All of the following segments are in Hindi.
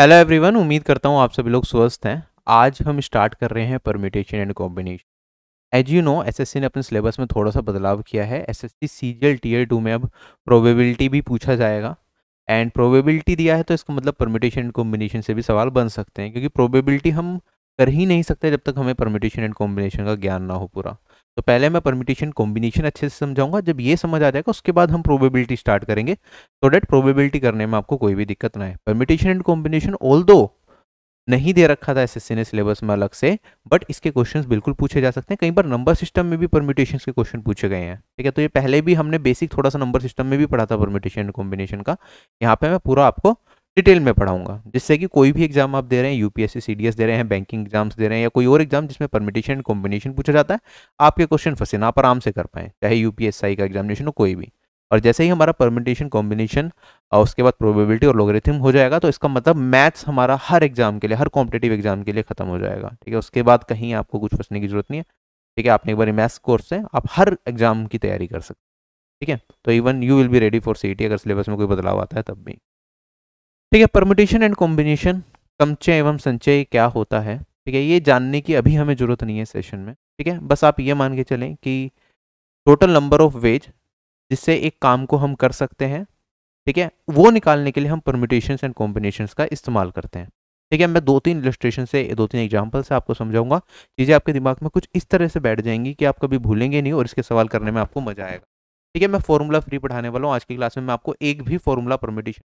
हेलो एवरीवन उम्मीद करता हूँ आप सभी लोग स्वस्थ हैं। आज हम स्टार्ट कर रहे हैं permutation and combination as you know SSC ने अपने सिलेबस में थोड़ा सा बदलाव किया है। एसएससी सीजीएल टीयर टू में अब प्रोबेबिलिटी भी पूछा जाएगा। एंड प्रोबेबिलिटी दिया है तो इसका मतलब परमिटेशन एंड कॉम्बिनेशन से भी सवाल बन सकते हैं। क्योंकि प्रोबेबिलिटी हम कर ही नहीं सकते जब तक हमें परमिटेशन एंड कॉम्बिनेशन का ज्ञान ना हो पूरा। तो पहले मैं परमिटेशन कॉम्बिनेशन अच्छे से समझाऊँगा। जब ये समझ आ जाएगा, उसके बाद हम प्रोबेबिलिटी स्टार्ट करेंगे। तो डेट प्रोबेबिलिटी करने में आपको कोई भी दिक्कत ना है परमिटेशन एंड कॉम्बिनेशन ऑल नहीं दे रखा था एसएससी ने सिलेबस में अलग से बट इसके क्वेश्चंस बिल्कुल पूछे जा सकते हैं। कई बार नंबर सिस्टम में भी परमिटेशन के क्वेश्चन पूछे गए हैं। ठीक है तो ये पहले भी हमने बेसिक थोड़ा सा नंबर सिस्टम में भी पढ़ा था परमिटेशन एंड कॉम्बिनेशन का। यहाँ पे मैं पूरा आपको डिटेल में पढ़ाऊँगा, जिससे कि कोई भी एग्ज़ाम आप दे रहे हैं यूपीएससी सीडीएस दे रहे हैं बैंकिंग एग्ज़ाम्स दे रहे हैं, या कोई और एग्ज़ाम जिसमें परमिटेशन कॉम्बिनेशन पूछा जाता है, आपके क्वेश्चन फंसे ना, आप आराम से कर पाए, चाहे यूपीएसआई का एग्जामिनेशन हो, कोई भी। और जैसे ही हमारा परमिटेशन कॉम्बिनेशन और उसके बाद प्रोबेबिलिटी और लोगरिथम हो जाएगा तो इसका मतलब मैथ्स हमारा हर एग्ज़ाम के लिए, हर कॉम्पिटेटिव एग्ज़ाम के लिए खत्म हो जाएगा, ठीक है? उसके बाद कहीं आपको कुछ फंसने की ज़रूरत नहीं है, ठीक है? आपने एक बार मैथ्स कोर्स से आप हर एग्ज़ाम की तैयारी कर सकते ठीक है? तो even you will be ready for C अगर सिलेबस में कोई बदलाव आता है, तब भी। ठीक है परमुटेशन एंड कॉम्बिनेशन कमचय एवं संचय क्या होता है? ठीक है, ये जानने की अभी हमें ज़रूरत नहीं है सेशन में। ठीक है, बस आप ये मान के चलें कि टोटल नंबर ऑफ़ वेज जिससे एक काम को हम कर सकते हैं, ठीक है, वो निकालने के लिए हम परमिटेशन एंड कॉम्बिनेशन का इस्तेमाल करते हैं। ठीक है, मैं दो तीन इलस्ट्रेशन से दो तीन एग्ज़ाम्पल से आपको समझाऊँगा, चीज़ें आपके दिमाग में कुछ इस तरह से बैठ जाएँगी कि आप कभी भूलेंगे नहीं और इसके सवाल करने में आपको मज़ा आएगा। ठीक है, मैं फॉर्मूला फ्री पढ़ाने वाला हूँ, आज की क्लास में मैं आपको एक भी फॉर्मूला परमिटेशन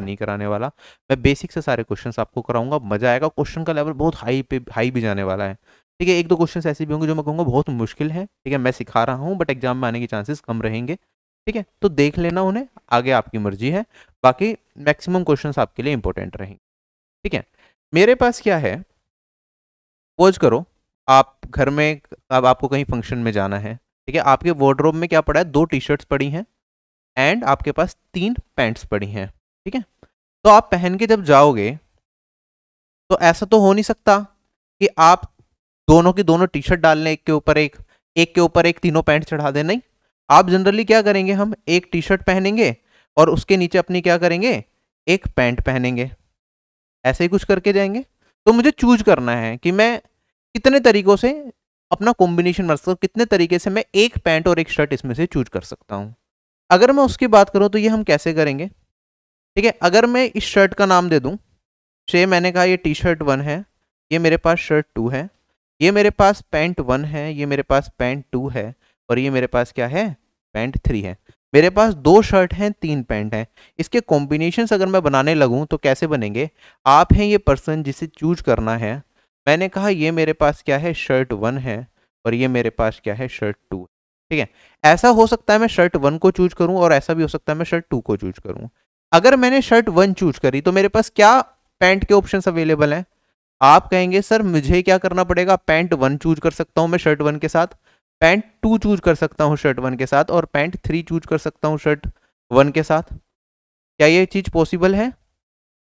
नहीं कराने वाला। मैं बेसिक से सारे क्वेश्चन आपको कराऊँगा, मज़ा आएगा। क्वेश्चन का लेवल बहुत हाई पे हाई भी जाने वाला है। ठीक है, एक दो क्वेश्चन ऐसे भी होंगे जो मैं कहूँगा बहुत मुश्किल है। ठीक है, मैं सिखा रहा हूँ बट एग्ज़ाम में आने के चांसेस कम रहेंगे। ठीक है तो देख लेना उन्हें, आगे आपकी मर्ज़ी है। बाकी मैक्सिमम क्वेश्चन आपके लिए इंपॉर्टेंट रहेंगे। ठीक है, मेरे पास क्या है? पोज करो, आप घर में, अब आपको कहीं फ़ंक्शन में जाना है। ठीक है, आपके वार्ड्रोब में क्या पड़ा है? दो टी शर्ट्स पड़ी हैं एंड आपके पास तीन पैंट्स पड़ी हैं। ठीक है? तो आप पहन के जब जाओगे तो ऐसा तो हो नहीं सकता कि आप दोनों की दोनों टी शर्ट डाल लें, एक के ऊपर एक एक के ऊपर एक, तीनों पैंट चढ़ा दें। नहीं, आप जनरली क्या करेंगे हम? एक टी शर्ट पहनेंगे और उसके नीचे अपनी क्या करेंगे? एक पैंट पहनेंगे। ऐसे ही कुछ करके जाएँगे। तो मुझे चूज़ करना है कि मैं कितने तरीकों से अपना कॉम्बिनेशन कर सकता कितने तरीके से मैं एक पैंट और एक शर्ट इसमें से चूज़ कर सकता हूँ। अगर मैं उसकी बात करूँ तो ये हम कैसे करेंगे? ठीक है, अगर मैं इस शर्ट का नाम दे दूँ से मैंने कहा ये टी शर्ट वन है, ये मेरे पास शर्ट टू है, ये मेरे पास पैंट वन है, ये मेरे पास पैंट टू है, और ये मेरे पास क्या है? पैंट थ्री है। मेरे पास दो शर्ट हैं, तीन पैंट हैं। इसके कॉम्बिनेशन अगर मैं बनाने लगूँ तो कैसे बनेंगे? आप हैं ये पर्सन जिसे चूज़ करना है। मैंने कहा ये मेरे पास क्या है? शर्ट वन है, और ये मेरे पास क्या है? शर्ट टू ठीक है, ऐसा हो सकता है मैं शर्ट वन को चूज़ करूँ, और ऐसा भी हो सकता है मैं शर्ट टू को चूज़ करूँ। अगर मैंने शर्ट वन चूज़ करी तो मेरे पास क्या पैंट के ऑप्शन अवेलेबल हैं? आप कहेंगे, सर, मुझे क्या करना पड़ेगा? पैंट वन चूज़ कर सकता हूँ मैं शर्ट वन के साथ, पैंट टू चूज़ कर सकता हूँ शर्ट वन के साथ और पैंट थ्री चूज़ कर सकता हूँ शर्ट वन के साथ। क्या ये चीज़ पॉसिबल है?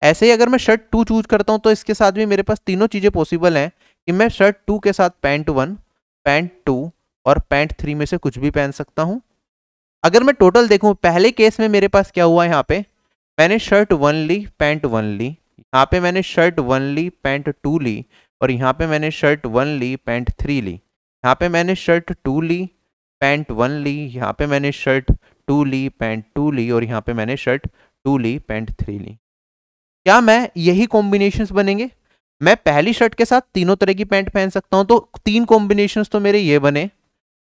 ऐसे ही अगर मैं शर्ट टू चूज़ करता हूँ तो इसके साथ भी मेरे पास तीनों चीज़ें पॉसिबल हैं कि मैं शर्ट टू के साथ पैंट वन, पैंट टू और पैंट थ्री में से कुछ भी पहन सकता हूँ। अगर मैं टोटल देखूँ, पहले केस में मेरे पास क्या हुआ यहाँ पे? मैंने शर्ट वन ली, पैंट वन ली। यहाँ पे मैंने शर्ट वन ली, पैंट टू ली और यहाँ पे मैंने शर्ट वन ली, पैंट थ्री ली। यहाँ पे मैंने शर्ट टू ली, पैंट वन ली, यहाँ पे मैंने शर्ट टू ली, पैंट टू ली और यहाँ पे मैंने शर्ट टू ली, पैंट थ्री ली। क्या मैं यही कॉम्बिनेशन बनेंगे? मैं पहली शर्ट के साथ तीनों तरह की पैंट पहन सकता हूँ तो तीन कॉम्बिनेशन तो मेरे ये बने।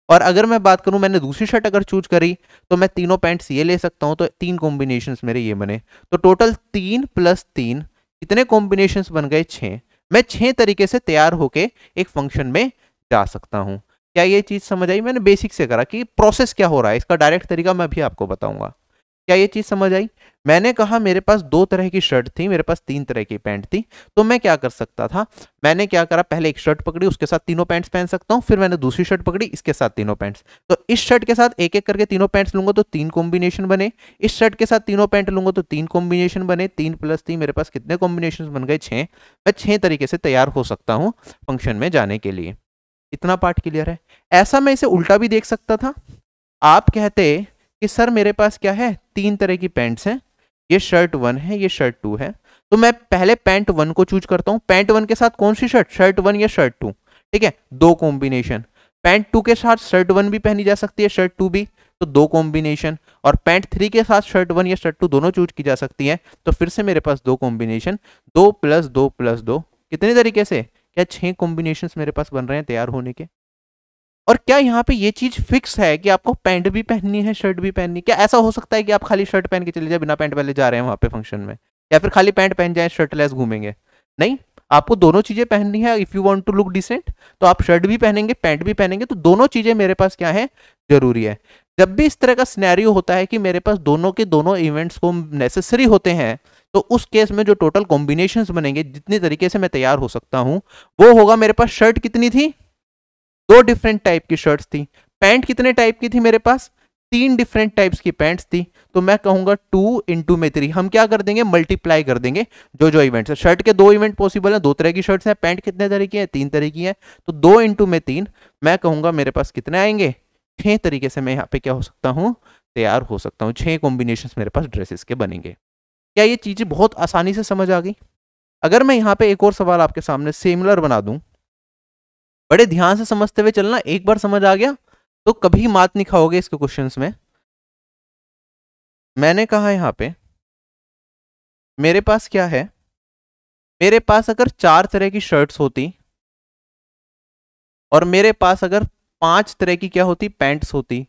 और अगर मैं बात करूँ, मैंने दूसरी शर्ट अगर चूज़ करी तो मैं तीनों पैंट्स ये ले सकता हूँ तो तीन कॉम्बिनेशन मेरे ये बने। तो टोटल तीन प्लस तीन कितने कॉम्बिनेशन बन गए छः मैं छः तरीके से तैयार होके एक फ़ंक्शन में जा सकता हूँ। क्या ये चीज़ समझ आई? मैंने बेसिक से करा कि प्रोसेस क्या हो रहा है, इसका डायरेक्ट तरीका मैं भी आपको बताऊँगा। क्या ये चीज़ समझ आई? मैंने कहा, मेरे पास दो तरह की शर्ट थी, मेरे पास तीन तरह की पैंट थी तो मैं क्या कर सकता था? मैंने क्या करा, पहले एक शर्ट पकड़ी, उसके साथ तीनों पैंट्स पहन सकता हूँ, फिर मैंने दूसरी शर्ट पकड़ी, इसके साथ तीनों पैंट्स। तो इस शर्ट के साथ एक एक करके तीनों पैंट्स लूँगा तो तीन कॉम्बिनेशन बने। इस शर्ट के साथ तीनों पैंट लूँगा तो तीन कॉम्बिनेशन बने। तीन प्लस तीन, मेरे पास कितने कॉम्बिनेशन बन गए? छः। मैं छः तरीके से तैयार हो सकता हूँ फ़ंक्शन में जाने के लिए। इतना पार्ट क्लियर है? ऐसा मैं इसे उल्टा भी देख सकता था? आप कहते कि सर मेरे पास क्या है? तीन तरह की पैंट्स हैं। ये शर्ट वन है, ये शर्ट टू है। तो मैं पहले पैंट वन को चूज़ करता हूँ। पैंट वन के साथ कौन सी शर्ट? शर्ट वन या शर्ट टू? ठीक है, दो कॉम्बिनेशन। पैंट टू के साथ शर्ट वन भी पहनी जा सकती है, शर्ट टू भी तो दो कॉम्बिनेशन। और पैंट थ्री के साथ शर्ट वन या शर्ट टू दोनों चूज़ की जा सकती है तो फिर से मेरे पास दो कॉम्बिनेशन। दो प्लस दो प्लस दो। कितने तरीके से? क्या छह कॉम्बिनेशन मेरे पास बन रहे हैं तैयार होने के? और क्या यहाँ पे ये चीज़ फिक्स है कि आपको पैंट भी पहननी है शर्ट भी पहननी क्या ऐसा हो सकता है कि आप खाली शर्ट पहन के चले जाए, बिना पैंट पहले जा रहे हैं वहाँ पे फ़ंक्शन में? या फिर खाली पैंट पहन जाए शर्टलेस घूमेंगे? नहीं, आपको दोनों चीज़ें पहननी है if you want to look decent तो आप शर्ट भी पहनेंगे पैंट भी पहनेंगे तो दोनों चीज़ें मेरे पास क्या है? ज़रूरी है। जब भी इस तरह का सिनेरियो होता है कि मेरे पास दोनों के दोनों इवेंट्स को नेसेसरी होते हैं तो उस केस में जो टोटल कॉम्बिनेशन बनेंगे, जितने तरीके से मैं तैयार हो सकता हूँ, वो होगा मेरे पास शर्ट कितनी थी? दो डिफरेंट टाइप की शर्ट्स थी। पैंट कितने टाइप की थी मेरे पास? तीन डिफरेंट टाइप्स की पैंट्स थी। तो मैं कहूँगा टू इंटू में थ्री हम क्या कर देंगे? मल्टीप्लाई कर देंगे जो जो इवेंट्स है। शर्ट के दो इवेंट पॉसिबल है, दो तरह की शर्ट्स हैं पैंट कितने तरह की है? तीन तरह की है। तो दो इंटू में तीन, मैं कहूँगा मेरे पास कितने आएँगे? छह तरीके से मैं यहाँ पे क्या हो सकता हूँ? तैयार हो सकता हूँ। छह कॉम्बिनेशन मेरे पास ड्रेसेस के बनेंगे। क्या ये चीज़ें बहुत आसानी से समझ आ गई? अगर मैं यहाँ पे एक और सवाल आपके सामने सिमिलर बना दूँ बड़े ध्यान से समझते हुए चलना, एक बार समझ आ गया तो कभी मात नहीं खाओगे इसके क्वेश्चंस में। मैंने कहा यहाँ पे, मेरे पास क्या है? मेरे पास अगर चार तरह की शर्ट्स होती और मेरे पास अगर पाँच तरह की क्या होती? पैंट्स होती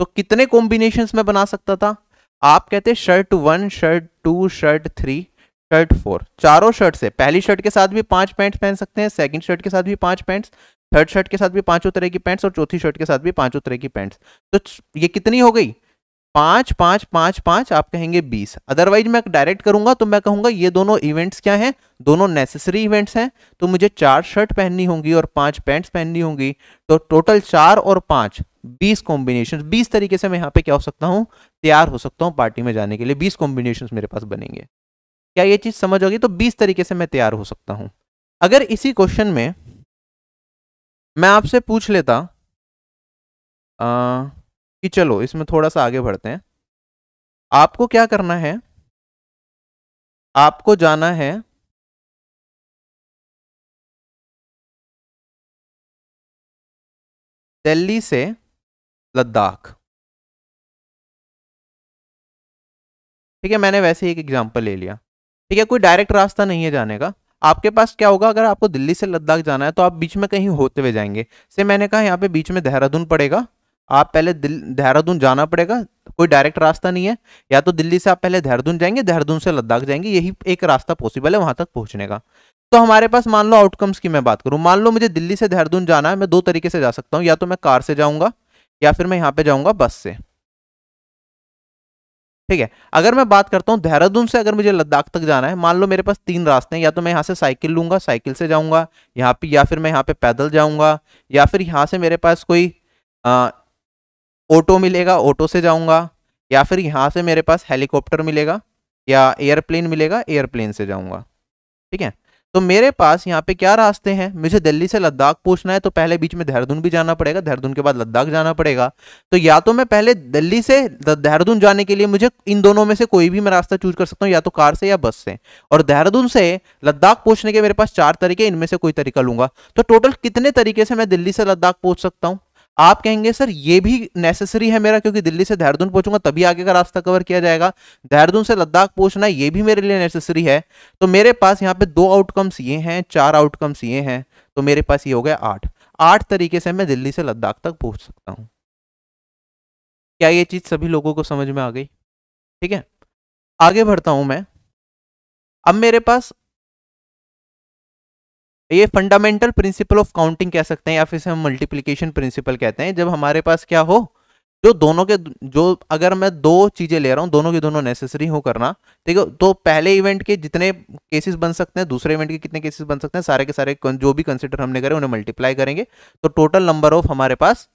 तो कितने कॉम्बिनेशंस में बना सकता था? आप कहते shirt one shirt two shirt three shirt four. चारों शर्ट से। पहली शर्ट के साथ भी पाँच पैंट्स पहन सकते हैं सेकंड शर्ट के साथ भी पाँच पैंट्स थर्ड शर्ट के साथ भी पाँचों तरह की पैंट्स और चौथी शर्ट के साथ भी पाँचों तरह की पैंट्स। तो ये कितनी हो गई? पाँच पाँच पाँच पाँच, आप कहेंगे बीस। अदरवाइज़ मैं डायरेक्ट करूँगा तो मैं कहूँगा ये दोनों इवेंट्स क्या हैं? दोनों नेसेसरी इवेंट्स हैं। तो मुझे चार शर्ट पहननी होंगी और पाँच पैंट्स पहननी होंगी। तो टोटल चार और पाँच, बीस कॉम्बिनेशन बीस तरीके से मैं यहाँ पे क्या हो सकता हूँ? तैयार हो सकता हूँ पार्टी में जाने के लिए। बीस कॉम्बिनेशन मेरे पास बनेंगे। क्या ये चीज़ समझ होगी तो बीस तरीके से मैं तैयार हो सकता हूँ। अगर इसी क्वेश्चन में मैं आपसे पूछ लेता आ, कि चलो इसमें थोड़ा सा आगे बढ़ते हैं। आपको क्या करना है? आपको जाना है दिल्ली से लद्दाख। ठीक है मैंने वैसे एक एग्जांपल ले लिया। ठीक है, कोई डायरेक्ट रास्ता नहीं है जाने का। आपके पास क्या होगा, अगर आपको दिल्ली से लद्दाख जाना है तो आप बीच में कहीं होते हुए जाएँगे। से मैंने कहा, यहाँ पे बीच में देहरादून पड़ेगा। आप पहले देहरादून जाना पड़ेगा, कोई डायरेक्ट रास्ता नहीं है। या तो दिल्ली से आप पहले देहरादून जाएँगे, देहरादून से लद्दाख जाएँगे, यही एक रास्ता पॉसिबल है वहाँ तक पहुँचने का। तो हमारे पास मान लो आउटकम्स की मैं बात करूँ। मान लो मुझे दिल्ली से देहरादून जाना है, मैं दो तरीके से जा सकता हूँ। या तो मैं कार से जाऊँगा, या फिर मैं यहाँ पे जाऊँगा बस से। ठीक है, अगर मैं बात करता हूँ देहरादून से अगर मुझे लद्दाख तक जाना है, मान लो मेरे पास तीन रास्ते हैं, या तो मैं यहाँ से साइकिल लूँगा, साइकिल से जाऊँगा, यहाँ पे, या फिर मैं यहाँ पे पैदल जाऊँगा, या फिर यहाँ से मेरे पास कोई ऑटो मिलेगा, ऑटो से जाऊँगा, या फिर यहाँ से मेरे पास हेलीकॉप्टर मिलेगा, या एयरप्लेन मिलेगा, एयरप्लेन से जाऊँगा। ठीक है तो मेरे पास यहाँ पे क्या रास्ते हैं? मुझे दिल्ली से लद्दाख पहुँचना है तो पहले बीच में देहरादून भी जाना पड़ेगा। देहरादून के बाद लद्दाख जाना पड़ेगा। तो या तो मैं पहले दिल्ली से देहरादून जाने के लिए मुझे इन दोनों में से कोई भी मैं रास्ता चूज़ कर सकता हूँ, या तो कार से या बस से। और देहरादून से लद्दाख पहुँचने के मेरे पास चार तरीके, इनमें से कोई तरीका लूँगा। तो टोटल कितने तरीके से मैं दिल्ली से लद्दाख पहुँच सकता हूँ? आप कहेंगे, सर, ये भी नेसेसरी है मेरा, क्योंकि दिल्ली से देहरादून पहुंचूँगा, तभी आगे का रास्ता कवर किया जाएगा। देहरादून से लद्दाख पहुँचना, ये भी मेरे लिए नेसेसरी है। तो मेरे पास यहाँ पे दो आउटकम्स ये हैं, चार आउटकम्स ये हैं तो मेरे पास ये हो गया आठ। आठ तरीके से मैं दिल्ली से लद्दाख तक पहुँच सकता हूँ। क्या ये चीज़ सभी लोगों को समझ में आ गई? ठीक है? आगे बढ़ता हूँ मैं। अब मेरे पास ये फंडामेंटल प्रिंसिपल ऑफ़ काउंटिंग कह सकते हैं या फिर हम मल्टीप्लीकेशन प्रिंसिपल कहते हैं। जब हमारे पास क्या हो, जो दोनों के, जो अगर मैं दो चीज़ें ले रहा हूँ, दोनों की दोनों नेसेसरी हो करना, ठीक है तो पहले इवेंट के जितने केसेस बन सकते हैं, दूसरे इवेंट के कितने केसेस बन सकते हैं, सारे के सारे जो भी कंसिडर हमने करें, उन्हें मल्टीप्लाई करेंगे तो टोटल नंबर ऑफ़ हमारे पास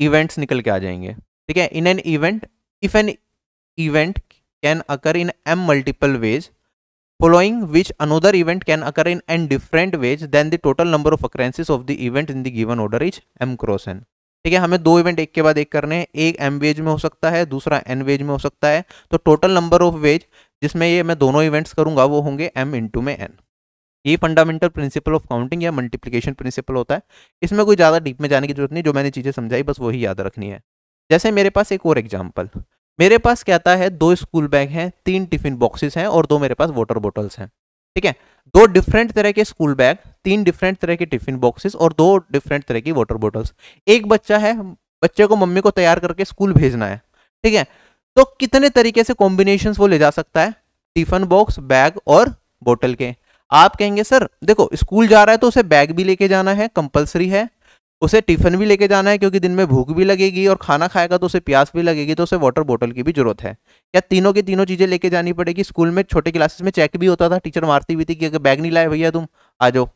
इवेंट्स निकल के आ जाएँगे, ठीक है। In an event if an event can occur in m multiple ways following which another event can occur in n different ways, then the total number of occurrences of the event in the given order is m cross n. ठीक है, हमें दो इवेंट एक के बाद एक करने हैं। एक एम वेज में हो सकता है, दूसरा एन वेज में हो सकता है। तो टोटल नंबर ऑफ़ वेज जिसमें ये मैं दोनों इवेंट्स करूँगा, वो होंगे एम इंटू में एन ये फंडामेंटल प्रिंसिपल ऑफ़ काउंटिंग या मल्टीप्लीकेशन प्रिंसिपल होता है। इसमें कोई ज़्यादा डीप में जाने की ज़रूरत नहीं, जो मैंने चीज़ें समझाई, बस वही याद रखनी है। जैसे मेरे पास एक और एग्ज़ाम्पल मेरे पास क्या आता है, दो स्कूल बैग हैं, तीन टिफ़िन बॉक्सेस हैं और दो मेरे पास वाटर बॉटल्स हैं, ठीक है? दो डिफरेंट तरह के स्कूल बैग तीन डिफरेंट तरह के टिफ़िन बॉक्सेस और दो डिफरेंट तरह की वाटर बॉटल्स एक बच्चा है, बच्चे को मम्मी को तैयार करके स्कूल भेजना है, ठीक है? तो कितने तरीके से कॉम्बिनेशन वो ले जा सकता है? टिफ़िन बॉक्स बैग और बोतल के। आप कहेंगे, सर, देखो स्कूल जा रहा है तो उसे बैग भी लेके जाना है कंपलसरी है उसे टिफ़िन भी लेके जाना है क्योंकि दिन में भूख भी लगेगी और खाना खाएगा तो उसे प्यास भी लगेगी तो उसे वाटर बोतल की भी ज़रूरत है। या तीनों की तीनों चीज़ें लेके जानी पड़ेगी। स्कूल में छोटे क्लासेस में चेक भी होता था। टीचर मारती भी थी कि अगर बैग नहीं लाए भैया तुम, आ जाओ,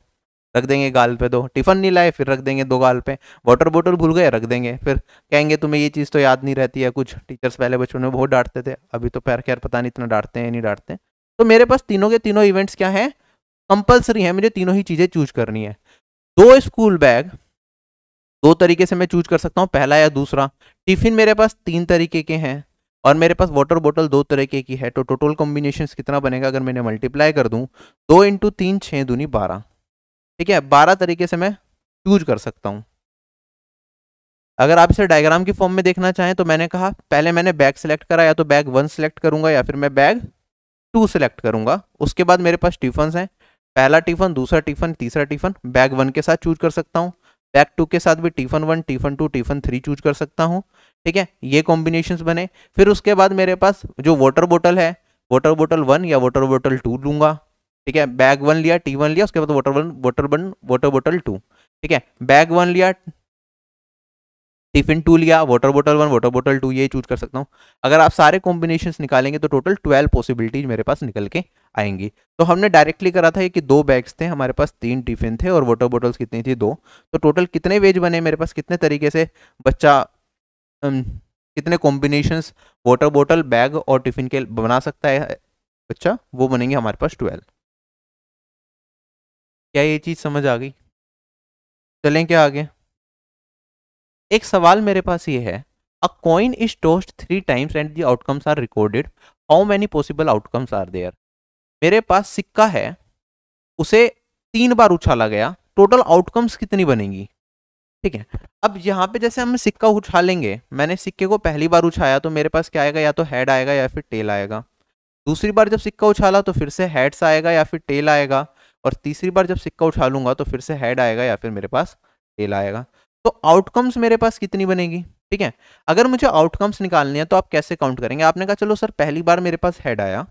रख देंगे गाल पे दो। टिफ़िन नहीं लाए, फिर रख देंगे दो गाल पे। वाटर बोतल भूल गए, रख देंगे। फिर कहेंगे, तुम्हें ये चीज़ तो याद नहीं रहती है कुछ? टीचर्स पहले बच्चों में बहुत डांटते थे। अभी तो पैर खैर, पता नहीं इतना डांटते हैं, नहीं डांटते तो मेरे पास तीनों के तीनों इवेंट्स क्या हैं? कंपलसरी है। मुझे तीनों ही चीज़ें चूज़ करनी है। दो स्कूल बैग दो तरीके से मैं चूज़ कर सकता हूँ, पहला या दूसरा। टिफ़िन मेरे पास तीन तरीके के हैं और मेरे पास वाटर बोतल दो तरीके की है। तो टोटल कॉम्बिनेशन कितना बनेगा अगर मैंने मल्टीप्लाई कर दूँ? दो इंटू तीन छः दूनी बारह। ठीक है? बारह तरीके से मैं चूज़ कर सकता हूँ। अगर आप इसे डायग्राम की फॉर्म में देखना चाहें तो मैंने कहा, पहले मैंने बैग सेलेक्ट करा, या तो बैग वन सेलेक्ट करूँगा, या फिर मैं बैग टू सेलेक्ट करूँगा। उसके बाद मेरे पास टिफन हैं। पहला टिफन दूसरा टिफन तीसरा टिफन बैग वन के साथ चूज़ कर सकता हूँ। बैग टू के साथ भी tiffin one tiffin two tiffin three choose कर सकता हूँ। ठीक है? ये कॉम्बिनेशन बने। फिर उसके बाद मेरे पास जो वाटर बोटल है वाटर बोटल वन या वाटर बोटल टू लूँगा। ठीक है? बैग वन लिया टी वन लिया, उसके बाद water one water one water bottle two ठीक है? बैग वन लिया टिफ़िन टू लिया वाटर बोतल वन वाटर बोतल टू ये चूज़ कर सकता हूँ। अगर आप सारे कॉम्बिनेशन निकालेंगे तो टोटल ट्वेल्व पॉसिबिलिटीज मेरे पास निकल के आएँगी। तो हमने डायरेक्टली करा था कि दो बैग्स थे, हमारे पास तीन टिफ़िन थे और वाटर बोटल्स कितनी थी? दो। तो टोटल कितने वेज बने मेरे पास? कितने तरीके से बच्चा कितने कॉम्बिनेशंस वाटर बोतल बैग और टिफ़िन के बना सकता है, बच्चा? वो बनेंगे हमारे पास ट्वेल्व क्या ये चीज़ समझ आ गई? चलें क्या आगे? एक सवाल मेरे पास ये है। A coin is tossed three times and the outcomes are recorded how many possible outcomes are there मेरे पास सिक्का है। उसे तीन बार उछाला गया। टोटल आउटकम्स कितनी बनेंगी? ठीक है। अब यहाँ पे जैसे हम सिक्का उछालेंगे, मैंने सिक्के को पहली बार उछाया तो मेरे पास क्या आएगा? या तो हेड आएगा या फिर टेल आएगा। दूसरी बार जब सिक्का उछाला तो फिर से हेड्स आएगा या फिर टेल आएगा। और तीसरी बार जब सिक्का उछालूँगा तो फिर से हेड आएगा या फिर मेरे पास टेल आएगा। तो आउटकम्स मेरे पास कितनी बनेगी? ठीक है? अगर मुझे आउटकम्स निकालने हैं तो आप कैसे काउंट करेंगे? आपने कहा, चलो सर, पहली बार मेरे पास हेड आया।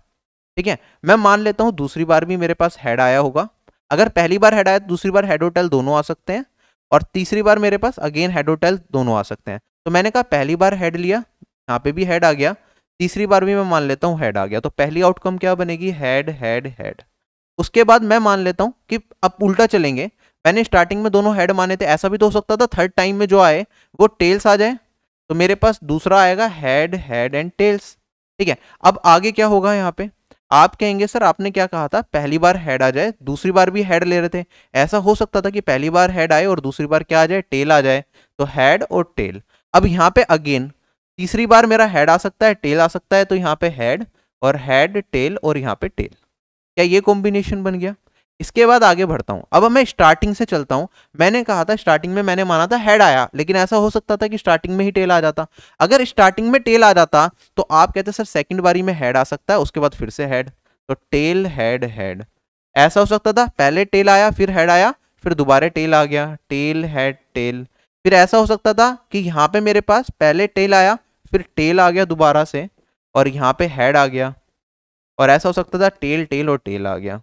ठीक है? मैं मान लेता हूँ, दूसरी बार भी मेरे पास हेड आया होगा। अगर पहली बार हेड आया तो दूसरी बार हेड होटल दोनों आ सकते हैं और तीसरी बार मेरे पास अगेन हेड होटल दोनों आ सकते हैं। तो मैंने कहा, पहली बार हेड लिया, यहाँ पे भी हेड आ गया। तीसरी बार भी मैं मान लेता हूँ हेड आ गया। तो पहली आउटकम क्या बनेगी? हेड हेड हेड उसके बाद मैं मान लेता हूँ कि अब उल्टा चलेंगे। मैंने स्टार्टिंग में दोनों हेड माने थे, ऐसा भी तो हो सकता था थर्ड टाइम में जो आए, वो टेल्स आ जाए। तो मेरे पास दूसरा आएगा हेड हेड एंड टेल्स ठीक है, अब आगे क्या होगा यहाँ पे? आप कहेंगे, सर, आपने क्या कहा था? पहली बार हेड आ जाए, दूसरी बार भी हेड ले रहे थे। ऐसा हो सकता था कि पहली बार हेड आए और दूसरी बार क्या आ जाए? टेल आ जाए। तो हेड और टेल अब यहाँ पे अगेन तीसरी बार मेरा हेड आ सकता है टेल आ सकता है तो यहाँ पे हेड और हेड टेल और यहाँ पे टेल क्या ये कॉम्बिनेशन बन गया? इसके बाद आगे बढ़ता हूँ। अब मैं स्टार्टिंग से चलता हूँ। मैंने कहा था स्टार्टिंग में मैंने माना था हेड आया, लेकिन ऐसा हो सकता था कि स्टार्टिंग में ही टेल आ जाता। अगर स्टार्टिंग में टेल आ जाता तो आप कहते, सर सेकंड बारी में हेड आ सकता है, उसके बाद फिर से हेड तो टेल हेड हेड ऐसा हो सकता था, पहले टेल आया, फिर हेड आया, फिर दोबारा टेल आ गया। टेल हेड टेल फिर ऐसा हो सकता था कि यहाँ पे मेरे पास पहले टेल आया, फिर टेल आ गया दोबारा से, और यहाँ पे हेड आ गया। और ऐसा हो सकता था टेल टेल और टेल आ गया।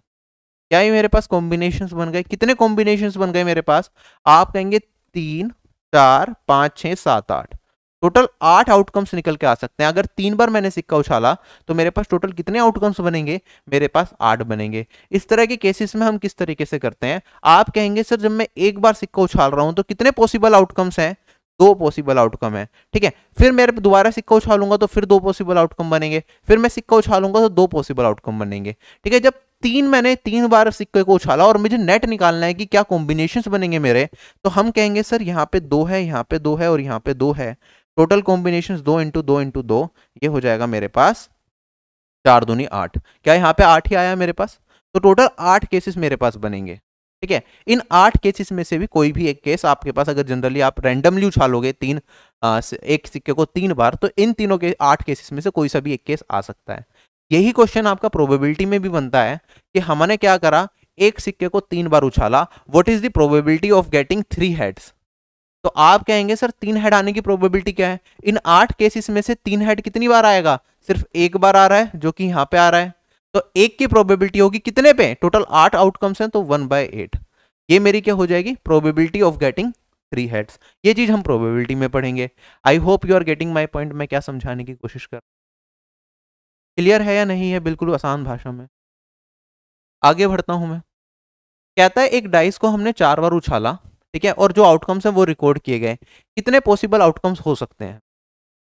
क्या ये मेरे पास कॉम्बिनेशंस बन गए? कितने कॉम्बिनेशंस बन गए मेरे पास? आप कहेंगे तीन, चार, पाँच छः सात, आठ। टोटल आठ आउटकम्स निकल के आ सकते हैं। अगर तीन बार मैंने सिक्का उछाला तो मेरे पास टोटल कितने आउटकम्स बनेंगे? मेरे पास आठ बनेंगे। इस तरह के केसेस में हम किस तरीके से करते हैं? आप कहेंगे, सर, जब मैं एक बार सिक्का उछाल रहा हूँ तो कितने पॉसिबल आउटकम्स हैं? दो पॉसिबल आउटकम है, ठीक है? फिर मेरे दोबारा सिक्का उछालूँगा तो फिर दो पॉसिबल आउटकम बनेंगे। फिर मैं सिक्का उछालूँगा तो दो पॉसिबल आउटकम बनेंगे, ठीक है? जब तीन मैंने तीन बार सिक्के को उछाला और मुझे नेट निकालना है कि क्या कॉम्बिनेशन बनेंगे मेरे। तो हम कहेंगे सर यहाँ पे दो है यहाँ पे दो है और यहाँ पे दो है। टोटल कॉम्बिनेशन दो इंटू दो इंटू दो ये हो जाएगा मेरे पास चार दूनी आठ। क्या यहाँ पे आठ ही आया मेरे पास? तो टोटल आठ केसेस मेरे पास बनेंगे। ठीक है? इन आठ केसेस में से भी कोई भी एक केस आपके पास अगर जनरली आप रैंडमली उछालोगे तीन आ, एक सिक्के को तीन बार तो इन तीनों के आठ केसेस में से कोई सा भी एक केस आ सकता है। यही क्वेश्चन आपका प्रोबेबिलिटी में भी बनता है कि हमने क्या करा? एक सिक्के को तीन बार उछाला। What is the probability of getting three heads तो आप कहेंगे, सर, तीन हेड आने की प्रोबेबिलिटी क्या है? इन आठ केसेस में से तीन हेड कितनी बार आएगा? सिर्फ़ एक बार आ रहा है, जो कि यहाँ पे आ रहा है। तो एक की प्रोबेबिलिटी होगी कितने पे? टोटल आठ आउटकम्स हैं तो वन बाय एट ये मेरी क्या हो जाएगी? Probability of getting three heads ये चीज़ हम प्रोबेबिलिटी में पढ़ेंगे। I hope you are getting my point मैं क्या समझाने की कोशिश कर क्लियर है या नहीं है, बिल्कुल आसान भाषा में। आगे बढ़ता हूँ मैं। कहता है, एक डाइस को हमने चार बार उछाला, ठीक है, और जो आउटकम्स हैं वो रिकॉर्ड किए गए। कितने पॉसिबल आउटकम्स हो सकते हैं?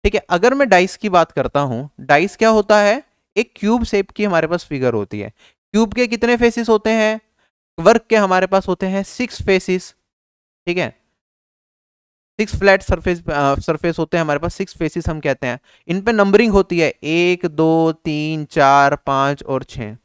ठीक है, अगर मैं डाइस की बात करता हूँ डाइस क्या होता है? एक क्यूब शेप की हमारे पास फिगर होती है। क्यूब के कितने फेसिस होते हैं? वर्क के हमारे पास होते हैं सिक्स फेसिस ठीक है? सिक्स फ्लैट सरफेस सरफेस होते हैं हमारे पास, सिक्स फेसिस हम कहते हैं। इन पे नंबरिंग होती है, एक, दो, तीन, चार, पाँच और छः।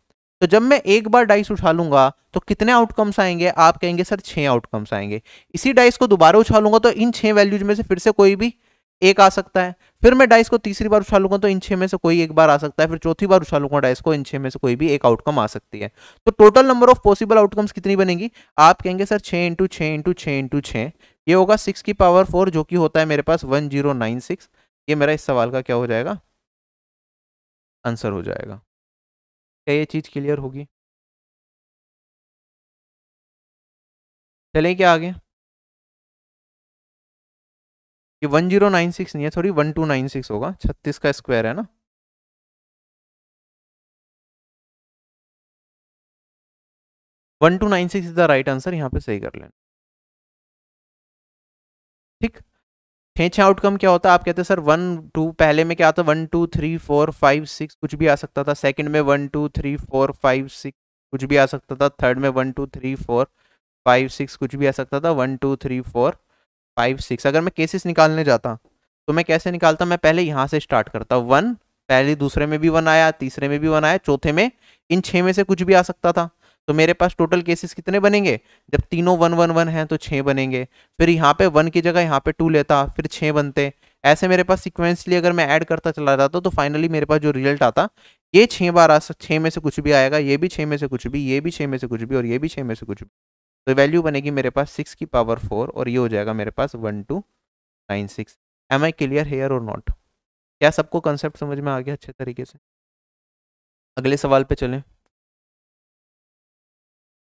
तो जब मैं एक बार डाइस उठा लूँगा तो कितने आउटकम्स आएँगे? आप कहेंगे, सर, छः आउटकम्स आएँगे। इसी डाइस को दोबारा उछालूँगा तो इन छः वैल्यूज़ में से फिर से कोई भी एक आ सकता है। फिर मैं डाइस को तीसरी बार उछालूँगा तो इन छह में से कोई एक बार आ सकता है। फिर चौथी बार उछालूँगा डाइस को, इन छह में से कोई भी एक आउटकम आ सकती है। तो total number of possible outcomes कितनी बनेगी? आप कहेंगे, सर, छः इंटू छः इंटू छः इंटू छः। ये होगा सिक्स की पावर फोर जो कि होता है मेरे पास वन ज़ीरो नाइन सिक्स ये मेरा इस सवाल का क्या हो जाएगा? आंसर हो जाएगा। क्या ये चीज़ क्लियर होगी? चलें क्या आगे? ये वन ज़ीरो नाइन सिक्स नहीं है sorry one two nine six होगा। छत्तीस का स्क्वायर है ना? One two nine six is the right answer यहाँ पे सही कर लेना। छः आउटकम क्या होता है? आप कहते हैं, सर वन टू पहले में क्या आता one two three four five six कुछ भी आ सकता था। सेकंड में one two three four five six कुछ भी आ सकता था। थर्ड में one two three four five six कुछ भी आ सकता था। One two three four five six अगर मैं केसेस निकालने जाता तो मैं कैसे निकालता? मैं पहले यहाँ से स्टार्ट करता। वन पहले दूसरे में भी वन आया, तीसरे में भी वन आया, चौथे में इन छः में से कुछ भी आ सकता था। तो मेरे पास टोटल केसेस कितने बनेंगे? जब तीनों वन वन वन हैं तो छः बनेंगे। फिर यहाँ पे वन की जगह यहाँ पे टू लेता, फिर छः बनते। ऐसे मेरे पास सिक्वेंसली अगर मैं ऐड करता चला जाता तो फाइनली मेरे पास जो रिज़ल्ट आता, ये छः बार आ छः में से कुछ भी आएगा, ये भी छः में से कुछ भी, ये भी छः में से कुछ भी और ये भी छः में से कुछ भी। तो वैल्यू बनेगी मेरे पास सिक्स की पावर फोर और ये हो जाएगा मेरे पास one two nine six am I clear here और नॉट क्या सबको कंसेप्ट समझ में आ गया अच्छे तरीके से? अगले सवाल पे चलें।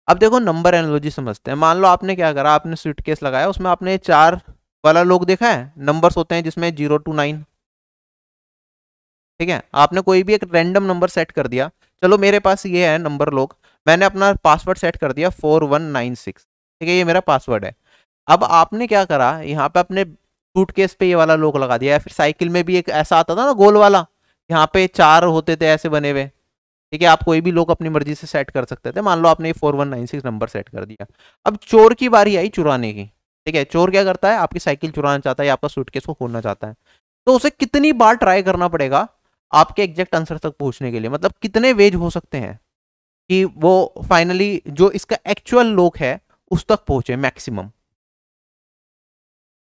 अब देखो नंबर एनोलॉजी समझते हैं। मान लो आपने क्या करा, आपने स्वीट केस लगाया, उसमें आपने चार वाला लोग देखा है? नंबर्स होते हैं जिसमें ज़ीरो टू नाइन ठीक है? आपने कोई भी एक रैंडम नंबर सेट कर दिया। चलो मेरे पास ये है नंबर लोग। मैंने अपना पासवर्ड सेट कर दिया फोर वन नाइन सिक्स ठीक है? ये मेरा पासवर्ड है। अब आपने क्या करा, यहाँ पे अपने सूट केस पे ये वाला लोग लगा दिया या फिर साइकिल में भी एक ऐसा आता था ना, गोल वाला? यहाँ पे चार होते थे ऐसे बने हुए। ठीक है, आप कोई भी लोग अपनी मर्ज़ी से सेट कर सकते थे। मान लो आपने four one nine six number set कर दिया। अब चोर की बारी आई चुराने की, ठीक है? चोर क्या करता है? आपकी साइकिल चुराना चाहता है या आपका सूटकेस को खोलना चाहता है। तो उसे कितनी बार ट्राई करना पड़ेगा आपके एग्जैक्ट आंसर तक पहुँचने के लिए? मतलब कितने वेज हो सकते हैं कि वो फाइनली जो इसका एक्चुअल लोक है, उस तक पहुँचे मैक्सिमम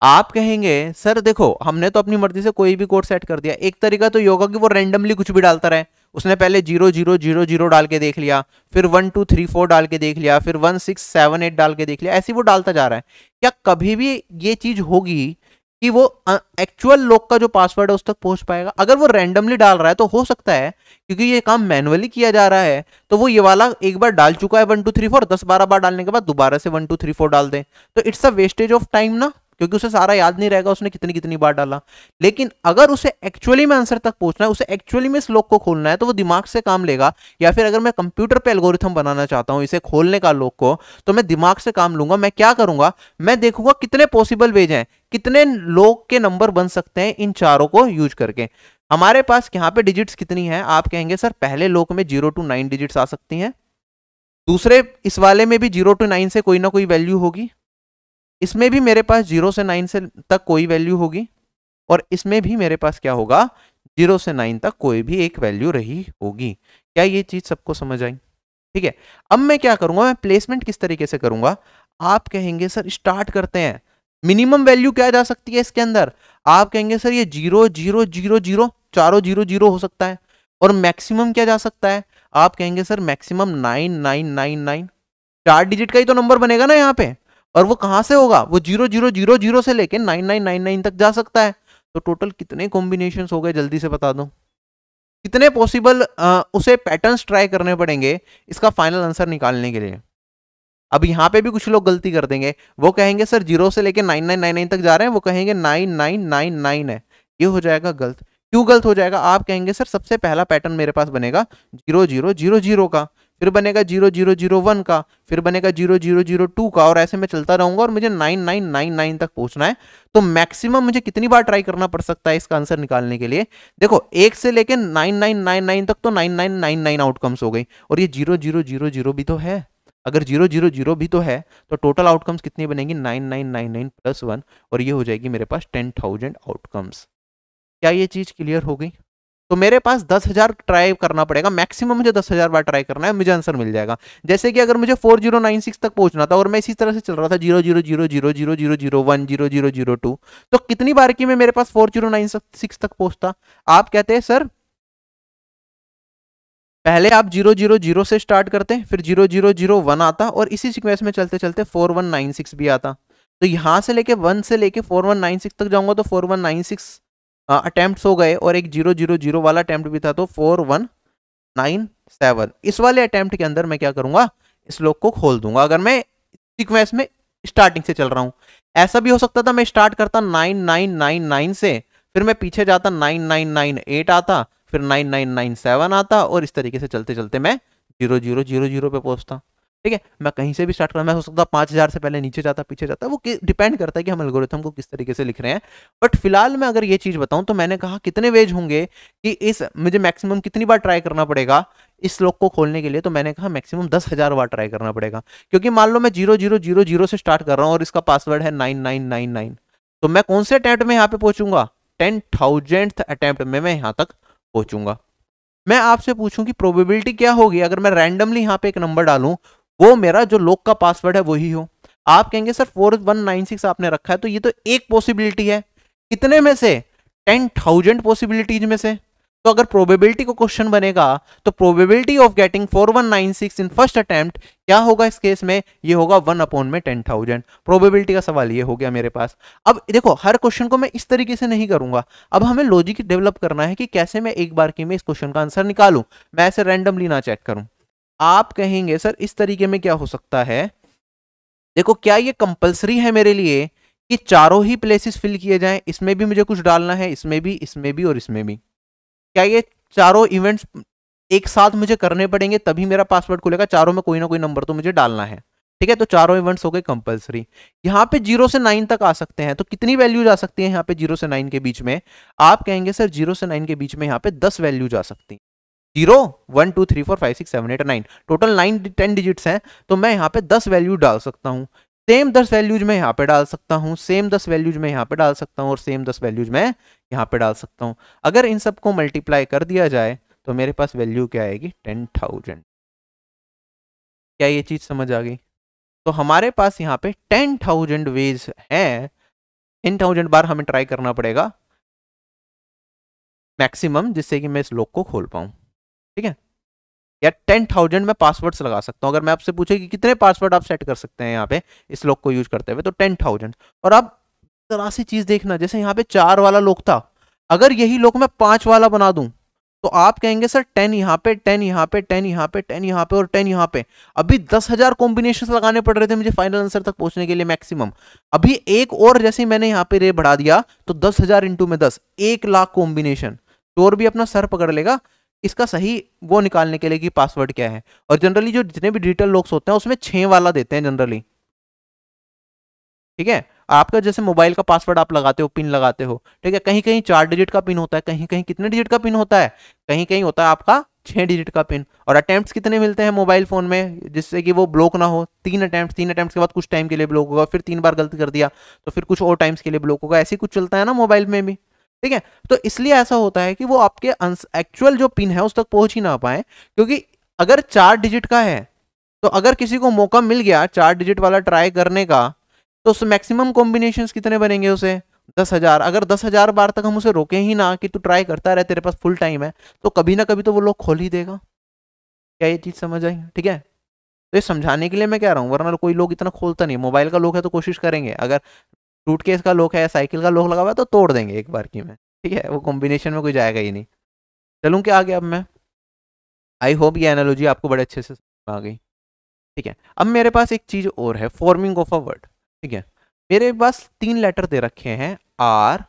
आप कहेंगे, सर, देखो, हमने तो अपनी मर्ज़ी से कोई भी कोड सेट कर दिया। एक तरीका तो योगा कि वो रैंडमली कुछ भी डालता रहे। उसने पहले ज़ीरो ज़ीरो ज़ीरो ज़ीरो डाल के देख लिया, फिर वन, टू, थ्री, फोर डाल के देख लिया, फिर वन, सिक्स, सेवन, एट डाल के देख लिया, ऐसे वो डालता जा रहा है। क्या कभी भी ये चीज़ होगी कि वो एक्चुअल लोग का जो पासवर्ड है उस तक पहुँच पाएगा? अगर वो रैंडमली डाल रहा है तो हो सकता है, क्योंकि ये काम मैनुअली किया जा रहा है तो वो ये वाला एक बार डाल चुका है वन, टू, थ्री, फोर, दस, बारह बार डालने के बाद दोबारा से वन, टू, थ्री, फोर डाल दें। तो it's a wastage of time ना? क्योंकि उसे सारा याद नहीं रहेगा, उसने कितनी कितनी बार डाला। लेकिन अगर उसे एक्चुअली में आंसर तक पहुँचना है, उसे एक्चुअली में इस को खोलना है तो वो दिमाग से काम लेगा। या फिर अगर मैं कंप्यूटर पे एल्गोरिथम बनाना चाहता हूँ, इसे खोलने का लोक को तो मैं दिमाग से काम लूँगा। मैं क्या करूँगा? मैं देखूँगा कितने पॉसिबल वेज हैं, कितने लोग के नंबर बन सकते हैं इन चारों को यूज़ करके। हमारे पास यहाँ पे डिजिट्स कितनी है? आप कहेंगे, सर, पहले लोक में ज़ीरो टू नाइन डिजिट्स आ सकती हैं। दूसरे, इस वाले में भी ज़ीरो टू नाइन से कोई ना कोई वैल्यू होगी। इसमें भी मेरे पास ज़ीरो से नाइन से तक कोई वैल्यू होगी और इसमें भी मेरे पास क्या होगा? ज़ीरो से नाइन तक कोई भी एक वैल्यू रही होगी। क्या ये चीज़ सबको समझ आई? ठीक है, अब मैं क्या करूँगा? मैं प्लेसमेंट किस तरीके से करूँगा? आप कहेंगे, सर स्टार्ट करते हैं। मिनिमम वैल्यू क्या जा सकती है इसके अंदर? आप कहेंगे, सर, ये ज़ीरो ज़ीरो ज़ीरो ज़ीरो, चारों ज़ीरो ज़ीरो हो सकता है। और मैक्सिमम क्या जा सकता है? आप कहेंगे, sir maximum nine nine nine nine चार डिजिट का ही तो नंबर बनेगा ना यहाँ पे। और वो कहाँ से होगा? वो ज़ीरो ज़ीरो ज़ीरो ज़ीरो से लेके नाइन नाइन नाइन नाइन तक जा सकता है। तो टोटल कितने कॉम्बिनेशन हो गए? जल्दी से बता दो। कितने पॉसिबल उसे पैटर्न्स ट्राई करने पड़ेंगे इसका फाइनल आंसर निकालने के लिए। अब यहाँ पे भी कुछ लोग गलती कर देंगे। वो कहेंगे, सर, ज़ीरो से लेके नाइन नाइन नाइन नाइन तक जा रहे हैं। वो कहेंगे, नाइन नाइन नाइन नाइन है। ये हो जाएगा गलत। क्यों गलत हो जाएगा? आप कहेंगे, सर, सबसे पहला पैटर्न मेरे पास बनेगा ज़ीरो ज़ीरो ज़ीरो ज़ीरो का। फिर बनेगा ज़ीरो ज़ीरो ज़ीरो वन का फिर बनेगा ज़ीरो ज़ीरो ज़ीरो टू का और ऐसे मैं चलता रहूँगा और मुझे नाइन नाइन नाइन नाइन तक पहुँचना है तो मैक्सिमम मुझे कितनी बार ट्राई करना पड़ सकता है इसका आंसर निकालने के लिए देखो एक से लेकर नाइन नाइन नाइन नाइन तक तो nine nine nine nine outcomes हो गई और ये ज़ीरो ज़ीरो ज़ीरो ज़ीरो भी तो है अगर ज़ीरो ज़ीरो ज़ीरो भी तो है तो टोटल आउटकम्स कितनी बनेगी nine nine nine nine plus one और ये हो जाएगी मेरे पास टेन थाउज़ेंड आउटकम्स क्या ये चीज़ क्लियर हो गई तो मेरे पास दस हज़ार ट्राई करना पड़ेगा मैक्सिमम मुझे दस हज़ार बार ट्राई करना है मुझे आंसर मिल जाएगा जैसे कि अगर मुझे फोर ज़ीरो नाइन सिक्स तक पहुँचना था और मैं इसी तरह से चल रहा था zero zero zero zero zero zero zero one zero zero zero two तो कितनी बार की मैं मेरे पास फोर ज़ीरो नाइन सिक्स तक पहुँचता आप कहते हैं सर पहले आप ज़ीरो ज़ीरो ज़ीरो से स्टार्ट करते फिर ज़ीरो ज़ीरो ज़ीरो वन आता और इसी सिक्वेंस में चलते चलते फोर वन नाइन सिक्स भी आता तो यहाँ से लेके वन से लेके फोर वन नाइन सिक्स तक जाऊँगा तो four one nine six attempt हो गए और एक ज़ीरो ज़ीरो ज़ीरो वाला अटेम्प्ट भी था तो फोर वन नाइन सेवन। इस वाले अटैम्प्ट के अंदर मैं क्या करूँगा? इस लोग को खोल दूँगा। अगर मैं सिक्वेंस में स्टार्टिंग से चल रहा हूँ। ऐसा भी हो सकता था मैं स्टार्ट करता नाइन नाइन नाइन नाइन से, फिर मैं पीछे जाता नाइन नाइन नाइन एट आता, फिर नाइन नाइन नाइन सेवन आता और इस तरीके से चलते चलते मैं ज़ीरो ज़ीरो ज़ीरो ज़ीरो पे पहुँचता। ठीक है, मैं कहीं से भी स्टार्ट करना मैं हो सकता पाँच हज़ार से पहले नीचे जाता, पीछे जाता, वो डिपेंड करता है कि हम एल्गोरिथम को किस तरीके से लिख रहे हैं। बट फ़िलहाल मैं अगर ये चीज़ बताऊँ तो मैंने कहा कितने वेज होंगे कि इस, मुझे मैक्सिमम कितनी बार ट्राई करना पड़ेगा इस लोक को खोलने के लिए तो मैंने कहा मैक्सिमम दस हज़ार बार ट्राई करना पड़ेगा। क्योंकि मान लो मैं ज़ीरो ज़ीरो ज़ीरो ज़ीरो से स्टार्ट कर रहा हूँ और इसका पासवर्ड है नाइन नाइन नाइन नाइन तो मैं कौन से अटैम्प्ट में यहाँ पे पहुंचूँगा? टेन थाउज़ेंड अटैम्प्ट में मैं यहाँ तक पहुंचूँगा। मैं आपसे पूछूँ कि प्रोबेबिलिटी क्या होगी? अगर मैं रैंडमली यहाँ पे एक नंबर डालूं वो मेरा जो लोक का पासवर्ड है वही हो। आप कहेंगे, sir four one nine six आपने रखा है तो ये तो एक पॉसिबिलिटी है। कितने में से टेन थाउज़ेंड पॉसिबिलिटीज में से। तो अगर प्रोबेबिलिटी को क्वेश्चन बनेगा तो probability of getting four one nine six in first attempt क्या होगा इस केस में? ये होगा वन अपॉन में टेन थाउज़ेंड प्रोबेबिलिटी का सवाल ये हो गया मेरे पास। अब देखो, हर क्वेश्चन को मैं इस तरीके से नहीं करूँगा। अब हमें लॉजिक डेवलप करना है कि कैसे मैं एक बार की में इस क्वेश्चन का आंसर निकालूं। मैं ऐसे रैंडमली ना चेक करूँ। आप कहेंगे, सर, इस तरीके में क्या हो सकता है? देखो, क्या ये कंपलसरी है मेरे लिए कि चारों ही प्लेसेस फिल किए जाएँ, इसमें भी मुझे कुछ डालना है, इसमें भी इसमें भी और इसमें भी। क्या ये चारों इवेंट्स एक साथ मुझे करने पड़ेंगे, तभी मेरा पासवर्ड खुलेगा? चारों में कोई ना कोई नंबर तो मुझे डालना है। ठीक है तो चारों इवेंट्स हो गए कंपलसरी यहाँ पे ज़ीरो से नाइन तक आ सकते हैं तो कितनी वैल्यूज़ आ सकती है यहाँ पे ज़ीरो से नाइन के बीच में? आप कहेंगे, सर ज़ीरो से नाइन के बीच में यहाँ पे दस वैल्यूज़ आ सकती है। Zero, one, two, three, four, five, six, seven, eight, nine. Total nine ten digits हैं तो मैं यहाँ पे दस वैल्यू डाल सकता हूँ। सेम दस वैल्यूज़ में यहाँ पे डाल सकता हूँ सेम दस वैल्यूज़ में यहाँ पे डाल सकता हूँ, और सेम दस वैल्यूज़ में यहाँ पे डाल सकता हूँ। अगर इन सबको मल्टीप्लाई कर दिया जाए तो मेरे पास वैल्यू क्या आएगी? टेन थाउज़ेंड क्या ये चीज़ समझ आ गई? तो हमारे पास यहाँ पे टेन थाउज़ेंड वेज हैं। टेन थाउज़ेंड बार हमें ट्राई करना पड़ेगा। मैक्सिमम जिससे कि मैं इस लोक को खोल पाऊँ। ठीक है? या टेन थाउज़ेंड में पासवर्ड्स लगा सकता हूँ। अगर मैं आपसे पूछे कि कितने पासवर्ड आप सेट कर सकते हैं यहाँ पे, इस लोग को यूज़ करते हुए तो टेन थाउज़ेंड और अब तरह सी चीज़ देखना, जैसे यहाँ पे चार वाला लोग था। अगर यही लोग मैं पाँच वाला बना दूँ तो आप कहेंगे, सर टेन यहाँ पे टेन यहाँ पे टेन यहाँ पे टेन यहाँ पे और टेन यहाँ पे। अभी दस हज़ार कॉम्बिनेशन लगाने पड़ रहे थे मुझे फाइनल आंसर तक पहुँचने के लिए मैक्सिमम अभी एक और जैसे मैंने यहाँ पे रे बढ़ा दिया तो दस हज़ार इंटू में दस, एक लाख कॉम्बिनेशन और भी अपना सर पकड़ लेगा। इसका सही वो निकालने के लिए कि पासवर्ड क्या है। और जनरली जो जितने भी डिजिटल लॉक्स होते हैं, उसमें छः वाला देते हैं जनरली ठीक है? आपका जैसे मोबाइल का पासवर्ड आप लगाते हो पिन लगाते हो, ठीक है? कहीं कहीं चार डिजिट का पिन होता है कहीं कहीं कितने डिजिट का पिन होता है? कहीं कहीं होता है आपका छः डिजिट का पिन और अटैम्प्ट कितने मिलते हैं मोबाइल फ़ोन में, जिससे कि वो ब्लॉक ना हो? तीन अटैम्प्ट तीन अटैम्प्ट के बाद कुछ टाइम के लिए ब्लॉक होगा, फिर तीन बार गलती कर दिया तो फिर कुछ और टाइम्स के लिए ब्लॉक होगा। ऐसे कुछ चलता है ना मोबाइल में भी। ठीक है? तो इसलिए ऐसा होता है कि वो आपके एक्चुअल जो पिन है, उस तक पहुँच ही ना पाए, क्योंकि अगर चार डिजिट का है तो अगर किसी को मौका मिल गया चार डिजिट वाला ट्राई करने का तो उस मैक्सिमम कॉम्बिनेशन कितने बनेंगे उसे? दस हज़ार। अगर दस हज़ार बार तक हम उसे रोके ही ना कि तू ट्राई करता रहे, तेरे पास फुल टाइम है तो कभी ना कभी तो वो लोग खोल ही देगा। क्या ये चीज़ समझ आई? ठीक है? तो ये समझाने के लिए मैं कह रहा हूँ, वरना कोई लोग इतना खोलता नहीं। मोबाइल का लोग है तो कोशिश करेंगे। अगर केस का लोग है या साइकिल का लोग लगा हुआ तो तोड़ देंगे एक बार की में। ठीक है? वो कॉम्बिनेशन में कोई जाएगा ही नहीं। चलूँ क्या आगे अब मैं? आई होप ये एनोलॉजी आपको बड़े अच्छे से आ गई। ठीक है? अब मेरे पास एक चीज़ और है फॉर्मिंग ऑफ़ अ वर्ड ठीक है? मेरे पास तीन लेटर दे रखे हैं आर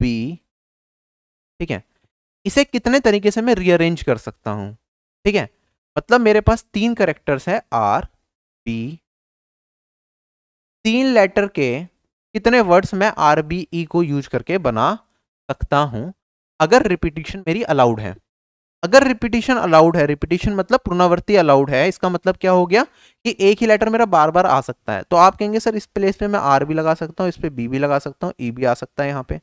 बी ठीक है? इसे कितने तरीके से मैं रीअरेंज कर सकता हूँ? ठीक है? मतलब मेरे पास तीन करेक्टर्स है आर बी तीन लेटर के कितने वर्ड्स मैं आर बी ई को यूज़ करके बना सकता हूँ। अगर रिपीटिशन मेरी अलाउड है। अगर रिपीटिशन अलाउड है रिपीटिशन मतलब पुनरावृत्ति अलाउड है, इसका मतलब क्या हो गया कि एक ही लेटर मेरा बार बार आ सकता है। तो आप कहेंगे, सर, इस प्लेस पे मैं आर भी लगा सकता हूँ, इस पे बी भी लगा सकता हूँ ई e भी आ सकता है यहाँ पे।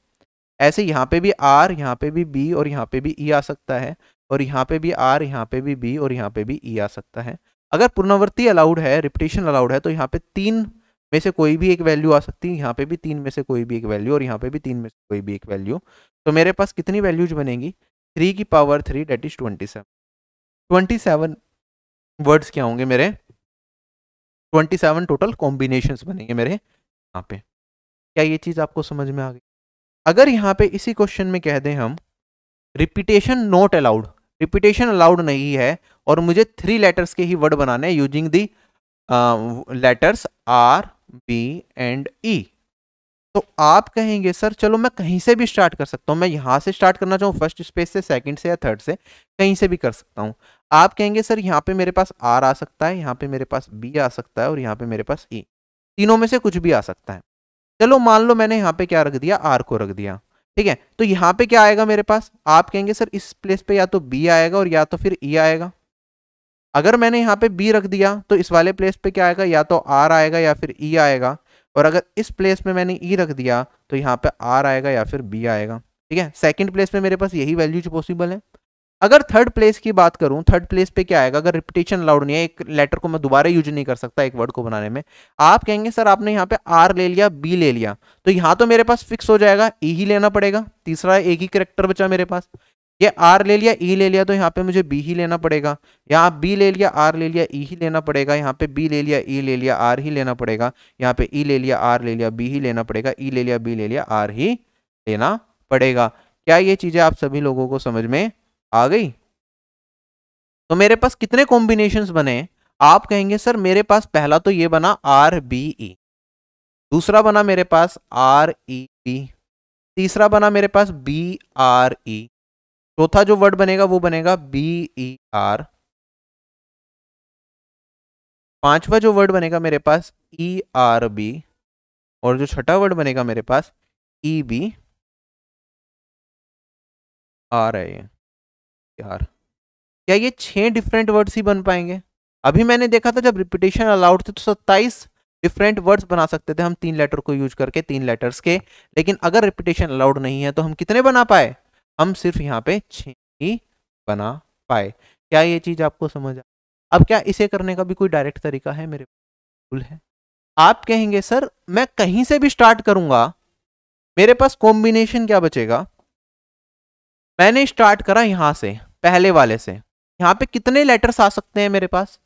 ऐसे यहाँ पे भी आर यहाँ पे भी बी और यहाँ पे भी ई e आ सकता है। और यहाँ पे भी आर यहाँ पे भी बी और यहाँ पे भी ई e आ सकता है। अगर पुनरावृत्ति अलाउड है रिपीटेशन अलाउड है तो यहाँ पे तीन में से कोई भी एक वैल्यू आ सकती है, यहाँ पे भी तीन में से कोई भी एक वैल्यू और यहाँ पे भी तीन में से कोई भी एक वैल्यू तो मेरे पास कितनी वैल्यूज़ बनेंगी? थ्री की power three that is twenty seven twenty seven words क्या होंगे मेरे? ट्वेंटी सेवन टोटल कॉम्बिनेशन बनेंगे मेरे यहाँ पे। क्या ये चीज़ आपको समझ में आ गई? अगर यहाँ पे इसी क्वेश्चन में कह दें हम repetition not allowed repetition allowed नहीं है और मुझे थ्री लेटर्स के ही वर्ड बनाने using the letters R B and E तो आप कहेंगे, सर, चलो मैं कहीं से भी स्टार्ट कर सकता हूँ, मैं यहाँ से स्टार्ट करना चाहूँ फ़र्स्ट स्पेस से सेकंड से या थर्ड से, कहीं से भी कर सकता हूँ। आप कहेंगे, सर, यहाँ पे मेरे पास आर आ सकता है, यहाँ पे मेरे पास बी आ सकता है और यहाँ पे मेरे पास ई e. तीनों में से कुछ भी आ सकता है। चलो मान लो मैंने यहाँ पे क्या रख दिया? आर को रख दिया। ठीक है? तो यहाँ पे क्या आएगा मेरे पास? आप कहेंगे, सर, इस प्लेस पे या तो बी आएगा और या तो फिर ई e आएगा। अगर मैंने यहाँ पे बी रख दिया तो इस वाले प्लेस पे क्या आएगा? या तो आर आएगा या फिर ई e आएगा। और अगर इस प्लेस में मैंने ई e रख दिया तो यहाँ पे आर आएगा या फिर बी आएगा। ठीक है? सेकंड प्लेस में मेरे पास यही वैल्यूज़ पॉसिबल है। अगर थर्ड प्लेस की बात करूँ थर्ड प्लेस पे क्या आएगा? अगर रिपीटेशन अलाउड नहीं है, एक लेटर को मैं दोबारा यूज़ नहीं कर सकता एक वर्ड को बनाने में। आप कहेंगे, सर, आपने यहाँ पे आर ले लिया बी ले लिया। तो यहाँ तो मेरे पास फिक्स हो जाएगा ई e ही लेना पड़ेगा। तीसरा एक ही करेक्टर बचा मेरे पास। ये आर ले लिया ई e ले लिया तो यहाँ पे मुझे बी ही लेना पड़ेगा यहाँ बी ले लिया आर ले लिया ई ही लेना पड़ेगा यहाँ पे बी ले लिया ई ले लिया आर ही लेना पड़ेगा यहाँ पे ई ले लिया आर ले लिया बी ही लेना पड़ेगा ई ले लिया बी ले लिया आर ही लेना पड़ेगा क्या ये चीज़ें आप सभी लोगों को समझ में आ गई तो मेरे पास कितने कॉम्बिनेशन बने आप कहेंगे सर मेरे पास पहला तो ये बना आर बी ई दूसरा बना मेरे पास आर ई बी तीसरा बना मेरे पास बी आर ई चौथा जो वर्ड बनेगा, वो बनेगा बी ई आर पांचवा जो वर्ड बनेगा मेरे पास ई आर बी और जो छठा वर्ड बनेगा मेरे पास ई बी आर है यार। क्या ये छह डिफरेंट वर्ड्स ही बन पाएँगे? अभी मैंने देखा था जब रिपीटेशन अलाउड थे तो सत्ताईस डिफरेंट वर्ड्स बना सकते थे हम तीन लेटर को यूज़ करके, तीन लेटर्स के। लेकिन अगर रिपीटेशन अलाउड नहीं है तो हम कितने बना पाए? हम सिर्फ़ यहाँ पे छ ही बना पाए। क्या ये चीज़ आपको समझ आ अब क्या इसे करने का भी कोई डायरेक्ट तरीका है मेरे बिल्कुल है? आप कहेंगे, सर, मैं कहीं से भी स्टार्ट करूँगा, मेरे पास कॉम्बिनेशन क्या बचेगा? मैंने स्टार्ट करा यहाँ से, पहले वाले से। यहाँ पे कितने लेटर्स आ सकते हैं मेरे पास?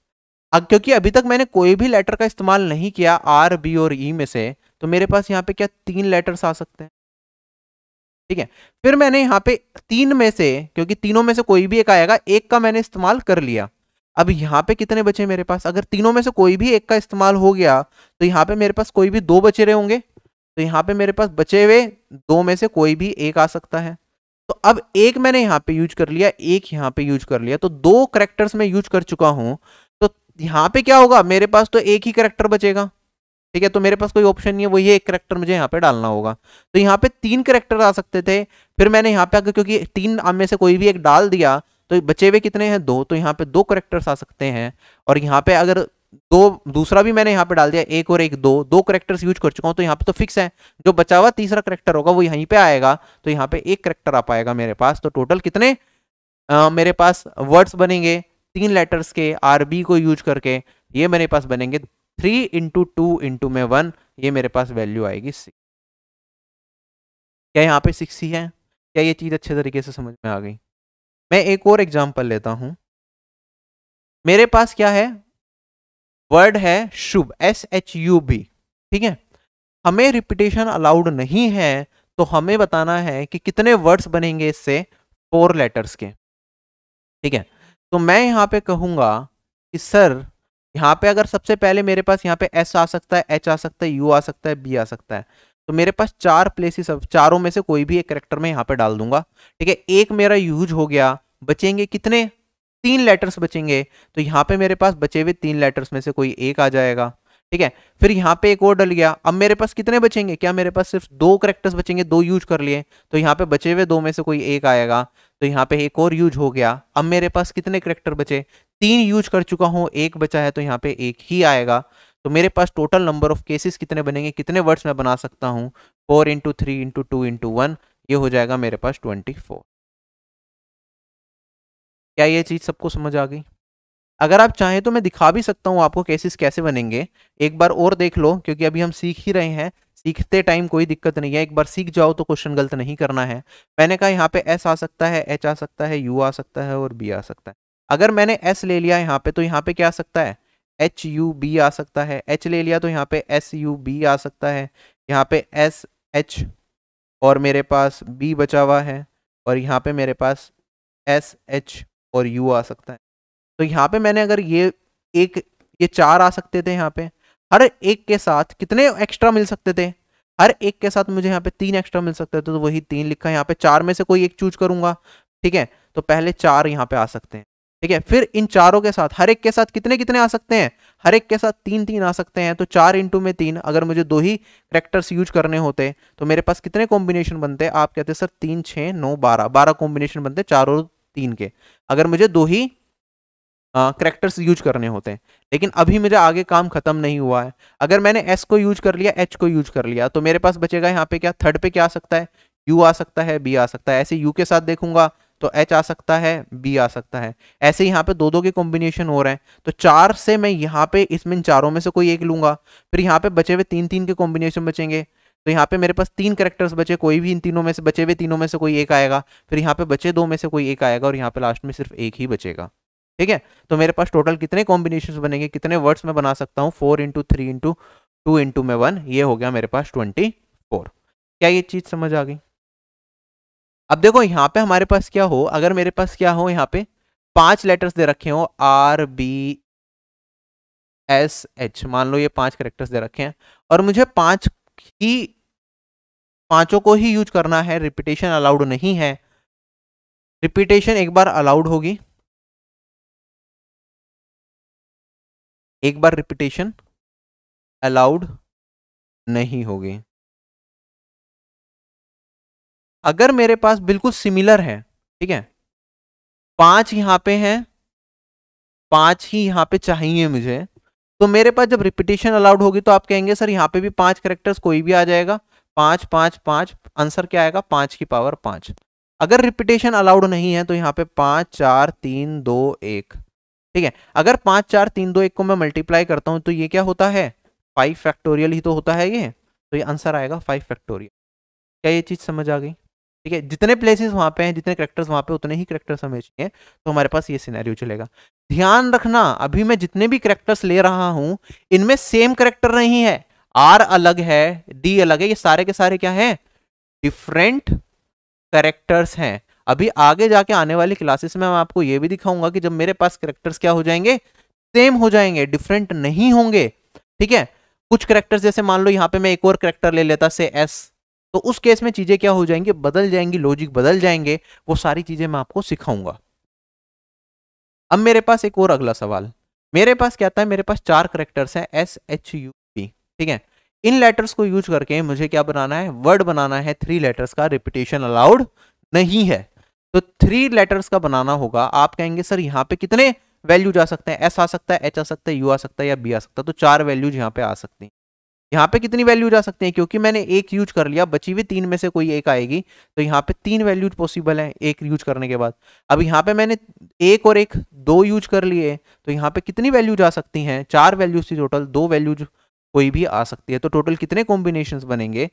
अब क्योंकि अभी तक मैंने कोई भी लेटर का इस्तेमाल नहीं किया आर बी और ई e में से तो मेरे पास यहाँ पे क्या तीन लेटर्स आ सकते हैं? ठीक है? फिर मैंने यहाँ पे तीन में से, क्योंकि तीनों में से कोई भी एक आएगा, एक का मैंने इस्तेमाल कर लिया। अब यहाँ पे कितने बचे मेरे पास? अगर तीनों में से कोई भी एक का इस्तेमाल हो गया तो यहाँ पे मेरे पास कोई भी दो बचे रहे होंगे। तो यहाँ पे मेरे पास बचे हुए दो में से कोई भी एक आ सकता है। तो अब एक मैंने यहाँ पे यूज़ कर लिया, एक यहाँ पे यूज़ कर लिया। तो दो करेक्टर्स में यूज़ कर चुका हूँ। तो यहाँ पे क्या होगा? मेरे पास तो एक ही करेक्टर बचेगा। ठीक है तो मेरे पास कोई ऑप्शन नहीं है वो ये एक करेक्टर मुझे यहाँ पे डालना होगा। तो यहाँ पे तीन करेक्टर आ सकते थे फिर मैंने यहाँ पे अगर क्योंकि तीन में से कोई भी एक डाल दिया तो तो बचे हुए कितने हैं? दो तो यहाँ पे दो करेक्टर्स आ सकते हैं। और यहाँ पे अगर दो दूसरा भी मैंने यहाँ पे डाल दिया एक और एक दो दो करेक्टर्स यूज़ कर चुका हूँ तो यहाँ पे तो फिक्स है। जो बचा हुआ तीसरा करेक्टर होगा वो यहीं पे आएगा तो यहाँ पे एक करेक्टर आ पाएगा मेरे पास। तो टोटल कितने? आ, मेरे पास वर्ड्स बनेंगे तीन लेटर्स के आर बी को यूज़ करके ये मेरे पास बनेंगे थ्री इंटू टू इंटू में वन ये मेरे पास वैल्यू आएगी सिक्स क्या यहाँ पे सिक्स ही है? क्या ये चीज़ अच्छे तरीके से समझ में आ गई? मैं एक और एग्ज़ाम्पल लेता हूँ। मेरे पास क्या है? वर्ड है शुभ एस एच यू बी ठीक है? हमें रिपीटेशन अलाउड नहीं है तो हमें बताना है कि कितने वर्ड्स बनेंगे इससे फोर लेटर्स के, ठीक है? तो मैं यहाँ पे कहूँगा कि सर यहाँ पे अगर सबसे पहले मेरे पास यहाँ पे एस आ सकता है एच आ सकता है यू आ सकता है बी आ सकता है। तो मेरे पास चार प्लेसेस चारों में से कोई भी एक करेक्टर में यहाँ पे डाल दूँगा। ठीक है, एक मेरा यूज़ हो गया, बचेंगे कितने? तीन लेटर्स बचेंगे। तो यहाँ पे मेरे पास बचे हुए तीन लेटर्स में से कोई एक आ जाएगा। ठीक है, फिर यहाँ पे एक और डल गया। अब मेरे पास कितने बचेंगे? क्या मेरे पास सिर्फ़ दो करेक्टर्स बचेंगे, दो यूज़ कर लिए? तो यहाँ पे बचे हुए दो में से कोई एक आएगा। तो यहाँ पे एक और यूज़ हो गया। अब मेरे पास कितने करेक्टर बचे? तीन यूज़ कर चुका हूँ, एक बचा है तो यहाँ पे एक ही आएगा। तो मेरे पास टोटल नंबर ऑफ़ केसेस कितने बनेंगे, कितने वर्ड्स मैं बना सकता हूँ? Four into three into two into one ये हो जाएगा मेरे पास ट्वेंटी फोर क्या ये चीज़ सबको समझ आ गई? अगर आप चाहें तो मैं दिखा भी सकता हूँ आपको केसेस कैसे बनेंगे। एक बार और देख लो, क्योंकि अभी हम सीख ही रहे हैं। सीखते टाइम कोई दिक्कत नहीं है। एक बार सीख जाओ तो क्वेश्चन गलत नहीं करना है। मैंने कहा यहाँ पे एस आ सकता है एच आ सकता है यू आ सकता है और बी आ सकता है। अगर मैंने एस ले लिया यहाँ पे तो यहाँ पे क्या आ सकता है? एच यू बी आ सकता है। एच ले लिया तो यहाँ पे एस यू बी आ सकता है। यहाँ पे एस एच और मेरे पास बी बचा हुआ है और यहाँ पे मेरे पास एस एच और यू आ सकता है। तो यहाँ पे मैंने अगर ये एक, ये चार आ सकते थे यहाँ पे, हर एक के साथ कितने एक्स्ट्रा मिल सकते थे? हर एक के साथ मुझे यहाँ पे तीन एक्स्ट्रा मिल सकते थे तो वही तीन लिखा है। यहाँ पे चार में से कोई एक चूज़ करूँगा, ठीक है? तो पहले चार यहाँ पे आ सकते हैं। ठीक है? फिर इन चारों के साथ, हर एक के साथ कितने कितने आ सकते हैं? हर एक के साथ तीन तीन आ सकते हैं। तो चार इंटू में तीन, अगर मुझे दो ही करेक्टर्स यूज़ करने होते तो मेरे पास कितने कॉम्बिनेशन बनते? आप कहते, सर, तीन छः नौ, बारह। बारह कॉम्बिनेशन बनते चार और तीन के। अगर मुझे दो ही करेक्टर्स यूज़ करने होते हैं लेकिन अभी मुझे आगे काम खत्म नहीं हुआ है। अगर मैंने एस को यूज़ कर लिया एच को यूज़ कर लिया तो मेरे पास बचेगा यहाँ पे क्या? थर्ड पे क्या आ सकता है? यू आ सकता है बी आ सकता है। ऐसे यू के साथ देखूँगा तो एच आ सकता है बी आ सकता है। ऐसे यहाँ पे दो दो के कॉम्बिनेशन हो रहे हैं। तो चार से मैं यहाँ पे इसमें चारों में से कोई एक लूँगा। फिर यहाँ पे बचे हुए तीन तीन के कॉम्बिनेशन बचेंगे। तो यहाँ पे मेरे पास तीन करेक्टर्स बचे, कोई भी इन तीनों में से, बचे हुए तीनों में से कोई एक आएगा। फिर यहाँ पे बचे दो में से कोई एक आएगा और यहाँ पे लास्ट में सिर्फ़ एक ही बचेगा। ठीक है? तो मेरे पास टोटल कितने कॉम्बिनेशन बनेंगे, कितने वर्ड्स में बना सकता हूँ? Four into three into two into में वन ये हो गया मेरे पास ट्वेंटी फोर क्या ये चीज़ समझ आ गई? अब देखो, यहाँ पे हमारे पास क्या हो? अगर मेरे पास क्या हो यहाँ पे? पाँच लेटर्स दे रखे हो आर बी एस एच मान लो ये पाँच करेक्टर्स दे रखे हैं। और मुझे पाँच ही, पाँचों को ही यूज़ करना है। रिपीटेशन अलाउड नहीं है। रिपीटेशन एक बार अलाउड होगी। एक बार रिपीटेशन अलाउड नहीं होगी। अगर मेरे पास बिल्कुल सिमिलर है, ठीक है? पाँच यहाँ पे हैं, पाँच ही यहाँ पे चाहिए मुझे तो मेरे पास जब रिपीटेशन अलाउड होगी तो आप कहेंगे, सर, यहाँ पे भी पाँच करेक्टर्स कोई भी आ जाएगा, पाँच पाँच पाँच आंसर क्या आएगा? पाँच की पावर पाँच. अगर रिपीटेशन अलाउड नहीं है तो यहाँ पे पाँच, चार, तीन, दो, एक, ठीक है? अगर पाँच, चार, तीन, दो, एक को मैं मल्टीप्लाई करता हूँ तो ये क्या होता है? फाइव फैक्टोरियल ही तो होता है ये तो ये आंसर आएगा फाइव फैक्टोरियल क्या ये चीज़ समझ आ गई? ठीक है, जितने प्लेसेस वहाँ पे हैं, जितने करेक्टर्स वहाँ पे, उतने ही करेक्टर्स हमें चाहिए तो हमारे पास ये सिनेरियो चलेगा। ध्यान रखना, अभी मैं जितने भी करेक्टर्स ले रहा हूँ, इनमें सेम करेक्टर नहीं है। आर अलग है डी अलग है, ये सारे के सारे क्या है? डिफरेंट करेक्टर्स हैं। अभी आगे जाके आने वाली क्लासेस में मैं आपको ये भी दिखाऊँगा कि जब मेरे पास करेक्टर्स क्या हो जाएँगे सेम हो जाएँगे डिफरेंट नहीं होंगे। ठीक है? कुछ करेक्टर्स जैसे मान लो यहाँ पे मैं एक और करेक्टर ले लेता से एस तो उस केस में चीज़ें क्या हो जाएँगी? बदल जाएँगी लॉजिक बदल जाएँगे, वो सारी चीज़ें मैं आपको सिखाऊँगा। अब मेरे पास एक और अगला सवाल। मेरे पास क्या था? मेरे पास चार करेक्टर्स हैं एस एच यू पी ठीक है? इन लेटर्स को यूज़ करके मुझे क्या बनाना है? वर्ड बनाना है। थ्री लेटर्स का रिपीटेशन अलाउड नहीं है। तो थ्री लेटर्स का बनाना होगा। आप कहेंगे, सर, यहाँ पे कितने वैल्यू जा सकते हैं? एस आ सकता है एच आ सकता है यू आ सकता है या बी आ सकता है? तो चार वैल्यूज़ यहाँ पे आ सकती हैं। यहाँ पे कितनी वैल्यू जा सकते हैं? क्योंकि मैंने एक यूज़ कर लिया, बची हुई तीन में से कोई एक आएगी तो यहाँ पे तीन वैल्यूज़ पॉसिबल है एक यूज़ करने के बाद। अब यहाँ पे मैंने एक और एक, दो यूज़ कर लिए तो यहाँ पे कितनी वैल्यू जा सकती हैं? चार वैल्यूज़ थी टोटल दो वैल्यूज़ कोई भी आ सकती है। तो टोटल कितने कॉम्बिनेशन बनेंगे?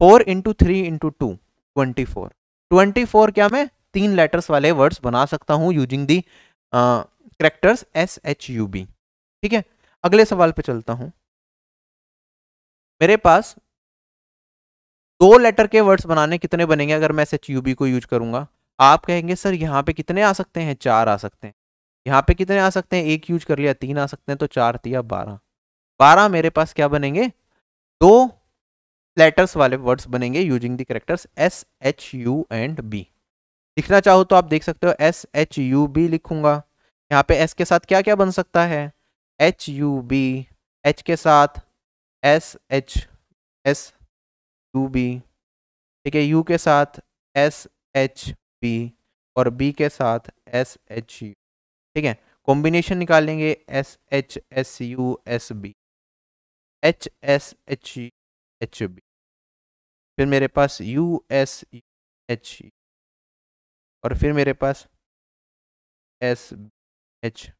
Four into three into two twenty four twenty four क्या मैं तीन लेटर्स वाले वर्ड्स बना सकता हूँ using the characters S H U B ठीक है? अगले सवाल पे चलता हूँ। मेरे पास दो लेटर के वर्ड्स बनाने कितने बनेंगे अगर मैं एस एच यू बी को यूज़ करूँगा? आप कहेंगे, सर, यहाँ पे कितने आ सकते हैं? चार आ सकते हैं। यहाँ पे कितने आ सकते हैं? एक यूज़ कर लिया, तीन आ सकते हैं तो चार तिया बारह। बारह मेरे पास क्या बनेंगे? दो लेटर्स वाले वर्ड्स बनेंगे using the characters S H U and B लिखना चाहो तो आप देख सकते हो एस एच यू बी लिखूँगा। यहाँ पे एस के साथ क्या क्या बन सकता है? एच यू बी एच के साथ S H S U B ठीक है यू के साथ एस एच बी और बी के साथ एस एच यू ठीक है कॉम्बिनेशन निकालेंगे S H S U S B H S H H B फिर मेरे पास यू एस एच और फिर मेरे पास एस एच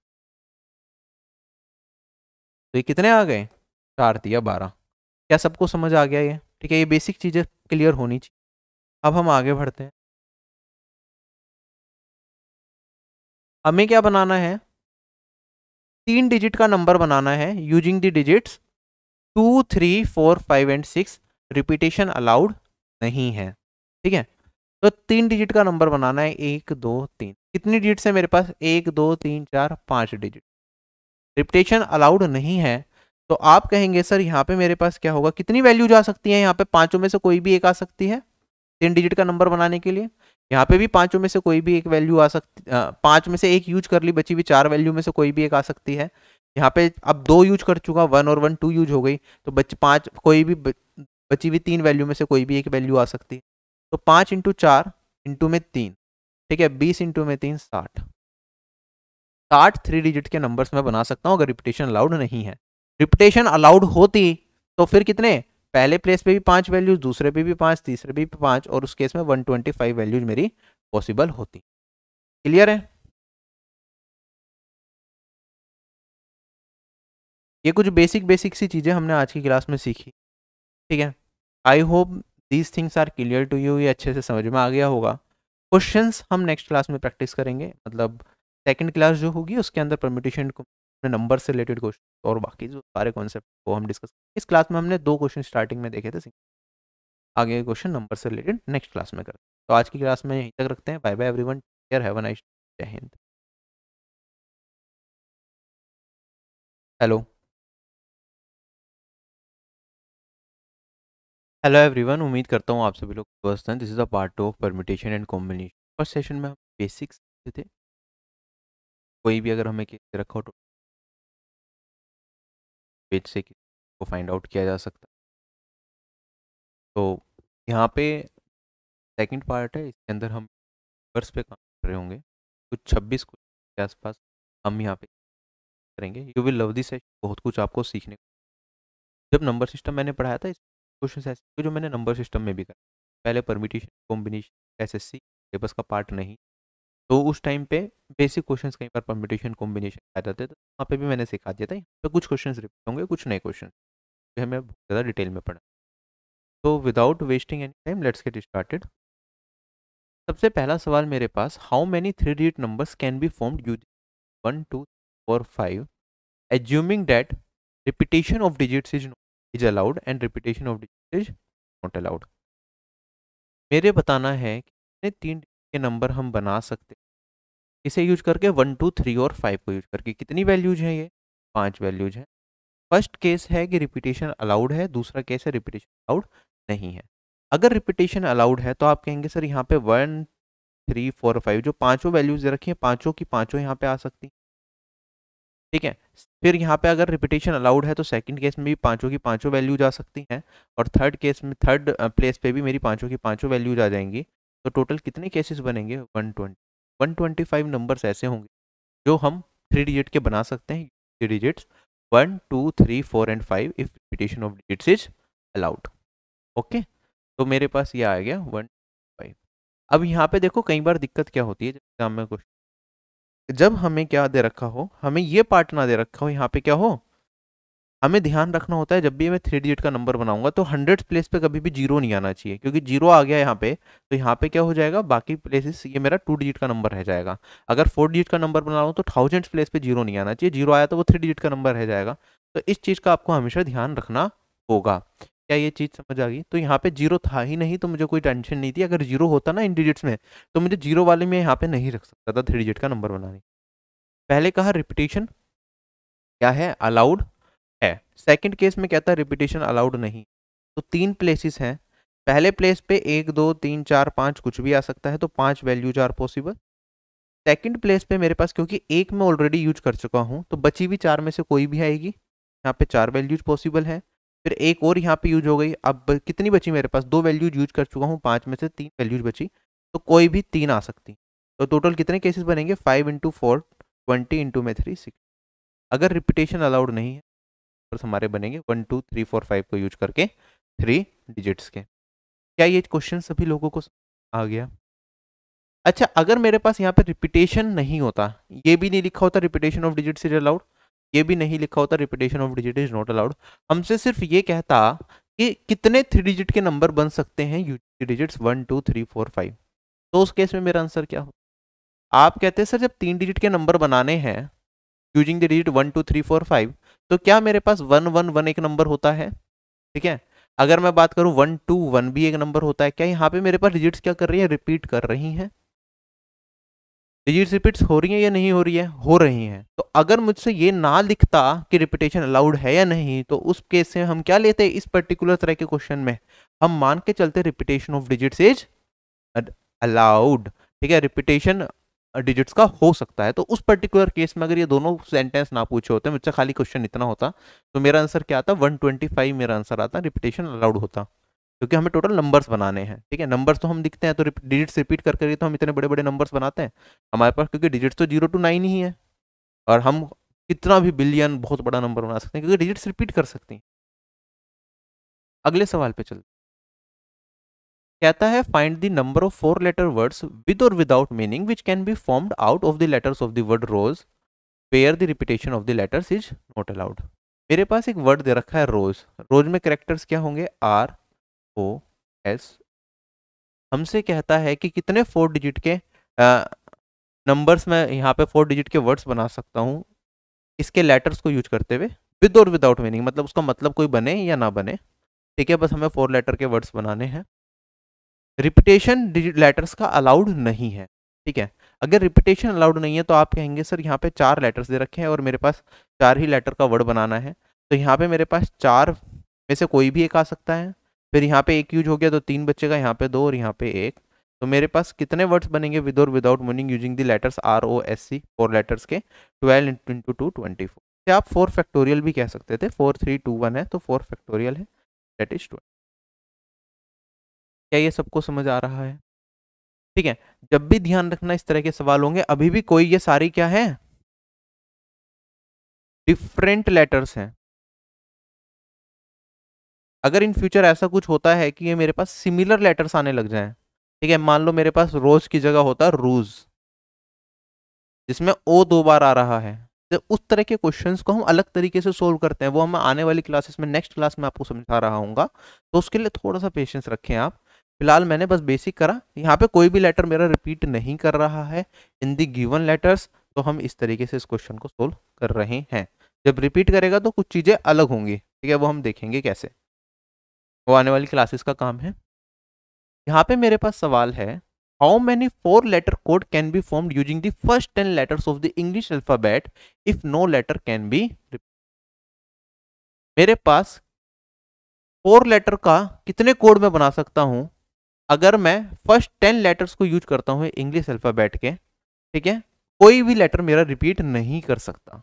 तो ये कितने आ गए? चार दिया बारह। क्या सबको समझ आ गया ये? ठीक है, ये बेसिक चीज़ें क्लियर होनी चाहिए। अब हम आगे बढ़ते हैं। हमें क्या बनाना है? तीन डिजिट का नंबर बनाना है using the digits two three four five and six repetition allowed नहीं है। ठीक है? तो तीन डिजिट का नंबर बनाना है, एक, दो, तीन। कितनी डिजिट है मेरे पास? एक, दो, तीन, चार, पाँच डिजिट रिपीटेशन अलाउड नहीं है तो आप कहेंगे, सर, यहाँ पे मेरे पास क्या होगा? कितनी वैल्यू जा सकती है यहाँ पे? पाँचों में से कोई भी एक आ सकती है, तीन डिजिट का नंबर बनाने के लिए। यहाँ पे भी पाँचों में से कोई भी एक वैल्यू आ सकती पाँच में से एक यूज़ कर ली, बची हुई चार वैल्यू में से कोई भी एक आ सकती है। यहाँ पे अब दो यूज़ कर चुका, वन और वन टू यूज़ हो गई तो बच्चे पाँच, कोई भी बची हुई तीन वैल्यू में से कोई भी एक वैल्यू आ सकती है। तो पाँच इंटू चार इंटू में तीन, ठीक है? बीस इंटू में तीन, साठ। साठ थ्री डिजिट के नंबर्स में बना सकता हूँ, अगर रिपीटेशन अलाउड नहीं है। रिपीटेशन अलाउड होती तो फिर कितने? पहले प्लेस पे भी पाँच वैल्यूज़ दूसरे पे भी पाँच, तीसरे पे भी पाँच, और उस केस में वन ट्वेंटी फाइव वैल्यूज़ मेरी पॉसिबल होती। क्लियर है? ये कुछ बेसिक बेसिक सी चीज़ें हमने आज की क्लास में सीखी। ठीक है? I hope these things are clear to you ये अच्छे से समझ में आ गया होगा। क्वेश्चंस हम नेक्स्ट क्लास में प्रैक्टिस करेंगे। मतलब सेकंड क्लास जो होगी, उसके अंदर परमिटेशन को नंबर से रिलेटेड क्वेश्चन और बाकी जो सारे कॉन्सेप्ट को हम डिस्कस इस क्लास में हमने दो क्वेश्चन स्टार्टिंग में देखे थे आगे क्वेश्चन नंबर से रिलेटेड नेक्स्ट क्लास में करते तो आज की क्लास में यहीं तक रखते हैं। Bye bye everyone take have a nice जय हिंद। हेलो हेलो एवरीवन उम्मीद करता हूँ आप सभी लोग स्वस्थ हैं। This is a part of permutation and combination first session में हम बेसिक्स थे। कोई भी अगर हमें रखा हो तो पेज से को फाइंड आउट किया जा सकता है। तो यहाँ पे सेकंड पार्ट है, इसके अंदर हम वर्स पे काम कर रहे होंगे। कुछ छब्बीस के आसपास हम यहाँ पे करेंगे। You will love this session बहुत कुछ आपको सीखने को जब नंबर सिस्टम मैंने पढ़ाया था, इस क्वेश्चन ऐसे जो मैंने नंबर सिस्टम में भी करा। पहले permutation combination S S C syllabus का पार्ट नहीं। तो उस टाइम पे बेसिक क्वेश्चंस कहीं पर परमिटेशन कॉम्बिनेशन आ जाते थे, वहाँ पे भी मैंने सिखा दिया था। तो कुछ क्वेश्चंस रिपीट होंगे, कुछ नए क्वेश्चन जो हमें बहुत ज़्यादा डिटेल में पढ़ा तो without wasting any time let's get started सबसे पहला सवाल मेरे पास how many three digit numbers can be formed use one two four five assuming that repetition of digits is is allowed and repetition of digit is not allowed मेरे बताना है कि तीन के नंबर हम बना सकते इसे यूज़ करके वन, टू, थ्री और फाइव को यूज़ करके कितनी वैल्यूज़ हैं ये? पाँच वैल्यूज़ हैं। फ़र्स्ट केस है कि रिपीटेशन अलाउड है, दूसरा केस है रिपीटेशन अलाउड नहीं है। अगर रिपीटेशन अलाउड है तो आप कहेंगे, सर, यहाँ पे वन, थ्री, फोर, फाइव जो पाँचों वैल्यूज़ रखी हैं, पाँचों की पाँचों यहाँ पे आ सकती हैं। ठीक है? फिर यहाँ पे अगर रिपीटेशन अलाउड है तो सेकंड केस में भी पाँचों की पाँचों वैल्यूज़ आ सकती हैं और थर्ड केस में, थर्ड प्लेस पे भी मेरी पाँचों की पाँचों वैल्यूज़ आ जाएँगी। तो टोटल कितने केसेस बनेंगे? One twenty one twenty five numbers ऐसे होंगे, जो हम थ्री डिजिट के बना सकते हैं three digits one two three four and five if repetition of digits is allowed okay तो मेरे पास ये आ गया वन फाइव अब यहाँ पे देखो, कई बार दिक्कत क्या होती है एग्ज़ाम में क्वेश्चन जब हमें क्या दे रखा हो, हमें ये पार्ट ना दे रखा हो, यहाँ पे क्या हो? हमें ध्यान रखना होता है, जब भी मैं थ्री डिजिट का नंबर बनाऊँगा तो हंड्रेड प्लेस पे कभी भी ज़ीरो नहीं आना चाहिए, क्योंकि ज़ीरो आ गया यहाँ पे तो यहाँ पे क्या हो जाएगा, बाकी प्लेसेस ये मेरा टू डिजिट का नंबर रह जाएगा। अगर फोर डिजिट का नंबर बना रहा हूँ तो थाउज़ेंड प्लेस पे ज़ीरो नहीं आना चाहिए ज़ीरो आया तो वो थ्री डिजिट का नंबर रह जाएगा। तो इस चीज़ का आपको हमेशा ध्यान रखना होगा। क्या ये चीज़ समझ आ गई? तो यहाँ पे ज़ीरो था ही नहीं तो मुझे कोई टेंशन नहीं थी। अगर ज़ीरो होता ना इन डिजिट्स में तो मुझे ज़ीरो वाले में यहाँ पे नहीं रख सकता था थ्री डिजिट का नंबर बनाने। पहले कहा रिपीटेशन क्या है? अलाउड सेकंड केस में कहता है रिपीटेशन अलाउड नहीं। तो तीन प्लेसेस हैं। पहले प्लेस पे एक, दो, तीन, चार, पाँच कुछ भी आ सकता है तो पाँच values are possible second place पे मेरे पास क्योंकि एक मैं ऑलरेडी यूज़ कर चुका हूँ तो बची हुई चार में से कोई भी आएगी। यहाँ पे चार वैल्यूज़ पॉसिबल है। फिर एक और यहाँ पे यूज़ हो गई। अब कितनी बची मेरे पास? दो वैल्यूज़ यूज़ कर चुका हूँ, पाँच में से तीन वैल्यूज़ बची तो कोई भी तीन आ सकती। तो टोटल कितने केसेस बनेंगे? Five into four twenty into में थ्री सिक्स अगर रिपीटेशन अलाउड नहीं है हमारे बनेंगे one two three four five को यूज़ करके थ्री डिजिट्स के। क्या ये क्वेश्चन सभी लोगों को आ गया? अच्छा अगर मेरे पास यहाँ पे रिपीटेशन नहीं होता, ये भी नहीं लिखा होता repetition of digits is allowed ये भी नहीं लिखा होता repetition of digit is not allowed हमसे सिर्फ़ ये कहता कि कितने थ्री डिजिट के नंबर बन सकते हैं digits one two three four five तो उस केस में मेरा आंसर क्या हो आप कहते हैं, सर, जब तीन डिजिट के नंबर बनाने हैं using the digit one two three four five तो क्या मेरे पास वन वन वन एक नंबर होता है? ठीक है? अगर मैं बात करूँ वन टू वन भी एक नंबर होता है, क्या यहाँ पे मेरे पास डिजिट्स क्या कर रही है? रिपीट कर रही हैं। डिजिट्स रिपीट्स हो रही हैं या नहीं हो रही है? हो रही हैं। तो अगर मुझसे ये ना लिखता कि रिपीटेशन अलाउड है या नहीं तो उस केस से हम क्या लेते हैं इस पर्टिकुलर तरह के क्वेश्चन में? हम मान के चलते repetition of digits is allowed ठीक है? रिपीटेशन डिजिट्स का हो सकता है। तो उस पर्टिकुलर केस में अगर ये दोनों सेंटेंस ना पूछे होते, मुझसे खाली क्वेश्चन इतना होता तो मेरा आंसर क्या आता 125 मेरा आंसर आता रिपीटेशन अलाउड होता। क्योंकि हमें टोटल नंबर्स बनाने हैं, ठीक है? नंबर्स तो हम दिखते हैं तो डिजिट्स रिपीट कर करके तो हम इतने बड़े बड़े नंबर्स बनाते हैं। हमारे पास क्योंकि डिजिट्स तो ज़ीरो टू नाइन ही है, और हम कितना भी बिलियन बहुत बड़ा नंबर बना सकते हैं, क्योंकि डिजिट्स रिपीट कर सकते हैं। अगले सवाल पे चलते कहता है find the number of four letter words with और without meaning which can be formed out of the letters of the word rose pair the repetition of the letters is not allowed मेरे पास एक वर्ड दे रखा है रोज रोज में करेक्टर्स क्या होंगे? आर ओ एस हमसे कहता है कि कितने फोर डिजिट के नंबर्स में यहाँ पे फोर डिजिट के वर्ड्स बना सकता हूँ इसके लेटर्स को यूज़ करते हुए विद और विदाउट मीनिंग मतलब उसका मतलब कोई बने या ना बने। ठीक है, बस हमें फोर लेटर के वर्ड्स बनाने हैं। रिपीटेशन लेटर्स का अलाउड नहीं है, ठीक है? अगर रिपीटेशन अलाउड नहीं है तो आप कहेंगे, सर, यहाँ पे चार लेटर्स दे रखे हैं और मेरे पास चार ही लेटर का वर्ड बनाना है। तो यहाँ पे मेरे पास चार में से कोई भी एक आ सकता है। फिर यहाँ पे एक यूज़ हो गया तो तीन बच्चे का, यहाँ पे दो और यहाँ पे एक। तो मेरे पास कितने वर्ड्स बनेंगे विद और without meaning using the letters R O S C four letters के twelve into two twenty four आप फोर फैक्टोरियल भी कह सकते थे? फोर थ्री टू वन है तो फोर फैक्टोरियल है दैट इज़ ट्वेंटी क्या ये सबको समझ आ रहा है? ठीक है, जब भी ध्यान रखना इस तरह के सवाल होंगे, अभी भी कोई ये सारी क्या है? डिफरेंट लेटर्स हैं। अगर इन फ्यूचर ऐसा कुछ होता है कि ये मेरे पास सिमिलर लेटर्स आने लग जाएँ, ठीक है, मान लो मेरे पास रोज की जगह होता है रूज, जिसमें ओ दो बार आ रहा है तो उस तरह के क्वेश्चंस को हम अलग तरीके से सोल्व करते हैं, वो हम आने वाली क्लासेस में, नेक्स्ट क्लास में आपको समझा रहा हूँ तो उसके लिए थोड़ा सा पेशेंस रखें आप फ़िलहाल मैंने बस बेसिक करा। यहाँ पे कोई भी लेटर मेरा रिपीट नहीं कर रहा है। इन दी गिवन लेटर्स तो हम इस तरीके से इस क्वेश्चन को सोल्व कर रहे हैं। जब रिपीट करेगा तो कुछ चीज़ें अलग होंगी। ठीक है, वो हम देखेंगे कैसे। वो आने वाली क्लासेस का काम है। यहाँ पे मेरे पास सवाल है how many four letter code can be form using the first ten letters of the English alphabet if no letter can be मेरे पास फोर लेटर का कितने कोड में बना सकता हूँ? अगर मैं फ़र्स्ट टेन लेटर्स को यूज़ करता हूँ इंग्लिश अल्फ़ाबेट के, ठीक है? कोई भी लेटर मेरा रिपीट नहीं कर सकता।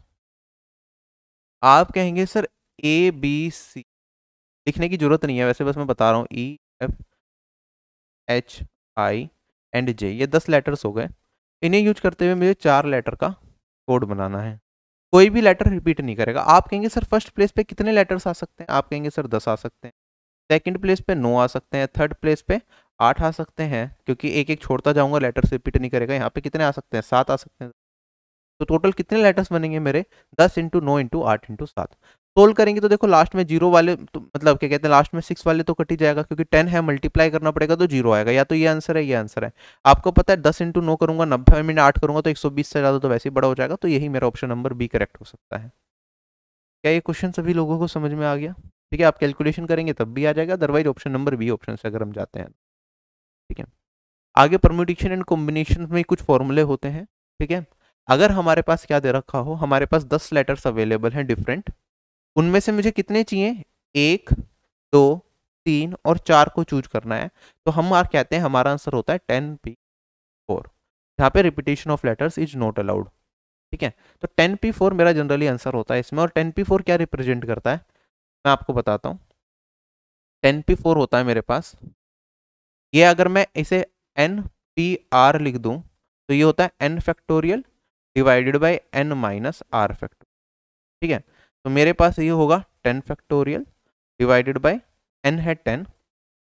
आप कहेंगे, सर ए बी सी लिखने की ज़रूरत नहीं है। वैसे बस मैं बता रहा हूँ E F H I and J ये दस लेटर्स हो गए। इन्हें यूज़ करते हुए मुझे चार लेटर का कोड बनाना है। कोई भी लेटर रिपीट नहीं करेगा। आप कहेंगे, सर फ़र्स्ट प्लेस पे कितने लेटर्स आ सकते हैं? आप कहेंगे, सर, दस आ सकते हैं। सेकंड प्लेस पे नौ आ सकते हैं। थर्ड प्लेस पे आठ आ सकते हैं, क्योंकि एक एक छोड़ता जाऊँगा लेटर्स रिपीट नहीं करेगा, यहाँ पे कितने आ सकते हैं? सात आ सकते हैं। तो टोटल कितने लेटर्स बनेंगे मेरे? दस इंटू नौ इंटू आठ इंटू सात। सोल्व करेंगे तो देखो लास्ट में ज़ीरो वाले तो मतलब क्या कहते हैं लास्ट में सिक्स वाले तो कट ही जाएगा, क्योंकि टेन है मल्टीप्लाई करना पड़ेगा तो ज़ीरो आएगा। या तो ये आंसर है, ये आंसर है। आपको पता है, दस इंटू नौ करूँगा, नब्बे में आठ करूँगा तो एक सौ बीस से ज़्यादा तो वैसे ही बड़ा हो जाएगा तो यही मेरा ऑप्शन नंबर बी करेक्ट हो सकता है। क्या ये क्वेश्चन सभी लोगों को समझ में आ गया? ठीक है, आप कैलकुलेशन करेंगे, तब भी आ जाएगा otherwise option number B option से अगर हम जाते हैं। ठीक है। आगे परम्यूटेशन एंड कॉम्बिनेशन में कुछ फॉर्मूले होते हैं, ठीक है। अगर हमारे पास क्या दे रखा हो, हमारे पास दस लेटर्स अवेलेबल हैं डिफरेंट उनमें से मुझे कितने चाहिए? एक, दो, तीन और चार को चूज़ करना है। तो हम आर कहते हैं, हमारा आंसर होता है टेन पी फोर यहाँ पे repetition of letters is not allowed ठीक है। तो टेन पी फोर मेरा जनरली आंसर होता है इसमें और टेन पी फोर क्या रिप्रेजेंट करता है? मैं आपको बताता हूँ। टेन पी फोर होता है मेरे पास ये अगर मैं इसे एन पी आर लिख दूँ तो ये होता है N factorial divided by N minus R factorial ठीक है? तो मेरे पास ये होगा ten factorial divided by N है टेन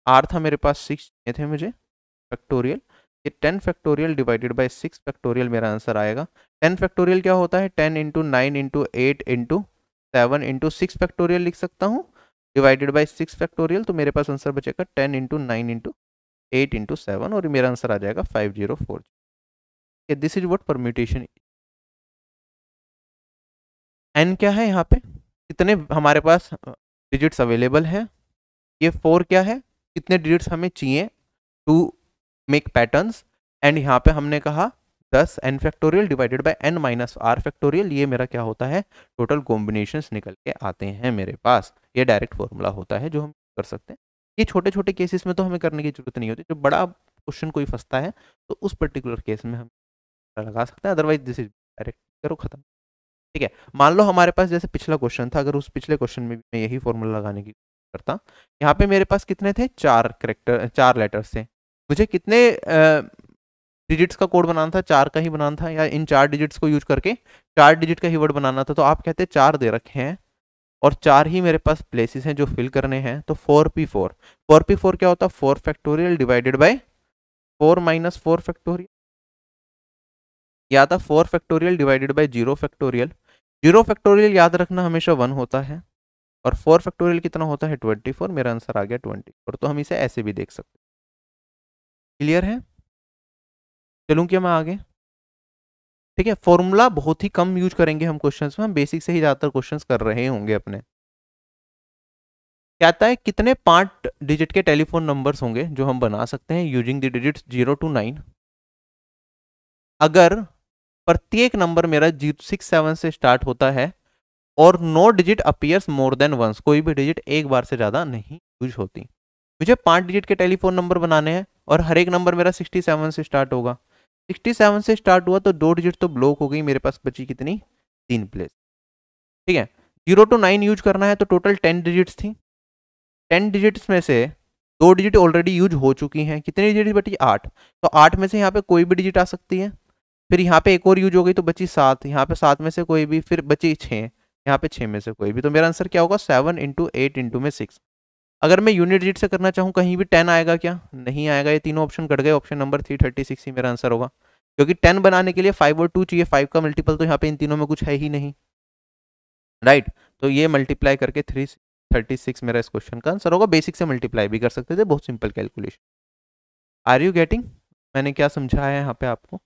आर था मेरे पास सिक्स ये थे मुझे फैक्टोरियल ये ten factorial divided by six factorial मेरा आंसर आएगा। टेन फैक्टोरियल क्या होता है? Ten into nine into eight into seven into six factorial लिख सकता हूँ। डिवाइडेड बाई सिक्स फैक्टोरियल तो मेरे पास आंसर बचेगा ten into nine into eight into seven और मेरा आंसर आ जाएगा five zero four this is what permutation N क्या है यहाँ पे? कितने हमारे पास डिजिट्स अवेलेबल हैं? ये फोर क्या है? कितने डिजिट्स हमें चाहिए टू मेक पैटर्न्स एंड यहाँ पे हमने कहा, दस N factorial divided by N minus R factorial ये मेरा क्या होता है? टोटल कॉम्बिनेशन निकल के आते हैं मेरे पास। ये डायरेक्ट फॉर्मूला होता है जो हम कर सकते हैं। ये छोटे छोटे केसेस में तो हमें करने की ज़रूरत नहीं होती। जो बड़ा क्वेश्चन कोई फंसता है तो उस पर्टिकुलर केस में हम लगा सकते हैं। अदरवाइज़ दिस इज़ डायरेक्ट करो, खत्म। ठीक है, मान लो हमारे पास जैसे पिछला क्वेश्चन था, अगर उस पिछले क्वेश्चन में भी मैं यही फॉर्मूला लगाने की करता। यहाँ पे मेरे पास कितने थे? चार करेक्टर चार लेटर्स थे। मुझे कितने डिजिट्स का कोड बनाना था? चार का ही बनाना था, या इन चार डिजिट्स को यूज़ करके, चार डिजिट का ही वर्ड बनाना था तो आप कहते चार दे रखे हैं। और चार ही मेरे पास प्लेसेस हैं जो फिल करने हैं तो four P four four P four क्या होता? है four factorial divided by four minus four factorial या था four factorial divided by zero factorial zero factorial याद रखना हमेशा वन होता है, और फोर फैक्टोरियल कितना होता है? ट्वेंटी फोर मेरा आंसर आ गया ट्वेंटी फोर तो हम इसे ऐसे भी देख सकते क्लियर है? चलूँ क्या मैं आगे? ठीक है फॉर्मूला बहुत ही कम यूज़ करेंगे हम क्वेश्चन में, हम बेसिक से ही ज़्यादातर क्वेश्चंस कर रहे होंगे अपने। कहता है, कितने पाँच डिजिट के टेलीफोन नंबर्स होंगे जो हम बना सकते हैं using the digits zero to nine अगर प्रत्येक नंबर मेरा ज़ीरो सिक्स सेवन से स्टार्ट होता है और no digit appears more than once कोई भी डिजिट एक बार से ज़्यादा नहीं यूज़ होती। मुझे पाँच डिजिट के टेलीफोन नंबर बनाने हैं और हर एक नंबर मेरा सिक्सटी सेवन से स्टार्ट होगा। सिक्सटी सेवन से स्टार्ट हुआ तो दो डिजिट तो ब्लॉक हो गई मेरे पास बची कितनी? तीन प्लेस। ठीक है? ज़ीरो टू नाइन यूज़ करना है तो टोटल टेन डिजिट्स थी। टेन डिजिट्स में से दो डिजिट ऑलरेडी यूज़ हो चुकी हैं। कितनी डिजिट बची? आठ। तो आठ में से यहाँ पे कोई भी डिजिट आ सकती है। फिर यहाँ पे एक और यूज़ हो गई तो बची सात। यहाँ पे सात में से कोई भी, फिर बची छः। यहाँ पे छः में से कोई भी। तो मेरा आंसर क्या होगा? सेवन इंटू एट इंटू में सिक्स। अगर मैं यूनिट डिजिट से करना चाहूँ, कहीं भी टेन आएगा क्या? नहीं आएगा, ये तीनों ऑप्शन कट गए option number three thirty six ही मेरा आंसर होगा। क्योंकि टेन बनाने के लिए फाइव और टू चाहिए फाइव का मल्टीपल तो यहाँ पे इन तीनों में कुछ है ही नहीं। राइट तो ये मल्टीप्लाई करके थ्री थर्टी सिक्स मेरा इस क्वेश्चन का आंसर होगा। बेसिक से मल्टीप्लाई भी कर सकते थे, बहुत simple calculation are you getting मैंने क्या समझाया है यहाँ पे आपको?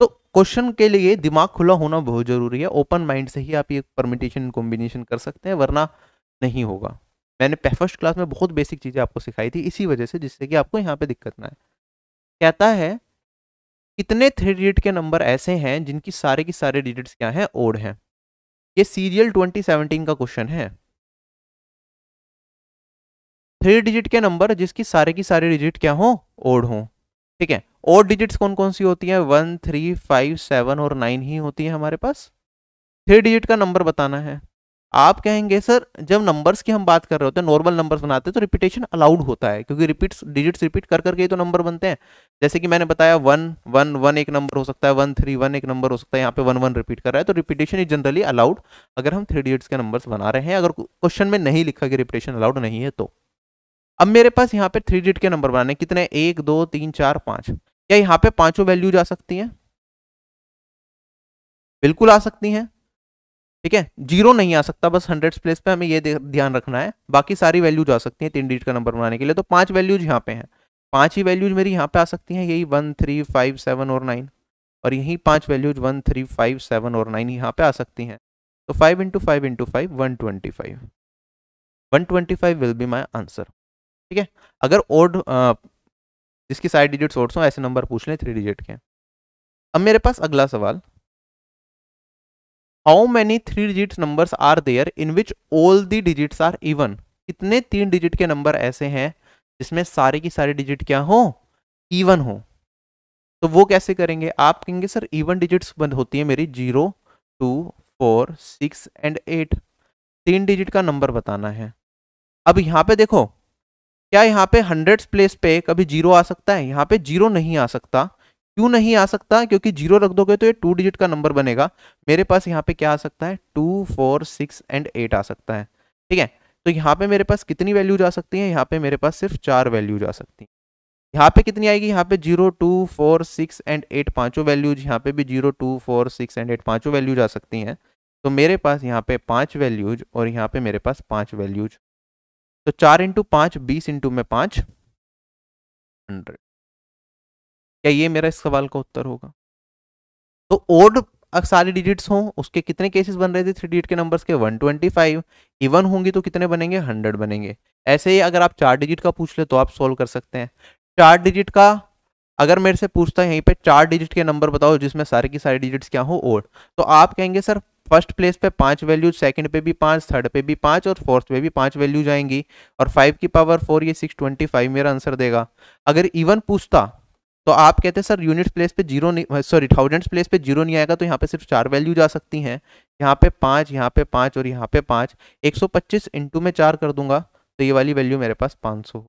तो क्वेश्चन के लिए दिमाग खुला होना बहुत ज़रूरी है। ओपन माइंड से ही आप ये परमिटेशन कॉम्बिनेशन कर सकते हैं, वरना नहीं होगा। मैंने फ़र्स्ट क्लास में बहुत बेसिक चीज़ें आपको सिखाई थी, इसी वजह से, जिससे कि आपको यहाँ पे दिक्कत ना है कहता है, कितने थ्री डिजिट के नंबर ऐसे हैं, जिनकी सारे की सारे डिजिट्स क्या हैं? ओड हैं। ये सीरियल 2017 का क्वेश्चन है। थ्री डिजिट के नंबर जिसकी सारे की सारे डिजिट क्या हो? ओड हो। ठीक है? ओड डिजिट्स कौन कौन सी होती हैं? वन थ्री फाइव सेवन और नाइन ही होती है हमारे पास। थ्री डिजिट का नंबर बताना है। आप कहेंगे, सर, जब नंबर्स की हम बात कर रहे होते हैं नॉर्मल नंबर्स बनाते हैं तो रिपीटेशन अलाउड होता है, क्योंकि रिपीट्स डिजिट्स रिपीट कर करके ही तो नंबर बनते हैं। जैसे कि मैंने बताया वन वन वन एक नंबर हो सकता है वन थ्री वन एक नंबर हो सकता है, यहाँ पे वन वन रिपीट कर रहा है तो रिपीटेशन इज़ जनरली अलाउड अगर हम थ्री डिजिट्स के नंबर्स बना रहे हैं। अगर क्वेश्चन में नहीं लिखा कि रिपीटेशन अलाउड नहीं है तो। अब मेरे पास यहाँ पे थ्री डिजिट के नंबर बनाने कितने? एक, दो, तीन, चार, पाँच। क्या यहाँ पे पाँचों वैल्यूज़ आ सकती हैं? बिल्कुल आ सकती हैं। ठीक है? ज़ीरो नहीं आ सकता, बस हंड्रेड प्लेस पे हमें ये ध्यान रखना है। बाकी सारी वैल्यूज़ आ सकती हैं तीन डिजिट का नंबर बनाने के लिए। तो पाँच वैल्यूज़ यहाँ पे हैं। पाँच ही वैल्यूज़ मेरी यहाँ पे आ सकती हैं, यही वन थ्री फाइव सेवन और नाइन और यही पाँच values one three five seven और नाइन यहाँ पे आ सकती हैं। तो five into five into five one twenty five one twenty five will be my answer ठीक है? अगर ओड जिसकी साइड डिजिट्स ओड्स हो, ऐसे नंबर पूछ लें थ्री डिजिट के। अब मेरे पास अगला सवाल। How many three digit numbers are there in which all the digits are even कितने तीन डिजिट के नंबर ऐसे हैं जिसमें सारे की सारी डिजिट क्या हो? इवन हो। तो वो कैसे करेंगे? आप कहेंगे, सर इवन डिजिट्स बंद होती है मेरी। Zero two four six and eight तीन डिजिट का नंबर बताना है। अब यहाँ पे देखो, क्या यहाँ पे हंड्रेड प्लेस पे कभी ज़ीरो आ सकता है? यहाँ पे ज़ीरो नहीं आ सकता। क्यों नहीं आ सकता? क्योंकि ज़ीरो रख दोगे तो ये टू डिजिट का नंबर बनेगा। मेरे पास यहाँ पे क्या आ सकता है? Two four six and eight आ सकता है। ठीक है? तो यहाँ पे मेरे पास कितनी वैल्यूज़ आ सकती है? यहाँ पे मेरे पास सिर्फ़ चार वैल्यूज़ आ सकती है। यहाँ पे कितनी आएगी? यहाँ पे zero two four six and eight पाँचों वैल्यूज़ यहाँ पे भी zero two four six and eight पाँचों वैल्यूज़ आ सकती हैं। तो मेरे पास यहाँ पे पाँच वैल्यूज़ और यहाँ पे मेरे पास पाँच वैल्यूज़ तो चार इंटू पाँच, बीस इंटू में पाँच। हंड्रेड क्या ये मेरा इस सवाल का उत्तर होगा? तो ओड सारी डिजिट्स हों, उसके कितने केसेस बन रहे थे? थ्री डिजिट के नंबर्स के 125 इवन होंगी तो कितने बनेंगे? 100 बनेंगे। ऐसे ही अगर आप चार डिजिट का पूछ ले तो आप सोल्व कर सकते हैं। चार डिजिट का, अगर मेरे से पूछता है यहीं पे चार डिजिट के नंबर बताओ, जिसमें सारे की सारी डिजिट्स क्या हो? ओड तो आप कहेंगे, सर फ़र्स्ट प्लेस पे पाँच वैल्यूज़ सेकंड पे भी पाँच थर्ड पे भी पाँच और फोर्थ पे भी पाँच वैल्यूज़ आएँगी और फाइव की पावर फोर ये सिक्स ट्वेंटी फाइव मेरा आंसर देगा। अगर इवन पूछता तो आप कहते हैं, सर यूनिट प्लेस पे ज़ीरो नहीं सॉरी थाउजेंड्स प्लेस पे ज़ीरो नहीं आएगा तो यहाँ पे सिर्फ़ चार वैल्यू जा सकती हैं। यहाँ पे पाँच, यहाँ पे पाँच और यहाँ पे पाँच। एक सौ पच्चीस इंटू में चार कर दूँगा तो ये वाली वैल्यू मेरे पास पाँच सौ।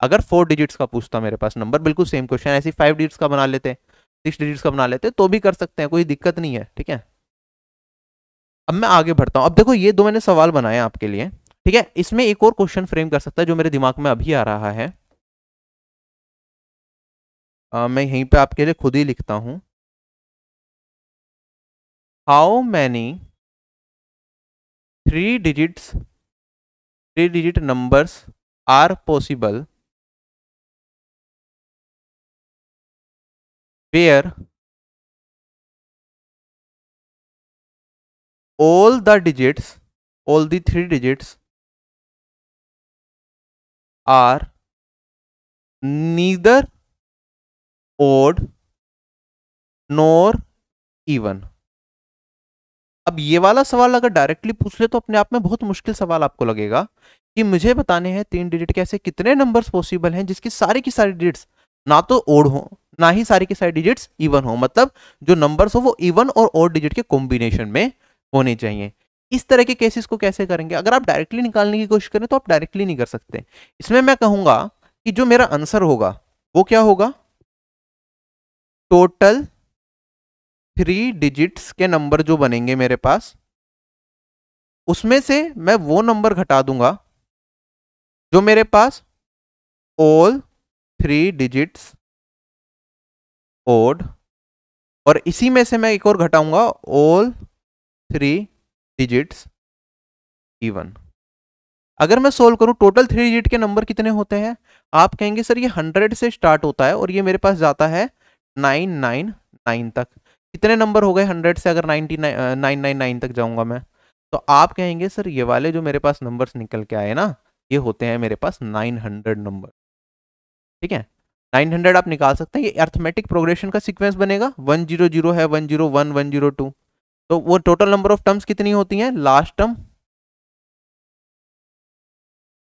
अगर फोर डिजिट्स का पूछता मेरे पास नंबर बिल्कुल सेम क्वेश्चन ऐसी फाइव डिजिट्स का बना लेते सिक्स डिजिट्स का बना लेते तो भी कर सकते हैं, कोई दिक्कत नहीं है, ठीक है? अब मैं आगे बढ़ता हूँ। अब देखो, ये दो मैंने सवाल बनाए आपके लिए, ठीक है? इसमें एक और क्वेश्चन फ्रेम कर सकता है, जो मेरे दिमाग में अभी आ रहा है। मैं यहीं पे आपके लिए खुद ही लिखता हूँ। How many three digits three digit numbers are possible where all the digits, all the three digits are neither odd, nor, even. अब ये वाला सवाल अगर डायरेक्टली पूछ ले तो अपने आप में बहुत मुश्किल सवाल आपको लगेगा कि मुझे बताने हैं तीन डिजिट के ऐसे कितने नंबर्स पॉसिबल हैं जिसकी सारी की सारी डिजिट्स ना तो ओड हो, ना ही सारी की सारी डिजिट्स इवन हो। मतलब जो नंबर्स हो वो इवन और ओड डिजिट के कॉम्बिनेशन में होने चाहिए। इस तरह के केसेस को कैसे करेंगे? अगर आप डायरेक्टली निकालने की कोशिश करें तो आप डायरेक्टली नहीं कर सकते। इसमें मैं कहूँगा कि जो मेरा आंसर होगा, वो क्या होगा? टोटल थ्री डिजिट्स के नंबर जो बनेंगे मेरे पास, उसमें से मैं वो नंबर घटा दूँगा जो मेरे पास ऑल थ्री डिजिट्स ओड और इसी में से मैं एक और घटाऊँगा ऑल थ्री डिजिट्स इवन अगर मैं सोल्व करूँ टोटल थ्री डिजिट के नंबर कितने होते हैं? आप कहेंगे, सर, ये हंड्रेड से स्टार्ट होता है और ये मेरे पास जाता है नाइन नाइन नाइन तक। कितने नंबर हो गए हंड्रेड से अगर नाइनटी नाइन नाइन नाइन तक जाऊँगा मैं। तो आप कहेंगे, सर, ये वाले जो मेरे पास नंबर्स निकल के आए ना, ये होते हैं मेरे पास नाइन हंड्रेड नंबर ठीक है? नाइन हंड्रेड आप निकाल सकते हैं। ये अर्थमेटिक प्रोग्रेशन का सीक्वेंस बनेगा। वन ज़ीरो ज़ीरो है, one zero one one zero two. तो वो टोटल नंबर ऑफ़ टर्म्स कितनी होती हैं? Last term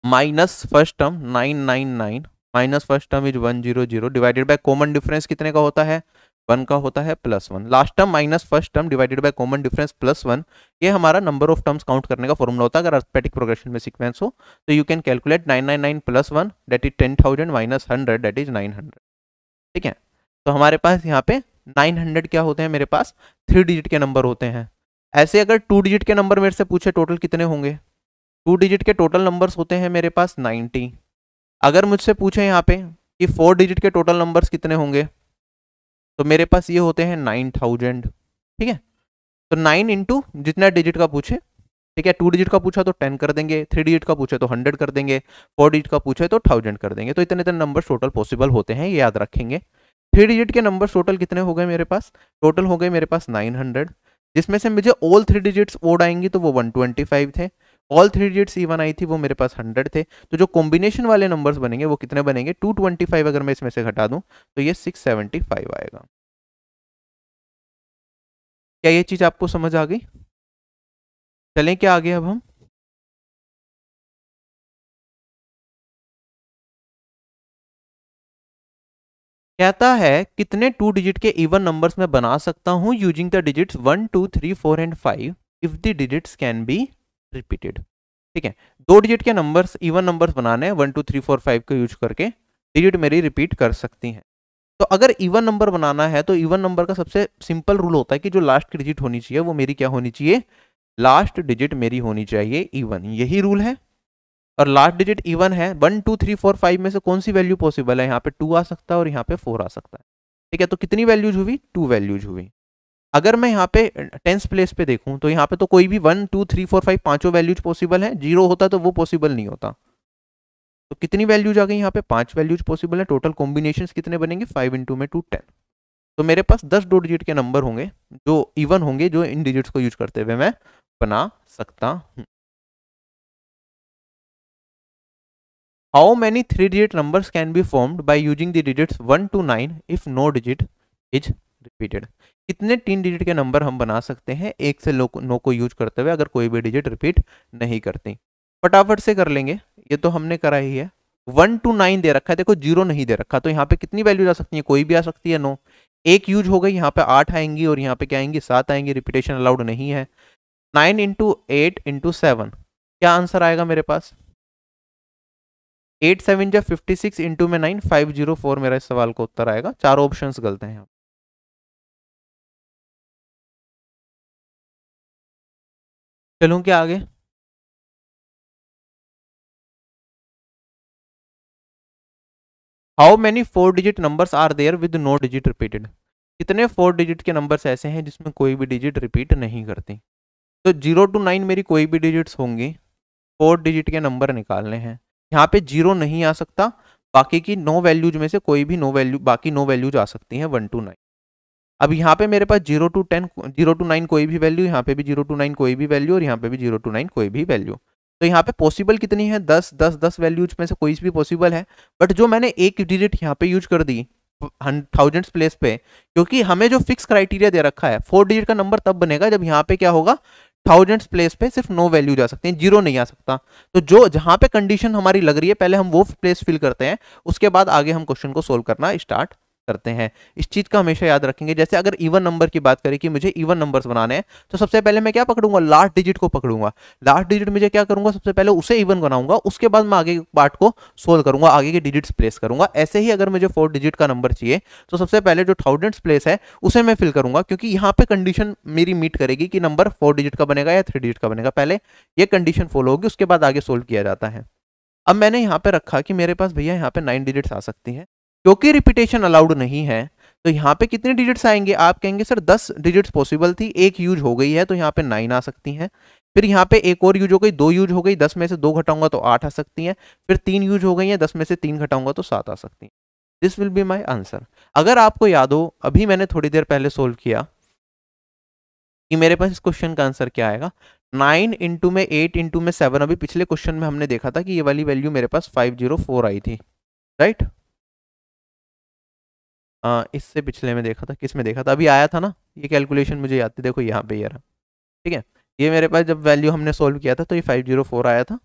minus first term nine nine nine. Minus first term is one zero zero divided by common difference कितने का होता है? वन का होता है plus one. Last term minus first term divided by common difference plus one, ये हमारा नंबर ऑफ़ टर्म्स काउंट करने का फॉर्मूला होता है। अगर अर्थमेटिक प्रोग्रेशन में सीक्वेंस हो तो you can calculate nine nine nine plus one that is ten thousand minus hundred that is nine hundred. ठीक है? तो हमारे पास यहाँ पे नाइन हंड्रेड क्या होते हैं मेरे पास? थ्री डिजिट के नंबर होते हैं। ऐसे अगर टू डिजिट के नंबर मेरे से पूछे, टोटल कितने होंगे? टू डिजिट के टोटल नंबर्स होते हैं मेरे पास नाइनटी अगर मुझसे पूछे यहाँ पे कि फोर डिजिट के टोटल नंबर्स कितने होंगे तो मेरे पास ये होते हैं नाइन थाउज़ेंड ठीक है? तो नाइन इंटू जितना डिजिट का पूछे, ठीक है? टू डिजिट का पूछा तो टेन कर देंगे थ्री डिजिट का पूछे तो हंड्रेड कर देंगे फोर डिजिट का पूछे तो थाउज़ेंड कर देंगे तो इतने इतने नंबर टोटल पॉसिबल होते हैं, ये याद रखेंगे। थ्री डिजिट के नंबर टोटल कितने हो गए मेरे पास? टोटल हो गए मेरे पास नाइन हंड्रेड जिसमें से मुझे ऑल थ्री डिजिट्स ओड आएँगी तो वो वन ट्वेंटी फाइव थे। ऑल थ्री डिजिट्स इवन आई थी, वो मेरे पास हंड्रेड थे। तो जो कॉम्बिनेशन वाले नंबर्स बनेंगे, वो कितने बनेंगे? टू ट्वेंटी फाइव अगर मैं इसमें से घटा दूँ तो ये सिक्स सेवेंटी फाइव आएगा। क्या ये चीज़ आपको समझ आ गई? चलें क्या आगे अब हम? कहता है, कितने टू डिजिट के इवन नंबर्स में बना सकता हूँ using the digits one two three four and five if the digits can be repeated ठीक है? दो डिजिट के नंबर्स इवन नंबर्स बनाने हैं one two three four five का यूज़ करके डिजिट मेरी रिपीट कर सकती हैं। तो अगर इवन नंबर बनाना है तो इवन नंबर का सबसे सिंपल रूल होता है कि जो लास्ट की डिजिट होनी चाहिए, वो मेरी क्या होनी चाहिए? लास्ट डिजिट मेरी होनी चाहिए इवन यही रूल है। और लास्ट डिजिट इवन है one two three four five में से कौन सी वैल्यू पॉसिबल है? यहाँ पे टू आ सकता है और यहाँ पे फोर आ सकता है। ठीक है? तो कितनी वैल्यूज़ हुई? टू वैल्यूज़ हुई। अगर मैं यहाँ पे टेंस प्लेस पे देखूँ तो यहाँ पे तो कोई भी one two three four five पाँचों वैल्यूज़ पॉसिबल है। ज़ीरो होता तो वो पॉसिबल नहीं होता। तो कितनी वैल्यूज़ आ गई यहाँ पे? पाँच वैल्यूज़ पॉसिबल है। टोटल कॉम्बिनेशन कितने बनेंगे? फाइव इंटू में टू टेन तो मेरे पास दस दो डिजिट के नंबर होंगे, जो इवन होंगे, जो इन डिजिट्स को यूज़ करते हुए मैं बना सकता हूँ। How many three digit numbers can be formed by using the digits one to nine if no digit is repeated कितने तीन डिजिट के नंबर हम बना सकते हैं, एक से नो को यूज़ करते हुए अगर कोई भी डिजिट रिपीट नहीं करती। फटाफट से कर लेंगे, ये तो हमने करा ही है। वन टू नाइन दे रखा है, देखो ज़ीरो नहीं दे रखा तो यहाँ पे कितनी वैल्यू आ सकती है? कोई भी आ सकती है, नो। एक यूज़ हो गई, यहाँ पे आठ आएँगी और यहाँ पे क्या आएँगी? सात आएँगी रिपीटेशन अलाउड नहीं है। Nine into eight into seven क्या आंसर आएगा मेरे पास? एट सेवन जब फिफ्टी सिक्स इंटू में नाइन फाइव ज़ीरो फोर मेरा इस सवाल का उत्तर आएगा। चारों ऑप्शंस गलत हैं यहाँ चलूँ क्या आगे? How many four digit numbers are there with no digit repeated कितने फोर डिजिट के नंबर्स ऐसे हैं जिसमें कोई भी डिजिट रिपीट नहीं करती। तो ज़ीरो टू नाइन मेरी कोई भी डिजिट्स होंगी फोर डिजिट के नंबर निकालने हैं। यहाँ पे ज़ीरो नहीं आ सकता, बाकी की नो वैल्यूज़ में से कोई भी नो वैल्यू बाकी नो वैल्यूज़ आ सकती हैं वन टू नाइन अब यहाँ पे मेरे पास zero two ten, zero two nine कोई भी वैल्यू यहाँ पे भी ज़ीरो टू नाइन कोई भी वैल्यू और यहाँ पे भी ज़ीरो टू नाइन कोई भी वैल्यू तो यहाँ पे पॉसिबल कितनी है? दस दस दस वैल्यूज़ में से कोई भी पॉसिबल है। बट जो मैंने एक डिजिट यहाँ पे यूज़ कर दी थाउजेंड्स प्लेस पे, क्योंकि हमें जो फिक्स क्राइटेरिया दे रखा है फोर डिजिट का नंबर तब बनेगा जब यहाँ पे क्या होगा? थाउजेंड्स प्लेस पे सिर्फ़ नो वैल्यू जा सकते हैं, ज़ीरो नहीं आ सकता। तो जो, जहाँ पे कंडीशन हमारी लग रही है, पहले हम वो प्लेस फिल करते हैं, उसके बाद आगे हम क्वेश्चन को सोल्व करना स्टार्ट करते हैं। इस चीज़ का हमेशा याद रखेंगे। जैसे अगर इवन नंबर की बात करें कि मुझे इवन नंबर्स बनाने हैं तो सबसे पहले मैं क्या पकड़ूँगा? लास्ट डिजिट को पकड़ूँगा। लास्ट डिजिट मुझे क्या करूँगा? सबसे पहले उसे इवन बनाऊँगा। उसके बाद मैं आगे पार्ट को सोल्व करूँगा। आगे के डिजिट्स प्लेस करूँगा। ऐसे ही अगर मुझे फोर डिजिट का नंबर चाहिए तो सबसे पहले जो थाउजेंड्स प्लेस है, उसे मैं फिल करूँगा। क्योंकि यहाँ पे कंडीशन मेरी मीट करेगी कि नंबर फोर डिजिट का बनेगा या थ्री डिजिट का बनेगा। पहले ये कंडीशन फॉलो होगी, उसके बाद आगे सोल्व किया जाता है। अब मैंने यहाँ पे रखा कि मेरे पास भैया यहाँ पे नाइन डिजिट्स आ सकती हैं। क्योंकि रिपीटेशन अलाउड नहीं है तो यहाँ पे कितने डिजिट्स आएँगे? आप कहेंगे, सर, दस डिजिट्स पॉसिबल थी, एक यूज़ हो गई है तो यहाँ पे नाइन आ सकती हैं। फिर यहाँ पे एक और यूज़ हो गई, दो यूज़ हो गई, दस में से दो घटाऊँगा तो आठ आ सकती हैं। फिर तीन यूज़ हो गई हैं, दस में से तीन घटाऊँगा तो सात आ सकती हैं। This will be my answer अगर आपको याद हो, अभी मैंने थोड़ी देर पहले सोल्व किया कि मेरे पास इस क्वेश्चन का आंसर क्या आएगा? नाइन इंटू में एट इंटू में सेवन अभी पिछले क्वेश्चन में हमने देखा था कि ये वाली वैल्यू मेरे पास फाइव ज़ीरो फोर आई थी राइट आ, इससे पिछले में देखा था किसमें देखा था? अभी आया था ना? ये कैलकुलेशन मुझे याद थी देखो यहाँ पे ये रहा। ठीक है? ये मेरे पास जब वैल्यू हमने सोल्व किया था तो ये फाइव ज़ीरो फोर आया था।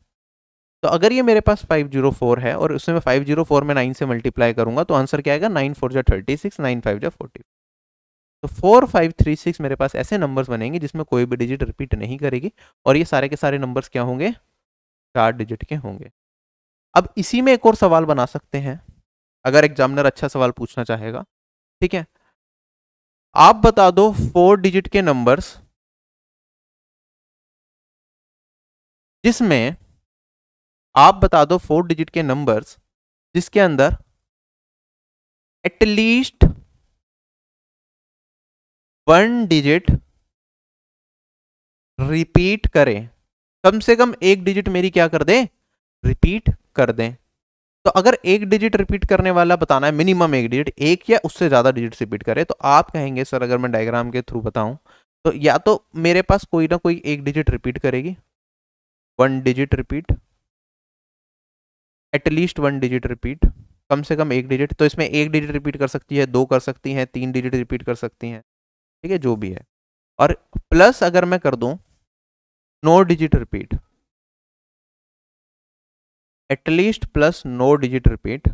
तो अगर ये मेरे पास फाइव ज़ीरो फोर है और उसमें मैं फाइव ज़ीरो फोर में नाइन से मल्टीप्लाई करूँगा तो आंसर क्या आएगा? नाइन फोर जो थर्टी सिक्स नाइन फाइव जो फोर्टी तो फोर फाइव थ्री सिक्स मेरे पास ऐसे नंबर्स बनेंगे जिसमें कोई भी डिजिट रिपीट नहीं करेगी और ये सारे के सारे नंबर्स क्या होंगे? चार डिजिट के होंगे। अब इसी में एक और सवाल बना सकते हैं। अगर एग्जामिनर अच्छा सवाल पूछना चाहेगा, ठीक है? आप बता दो फोर डिजिट के नंबर्स जिसमें आप बता दो फोर डिजिट के नंबर्स जिसके अंदर एटलीस्ट वन डिजिट रिपीट करें। कम से कम एक डिजिट मेरी क्या कर दे? रिपीट कर दें। तो अगर एक डिजिट रिपीट करने वाला बताना है मिनिमम एक डिजिट एक या उससे ज़्यादा डिजिट रिपीट करे तो आप कहेंगे, सर, अगर मैं डायग्राम के थ्रू बताऊँ तो या तो मेरे पास कोई ना कोई एक डिजिट रिपीट करेगी one digit repeat at least one digit repeat कम से कम एक डिजिट तो इसमें एक डिजिट रिपीट कर सकती है, दो कर सकती हैं, तीन डिजिट रिपीट कर सकती हैं, ठीक है, जो भी है। और प्लस अगर मैं कर दूँ no digit repeat at least plus no digit repeat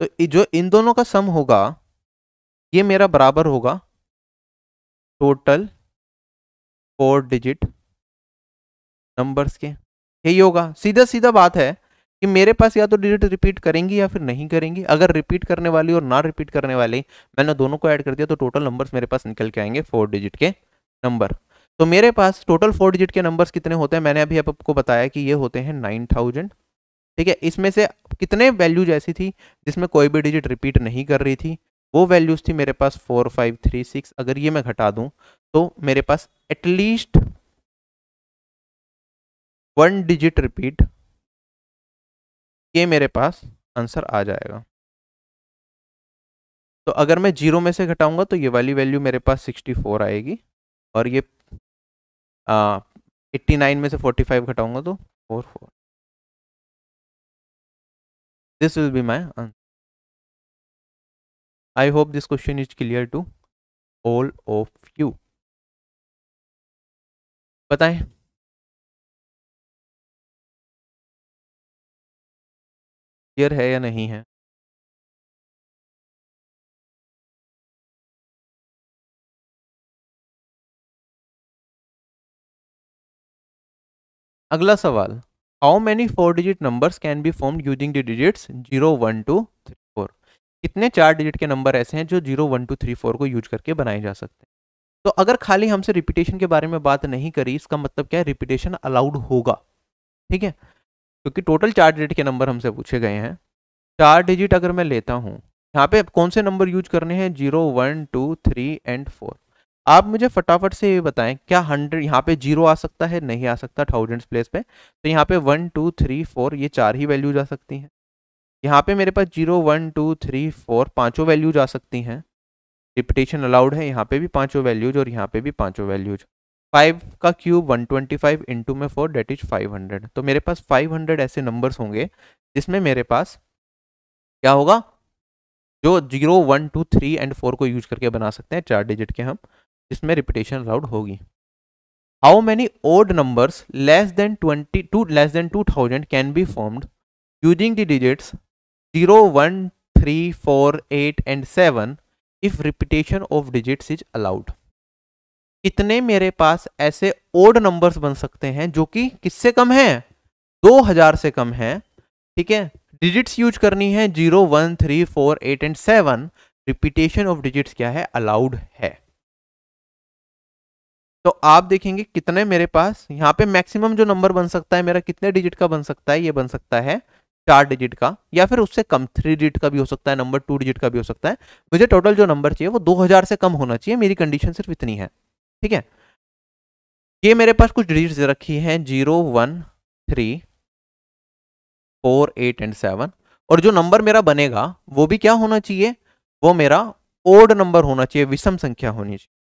तो जो इन दोनों का सम होगा, ये मेरा बराबर होगा टोटल फोर डिजिट नंबर्स के। यही होगा। सीधा सीधा बात है कि मेरे पास या तो डिजिट रिपीट करेंगी या फिर नहीं करेंगी। अगर रिपीट करने वाली और ना रिपीट करने वाली मैंने दोनों को ऐड कर दिया तो टोटल नंबर्स मेरे पास निकल के आएँगे फोर डिजिट के नंबर तो मेरे पास टोटल फोर डिजिट के नंबर्स कितने होते हैं? मैंने अभी आपको बताया कि ये होते हैं नाइन थाउज़ेंड ठीक है? इसमें से कितने वैल्यूज़ ऐसी थी, जिसमें कोई भी डिजिट रिपीट नहीं कर रही थी, वो वैल्यूज़ थी मेरे पास फोर फाइव थ्री सिक्स अगर ये मैं घटा दूँ तो मेरे पास at least one digit repeat ये मेरे पास आंसर आ जाएगा। तो अगर मैं ज़ीरो में से घटाऊँगा तो ये वाली वैल्यू मेरे पास सिक्सटी फोर आएगी और ये एट्टी नाइन में से फोर्टी फाइव घटाऊँगा तो four four this will be my answer I hope this question is clear to all of you बताएँ। क्लियर है या नहीं है? अगला सवाल how many four digit numbers can be form using the digits zero one two three four कितने चार डिजिट के नंबर ऐसे हैं जो zero one two three four को यूज़ करके बनाए जा सकते हैं? तो अगर खाली हमसे रिपीटेशन के बारे में बात नहीं करी, इसका मतलब क्या है? रिपीटेशन अलाउड होगा। ठीक है? क्योंकि टोटल चार डिजिट के नंबर हमसे पूछे गए हैं। चार डिजिट अगर मैं लेता हूँ, यहाँ पे कौन से नंबर यूज़ करने हैं? Zero one two three and four आप मुझे फटाफट से ये बताएँ, क्या हंड्रेड यहाँ पे ज़ीरो आ सकता है? नहीं आ सकता थाउजेंड्स प्लेस पे। तो यहाँ पे वन टू थ्री फोर ये चार ही वैल्यूज़ आ सकती हैं। यहाँ पे मेरे पास zero one two three four पाँचों वैल्यूज़ आ सकती हैं। रिपीटेशन अलाउड है, यहाँ पे भी पाँचों वैल्यूज़ और यहाँ पे भी पाँचों वैल्यूज़ फाइव का cube one twenty five into में four that is five hundred तो मेरे पास फाइव हंड्रेड ऐसे नंबर्स होंगे, जिसमें मेरे पास क्या होगा? जो zero one two three and four को यूज़ करके बना सकते हैं, चार डिजिट के हम। जिसमें रिपीटेशन अलाउड होगी। How many odd numbers less than twenty two less than two thousand can be formed using the digits zero one three four eight and seven if repetition of digits is allowed कितने मेरे पास ऐसे ओड नंबर्स बन सकते हैं जो कि किससे कम है? दो हज़ार से कम है। ठीक है? डिजिट्स यूज़ करनी है। Zero one three four eight and seven repetition of digits क्या है? अलाउड है। तो आप देखेंगे कितने मेरे पास, यहाँ पे मैक्सिमम जो नंबर बन सकता है मेरा कितने डिजिट का बन सकता है, ये बन सकता है चार डिजिट का, या फिर उससे कम थ्री डिजिट का भी हो सकता है, नंबर टू डिजिट का भी हो सकता है। मुझे टोटल जो नंबर चाहिए वो 2000 से कम होना चाहिए, मेरी कंडीशन सिर्फ़ इतनी है, ठीक है? ये मेरे पास कुछ डिजिट्स रखी हैं, zero, one, three, four, eight and seven, और जो नंबर मेरा बनेगा वो भी क्या होना चाहिए? वो मेरा ओड नंबर होना चाहिए, विषम संख्या होनी चाहिए।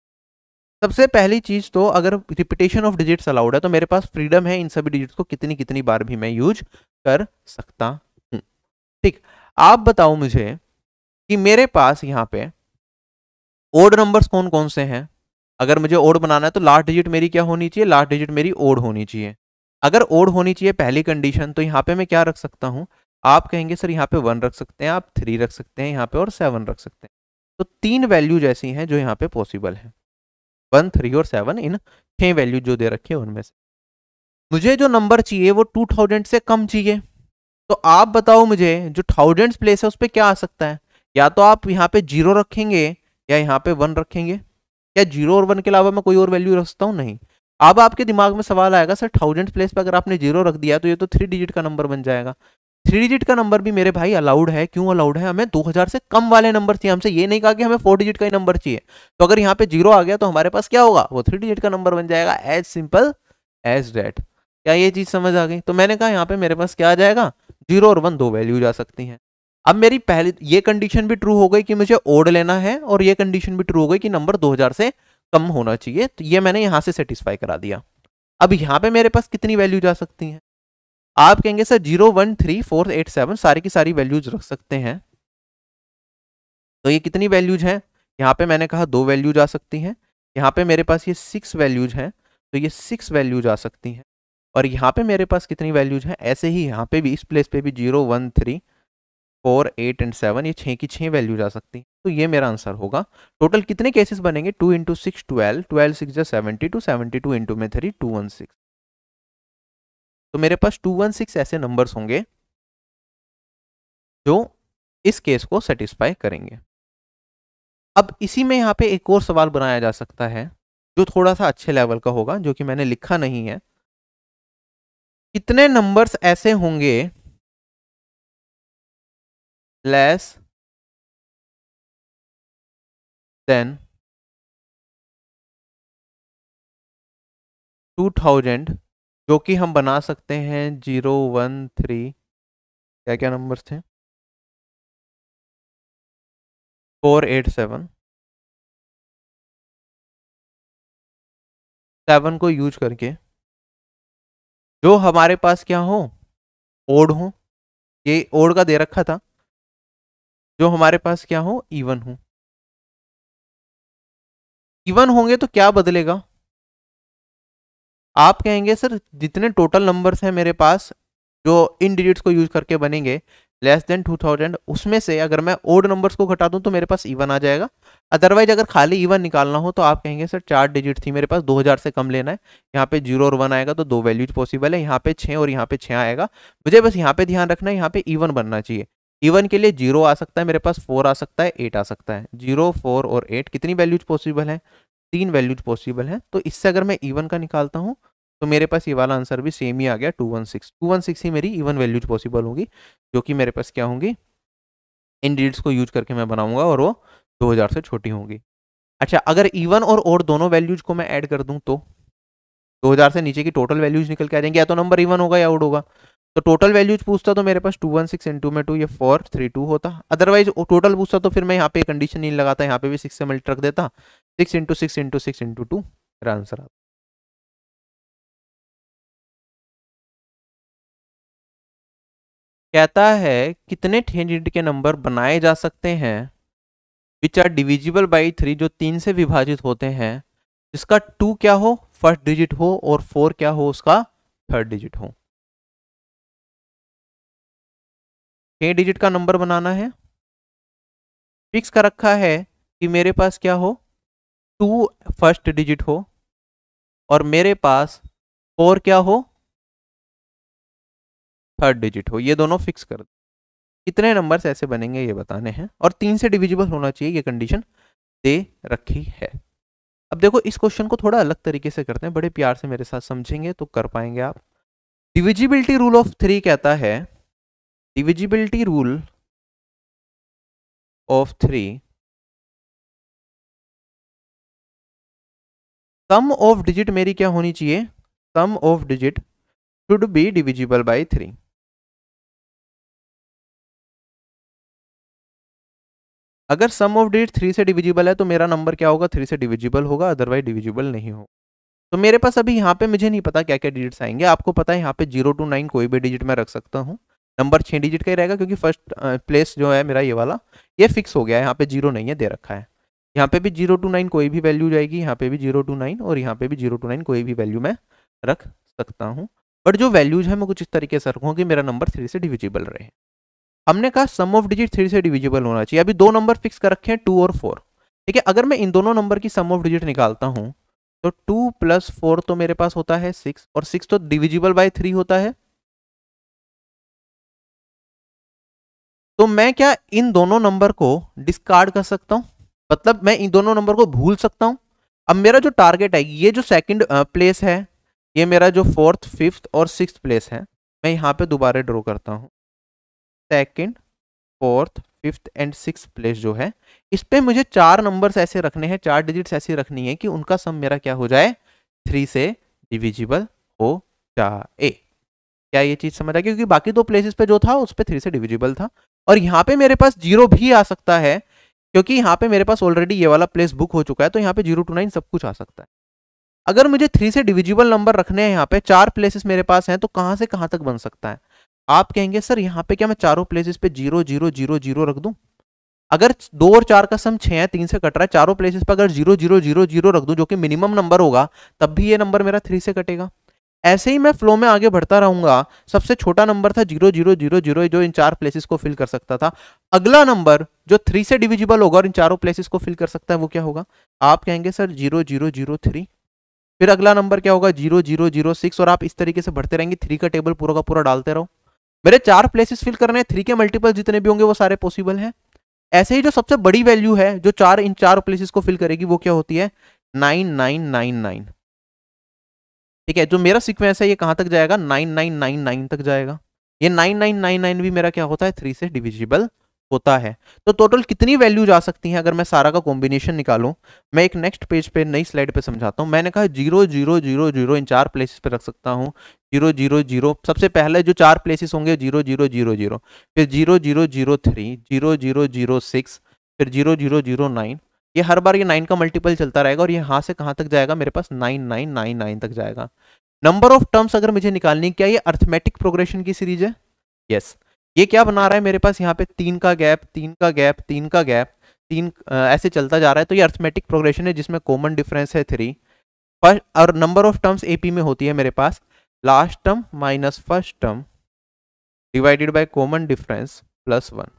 सबसे पहली चीज़ तो अगर रिपीटेशन ऑफ़ डिजिट्स अलाउड है तो मेरे पास फ्रीडम है इन सभी डिजिट्स को कितनी कितनी बार भी मैं यूज़ कर सकता हूँ। ठीक, आप बताओ मुझे कि मेरे पास यहाँ पे ओड नंबर्स कौन कौन से हैं? अगर मुझे ओड बनाना है तो लास्ट डिजिट मेरी क्या होनी चाहिए? लास्ट डिजिट मेरी ओड होनी चाहिए। अगर ओड होनी चाहिए पहली कंडीशन तो यहाँ पे मैं क्या रख सकता हूँ? आप कहेंगे, सर, यहाँ पे वन रख सकते हैं, आप थ्री रख सकते हैं, यहाँ पे और सेवन रख सकते हैं। तो तीन वैल्यूज़ ऐसी हैं जो यहाँ पे पॉसिबल है। वन, थ्री और सेवन इन छह वैल्यूज़ जो दे रखे हैं उनमें से। मुझे जो नंबर चाहिए वो टू थाउज़ेंड से कम चाहिए। तो आप बताओ मुझे, जो थाउज़ेंड प्लेस है, उस पर क्या आ सकता है? या तो आप यहाँ पे ज़ीरो रखेंगे, या यहाँ पे वन रखेंगे। या ज़ीरो और वन के अलावा मैं कोई और वैल्यू रख सकता हूँ? नहीं। अब आपके दिमाग में सवाल आएगा, सर थाउज़ेंड प्लेस पर अगर आपने ज़ीरो रख दिया तो ये तो थ्री डिजिट का नंबर बन जाएगा। थ्री डिजिट का नंबर भी मेरे भाई अलाउड है। क्यों अलाउड है? हमें 2000 से कम वाले नंबर चाहिए। हमसे ये नहीं कहा कि हमें फोर डिजिट का ही नंबर चाहिए। तो अगर यहाँ पे ज़ीरो आ गया तो हमारे पास क्या होगा? वो थ्री डिजिट का नंबर बन जाएगा। As simple as that. क्या ये चीज़ समझ आ गई? तो मैंने कहा यहाँ पे मेरे पास क्या आ जाएगा? ज़ीरो और वन दो वैल्यू जा सकती हैं। अब मेरी पहली, ये कंडीशन भी ट्रू हो गई कि मुझे ओड लेना है और ये कंडीशन भी ट्रू हो गई कि नंबर 2000 से कम होना चाहिए। तो ये मैंने यहाँ से सेटिस्फाई करा दिया। अब यहाँ पे मेरे पास कितनी वैल्यू जा सकती हैं? आप कहेंगे, sir, zero, one, three, four, eight, seven, सारी की सारी वैल्यूज़ रख सकते हैं। तो ये कितनी वैल्यूज़ हैं? यहाँ पे मैंने कहा दो वैल्यूज़ आ सकती हैं। यहाँ पे मेरे पास ये सिक्स वैल्यूज़ हैं तो ये सिक्स वैल्यूज़ आ सकती हैं। और यहाँ पे मेरे पास कितनी वैल्यूज़ हैं? ऐसे ही यहाँ पे भी, इस प्लेस पे भी zero, one, three, four, eight and seven, ये छः की छः वैल्यूज़ आ सकती हैं। तो ये मेरा आंसर होगा। टोटल कितने केसेस बनेंगे? Two into six, twelve twelve, six जो seventy two seventy two into में थ्री, टू वन सिक्स। तो मेरे पास टू वन सिक्स ऐसे नंबर्स होंगे जो इस केस को सेटिस्फाई करेंगे। अब इसी में यहाँ पे एक और सवाल बनाया जा सकता है, जो थोड़ा सा अच्छे लेवल का होगा, जो कि मैंने लिखा नहीं है। कितने नंबर्स ऐसे होंगे लेस देन टू थाउज़ेंड जो कि हम बना सकते हैं ज़ीरो वन थ्री क्या क्या नंबर्स थे? Four eight seven. सेवन को यूज़ करके जो हमारे पास क्या हो? ओड हो। ये ओड का दे रखा था। जो हमारे पास क्या हो? इवन हो। इवन होंगे तो क्या बदलेगा? आप कहेंगे, सर, जितने टोटल नंबर्स हैं मेरे पास, जो इन डिजिट्स को यूज़ करके बनेंगे लेस देन 2000 उसमें से अगर मैं ओड नंबर्स को घटा दूँ तो मेरे पास इवन आ जाएगा। अदरवाइज़ अगर खाली इवन निकालना हो तो आप कहेंगे, सर, चार डिजिट थी, मेरे पास 2000 से कम लेना है। यहाँ पे ज़ीरो और वन आएगा तो दो वैल्यूज़ पॉसिबल है। यहाँ पे छः और यहाँ पे छः आएगा। मुझे बस यहाँ पे ध्यान रखना है, यहाँ पे इवन बनना चाहिए। इवन के लिए ज़ीरो आ सकता है, मेरे पास फोर आ सकता है एट आ सकता है। ज़ीरो फोर और एट कितनी वैल्यूज़ पॉसिबल है? तीन वैल्यूज़ पॉसिबल है। तो इससे अगर मैं इवन का निकालता हूँ तो मेरे पास ये वाला आंसर भी सेम ही आ गया two one six two one six ही मेरी इवन वैल्यूज़ पॉसिबल होगी, जो कि मेरे पास क्या होंगी? इन डिजिट्स को यूज़ करके मैं बनाऊँगा और वो 2000 से छोटी होंगी। अच्छा अगर इवन और और दोनों वैल्यूज़ को मैं ऐड कर दूँ तो? 2000 से नीचे की टोटल वैल्यूज़ निकल के आ जाएँगे, या तो नंबर इवन होगा या आउट होगा। तो टोटल वैल्यूज़ पूछता तो मेरे पास टू वन सिक्स इंटू में टू ये फोर थ्री टू होता। अदरवाइज़ टोटल पूछता तो फिर मैं यहाँ पे कंडीशन नहीं लगाता, यहाँ पे भी सिक्स से मल्टी रख देता। Six into six into six into two, मेरा आंसर आता कहता है, कितने डिजिट के नंबर बनाए जा सकते हैं which are divisible by three जो तीन से विभाजित होते हैं, जिसका टू क्या हो? फ़र्स्ट डिजिट हो, और फोर क्या हो? उसका थर्ड डिजिट हो। छह डिजिट का नंबर बनाना है। फिक्स कर रखा है कि मेरे पास क्या हो? टू फ़र्स्ट डिजिट हो और मेरे पास फोर क्या हो? थर्ड डिजिट हो। ये दोनों फिक्स कर दो। कितने नंबर्स ऐसे बनेंगे, ये बताने हैं। और तीन से डिविजिबल होना चाहिए, ये कंडीशन दे रखी है। अब देखो, इस क्वेश्चन को थोड़ा अलग तरीके से करते हैं। बड़े प्यार से मेरे साथ समझेंगे तो कर पाएँगे आप। डिविजिबिलिटी रूल ऑफ़ थ्री कहता है, divisibility rule of three sum of digit मेरी क्या होनी चाहिए? Sum of digit should be divisible by three अगर सम ऑफ़ डिजिट थ्री से डिविजिबल है तो मेरा नंबर क्या होगा? थ्री से डिविजिबल होगा अदरवाइज़ डिविजिबल नहीं होगा। तो मेरे पास अभी यहाँ पे मुझे नहीं पता क्या क्या डिजिट्स आएँगे। आपको पता है यहाँ पे ज़ीरो टू नाइन कोई भी डिजिट मैं रख सकता हूँ। नंबर छः डिजिट का ही रहेगा, क्योंकि फ़र्स्ट प्लेस जो है मेरा ये वाला, ये फिक्स हो गया है। यहाँ पे ज़ीरो नहीं है, दे रखा है। यहाँ पे भी ज़ीरो टू नाइन कोई भी वैल्यू जाएगी, यहाँ पे भी ज़ीरो टू नाइन और यहाँ पे भी ज़ीरो टू नाइन कोई भी वैल्यू मैं रख सकता हूँ। बट जो वैल्यूज़ है, मैं कुछ इस तरीके से रखूँगा कि मेरा नंबर थ्री से डिविजिबल रहे। हमने कहा सम ऑफ़ डिजिट थ्री से डिविजिबल होना चाहिए। अभी दो नंबर फिक्स कर रखे हैं टू और फोर ठीक है, अगर मैं इन दोनों नंबर की सम ऑफ़ डिजिट निकालता हूँ तो टू प्लस फोर तो मेरे पास होता है सिक्स और सिक्स तो डिविजिबल बाय थ्री होता है। तो मैं क्या इन दोनों नंबर को डिस्कार्ड कर सकता हूँ? मतलब मैं इन दोनों नंबर को भूल सकता हूँ। अब मेरा जो टारगेट है, ये जो सेकंड प्लेस है, ये मेरा जो फोर्थ फिफ्थ और सिक्स प्लेस है, मैं यहाँ पे दोबारा ड्रॉ करता हूँ। Second fourth fifth and six place जो है, इस पर मुझे चार नंबर्स ऐसे रखने हैं, चार डिजिट्स ऐसी रखनी है कि उनका सम मेरा क्या हो जाए? थ्री से डिविजिबल हो जाए। क्या ये चीज़ समझ आ गई? क्योंकि बाकी दो प्लेसेस पे जो था, उस पर थ्री से डिविजिबल था। और यहाँ पे मेरे पास ज़ीरो भी आ सकता है क्योंकि यहाँ पे मेरे पास ऑलरेडी ये वाला प्लेस बुक हो चुका है तो यहाँ पे ज़ीरो टू नाइन सब कुछ आ सकता है। अगर मुझे थ्री से डिविजिबल नंबर रखने हैं यहाँ पे, चार प्लेसेस मेरे पास हैं तो कहाँ से कहाँ तक बन सकता है? आप कहेंगे, सर, यहाँ पे क्या मैं चारों प्लेसेस पे ज़ीरो ज़ीरो ज़ीरो ज़ीरो रख दूँ? अगर दो और चार का सम छः है, तीन से कट रहा है, चारों प्लेसेस पर अगर ज़ीरो ज़ीरो ज़ीरो ज़ीरो रख दूँ, जो कि मिनिमम नंबर होगा, तब भी ये नंबर मेरा थ्री से कटेगा। ऐसे ही मैं फ्लो में आगे बढ़ता रहूँगा। सबसे छोटा नंबर था ज़ीरो ज़ीरो ज़ीरो ज़ीरो, जो इन चार प्लेसेस को फिल कर सकता था। अगला नंबर जो थ्री से डिविजिबल होगा और इन चारों प्लेसेस को फिल कर सकता है, वो क्या होगा? आप कहेंगे, sir, zero zero zero three फिर अगला नंबर क्या होगा? ज़ीरो ज़ीरो ज़ीरो सिक्स और आप इस तरीके से बढ़ते रहेंगे। थ्री का टेबल पूरा का पूरा डालते रहो। मेरे चार प्लेसेस फिल करने थ्री के मल्टीपल जितने भी होंगे, वो सारे पॉसिबल हैं। ऐसे ही जो सबसे बड़ी वैल्यू है, जो चार, इन चार प्लेसेस को फिल करेगी, वो क्या होती है? नाइन नाइन नाइन नाइन ठीक है जो मेरा सिक्वेंस है ये कहाँ तक जाएगा नाइन नाइन नाइन नाइन तक जाएगा ये नाइन नाइन नाइन नाइन भी मेरा क्या होता है थ्री से डिविजिबल होता है तो टोटल कितनी वैल्यू जा सकती हैं अगर मैं सारा का कॉम्बिनेशन निकालूं मैं एक नेक्स्ट पेज पे नई स्लाइड पे समझाता हूँ मैंने कहा ज़ीरो ज़ीरो ज़ीरो ज़ीरो इन चार प्लेसेस पे रख सकता हूँ ज़ीरो ज़ीरो ज़ीरो सबसे पहले जो चार प्लेसेस होंगे ज़ीरो ज़ीरो ज़ीरो ज़ीरो फिर zero zero zero three zero zero zero six फिर ज़ीरो ज़ीरो ज़ीरो नाइन ये हर बार ये नाइन का मल्टीपल चलता रहेगा और ये यहाँ से कहाँ तक जाएगा? मेरे पास नाइन नाइन नाइन नाइन तक जाएगा। नंबर ऑफ़ टर्म्स अगर मुझे निकालनी क्या ये अर्थमेटिक प्रोग्रेशन की सीरीज़ है? यस ये क्या बना रहा है मेरे पास? यहाँ पे तीन का गैप तीन का गैप तीन का गैप तीन ऐसे चलता जा रहा है। तो ये अर्थमेटिक प्रोग्रेशन है जिसमें कॉमन डिफरेंस है थ्री फ़र्स्ट और नंबर ऑफ़ टर्म्स एपी में होती है मेरे पास। Last term minus first term divided by common difference plus one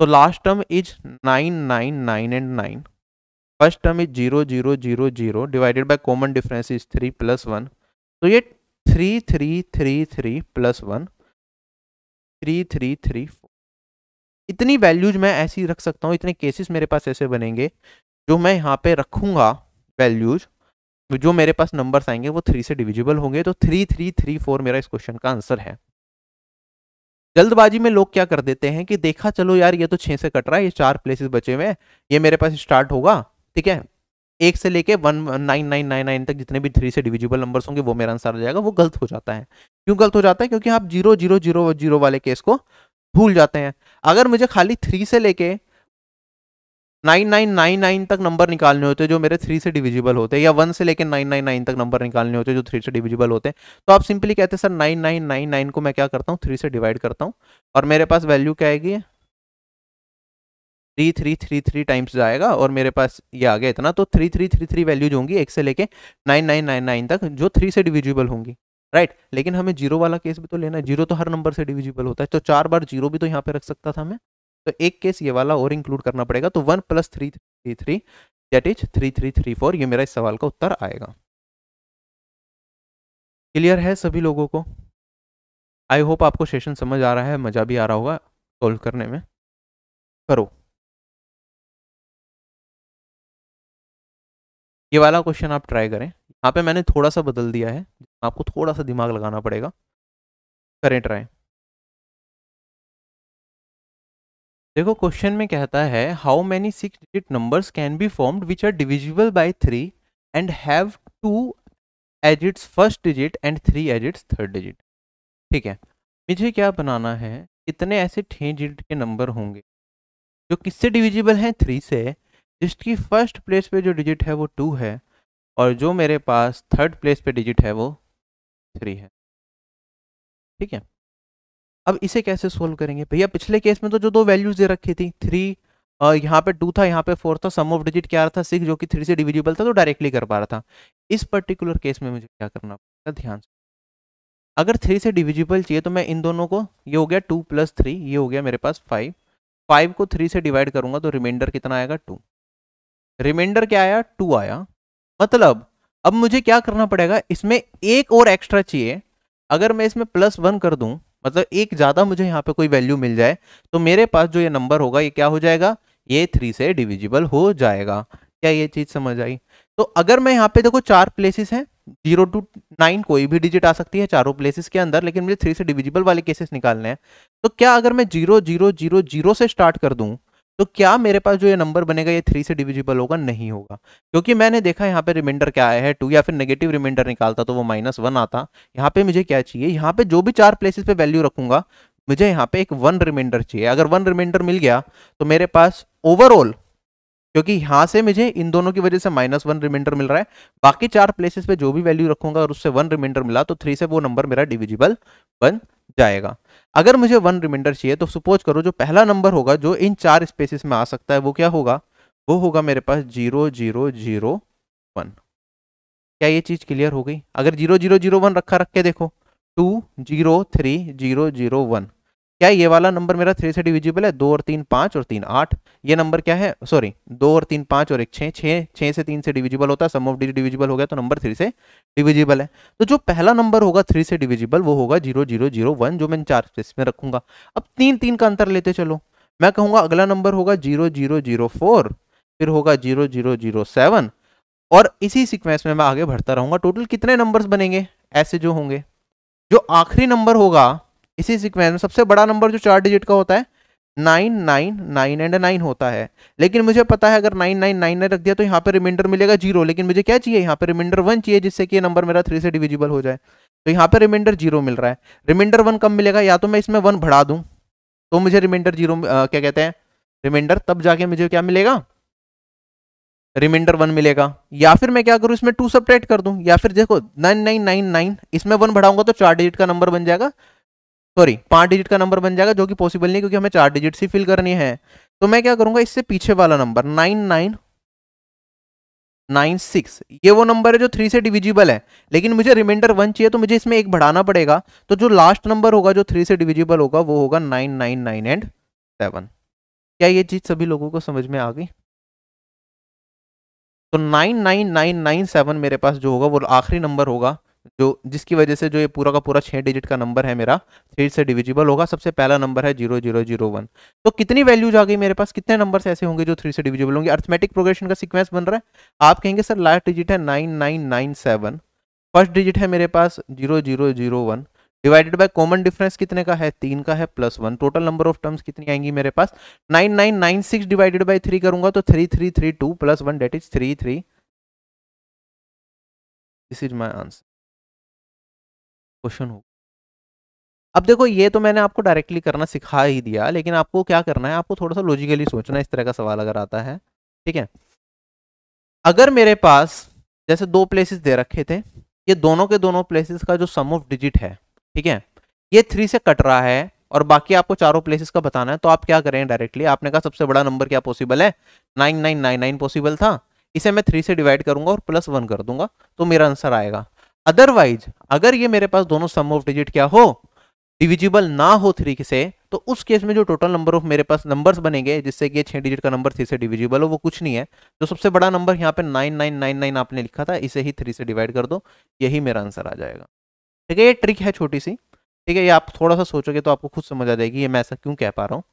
तो last term is nine nine nine and nine first term is zero zero zero zero divided by common difference is three plus one तो ये three three three three plus one three three three four इतनी वैल्यूज़ मैं ऐसी रख सकता हूँ, इतने केसेस मेरे पास ऐसे बनेंगे, जो मैं यहाँ पे रखूँगा वैल्यूज़ जो मेरे पास नंबर्स आएँगे, वो थ्री से डिविजिबल होंगे तो थ्री थ्री थ्री फोर मेरा इस क्वेश्चन का आंसर है। जल्दबाजी में लोग क्या कर देते हैं कि देखा चलो यार, ये तो छः से कट रहा है, ये चार प्लेसेस बचे हुए हैं, ये मेरे पास स्टार्ट होगा ठीक है? एक से लेके one nine nine nine nine तक जितने भी थ्री से डिविजिबल नंबर्स होंगे, वो मेरा आंसर आ जाएगा। वो गलत हो जाता है। क्यों गलत हो जाता है? क्योंकि आप ज़ीरो ज़ीरो ज़ीरो ज़ीरो वाले केस को भूल जाते हैं। अगर मुझे खाली थ्री से लेके नाइन नाइन नाइन नाइन तक नंबर निकालने होते हैं जो मेरे थ्री से डिविजिबल होते हैं या वन से लेके नाइन नाइन नाइन तक नंबर निकालने होते हैं जो थ्री से डिविजिबल होते हैं तो आप सिंपली कहते हैं sir, nine nine nine nine को मैं क्या करता हूँ? थ्री से डिवाइड करता हूँ और मेरे पास वैल्यू क्या आएगी? Three three three three times जाएगा और मेरे पास ये आ गया इतना तो three three three three values होंगी, एक से लेके नाइन नाइन नाइन नाइन तक, जो थ्री से डिविजिबल होंगी राइट लेकिन हमें ज़ीरो वाला केस भी तो लेना है ज़ीरो तो हर नंबर से डिविजिबल होता है तो चार बार ज़ीरो भी तो यहाँ पे रख सकता था मैं। तो एक केस ये वाला और इंक्लूड करना पड़ेगा तो one plus three three three that is three three three four ये मेरा इस सवाल का उत्तर आएगा। क्लियर है सभी लोगों को? आई होप आपको सेशन समझ आ रहा है, मज़ा भी आ रहा होगा सोल्व करने में। करो। ये वाला क्वेश्चन आप ट्राई करें। यहाँ पे मैंने थोड़ा सा बदल दिया है। आपको थोड़ा सा दिमाग लगाना पड़ेगा। करें ट्राई देखो क्वेश्चन में कहता है how many six digit numbers can be formed which are divisible by three and have two at its first digit and three at its third digit ठीक है। मुझे क्या बनाना है? कितने ऐसे छः डिजिट के नंबर होंगे, जो किससे डिविजिबल हैं? थ्री से जिसकी फ़र्स्ट प्लेस पे जो डिजिट है वो टू है और जो मेरे पास थर्ड प्लेस पे डिजिट है वो थ्री है। ठीक है? अब इसे कैसे सोल्व करेंगे? भैया, पिछले केस में तो जो दो वैल्यूज़ दे रखी थी थ्री और यहाँ पे टू था, यहाँ पे फोर था सम ऑफ़ डिजिट क्या था? सिक्स जो कि थ्री से डिविजिबल था तो डायरेक्टली कर पा रहा था। इस पर्टिकुलर केस में मुझे क्या करना पड़ेगा? ध्यान से। अगर थ्री से डिविजिबल चाहिए तो मैं इन दोनों को, ये हो गया टू प्लस थ्री ये हो गया मेरे पास फाइव फाइव को थ्री से डिवाइड करूँगा तो रिमाइंडर कितना आएगा? टू रिमाइंडर क्या आया? टू आया। मतलब अब मुझे क्या करना पड़ेगा? इसमें एक और एक्स्ट्रा चाहिए। अगर मैं इसमें प्लस वन कर दूँ मतलब एक ज़्यादा मुझे यहाँ पे कोई वैल्यू मिल जाए तो मेरे पास जो ये नंबर होगा, ये क्या हो जाएगा? ये थ्री से डिविजिबल हो जाएगा। क्या ये चीज़ समझ आई? तो अगर मैं यहाँ पे देखो चार प्लेसेस हैं ज़ीरो टू नाइन कोई भी डिजिट आ सकती है चारों प्लेसेस के अंदर, लेकिन मुझे थ्री से डिविजिबल वाले केसेस निकालने हैं। तो क्या अगर मैं ज़ीरो ज़ीरो ज़ीरो ज़ीरो से स्टार्ट कर दूँ तो क्या मेरे पास जो ये नंबर बनेगा, ये थ्री से डिविजिबल होगा? नहीं होगा। क्योंकि मैंने देखा यहाँ पे रिमाइंडर क्या आया है? टू या फिर नेगेटिव रिमाइंडर निकालता तो वो माइनस वन आता। यहाँ पे मुझे क्या चाहिए? यहाँ पे जो भी चार प्लेसेस पे वैल्यू रखूँगा, मुझे यहाँ पे एक वन रिमाइंडर चाहिए। अगर वन रिमाइंडर मिल गया तो मेरे पास ओवरऑल क्योंकि यहाँ से मुझे इन दोनों की वजह से माइनस वन रिमाइंडर मिल रहा है, बाकी चार प्लेसेस पे जो भी वैल्यू रखूँगा और उससे वन रिमाइंडर मिला तो थ्री से वो नंबर मेरा डिविजिबल बन जाएगा। अगर मुझे वन रिमाइंडर चाहिए तो सपोज़ करो जो पहला नंबर होगा, जो इन चार स्पेसिस में आ सकता है, वो क्या होगा? वो होगा मेरे पास ज़ीरो ज़ीरो ज़ीरो वन क्या ये चीज़ क्लियर हो गई? अगर ज़ीरो ज़ीरो ज़ीरो वन रखा, रख के देखो। Two zero three zero zero one क्या ये वाला नंबर मेरा थ्री से डिविजिबल है? दो और तीन पाँच और तीन आठ। ये नंबर क्या है? सॉरी दो और तीन पाँच और एक छः। छः से तीन से डिविजिबल होता है। सम ऑफ़ डिजिट डिविजिबल हो गया तो नंबर थ्री से डिविजिबल है। तो जो पहला नंबर होगा थ्री से डिविजिबल वो होगा ज़ीरो ज़ीरो ज़ीरो वन जो मैं चार स्पेस में रखूँगा। अब तीन तीन का अंतर लेते चलो। मैं कहूँगा अगला नंबर होगा ज़ीरो ज़ीरो ज़ीरो फोर फिर होगा ज़ीरो ज़ीरो ज़ीरो सेवन और इसी सिक्वेंस में मैं आगे बढ़ता रहूँगा। टोटल कितने नंबर्स बनेंगे? ऐसे जो होंगे। जो आखिरी नंबर होगा इसी सिक्वेंस में सबसे बड़ा नंबर जो चार डिजिट का होता है nine nine nine and nine होता है। लेकिन मुझे पता है अगर नाइन नाइन नाइन ने रख दिया तो यहाँ पे रिमाइंडर मिलेगा ज़ीरो लेकिन मुझे क्या चाहिए? यहाँ पे रिमाइंडर वन चाहिए जिससे कि ये नंबर मेरा थ्री से डिविजिबल हो जाए। तो यहाँ पे रिमाइंडर ज़ीरो मिल रहा है। रिमाइंडर वन कब मिलेगा? या तो मैं इसमें वन बढ़ा दूँ तो मुझे रिमाइंडर ज़ीरो क्या कहते हैं? रिमाइंडर तब जाके मुझे क्या मिलेगा? रिमाइंडर वन मिलेगा। या फिर मैं क्या करूँ, इसमें टू सब्ट्रैक्ट कर दूँ? या फिर देखो नाइन नाइन नाइन नाइन इसमें वन बढ़ाऊँगा तो चार डिजिट का नंबर बन जाएगा। सॉरी पाँच डिजिट का नंबर बन जाएगा जो कि पॉसिबल नहीं क्योंकि हमें चार डिजिट ही फिल करनी है। तो मैं क्या करूँगा, इससे पीछे वाला number nine nine nine six ये वो नंबर है जो थ्री से डिविजिबल है। लेकिन मुझे रिमाइंडर वन चाहिए तो मुझे इसमें एक बढ़ाना पड़ेगा। तो जो लास्ट नंबर होगा, जो थ्री से डिविजिबल होगा, वो होगा nine nine nine and seven क्या ये चीज़ सभी लोगों को समझ में आ गई? तो nine nine nine nine seven मेरे पास जो होगा, वो आखिरी नंबर होगा। जो, जिसकी वजह से जो ये पूरा का पूरा छः डिजिट का नंबर है मेरा थ्री से डिविजिबल होगा, सबसे पहला नंबर है ज़ीरो ज़ीरो ज़ीरो वन तो कितनी वैल्यूज़ आ गई मेरे पास? कितने नंबर्स ऐसे होंगे जो थ्री से डिविजिबल होंगे? अर्थमेटिक प्रोग्रेशन का सीक्वेंस बन रहा है। आप कहेंगे, सर लास्ट डिजिट है nine nine nine seven first digit है मेरे पास zero zero zero one divided by common difference कितने का है? तीन का है plus one total number of terms कितनी आएँगी मेरे पास? Nine nine nine six divided by three करूँगा तो three three three two plus one that is three three this is my answer question होगा अब देखो, ये तो मैंने आपको डायरेक्टली करना सिखा ही दिया, लेकिन आपको क्या करना है? आपको थोड़ा सा लॉजिकली सोचना इस तरह का सवाल अगर आता है, ठीक है? अगर मेरे पास जैसे दो प्लेसेस दे रखे थे, ये दोनों के दोनों प्लेसेस का जो सम ऑफ़ डिजिट है, ठीक है? ये थ्री से कट रहा है और बाकी आपको चारों प्लेसेस का बताना है तो आप क्या करें डायरेक्टली आपने कहा सबसे बड़ा नंबर क्या पॉसिबल है? Nine nine nine nine possible था। इसे मैं थ्री से डिवाइड करूँगा और प्लस वन कर दूँगा तो मेरा आंसर आएगा। अदरवाइज़ अगर ये मेरे पास दोनों सम ऑफ़ डिजिट क्या हो डिविजिबल ना हो थ्री से तो उस केस में जो टोटल नंबर ऑफ़ मेरे पास नंबर्स बनेंगे, जिससे कि छह डिजिट का नंबर थ्री से डिविजिबल हो, वो कुछ नहीं है। जो सबसे बड़ा नंबर यहाँ पे नाइन नाइन नाइन नाइन आपने लिखा था, इसे ही थ्री से डिवाइड कर दो, यही मेरा आंसर आ जाएगा। ठीक है, ये ट्रिक है छोटी सी। ठीक है, ये आप थोड़ा सा सोचोगे तो आपको खुद समझ आ जाएगी, ये मैं ऐसा क्यों कह पा रहा हूँ।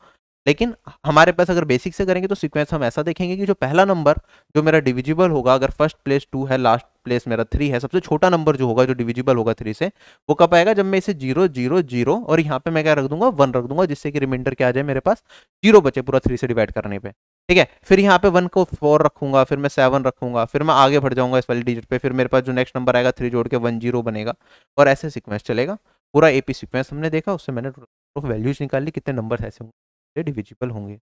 लेकिन हमारे पास अगर बेसिक से करेंगे तो सीक्वेंस हम ऐसा देखेंगे कि जो पहला नंबर जो मेरा डिविजिबल होगा, अगर फ़र्स्ट प्लेस टू है लास्ट प्लेस मेरा थ्री है, सबसे छोटा नंबर जो होगा, जो डिविजिबल होगा थ्री से, वो कब आएगा? जब मैं इसे ज़ीरो ज़ीरो ज़ीरो और यहाँ पे मैं क्या रख दूँगा? वन रख दूँगा, जिससे कि रिमाइंडर क्या आ जाए मेरे पास? ज़ीरो बचे पूरा थ्री से डिवाइड करने पे। ठीक है? फिर यहाँ पे वन को फोर रखूँगा, फिर मैं सेवन रखूँगा, फिर मैं आगे बढ़ जाऊँगा इस वाली डिजिट पे, फिर मेरे पास जो नेक्स्ट नंबर आएगा थ्री जोड़ के वन ज़ीरो बनेगा और ऐसे सिक्वेंस चलेगा। पूरा एपी सिक्वेंस हमने देखा, उससे मैंने वैल्यूज़ निकाल ली, कितने नंबर ऐसे होंगे। डिविजिबल होंगे।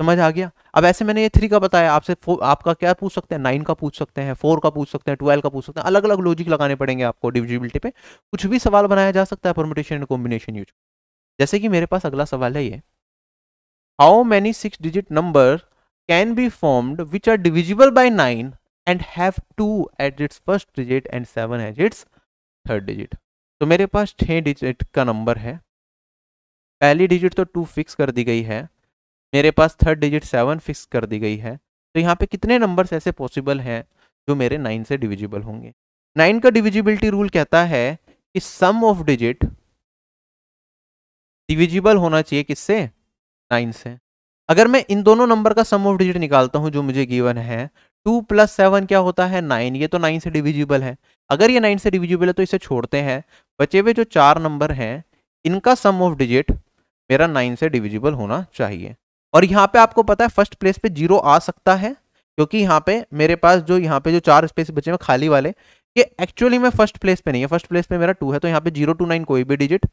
समझ आ गया? अब ऐसे मैंने ये थ्री का बताया, आपसे आपका क्या पूछ सकते हैं? नाइन का पूछ सकते हैं फोर का पूछ सकते हैं ट्वेल्व का पूछ सकते हैं अलग अलग लॉजिक लगाने पड़ेंगे आपको डिविजिबिलिटी पे। कुछ भी सवाल बनाया जा सकता है परमिटेशन एंड कॉम्बिनेशन यूज़ जैसे कि मेरे पास अगला सवाल है ये। How many six digit number can be formed which are divisible by nine and have two at its first digit and seven at its third digit तो मेरे पास छः डिजिट का नंबर है। पहली डिजिट तो टू फिक्स कर दी गई है। मेरे पास थर्ड डिजिट सेवन फिक्स कर दी गई है। तो यहाँ पे कितने नंबर्स ऐसे पॉसिबल हैं जो मेरे नाइन से डिविजिबल होंगे? नाइन का डिविजिबिलिटी रूल कहता है कि सम ऑफ़ डिजिट डिविजिबल होना चाहिए किससे? नाइन से। अगर मैं इन दोनों नंबर का सम ऑफ़ डिजिट निकालता हूँ जो मुझे गिवन है टू प्लस सेवन क्या होता है? नाइन ये तो नाइन से डिविजिबल है। अगर ये नाइन से डिविजिबल है तो इसे छोड़ते हैं। बचे हुए जो चार नंबर हैं, इनका सम ऑफ़ डिजिट मेरा नाइन से डिविजिबल होना चाहिए। और यहाँ पे आपको पता है फ़र्स्ट प्लेस पे ज़ीरो आ सकता है, क्योंकि यहाँ पे मेरे पास जो, यहाँ पे जो चार स्पेस बचे हैं, खाली वाले, ये एक्चुअली में फ़र्स्ट प्लेस पे नहीं है। फ़र्स्ट प्लेस पे मेरा टू है तो यहाँ पे ज़ीरो टू नाइन कोई भी डिजिट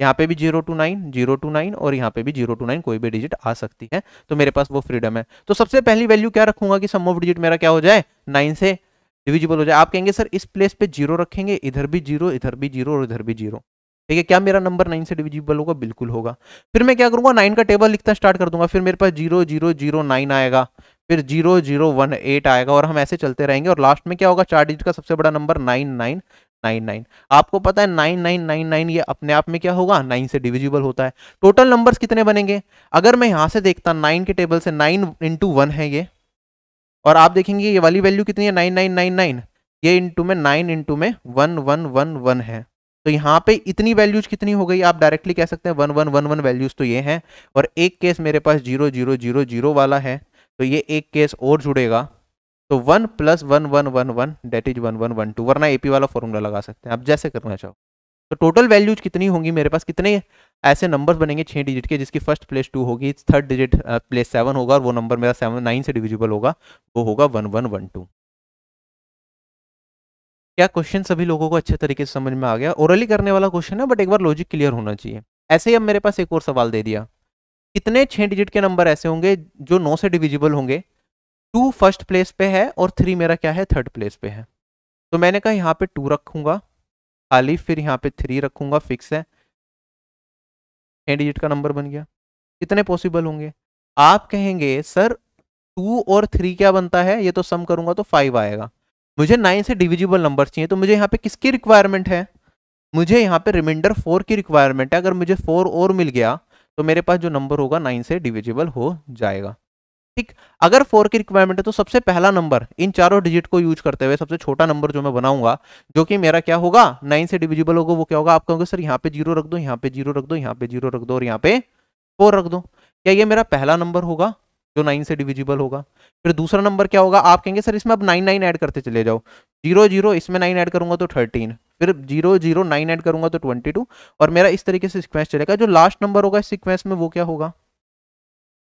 यहाँ पे भी zero two nine zero two nine और यहाँ पे भी ज़ीरो टू नाइन कोई भी डिजिट आ सकती है। तो मेरे पास वो फ्रीडम है। तो सबसे पहली वैल्यू क्या रखूँगा कि सम ऑफ़ डिजिट मेरा क्या हो जाए? नाइन से डिविजिबल हो जाए। आप कहेंगे, सर, इस प्लेस पे ज़ीरो रखेंगे, इधर भी ज़ीरो इधर भी ज़ीरो और इधर भी ज़ीरो ठीक है, क्या मेरा नंबर नाइन से डिविजिबल होगा? बिल्कुल होगा। फिर मैं क्या करूँगा? नाइन का टेबल लिखना स्टार्ट कर दूँगा। फिर मेरे पास ज़ीरो ज़ीरो ज़ीरो नाइन आएगा। फिर ज़ीरो ज़ीरो वन एट आएगा और हम ऐसे चलते रहेंगे और लास्ट में क्या होगा? चार डिजिट का सबसे बड़ा number nine nine nine nine आपको पता है नाइन नाइन नाइन नाइन ये अपने आप में क्या होगा? नाइन से डिविजिबल होता है। टोटल नंबर्स कितने बनेंगे? अगर मैं यहाँ से देखता नाइन के टेबल से नाइन इंटू वन है ये, और आप देखेंगे ये वाली वैल्यू कितनी है? नाइन नाइन नाइन नाइन ये इंटू में नाइन इंटू में वन वन वन वन है। तो यहाँ पे इतनी वैल्यूज़ कितनी हो गई? आप डायरेक्टली कह सकते हैं one one one one values तो ये हैं और एक केस मेरे पास ज़ीरो ज़ीरो ज़ीरो ज़ीरो वाला है तो ये एक केस और जुड़ेगा। तो one plus one one one one that is one one one two वरना एपी वाला फॉर्मूला लगा सकते हैं। आप जैसे करना चाहो। तो टोटल वैल्यूज़ कितनी होंगी मेरे पास? कितने ऐसे नंबर्स बनेंगे छः डिजिट के, जिसकी फ़र्स्ट प्लेस टू होगी थर्ड डिजिट प्लेस सेवन होगा और वो नंबर मेरा सेवन नाइन से डिविजिबल होगा, वो होगा वन वन वन टू क्या क्वेश्चन सभी लोगों को अच्छे तरीके से समझ में आ गया? ओरली करने वाला क्वेश्चन है बट एक बार लॉजिक क्लियर होना चाहिए। ऐसे ही अब मेरे पास एक और सवाल दे दिया। कितने छह डिजिट के नंबर ऐसे होंगे जो नौ से डिविजिबल होंगे? टू फ़र्स्ट प्लेस पे है और थ्री मेरा क्या है? थर्ड प्लेस पे है। तो मैंने कहा यहाँ पे टू रखूँगा। खाली फिर यहाँ पे थ्री रखूँगा फिक्स है। छह डिजिट का नंबर बन गया। कितने पॉसिबल होंगे? आप कहेंगे, सर टू और थ्री क्या बनता है? ये तो सम करूँगा तो फाइव आएगा। मुझे नाइन से डिविजिबल नंबर चाहिए तो मुझे यहाँ पे किसकी रिक्वायरमेंट है? मुझे यहाँ पे रिमाइंडर फोर की रिक्वायरमेंट है। अगर मुझे फोर और मिल गया तो मेरे पास जो नंबर होगा नाइन से डिविजिबल हो जाएगा। ठीक? अगर फोर की रिक्वायरमेंट है तो सबसे पहला नंबर इन चारों डिजिट को यूज़ करते हुए सबसे छोटा नंबर जो मैं बनाऊँगा, जो कि मेरा क्या होगा? नाइन से डिविजिबल होगा, वो क्या होगा? आप कहोगे, सर, यहाँ पे ज़ीरो रख दो, यहाँ पे ज़ीरो रख दो, यहाँ पे ज़ीरो रख दो और यहाँ पे फोर रख दो। क्या ये मेरा पहला नंबर होगा? जो नाइन से डिविजिबल होगा। फिर दूसरा नंबर क्या होगा? आप कहेंगे, सर, इसमें अब नाइन नाइन ऐड करते चले जाओ। ज़ीरो ज़ीरो इसमें नाइन ऐड करूँगा तो थर्टीन फिर ज़ीरो ज़ीरो नाइन ऐड करूँगा तो ट्वेंटी टू और मेरा इस तरीके से सिक्वेंस चलेगा। जो लास्ट नंबर होगा, इस सिक्वेंस में वो क्या होगा?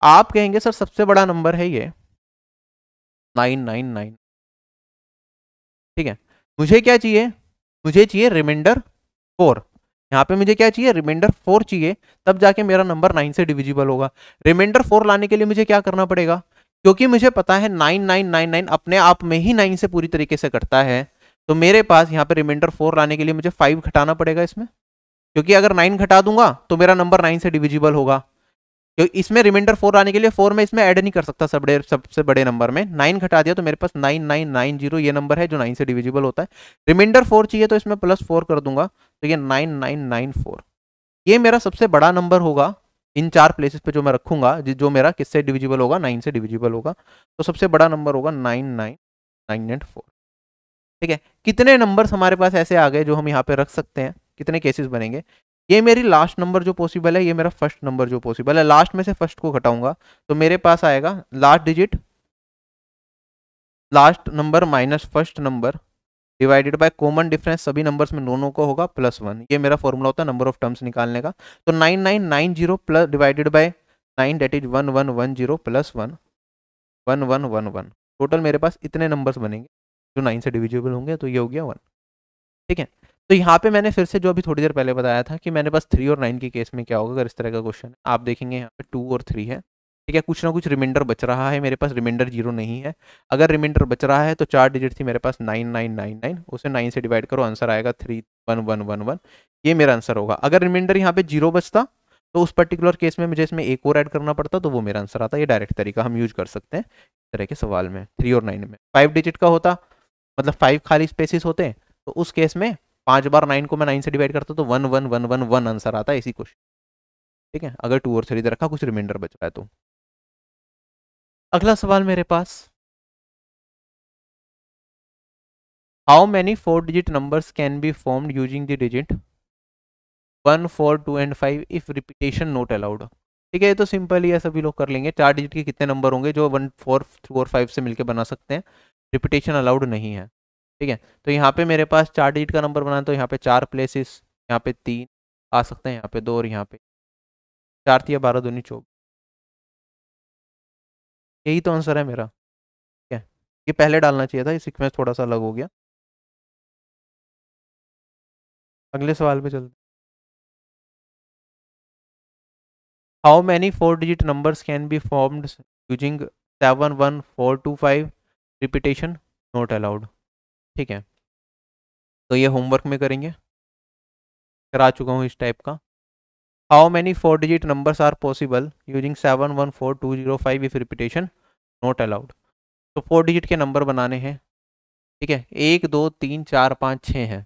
आप कहेंगे, सर, सबसे बड़ा नंबर है ये। नाइन नाइन नाइन ठीक है? मुझे क्या चाहिए? मुझे चाहिए रिमाइंडर फोर यहाँ पे मुझे क्या चाहिए? रिमाइंडर फोर चाहिए। तब जाके मेरा नंबर नाइन से डिविजिबल होगा। रिमाइंडर फोर लाने के लिए मुझे क्या करना पड़ेगा? क्योंकि मुझे पता है नाइन नाइन नाइन नाइन अपने आप में ही नाइन से पूरी तरीके से कटता है। तो मेरे पास यहाँ पे रिमाइंडर फोर लाने के लिए मुझे फाइव घटाना पड़ेगा इसमें। क्योंकि अगर नाइन घटा दूँगा तो मेरा नंबर नाइन से डिविजिबल होगा। क्योंकि इसमें रिमाइंडर फोर आने के लिए फोर में इसमें ऐड नहीं कर सकता सब सबसे बड़े नंबर में। नाइन घटा दिया तो मेरे पास नाइन नाइन नाइन ज़ीरो ये नंबर है जो नाइन से डिविजिबल होता है। रिमाइंडर फोर चाहिए तो इसमें प्लस फोर कर दूँगा। तो ये नाइन नाइन नाइन फोर ये मेरा सबसे बड़ा नंबर होगा इन चार प्लेसेस पे जो मैं रखूँगा, जो मेरा किससे डिविजिबल होगा? नाइन से डिविजिबल होगा। तो सबसे बड़ा नंबर होगा nine nine nine and four ठीक है? कितने नंबर्स हमारे पास ऐसे आ गए जो हम यहाँ पे रख सकते हैं? कितने केसेस बनेंगे? ये मेरी लास्ट नंबर जो पॉसिबल है, ये मेरा फ़र्स्ट नंबर जो पॉसिबल है। लास्ट में से फ़र्स्ट को घटाऊँगा। तो मेरे पास आएगा last digit last number minus first number divided by common difference सभी नंबर्स में दोनों को होगा प्लस वन ये मेरा फॉर्मूला होता है नंबर ऑफ़ टर्म्स निकालने का। तो nine nine nine zero plus divided by nine that is one one one zero plus one one one one one total मेरे पास इतने नंबर्स बनेंगे, जो नाइन से डिविजिबल होंगे तो ये हो गया वन ठीक है? तो यहाँ पे मैंने फिर से जो अभी थोड़ी देर पहले बताया था कि मैंने बस थ्री और नाइन के केस में क्या होगा, अगर इस तरह का क्वेश्चन है। आप देखेंगे यहाँ पे टू और थ्री है। ठीक है, कुछ ना कुछ रिमाइंडर बच रहा है, मेरे पास रिमाइंडर ज़ीरो नहीं है। अगर रिमाइंडर बच रहा है तो चार डिजिट थी मेरे पास नाइन नाइन नाइन नाइन उसे नाइन से डिवाइड करो आंसर आएगा three one one one one ये मेरा आंसर होगा। अगर रिमाइंडर यहाँ पे ज़ीरो बचता तो उस पर्टिकुलर केस में मुझे इसमें एक और ऐड करना पड़ता तो वो मेरा आंसर आता। ये डायरेक्ट तरीका हम यूज़ कर सकते हैं इस तरह के सवाल में थ्री और नाइन में। फाइव डिजिट का होता मतलब फाइव खाली स्पेसिस होते हैं तो उस केस में पाँच बार नाइन को मैं नाइन से डिवाइड करता तो one one one one one answer आता है इसी क्वेश्चन ठीक है? अगर टू और थ्री दे रखा, कुछ रिमाइंडर बच रहा है तो। अगला सवाल मेरे पास। How many four digit numbers can be formed using the digit one four two and five if repetition not allowed ठीक है, ये तो सिंपल ही है, सभी लोग कर लेंगे। चार डिजिट के कितने नंबर होंगे जो वन फोर फोर फाइव से मिलकर बना सकते हैं। रिपीटेशन अलाउड नहीं है। ठीक है? तो यहाँ पे मेरे पास चार डिजिट का नंबर बनाना तो यहाँ पे चार प्लेसेस यहाँ पे तीन आ सकते हैं, यहाँ पे दो और यहाँ पे। चार थी बारह दूनी चौबीस। यही तो आंसर है मेरा। ठीक है? ये पहले डालना चाहिए था ये सिक्वेंस थोड़ा सा अलग हो गया। अगले सवाल पे चलते how many four digit numbers can be formed using seven one four two five repetition not allowed ठीक है। तो ये होमवर्क में करेंगे। करा चुका हूँ इस टाइप का। How many four digit numbers are possible using seven one four two zero five if repetition not allowed तो फोर डिजिट के नंबर बनाने हैं। ठीक है, एक, दो, तीन, चार, पाँच छः हैं।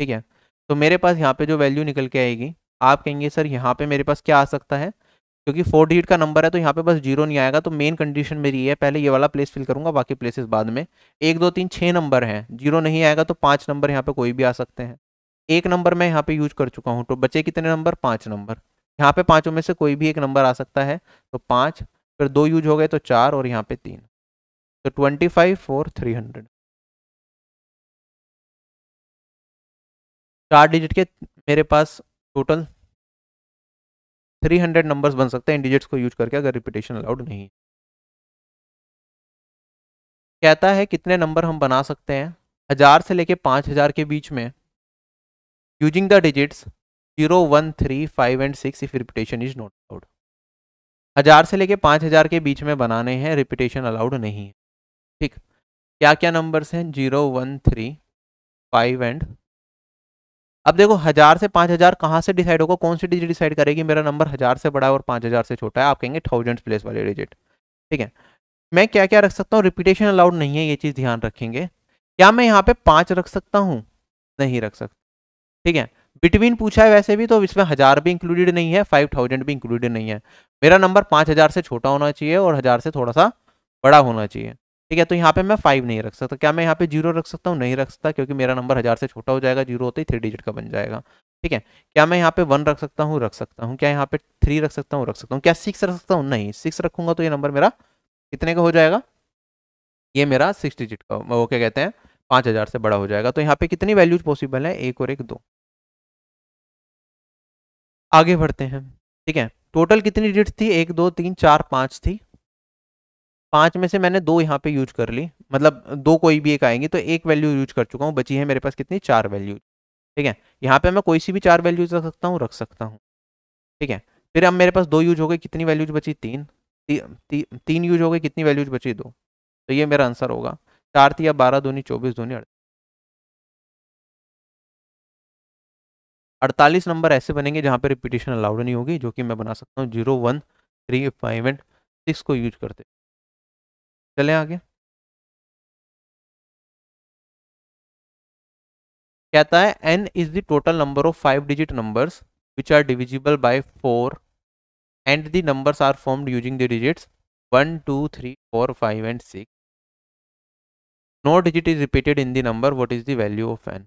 ठीक है तो मेरे पास यहाँ पे जो वैल्यू निकल के आएगी, आप कहेंगे, सर, यहाँ पे मेरे पास क्या आ सकता है? क्योंकि फोर डिजिट का नंबर है तो यहाँ पे बस ज़ीरो नहीं आएगा तो मेन कंडीशन मेरी ये है, पहले ये वाला प्लेस फिल करूँगा, बाकी प्लेसेस बाद में। एक, दो, तीन छः नंबर हैं, ज़ीरो नहीं आएगा तो पाँच नंबर यहाँ पे कोई भी आ सकते हैं। एक नंबर मैं यहाँ पे यूज़ कर चुका हूँ तो बचे कितने नंबर पाँच नंबर यहाँ पे पाँचों में से कोई भी एक नंबर आ सकता है तो पाँच, फिर दो यूज़ हो गए तो चार और यहाँ पे तीन। तो twenty five four three hundred चार डिजिट के मेरे पास टोटल थ्री हंड्रेड नंबर्स बन सकते हैं इन डिजिट्स को यूज़ करके, अगर रिपीटेशन अलाउड नहीं कहता है कितने नंबर हम बना सकते हैं? हज़ार से लेके पाँच हज़ार के बीच में। Using the digits zero one three five and six if repetition is not allowed हज़ार से लेके पाँच हज़ार के बीच में बनाने हैं रिपीटेशन अलाउड नहीं है। ठीक। क्या क्या नंबर्स हैं? Zero one three five and अब देखो, हज़ार से पाँच हज़ार कहाँ से डिसाइड होगा, कौन सी डिजिट डिसाइड करेगी? मेरा नंबर हज़ार से बड़ा है और पाँच हज़ार से छोटा है। आप कहेंगे थाउज़ेंड प्लेस वाले डिजिट ठीक है? मैं क्या क्या रख सकता हूँ? रिपीटेशन अलाउड नहीं है, ये चीज़ ध्यान रखेंगे। क्या मैं यहाँ पे पाँच रख सकता हूँ? नहीं रख सकता। ठीक है? बिटवीन पूछा है वैसे भी तो इसमें हज़ार भी इंक्लूडेड नहीं है फाइव थाउज़ेंड भी इंक्लूडेड नहीं है। मेरा नंबर पाँच हज़ार से छोटा होना चाहिए और हज़ार से थोड़ा सा बड़ा होना चाहिए। ठीक है तो यहाँ पे मैं फाइव नहीं रख सकता। क्या मैं यहाँ पे ज़ीरो रख सकता हूँ? नहीं रख सकता, क्योंकि मेरा नंबर हज़ार से छोटा हो जाएगा ज़ीरो होते ही थ्री डिजिट का बन जाएगा। ठीक है, क्या मैं यहाँ पे वन रख सकता हूँ? रख सकता हूँ। क्या यहाँ पे थ्री रख सकता हूँ? रख सकता हूँ। क्या सिक्स रख सकता हूँ? नहीं सिक्स रखूँगा तो ये नंबर मेरा कितने का हो जाएगा? ये मेरा सिक्स डिजिट का, वो क्या कहते हैं, पाँच हज़ार से बड़ा हो जाएगा। तो यहाँ पे कितनी वैल्यूज़ पॉसिबल है? एक और एक दो। आगे बढ़ते हैं। ठीक है टोटल कितनी डिजिट थी? एक, दो, तीन, चार, पाँच थी। पाँच में से मैंने दो यहाँ पे यूज़ कर ली। मतलब दो कोई भी एक आएँगी तो एक वैल्यू यूज़ कर चुका हूँ बची है मेरे पास कितनी? चार वैल्यू। ठीक है? यहाँ पे मैं कोई सी भी चार वैल्यूज़ रख सकता हूँ रख सकता हूँ। ठीक है? फिर अब मेरे पास दो यूज़ हो गए कितनी वैल्यूज़ बची? तीन। ती, ती, तीन यूज़ हो गए कितनी वैल्यूज़ बची? दो। तो ये मेरा आंसर होगा। चार थी या बारह दूनी चौबीस दूनी अड़तालीस। नंबर ऐसे बनेंगे जहाँ पे रिपीटेशन अलाउड नहीं होगी जो कि मैं बना सकता हूँ। Zero one three five and six को यूज़ करते। चले आगे। कहता है n is the total number of five digit numbers which are divisible by four and the numbers are formed using the digits one two three four five and six no digit is repeated in the number what is the value of n?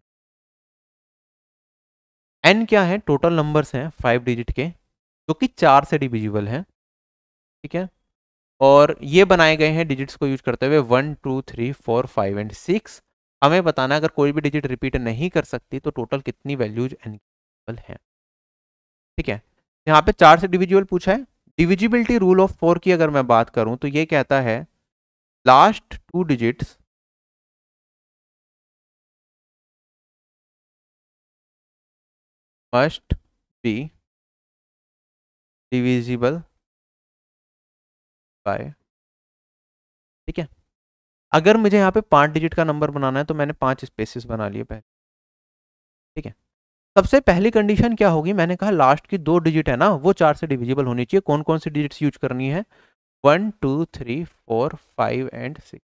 n क्या है? टोटल नंबर्स हैं फाइव डिजिट के, जो कि चार से डिविजिबल हैं। ठीक है? और ये बनाए गए हैं डिजिट्स को यूज़ करते हुए one two three four five and six हमें बताना अगर कोई भी डिजिट रिपीट नहीं कर सकती तो टोटल कितनी वैल्यूज़ एनिबल हैं? ठीक है? यहाँ पे चार से डिविजुअल पूछा है। डिविजिबिलिटी रूल ऑफ़ फोर की अगर मैं बात करूँ तो ये कहता है last two digits must be divisible by ठीक है? अगर मुझे यहाँ पे पाँच डिजिट का नंबर बनाना है तो मैंने पाँच स्पेसिस बना लिए पहले। ठीक है? सबसे पहली कंडीशन क्या होगी? मैंने कहा लास्ट की दो डिजिट है ना, वो चार से डिविजिबल होनी चाहिए। कौन कौन सी डिजिट्स यूज़ करनी है? One two three four five and six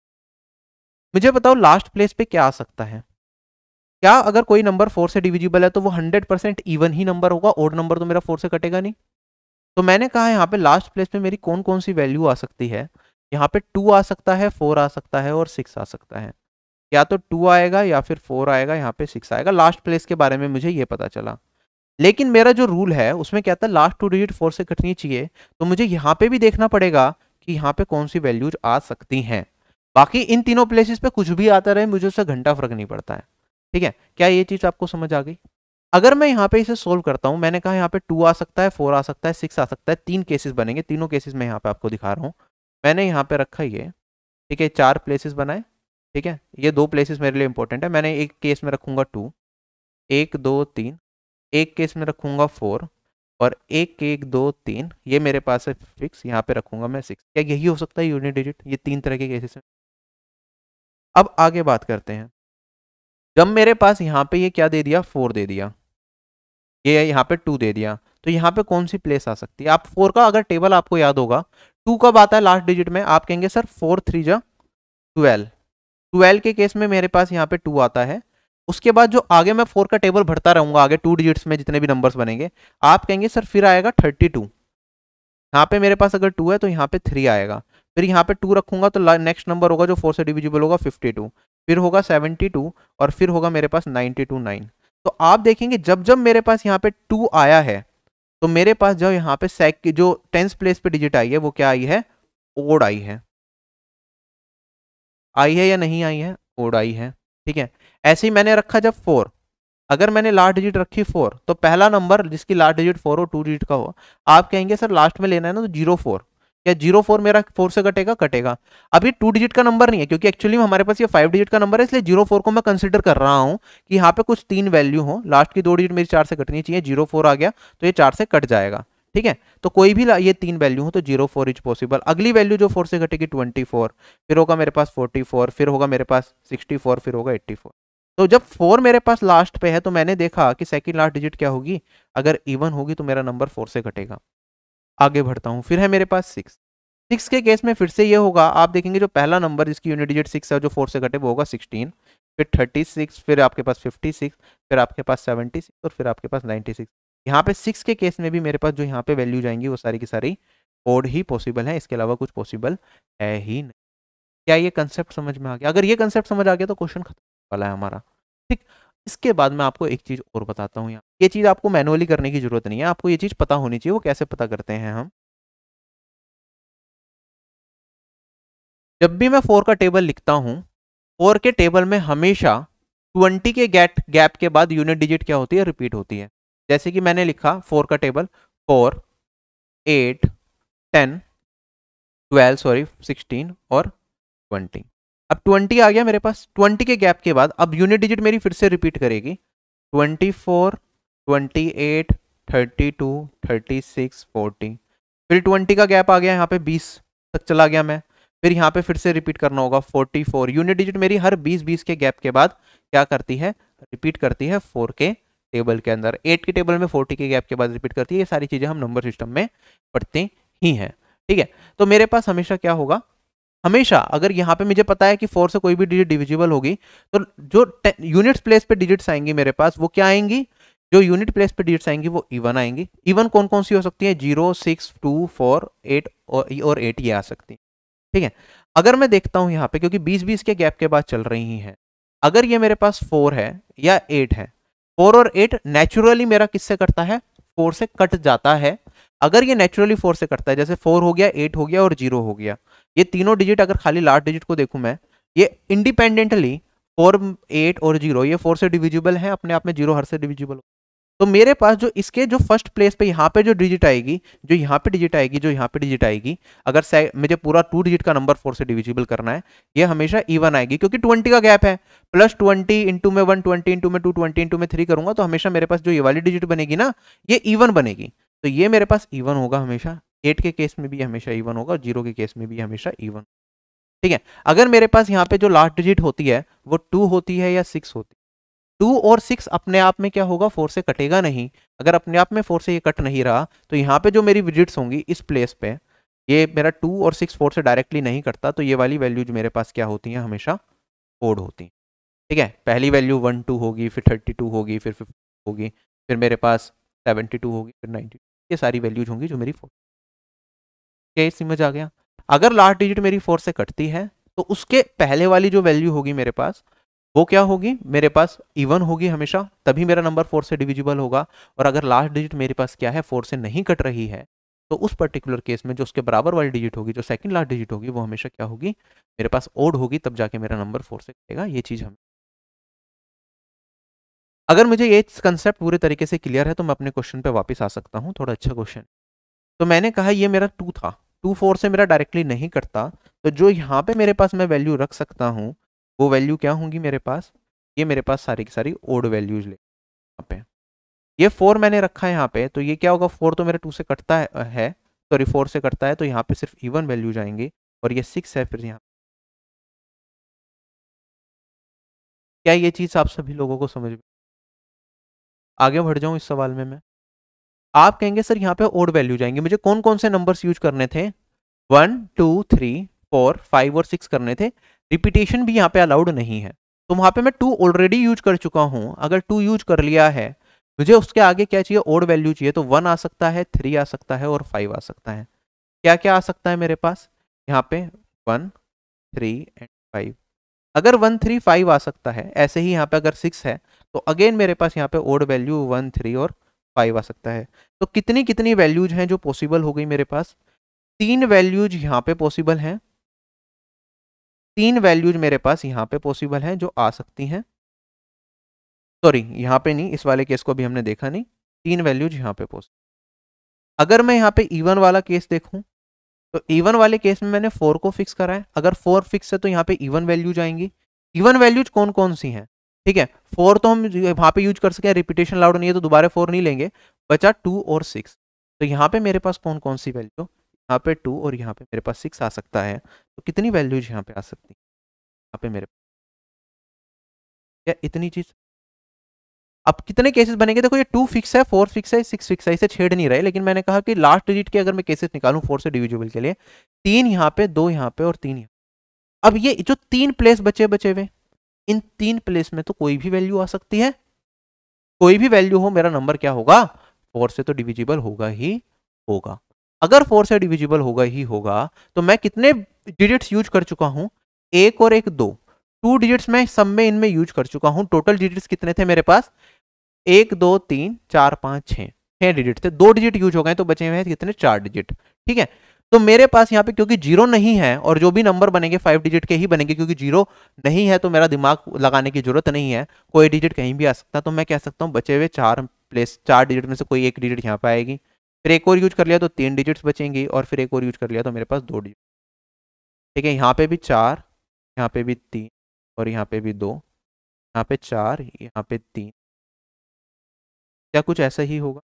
मुझे बताओ लास्ट प्लेस पे क्या आ सकता है? क्या अगर कोई नंबर फोर से डिविजिबल है तो वो हंड्रेड परसेंट इवन ही नंबर होगा? ओड नंबर तो मेरा फोर से कटेगा नहीं। तो मैंने कहा, यहाँ पे लास्ट प्लेस में मेरी कौन कौन सी वैल्यू आ सकती है? यहाँ पे टू आ सकता है फोर आ सकता है और सिक्स आ सकता है। या तो टू आएगा या फिर फोर आएगा, यहाँ पे सिक्स आएगा। लास्ट प्लेस के बारे में मुझे ये पता चला। लेकिन मेरा जो रूल है, उसमें क्या था? लास्ट टू डिजिट फोर से कटनी चाहिए तो मुझे यहाँ पे भी देखना पड़ेगा कि यहाँ पे कौन सी वैल्यूज़ आ सकती हैं। बाकी इन तीनों प्लेसेस पे कुछ भी आता रहे, मुझे उससे घंटा फ़र्क नहीं पड़ता है। ठीक है? क्या ये चीज़ आपको समझ आ गई? अगर मैं यहाँ पे इसे सोल्व करता हूँ, मैंने कहा यहाँ पे टू आ सकता है फोर आ सकता है सिक्स आ सकता है, तीन केसेस बनेंगे, तीनों केसेस मैं यहाँ पे आपको दिखा रहा हूँ। मैंने यहाँ पे रखा ये, ठीक है, चार प्लेसेस बनाए, ठीक है, ये दो प्लेसेस मेरे लिए इंपॉर्टेंट है, मैंने एक केस में रखूँगा टू एक, दो, तीन, एक केस में रखूँगा फोर और एक एक, दो, तीन, ये मेरे पास है फिक्स यहाँ पे रखूँगा मैं सिक्स क्या यही हो सकता है यूनिट डिजिट ये तीन तरह के केसेस हैं। अब आगे बात करते हैं। जब मेरे पास यहाँ पे ये क्या दे दिया फोर दे दिया ये यहाँ पे टू दे दिया। तो यहाँ पे कौन सी प्लेस आ सकती है? आप फोर का अगर टेबल आपको याद होगा टू कब आता है लास्ट डिजिट में? आप कहेंगे, सर फोर थ्री जा ट्वेल्व ट्वेल्व के केस में मेरे पास यहाँ पे टू आता है। उसके बाद जो आगे मैं फोर का टेबल भरता रहूँगा, आगे टू डिजिट्स में जितने भी नंबर्स बनेंगे, आप कहेंगे, सर, फिर आएगा थर्टी टू यहाँ पे मेरे पास अगर टू है तो यहाँ पे थ्री आएगा। फिर यहाँ पे टू रखूँगा तो नेक्स्ट नंबर होगा, जो फोर से डिविजिबल होगा फिफ्टी टू फिर होगा सेवेंटी टू और फिर होगा मेरे पास नाइनटी टू नाइन तो आप देखेंगे, जब जब मेरे पास यहाँ पे टू आया है तो मेरे पास जो यहाँ पे सेक जो टेंथ प्लेस पे डिजिट आई है, वो क्या आई है? ओड आई है। आई है या नहीं आई है? ओड आई है। ठीक है? ऐसे ही मैंने रखा जब फोर अगर मैंने लास्ट डिजिट रखी फोर तो पहला नंबर जिसकी लास्ट डिजिट फोर हो टू डिजिट का हो, आप कहेंगे, सर लास्ट में लेना है ना तो ज़ीरो फोर क्या ज़ीरो फोर मेरा फोर से कटेगा कटेगा। अभी टू डिजिट का नंबर नहीं है, क्योंकि एक्चुअली हमारे पास ये फाइव डिजिट का नंबर है, इसलिए ज़ीरो फोर को मैं कंसिडर कर रहा हूँ कि यहाँ पे कुछ तीन वैल्यू हो। लास्ट की दो डिजिट मेरी चार से कटनी चाहिए, ज़ीरो फोर आ गया तो ये चार से कट जाएगा। ठीक है? तो कोई भी ये तीन वैल्यू हो तो ज़ीरो फोर इज़ पॉसिबल अगली वैल्यू जो फोर से घटेगी ट्वेंटी फोर फिर होगा मेरे पास फोर्टी फोर फिर होगा मेरे पास सिक्सटी फोर फिर होगा एट्टी फोर तो जब फोर मेरे पास लास्ट पे है तो मैंने देखा कि सेकंड लास्ट डिजिट क्या होगी? अगर इवन होगी तो मेरा नंबर फोर से घटेगा आगे बढ़ता हूँ। फिर है मेरे पास सिक्स सिक्स के केस में फिर से ये होगा, आप देखेंगे जो पहला नंबर जिसकी यूनिट डिजिट सिक्स है, जो फोर से घटे, वो होगा सिक्सटीन फिर थर्टी सिक्स फिर आपके पास फिफ्टी सिक्स फिर आपके पास सेवेंटी सिक्स और फिर आपके पास नाइन्टी सिक्स यहाँ पे सिक्स के केस में भी मेरे पास जो यहाँ पे वैल्यू जाएँगी, वो सारी की सारी कोड ही पॉसिबल है। इसके अलावा कुछ पॉसिबल है ही नहीं। क्या ये कंसेप्ट समझ में आ गया? अगर ये कंसेप्ट समझ आ गया तो क्वेश्चन खत्म वाला है हमारा। ठीक इसके बाद मैं आपको एक चीज़ और बताता हूँ यहाँ ये चीज़ आपको मैनुअली करने की ज़रूरत नहीं है। आपको ये चीज़ पता होनी चाहिए, वो कैसे पता करते हैं हम? जब भी मैं फोर का टेबल लिखता हूँ, फोर के टेबल में हमेशा ट्वेंटी के गैट गैप के बाद यूनिट डिजिट क्या होती है? रिपीट होती है। जैसे कि मैंने लिखा फोर का table, four, eight, ten, twelve, sorry, sixteen और ट्वेंटी। अब ट्वेंटी आ गया मेरे पास। ट्वेंटी के गैप के बाद अब यूनिट डिजिट मेरी फिर से रिपीट करेगी। Twenty four, twenty eight, thirty two, thirty six, forty. फिर ट्वेंटी का गैप आ गया यहाँ पे बीस तक चला गया मैं। फिर यहाँ पे फिर से रिपीट करना होगा, फोर्टी फोर। यूनिट डिजिट मेरी हर बीस बीस के गैप के बाद क्या करती है? रिपीट करती है फोर के टेबल के अंदर। एट के टेबल में फोर्टी के गैप के बाद रिपीट करती है। ये सारी चीज़ें हम नंबर सिस्टम में पढ़ते ही हैं। ठीक है? तो मेरे पास हमेशा क्या होगा? हमेशा, अगर यहाँ पे मुझे पता है कि फोर से कोई भी डिजिट डिविजिबल होगी तो जो यूनिट्स प्लेस पे डिजिट्स आएँगी मेरे पास, वो क्या आएँगी? जो यूनिट प्लेस पे डिजिट्स आएँगी, वो इवन आएँगी। इवन कौन कौन सी हो सकती है? Zero six two four eight और एट ये आ सकती है। ठीक है? अगर मैं देखता हूँ यहाँ पे, क्योंकि बीस बीस के गैप के बाद चल रही हैं। अगर ये मेरे पास फोर है या एट है फोर और एट नेचुरली मेरा किससे कटता है? फोर से कट जाता है। अगर ये नेचुरली फोर से कटता है, जैसे फोर हो गया एट हो गया और ज़ीरो हो गया ये तीनों डिजिट अगर खाली लास्ट डिजिट को देखूँ मैं, ये इंडिपेंडेंटली फोर एट और ज़ीरो ये फोर से डिविजिबल है, अपने आप में ज़ीरो हर से डिविजिबल तो मेरे पास जो इसके जो फ़र्स्ट प्लेस पे यहाँ पे जो डिजिट आएगी, जो यहाँ पे डिजिट आएगी, जो यहाँ पे डिजिट आएगी, अगर मुझे पूरा टू डिजिट का नंबर फोर से डिविजिबल करना है, ये हमेशा इवन आएगी, क्योंकि ट्वेंटी का गैप है। प्लस ट्वेंटी इंटू में वन ट्वेंटी इंटू में टू ट्वेंटी इंटू में थ्री करूँगा तो हमेशा मेरे पास जो ये वाली डिजिट बनेगी ना, ये इवन बनेगी। तो ये मेरे पास इवन होगा हमेशा। एट के केस में भी हमेशा इवन होगा ज़ीरो के केस में भी हमेशा इवन ठीक है? अगर मेरे पास यहाँ पे जो लास्ट डिजिट होती है, वो टू होती है या सिक्स होती है? टू और सिक्स अपने आप में क्या होगा? फोर से कटेगा नहीं। अगर अपने आप में फोर से ये कट नहीं रहा तो यहाँ पे जो मेरी विजिट्स होंगी इस प्लेस पे, ये मेरा टू और सिक्स फोर से डायरेक्टली नहीं कटता तो ये वाली वैल्यूज़ मेरे पास क्या होती हैं? हमेशा कोड होती हैं। ठीक है? पहली वैल्यू वन टू होगी, फिर थर्टी टू होगी, फिर फिफ्टी होगी, फिर मेरे पास सेवेंटी टू होगी, फिर नाइन्टी ये सारी वैल्यूज़ होंगी जो मेरी फोर क्या समझ आ गया। अगर लास्ट डिजिट मेरी फोर से कटती है तो उसके पहले वाली जो वैल्यू होगी मेरे पास, वो क्या होगी? मेरे पास इवन होगी हमेशा, तभी मेरा नंबर फोर से डिविजिबल होगा। और अगर लास्ट डिजिट मेरे पास क्या है फोर से नहीं कट रही है तो उस पर्टिकुलर केस में जो उसके बराबर वाली डिजिट होगी, जो सेकंड लास्ट डिजिट होगी, वो हमेशा क्या होगी? मेरे पास ओड होगी, तब जाके मेरा नंबर फोर से कटेगा। ये चीज़ हम अगर मुझे ये कंसेप्ट पूरे तरीके से क्लियर है तो मैं अपने क्वेश्चन पे वापस आ सकता हूँ। थोड़ा अच्छा क्वेश्चन तो मैंने कहा, ये मेरा टू था। टू फोर से मेरा डायरेक्टली नहीं कटता। तो जो यहाँ पे मेरे पास मैं वैल्यू रख सकता हूँ, वो वैल्यू क्या होंगी मेरे पास? ये मेरे पास सारी की सारी ओड वैल्यूज़ ले, यहाँ पे। ये फोर मैंने रखा है यहाँ पे तो ये क्या होगा? फोर तो मेरा टू से कटता है सॉरी फोर से कटता है तो यहाँ पे सिर्फ़ इवन वैल्यू जाएँगी और ये सिक्स है फिर यहाँ क्या ये चीज़ आप सभी लोगों को समझ में आगे बढ़ जाऊँ इस सवाल में मैं? आप कहेंगे, सर, यहाँ पे ओड वैल्यू जाएँगे। मुझे कौन कौन से नंबर्स यूज़ करने थे? One two three four five और सिक्स करने थे। रिपीटेशन भी यहाँ पे अलाउड नहीं है। तो वहाँ पे मैं टू ऑलरेडी यूज़ कर चुका हूँ। अगर टू यूज़ कर लिया है, मुझे उसके आगे क्या चाहिए? ओड वैल्यू चाहिए। तो वन आ सकता है थ्री आ सकता है और फाइव आ सकता है। क्या क्या आ सकता है मेरे पास? यहाँ पे वन थ्री एंड फाइव अगर वन थ्री फाइव आ सकता है, ऐसे ही यहाँ पे अगर सिक्स है तो अगेन मेरे पास यहाँ पे ओड वैल्यू वन थ्री और फाइव आ सकता है। तो कितनी कितनी वैल्यूज़ हैं जो पॉसिबल हो गई मेरे पास? तीन वैल्यूज़ यहाँ पे पॉसिबल हैं। तीन वैल्यूज़ मेरे पास यहाँ पे पॉसिबल हैं जो आ सकती हैं। सॉरी यहाँ पे नहीं, इस वाले केस को भी हमने देखा नहीं। तीन वैल्यूज़ यहाँ पे पॉसिबल अगर मैं यहाँ पे इवन वाला केस देखूँ तो इवन वाले केस में मैंने फोर को फिक्स करा है। अगर फोर फिक्स है तो यहाँ पे इवन वैल्यूज़ आएँगी। इवन वैल्यूज़ कौन कौन सी हैं? ठीक है फोर तो हम वहाँ पे यूज़ कर सके रिपीटेशन लाउड नहीं है तो दोबारा फोर नहीं लेंगे, बचा टू और सिक्स तो यहाँ पे मेरे पास कौन कौन सी वैल्यू यहाँ पे टू और यहाँ पे मेरे पास सिक्स आ सकता है। तो कितनी वैल्यूज़ यहाँ पे आ सकती है? यहाँ पे मेरे क्या इतनी चीज़? अब कितने केसेस बनेंगे? देखो ये टू फिक्स है फोर फिक्स है सिक्स फिक्स है, इसे छेड़ नहीं रहे, लेकिन मैंने कहा कि लास्ट डिजिट के अगर मैं केसेस निकालूं फोर से डिविजिबल के लिए, तीन यहाँ पे, दो यहाँ पे और तीन यहाँ अब ये जो तीन प्लेस बचे बचे हुए इन तीन प्लेस में तो कोई भी वैल्यू आ सकती है। कोई भी वैल्यू हो, मेरा नंबर क्या होगा? फोर से तो डिविजिबल होगा ही होगा। अगर फोर से डिविजिबल होगा ही होगा तो मैं कितने डिजिट्स यूज़ कर चुका हूँ? एक और एक दो। टू डिजिट्स मैं सब में इनमें यूज़ कर चुका हूँ। टोटल डिजिट्स कितने थे मेरे पास? एक, दो, तीन, चार, पाँच छह डिजिट थे। दो डिजिट यूज़ हो गए तो बचे हुए कितने? चार डिजिट ठीक है? तो मेरे पास यहाँ पे क्योंकि ज़ीरो नहीं है और जो भी नंबर बनेंगे फाइव डिजिट के ही बनेंगे क्योंकि ज़ीरो नहीं है तो मेरा दिमाग लगाने की ज़रूरत नहीं है। कोई डिजिट कहीं भी आ सकता है तो मैं कह सकता हूँ बचे हुए चार प्लेस चार डिजिट में से कोई एक डिजिट यहाँ पे आएगी। फिर एक और यूज़ कर लिया तो तीन डिजिट्स बचेंगी और फिर एक और यूज़ कर लिया तो मेरे पास दो डिजिट ठीक है, यहाँ पे भी चार, यहाँ पे भी तीन और यहाँ पे भी दो, यहाँ पे चार, यहाँ पे तीन। क्या कुछ ऐसा ही होगा?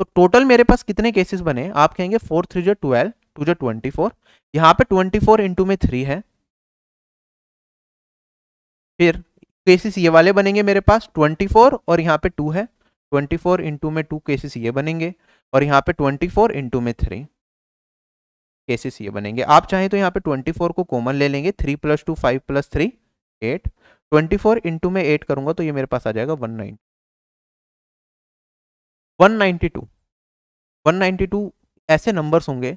तो टोटल मेरे पास कितने केसेस बने? आप कहेंगे फोर थ्री जो ट्वेल्व टू जो ट्वेंटी फोर यहाँ पे ट्वेंटी फोर इंटू में थ्री है। फिर केसेस ये वाले बनेंगे मेरे पास ट्वेंटी फोर और यहाँ पे टू है। ट्वेंटी फोर इंटू में टू केसेस ये बनेंगे और यहाँ पे ट्वेंटी फोर इंटू में थ्री केसेस ये बनेंगे। आप चाहें तो यहाँ पे ट्वेंटी फोर को कॉमन ले लेंगे। Three plus two five plus three eight twenty four into में एट करूँगा तो ये मेरे पास आ जाएगा one nine one ninety two. One ninety two ऐसे नंबर्स होंगे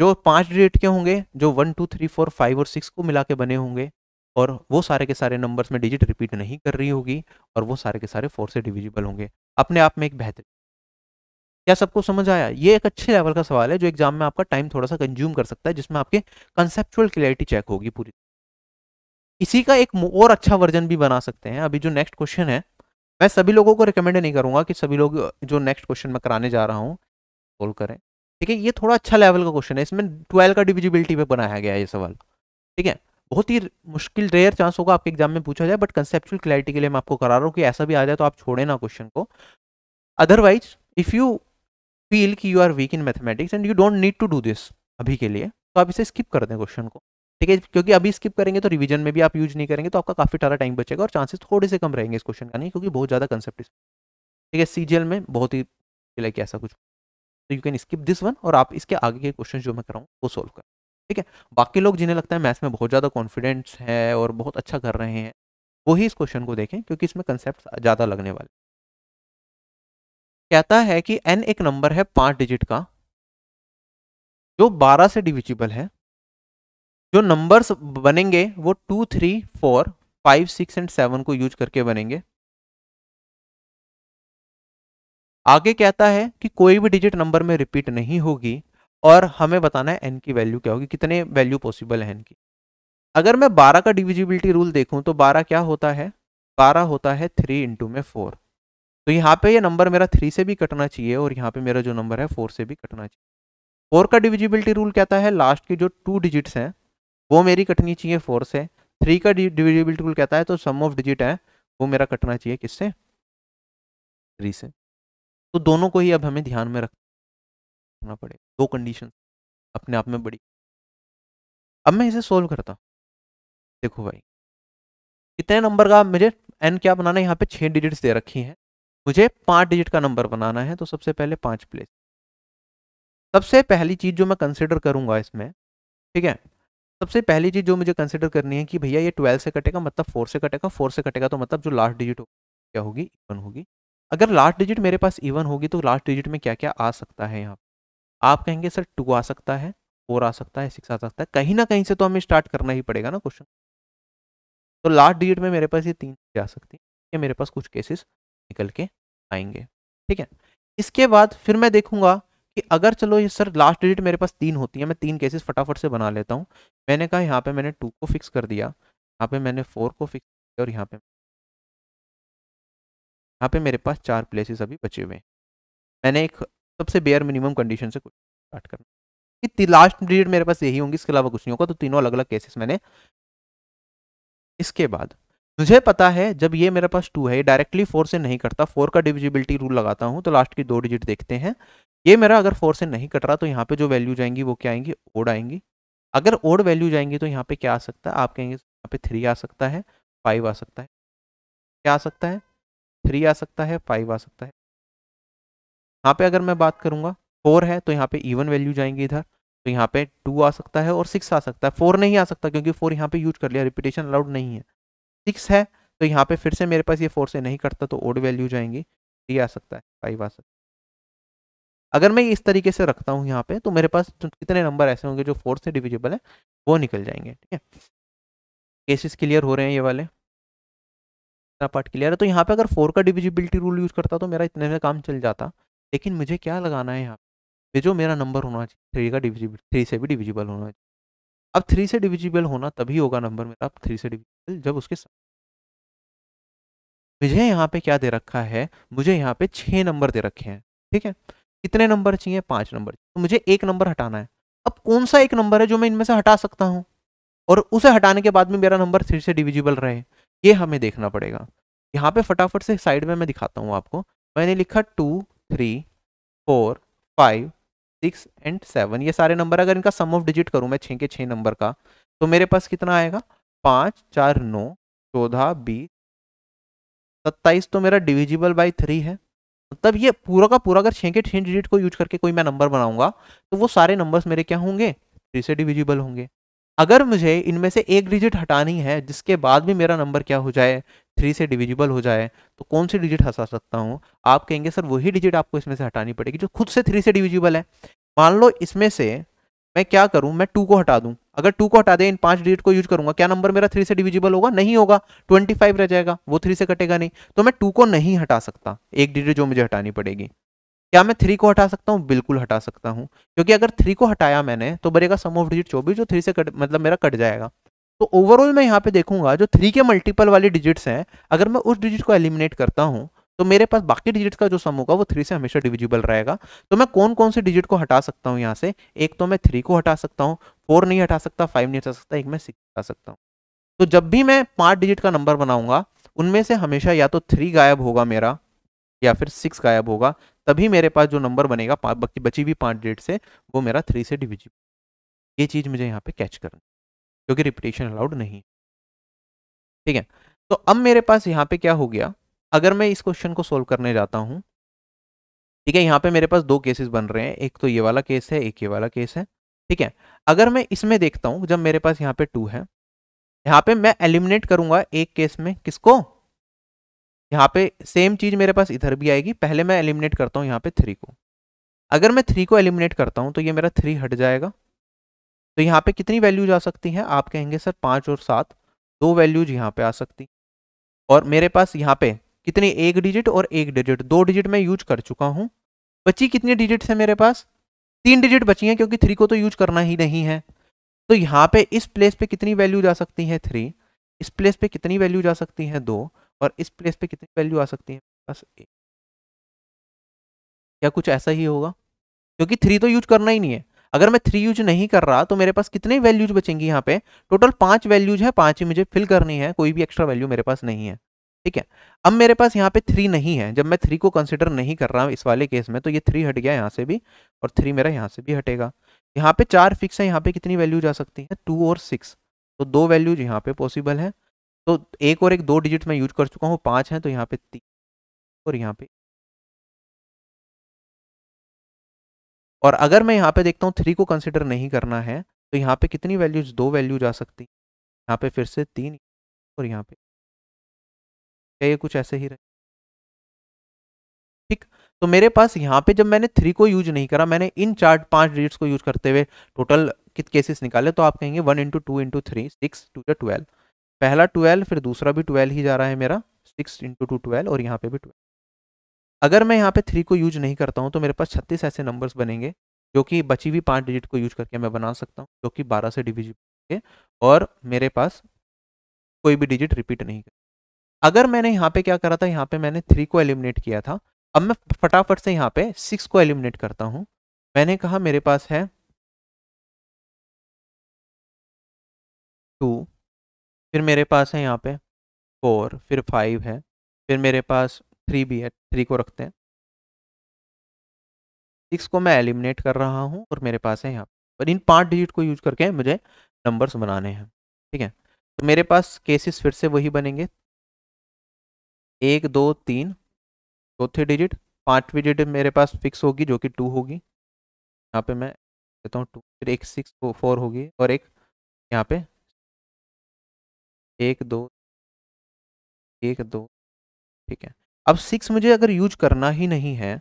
जो पाँच डिजिट के होंगे, जो one, two, three, four, five और सिक्स को मिला के बने होंगे और वो सारे के सारे नंबर्स में डिजिट रिपीट नहीं कर रही होगी और वो सारे के सारे फोर से डिविजिबल होंगे। अपने आप में एक बेहतर क्या सबको समझ आया? ये एक अच्छे लेवल का सवाल है जो एग्ज़ाम में आपका टाइम थोड़ा सा कंज्यूम कर सकता है, जिसमें आपके कंसेप्चुअल क्लियरिटी चेक होगी पूरी। इसी का एक और अच्छा वर्जन भी बना सकते हैं। अभी जो नेक्स्ट क्वेश्चन है मैं सभी लोगों को रिकमेंड नहीं करूँगा कि सभी लोग जो नेक्स्ट क्वेश्चन मैं कराने जा रहा हूँ सोल्व करें। ठीक है, ये थोड़ा अच्छा लेवल का क्वेश्चन है, इसमें ट्वेल्व का डिविजिबिलिटी पे बनाया गया है ये सवाल। ठीक है, बहुत ही मुश्किल रेयर चांस होगा आपके एग्ज़ाम में पूछा जाए बट कंसेप्चुअल क्लैरिटी के लिए मैं आपको करा रहा हूँ कि ऐसा भी आ जाए तो आप छोड़े ना क्वेश्चन को। अदरवाइज़ इफ़ यू फील कि you are weak in mathematics and you don't need to do this अभी के लिए तो आप इसे स्किप कर दें क्वेश्चन को। ठीक है, क्योंकि अभी स्किप करेंगे तो रिवीजन में भी आप यूज़ नहीं करेंगे तो आपका काफ़ी सारा टाइम बचेगा और चांसेस थोड़े से कम रहेंगे इस क्वेश्चन का, नहीं, क्योंकि बहुत ज़्यादा कंसेप्ट ठीक है, सीजीएल में बहुत ही लाइक ऐसा कुछ। तो you can skip this one और आप इसके आगे के क्वेश्चन जो मैं कराऊँ वो सोल्व करें। ठीक है, बाकी लोग जिन्हें लगता है मैथ्स में बहुत ज़्यादा कॉन्फिडेंस है और बहुत अच्छा कर रहे हैं, वही इस क्वेश्चन को देखें, क्योंकि इसमें कंसेप्ट ज़्यादा लगने वाले कहता है कि एन एक नंबर है पाँच डिजिट का, जो 12 से डिविजिबल है जो नंबर्स बनेंगे, वो two three four five six and seven को यूज़ करके बनेंगे। आगे कहता है कि कोई भी डिजिट नंबर में रिपीट नहीं होगी और हमें बताना है एन की वैल्यू क्या होगी, कितने वैल्यू पॉसिबल है एन की अगर मैं 12 का डिविजिबिलिटी रूल देखूँ तो 12 क्या होता है? 12 होता है थ्री इंटू में फोर तो यहाँ पे ये यह नंबर मेरा थ्री से भी कटना चाहिए और यहाँ पे मेरा जो नंबर है फोर से भी कटना चाहिए। फोर का डिविजिबिलिटी रूल कहता है लास्ट की जो टू डिजिट्स हैं वो मेरी कटनी चाहिए फोर से थ्री का डिविजिबिलिटी रूल कहता है तो सम ऑफ़ डिजिट है, वो मेरा कटना चाहिए किससे? थ्री से। तो दोनों को ही अब हमें ध्यान में रखना पड़ेगा दो कंडीशन अपने आप में बड़ी। अब मैं इसे सोल्व करता देखो भाई। कितने नंबर का मुझे एन क्या बनाना है? यहाँ पे छह डिजिट्स दे रखी हैं। मुझे पाँच डिजिट का नंबर बनाना है तो सबसे पहले पाँच प्लेस सबसे पहली चीज़ जो मैं कंसिडर करूँगा इसमें, ठीक है? सबसे पहली चीज़ जो मुझे कंसिडर करनी है कि भैया ये ट्वेल्व से कटेगा मतलब फोर से कटेगा फोर से कटेगा तो मतलब जो लास्ट डिजिट हो, क्या होगी? इवन होगी। अगर लास्ट डिजिट मेरे पास इवन होगी तो लास्ट डिजिट में क्या क्या आ सकता है यहाँ आप कहेंगे, सर टू आ सकता है फोर आ सकता है सिक्स आ सकता है। कहीं ना कहीं से तो हमें स्टार्ट करना ही पड़ेगा ना क्वेश्चन तो लास्ट डिजिट में मेरे पास ये तीन आ सकती है। मेरे पास कुछ केसेस निकल के आएँगे। ठीक है? इसके बाद फिर मैं देखूँगा कि अगर चलो ये सर लास्ट डिजिट मेरे पास तीन होती है, मैं तीन केसेस फटाफट से बना लेता हूँ। मैंने कहा यहाँ पे मैंने टू को फिक्स कर दिया, यहाँ पे मैंने फोर को फिक्स किया और यहाँ पे यहाँ पे मेरे पास चार प्लेसेस अभी बचे हुए हैं। मैंने एक सबसे बेयर मिनिमम कंडीशन से कुछ स्टार्ट करना कि लास्ट डिजिट मेरे पास यही होंगी, इसके अलावा कुछ नहीं होगा तो तीनों अलग अलग केसेस मैंने इसके बाद मुझे पता है जब ये मेरे पास टू है डायरेक्टली फोर से नहीं करता फोर का डिविजिबिलिटी रूल लगाता हूँ तो लास्ट की दो डिजिट देखते हैं। ये मेरा अगर फोर से नहीं कट रहा तो यहाँ पे जो वैल्यू जाएँगी वो क्या आएँगी ओड आएँगी अगर ओड वैल्यू जाएँगी तो यहाँ पे क्या आ सकता है आप कहेंगे यहाँ पे थ्री आ सकता है फाइव आ सकता है क्या आ सकता है थ्री आ सकता है फाइव आ सकता है यहाँ पे अगर मैं बात करूँगा फोर है तो यहाँ पे इवन वैल्यू जाएँगी इधर तो यहाँ पे टू आ सकता है और सिक्स आ सकता है फोर नहीं आ सकता क्योंकि फोर यहाँ पे यूज़ कर लिया रिपीटेशन अलाउड नहीं है सिक्स है तो यहाँ पे फिर से मेरे पास ये फोर से नहीं कटता तो ओड वैल्यू जाएँगी थ्री आ सकता है फाइव आ सकता है अगर मैं इस तरीके से रखता हूँ यहाँ पे तो मेरे पास कितने नंबर ऐसे होंगे जो फोर से डिविजिबल है, वो निकल जाएँगे, ठीक है? केसेस क्लियर हो रहे हैं ये वाले। इतना पार्ट क्लियर है। तो यहाँ पे अगर फोर का डिविजिबिलिटी रूल यूज़ करता तो मेरा इतने में काम चल जाता, लेकिन मुझे क्या लगाना है यहाँ पे? जो मेरा नंबर होना चाहिए, थ्री का डिविजिबल थ्री से भी डिविजिबल होना चाहिए। अब थ्री से डिविजिबल होना तभी होगा नंबर मेरा, अब थ्री से डिविजिबल जब उसके साथ। मुझे यहाँ पे क्या दे रखा है? मुझे यहाँ पे छः नंबर दे रखे हैं, ठीक है? कितने नंबर चाहिए, पाँच नंबर तो मुझे एक नंबर हटाना है। अब कौन सा एक नंबर है जो मैं इनमें से हटा सकता हूँ? और उसे हटाने के बाद में मेरा नंबर फिर से डिविजिबल रहे। ये हमें देखना पड़ेगा। यहाँ पे फटाफट से साइड में मैं दिखाता हूँ आपको। मैंने लिखा two three four five six and seven ये सारे नंबर अगर इनका सम ऑफ़ डिजिट करूँ मैं छः के छः नंबर का तो मेरे पास कितना आएगा? पाँच, चार, नौ, चौदह, बीस, सत्ताईस तो मेरा डिविजिबल बाई थ्री है। मतलब ये पूरा का पूरा अगर छः के छः डिजिट को यूज़ करके कोई मैं नंबर बनाऊँगा तो वो सारे नंबर्स मेरे क्या होंगे? थ्री से डिविजिबल होंगे। अगर मुझे इनमें से एक डिजिट हटानी है, जिसके बाद भी मेरा नंबर क्या हो जाए? थ्री से डिविजिबल हो जाए तो कौन सी डिजिट हटा सकता हूँ? आप कहेंगे, सर, वही डिजिट आपको इसमें से हटानी पड़ेगी, जो खुद से थ्री से डिविजिबल है। मान लो इसमें से मैं क्या करूँ? मैं टू को हटा दूँ। अगर टू को हटा दे, इन पाँच डिजिट को यूज़ करूँगा, क्या नंबर मेरा थ्री से डिविजिबल होगा? नहीं होगा। ट्वेंटी फाइव रह जाएगा। वो थ्री से कटेगा नहीं। तो मैं टू को नहीं हटा सकता। एक डिजिट जो मुझे हटानी पड़ेगी। क्या मैं थ्री को हटा सकता हूँ? बिल्कुल हटा सकता हूँ। क्योंकि अगर थ्री को हटाया मैंने तो बनेगा सम ऑफ़ डिजिट चौबीस, जो थ्री से कट मतलब मेरा कट जाएगा। तो ओवरऑल मैं यहाँ पे देखूँगा, जो थ्री के मल्टीपल वाले डिजिट्स हैं, अगर मैं उस डिजिट को एलिमिनेट करता हूँ तो मेरे पास बाकी डिजिट का जो सम होगा, वो थ्री से हमेशा डिविजिबल रहेगा। तो मैं कौन कौन से डिजिट को हटा सकता हूँ यहाँ से? एक तो मैं थ्री को हटा सकता हूँ फोर नहीं हटा सकता फाइव नहीं हटा सकता, एक मैं सिक्स हटा सकता हूँ। तो जब भी मैं पाँच डिजिट का नंबर बनाऊँगा, उनमें से हमेशा या तो थ्री गायब होगा मेरा, या फिर सिक्स गायब होगा, तभी मेरे पास जो नंबर बनेगा बची हुई पाँच डिजिट से, वो मेरा थ्री से डिविजिबल ये चीज़ मुझे यहाँ पे कैच करना क्योंकि रिपीटेशन अलाउड नहीं ठीक है? तो अब मेरे पास यहाँ पे क्या हो गया? अगर मैं इस क्वेश्चन को सोल्व करने जाता हूँ, ठीक है, यहाँ पे मेरे पास दो केसेस बन रहे हैं, एक तो ये वाला केस है, एक ये वाला केस है, ठीक है। अगर मैं इसमें देखता हूँ, जब मेरे पास यहाँ पे टू है, यहाँ पे मैं एलिमिनेट करूँगा एक केस में किसको? यहाँ पे सेम चीज़ मेरे पास इधर भी आएगी, पहले मैं एलिमिनेट करता हूँ यहाँ पे थ्री को। अगर मैं थ्री को एलिमिनेट करता हूँ तो ये मेरा थ्री हट जाएगा। तो यहाँ पे कितनी वैल्यूज़ आ सकती हैं? आप कहेंगे, सर, पाँच और सात दो वैल्यूज़ यहाँ पे आ सकती और मेरे पास यहाँ पे कितनी एक डिजिट और एक डिजिट दो डिजिट मैं यूज़ कर चुका हूँ। बची कितनी डिजिट है मेरे पास? तीन डिजिट बची हैं क्योंकि थ्री को तो यूज़ करना ही नहीं है। तो यहाँ पे इस प्लेस पे कितनी वैल्यू जा सकती है? थ्री इस प्लेस पे कितनी वैल्यू जा सकती है? दो। और इस प्लेस पे कितनी वैल्यू आ सकती है? बस एक। क्या कुछ ऐसा ही होगा? क्योंकि थ्री तो यूज़ करना ही नहीं है। अगर मैं थ्री यूज़ नहीं कर रहा तो मेरे पास कितने वैल्यूज़ बचेंगी यहाँ पे? टोटल पाँच वैल्यूज़ है, पाँच ही मुझे फिल करनी है, कोई भी एक्स्ट्रा वैल्यू मेरे पास नहीं है। ठीक है अब मेरे पास यहाँ पे थ्री नहीं है जब मैं थ्री को कंसिडर नहीं कर रहा हूँ इस वाले केस में तो ये थ्री हट गया यहाँ से भी और थ्री मेरा यहाँ से भी हटेगा यहाँ पे चार फिक्स है यहाँ पे कितनी वैल्यू जा सकती है टू और सिक्स तो दो वैल्यूज़ यहाँ पे पॉसिबल है तो एक और एक दो डिजिट मैं यूज़ कर चुका हूँ पाँच है तो यहाँ पे तीन और यहाँ पे और अगर मैं यहाँ पे देखता हूँ थ्री को कंसिडर नहीं करना है तो यहाँ पे कितनी वैल्यूज़ दो वैल्यू जा सकती है यहाँ पे फिर से तीन और यहाँ पे क्या ये कुछ ऐसे ही रहे। ठीक तो मेरे पास यहाँ पे जब मैंने थ्री को यूज़ नहीं करा, मैंने इन चार, पाँच डिजिट्स को यूज़ करते हुए टोटल कित केसेस निकाले तो आप कहेंगे one into two into three six two twelve पहला ट्वेल्व फिर दूसरा भी ट्वेल्व ही जा रहा है मेरा सिक्स इंटू टू ट्वेल्व और यहाँ पे भी ट्वेल्व अगर मैं यहाँ पे थ्री को यूज़ नहीं करता हूँ तो मेरे पास छत्तीस ऐसे नंबर्स बनेंगे, जो कि बची हुई पाँच डिजिट को यूज़ करके मैं बना सकता हूँ, जो कि बारह से डिविजिबल और मेरे पास कोई भी डिजिट रिपीट नहीं कर अगर मैंने यहाँ पे क्या करा था, यहाँ पे मैंने थ्री को एलिमिनेट किया था। अब मैं फटाफट से यहाँ पे सिक्स को एलिमिनेट करता हूँ। मैंने कहा मेरे पास है टू फिर मेरे पास है यहाँ पे फोर फिर फाइव है, फिर मेरे पास थ्री भी है थ्री को रखते हैं। सिक्स को मैं एलिमिनेट कर रहा हूँ और मेरे पास है यहाँ पर इन पाँच डिजिट को यूज़ करके मुझे नंबर्स बनाने हैं, ठीक है? तो मेरे पास केसेस फिर से वही बनेंगे एक, दो, तीन, चौथे डिजिट पांचवी डिजिट मेरे पास फिक्स होगी, जो कि टू होगी। यहाँ पे मैं देता हूँ टू फिर एक सिक्स फोर होगी और एक यहाँ पे एक, दो एक, दो, ठीक है। अब सिक्स मुझे अगर यूज़ करना ही नहीं है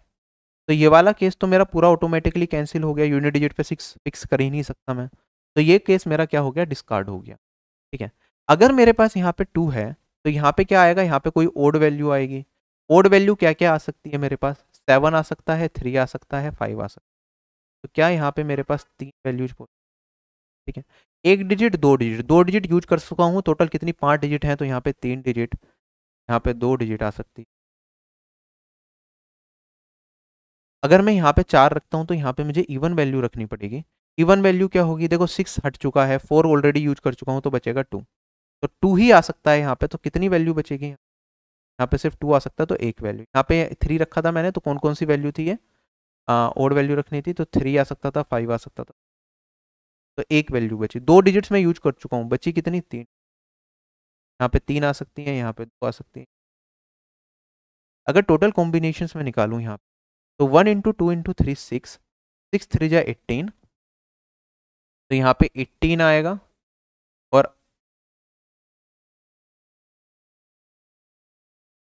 तो ये वाला केस तो मेरा पूरा ऑटोमेटिकली कैंसिल हो गया यूनिट डिजिट पे सिक्स फिक्स कर ही नहीं सकता मैं। तो ये केस मेरा क्या हो गया डिस्कार्ड हो गया, ठीक है। अगर मेरे पास यहाँ पे टू है तो यहाँ पे क्या आएगा? यहाँ पे कोई ओड वैल्यू आएगी। ओड वैल्यू क्या क्या आ सकती है मेरे पास? सेवन आ सकता है थ्री आ सकता है फाइव आ सकता है। तो क्या यहाँ पे मेरे पास तीन वैल्यूज़ ठीक है? एक डिजिट दो डिजिट दो डिजिट यूज़ कर चुका हूँ। टोटल कितनी? पाँच डिजिट है तो यहाँ पे तीन डिजिट यहाँ पे दो डिजिट आ सकती है। अगर मैं यहाँ पे चार रखता हूँ तो यहाँ पे मुझे इवन वैल्यू रखनी पड़ेगी। इवन वैल्यू क्या होगी? देखो सिक्स हट चुका है। फोर ऑलरेडी यूज़ कर चुका हूँ तो बचेगा टू तो टू ही आ सकता है यहाँ पे तो कितनी वैल्यू बचेगी यहाँ? पे सिर्फ़ टू आ सकता है तो एक वैल्यू यहाँ पे थ्री रखा था मैंने तो कौन कौन सी वैल्यू थी ये? ओड वैल्यू रखनी थी तो थ्री आ सकता था फाइव आ सकता था। तो एक वैल्यू बची। दो डिजिट्स में यूज़ कर चुका हूँ, बची कितनी? तीन। यहाँ पे तीन आ सकती हैं, यहाँ पे दो आ सकती हैं। अगर टोटल कॉम्बिनेशन में निकालूँ यहाँ पे तो one into two into three six six three जा एट्टीन तो यहाँ पे एट्टीन आएगा।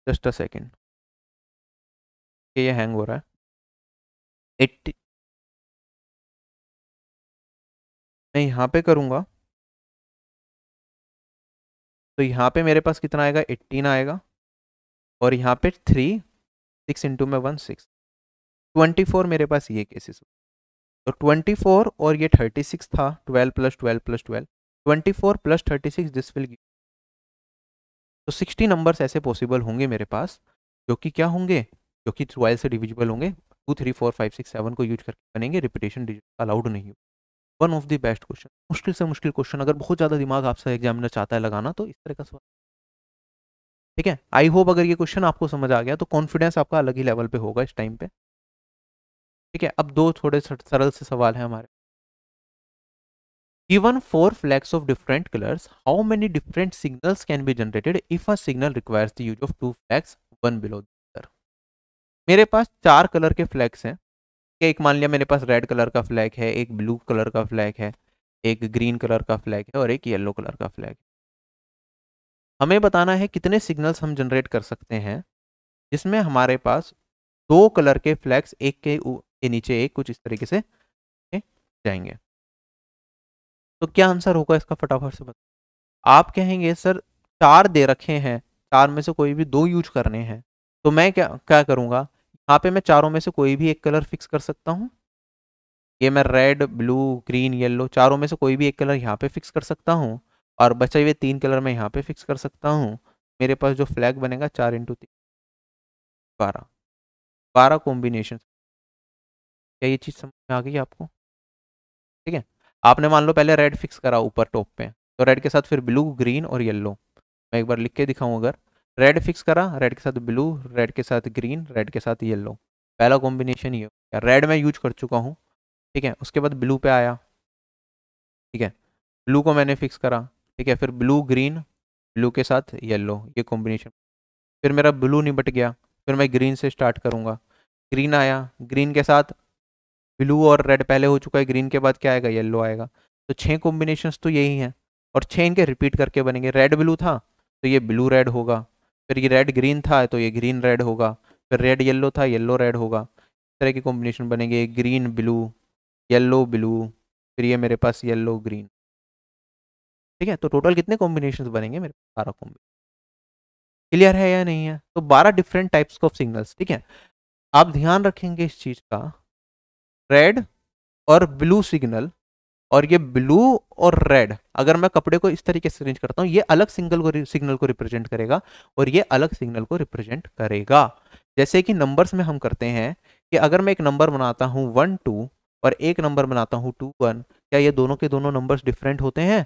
Just a second. ये हैंग हो रहा है। एट्टी मैं यहाँ पे करूँगा। तो यहाँ पे मेरे पास कितना आएगा? एट्टीन आएगा। और यहाँ पे थ्री सिक्स इंटू में वन सिक्स ट्वेंटी फोर मेरे पास ये केसेस तो ट्वेंटी फोर और ये थर्टी सिक्स था। Twelve plus twelve plus twelve twenty four plus thirty six this will तो सिक्सटी नंबर्स ऐसे पॉसिबल होंगे मेरे पास, जो कि क्या होंगे? जो कि ट्वेल्व से डिविजिबल होंगे। Two, three, four, five, six, seven को यूज़ करके बनेंगे, रिपीटेशन डिजिट अलाउड नहीं one of the best question. मुश्किल से मुश्किल क्वेश्चन। अगर बहुत ज़्यादा दिमाग आपसे एग्जामिनर चाहता है लगाना तो इस तरह का सवाल। ठीक है? आई होप अगर ये क्वेश्चन आपको समझ आ गया तो कॉन्फिडेंस आपका अलग ही लेवल पे होगा इस टाइम पे। ठीक है? अब दो थोड़े सरल से सवाल हैं हमारे। Given four flags of different colors, how many different signals can be generated if a signal requires the use of two flags, one below the other? मेरे पास चार कलर के फ्लैग्स हैं। एक मान लिया मेरे पास रेड कलर का फ्लैग है एक ब्लू कलर का फ्लैग है एक ग्रीन कलर का फ्लैग है और एक येलो कलर का फ्लैग हमें बताना है कितने सिग्नल्स हम जनरेट कर सकते हैं जिसमें हमारे पास दो कलर के फ्लैग्स एक के, के नीचे एक कुछ इस तरीके से जाएँगे। तो क्या आंसर होगा इसका फटाफट से बता। आप कहेंगे, सर, चार दे रखे हैं। चार में से कोई भी दो यूज़ करने हैं। तो मैं क्या क्या करूँगा? यहाँ पे मैं चारों में से कोई भी एक कलर फिक्स कर सकता हूँ? ये मैं रेड, ब्लू, ग्रीन, येलो चारों में से कोई भी एक कलर यहाँ पे फिक्स कर सकता हूँ और बचे हुए तीन कलर मैं यहाँ पे फिक्स कर सकता हूँ। मेरे पास जो फ्लैग बनेगा चार इंटू तीन। बारह। बारह कॉम्बिनेशन क्या ये चीज़ समझ में आ गई आपको? ठीक है? आपने मान लो पहले रेड फिक्स करा ऊपर टॉप पे तो रेड के साथ फिर ब्लू ग्रीन और येलो मैं एक बार लिख के दिखाऊँ अगर। रेड फिक्स करा रेड के साथ ब्लू रेड के साथ ग्रीन रेड के साथ येलो पहला कॉम्बिनेशन ये रेड मैं यूज़ कर चुका हूँ, ठीक है? उसके बाद ब्लू पे आया, ठीक है? ब्लू को मैंने फिक्स करा, ठीक है? फिर ब्लू ग्रीन ब्लू के साथ येलो ये कॉम्बिनेशन फिर मेरा ब्लू निपट गया, फिर मैं ग्रीन से स्टार्ट करूँगा। ग्रीन आया ग्रीन के साथ ब्लू और रेड पहले हो चुका है, ग्रीन के बाद क्या आएगा? येलो आएगा। तो छः कॉम्बिनेशंस तो यही हैं और छः इनके रिपीट करके बनेंगे। रेड ब्लू था तो ये ब्लू रेड होगा। फिर ये रेड ग्रीन था तो ये ग्रीन रेड होगा। फिर रेड येलो था येलो रेड होगा। इस तरह के कॉम्बिनेशन बनेंगे। ग्रीन ब्लू येलो ब्लू फिर ये मेरे पास येलो ग्रीन ठीक है? तो टोटल कितने कॉम्बिनेशन बनेंगे मेरे पास? बारह कॉम्बिनेशन क्लियर है या नहीं है? तो बारह डिफरेंट टाइप्स ऑफ़ सिग्नल्स ठीक है? आप ध्यान रखेंगे इस चीज़ का रेड और ब्लू सिग्नल और ये ब्लू और रेड, अगर मैं कपड़े को इस तरीके से अरेंज करता हूँ, ये अलग सिंगल को सिग्नल को रिप्रेजेंट करेगा और ये अलग सिग्नल को रिप्रेजेंट करेगा। जैसे कि नंबर्स में हम करते हैं कि अगर मैं एक नंबर बनाता हूँ वन, टू और एक नंबर बनाता हूँ टू, वन, क्या ये दोनों के दोनों नंबर्स डिफरेंट होते हैं?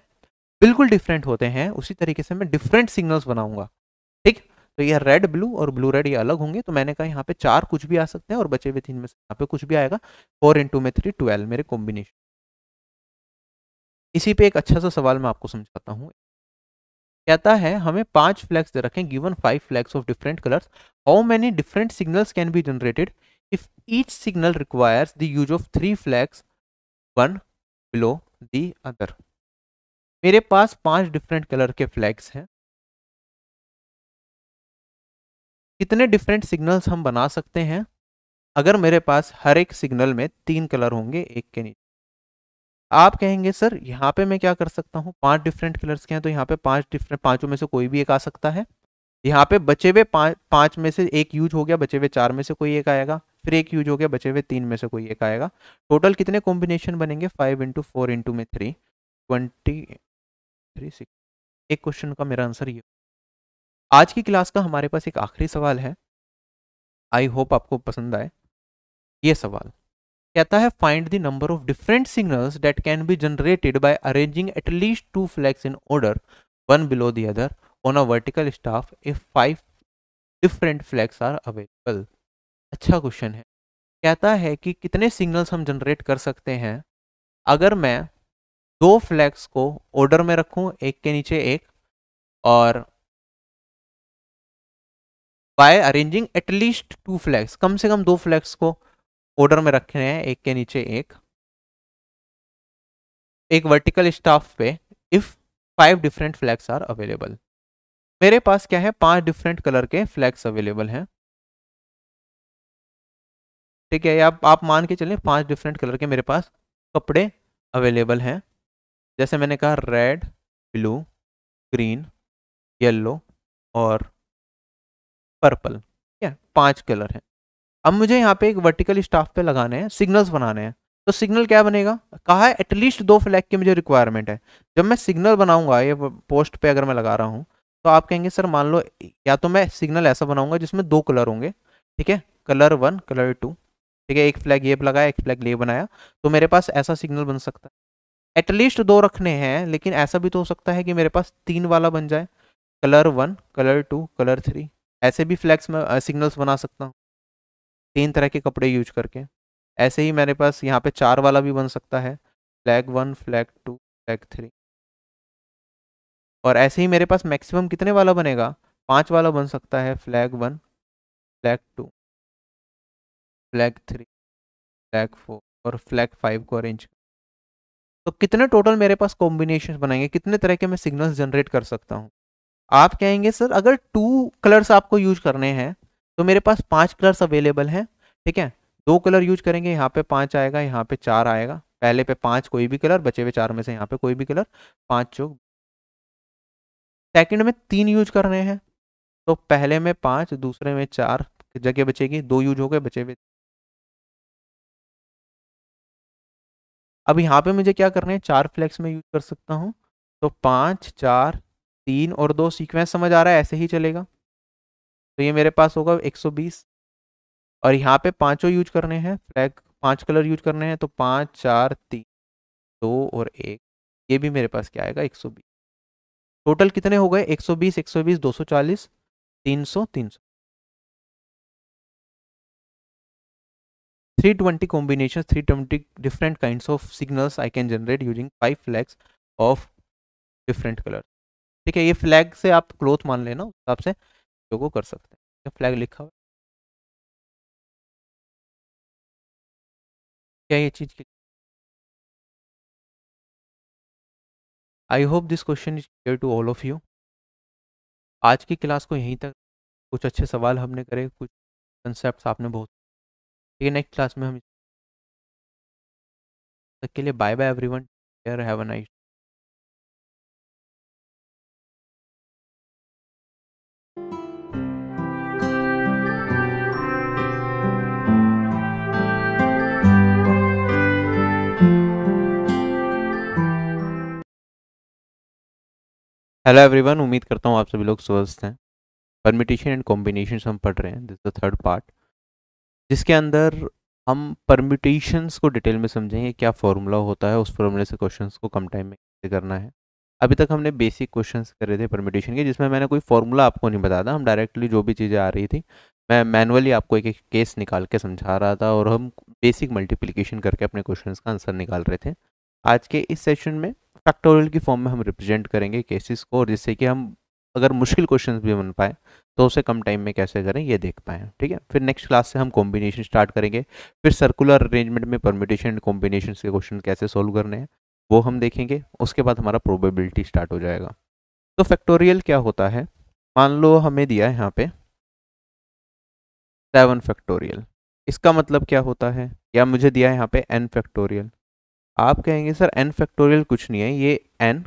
बिल्कुल डिफरेंट होते हैं। उसी तरीके से मैं डिफरेंट सिग्नल्स बनाऊँगा। तो ये रेड ब्लू और ब्लू रेड ये अलग होंगे। तो मैंने कहा यहाँ पे चार कुछ भी आ सकते हैं और बचे हुए तीन में से यहाँ पे कुछ भी आएगा। फोर इंटू में थ्री ट्वेल्व मेरे कॉम्बिनेशन इसी पे एक अच्छा सा सवाल मैं आपको समझाता हूँ। कहता है, हमें पाँच फ्लैग्स दे रखें given five flags of different colours how many different signals can be generated if each signal requires the use of three flags one below the other मेरे पास पाँच डिफरेंट कलर के फ्लैग्स हैं। कितने डिफरेंट सिग्नल्स हम बना सकते हैं? अगर मेरे पास हर एक सिग्नल में तीन कलर होंगे, एक के नीचे। आप कहेंगे, सर, यहाँ पे मैं क्या कर सकता हूँ? पाँच डिफरेंट कलर्स के हैं तो यहाँ पे पाँच डिफरेंट पाँचों में से कोई भी एक आ सकता है। यहाँ पे बचे हुए पाँच पाँच में से एक यूज़ हो गया, बचे हुए चार में से कोई एक आएगा। फिर एक यूज़ हो गया, बचे हुए तीन में से कोई एक आएगा। टोटल कितने कॉम्बिनेशन बनेंगे? फाइव इंटू फोर इंटू में थ्री ट्वेंटी थ्री सिक्स एक क्वेश्चन का मेरा आंसर ये आज की क्लास का हमारे पास एक आखिरी सवाल है। आई होप आपको पसंद आए। ये सवाल, कहता है find the number of different signals that can be generated by arranging at least two flags in order one below the other on a vertical staff if five different flags are available अच्छा क्वेश्चन है। कहता है कि कितने सिग्नल्स हम जनरेट कर सकते हैं? अगर मैं दो फ्लैग्स को ऑर्डर में रखूँ, एक के नीचे एक, और by arranging at least two flags कम से कम दो फ्लैग्स को ऑर्डर में रखे हैं, एक के नीचे एक। एक वर्टिकल स्टाफ पे if five different flags are available मेरे पास क्या है? पाँच डिफरेंट कलर के फ्लैग्स अवेलेबल हैं। ठीक है आप आप मान के चलें, पाँच डिफरेंट कलर के मेरे पास कपड़े अवेलेबल हैं। जैसे मैंने कहा रेड ब्लू ग्रीन येलो और पर्पल, ठीक है? पाँच कलर हैं। अब मुझे यहाँ पे एक वर्टिकल स्टाफ पे लगाने हैं सिग्नल्स बनाने हैं। तो सिग्नल क्या बनेगा? कहा है एटलीस्ट दो फ्लैग की मुझे रिक्वायरमेंट है। जब मैं सिग्नल बनाऊँगा, ये पोस्ट पे अगर मैं लगा रहा हूँ तो आप कहेंगे, सर, मान लो, या तो मैं सिग्नल ऐसा बनाऊँगा जिसमें दो कलर होंगे, ठीक है? कलर वन, कलर टू, ठीक है? एक फ्लैग ये लगाया, एक फ्लैग ये बनाया तो मेरे पास ऐसा सिग्नल बन सकता है। एटलीस्ट दो रखने हैं, लेकिन ऐसा भी तो हो सकता है कि मेरे पास तीन वाला बन जाए। Colour one, colour two, colour three ऐसे भी फ्लैग्स में सिग्नल्स बना सकता हूँ। तीन तरह के कपड़े यूज़ करके। ऐसे ही मेरे पास यहाँ पे चार वाला भी बन सकता है। Flag one flag two flag three और ऐसे ही मेरे पास मैक्सिमम कितने वाला बनेगा? पाँच वाला बन सकता है। Flag one flag two flag three flag four और फ्लैग फाइव को अरेंज तो कितने टोटल मेरे पास कॉम्बिनेशन बनाएँगे? कितने तरह के मैं सिग्नल्स जनरेट कर सकता हूँ? आप कहेंगे, सर, अगर टू कलर्स आपको यूज़ करने हैं तो मेरे पास पाँच कलर्स अवेलेबल हैं, ठीक है? दो कलर यूज़ करेंगे, यहाँ पे पाँच आएगा, यहाँ पे चार आएगा। पहले पे पाँच कोई भी कलर बचे हुए चार में से यहाँ पे कोई भी कलर पाँच चौक। सेकंड में तीन यूज़ करने हैं तो पहले में पाँच, दूसरे में चार, जगह बचेगी, दो यूज़ हो गए, बचे हुए। अब यहाँ पे मुझे क्या करना है? चार फ्लैक्स में यूज़ कर सकता हूँ तो पाँच, चार तीन और दो सीक्वेंस समझ आ रहा है, ऐसे ही चलेगा। तो ये मेरे पास होगा 120 और यहाँ पे पाँचों यूज़ करने हैं, फ्लैग पाँच कलर यूज़ करने हैं तो पाँच, चार, तीन, दो और एक। ये भी मेरे पास क्या आएगा? 120 टोटल कितने हो गए? 120 120 240 300 300 320 combinations 320 different kinds of signals I can generate using five flags of different colors ठीक है, ये फ्लैग से आप क्लोथ मान लेना, उस हिसाब से लोगो कर सकते हैं। फ्लैग लिखा हुआ क्या ये चीज़ I hope this question is clear to all of you आज की क्लास को यहीं तक कुछ अच्छे सवाल हमने करे, कुछ कंसेप्ट आपने बहुत ठीक है नेक्स्ट क्लास में हम तक के लिए bye bye everyone have a nice hello everyone उम्मीद करता हूँ आप सभी लोग स्वस्थ हैं। परमिटेशन एंड कॉम्बिनेशन हम पढ़ रहे हैं। दिस द थर्ड पार्ट जिसके अंदर हम परम्यूटेशंस को डिटेल में समझेंगे, क्या फॉर्मूला होता है, उस फॉर्मूले से क्वेश्चंस को कम टाइम में कैसे करना है। अभी तक हमने बेसिक क्वेश्चंस कर थे परमिटेशन के, जिसमें मैंने कोई फॉर्मूला आपको नहीं बताया था हम डायरेक्टली जो भी चीज़ें आ रही थी, मैं मैनुअली आपको एक एक केस निकाल के समझा रहा था और हम बेसिक मल्टीप्लिकेशन करके अपने क्वेश्चन का आंसर निकाल रहे थे। आज के इस सेशन में फैक्टोरियल की फॉर्म में हम रिप्रेजेंट करेंगे केसेस को, और जिससे कि हम अगर मुश्किल क्वेश्चन भी बन पाए तो उसे कम टाइम में कैसे करें, ये देख पाएँ ठीक है? फिर नेक्स्ट क्लास से हम कॉम्बिनेशन स्टार्ट करेंगे। फिर सर्कुलर अरेंजमेंट में परमिटेशन एंड कॉम्बिनेशन के क्वेश्चन कैसे सोल्व करने हैं, वो हम देखेंगे। उसके बाद हमारा प्रोबेबिलिटी स्टार्ट हो जाएगा। तो फैक्टोरियल क्या होता है? मान लो हमें दिया है यहाँ पे सेवन फैक्टोरियल इसका मतलब क्या होता है? या मुझे दिया है यहाँ पे एन फैक्टोरियल आप कहेंगे, सर एन फैक्टोरियल कुछ नहीं है, ये एन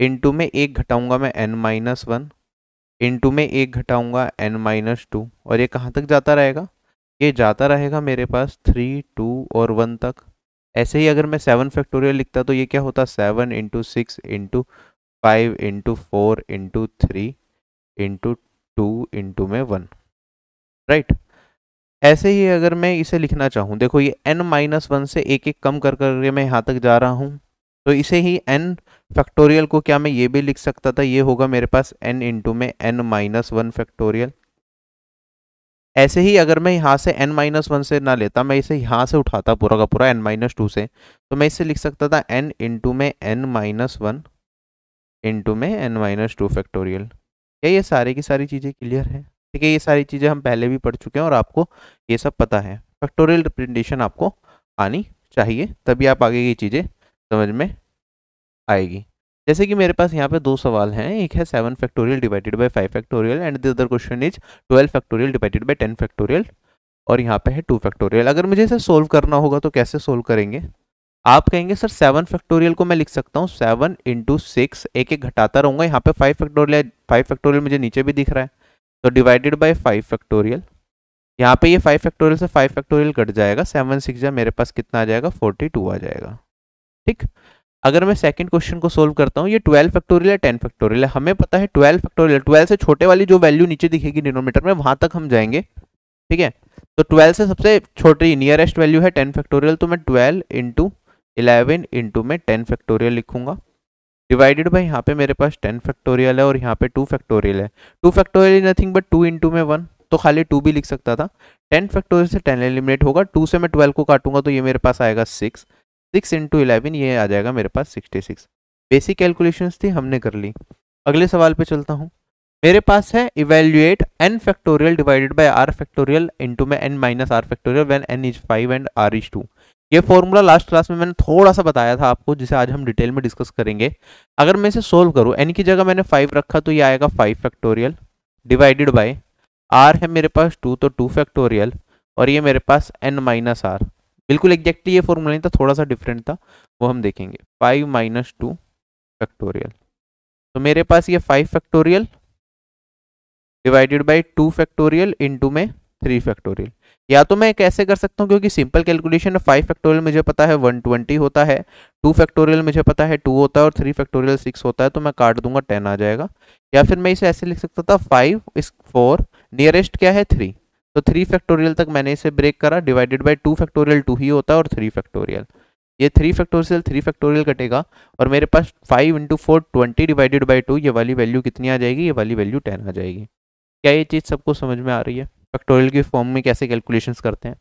इंटू में एक घटाऊँगा मैं एन माइनस वन इंटू में एक घटाऊँगा एन माइनस टू और ये कहाँ तक जाता रहेगा? ये जाता रहेगा मेरे पास थ्री टू और वन तक। ऐसे ही अगर मैं सेवन फैक्टोरियल लिखता तो ये क्या होता? Seven into six into five into four into three into two into में वन राइट ऐसे ही अगर मैं इसे लिखना चाहूँ, देखो ये एन माइनस वन से एक एक कम कर कर मैं यहाँ तक जा रहा हूँ तो इसे ही एन फैक्टोरियल को क्या मैं ये भी लिख सकता था, ये होगा मेरे पास n इंटू में एन माइनस वन फैक्टोरियल ऐसे ही अगर मैं यहाँ से एन माइनस वन से ना लेता, मैं इसे यहाँ से उठाता पूरा का पूरा एन माइनस टू से तो मैं इसे लिख सकता था n इंटू में एन माइनस वन इंटू में एन माइनस टू फैक्टोरियल क्या ये सारी की सारी चीज़ें क्लियर है? ठीक है ये सारी चीज़ें हम पहले भी पढ़ चुके हैं और आपको ये सब पता है। फैक्टोरियल रिप्रेजेंटेशन आपको आनी चाहिए, तभी आप आगे की चीज़ें समझ में आएगी। जैसे कि मेरे पास यहाँ पे दो सवाल हैं, एक है seven factorial divided by five factorial and the other question is twelve factorial divided by ten factorial और यहाँ पे है टू फैक्टोरियल। अगर मुझे इसे सोल्व करना होगा तो कैसे सोल्व करेंगे? आप कहेंगे, सर, सेवन फैक्टोरियल को मैं लिख सकता हूँ, सेवन इंटू सिक्स, एक एक घटाता रहूँगा, यहाँ पे फाइव फैक्टोरियल फाइव फैक्टोरियल मुझे नीचे भी दिख रहा है। तो डिवाइडेड बाई फाइव फैक्टोरियल यहाँ पे ये फाइव फैक्टोरियल से फाइव फैक्टोरियल कट जाएगा सेवन सिक्स जा मेरे पास कितना आ जाएगा? फोर्टी टू आ जाएगा। ठीक? अगर मैं सेकंड क्वेश्चन को सोल्व करता हूँ, ये ट्वेल्व फैक्टोरियल है टेन फैक्टोरियल है? हमें पता है ट्वेल्व फैक्टोरियल ट्वेल्व से छोटे वाली जो वैल्यू नीचे दिखेगी डिनोमीटर में, वहाँ तक हम जाएँगे। ठीक है? तो ट्वेल्व से सबसे छोटी नियरेस्ट वैल्यू है टेन फैक्टोरियल तो मैं ट्वेल्व इंटू इलेवन इंटू में टेन फैक्टोरियल लिखूँगा। डिवाइडेड बाई यहाँ पे मेरे पास टेन फैक्टोरियल है और यहाँ पे टू फैक्टोरियल है। Two factorial nothing but two into में वन तो खाली टू भी लिख सकता था। टेन फैक्टोरियल से टेन एलिमिनेट होगा। टू से मैं ट्वेल्व को काटूँगा तो ये मेरे पास आएगा सिक्स सिक्स इंटू इलेवन ये आ जाएगा मेरे पास सिक्सटी सिक्स बेसिक कैलकुलेशंस थी, हमने कर ली। अगले सवाल पे चलता हूँ। मेरे पास है evaluate n factorial divided by r factorial into में n minus r factorial when n is five and r is two ये फॉर्मूला लास्ट क्लास में मैंने थोड़ा सा बताया था आपको, जिसे आज हम डिटेल में डिस्कस करेंगे। अगर मैं इसे सोल्व करूँ एन की जगह मैंने फाइव रखा तो ये आएगा five factorial divided by r है मेरे पास टू तो टू फैक्टोरियल और ये मेरे पास एन माइनस आर बिल्कुल एग्जैक्टली ये फॉर्मूला नहीं था थोड़ा सा डिफरेंट था, वो हम देखेंगे। फाइव माइनस टू फैक्टोरियल तो मेरे पास ये five factorial divided by two factorial into में थ्री फैक्टोरियल या तो मैं कैसे कर सकता हूँ? क्योंकि सिंपल कैलकुलेशन फाइव फैक्टोरियल मुझे पता है वन ट्वेंटी होता है टू फैक्टोरियल मुझे पता है टू होता है और थ्री फैक्टोरियल सिक्स होता है तो मैं काट दूँगा टेन आ जाएगा। या फिर मैं इसे ऐसे लिख सकता था फाइव इस फोर नियरेस्ट क्या है? थ्री तो थ्री फैक्टोरियल तक मैंने इसे ब्रेक करा divided by two factorial two ही होता है और थ्री फैक्टोरियल ये थ्री फैक्टोरियल थ्री फैक्टोरियल कटेगा और मेरे पास five into four twenty divided by two ये वाली वैल्यू कितनी आ जाएगी? ये वाली वैल्यू टेन आ जाएगी। क्या ये चीज़ सबको समझ में आ रही है? फैक्टोरियल के फॉर्म में कैसे कैलकुलेशंस करते हैं?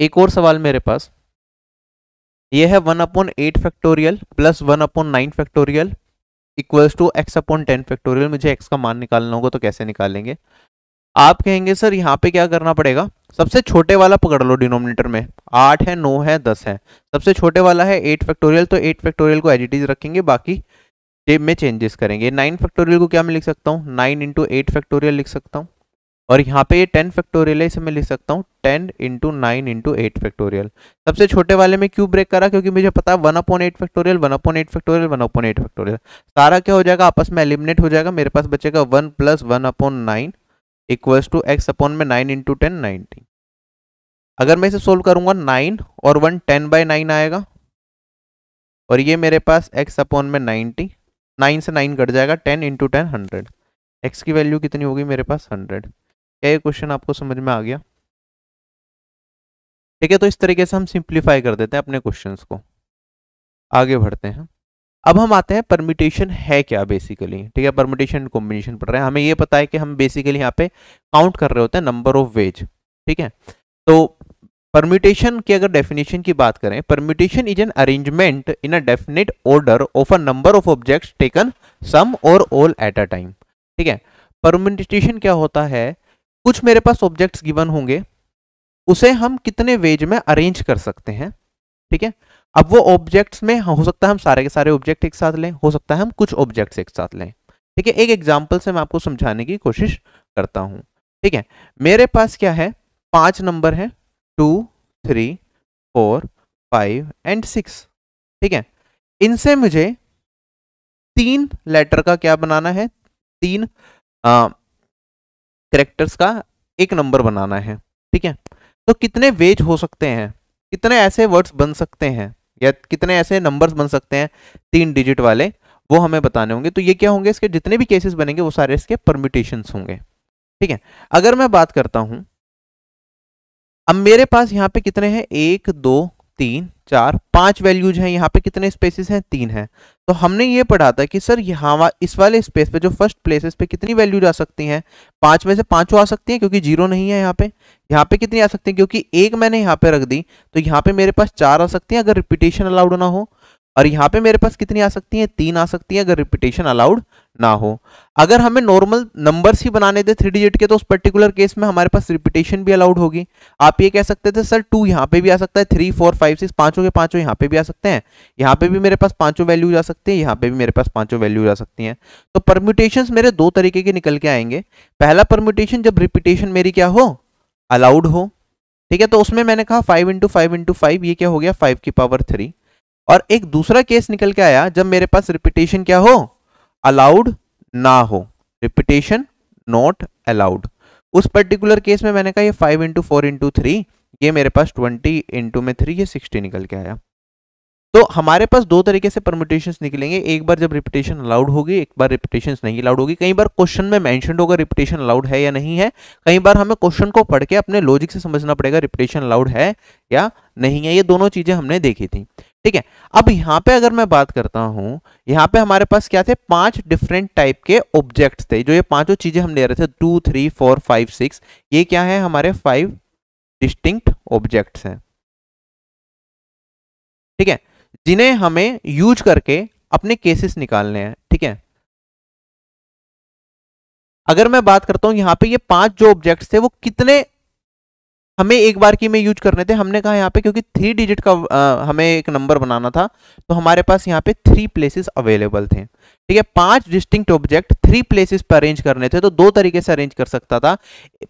एक और सवाल मेरे पास। ये है one upon eight factorial plus one upon nine factorial equals to x upon ten factorial मुझे एक्स का मान निकालना होगा तो कैसे निकालेंगे? आप कहेंगे, सर, यहाँ पे क्या करना पड़ेगा? सबसे छोटे वाला पकड़ लो डिनोमिनेटर में। आठ है, नौ है, दस है। सबसे छोटे वाला है एट फैक्टोरियल तो एट फैक्टोरियल को एडिटीज रखेंगे, बाकी में चेंजेस करेंगे। नाइन फैक्टोरियल को क्या मैं लिख सकता हूँ? नाइन इंटू एट फैक्टोरियल लिख सकता हूँ। और यहाँ पे ये टेन फैक्टोरियल है, इसे मैं लिख सकता हूँ, ten into nine into eight factorial सबसे छोटे वाले में क्यों ब्रेक करा, क्योंकि मुझे पता है one upon eight factorial one upon eight factorial one upon eight factorial सारा क्या हो जाएगा, आपस में एलिमिनेट हो जाएगा, मेरे पास बचेगा one plus one upon nine equals to x upon में नाइन इंटू टेन नाइनटी अगर मैं इसे सोल्व करूँगा नाइन और वन टेन बाई नाइन आएगा, और ये मेरे पास एक्स अपॉन में नाइनटी नाइन से नाइन कट जाएगा ten into ten hundred x की वैल्यू कितनी होगी मेरे पास हंड्रेड क्या ये क्वेश्चन आपको समझ में आ गया? ठीक है तो इस तरीके से हम सिंप्लीफाई कर देते हैं अपने क्वेश्चंस को। आगे बढ़ते हैं। अब हम आते हैं परमिटेशन है क्या बेसिकली ठीक है परमिटेशन कॉम्बिनेशन पढ़ रहे हैं। हमें ये पता है कि हम बेसिकली यहाँ पे काउंट कर रहे होते हैं नंबर ऑफ़ वेज ठीक है तो परम्यूटेशन की अगर डेफिनेशन की बात करें permutation is an arrangement in a definite order of a number of objects taken some or all at a time ठीक है परम्यूटेशन क्या होता है? कुछ मेरे पास ऑब्जेक्ट्स गिवन होंगे, उसे हम कितने वेज में अरेंज कर सकते हैं, ठीक है? अब वो ऑब्जेक्ट्स में, हो सकता है हम सारे के सारे ऑब्जेक्ट एक साथ लें, हो सकता है हम कुछ ऑब्जेक्ट्स एक साथ लें, ठीक है? एक एग्ज़ाम्पल से मैं आपको समझाने की कोशिश करता हूँ, ठीक है? मेरे पास क्या है? पाँच नंबर है two three four five and six ठीक है? इनसे मुझे तीन लेटर का क्या बनाना है? तीन करेक्टर्स का एक नंबर बनाना है, ठीक है? तो कितने वेज हो सकते हैं? कितने ऐसे वर्ड्स बन सकते हैं? या कितने ऐसे नंबर्स बन सकते हैं? तीन डिजिट वाले, वो हमें बताने होंगे। तो ये क्या होंगे? इसके जितने भी केसेस बनेंगे, वो सारे इसके परम्यूटेशन होंगे, ठीक है? अगर मैं बात करता हूँ, अब मेरे पास यहाँ पे कितने हैं? एक, दो तीन, चार, पाँच वैल्यूज़ हैं, यहाँ पे कितने स्पेसेस हैं? तीन हैं। तो हमने ये पढ़ा था कि सर यहाँ वा, इस वाले स्पेस पे जो फ़र्स्ट प्लेसेस पे कितनी वैल्यूज़ आ सकती हैं? पाँच में से पाँचों आ सकती हैं क्योंकि ज़ीरो नहीं है यहाँ पे। यहाँ पे कितनी आ सकती हैं? क्योंकि एक मैंने यहाँ पे रख दी तो यहाँ पे मेरे पास चार आ सकती हैं, अगर रिपीटेशन अलाउड ना हो। और यहाँ पे मेरे पास कितनी आ सकती हैं? तीन आ सकती हैं अगर रिपीटेशन अलाउड ना हो। अगर हमें नॉर्मल नंबर्स ही बनाने थे थ्री डिजिट के तो उस पर्टिकुलर केस में हमारे पास रिपीटेशन भी अलाउड होगी। आप ये कह सकते थे, सर टू यहाँ पे भी आ सकता है थ्री फोर फाइव सिक्स पाँचों के पाँचों यहाँ पे भी आ सकते हैं। यहाँ पे भी मेरे पास पाँचों वैल्यूज़ आ सकती है, यहाँ पे भी मेरे पास पाँचों वैल्यूज़ आ सकती हैं। तो परम्यूटेशन मेरे दो तरीके के निकल के आएँगे। पहला परम्यूटेशन जब रिपीटेशन मेरी क्या हो? अलाउड हो। ठीक है तो उसमें मैंने कहा five into five into five ये क्या हो गया? फाइव की पावर थ्री और एक दूसरा केस निकल के आया, जब मेरे पास रिपीटेशन क्या हो? अलाउड ना हो। रिपीटेशन नॉट अलाउड उस पर्टिकुलर केस में मैंने कहा, ये five into four into three ये मेरे पास ट्वेंटी इंटू में थ्री ये सिक्सटी निकल के आया। तो हमारे पास दो तरीके से परमुटेशन निकलेंगे। एक बार जब रिपीटेशन अलाउड होगी, एक बार रिपीटेशन नहीं अलाउड होगी। कई बार क्वेश्चन में मेंशन होगा रिपीटेशन अलाउड है या नहीं है। कई बार हमें क्वेश्चन को पढ़ के अपने लॉजिक से समझना पड़ेगा रिपीटेशन अलाउड है या नहीं है। ये दोनों चीज़ें हमने देखी थी। ठीक है? अब यहाँ पे अगर मैं बात करता हूँ, यहाँ पे हमारे पास क्या थे? पाँच डिफरेंट टाइप के ऑब्जेक्ट्स थे। जो ये पाँचों चीज़ें हम ले रहे थे two three four five six ये क्या है? हमारे फाइव डिस्टिंक्ट ऑब्जेक्ट्स हैं। ठीक है? जिन्हें हमें यूज़ करके अपने केसेस निकालने हैं। ठीक है? अगर मैं बात करता हूँ, यहाँ पे ये पाँच जो ऑब्जेक्ट्स थे, वो कितने हमें एक बार की में यूज़ करने थे हमने कहा यहाँ पे क्योंकि थ्री डिजिट का आ, हमें एक नंबर बनाना था तो हमारे पास यहाँ पे थ्री प्लेसेस अवेलेबल थे। ठीक है पाँच डिस्टिंक्ट ऑब्जेक्ट थ्री प्लेसेस पर अरेंज करने थे तो दो तरीके से अरेंज कर सकता था।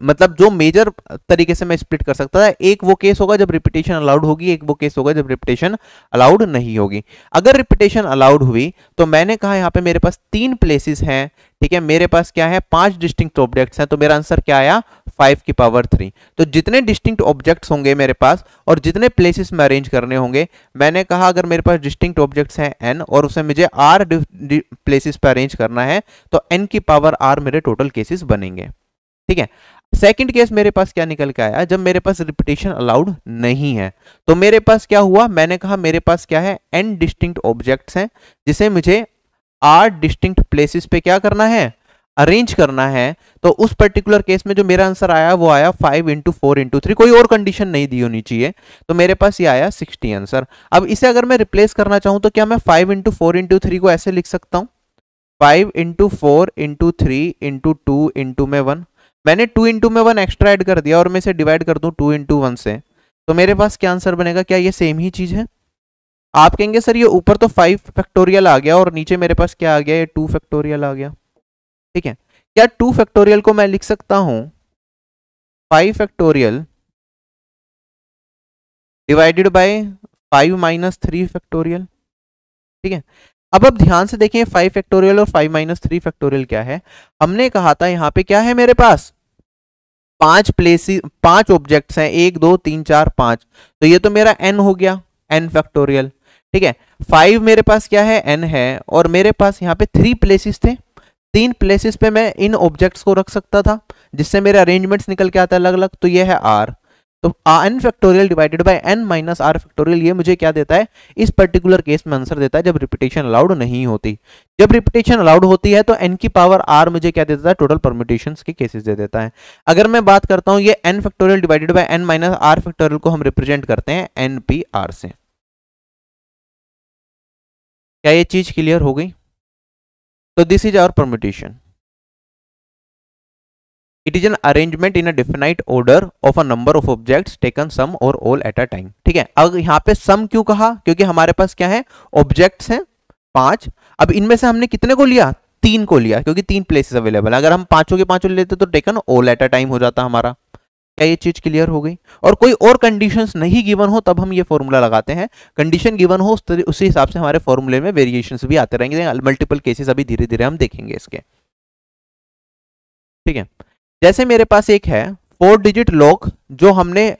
मतलब जो मेजर तरीके से मैं स्प्लिट कर सकता था एक वो केस होगा जब रिपीटेशन अलाउड होगी एक वो केस होगा जब रिपीटेशन अलाउड नहीं होगी। अगर रिपीटेशन अलाउड हुई तो मैंने कहा यहाँ पे मेरे पास तीन प्लेसेस हैं ठीक है मेरे पास क्या है पाँच डिस्टिंक्ट ऑब्जेक्ट्स हैं तो मेरा आंसर क्या आया? फाइव की पावर थ्री तो जितने डिस्टिंक्ट ऑब्जेक्ट्स होंगे मेरे पास और जितने प्लेसेस में अरेंज करने होंगे, मैंने कहा अगर मेरे पास डिस्टिंक्ट ऑब्जेक्ट्स हैं एन और उसे मुझे आर प्लेसेस पर अरेंज करना है तो एन की पावर आर मेरे टोटल केसेस बनेंगे। ठीक है? सेकंड केस मेरे पास क्या निकल के आया? जब मेरे पास रिपीटेशन अलाउड नहीं है तो मेरे पास क्या हुआ? मैंने कहा मेरे पास क्या है? एन डिस्टिंक्ट ऑब्जेक्ट्स हैं, जिसे मुझे आर डिस्टिंक्ट प्लेसेस पे क्या करना है? अरेंज करना है तो उस पर्टिकुलर केस में जो मेरा आंसर आया, वो आया five into four into three कोई और कंडीशन नहीं दी होनी चाहिए तो मेरे पास ये आया सिक्सटी आंसर अब इसे अगर मैं रिप्लेस करना चाहूँ तो क्या मैं five into four into three को ऐसे लिख सकता हूँ? Five into four into three into two into में वन मैंने टू इंटू में वन एक्स्ट्रा ऐड कर दिया और मैं इसे डिवाइड कर दूँ टू इंटू वन से. तो मेरे पास क्या आंसर बनेगा? क्या ये सेम ही चीज़ है? आप कहेंगे, सर, ये ऊपर तो फाइव फैक्टोरियल आ गया और नीचे मेरे पास क्या आ गया? ये टू फैक्टोरियल आ गया. ठीक है? क्या टू फैक्टोरियल को मैं लिख सकता हूँ? Five factorial divided by five minus three factorial ठीक है? अब अब ध्यान से देखें फाइव फैक्टोरियल और फाइव माइनस थ्री फैक्टोरियल क्या है? हमने कहा था यहाँ पे क्या है मेरे पास? पाँच प्लेस पाँच ऑब्जेक्ट्स हैं। एक, दो, तीन, चार, पाँच। तो ये तो मेरा एन हो गया एन फैक्टोरियल ठीक है? फाइव मेरे पास क्या है? एन है। और मेरे पास यहाँ पे थ्री प्लेसेस थे। तीन प्लेसेस पे मैं इन ऑब्जेक्ट्स को रख सकता था, जिससे मेरे अरेंजमेंट्स निकल के आता है अलग अलग तो ये है आर तो n factorial divided by n minus r factorial ये मुझे क्या देता है? इस पर्टिकुलर केस में आंसर देता है, जब रिपीटेशन अलाउड नहीं होती। जब रिपीटेशन अलाउड होती है तो एन की पावर आर मुझे क्या देता है? टोटल परम्यूटेशन के केसेस दे देता है। अगर मैं बात करता हूँ, ये n factorial divided by n minus r factorial को हम रिप्रेजेंट करते हैं एन पी आर से। क्या ये चीज़ क्लियर हो गई? तो this is our permutation it is an arrangement in a definite order of a number of objects taken some or all at a time ठीक है? अब यहाँ पे सम क्यों कहा? क्योंकि हमारे पास क्या है? ऑब्जेक्ट्स हैं, पाँच। अब इनमें से हमने कितने को लिया? तीन को लिया, क्योंकि तीन प्लेसेस अवेलेबल है। अगर हम पाँचों के पाँचों लेते तो taken all at a time हो जाता हमारा। क्या ये चीज़ क्लियर हो गई? और कोई और कंडीशंस नहीं गिवन हो तब हम ये फॉर्मूला लगाते हैं। कंडीशन गिवन हो उसी हिसाब से हमारे फॉर्मूले में वेरिएशंस भी आते रहेंगे। मल्टीपल केसेस अभी धीरे धीरे हम देखेंगे इसके। ठीक है? जैसे मेरे पास एक है फोर डिजिट लॉक जो हमने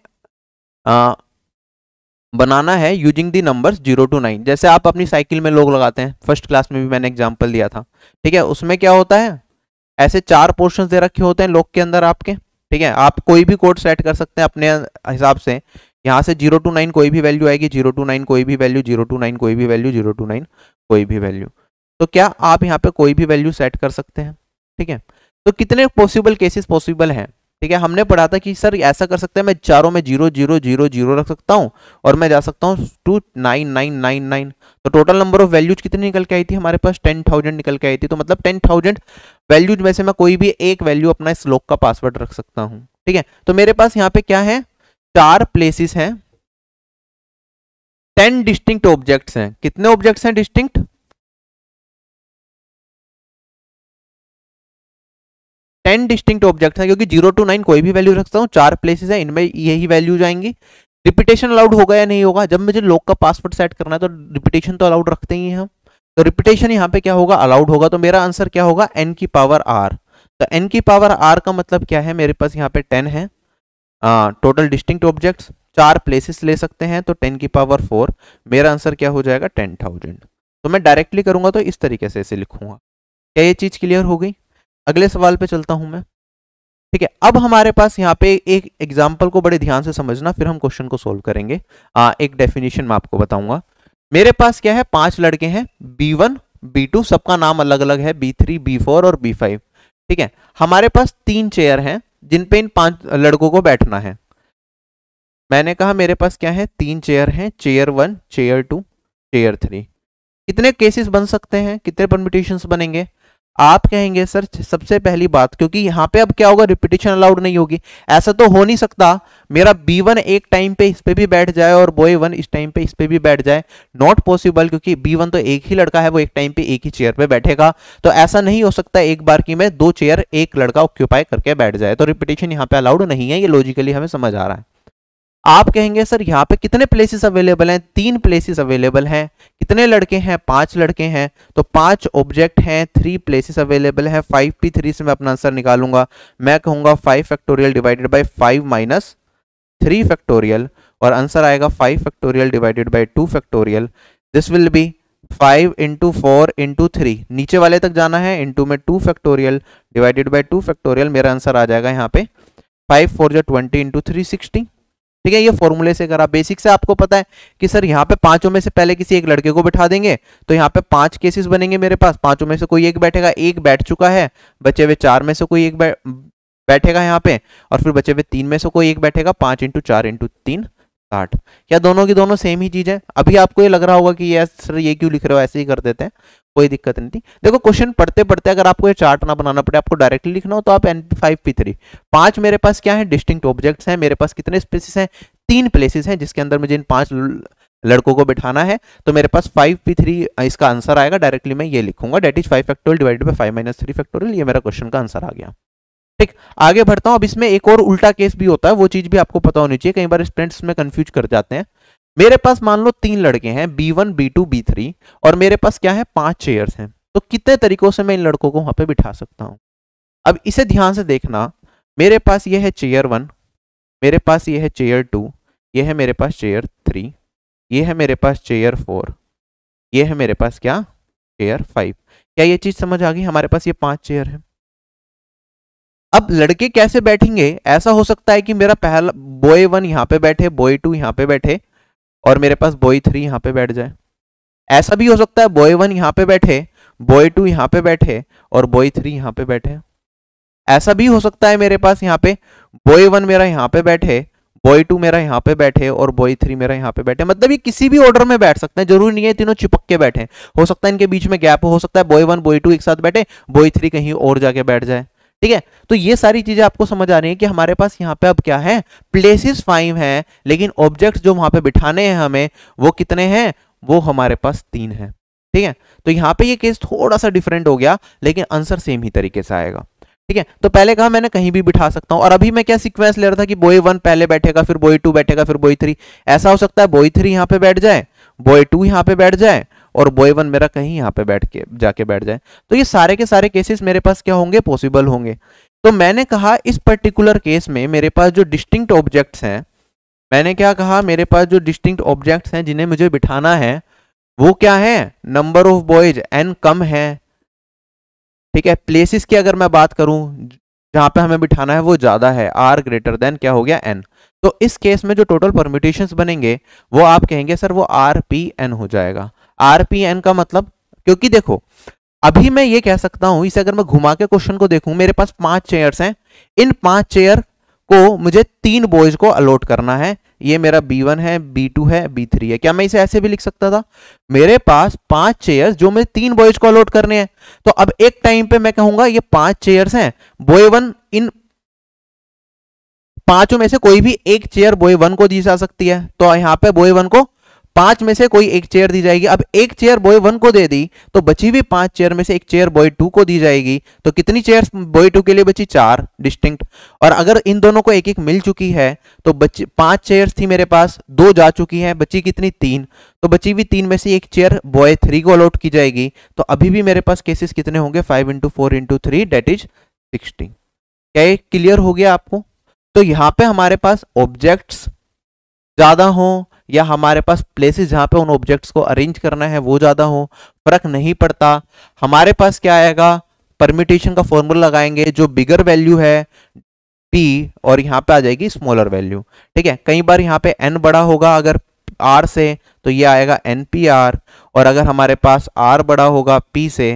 आ, बनाना है using the numbers zero to nine जैसे आप अपनी साइकिल में लोग लगाते हैं। फ़र्स्ट क्लास में भी मैंने एग्ज़ाम्पल दिया था। ठीक है? उसमें क्या होता है? ऐसे चार पोर्शंस दे रखे होते हैं लॉक के अंदर आपके। ठीक है, आप कोई भी कोड सेट कर सकते हैं अपने हिसाब से। यहाँ से ज़ीरो टू नाइन कोई भी वैल्यू आएगी, ज़ीरो टू नाइन कोई भी वैल्यू ज़ीरो टू नाइन कोई भी वैल्यू ज़ीरो टू नाइन कोई भी वैल्यू तो क्या आप यहाँ पे कोई भी वैल्यू सेट कर सकते हैं? ठीक है तो कितने पॉसिबल केसेस पॉसिबल हैं? ठीक है? हमने पढ़ा था कि, सर, ऐसा कर सकते हैं, मैं चारों में ज़ीरो ज़ीरो ज़ीरो ज़ीरो रख सकता हूँ और मैं जा सकता हूँ two nine nine nine nine. तो टोटल नंबर ऑफ़ वैल्यूज़ कितनी निकल के आई थी? हमारे पास टेन थाउज़ेंड निकल के आई थी। तो मतलब टेन थाउज़ेंड वैल्यूज़ में से मैं कोई भी एक वैल्यू अपना इस लोक का पासवर्ड रख सकता हूँ। ठीक है? तो मेरे पास यहाँ पे क्या है? चार प्लेसेस हैं। टेन डिस्टिंक्ट ऑब्जेक्ट्स हैं। कितने ऑब्जेक्ट्स हैं डिस्टिंक्ट टेन डिस्टिंक्ट ऑब्जेक्ट हैं, क्योंकि ज़ीरो टू नाइन कोई भी वैल्यू रखता हूँ, चार प्लेसेस है, इनमें यही वैल्यू जाएँगी रिपीटेशन अलाउड होगा या नहीं होगा? जब मुझे लोक का पासवर्ड सेट करना है तो रिपीटेशन तो अलाउड रखते ही हम। तो रिपीटेशन यहाँ पे क्या होगा? अलाउड होगा। तो मेरा आंसर क्या होगा? एन की पावर आर तो एन की पावर आर का मतलब क्या है? मेरे पास यहाँ पे टेन है। टोटल डिस्टिंक्ट ऑब्जेक्ट्स चार प्लेसेस ले सकते हैं तो टेन की पावर फोर मेरा आंसर क्या हो जाएगा? टेन थाउज़ेंड तो मैं डायरेक्टली करूँगा तो इस तरीके से इसे लिखूँगा। क्या ये चीज़ क्लियर हो गई? अगले सवाल पे चलता हूँ मैं। ठीक है अब हमारे पास यहाँ पे एक एग्ज़ाम्पल को बड़े ध्यान से समझना फिर हम क्वेश्चन को सोल्व करेंगे। आ, एक डेफिनेशन मैं आपको बताऊँगा। मेरे पास क्या है? पाँच लड़के हैं बी वन बी टू सबका नाम अलग अलग है बी थ्री बी फोर और बी फाइव ठीक है हमारे पास तीन चेयर हैं जिन पे इन पाँच लड़कों को बैठना है। मैंने कहा मेरे पास क्या है? तीन चेयर हैं chair one chair two chair three कितने केसेस बन सकते हैं? कितने परमिटेशंस बनेंगे? आप कहेंगे, सर, सबसे पहली बात, क्योंकि यहाँ पे अब क्या होगा रिपीटेशन अलाउड नहीं होगी। ऐसा तो हो नहीं सकता। मेरा बी वन एक टाइम पे इस पे भी बैठ जाए और बॉय वन इस टाइम पे इस पे भी बैठ जाए। नॉट पॉसिबल क्योंकि बी वन तो एक ही लड़का है, वो एक टाइम पे एक ही चेयर पे बैठेगा। तो ऐसा नहीं हो सकता एक बार की मैं दो चेयर एक लड़का ऑक्यूपाई करके बैठ जाए। तो रिपीटेशन यहाँ पे अलाउड नहीं है, ये लॉजिकली हमें समझ आ रहा है। आप कहेंगे, सर, यहाँ पे कितने प्लेसेस अवेलेबल हैं? तीन प्लेसेस अवेलेबल हैं। कितने लड़के हैं? पाँच लड़के हैं। तो पाँच ऑब्जेक्ट हैं थ्री प्लेसेस अवेलेबल हैं। फाइव पी थ्री से मैं अपना आंसर निकालूँगा। मैं कहूँगा five factorial divided by five minus three factorial और आंसर आएगा five factorial divided by two factorial this will be five into four into three नीचे वाले तक जाना है इंटू में two factorial divided by two factorial मेरा आंसर आ जाएगा यहाँ पे। फाइव फोर जो ट्वेंटी इंटू थ्री सिक्सटी ठीक है, ये फॉर्मूले से करा। बेसिक से आपको पता है कि सर यहाँ पे पाँचों में से पहले किसी एक लड़के को बैठा देंगे तो यहाँ पे पाँच केसेस बनेंगे मेरे पास। पाँचों में से कोई एक बैठेगा, एक बैठ चुका है। बचे हुए चार में से कोई एक बैठेगा यहाँ पे, और फिर बचे हुए तीन में से कोई एक बैठेगा, पाँच इंटू चार इंटू तीन। साठ क्या दोनों की दोनों सेम ही चीज़। है अभी आपको ये लग रहा होगा कि ये सर ये क्यों लिख रहे हो? ऐसे ही कर देते हैं। कोई दिक्कत नहीं थी। देखो क्वेश्चन पढ़ते पढ़ते अगर आपको ये चार्ट ना बनाना पड़े, आपको डायरेक्टली लिखना हो तो आप एन फाइव पी थ्री पाँच मेरे पास क्या है? डिस्टिंक्ट ऑब्जेक्ट्स हैं। मेरे पास कितने स्पेसिस हैं? तीन प्लेसेस हैं जिसके अंदर मुझे इन पाँच लड़कों को बिठाना है। तो मेरे पास फाइव पी थ्री इसका आंसर आएगा। डायरेक्टली मैं ये लिखूँगा। That is five factorial divided by five minus three factorial ये मेरा क्वेश्चन का आंसर आ गया। ठीक, आगे बढ़ता हूँ। अब इसमें एक और उल्टा केस भी होता है, वो चीज़ भी आपको पता होनी चाहिए, कई बार स्टूडेंट्स में कंफ्यूज कर जाते हैं। मेरे पास मान लो तीन लड़के हैं B one B two B three और मेरे पास क्या है, पाँच चेयर्स हैं। तो कितने तरीकों से मैं इन लड़कों को वहाँ पे बिठा सकता हूँ? अब इसे ध्यान से देखना, मेरे पास ये है चेयर वन मेरे पास ये है चेयर टू ये है मेरे पास चेयर थ्री ये है मेरे पास चेयर फोर ये है मेरे पास क्या? चेयर फाइव क्या ये चीज़ समझ आ गई? हमारे पास ये पाँच चेयर है। अब लड़के कैसे बैठेंगे ऐसा हो सकता है कि मेरा पहला बॉय वन यहाँ पे बैठे बॉय टू यहाँ पे बैठे और मेरे पास बॉय थ्री यहाँ पे बैठ जाए ऐसा भी हो सकता है बॉय वन यहाँ पे बैठे बॉय टू यहाँ पे बैठे और बॉय थ्री यहाँ पे बैठे ऐसा भी हो सकता है मेरे पास यहाँ पे बॉय वन मेरा यहाँ पे बैठे बॉय टू मेरा यहाँ पे बैठे और बॉय थ्री मेरा यहाँ पे बैठे मतलब ये किसी भी ऑर्डर में बैठ सकते हैं ज़रूरी नहीं है तीनों चिपक के बैठे हो सकता है इनके बीच में गैप हो सकता है बॉय वन बॉय टू एक साथ बैठे बॉय थ्री कहीं और जाके बैठ जाए ठीक है? तो ये सारी चीज़ें आपको समझ आ रही है कि हमारे पास यहाँ पे अब क्या है? प्लेसेस फाइव हैं, लेकिन ऑब्जेक्ट्स जो वहाँ पे बिठाने हैं हमें, वो कितने हैं? वो हमारे पास तीन है। ठीक है? तो यहाँ पे ये केस थोड़ा सा डिफरेंट हो गया, लेकिन आंसर सेम ही तरीके से आएगा। ठीक है? तो पहले कहा मैंने कहीं भी बिठा सकता हूँ, और अभी मैं क्या सीक्वेंस ले रहा था कि बॉय वन पहले बैठेगा, फिर बॉय टू बैठेगा, फिर बॉय थ्री ऐसा हो सकता है बॉय थ्री यहाँ पे बैठ जाए बॉय टू यहाँ पे बैठ जाए और बॉय वन मेरा कहीं यहाँ पे बैठ के, जाके बैठ जाए। तो ये सारे के सारे केसेस मेरे पास क्या होंगे? पॉसिबल होंगे। तो मैंने कहा, इस पर्टिकुलर केस में मेरे पास जो डिस्टिंक्ट ऑब्जेक्ट्स हैं, मैंने क्या कहा, मेरे पास जो डिस्टिंक्ट ऑब्जेक्ट्स हैं जिन्हें मुझे बिठाना है, वो क्या है? नंबर ऑफ़ बॉयज़ एन कम है। ठीक है? प्लेसेस की अगर मैं बात करूँ, जहाँ पे हमें बिठाना है, वो ज़्यादा है। आर ग्रेटर देन क्या हो गया? एन तो इस केस में जो टोटल परम्यूटेशन बनेंगे, वो आप कहेंगे, सर, वो आर पी एन हो जाएगा। आर पी एन का मतलब क्योंकि देखो, अभी मैं ये कह सकता हूँ, इसे अगर मैं घुमा के क्वेश्चन को देखूँ, मेरे पास पाँच चेयर्स हैं। इन पाँच चेयर को मुझे तीन बॉयज़ को अलॉट करना है। ये मेरा B1 है B2 है B3 है। क्या मैं इसे ऐसे भी लिख सकता था? मेरे पास पाँच चेयर्स जो मुझे तीन बॉयज़ को अलॉट करने हैं। तो अब एक टाइम पे मैं कहूँगा, ये पाँच चेयर्स हैं। बॉय वन इन पाँचों में से कोई भी एक चेयर बॉय वन को दी जा सकती है। तो यहाँ पे बॉय वन को पाँच में से कोई एक चेयर दी जाएगी। अब एक चेयर बॉय वन को दे दी तो बची हुई पाँच चेयर में से एक चेयर बॉय टू को दी जाएगी। तो कितनी चेयर बॉय टू के लिए बची? चार डिस्टिंक्ट और अगर इन दोनों को एक एक मिल चुकी है तो बची, पाँच चेयर थी मेरे पास, दो जा चुकी है, बची कितनी? तीन। तो बची हुई तीन में से एक चेयर बॉय थ्री को अलॉट की जाएगी। तो अभी भी मेरे पास केसेस कितने होंगे? Five into four into three that is sixty क्या क्लियर हो गया आपको? तो यहाँ पे हमारे पास ऑब्जेक्ट्स ज़्यादा हो या हमारे पास प्लेसेस जहाँ पे उन ऑब्जेक्ट्स को अरेंज करना है, वो ज़्यादा हो, फ़र्क नहीं पड़ता। हमारे पास क्या आएगा? परमिटेशन का फॉर्मूला लगाएँगे, जो बिगर वैल्यू है पी और यहाँ पे आ जाएगी स्मॉलर वैल्यू ठीक है? कई बार यहाँ पे एन बड़ा होगा अगर आर से तो ये आएगा एन पी आर और अगर हमारे पास आर बड़ा होगा पी से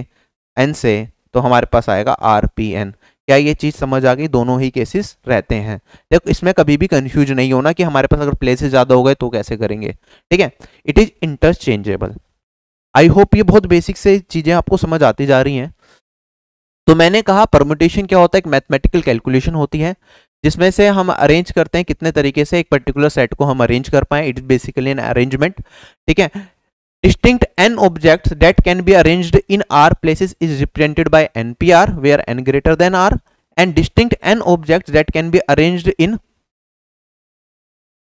एन से तो हमारे पास आएगा आर पी एन क्या ये चीज़ समझ आ गई? दोनों ही केसेस रहते हैं। देखो, इसमें कभी भी कंफ्यूज नहीं होना कि हमारे पास अगर प्लेसेस ज़्यादा हो गए तो कैसे करेंगे। ठीक है? It is interchangeable I hope ये बहुत बेसिक से चीज़ें आपको समझ आती जा रही हैं। तो मैंने कहा परमुटेशन क्या होता है? एक मैथमेटिकल कैलकुलेशन होती है, जिसमें से हम अरेंज करते हैं कितने तरीके से एक पर्टिकुलर सेट को हम अरेंज कर पाए। It is basically an arrangement ठीक है? Distinct n objects that can be arranged in r places is represented by npr where n greater than r and distinct n objects that can be arranged in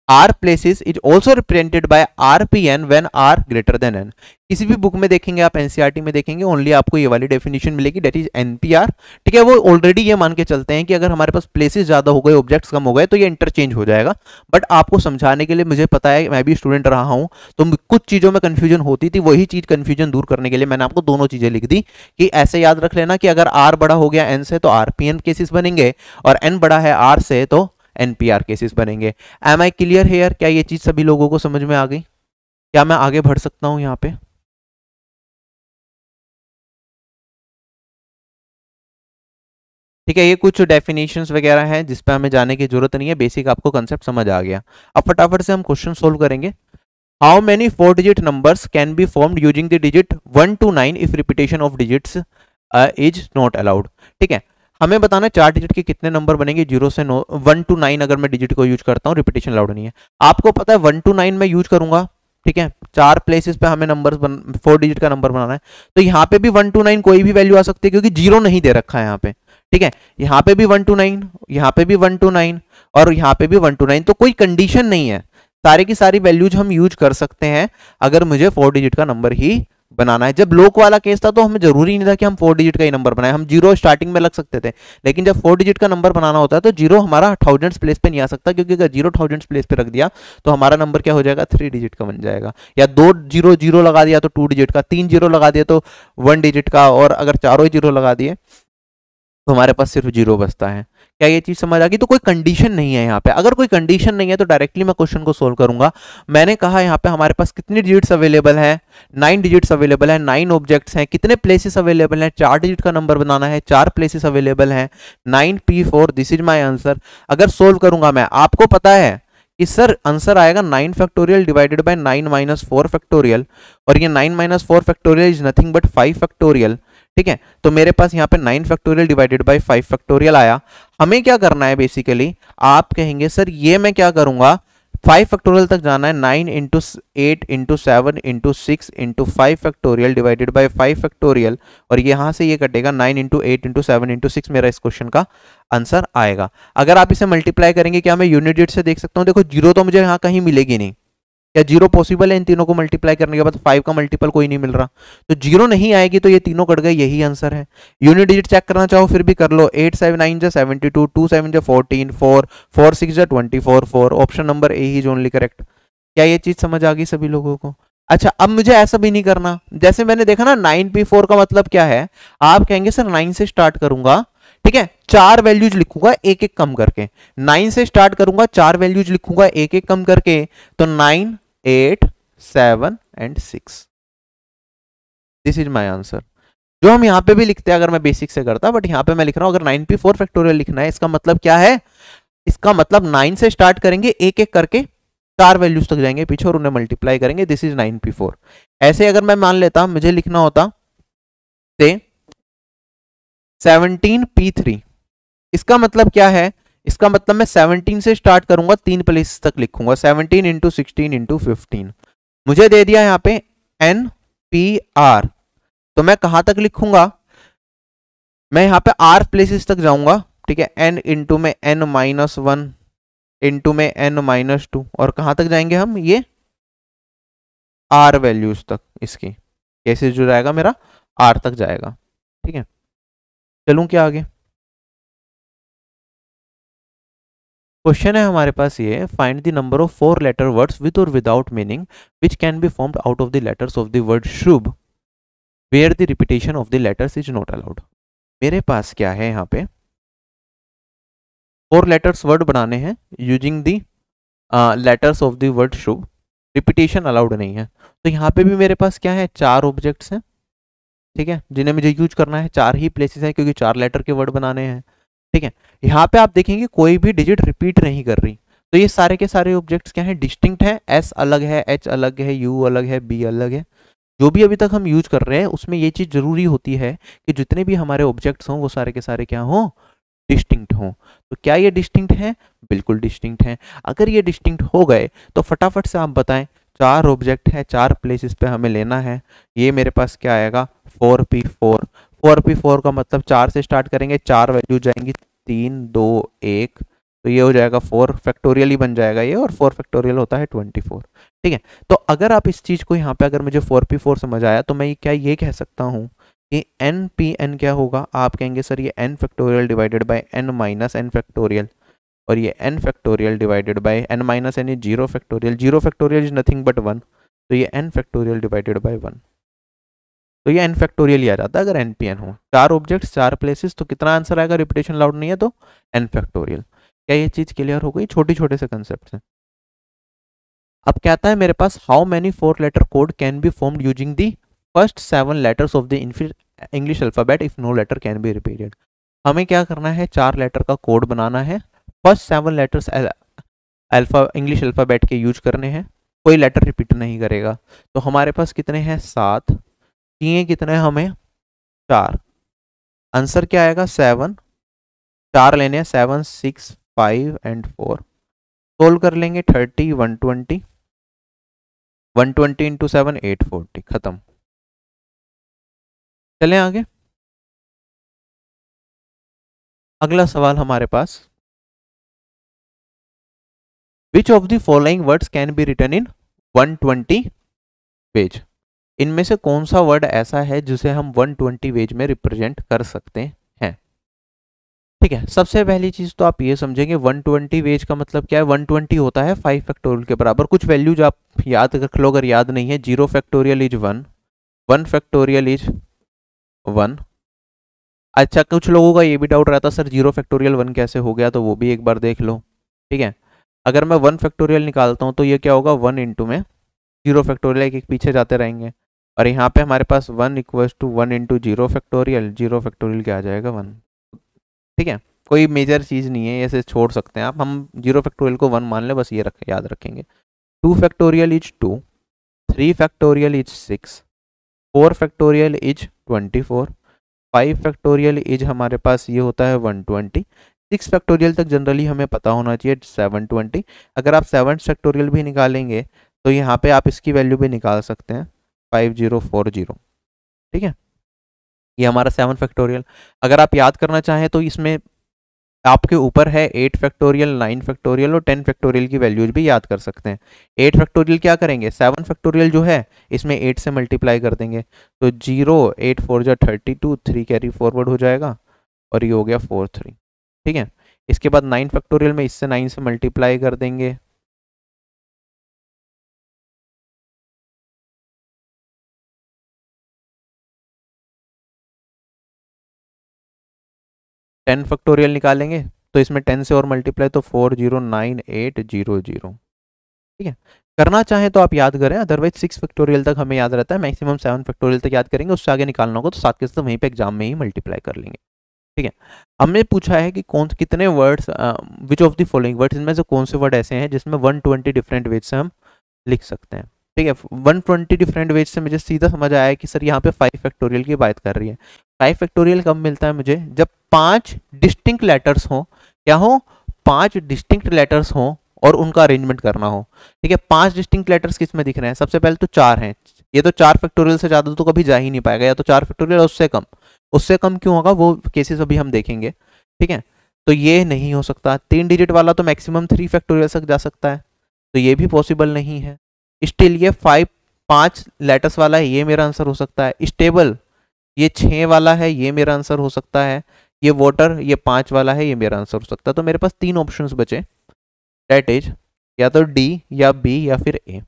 r places is also represented by r P n when r greater than n किसी भी बुक में देखेंगे, आप एनसीआरटी e में देखेंगे ओनली आपको ये वाली डेफिनेशन मिलेगी डेट इज़ एनपीआर ठीक है, वो ऑलरेडी ये मान के चलते हैं कि अगर हमारे पास प्लेसेस ज़्यादा हो गए ऑब्जेक्ट्स कम हो गए तो ये इंटरचेंज हो जाएगा। बट आपको समझाने के लिए मुझे पता है, मैं भी स्टूडेंट रहा हूँ तो कुछ चीज़ों में कन्फ्यूज़न होती थी, वही चीज़ कन्फ्यूज़न दूर करने के लिए मैंने आपको दोनों चीज़ें लिख दी कि ऐसे याद रख लेना कि अगर आर बड़ा हो गया एन से तो आर पी एन केसेस बनेंगे, और एन बड़ा है आर से तो एनपीआर केसेस बनेंगे। एम आई क्लियर हेयर क्या ये चीज़ सभी लोगों को समझ में आ गई? क्या मैं आगे बढ़ सकता हूँ यहाँ पे? ठीक है, ये कुछ डेफिनेशंस वगैरह हैं जिस पे हमें जाने की ज़रूरत नहीं है। बेसिक आपको कंसेप्ट समझ आ गया। अब फटाफट से हम क्वेश्चन सोल्व करेंगे। How many four digit numbers can be formed using the digit one two nine if repetition of digits is not allowed ठीक है हमें बताना है, चार डिजिट के कितने नंबर बनेंगे? ज़ीरो से नो वन टू नाइन अगर मैं डिजिट को यूज़ करता हूँ रिपीटेशन लाउड नहीं है। आपको पता है वन टू नाइन में यूज़ करूँगा, ठीक है? चार प्लेसेस पे हमें नंबर बन फोर डिजिट का नंबर बनाना है। तो यहाँ पे भी वन टू नाइन कोई भी वैल्यू आ सकती है, क्योंकि ज़ीरो नहीं दे रखा है यहाँ पे, ठीक है? यहाँ पे भी वन टू नाइन यहाँ पे भी वन टू नाइन और यहाँ पे भी वन टू नाइन तो कोई कंडीशन नहीं है। सारे की सारी वैल्यूज़ हम यूज़ कर सकते हैं, अगर मुझे फोर डिजिट का नंबर ही बनाना है। जब लोक वाला केस था तो हमें ज़रूरी नहीं था कि हम फोर डिजिट का ही नंबर बनाए। हम ज़ीरो स्टार्टिंग में लग सकते थे। लेकिन जब फोर डिजिट का नंबर बनाना होता है तो ज़ीरो हमारा थाउजेंड्स प्लेस पे नहीं आ सकता क्योंकि अगर ज़ीरो थाउजेंड्स प्लेस पे रख दिया तो हमारा नंबर क्या हो जाएगा? थ्री डिजिट का बन जाएगा। या दो ज़ीरो ज़ीरो लगा दिया तो टू डिजिट का, तीन ज़ीरो लगा दिया तो वन डिजिट का, और अगर चारों ज़ीरो लगा दिए तो हमारे पास सिर्फ़ ज़ीरो बचता है। क्या ये चीज़ समझ आ गई? तो कोई कंडीशन नहीं है यहाँ पे। अगर कोई कंडीशन नहीं है तो डायरेक्टली मैं क्वेश्चन को सोल्व करूँगा। मैंने कहा यहाँ पे हमारे पास कितनी डिजिट्स अवेलेबल है? नाइन डिजिट्स अवेलेबल है नाइन ऑब्जेक्ट्स हैं। कितने प्लेसेस अवेलेबल हैं? चार डिजिट का नंबर बनाना है, चार प्लेसेस अवेलेबल हैं। Nine P four this is my answer अगर सोल्व करूँगा मैं, आपको पता है कि सर आंसर आएगा nine factorial divided by nine minus four factorial और ये nine minus four factorial is nothing but five factorial ठीक है? तो मेरे पास यहाँ पे nine factorial divided by five factorial आया। हमें क्या करना है बेसिकली आप कहेंगे, सर, ये मैं क्या करूँगा? फाइव फैक्टोरियल तक जाना है। Nine into eight into seven into six into five factorial divided by five factorial और यहाँ से ये कटेगा nine into eight into seven into six मेरा इस क्वेश्चन का आंसर आएगा। अगर आप इसे मल्टीप्लाई करेंगे, क्या मैं यूनिट से देख सकता हूँ? देखो ज़ीरो तो मुझे यहाँ कहीं मिलेगी नहीं। क्या ज़ीरो पॉसिबल है इन तीनों को मल्टीप्लाई करने के बाद फाइव का मल्टीपल कोई नहीं मिल रहा। तो ज़ीरो नहीं आएगी तो ये तीनों कट गए, यही आंसर है। यूनिट डिजिट चेक करना चाहो फिर भी कर लो। एट सेवन नाइन जो सेवेंटी टू टू सेवन जो फोर्टीन फोर फोर सिक्स जो twenty four four option number A he only correct क्या ये चीज़ समझ आ गई सभी लोगों को? अच्छा अब मुझे ऐसा भी नहीं करना। जैसे मैंने देखा ना नाइन पी फोर का मतलब क्या है? आप कहेंगे, सर नाइन से स्टार्ट करूँगा। ठीक है? चार वैल्यूज़ लिखूँगा एक एक कम करके। नाइन से स्टार्ट करूँगा, चार वैल्यूज़ लिखूँगा एक एक कम करके। तो nine eight seven and six this is my answer जो हम यहाँ पे भी लिखते हैं, अगर मैं बेसिक से करता बट यहाँ पे मैं लिख रहा हूँ, अगर नाइन पी फोर फैक्टोरियल लिखना है, इसका मतलब क्या है? इसका मतलब नाइन से स्टार्ट करेंगे एक एक करके, चार वैल्यूज़ तक जाएँगे पीछे और उन्हें मल्टीप्लाई करेंगे। This is nine P four ऐसे अगर मैं मान लेता, मुझे लिखना होता से सेवनटीन पी थ्री इसका मतलब क्या है? इसका मतलब मैं 17 से स्टार्ट करूँगा, तीन प्लेस तक लिखूँगा। 17 इंटू सिक्सटीन इंटू फिफ्टीन मुझे दे दिया यहाँ पे एन पी आर तो मैं कहाँ तक लिखूँगा? मैं यहाँ पे आर प्लेसेस तक जाऊँगा, ठीक है? एन इंटू में एन माइनस वन इंटू में एन माइनस टू और कहाँ तक जाएँगे हम? ये आर वैल्यूज़ तक इसकी. कैसे जो जाएगा मेरा आर तक जाएगा, ठीक है? चलूँ क्या आगे? क्वेश्चन है हमारे पास ये find the number of four letter words with और without meaning which can be formed out of the letters of the word Shubh where the repetition of the letters is not allowed मेरे पास क्या है यहाँ पे? फोर लेटर्स वर्ड बनाने हैं using the letters of the word Shubh repetition allowed नहीं है। तो यहाँ पे भी मेरे पास क्या है? चार ऑब्जेक्ट्स हैं। ठीक है? जिन्हें मुझे यूज़ करना है, चार ही प्लेसेस हैं क्योंकि चार लेटर के वर्ड बनाने हैं। ठीक है? यहाँ पे आप देखेंगे कोई भी डिजिट रिपीट नहीं कर रही। तो ये सारे के सारे ऑब्जेक्ट्स क्या हैं? डिस्टिंक्ट है। एस अलग है एच अलग है यू अलग है बी अलग है। जो भी अभी तक हम यूज़ कर रहे हैं, उसमें ये चीज़ ज़रूरी होती है कि जितने भी हमारे ऑब्जेक्ट्स हों, वो सारे के सारे क्या हों? डिस्टिंक्ट हो। तो क्या ये डिस्टिंक्ट है? बिल्कुल डिस्टिंक्ट है। अगर ये डिस्टिंक्ट हो गए तो फटाफट से आप बताएँ चार ऑब्जेक्ट है, चार प्लेसेस पे हमें लेना है। ये मेरे पास क्या आएगा? Four P four. Four P four का मतलब चार से स्टार्ट करेंगे, चार वैल्यू जाएँगी तीन, दो, एक। तो ये हो जाएगा फोर। फैक्टोरियल ही बन जाएगा ये, और फोर फैक्टोरियल होता है ट्वेंटी फोर ठीक है? तो अगर आप इस चीज़ को यहाँ पे अगर मुझे फोर पी फोर समझ आया तो मैं क्या, ये कह सकता हूँ कि एन पी एन क्या होगा? आप कहेंगे, सर, ये n factorial divided by n minus n factorial और ये n factorial divided by n minus n zero factorial zero factorial is nothing but one तो ये n factorial divided by one तो ये एन फैक्टोरियल ही आ जाता है अगर एन पी एन हो। चार ऑब्जेक्ट्स चार प्लेसेस तो कितना आंसर आएगा? रिपीटेशन लाउड नहीं है तो एन फैक्टोरियल क्या ये चीज़ क्लियर हो गई? छोटे छोटे से कंसेप्ट हैं अब क्या आता है मेरे पास? How many four letter code can be formed using the first seven letters of the English alphabet if no letter can be repeated हमें क्या करना है? चार लेटर का कोड बनाना है। First seven letters alpha, English alphabet के यूज़ करने हैं। कोई लेटर रिपीट नहीं करेगा। तो हमारे पास कितने हैं? सात। किए कितने हमें? चार। आंसर क्या आएगा? सेवन। चार लेने हैं। Seven, six, five and four. Solve कर लेंगे thirty, one twenty. One twenty into seven, eight forty. खत्म। चलें आगे। अगला सवाल हमारे पास। Which of the following words can be written in 120 page इनमें से कौन सा वर्ड ऐसा है जिसे हम 120 पेज में रिप्रेजेंट कर सकते हैं? ठीक है, सबसे पहली चीज़ तो आप ये समझेंगे 120 पेज का मतलब क्या है? 120 होता है 5 फैक्टोरियल के बराबर। कुछ वैल्यूज़ आप याद रख लो अगर याद नहीं है। Zero factorial is one one factorial is one अच्छा कुछ लोगों का ये भी डाउट रहता, सर ज़ीरो फैक्टोरियल वन कैसे हो गया? तो वो भी एक बार देख लो। ठीक है? अगर मैं वन फैक्टोरियल निकालता हूँ तो ये क्या होगा? वन इंटू में ज़ीरो फैक्टोरियल एक एक पीछे जाते रहेंगे। और यहाँ पे हमारे पास one equals to one into zero factorial zero factorial क्या आ जाएगा? वन ठीक है? कोई मेजर चीज़ नहीं है, ऐसे छोड़ सकते हैं आप। हम ज़ीरो फैक्टोरियल को वन मान लें, बस ये रख, याद रखेंगे। Two factorial is two three factorial is six four factorial is twenty four five factorial is हमारे पास ये होता है वन ट्वेंटी सिक्स फैक्टोरियल तक जनरली हमें पता होना चाहिए सेवन ट्वेंटी। अगर आप सेवन फैक्टोरियल भी निकालेंगे तो यहाँ पे आप इसकी वैल्यू भी निकाल सकते हैं, फाइव ज़ीरो फोर ज़ीरो। ठीक है? ये हमारा सेवन फैक्टोरियल। अगर आप याद करना चाहें तो इसमें आपके ऊपर है एट फैक्टोरियल, नाइन फैक्टोरियल और टेन फैक्टोरियल की वैल्यूज़ भी याद कर सकते हैं। एट फैक्टोरियल क्या करेंगे? सेवन फैक्टोरियल जो है, इसमें एट से मल्टीप्लाई कर देंगे। तो ज़ीरो, एट फोर जो thirty two, three carry forward हो जाएगा और ये हो गया फोर थ्री। ठीक है? इसके बाद नाइन फैक्टोरियल में इससे नाइन से मल्टीप्लाई कर देंगे। टेन फैक्टोरियल निकालेंगे तो इसमें टेन से और मल्टीप्लाई तो four zero nine eight zero zero ठीक है? करना चाहे तो आप याद करें अदरवाइज़ सिक्स फैक्टोरियल तक हमें याद रहता है मैक्सिमम सेवन फैक्टोरियल तक याद करेंगे, उससे आगे निकालना होगा तो साथ के साथ वहीं पे एग्ज़ाम में ही मल्टीप्लाई कर लेंगे। ठीक है। हमने पूछा है कि कौन, कितने words which of the following words इनमें से कौन से वर्ड ऐसे हैं जिसमें 120 डिफरेंट वेज से हम लिख सकते हैं? ठीक है 120 डिफरेंट वेज से मुझे सीधा समझ आया कि सर यहाँ पे फाइव फैक्टोरियल की बात कर रही है। फाइव फैक्टोरियल कब मिलता है मुझे? जब पाँच डिस्टिंक्ट लेटर्स हो, क्या हो? पाँच डिस्टिंक्ट लेटर्स हों और उनका अरेंजमेंट करना हो। ठीक है, पाँच डिस्टिंक्ट लेटर्स किसमें दिख रहे हैं? सबसे पहले तो चार हैं। ये तो चार फैक्टोरियल से ज़्यादा तो कभी जा ही नहीं पाएगा, या तो चार फैक्टोरियल उससे कम। उससे कम क्यों होगा? वो केसेस अभी हम देखेंगे। ठीक है? तो ये नहीं हो सकता। तीन डिजिट वाला तो मैक्सिमम थ्री फैक्टोरियल तक जा सकता है। तो ये भी पॉसिबल नहीं है। स्टिल ये फाइव पाँच लेटर्स वाला है, ये मेरा आंसर हो सकता है। स्टेबल ये छः वाला है, ये मेरा आंसर हो सकता है। ये वोटर ये पाँच वाला है, ये मेरा आंसर हो सकता है। तो मेरे पास तीन ऑप्शन बचे। डेट इज़ या तो डी या बी या फिर ए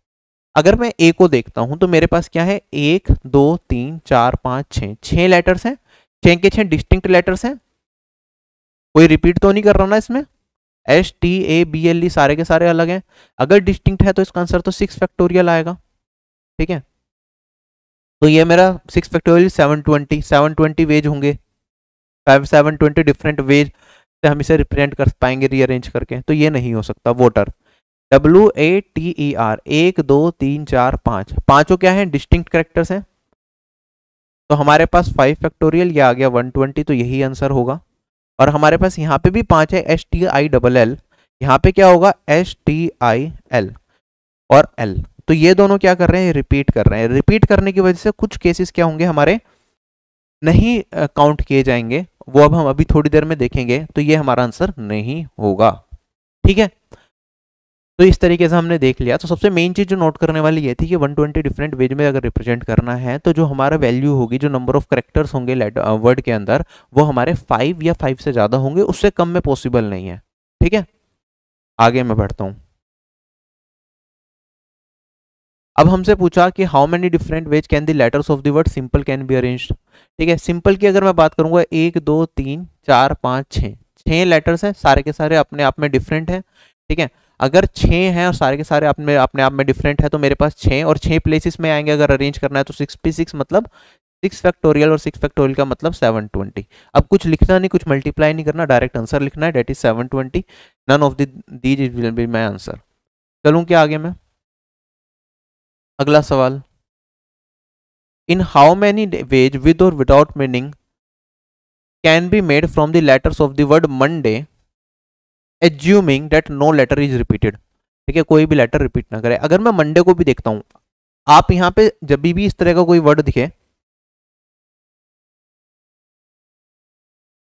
अगर मैं ए को देखता हूँ तो मेरे पास क्या है? एक, दो, तीन, चार, पाँच छः छः लेटर्स हैं। छः के छः डिस्टिंक्ट लेटर्स हैं। कोई रिपीट तो नहीं कर रहा ना इसमें। S T A B L E सारे के सारे अलग हैं। अगर डिस्टिंक्ट है तो इसका आंसर तो सिक्स फैक्टोरियल आएगा। ठीक है? तो ये मेरा six factorial seven twenty seven twenty ways होंगे। Five seven twenty different ways से हम इसे रिप्रेजेंट कर पाएँगे रीअरेंज करके। तो ये नहीं हो सकता water W A T E R एक, दो, तीन, चार, पाँच। पाँचों क्या है? डिस्टिंक्ट करेक्टर्स हैं। तो हमारे पास फाइव फैक्टोरियल ये आ गया वन ट्वेंटी तो यही आंसर होगा। और हमारे पास यहाँ पे भी पाँच है S T I double L यहाँ पे क्या होगा? एस टी आई एल और एल तो ये दोनों क्या कर रहे हैं? रिपीट कर रहे हैं। रिपीट करने की वजह से कुछ केसेस क्या होंगे हमारे? नहीं काउंट किए जाएँगे। वो अब हम अभी थोड़ी देर में देखेंगे तो ये हमारा आंसर नहीं होगा। ठीक है? तो इस तरीके से हमने देख लिया। तो सबसे मेन चीज़ जो नोट करने वाली ये थी कि 120 डिफरेंट वेज में अगर रिप्रेजेंट करना है तो जो हमारा वैल्यू होगी, जो नंबर ऑफ़ करेक्टर्स होंगे वर्ड के अंदर, वो हमारे फाइव या फाइव से ज़्यादा होंगे, उससे कम में पॉसिबल नहीं है। ठीक है? आगे मैं बढ़ता हूँ। अब हमसे पूछा कि how many different ways can the letters of the word simple can be arranged ठीक है सिंपल की अगर मैं बात करूँगा, एक, दो, तीन, चार, पाँच, छः। छः लेटर्स हैं, सारे के सारे अपने आप में डिफरेंट हैं। ठीक है? अगर छः हैं और सारे के सारे अपने अपने आप में डिफरेंट है तो मेरे पास छः और छः प्लेसेस में आएँगे अगर अरेंज करना है तो सिक्स पी सिक्स मतलब सिक्स फैक्टोरियल और सिक्स फैक्टोरियल का मतलब सेवन ट्वेंटी अब कुछ लिखना नहीं, कुछ मल्टीप्लाई नहीं करना डायरेक्ट आंसर लिखना है that is seven twenty none of these is will be my answer चलूँ क्या आगे मैं? अगला सवाल। In how many ways with और without meaning can be made from the letters of the word Monday assuming that no letter is repeated ठीक है, कोई भी लेटर रिपीट ना करे। अगर मैं मंडे को भी देखता हूँ, आप यहाँ पे जब भी इस तरह का कोई वर्ड दिखे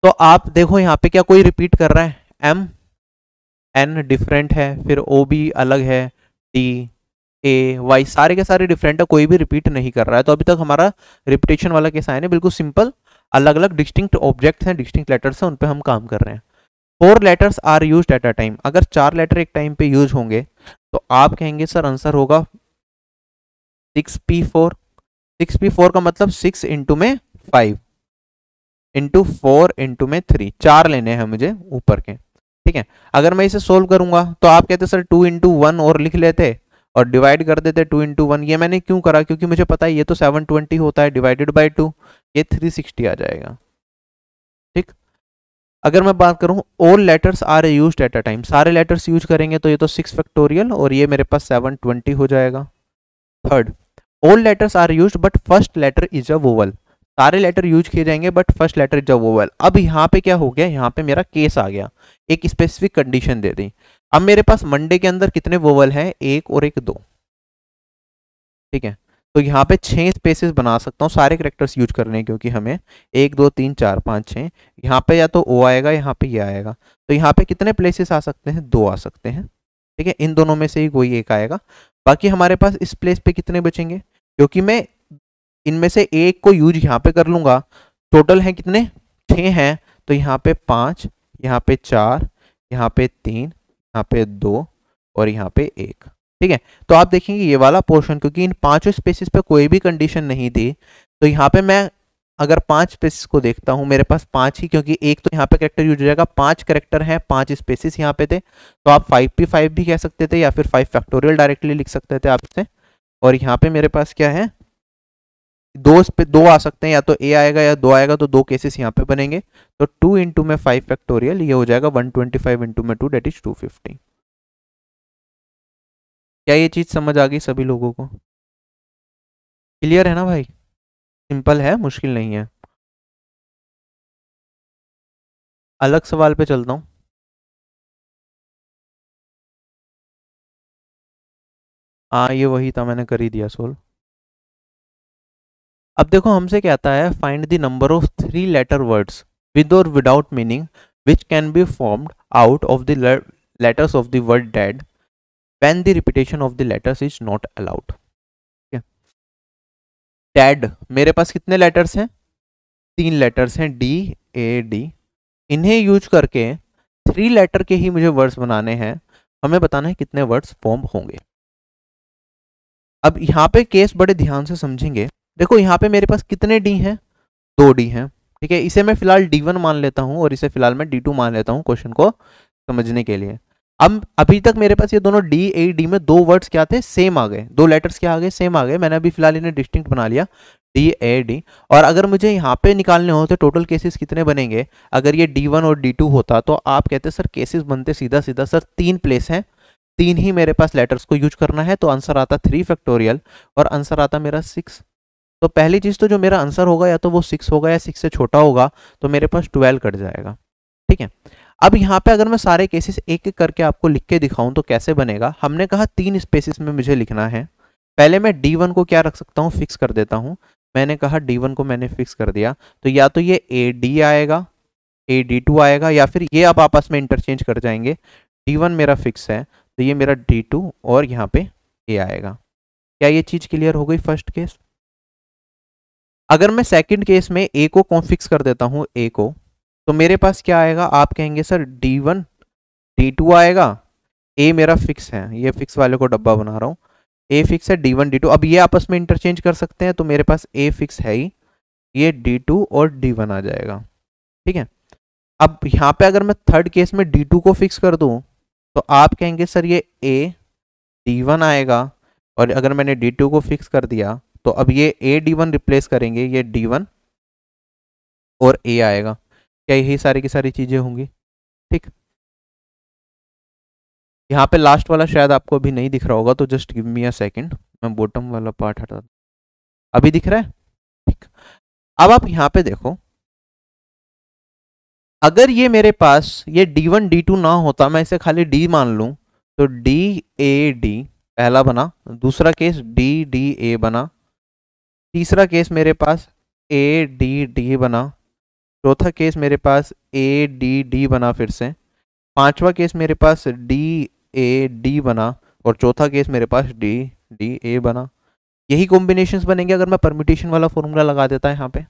तो आप देखो यहाँ पे क्या कोई रिपीट कर रहा है? एम एन डिफरेंट है, फिर ओ भी अलग है टी ए वाई सारे के सारे डिफरेंट है, कोई भी रिपीट नहीं कर रहा है। तो अभी तक हमारा रिपीटेशन वाला केस आया नहीं बिल्कुल सिंपल अलग अलग डिस्टिंक्ट ऑब्जेक्ट्स हैं डिस्टिंक्ट लेटर्स हैं, उन पे हम काम कर रहे हैं। Four letters are used at a time अगर चार लेटर एक टाइम पे यूज़ होंगे तो आप कहेंगे, सर आंसर होगा six P four six P four का मतलब सिक्स इंटू में फाइव इंटू फोर इंटू में थ्री चार लेने हैं मुझे ऊपर के। ठीक है? अगर मैं इसे सोल्व करूँगा तो आप कहते, सर टू इंटू वन और लिख लेते और डिवाइड कर देते टू इंटू वन ये मैंने क्यों करा? क्योंकि मुझे पता है ये तो सेवन ट्वेंटी होता है डिवाइडेड बाई टू ये थ्री सिक्सटी आ जाएगा। ठीक? अगर मैं बात करूँ all letters are used at a time सारे लेटर्स यूज़ करेंगे तो ये तो सिक्स फैक्टोरियल और ये मेरे पास सेवन ट्वेंटी हो जाएगा। Third all letters are used but first letter is a vowel सारे लेटर यूज़ किए जाएँगे but first letter is a vowel अब यहाँ पे क्या हो गया? यहाँ पे मेरा केस आ गया। एक स्पेसिफिक कंडीशन दे दी। अब मेरे पास मंडे के अंदर कितने वोवल हैं? एक और एक दो। ठीक है? तो यहाँ पे छह स्पेसेस बना सकता हूँ सारे करेक्टर्स यूज़ करने क्योंकि हमें एक दो तीन चार पाँच छः यहाँ पे या तो ओ आएगा यहाँ पे ये आएगा तो यहाँ पे कितने प्लेसेस आ सकते हैं दो आ सकते हैं ठीक है इन दोनों में से ही कोई एक आएगा बाकी हमारे पास इस प्लेस पे कितने बचेंगे क्योंकि मैं इनमें से एक को यूज़ यहाँ पे कर लूँगा टोटल है कितने छः हैं तो यहाँ पे पाँच यहाँ पे चार यहाँ पे तीन यहाँ पे दो और यहाँ पे एक ठीक है? तो आप देखेंगे ये वाला पोर्शन क्योंकि इन पाँचों स्पेसिस पे कोई भी कंडीशन नहीं थी तो यहाँ पे मैं अगर पाँच स्पेसिस को देखता हूँ, मेरे पास पाँच ही, क्योंकि एक तो यहाँ पे करेक्टर यूज़ हो जाएगा, पाँच करेक्टर हैं, पाँच स्पेसिस यहाँ पे थे तो आप फाइव पी फाइव भी कह सकते थे, या फिर फाइव फैक्टोरियल डायरेक्टली लिख सकते थे आपसे और यहाँ पे मेरे पास क्या है? दो पे दो आ सकते हैं, या तो ए आएगा, या दो आएगा तो दो केसेस यहाँ पे बनेंगे। तो टू इंटू में फाइव फैक्टोरियल ये हो जाएगा वन ट्वेंटी फाइव इंटू में two that is two fifty क्या ये चीज़ समझ आ गई सभी लोगों को? क्लियर है ना भाई? सिंपल है, मुश्किल नहीं है। अलग सवाल पे चलता हूँ। हाँ ये वही था, मैंने कर ही दिया सोल्व। अब देखो, हमसे कहता है find the number of three letter words with और without meaning which can be formed out of the letters of the word dead when the repetition of the letters is not allowed. Dead मेरे पास कितने लेटर्स हैं? तीन लेटर्स हैं डी ए डी इन्हें यूज़ करके थ्री लेटर के ही मुझे वर्ड्स बनाने हैं। हमें बताना है कितने वर्ड्स फॉर्म होंगे। अब यहाँ पे केस बड़े ध्यान से समझेंगे। देखो, यहाँ पे मेरे पास कितने डी हैं? दो डी हैं। ठीक है, इसे मैं फ़िलहाल डी वन मान लेता हूँ और इसे फ़िलहाल मैं डी टू मान लेता हूँ क्वेश्चन को समझने के लिए। अब अभी तक मेरे पास ये दोनों डी ए डी में दो वर्ड्स क्या थे? सेम आ गए। दो लेटर्स क्या आ गए? सेम आ गए। मैंने अभी फ़िलहाल इन्हें डिस्टिंक्ट बना लिया। डी ए डी और अगर मुझे यहाँ पे निकालने हो तो टोटल केसेस कितने बनेंगे? अगर ये डी वन और डी टू होता तो आप कहते, सर केसेस बनते सीधा सीधा। सर, तीन प्लेस हैं। तीन ही मेरे पास लेटर्स को यूज़ करना है। तो आंसर आता थ्री फैक्टोरियल और आंसर आता मेरा सिक्स तो पहली चीज़ तो जो मेरा आंसर होगा या तो वो सिक्स होगा या सिक्स से छोटा होगा तो मेरे पास ट्वेल्व कट जाएगा। ठीक है? अब यहाँ पे अगर मैं सारे केसेस एक एक करके आपको लिख के दिखाऊँ तो कैसे बनेगा? हमने कहा तीन स्पेसिस में मुझे लिखना है। पहले मैं डी वन को क्या रख सकता हूँ? फिक्स कर देता हूँ। मैंने कहा डी वन को मैंने फिक्स कर दिया। तो या तो ये ए डी आएगा ए डी टू आएगा या फिर ये आप आपस में इंटरचेंज कर जाएँगे। डी वन मेरा फिक्स है तो ये मेरा डी टू और यहाँ पे ए आएगा। क्या ये चीज़ क्लियर हो गई फ़र्स्ट केस अगर मैं सेकंड केस में ए को कौन फिक्स कर देता हूँ ए को तो मेरे पास क्या आएगा? आप कहेंगे, sir D one D two आएगा। ए मेरा फिक्स है। ये फिक्स वाले को डब्बा बना रहा हूँ। ए फिक्स है डी वन डी टू अब ये आपस में इंटरचेंज कर सकते हैं तो मेरे पास ए फिक्स है ही। ये डी टू और डी वन आ जाएगा। ठीक है? अब यहाँ पे अगर मैं थर्ड केस में डी टू को फिक्स कर दूँ तो आप कहेंगे, सर, ये ए डी वन आएगा। और अगर मैंने डी टू को फिक्स कर दिया तो अब ये ए डी वन रिप्लेस करेंगे। ये डी वन और ए आएगा। क्या यही सारी की सारी चीज़ें होंगी? ठीक। यहाँ पे लास्ट वाला शायद आपको अभी नहीं दिख रहा होगा तो just give me a second मैं बॉटम वाला पार्ट हटा अभी दिख रहा है? ठीक। अब आप यहाँ पे देखो। अगर ये मेरे पास ये D1 D2 ना होता, मैं इसे खाली D मान लूँ तो डी ए डी पहला बना, दूसरा केस डी डी ए बना, तीसरा केस मेरे पास ए डी डी बना चौथा केस मेरे पास ए डी डी बना फिर से। पांचवा केस मेरे पास डी ए डी बना और चौथा केस मेरे पास डी डी ए बना। यही कॉम्बिनेशन बनेंगे अगर मैं परमिटेशन वाला फॉर्मूला लगा देता है यहाँ पे।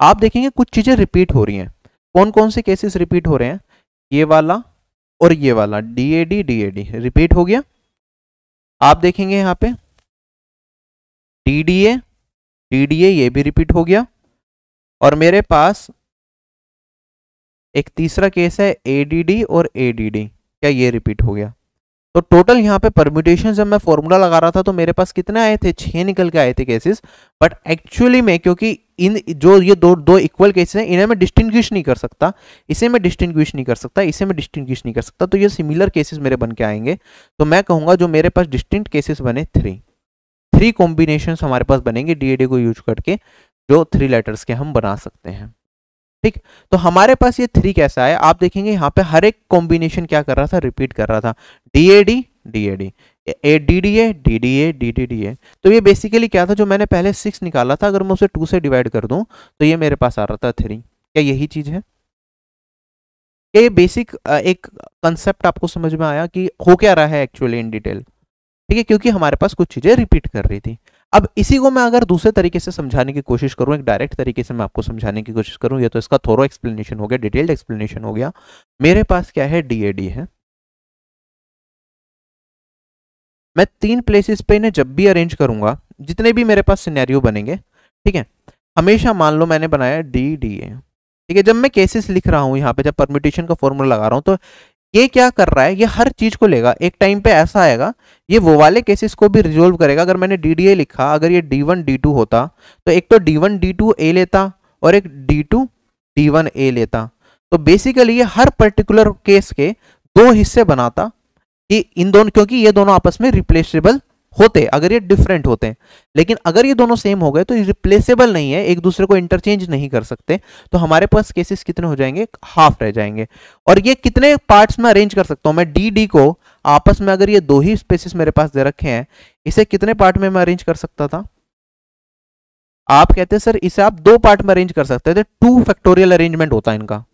आप देखेंगे कुछ चीज़ें रिपीट हो रही हैं। कौन कौन से केसेस रिपीट हो रहे हैं? ये वाला और ये वाला। D A D D A D repeat हो गया। आप देखेंगे यहाँ पे D D A D D A ये भी रिपीट हो गया। और मेरे पास एक तीसरा केस है एडीडी और एडीडी क्या ये रिपीट हो गया? तो टोटल यहाँ पे परम्यूटेशन जब मैं फॉर्मूला लगा रहा था तो मेरे पास कितने आए थे? छह निकल के आए थे केसेस बट एक्चुअली में, क्योंकि इन, जो ये दो दो इक्वल केसेस हैं, इन्हें मैं डिस्टिंग्विश नहीं कर सकता। इसे मैं डिस्टिंग्विश नहीं कर सकता, इसे मैं डिस्टिंग्विश नहीं कर सकता। तो ये सिमिलर केसेस मेरे बन के आएँगे। तो मैं कहूँगा जो मेरे पास डिस्टिंक्ट केसेस बने थ्री थ्री कॉम्बिनेशन हमारे पास बनेंगे डी को यूज़ करके, जो थ्री लेटर्स के हम बना सकते हैं। ठीक? तो हमारे पास ये थ्री कैसा है? आप देखेंगे यहाँ पे हर एक कॉम्बिनेशन क्या कर रहा था? रिपीट कर रहा था। D A D D A D A D D A D D A D D D A तो ये बेसिकली क्या था? जो मैंने पहले सिक्स निकाला था, अगर मैं उसे टू से डिवाइड कर दूँ तो ये मेरे पास आ रहा था थ्री क्या यही चीज़ है? ये बेसिक एक कंसेप्ट आपको समझ में आया कि हो क्या रहा है एक्चुअली इन डिटेल ठीक है? क्योंकि हमारे पास कुछ चीज़ें रिपीट कर रही थी। अब इसी को मैं अगर दूसरे तरीके से समझाने की कोशिश करूँ, एक डायरेक्ट तरीके से मैं आपको समझाने की कोशिश करूँ, ये तो इसका थोरो एक्सप्लेनेशन हो गया डिटेल्ड एक्सप्लेनेशन हो गया, मेरे पास क्या है? डीएडी है। मैं तीन प्लेसेस पे इन्हें जब भी अरेंज करूँगा, जितने भी मेरे पास सिनेरियो बनेंगे, ठीक है? हमेशा मान लो मैंने बनाया डी डी ए ठीक है, जब मैं केसेस लिख रहा हूँ, यहाँ पे जब परमिटेशन का फॉर्मूला लगा रहा हूँ तो ये क्या कर रहा है? ये हर चीज़ को लेगा। एक टाइम पे ऐसा आएगा, ये वो वाले केसेस को भी रिजोल्व करेगा। अगर मैंने डी डी लिखा, अगर ये डी वन होता तो एक तो डी वन ए लेता और एक डी टू ए लेता। तो बेसिकली ये हर पर्टिकुलर केस के दो हिस्से बनाता कि इन दोनों, क्योंकि ये दोनों आपस में रिप्लेसेबल होते, अगर ये डिफरेंट होते हैं। लेकिन अगर ये दोनों सेम हो गए तो रिप्लेसेबल नहीं है, एक दूसरे को इंटरचेंज नहीं कर सकते। तो हमारे पास केसेस कितने हो जाएँगे? हाफ़ रह जाएँगे। और ये कितने पार्ट्स में अरेंज कर सकता हूँ मैं? डी डी को आपस में अगर ये दो ही स्पेसिस मेरे पास दे रखे हैं, इसे कितने पार्ट में मैं अरेंज कर सकता था? आप कहते हैं, सर, इसे आप दो पार्ट में अरेंज कर सकते थे टू फैक्टोरियल अरेंजमेंट होता है इनका।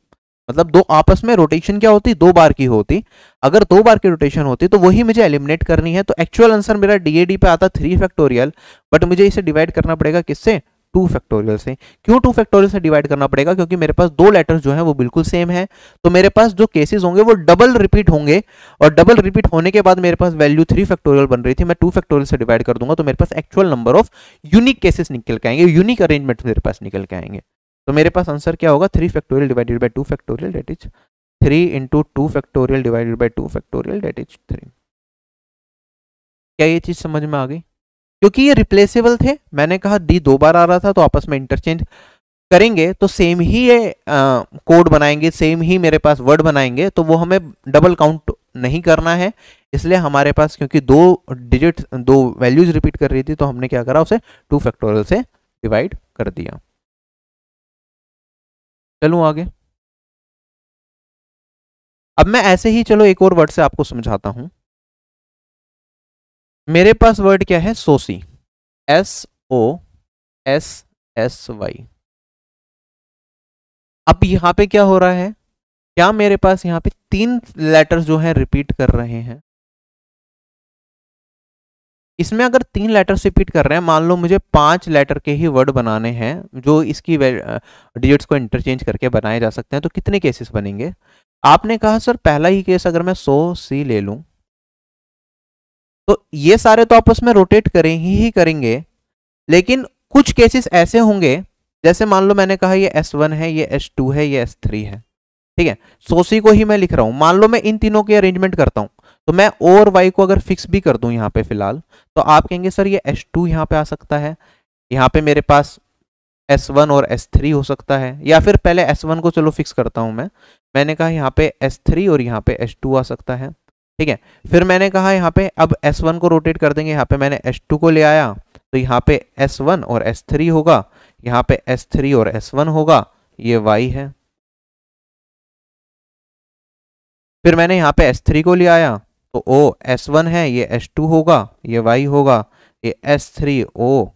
मतलब दो आपस में रोटेशन क्या होती? दो बार की होती। अगर दो बार की रोटेशन होती तो वही मुझे एलिमिनेट करनी है। तो एक्चुअल आंसर मेरा डीएडी पे आता थ्री फैक्टोरियल बट मुझे इसे डिवाइड करना पड़ेगा किससे? टू फैक्टोरियल से। क्यों टू फैक्टोरियल से डिवाइड करना पड़ेगा? क्योंकि मेरे पास दो लेटर्स जो हैं, वो बिल्कुल सेम है। तो मेरे पास जो केसेस होंगे, वो डबल रिपीट होंगे। और डबल रिपीट होने के बाद मेरे पास वैल्यू थ्री फैक्टोरियल बन रही थी। मैं टू फैक्टोरियल से डिवाइड कर दूँगा तो मेरे पास actual number of unique cases निकल के आएँगे। यूनिक अरेंजमेंट मेरे पास निकल के आएँगे। तो मेरे पास आंसर क्या होगा? Three factorial divided by two factorial that is three into two factorial divided by two factorial that is three क्या ये चीज़ समझ में आ गई? क्योंकि ये रिप्लेसेबल थे, मैंने कहा डी दो बार आ रहा था तो आपस में इंटरचेंज करेंगे तो सेम ही ये कोड बनाएँगे सेम ही मेरे पास वर्ड बनाएँगे तो वो हमें डबल काउंट नहीं करना है, इसलिए हमारे पास क्योंकि दो डिजिट दो वैल्यूज़ रिपीट कर रही थी तो हमने क्या करा, उसे टू फैक्टोरियल से डिवाइड कर दिया। चलूँ आगे। अब मैं ऐसे ही, चलो एक और वर्ड से आपको समझाता हूँ। मेरे पास वर्ड क्या है? सोसी। S O S S Y अब यहाँ पे क्या हो रहा है? क्या मेरे पास यहाँ पे तीन लेटर्स जो हैं रिपीट कर रहे हैं? इसमें अगर तीन लेटर्स रिपीट कर रहे हैं मान लो मुझे पाँच लेटर के ही वर्ड बनाने हैं जो इसकी डिजिट्स को इंटरचेंज करके बनाए जा सकते हैं तो कितने केसेस बनेंगे? आपने कहा सर पहला ही केस अगर मैं सो सी ले लूँ तो ये सारे तो आपस में रोटेट करें ही, ही करेंगे। लेकिन कुछ केसेस ऐसे होंगे जैसे मान लो मैंने कहा ये S1 है ये S2 है ये S3 है ठीक है? सोसी को ही मैं लिख रहा हूँ। मान लो मैं इन तीनों के अरेंजमेंट करता हूँ। तो मैं और वाई को अगर फिक्स भी कर दूँ यहाँ पे फ़िलहाल तो आप कहेंगे, सर, ये एस टू यहाँ पे आ सकता है। यहाँ पे मेरे पास एस वन और एस थ्री हो सकता है। या फिर पहले एस वन को चलो फिक्स करता हूँ मैं। मैंने कहा, यहाँ पे एस थ्री और यहाँ पे एस टू आ सकता है। ठीक है? फिर मैंने कहा, यहाँ पे अब एस वन को रोटेट कर देंगे। यहाँ पे मैंने एस टू को ले आया तो यहाँ पे एस वन और एस थ्री होगा। यहाँ पे एस थ्री और एस वन होगा। ये वाई है। फिर मैंने यहाँ पे एस थ्री को ले आया। तो O S1 है, ये S2 होगा, ये Y होगा, ये S3O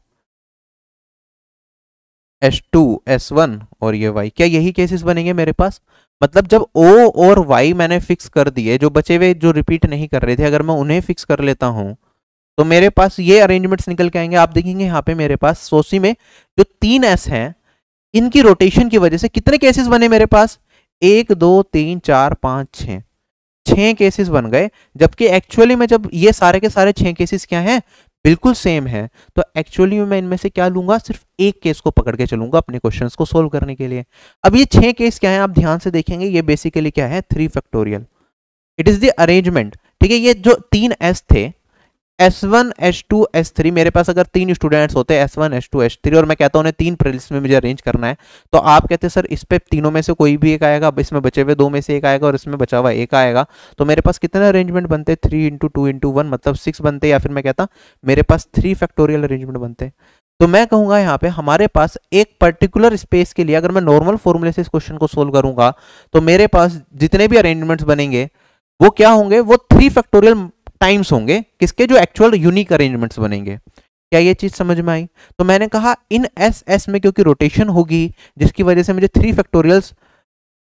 S2 S1 और ये Y क्या यही केसेस बनेंगे मेरे पास? मतलब जब O और Y मैंने फिक्स कर दिए, जो बचे हुए, जो रिपीट नहीं कर रहे थे, अगर मैं उन्हें फिक्स कर लेता हूँ तो मेरे पास ये अरेंजमेंट्स निकल के आएँगे। आप देखेंगे यहाँ पे मेरे पास सोसी में जो तीन एस हैं, इनकी रोटेशन की वजह से कितने केसेस बने मेरे पास? एक, दो, तीन, चार, पाँच छह छह केसेस बन गए, जबकि एक्चुअली में जब ये सारे के सारे छह केसेस क्या हैं? बिल्कुल सेम है। तो एक्चुअली मैं इनमें से क्या लूँगा? सिर्फ़ एक केस को पकड़ के चलूँगा अपने क्वेश्चन को सोल्व करने के लिए। अब ये छह केस क्या है? आप ध्यान से देखेंगे, ये बेसिकली क्या है? Three factorial it is the arrangement ठीक है, ये जो तीन एस थे S1, S2, S3 मेरे पास अगर तीन स्टूडेंट्स होते हैं S1, S2, S3 और मैं कहता हूँ उन्हें तीन प्रिल्स में मुझे अरेंज करना है तो आप कहते हैं सर इस पे तीनों में से कोई भी एक आएगा इसमें बचे हुए दो में से एक आएगा और इसमें बचा हुआ एक आएगा। तो मेरे पास कितने अरेंजमेंट बनते? हैं three into two into one मतलब सिक्स बनते या फिर मैं कहता मेरे पास थ्री फैक्टोरियल अरेंजमेंट बनते। तो मैं कहूँगा यहाँ पे हमारे पास एक पर्टिकुलर स्पेस के लिए अगर मैं नॉर्मल फॉर्मूले से इस क्वेश्चन को सोल्व करूँगा तो मेरे पास जितने भी अरेंजमेंट्स बनेंगे वो क्या होंगे? वो थ्री फैक्टोरियल टाइम्स होंगे किसके जो एक्चुअल यूनिक अरेंजमेंट्स बनेंगे। क्या ये चीज़ समझ में आई? तो मैंने कहा इन एस एस में क्योंकि रोटेशन होगी, जिसकी वजह से मुझे थ्री फैक्टोरियल्स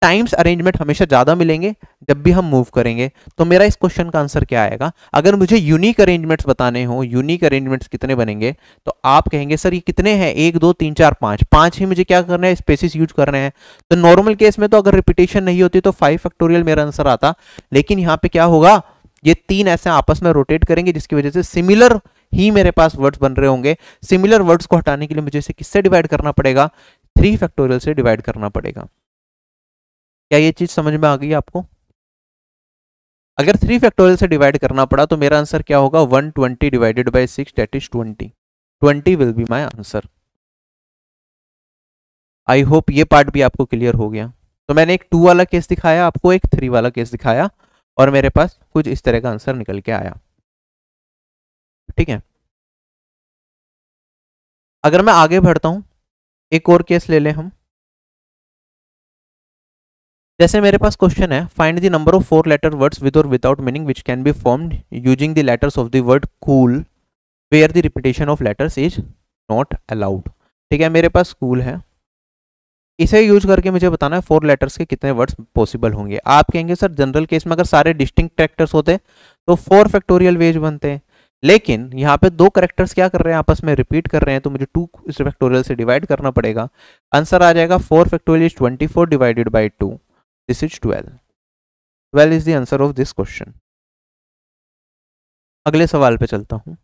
टाइम्स अरेंजमेंट हमेशा ज़्यादा मिलेंगे जब भी हम मूव करेंगे। तो मेरा इस क्वेश्चन का आंसर क्या आएगा? अगर मुझे यूनिक अरेंजमेंट्स बताने हो यूनिक अरेंजमेंट्स कितने बनेंगे तो आप कहेंगे, सर, ये कितने हैं? एक, दो, तीन, चार, पाँच। पाँच ही मुझे क्या करना है? स्पेसिस यूज़ करने हैं। तो नॉर्मल केस में तो अगर रिपीटेशन नहीं होती तो फाइव फैक्टोरियल मेरा आंसर आता। लेकिन यहाँ पे क्या होगा? ये तीन ऐसे आपस में रोटेट करेंगे, जिसकी वजह से सिमिलर ही मेरे पास वर्ड्स बन रहे होंगे। सिमिलर वर्ड्स को हटाने के लिए मुझे इसे किससे डिवाइड करना पड़ेगा? थ्री फैक्टोरियल से डिवाइड करना पड़ेगा। क्या ये चीज़ समझ में आ गई आपको? अगर थ्री फैक्टोरियल से डिवाइड करना पड़ा तो मेरा आंसर क्या होगा? One twenty divided by six that is twenty twenty will be my answer I hope ये पार्ट भी आपको क्लियर हो गया। तो मैंने एक टू वाला केस दिखाया, आपको एक थ्री वाला केस दिखाया। और मेरे पास कुछ इस तरह का आंसर निकल के आया। ठीक है? अगर मैं आगे बढ़ता हूँ, एक और केस ले लें हम। जैसे मेरे पास क्वेश्चन है find the number of four letter words with और without meaning which can be formed using the letters of the word cool where the repetition of letters is not allowed ठीक है? मेरे पास कूल है। इसे यूज़ करके मुझे बताना है फोर लेटर्स के कितने वर्ड्स पॉसिबल होंगे। आप कहेंगे, सर जनरल केस में अगर सारे डिस्टिंक्ट करेक्टर्स होते तो फोर फैक्टोरियल वेज बनते। हैं लेकिन यहाँ पे दो करेक्टर्स क्या कर रहे हैं आपस में रिपीट कर रहे हैं तो मुझे टू फैक्टोरियल से डिवाइड करना पड़ेगा। आंसर आ जाएगा four factorial is twenty four divided by two this is twelve twelve is the answer of this question अगले सवाल पे चलता हूँ।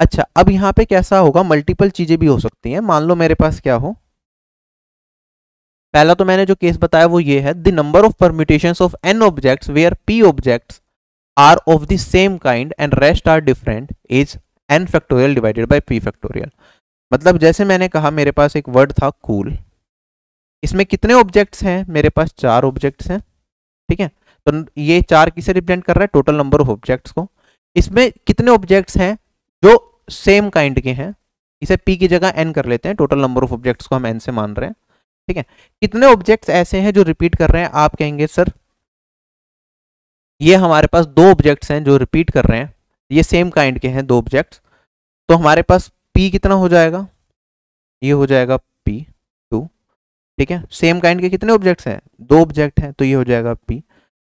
अच्छा अब यहाँ पे कैसा होगा? मल्टीपल चीज़ें भी हो सकती हैं। मान लो मेरे पास क्या हो? पहला तो मैंने जो केस बताया वो ये है the number of permutation of n objects where p objects are of the same kind and rest are different is n factorial divided by p factorial मतलब जैसे मैंने कहा, मेरे पास एक वर्ड था कूल cool. इसमें कितने ऑब्जेक्ट्स हैं? मेरे पास चार ऑब्जेक्ट्स हैं, ठीक है? तो ये चार किसे रिप्रेजेंट कर रहा है? टोटल नंबर ऑफ़ ऑब्जेक्ट्स को। इसमें कितने ऑब्जेक्ट्स हैं जो सेम काइंड के हैं? इसे पी की जगह एन कर लेते हैं टोटल नंबर ऑफ़ ऑब्जेक्ट्स को हम एन से मान रहे हैं। ठीक है? कितने ऑब्जेक्ट्स ऐसे हैं जो रिपीट कर रहे हैं? आप कहेंगे, सर, ये हमारे पास दो ऑब्जेक्ट्स हैं जो रिपीट कर रहे हैं। ये सेम काइंड के हैं दो ऑब्जेक्ट्स तो हमारे पास p कितना हो जाएगा? ये हो जाएगा p टू ठीक है? सेम काइंड के कितने ऑब्जेक्ट्स हैं? दो ऑब्जेक्ट हैं तो ये हो जाएगा p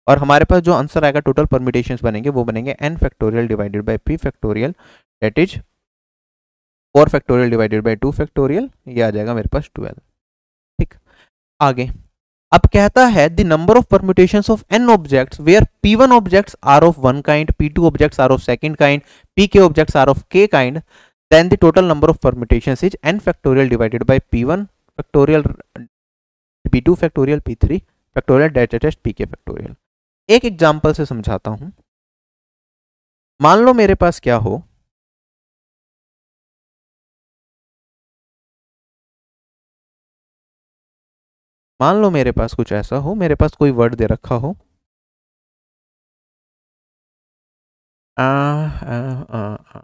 और हमारे पास जो आंसर आएगा टोटल परमिटेशंस बनेंगे, वो बनेंगे n factorial divided by p factorial that is four factorial divided by two factorial ये आ जाएगा मेरे पास ट्वेल्व आगे। अब कहता है the number of permutations of n objects where p1 objects are of one kind p2 objects are of second kind pk objects are of k kind then the total number of permutations is n factorial divided by p1 factorial p2 factorial p3 factorial डेटा टेस्ट pk factorial. एक एग्ज़ाम्पल से समझाता हूँ। मान लो मेरे पास क्या हो? मान लो मेरे पास कुछ ऐसा हो मेरे पास कोई वर्ड दे रखा हो। आ, आ, आ, आ,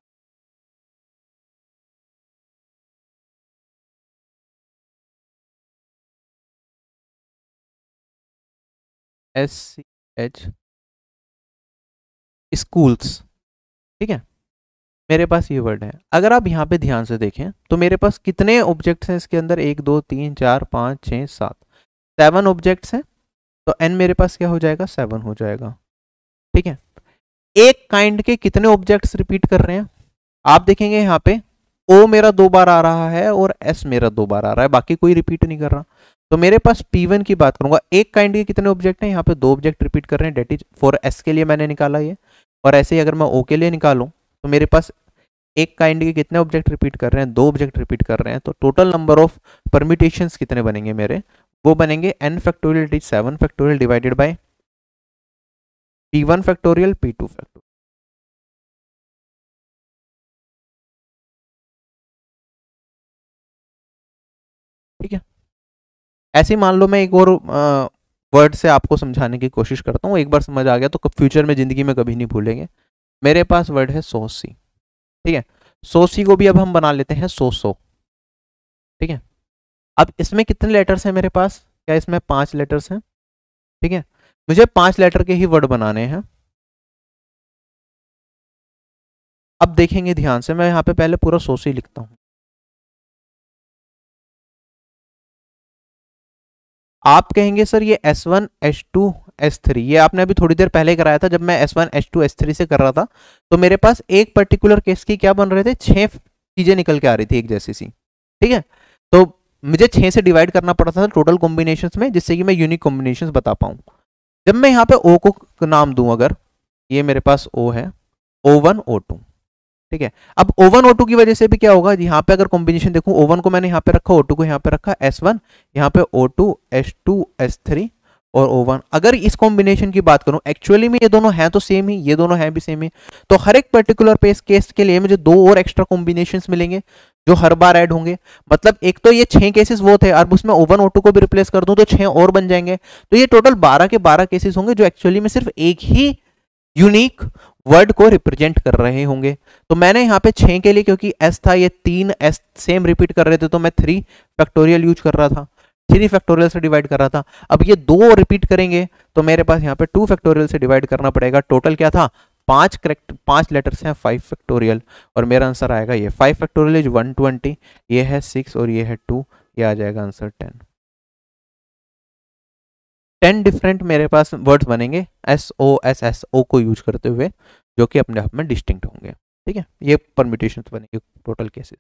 एस सी एच स्कूल्स ठीक है? मेरे पास ये वर्ड है। अगर आप यहाँ पे ध्यान से देखें तो मेरे पास कितने ऑब्जेक्ट्स हैं इसके अंदर? एक दो तीन चार पाँच छः सात। सेवन ऑब्जेक्ट्स हैं तो एन मेरे पास क्या हो जाएगा? सेवन हो जाएगा। ठीक है? एक काइंड के कितने ऑब्जेक्ट्स रिपीट कर रहे हैं? आप देखेंगे यहाँ पे ओ मेरा दो बार आ रहा है और एस मेरा दो बार आ रहा है, बाकी कोई रिपीट नहीं कर रहा। तो मेरे पास P1 की बात करूँगा, एक काइंड के कितने ऑब्जेक्ट हैं? यहाँ पे दो ऑब्जेक्ट रिपीट कर रहे हैं डेट इज़ फॉर एस के लिए मैंने निकाला ये, और ऐसे ही अगर मैं ओ के लिए निकालूं तो मेरे पास एक काइंड के कितने ऑब्जेक्ट रिपीट कर रहे हैं? दो ऑब्जेक्ट रिपीट कर रहे हैं तो टोटल नंबर ऑफ़ परम्यूटेशंस कितने बनेंगे मेरे? वो बनेंगे N factorial T seven factorial divided by p one factorial p two factorial ठीक है? ऐसे मान लो मैं एक और वर्ड से आपको समझाने की कोशिश करता हूँ। एक बार समझ आ गया तो फ्यूचर में ज़िंदगी में कभी नहीं भूलेंगे। मेरे पास वर्ड है सोसी ठीक है? सोसी को भी अब हम बना लेते हैं सो सो। ठीक है? अब इसमें कितने लेटर्स हैं मेरे पास? क्या इसमें पाँच लेटर्स हैं? ठीक है? मुझे पाँच लेटर के ही वर्ड बनाने हैं। अब देखेंगे ध्यान से मैं यहाँ पे पहले पूरा सोच ही लिखता हूँ। आप कहेंगे सर ये S1, S2, S3 ये आपने अभी थोड़ी देर पहले कराया था जब मैं S1, S2, S3 से कर रहा था। तो मेरे पास एक पर्टिकुलर केस की क्या बन रहे थे? छह चीज़ें निकल के आ रही थी एक जैसी सी। ठीक है? तो मुझे छह से डिवाइड करना पड़ता था टोटल कॉम्बिनेशन में, जिससे कि मैं यूनिक कॉम्बिनेशन बता पाऊँ। जब मैं यहाँ पे ओ को नाम दूँ अगर, ये मेरे पास ओ है ओ वन ओ टू ठीक है? अब ओ वन ओ टू की वजह से भी क्या होगा? यहाँ पे अगर कॉम्बिनेशन देखूँ ओ वन को मैंने यहाँ पे रखा ओ टू को यहाँ पे रखा एस वन यहाँ पे O two S two S three और ओ वन अगर इस कॉम्बिनेशन की बात करूँ एक्चुअली में ये दोनों हैं तो सेम ही, ये दोनों हैं भी सेम ही। तो हर एक पर्टिकुलर पेस केस के लिए मुझे दो और एक्स्ट्रा कॉम्बिनेशन मिलेंगे। जो हर बार ऐड होंगे। मतलब एक तो ये छह केसेस वो थे और उसमें ओवन ओटू को भी रिप्लेस कर दूँ तो छह और बन जाएँगे। तो ये टोटल बारह के बारह केसेस होंगे जो एक्चुअली में सिर्फ़ एक ही यूनिक वर्ड को रिप्रेजेंट कर रहे होंगे। तो मैंने यहाँ पे छह के लिए, क्योंकि एस था, ये तीन एस सेम रिपीट कर रहे थे तो मैं थ्री फैक्टोरियल यूज़ कर रहा था। थ्री फैक्टोरियल से डिवाइड कर रहा था। अब ये दो रिपीट करेंगे तो मेरे पास यहाँ पे टू फैक्टोरियल से डिवाइड करना पड़ेगा। टोटल क्या था? पाँच करेक्ट पाँच लेटर्स हैं फाइव फैक्टोरियल और मेरा आंसर आएगा ये five factorial is one twenty ये है सिक्स और ये है टू ये आ जाएगा आंसर टेन टेन डिफरेंट मेरे पास वर्ड्स बनेंगे S O S S O को यूज़ करते हुए, जो कि अपने आप में डिस्टिंक्ट होंगे। ठीक है? ये परमिटेशन बनेंगे टोटल केसेस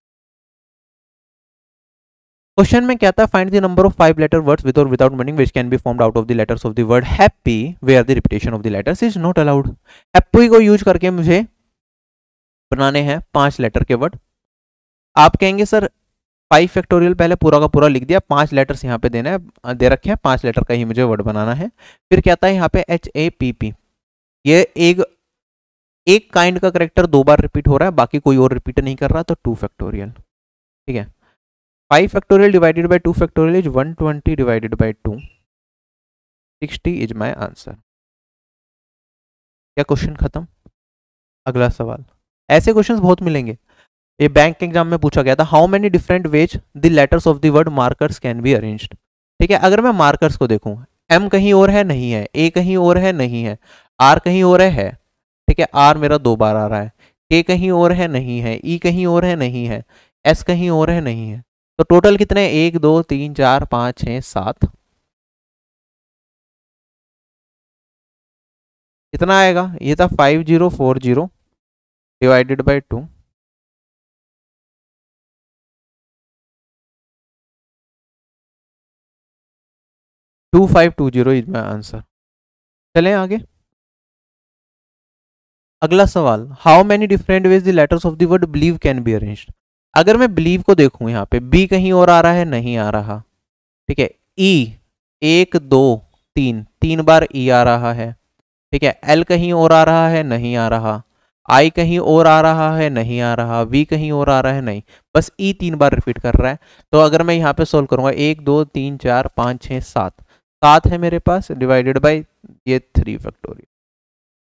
क्वेश्चन में क्या था? Find the number of five letter words with और without meaning which can be formed out of the letters of the word happy where the repetition of the letters is not allowed happy को यूज़ करके मुझे बनाने हैं पाँच लेटर के वर्ड आप कहेंगे, सर फाइव फैक्टोरियल पहले पूरा का पूरा लिख दिया, पाँच लेटर्स यहाँ पे देना है, दे रखे हैं, पाँच लेटर का ही मुझे वर्ड बनाना है. फिर क्या था यहाँ पे? एच ए पी पी ये एक एक काइंड का करेक्टर दो बार रिपीट हो रहा है, बाकी कोई और रिपीट नहीं कर रहा तो टू फैक्टोरियल ठीक है? Five factorial divided by two factorial is one twenty divided by two sixty is my answer क्या क्वेश्चन खत्म? अगला सवाल। ऐसे क्वेश्चन बहुत मिलेंगे। ये बैंक एग्ज़ाम में पूछा गया था how many different ways the letters of the word markers can be arranged ठीक है, अगर मैं मार्कर्स को देखूँ एम कहीं और है, नहीं है ए कहीं और है, नहीं है आर कहीं और है ठीक है आर मेरा दो बार आ रहा है। के कहीं और है, नहीं है ई e कहीं और है, नहीं है एस कहीं और है, नहीं है। तो टोटल कितने? एक, दो, तीन, चार, पाँच, छ, सात। कितना आएगा? ये था five zero, four zero, divided by two. Two five two zero is my answer. चलें आगे। अगला सवाल how many different ways the letters of the word believe can be arrange अगर मैं बिलीव को देखूँ यहाँ पे बी कहीं और आ रहा है नहीं आ रहा। ठीक है? ई e, एक दो तीन। तीन बार ई e आ रहा है। ठीक है? एल कहीं और आ रहा है नहीं आ रहा। आई कहीं और आ रहा है नहीं आ रहा। वी कहीं और आ रहा है नहीं। बस ई e तीन बार रिपीट कर रहा है। तो अगर मैं यहाँ पे सोल्व करूँगा एक दो तीन चार पाँच छः सात। सात है मेरे पास डिवाइडेड बाई ये थ्री फैक्टोरियल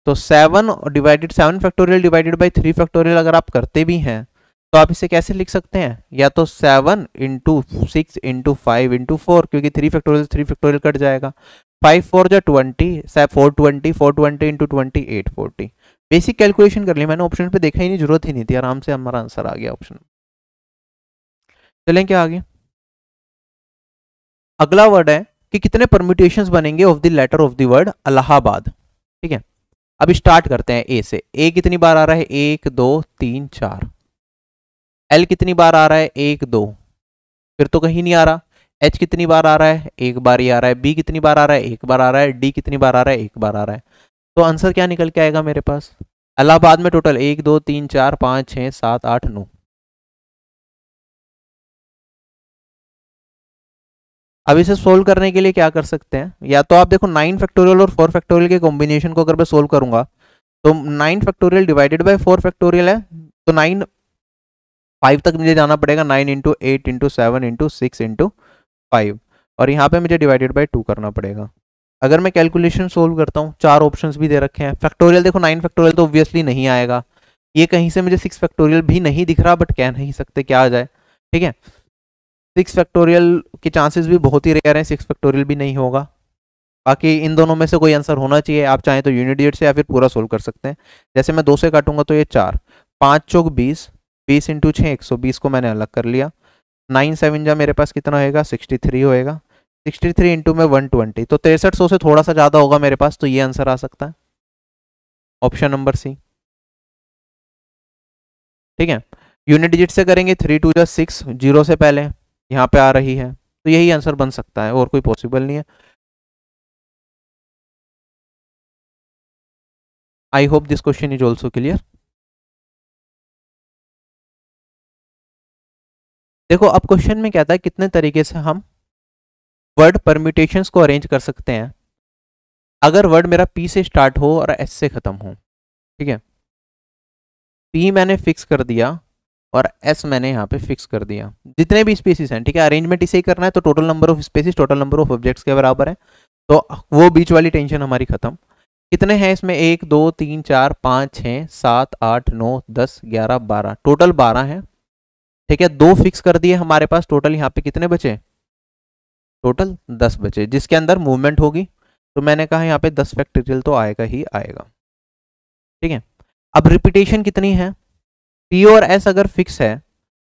तो seven divided seven factorial divided by three factorial अगर आप करते भी हैं तो आप इसे कैसे लिख सकते हैं? या तो seven into six into five into four क्योंकि three factorial three factorial cut जाएगा। फाइव फोर जो twenty four twenty four twenty into twenty eight forty basic calculation कर ली, मैंने ऑप्शन पे देखा ही नहीं, ज़रूरत ही नहीं थी, आराम से हमारा आंसर आ गया ऑप्शन चलें क्या आगे? अगला वर्ड है कि कितने परम्यूटेशन बनेंगे of the letter of the word Allahabad. ठीक है? अब स्टार्ट करते हैं ए से। ए कितनी बार आ रहा है? एक, दो, तीन, चार। एल कितनी बार आ रहा है? एक, दो। फिर तो कहीं नहीं आ रहा। एच कितनी बार आ रहा है? एक बार ही आ रहा है। बी कितनी बार आ रहा है? एक बार आ रहा है। डी कितनी बार आ रहा है? एक बार आ रहा है। तो आंसर क्या निकल के आएगा मेरे पास? अलाहाबाद में टोटल एक, दो, तीन, चार, पाँच छः सात, आठ, नौ। अब इसे सोल्व करने के लिए क्या कर सकते हैं? या तो आप देखो नाइन फैक्टोरियल और फोर फैक्टोरियल के कॉम्बिनेशन को अगर मैं सोल्व करूँगा तो nine factorial divided by four factorial है तो नाइन फाइव तक मुझे जाना पड़ेगा nine into eight into seven into six into five और यहाँ पे मुझे डिवाइडेड बाई टू करना पड़ेगा। अगर मैं कैलकुलेशन सोल्व करता हूँ, चार ऑप्शन भी दे रखे हैं। फैक्टोरियल देखो नाइन फैक्टोरियल तो ऑब्वियसली नहीं आएगा। ये कहीं से मुझे सिक्स फैक्टोरियल भी नहीं दिख रहा बट कह नहीं सकते क्या आ जाए। ठीक है? सिक्स फैक्टोरियल के चांसेस भी बहुत ही रेयर हैं सिक्स फैक्टोरियल भी नहीं होगा। बाकी इन दोनों में से कोई आंसर होना चाहिए। आप चाहें तो यूनिट डिजिट से या फिर पूरा सोल्व कर सकते हैं। जैसे मैं दो से काटूँगा तो ये चार। पाँच चौक बीस बीस इंटू छः, एक सौ बीस को मैंने अलग कर लिया। नाइन सेवन जा मेरे पास कितना होएगा? सिक्सटी थ्री होएगा। सिक्सटी थ्री इंटू में वन ट्वेंटी तो तिरसठ सौ से थोड़ा सा ज़्यादा होगा मेरे पास तो ये आंसर आ सकता है। Option number C. ठीक है? यूनिट डिजिट से करेंगे, थ्री टू जा सिक्स, ज़ीरो से पहले, यहाँ पे आ रही है तो यही आंसर बन सकता है, और कोई पॉसिबल नहीं है। I hope this question is also clear. देखो, अब क्वेश्चन में क्या था? कितने तरीके से हम वर्ड परम्यूटेशंस को अरेंज कर सकते हैं? अगर वर्ड मेरा पी से स्टार्ट हो और एस से ख़त्म हो, ठीक है? पी मैंने फिक्स कर दिया और एस मैंने यहाँ पे फिक्स कर दिया। जितने भी स्पेसिस हैं, ठीक है? अरेंजमेंट इसे ही करना है तो total number of spaces total number of objects के बराबर है। तो वो बीच वाली टेंशन हमारी खत्म। कितने हैं इसमें? एक, दो, तीन, चार, पाँच, छः, सात, आठ, नौ, दस, ग्यारह, बारह। टोटल बारह हैं। ठीक है, दो फिक्स कर दिए हमारे पास टोटल यहाँ पे कितने बचे? टोटल दस बचे, जिसके अंदर मूवमेंट होगी। तो मैंने कहा यहाँ पे दस फैक्टोरियल तो आएगा ही आएगा। ठीक है, अब रिपीटेशन कितनी है? पी और एस अगर फिक्स है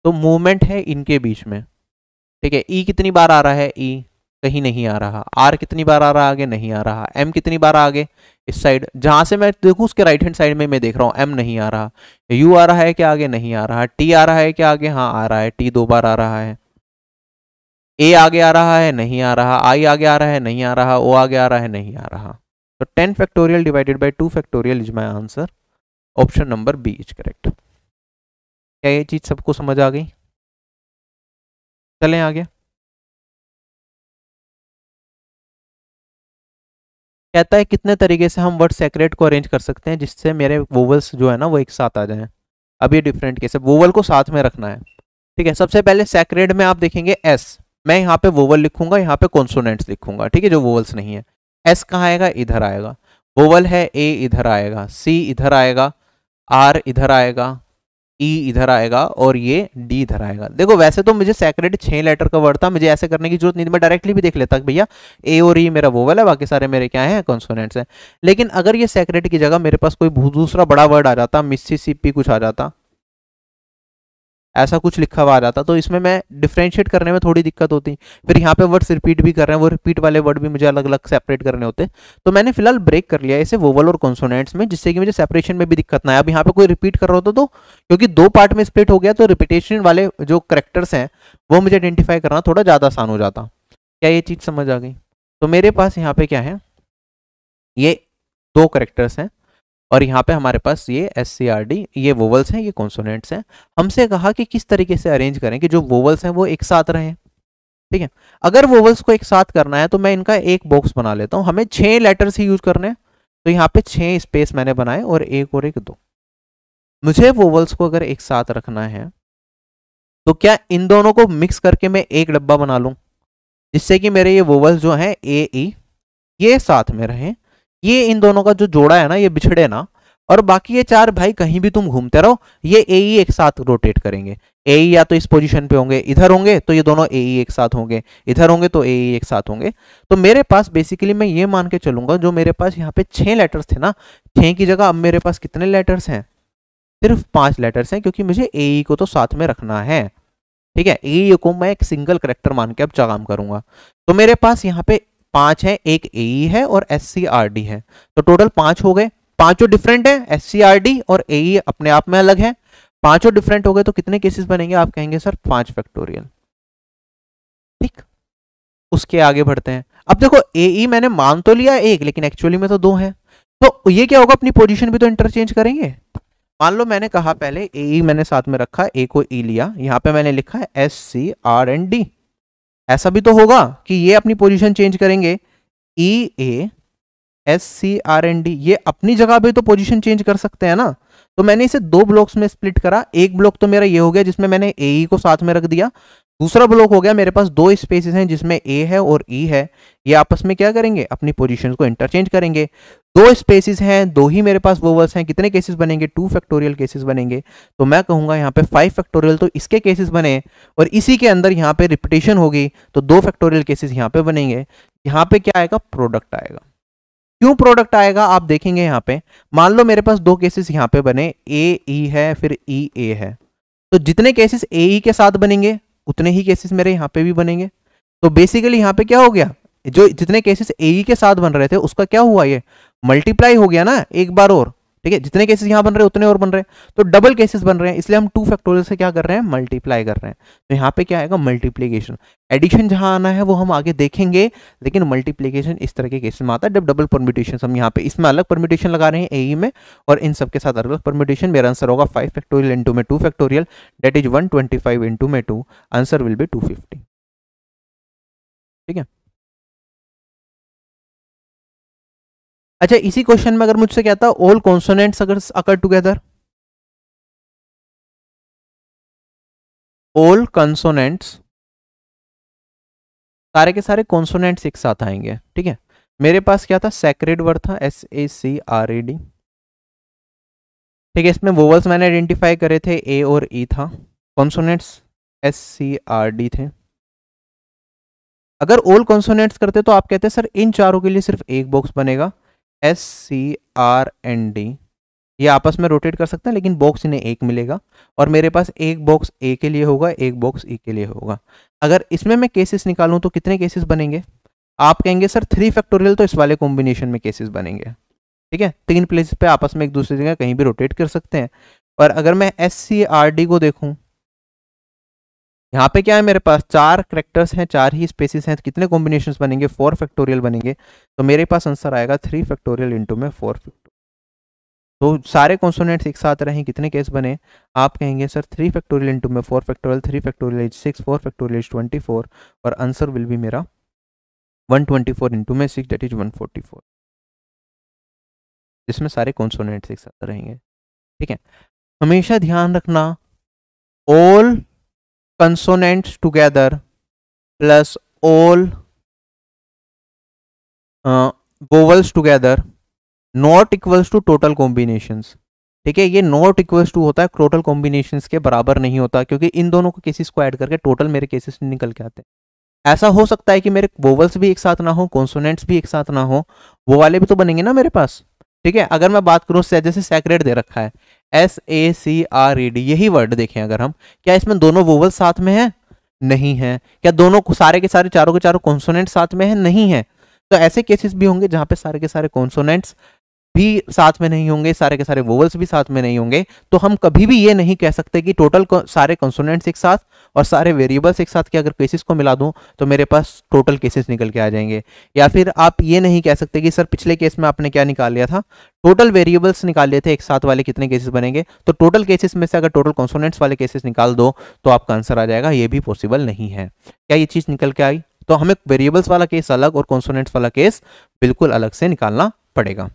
तो मूवमेंट है इनके बीच में। ठीक है ई e कितनी बार आ रहा है? ई e कहीं नहीं आ रहा। आर कितनी बार आ रहा आगे? नहीं आ रहा। एम कितनी बार आगे? इस साइड जहाँ से मैं देखूँ, उसके राइट हैंड साइड में मैं देख रहा हूँ एम नहीं आ रहा। यू आ रहा है क्या आगे? नहीं आ रहा। टी आ रहा है क्या आगे? हाँ आ रहा है। टी दो बार आ रहा है। ए आगे आ रहा है? नहीं आ रहा। आई आगे आ रहा है? नहीं आ रहा। ओ आगे आ रहा है? नहीं आ रहा। तो ten factorial divided by two factorial is my answer option number B is correct क्या ये चीज़ सबको समझ आ गई? चलें आगे। कहता है कितने तरीके से हम वर्ड सेक्रेट को अरेंज कर सकते हैं जिससे मेरे वोवल्स जो है ना वो एक साथ आ जाएँ। अब ये डिफरेंट केस है। वोवल को साथ में रखना है। ठीक है? सबसे पहले सेक्रेट में आप देखेंगे एस मैं यहाँ पे वोवल लिखूँगा, यहाँ पे कॉन्सोनेंट्स लिखूँगा। ठीक है? जो वोवल्स नहीं है। एस कहाँ आएगा? इधर आएगा। वोवल है ए इधर आएगा। सी इधर आएगा। आर इधर आएगा। ई e इधर आएगा और ये डी इधर आएगा। देखो, वैसे तो मुझे सेक्रेट छह लेटर का वर्ड था, मुझे ऐसे करने की ज़रूरत नहीं थी, मैं डायरेक्टली भी देख लेता भैया ए और ई e मेरा वोवल है, बाकी सारे मेरे क्या है कॉन्सोनेंट्स हैं। लेकिन अगर ये सेक्रेट की जगह मेरे पास कोई दूसरा बड़ा वर्ड आ जाता मिसिसिपी कुछ आ जाता ऐसा कुछ लिखा हुआ आ जाता तो इसमें मैं डिफ्रेंशिएट करने में थोड़ी दिक्कत होती। फिर यहाँ पे वर्ड्स रिपीट भी कर रहे हैं, वो रिपीट वाले वर्ड भी मुझे अलग अलग सेपरेट करने होते। तो मैंने फ़िलहाल ब्रेक कर लिया इसे वोवल और कॉन्सोनेंट्स में, जिससे कि मुझे सेपरेशन में भी दिक्कत ना आए। अब यहाँ पे कोई रिपीट कर रहा होता तो क्योंकि दो पार्ट में स्प्लिट हो गया तो रिपीटेशन वाले जो करेक्टर्स हैं, वो मुझे आइडेंटिफाई करना थोड़ा ज़्यादा आसान हो जाता। क्या ये चीज़ समझ आ गई? तो मेरे पास यहाँ पे क्या है? ये दो करेक्टर्स हैं। और यहाँ पे हमारे पास ये एस सी आर डी ये वोवल्स हैं ये कॉन्सोनेंट्स हैं। हमसे कहा कि किस तरीके से अरेंज करें कि जो वोवल्स हैं वो एक साथ रहें। ठीक है? अगर वोवल्स को एक साथ करना है तो मैं इनका एक बॉक्स बना लेता हूँ। हमें छः लेटर्स ही यूज़ करने हैं। तो यहाँ पे छः स्पेस मैंने बनाए और एक और एक दो। मुझे वोवल्स को अगर एक साथ रखना है तो क्या इन दोनों को मिक्स करके मैं एक डब्बा बना लूँ? जिससे कि मेरे ये वोवल्स जो हैं ए ई e, ये साथ में रहें। ये इन दोनों का जो जोड़ा है ना, ये बिछड़े ना। और बाकी ये चार भाई कहीं भी तुम घूमते रहो, ये ए ही एक साथ रोटेट करेंगे। ए या तो इस पोजीशन पे होंगे, इधर होंगे तो ये दोनों ए ही एक साथ होंगे। इधर होंगे तो ए एक साथ होंगे। तो मेरे पास बेसिकली मैं ये मान के चलूँगा, जो मेरे पास यहाँ पे छह लेटर्स थे ना, छह की जगह अब मेरे पास कितने लेटर्स हैं? सिर्फ़ पाँच लेटर्स हैं, क्योंकि मुझे एई को तो साथ में रखना है। ठीक है? ए को मैं एक सिंगल करेक्टर मान के अब काम करूँगा। तो मेरे पास यहाँ पे पाँच है, एक ए e है और एस सी आर डी है। तो टोटल पाँच हो गए। पाँचों डिफरेंट है एस और ए e अपने आप में अलग है। पाँचों डिफरेंट हो गए तो कितने केसेस बनेंगे आप कहेंगे, सर, पाँच फैक्टोरियल ठीक। उसके आगे बढ़ते हैं। अब देखो ए e मैंने मान तो लिया एक, लेकिन एक्चुअली में तो दो है। तो ये क्या होगा, अपनी पोजीशन भी तो इंटरचेंज करेंगे। मान लो मैंने कहा पहले एई मैंने साथ में रखा ए को ई लिया। यहाँ पे मैंने लिखा है S C R and D ऐसा भी तो होगा कि ये अपनी पोजीशन चेंज करेंगे। E A S C R N D ये अपनी जगह पे तो पोजीशन चेंज कर सकते हैं ना। तो मैंने इसे दो ब्लॉक्स में स्प्लिट करा। एक ब्लॉक तो मेरा ये हो गया जिसमें मैंने ए ई e को साथ में रख दिया। दूसरा ब्लॉक हो गया मेरे पास दो स्पेसेस हैं जिसमें ए है और ई e है। ये आपस में क्या करेंगे? अपनी पोजीशंस को इंटरचेंज करेंगे। दो स्पेसिस हैं दो ही मेरे पास वोवल्स हैं कितने केसेस बनेंगे? टू फैक्टोरियल केसेस बनेंगे। तो मैं कहूँगा यहाँ पे फाइव फैक्टोरियल तो इसके केसेस बने और इसी के अंदर यहाँ पे रिपीटेशन होगी तो दो फैक्टोरियल केसेस यहाँ पे बनेंगे। यहाँ पे क्या आएगा? प्रोडक्ट आएगा। क्यों प्रोडक्ट आएगा? आप देखेंगे यहाँ पे। मान लो मेरे पास दो केसेस यहाँ पे बने। ए ई e है फिर ई e, ए है। तो जितने केसेस ए ई के साथ बनेंगे उतने ही केसेस मेरे यहाँ पे भी बनेंगे। तो बेसिकली यहाँ पे क्या हो गया? जो जितने केसेस ए e के साथ बन रहे थे उसका क्या हुआ ये? मल्टीप्लाई हो गया ना, एक बार और, ठीक है? जितने केसेस यहाँ बन रहे, उतने और बन रहे हैं। तो डबल केसेस बन रहे हैं, इसलिए हम टू फैक्टोरियल से क्या कर रहे हैं? मल्टीप्लाई कर रहे हैं। तो यहाँ पे क्या आएगा? मल्टीप्लीकेशन एडिशन जहाँ आना है, वो हम आगे देखेंगे, लेकिन मल्टीप्लीकेशन इस तरह के केसेस में आता है। जब डबल परमिटेशन हम यहाँ पे, इसमें अलग परमिटेशन लगा रहे हैं ए e में, और इन सबके साथ अलग परमिटेशन मेरा आंसर होगा फाइव फैक्टोरियल इंटू में two factorial that is one twenty five into में two answer will be two fifty ठीक है? अच्छा इसी क्वेश्चन में अगर मुझसे कहता ऑल कॉन्सोनेंट्स अगर अकर टुगेदर ऑल कंसोनेंट्स सारे के सारे कॉन्सोनेंट्स एक साथ आएँगे, ठीक है? मेरे पास क्या था? सेक्रेड वर्ड था S A C R A D ठीक है, इसमें वोवल्स मैंने आइडेंटिफाई करे थे ए और ई e था। Consonants S C R D थे। अगर ऑल कॉन्सोनेंट्स करते तो आप कहते, सर, इन चारों के लिए सिर्फ़ एक बॉक्स बनेगा। S C R N D ये आपस में रोटेट कर सकते हैं, लेकिन बॉक्स इन्हें एक मिलेगा और मेरे पास एक बॉक्स ए के लिए होगा, एक बॉक्स ई के लिए होगा। अगर इसमें मैं केसेस निकालूं तो कितने केसेस बनेंगे? आप कहेंगे, सर थ्री फैक्टोरियल तो इस वाले कॉम्बिनेशन में केसेस बनेंगे। ठीक है? तीन प्लेसेस पे आपस में एक दूसरी जगह कहीं भी रोटेट कर सकते हैं। और अगर मैं एस सी आर डी को देखूँ यहाँ पे क्या है मेरे पास? चार करेक्टर्स हैं, चार ही स्पेसिस हैं कितने कॉम्बिनेशन बनेंगे? फोर फैक्टोरियल बनेंगे। तो मेरे पास आंसर आएगा थ्री फैक्टोरियल इंटू में फोर तो सारे कॉन्सोनेंट्स एक साथ रहें, कितने केस बने? आप कहेंगे, सर थ्री फैक्टोरियल इंटू में four factorial three factorial is six four factorial is twenty four और आंसर विल बी मेरा वन ट्वेंटी फोर इंटू में six that is one forty four जिसमें सारे कॉन्सोनेंट्स एक साथ रहेंगे। ठीक है? हमेशा ध्यान रखना all consonants together plus all uh, vowels together not equals to total combinations. ठीक है ये नॉट इक्वल टू होता है टोटल कॉम्बिनेशन के बराबर नहीं होता क्योंकि इन दोनों को केसेस को ऐड करके टोटल मेरे केसेस निकल के आते हैं। ऐसा हो सकता है कि मेरे वोवल्स भी एक साथ ना हो कॉन्सोनेंट्स भी एक साथ ना हो वो वाले भी तो बनेंगे ना मेरे पास। ठीक है अगर मैं बात करूँ जैसे सैक्रेट दे रखा है S A C R E D यही वर्ड देखें अगर हम। क्या इसमें दोनों वोवल साथ में है? नहीं है। क्या दोनों सारे के सारे, चारों के चारों कॉन्सोनेंट साथ में है? नहीं है। तो ऐसे केसेस भी होंगे जहाँ पे सारे के सारे कॉन्सोनेंट्स भी साथ में नहीं होंगे, सारे के सारे वोवल्स भी साथ में नहीं होंगे तो हम कभी भी ये नहीं कह सकते कि टोटल सारे कंसोनेंट्स एक साथ और सारे वेरिएबल्स एक साथ के अगर केसेस को मिला दूँ तो मेरे पास टोटल केसेस निकल के आ जाएँगे। या फिर आप ये नहीं कह सकते कि सर पिछले केस में आपने क्या निकाल लिया था? टोटल वेरिएबल्स निकाल लिए थे, एक साथ वाले कितने केसेस बनेंगे? तो टोटल केसेस में से अगर टोटल कॉन्सोनेंट्स वाले केसेस निकाल दो तो आपका आंसर आ जाएगा, ये भी पॉसिबल नहीं है। क्या ये चीज़ निकल के आई? तो हमें वेरिएबल्स वाला केस अलग और कॉन्सोनेंट्स वाला केस बिल्कुल अलग से निकालना पड़ेगा।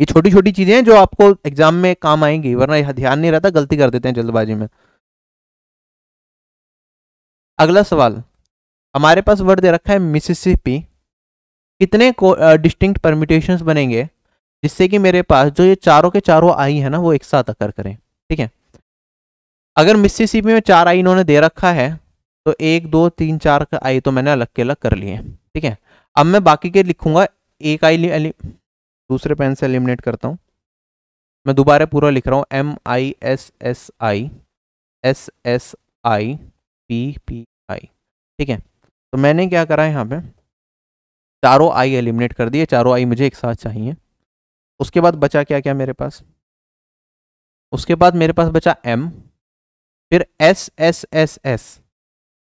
ये छोटी छोटी चीज़ें हैं जो आपको एग्ज़ाम में काम आएँगी, वरना ध्यान नहीं रहता, गलती कर देते हैं जल्दबाजी में। अगला सवाल, हमारे पास वर्ड दे रखा है मिसिसिपी कितने डिस्टिंक्ट परमिटेशंस बनेंगे, जिससे कि मेरे पास जो ये चारों के चारों आई है ना, वो एक साथ अकर करें, ठीक है? अगर मिसिसिपी में चार आई इन्होंने दे रखा है तो एक, दो, तीन, चार का आई तो मैंने अलग के अलग कर लिए, ठीक है? अब मैं बाकी के लिखूँगा, एक आई दूसरे पेन से एलिमिनेट करता हूँ। मैं दोबारा पूरा लिख रहा हूँ। M I S S I S S I P P I ठीक है? तो मैंने क्या करा है यहाँ पे? चारों आई एलिमिनेट कर दिए। चारों आई मुझे एक साथ चाहिए। उसके बाद बचा क्या क्या मेरे पास? उसके बाद मेरे पास बचा एम फिर S S S S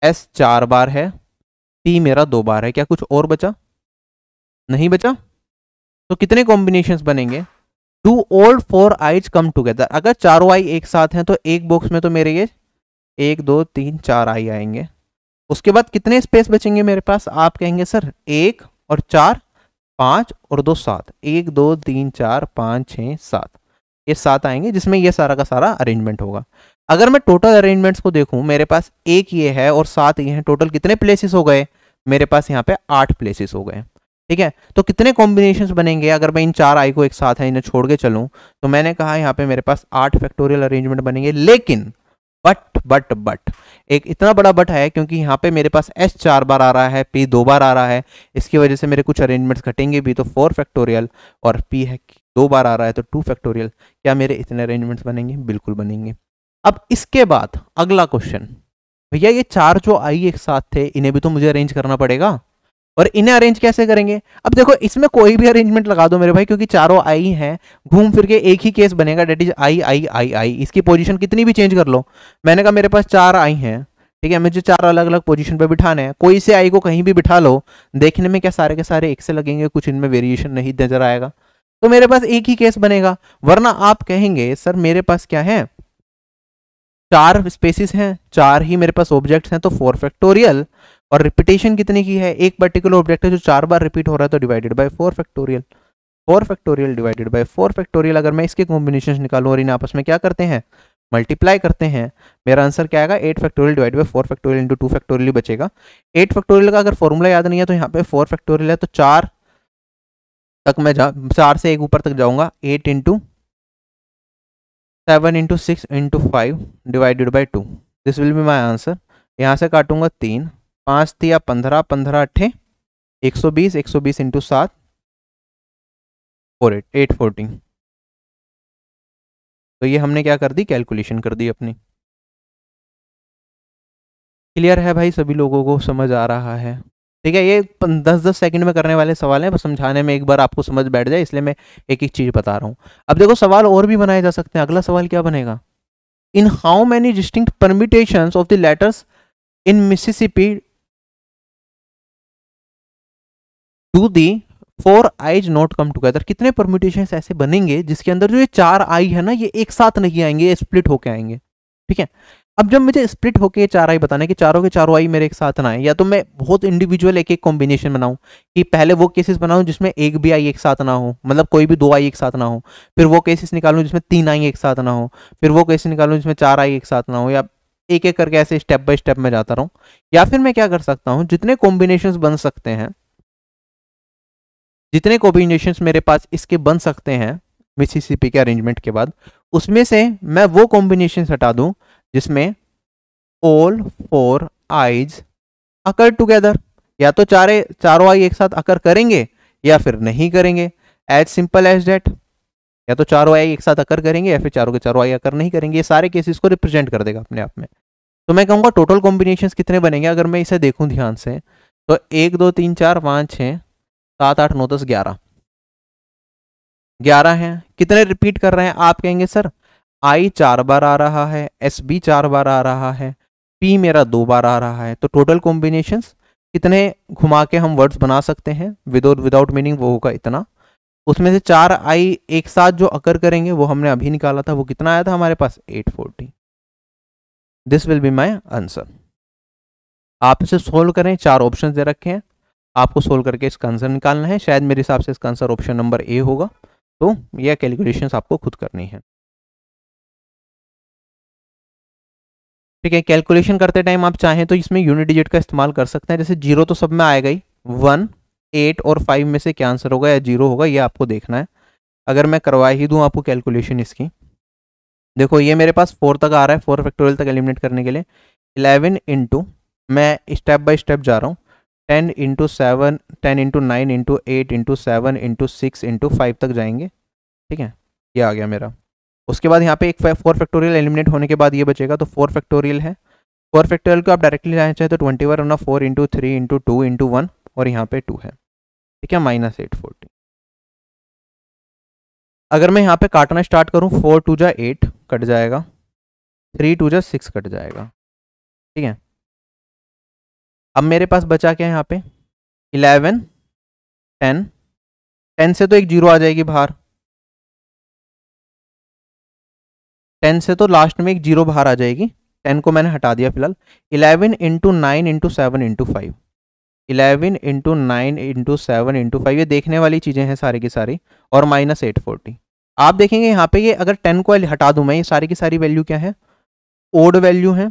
S चार बार है टी मेरा दो बार है। क्या कुछ और बचा? नहीं बचा? तो कितने कॉम्बिनेशन बनेंगे? Two old four I's come together अगर चारों आई एक साथ हैं तो एक बॉक्स में तो मेरे ये एक, दो, तीन, चार आई आएँगे। उसके बाद कितने स्पेस बचेंगे मेरे पास? आप कहेंगे, सर, एक और चार, पाँच और दो, सात। एक, दो, तीन, चार, पाँच छः सात। ये सात आएँगे, जिसमें ये सारा का सारा अरेंजमेंट होगा। अगर मैं टोटल अरेंजमेंट्स को देखूँ, मेरे पास एक ये है और सात ये हैं टोटल कितने प्लेसेस हो गए? मेरे पास यहाँ पे आठ प्लेसेस हो गए। ठीक है? तो कितने कॉम्बिनेशन बनेंगे? अगर मैं इन चार आई को एक साथ है, इन्हें छोड़ के चलूँ तो मैंने कहा यहाँ पे मेरे पास आठ फैक्टोरियल अरेंजमेंट बनेंगे, लेकिन बट बट बट एक इतना बड़ा बट है क्योंकि यहाँ पे मेरे पास एस चार बार आ रहा है पी दो बार आ रहा है, इसकी वजह से मेरे कुछ अरेंजमेंट्स घटेंगे भी तो फोर फैक्टोरियल और पी है दो बार आ रहा है तो टू फैक्टोरियल क्या मेरे इतने अरेंजमेंट्स बनेंगे? बिल्कुल बनेंगे। अब इसके बाद अगला क्वेश्चन भैया ये चार जो आई एक साथ थे, इन्हें भी तो मुझे अरेंज करना पड़ेगा? और इन्हें अरेंज कैसे करेंगे? अब देखो, इसमें कोई भी अरेंजमेंट लगा दो मेरे भाई, क्योंकि चारों आई हैं। घूम फिर के एक ही केस बनेगा that is I I I I इसकी पोजीशन कितनी भी चेंज कर लो। मैंने कहा मेरे पास चार आई हैं, ठीक है? मुझे चार अलग अलग पोजीशन पे बिठाने हैं। कोई से आई को कहीं भी बिठा लो, देखने में क्या सारे के सारे एक से लगेंगे, कुछ इनमें वेरिएशन नहीं नज़र आएगा। तो मेरे पास एक ही केस बनेगा। वरना आप कहेंगे, सर, मेरे पास क्या है? चार स्पेसिस हैं, चार ही मेरे पास ऑब्जेक्ट्स हैं तो फोर फैक्टोरियल और रिपीटेशन कितने की है? एक पर्टिकुलर ऑब्जेक्ट है जो चार बार रिपीट हो रहा है तो divided by four factorial four factorial divided by four factorial अगर मैं इसके कॉम्बिनेशन निकालूँ और इन्हें आपस में क्या करते हैं? मल्टीप्लाई करते हैं। मेरा आंसर क्या आएगा? Eight factorial divide by four factorial into two factorial बचेगा। एट फैक्टोरियल का अगर फॉर्मूला याद नहीं है तो यहाँ पे फोर फैक्टोरियल है तो चार तक मैं जा, चार से एक ऊपर तक जाऊँगा। Eight into seven into six into five divided by two this will be my answer यहाँ से काटूँगा तीन। पाँच तिया पंद्रह पंद्रह अट्ठे, एक सौ बीस, एक सौ बीस इंटू सात, फोर एट एट फोर्टीन। तो ये हमने क्या कर दी? कैलकुलेशन कर दी अपनी। क्लियर है भाई? सभी लोगों को समझ आ रहा है। ठीक है, ये दस दस सेकंड में करने वाले सवाल हैं, बस समझाने में एक बार आपको समझ बैठ जाए, इसलिए मैं एक एक चीज़ बता रहा हूँ। अब देखो, सवाल और भी बनाए जा सकते हैं। अगला सवाल क्या बनेगा? In how many distinct permutation of the letters in Mississippi to the four I's not come together कितने परम्यूटेशन ऐसे बनेंगे जिसके अंदर जो ये चार आई है ना, ये एक साथ नहीं आएँगे स्प्लिट होके आएँगे। ठीक है? अब जब मुझे स्प्लिट होके चार आई बताना कि चारों के चारों आई मेरे एक साथ ना आए, या तो मैं बहुत इंडिविजुअल एक एक कॉम्बिनेशन बनाऊँ कि पहले वो केसेस बनाऊँ जिसमें एक भी आई एक साथ ना हो मतलब कोई भी दो आई एक साथ ना हो, फिर वो केसेस निकालूं जिसमें तीन आई एक साथ ना हो, फिर वो केसेस निकालूं जिसमें चार आई एक साथ ना हो, या एक एक करके ऐसे स्टेप बाय स्टेप में जाता रहूँ। या फिर मैं क्या कर सकता हूँ, जितने कॉम्बिनेशन बन सकते हैं जितने कॉम्बिनेशन मेरे पास इसके बन सकते हैं मिसिसिपी के अरेंजमेंट के बाद, उसमें से मैं वो कॉम्बिनेशन हटा दूँ जिसमें all four I's occur together या तो चारे, चारों आई एक साथ अकर करेंगे, या फिर नहीं करेंगे. एज सिंपल एज डेट या तो चारों आई एक साथ अकर करेंगे, या फिर चारों के चारों आई अकर नहीं करेंगे. ये सारे केसेस को रिप्रेजेंट कर देगा अपने आप में. तो मैं कहूँगा टोटल कॉम्बिनेशन कितने बनेंगे? अगर मैं इसे देखूँ ध्यान से तो एक, दो, तीन, चार, पाँच, छः सात, आठ, नौ, दस, ग्यारह। ग्यारह हैं। कितने रिपीट कर रहे हैं आप कहेंगे सर आई चार बार आ रहा है एस बी चार बार आ रहा है पी मेरा दो बार आ रहा है। तो टोटल कॉम्बिनेशन कितने घुमा के हम वर्ड्स बना सकते हैं? विदाउट विदाउट मीनिंग वो होगा इतना। उसमें से चार आई एक साथ जो अकर करेंगे, वो हमने अभी निकाला था, वो कितना आया था हमारे पास? Eight forty this will be my answer आप इसे सोल्व करें, चार ऑप्शन दे रखे हैं। आपको सोल्व करके इसका आंसर निकालना है। शायद मेरे हिसाब से इसका आंसर ऑप्शन नंबर ए होगा। तो यह कैलकुलेशंस आपको खुद करनी है। ठीक है कैलकुलेशन करते टाइम आप चाहें तो इसमें यूनिट डिजिट का इस्तेमाल कर सकते हैं। जैसे ज़ीरो तो सब में आएगा ही वन एट और फाइव में से क्या आंसर होगा? या ज़ीरो होगा ये आपको देखना है। अगर मैं करवा ही दूँ आपको कैलकुलेशन इसकी। देखो, ये मेरे पास फोर तक आ रहा है फोर फैक्टोरियल तक एलिमिनेट करने के लिए। इलेवन इंटू मैं स्टेप बाय स्टेप जा रहा हूँ। Ten into seven, ten into nine into eight into seven into six into five तक जाएँगे। ठीक है? ये आ गया मेरा। उसके बाद यहाँ पे एक फोर फैक्टोरियल एलिमिनेट होने के बाद ये बचेगा तो फोर फैक्टोरियल है। फोर फैक्टोरियल को आप डायरेक्टली जाना चाहें तो ट्वेंटी वन ना four into three into two into one और यहाँ पे टू है। ठीक है? माइनस एट फोर्टी अगर मैं यहाँ पे काटना स्टार्ट करूँ फोर टू जा एट कट जाएगा। थ्री टू जा सिक्स कट जाएगा। ठीक है? अब मेरे पास बचा क्या है यहाँ पे? इलेवन टेन टेन से तो एक ज़ीरो आ जाएगी बाहर। टेन से तो लास्ट में एक ज़ीरो बाहर आ जाएगी। टेन को मैंने हटा दिया फ़िलहाल। Eleven into nine into seven into five eleven into nine into seven into five ये देखने वाली चीज़ें हैं सारी की सारी। और माइनस एट फोर्टी आप देखेंगे यहाँ पे ये अगर टेन को हटा दूँ मैं, ये सारी की सारी वैल्यू क्या है? ओड वैल्यू है।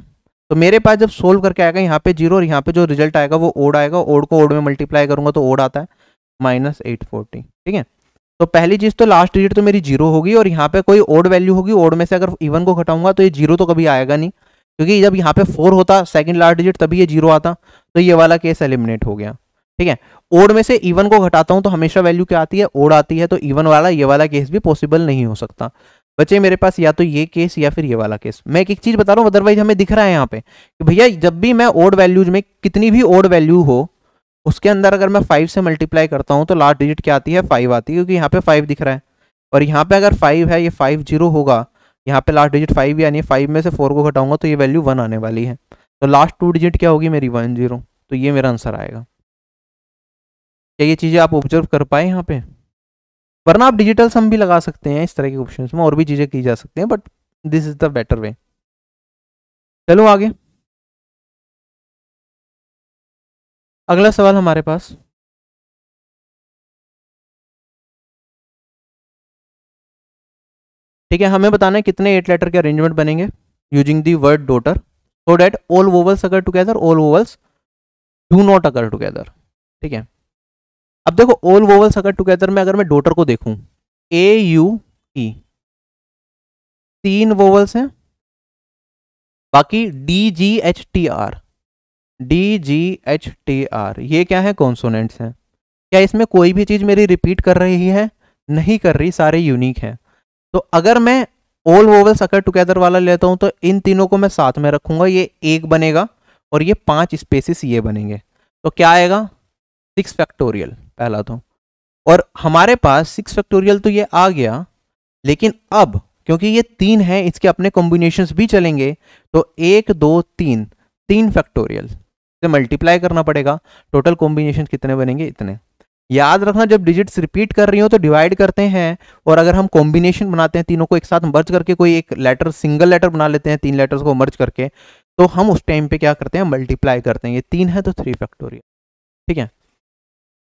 तो मेरे पास जब सोल्व करके आएगा, यहाँ पे ज़ीरो और यहाँ पे जो रिज़ल्ट आएगा, वो ओड आएगा ओड को ओड में मल्टीप्लाई करूँगा तो ओड आता है माइनस एट फोर्टी ठीक है? तो पहली चीज़ तो लास्ट डिजिट तो मेरी ज़ीरो होगी और यहाँ पे कोई ओड वैल्यू होगी ओड में से अगर इवन को घटाऊँगा तो ये ज़ीरो तो कभी आएगा नहीं, क्योंकि जब यहाँ पे फोर होता सेकंड लास्ट डिजिट तभी ये ज़ीरो आता तो ये वाला केस एलिमिनेट हो गया, ठीक है? ओड में से इवन को घटाता हूँ तो हमेशा वैल्यू क्या आती है? ओड आती है तो इवन वाला, ये वाला केस भी पॉसिबल नहीं हो सकता। बच्चे मेरे पास या तो ये केस या फिर ये वाला केस। मैं एक चीज़ बता रहा हूँ अदरवाइज़ हमें दिख रहा है यहाँ पे कि भैया, जब भी मैं ओड वैल्यूज़ में कितनी भी ओड वैल्यू हो, उसके अंदर अगर मैं फाइव से मल्टीप्लाई करता हूँ तो लास्ट डिजिट क्या आती है? फाइव आती है, क्योंकि यहाँ पे फाइव दिख रहा है। और यहाँ पे अगर फाइव है, ये फाइव ज़ीरो होगा, यहाँ पे लास्ट डिजिट फाइव यानी फाइव में से फोर को घटाऊँगा तो ये वैल्यू वन आने वाली है। तो लास्ट टू डिजिट क्या होगी मेरी? वन ज़ीरो तो ये मेरा आंसर आएगा। क्या ये चीज़ें आप ऑब्ज़र्व कर पाए यहाँ पे? वरना आप डिजिटल सम भी लगा सकते हैं इस तरह के ऑप्शन में, और भी चीज़ें की जा सकती हैं but this is the better way चलो आगे। अगला सवाल हमारे पास। ठीक है, हमें बताना है कितने एट लेटर के अरेंजमेंट बनेंगे using the word daughter so that all vowels occur together all vowels do not occur together ठीक है। अब देखो ऑल वोवल्स अगर टुगेदर में, अगर मैं डोटर को देखूँ ए यू ई तीन वोवल्स हैं। बाकी D G H T R D G H T R ये क्या है? कॉन्सोनेंट्स हैं। क्या इसमें कोई भी चीज़ मेरी रिपीट कर रही है? नहीं कर रही, सारे यूनिक हैं। तो अगर मैं ऑल वोवल्स अगर टुगेदर वाला लेता हूँ तो इन तीनों को मैं साथ में रखूँगा। ये एक बनेगा और ये पाँच स्पेसिस ये बनेंगे। तो क्या आएगा? सिक्स फैक्टोरियल पहला तो। और हमारे पास सिक्स फैक्टोरियल तो ये आ गया, लेकिन अब, क्योंकि ये तीन है, इसके अपने कॉम्बिनेशन भी चलेंगे तो एक, दो, तीन तीन फैक्टोरियल से मल्टीप्लाई करना पड़ेगा। टोटल कॉम्बिनेशन कितने बनेंगे? इतने। याद रखना, जब डिजिट्स रिपीट कर रही हो तो डिवाइड करते हैं, और अगर हम कॉम्बिनेशन बनाते हैं, तीनों को एक साथ मर्ज करके कोई एक लेटर सिंगल लेटर बना लेते हैं, तीन लेटर्स को मर्ज करके तो हम उस टाइम पे क्या करते हैं? मल्टीप्लाई करते हैं। ये तीन है तो थ्री फैक्टोरियल ठीक है?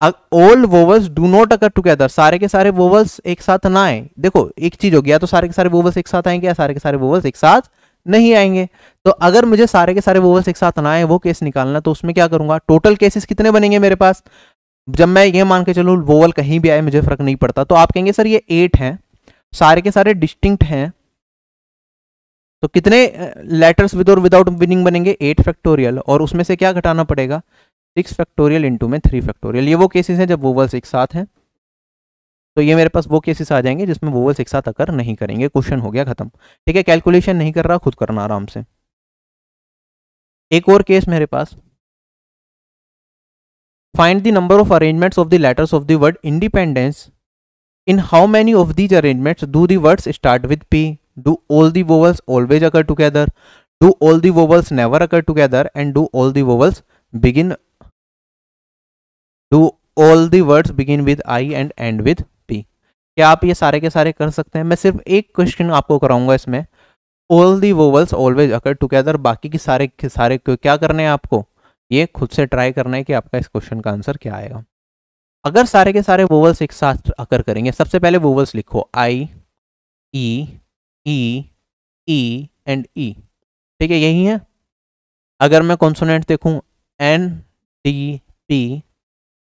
All vowels do not occur together सारे के सारे वोवल्स एक साथ ना आए। देखो, एक चीज़ हो गया तो सारे के सारे वोवल्स एक साथ आएँगे या सारे के सारे वोवल्स एक साथ नहीं आएँगे? तो अगर मुझे सारे के सारे वोवल्स एक साथ ना आए, वो केस निकालना तो उसमें क्या करूँगा? टोटल केसेस कितने बनेंगे मेरे पास? जब मैं ये मान के चलूँ वोवल कहीं भी आए, मुझे फ़र्क नहीं पड़ता। तो आप कहेंगे, सर, ये एट है। सारे के सारे डिस्टिंक्ट हैं। तो कितने लेटर्स विद और विदाउट विनिंग बनेंगे? एट फैक्टोरियल और उसमें से क्या घटाना पड़ेगा? सिक्स फैक्टोरियल इंटू में थ्री फैक्टोरियल। ये वो केसेस हैं जब वोवल्स एक साथ हैं। तो ये मेरे पास वो केसेस आ जाएँगे जिसमें वोवल्स एक साथ अकर नहीं करेंगे। क्वेश्चन हो गया खत्म। ठीक है कैलकुलेशन नहीं कर रहा, खुद करना आराम से। एक और केस मेरे पास। Find the number of arrangements of the letters of the word independence in how many of these arrangements do the words start with P do all the vowels always occur together do all the vowels never occur together and do all the vowels begin do all the words begin with I and end with P क्या आप ये सारे के सारे कर सकते हैं? मैं सिर्फ़ एक क्वेश्चन आपको कराऊँगा इसमें। All the vowels always occur together बाकी की सारे के सारे क्या करने हैं आपको? ये खुद से ट्राई करना है कि आपका इस क्वेश्चन का आंसर क्या आएगा। अगर सारे के सारे वोवल्स एक साथ अकर करेंगे, सबसे पहले वोवल्स लिखो। आई ई ई ई एंड ई ठीक है, यही है। अगर मैं कॉन्सोनेंट देखूँ N D T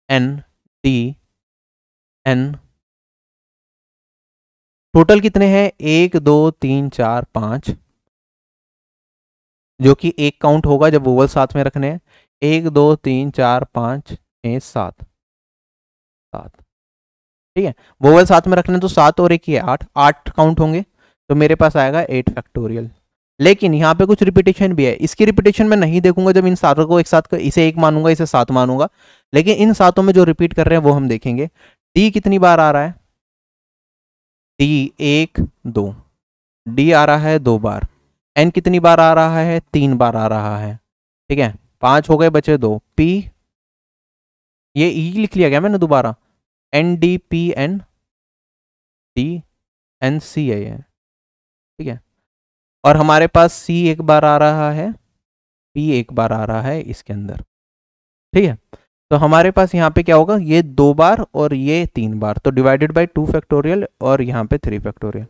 N, D, N. Total कितने हैं? एक, दो, तीन, चार, पाँच। जो कि एक काउंट होगा जब वोवल साथ में रखने हैं। एक, दो, तीन, चार, पाँच, छः, सात। सात। ठीक है? वोवल साथ में रखने तो सात और एक ही है, आठ। आठ काउंट होंगे तो मेरे पास आएगा एट फैक्टोरियल लेकिन यहाँ पे कुछ रिपीटेशन भी है। इसकी रिपीटेशन मैं नहीं देखूँगा जब इन सातों को एक साथ इसे एक मानूँगा, इसे सात मानूँगा। लेकिन इन सातों में जो रिपीट कर रहे हैं वो हम देखेंगे। डी कितनी बार आ रहा है? डी एक, दो। डी आ रहा है दो बार। एन कितनी बार आ रहा है? तीन बार आ रहा है। ठीक है? पाँच हो गए, बचे दो। पी ये ई e लिख लिया गया मैंने दोबारा। N D P N D N C ये। ठीक है? और हमारे पास सी एक बार आ रहा है पी एक बार आ रहा है इसके अंदर। ठीक है? तो हमारे पास यहाँ पे क्या होगा? ये दो बार और ये तीन बार तो डिवाइडेड बाई टू फैक्टोरियल और यहाँ पे थ्री फैक्टोरियल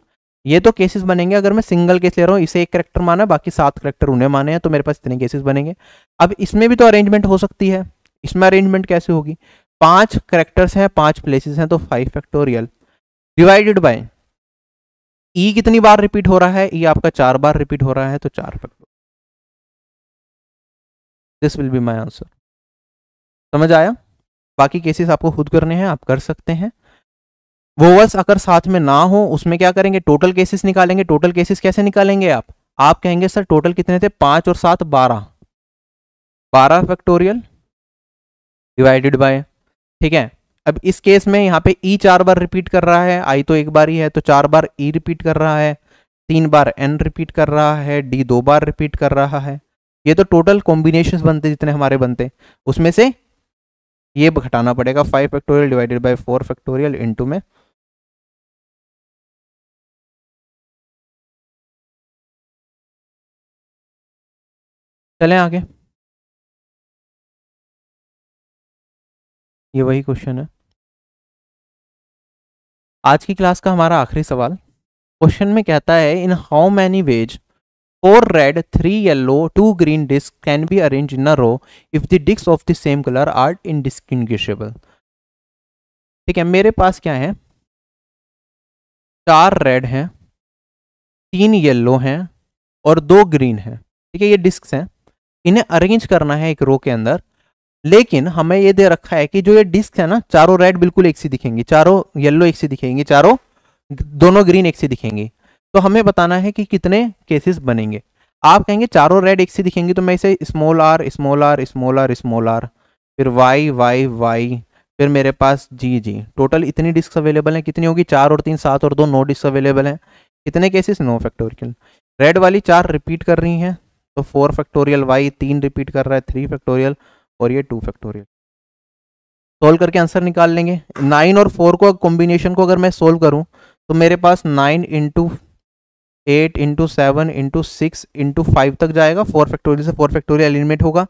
ये तो केसेस बनेंगे, अगर मैं सिंगल केस ले रहा हूँ, इसे एक करेक्टर माना, बाकी सात करेक्टर उन्हें माने हैं तो मेरे पास इतने केसेस बनेंगे। अब इसमें भी तो अरेंजमेंट हो सकती है। इसमें अरेंजमेंट कैसे होगी? पाँच करेक्टर्स हैं, पाँच प्लेसेस हैं तो five factorial divided by E e कितनी बार रिपीट हो रहा है? ई e आपका चार बार रिपीट हो रहा है तो चार factorial this will be my answer समझ आया? बाकी केसेस आपको खुद करने हैं, आप कर सकते हैं। वोवल्स अगर साथ में ना हो, उसमें क्या करेंगे? टोटल केसेस निकालेंगे। टोटल केसेस कैसे निकालेंगे आप? आप कहेंगे, सर टोटल कितने थे? पाँच और सात, बारह। बारह फैक्टोरियल डिवाइडेड बाय ठीक है? अब इस केस में यहाँ पे ई e चार बार रिपीट कर रहा है आई तो एक बार ही है तो चार बार ई e रिपीट कर रहा है, तीन बार एन रिपीट कर रहा है डी दो बार रिपीट कर रहा है। ये तो टोटल कॉम्बिनेशन बनते जितने हमारे बनते। उसमें से ये घटाना पड़ेगा five factorial divided by four factorial into में। चलें आगे। ये वही क्वेश्चन है। आज की क्लास का हमारा आखिरी सवाल। क्वेश्चन में कहता है in how many ways four red three yellow two green disc can be arrange in a row if the disc of the same colour are indistinguishable ठीक है, मेरे पास क्या है? चार रेड हैं, तीन येलो हैं और दो ग्रीन हैं। ठीक है, ये डिस्क हैं। इन्हें अरेंज करना है एक रो के अंदर। लेकिन हमें ये दे रखा है कि जो ये डिस्क है ना, चारों रेड बिल्कुल एक सी दिखेंगी, चारों येलो एक सी दिखेंगी, चारों दोनों ग्रीन एक सी दिखेंगी। तो हमें बताना है कि कितने केसेस बनेंगे। आप कहेंगे चारों रेड एक सी दिखेंगी तो मैं इसे small R small R small R small R फिर वाई वाई वाई फिर मेरे पास जी जी टोटल इतनी डिस्क अवेलेबल हैं, कितनी होगी? चार और तीन, सात और दो, नौ डिस्क अवेलेबल हैं। कितने केसेस नो फैक्टोरियल रेड वाली चार रिपीट कर रही हैं तो फोर फैक्टोरियल वाई तीन रिपीट कर रहा है थ्री फैक्टोरियल और ये टू फैक्टोरियल सोल्व करके आंसर निकाल लेंगे। नाइन और फोर को कॉम्बिनेशन को अगर मैं सोल्व करूँ तो मेरे पास nine into eight into seven into six into five तक जाएगा। फोर फैक्टोरियल से फोर फैक्टोरियल एलिमिनेट होगा।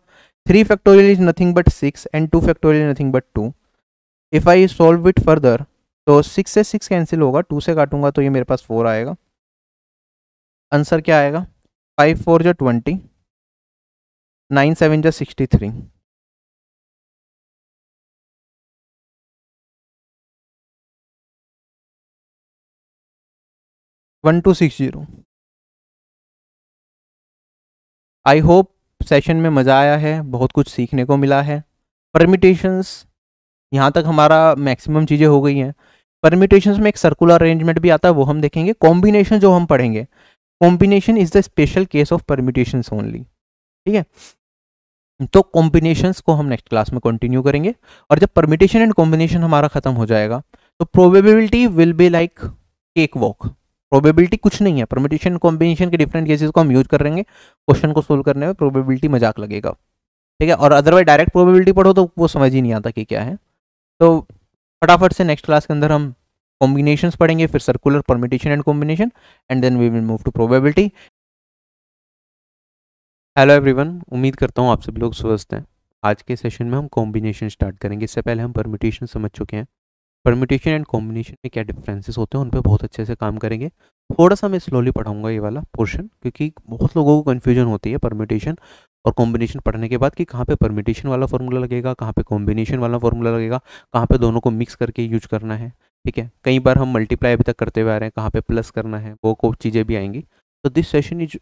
Three factorial is nothing but six and two factorial is nothing but two if I solve it further तो सिक्स से सिक्स कैंसिल होगा। टू से काटूँगा तो ये मेरे पास फोर आएगा। आंसर क्या आएगा? फाइव फोर जो ट्वेंटी नाइन सेवन जो sixty three one two six zero I hope session में मज़ा आया है, बहुत कुछ सीखने को मिला है। परमिटेशंस यहाँ तक हमारा मैक्सिमम चीज़ें हो गई हैं। परमिटेशंस में एक सर्कुलर अरेंजमेंट भी आता है, वो हम देखेंगे। कॉम्बिनेशन जो हम पढ़ेंगे combination is the special case of permutation only ठीक है? तो कॉम्बिनेशंस को हम नेक्स्ट क्लास में कंटिन्यू करेंगे। और जब परमिटेशन एंड कॉम्बिनेशन हमारा खत्म हो जाएगा तो probability will be like cake walk probability कुछ नहीं है। परमिटेशन कॉम्बिनेशन के डिफरेंट केसेस को हम यूज़ कर रहेंगे क्वेश्चन को सोल्व करने में प्रोबेबिलिटी मज़ाक लगेगा। ठीक है? और अदरवाइज़ डायरेक्ट प्रोबेबिलिटी पढ़ो तो वो समझ ही नहीं आता कि क्या है। तो फटाफट से नेक्स्ट क्लास के अंदर हम कॉम्बिनेशन पढ़ेंगे, फिर circular permutation and combination and then we will move to probability hello everyone उम्मीद करता हूँ आप सभी लोग स्वस्थ हैं। आज के सेशन में हम कॉम्बिनेशन स्टार्ट करेंगे। इससे पहले हम परमिटेशन समझ चुके हैं। परमिटेशन एंड कॉम्बिनेशन में क्या डिफरेंसेस होते हैं उन पर बहुत अच्छे से काम करेंगे। थोड़ा सा मैं स्लोली पढ़ाऊँगा ये वाला पोर्शन क्योंकि बहुत लोगों को कन्फ्यूज़न होती है परमिटेशन और कॉम्बिनेशन पढ़ने के बाद कि कहाँ पे परमिटेशन वाला फॉर्मूला लगेगा, कहाँ पे कॉम्बिनेशन वाला फॉर्मूला लगेगा, कहाँ पे दोनों को मिक्स करके यूज़ करना है, ठीक है? कई बार हम मल्टीप्लाई अभी तक करते हुए आ रहे हैं, कहाँ पे प्लस करना है, वो को चीज़ें भी आएँगी। तो this session is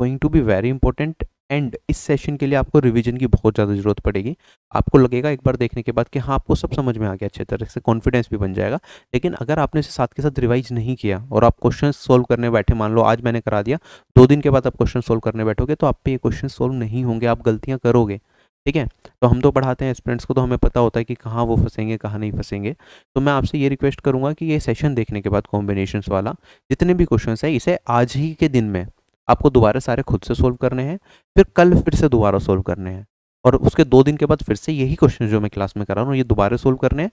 going to be very important and इस सेशन के लिए आपको रिवीजन की बहुत ज़्यादा ज़रूरत पड़ेगी। आपको लगेगा एक बार देखने के बाद कि हाँ आपको सब समझ में आ गया, अच्छे तरह से कॉन्फिडेंस भी बन जाएगा। लेकिन अगर आपने इसे साथ के साथ रिवाइज नहीं किया और आप क्वेश्चन सोल्व करने बैठे, मान लो आज मैंने करा दिया, दो दिन के बाद आप क्वेश्चन सोल्व करने बैठोगे तो आप पे ये क्वेश्चन सोल्व नहीं होंगे, आप गलतियाँ करोगे। ठीक है? तो हम तो पढ़ाते हैं स्टूडेंट्स को तो हमें पता होता है कि कहाँ वो फंसेंगे, कहाँ नहीं फंसेंगे। तो मैं आपसे ये रिक्वेस्ट करूँगा कि ये सेशन देखने के बाद कॉम्बिनेशन वाला, जितने भी क्वेश्चन है, इसे आज ही के दिन में आपको दोबारा सारे खुद से सोल्व करने हैं, फिर कल फिर से दोबारा सोल्व करने हैं। और उसके दो दिन के बाद फिर से यही क्वेश्चन जो मैं क्लास में करा रहा हूँ, ये दोबारा सोल्व करने हैं।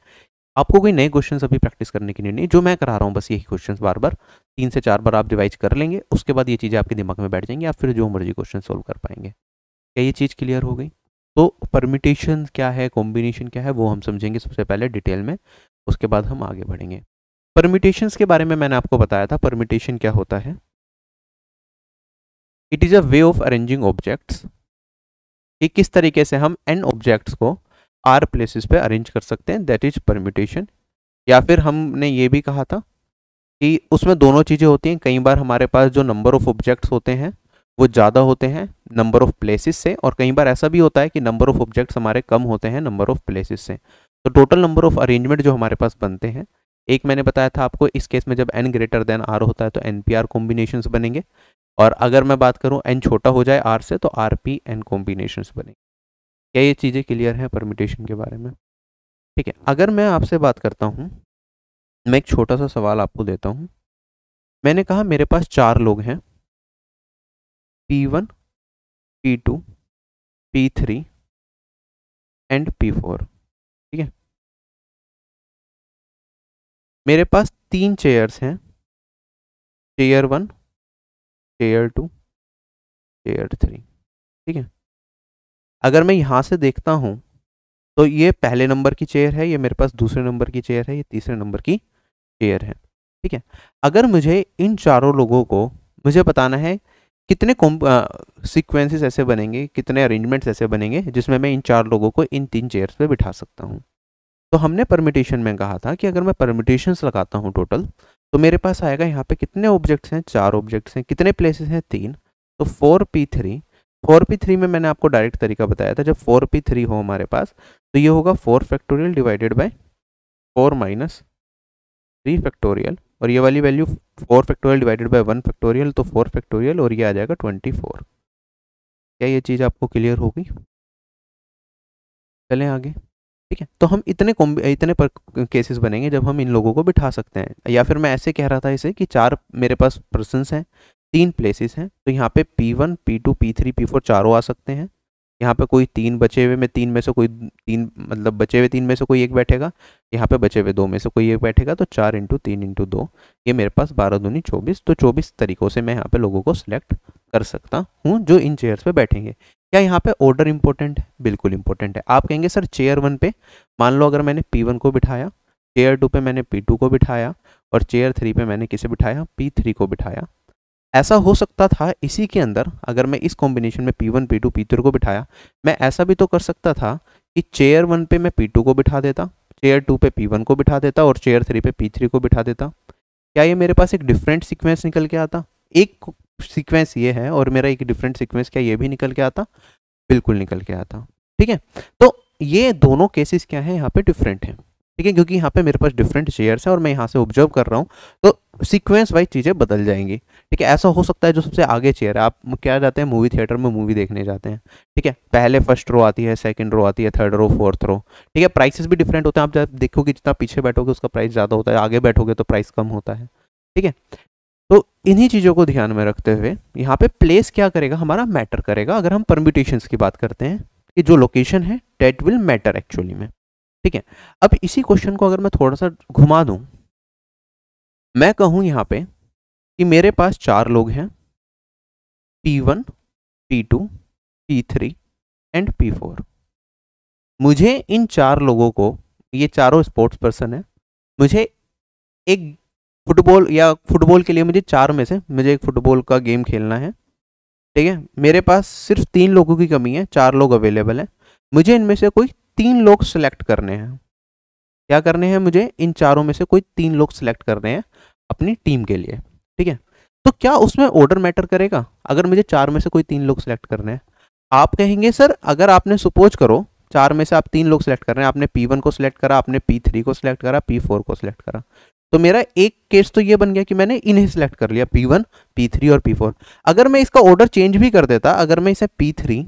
आपको कोई नए क्वेश्चन अभी प्रैक्टिस करने की नहीं, जो मैं करा रहा हूँ, बस यही क्वेश्चन बार बार तीन से चार बार आप रिवाइज कर लेंगे, उसके बाद ये चीज़ें आपके दिमाग में बैठ जाएँगी, आप फिर जो मर्ज़ी क्वेश्चन सोल्व कर पाएँगे। क्या ये चीज़ क्लियर हो गई? तो परमिटेशन क्या है कॉम्बिनेशन क्या है, वो हम समझेंगे सबसे पहले डिटेल में, उसके बाद हम आगे बढ़ेंगे। परमिटेशंस के बारे में मैंने आपको बताया था परमिटेशन क्या होता है? It is a way of arranging objects कि किस तरीके से हम एन ऑब्जेक्ट्स को आर प्लेसेस पे अरेंज कर सकते हैं दैट इज़ परम्यूटेशन या फिर हमने ये भी कहा था कि उसमें दोनों चीज़ें होती हैं। कई बार हमारे पास जो नंबर ऑफ़ ऑब्जेक्ट्स होते हैं, वो ज़्यादा होते हैं नंबर ऑफ़ प्लेसेस से, और कई बार ऐसा भी होता है कि नंबर ऑफ़ ऑब्जेक्ट्स हमारे कम होते हैं नंबर ऑफ़ प्लेसेस से। तो टोटल नंबर ऑफ़ अरेंजमेंट जो हमारे पास बनते हैं, एक मैंने बताया था आपको, इस केस में जब एन ग्रेटर देन आर होता है तो एन पी आर कॉम्बिनेशन बनेंगे। और अगर मैं बात करूँ एन छोटा हो जाए आर से तो आर पी एन कॉम्बिनेशन बनेंगे। क्या ये चीज़ें क्लियर हैं परमिटेशन के बारे में? ठीक है, अगर मैं आपसे बात करता हूँ, मैं एक छोटा सा सवाल आपको देता हूँ। मैंने कहा मेरे पास चार लोग हैं। P one P two P three and P four ठीक है? मेरे पास तीन चेयर्स हैं। Chair one chair two chair three ठीक है? अगर मैं यहाँ से देखता हूँ तो ये पहले नंबर की चेयर है, ये मेरे पास दूसरे नंबर की चेयर है, ये तीसरे नंबर की चेयर है, ठीक है? अगर मुझे इन चारों लोगों को, मुझे बताना है कितने कॉम सीक्वेंसेस ऐसे बनेंगे, कितने अरेंजमेंट्स ऐसे बनेंगे, जिसमें मैं इन चार लोगों को इन तीन चेयर्स पे बिठा सकता हूँ। तो हमने परमिटेशन में कहा था कि अगर मैं परमिटेशंस लगाता हूँ टोटल तो मेरे पास आएगा यहाँ पे कितने ऑब्जेक्ट्स हैं? चार ऑब्जेक्ट्स हैं। कितने प्लेसेस हैं? तीन। तो four P three four P three में मैंने आपको डायरेक्ट तरीका बताया था। जब फोर पी थ्री हो हमारे पास तो ये होगा four factorial divided by four minus three factorial और ये वाली value four factorial divided by one factorial तो फोर फैक्टोरियल और ये आ जाएगा ट्वेंटी फोर क्या ये चीज़ आपको क्लियर होगी चलें आगे। ठीक है? तो हम इतने इतने पर केसेस बनेंगे जब हम इन लोगों को बिठा सकते हैं। या फिर मैं ऐसे कह रहा था इसे कि चार मेरे पास पर्सनस हैं तीन प्लेसेस हैं तो यहाँ पे P1, P2, P3, P4 चारों आ सकते हैं। यहाँ पे कोई तीन बचे हुए में तीन में से कोई तीन मतलब बचे हुए तीन में से कोई एक बैठेगा, यहाँ पे बचे हुए दो में से कोई एक बैठेगा तो चार इंटू तीन इंटू दो, ये मेरे पास बारह दूनी चौबीस तो चौबीस तरीकों से मैं यहाँ पे लोगों को सिलेक्ट कर सकता हूँ जो इन चेयर्स पे बैठेंगे। क्या यहाँ पे ऑर्डर इंपॉर्टेंट है बिल्कुल इंपॉर्टेंट है। आप कहेंगे, सर चेयर वन पे, मान लो अगर मैंने पी वन को बिठाया चेयर टू पे मैंने पी टू को बिठाया, और चेयर थ्री पे मैंने किसे बिठाया? पी थ्री को बिठाया। ऐसा हो सकता था इसी के अंदर, अगर मैं इस कॉम्बिनेशन में P one P two P three को बिठाया, मैं ऐसा भी तो कर सकता था कि चेयर वन पे मैं पी टू को बिठा देता चेयर टू पे पी वन को बिठा देता और चेयर थ्री पे पी थ्री को बिठा देता। क्या ये मेरे पास एक डिफरेंट सीक्वेंस निकल के आता? एक सीक्वेंस ये है और मेरा एक डिफरेंट सीक्वेंस क्या ये भी निकल के आता? बिल्कुल निकल के आता। ठीक है? तो ये दोनों केसेस क्या है? यहाँ पे डिफरेंट है। ठीक है, क्योंकि यहाँ पे मेरे पास डिफरेंट चेयर्स हैं और मैं यहाँ से ऑब्ज़र्व कर रहा हूँ तो सीक्वेंस वाइज चीज़ें बदल जाएँगी। ठीक है, ऐसा हो सकता है जो सबसे आगे चेयर है। आप क्या जाते हैं मूवी थिएटर में मूवी देखने जाते हैं। ठीक है, पहले फ़र्स्ट रो आती है सेकंड रो आती है थर्ड रो फोर्थ रो ठीक है प्राइसेस भी डिफरेंट होते हैं। आप देखोगे, जितना पीछे बैठोगे, उसका प्राइस ज़्यादा होता है। आगे बैठोगे तो प्राइस कम होता है। ठीक है तो इन्हीं चीज़ों को ध्यान में रखते हुए यहाँ पे प्लेस क्या करेगा? हमारा मैटर करेगा। अगर हम परम्यूटेशंस की बात करते हैं, कि जो लोकेशन है डेट विल मैटर एक्चुअली में। ठीक है? अब इसी क्वेश्चन को अगर मैं थोड़ा सा घुमा दूँ मैं कहूँ यहाँ पे कि मेरे पास चार लोग हैं P1, P2, P3 and P4 मुझे इन चार लोगों को ये चारों स्पोर्ट्स पर्सन है मुझे एक फुटबॉल या फुटबॉल के लिए मुझे चार में से मुझे एक फुटबॉल का गेम खेलना है ठीक है? मेरे पास सिर्फ़ तीन लोगों की कमी है चार लोग अवेलेबल हैं। मुझे इनमें से कोई तीन लोग सिलेक्ट करने हैं। क्या करने हैं मुझे? इन चारों में से कोई तीन लोग सिलेक्ट करने हैं अपनी टीम के लिए ठीक है? तो क्या उसमें ऑर्डर मैटर करेगा? अगर मुझे चार में से कोई तीन लोग सिलेक्ट करने हैं। आप कहेंगे सर अगर आपने सपोज़ करो चार में से आप तीन लोग सिलेक्ट कर रहे हैं आपने P1 को सिलेक्ट करा आपने P3 को सिलेक्ट करा P4 को सिलेक्ट करा तो मेरा एक केस तो ये बन गया कि मैंने इन्हें सिलेक्ट कर लिया P1, P3 और P4 अगर मैं इसका ऑर्डर चेंज भी कर देता अगर मैं इसे P3,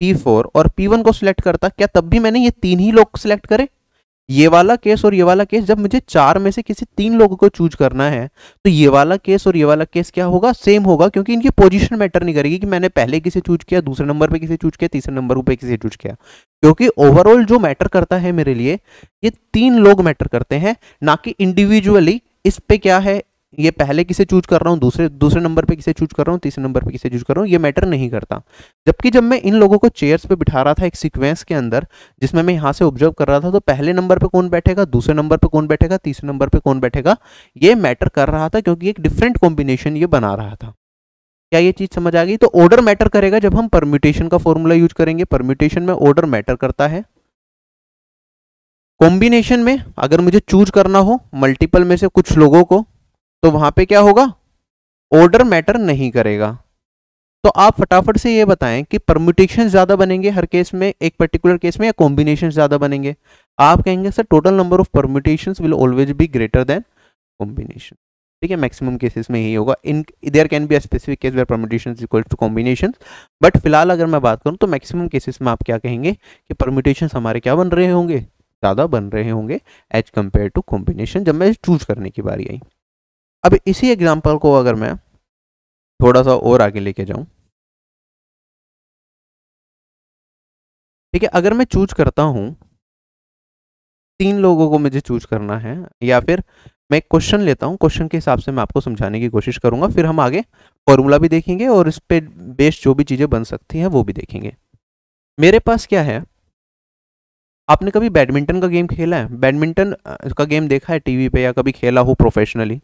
P4 और P1 को सिलेक्ट करता, क्या तब भी मैंने ये तीन ही लोग सिलेक्ट करे? ये वाला केस और ये वाला केस जब मुझे चार में से किसी तीन लोगों को चूज़ करना है तो ये वाला केस और ये वाला केस क्या होगा? सेम होगा, क्योंकि इनकी पोजीशन मैटर नहीं करेगी कि मैंने पहले किसे चूज़ किया, दूसरे नंबर पे किसे चूज़ किया, तीसरे नंबर पे किसे चूज़ किया। क्योंकि ओवरऑल जो मैटर करता है मेरे लिए, ये तीन लोग मैटर करते हैं, ना कि इंडिविजुअली इस पे क्या है ये पहले किसे चूज़ कर रहा हूँ? दूसरे दूसरे नंबर पे किसे चूज़ कर रहा हूँ? तीसरे नंबर पे किसे चूज़ कर रहा हूँ? ये मैटर नहीं करता। जबकि जब मैं इन लोगों को चेयर्स पे बिठा रहा था एक सीक्वेंस के अंदर, जिसमें मैं यहाँ से ऑब्ज़र्व कर रहा था तो पहले नंबर पे कौन बैठेगा? दूसरे नंबर पे कौन बैठेगा? तीसरे नंबर पे कौन बैठेगा? ये मैटर कर रहा था क्योंकि एक डिफरेंट कॉम्बिनेशन ये बना रहा था। क्या ये चीज़ समझ आ गई? तो ऑर्डर मैटर करेगा जब हम परम्यूटेशन का फॉर्मूला यूज़ करेंगे। परम्यूटेशन में ऑर्डर मैटर करता है। कॉम्बिनेशन में अगर मुझे चूज़ करना हो मल्टीपल में से कुछ लोगों को तो वहाँ पे क्या होगा? ऑर्डर मैटर नहीं करेगा। तो आप फटाफट से ये बताएँ कि परम्यूटेशन ज़्यादा बनेंगे हर केस में, एक पर्टिकुलर केस में या कॉम्बिनेशन ज़्यादा बनेंगे? आप कहेंगे, sir total number of permutation will always be greater than combination ठीक है मैक्सिमम केसेस में यही होगा। In there can be specific case where permutation equal to combination but फ़िलहाल अगर मैं बात करूँ तो मैक्सिमम केसेस में आप क्या कहेंगे कि परम्यूटेशन हमारे क्या बन रहे होंगे? ज़्यादा बन रहे होंगे एज कंपेयर टू कॉम्बिनेशन जब मैं चूज़ करने की बारी आई। अब इसी एग्ज़ाम्पल को अगर मैं थोड़ा सा और आगे लेके जाऊँ। ठीक है, अगर मैं चूज़ करता हूँ, तीन लोगों को मुझे चूज़ करना है, या फिर मैं क्वेश्चन लेता हूँ क्वेश्चन के हिसाब से मैं आपको समझाने की कोशिश करूँगा, फिर हम आगे फॉर्मूला भी देखेंगे और इस पे बेस्ड जो भी चीज़ें बन सकती हैं, वो भी देखेंगे। मेरे पास क्या है? आपने कभी बैडमिंटन का गेम खेला है? बैडमिंटन का गेम देखा है टीवी पे या कभी खेला हो प्रोफेशनली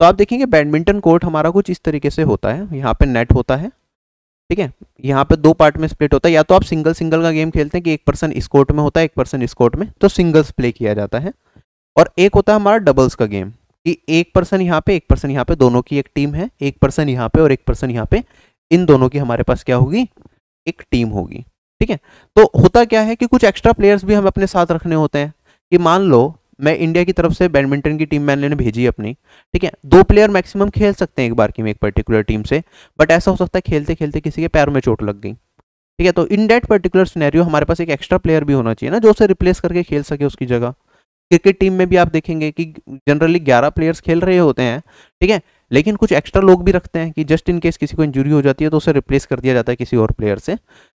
तो आप देखेंगे बैडमिंटन कोर्ट हमारा कुछ इस तरीके से होता है। यहाँ पे नेट होता है। ठीक है? यहाँ पे दो पार्ट में स्प्लिट होता है। या तो आप सिंगल सिंगल का गेम खेलते हैं कि एक पर्सन इस कोर्ट में होता है, एक पर्सन इस कोर्ट में तो सिंगल्स प्ले किया जाता है। और एक होता है हमारा डबल्स का गेम कि एक पर्सन यहाँ पे, एक पर्सन यहाँ पे, दोनों की एक टीम है। एक पर्सन यहाँ पे और एक पर्सन यहाँ पे। इन दोनों की हमारे पास क्या होगी? एक टीम होगी। ठीक है? तो होता क्या है कि कुछ एक्स्ट्रा प्लेयर्स भी हम अपने साथ रखने होते हैं। कि मान लो मैं इंडिया की तरफ़ से बैडमिंटन की टीम मैंने भेजी अपनी, ठीक है? दो प्लेयर मैक्सिमम खेल सकते हैं एक बार की में एक पर्टिकुलर टीम से बट ऐसा हो सकता है खेलते खेलते किसी के पैर में चोट लग गई, ठीक है? तो इन डेट पर्टिकुलर सिनेरियो हमारे पास एक एक्स्ट्रा प्लेयर भी होना चाहिए ना, जो उसे रिप्लेस करके खेल सके उसकी जगह। क्रिकेट टीम में भी आप देखेंगे कि जनरली ग्यारह प्लेयर्स खेल रहे होते हैं, ठीक है? लेकिन कुछ एक्स्ट्रा लोग भी रखते हैं कि जस्ट इन केस किसी को इंजुरी हो जाती है तो उसे रिप्लेस कर दिया जाता है किसी और प्लेयर से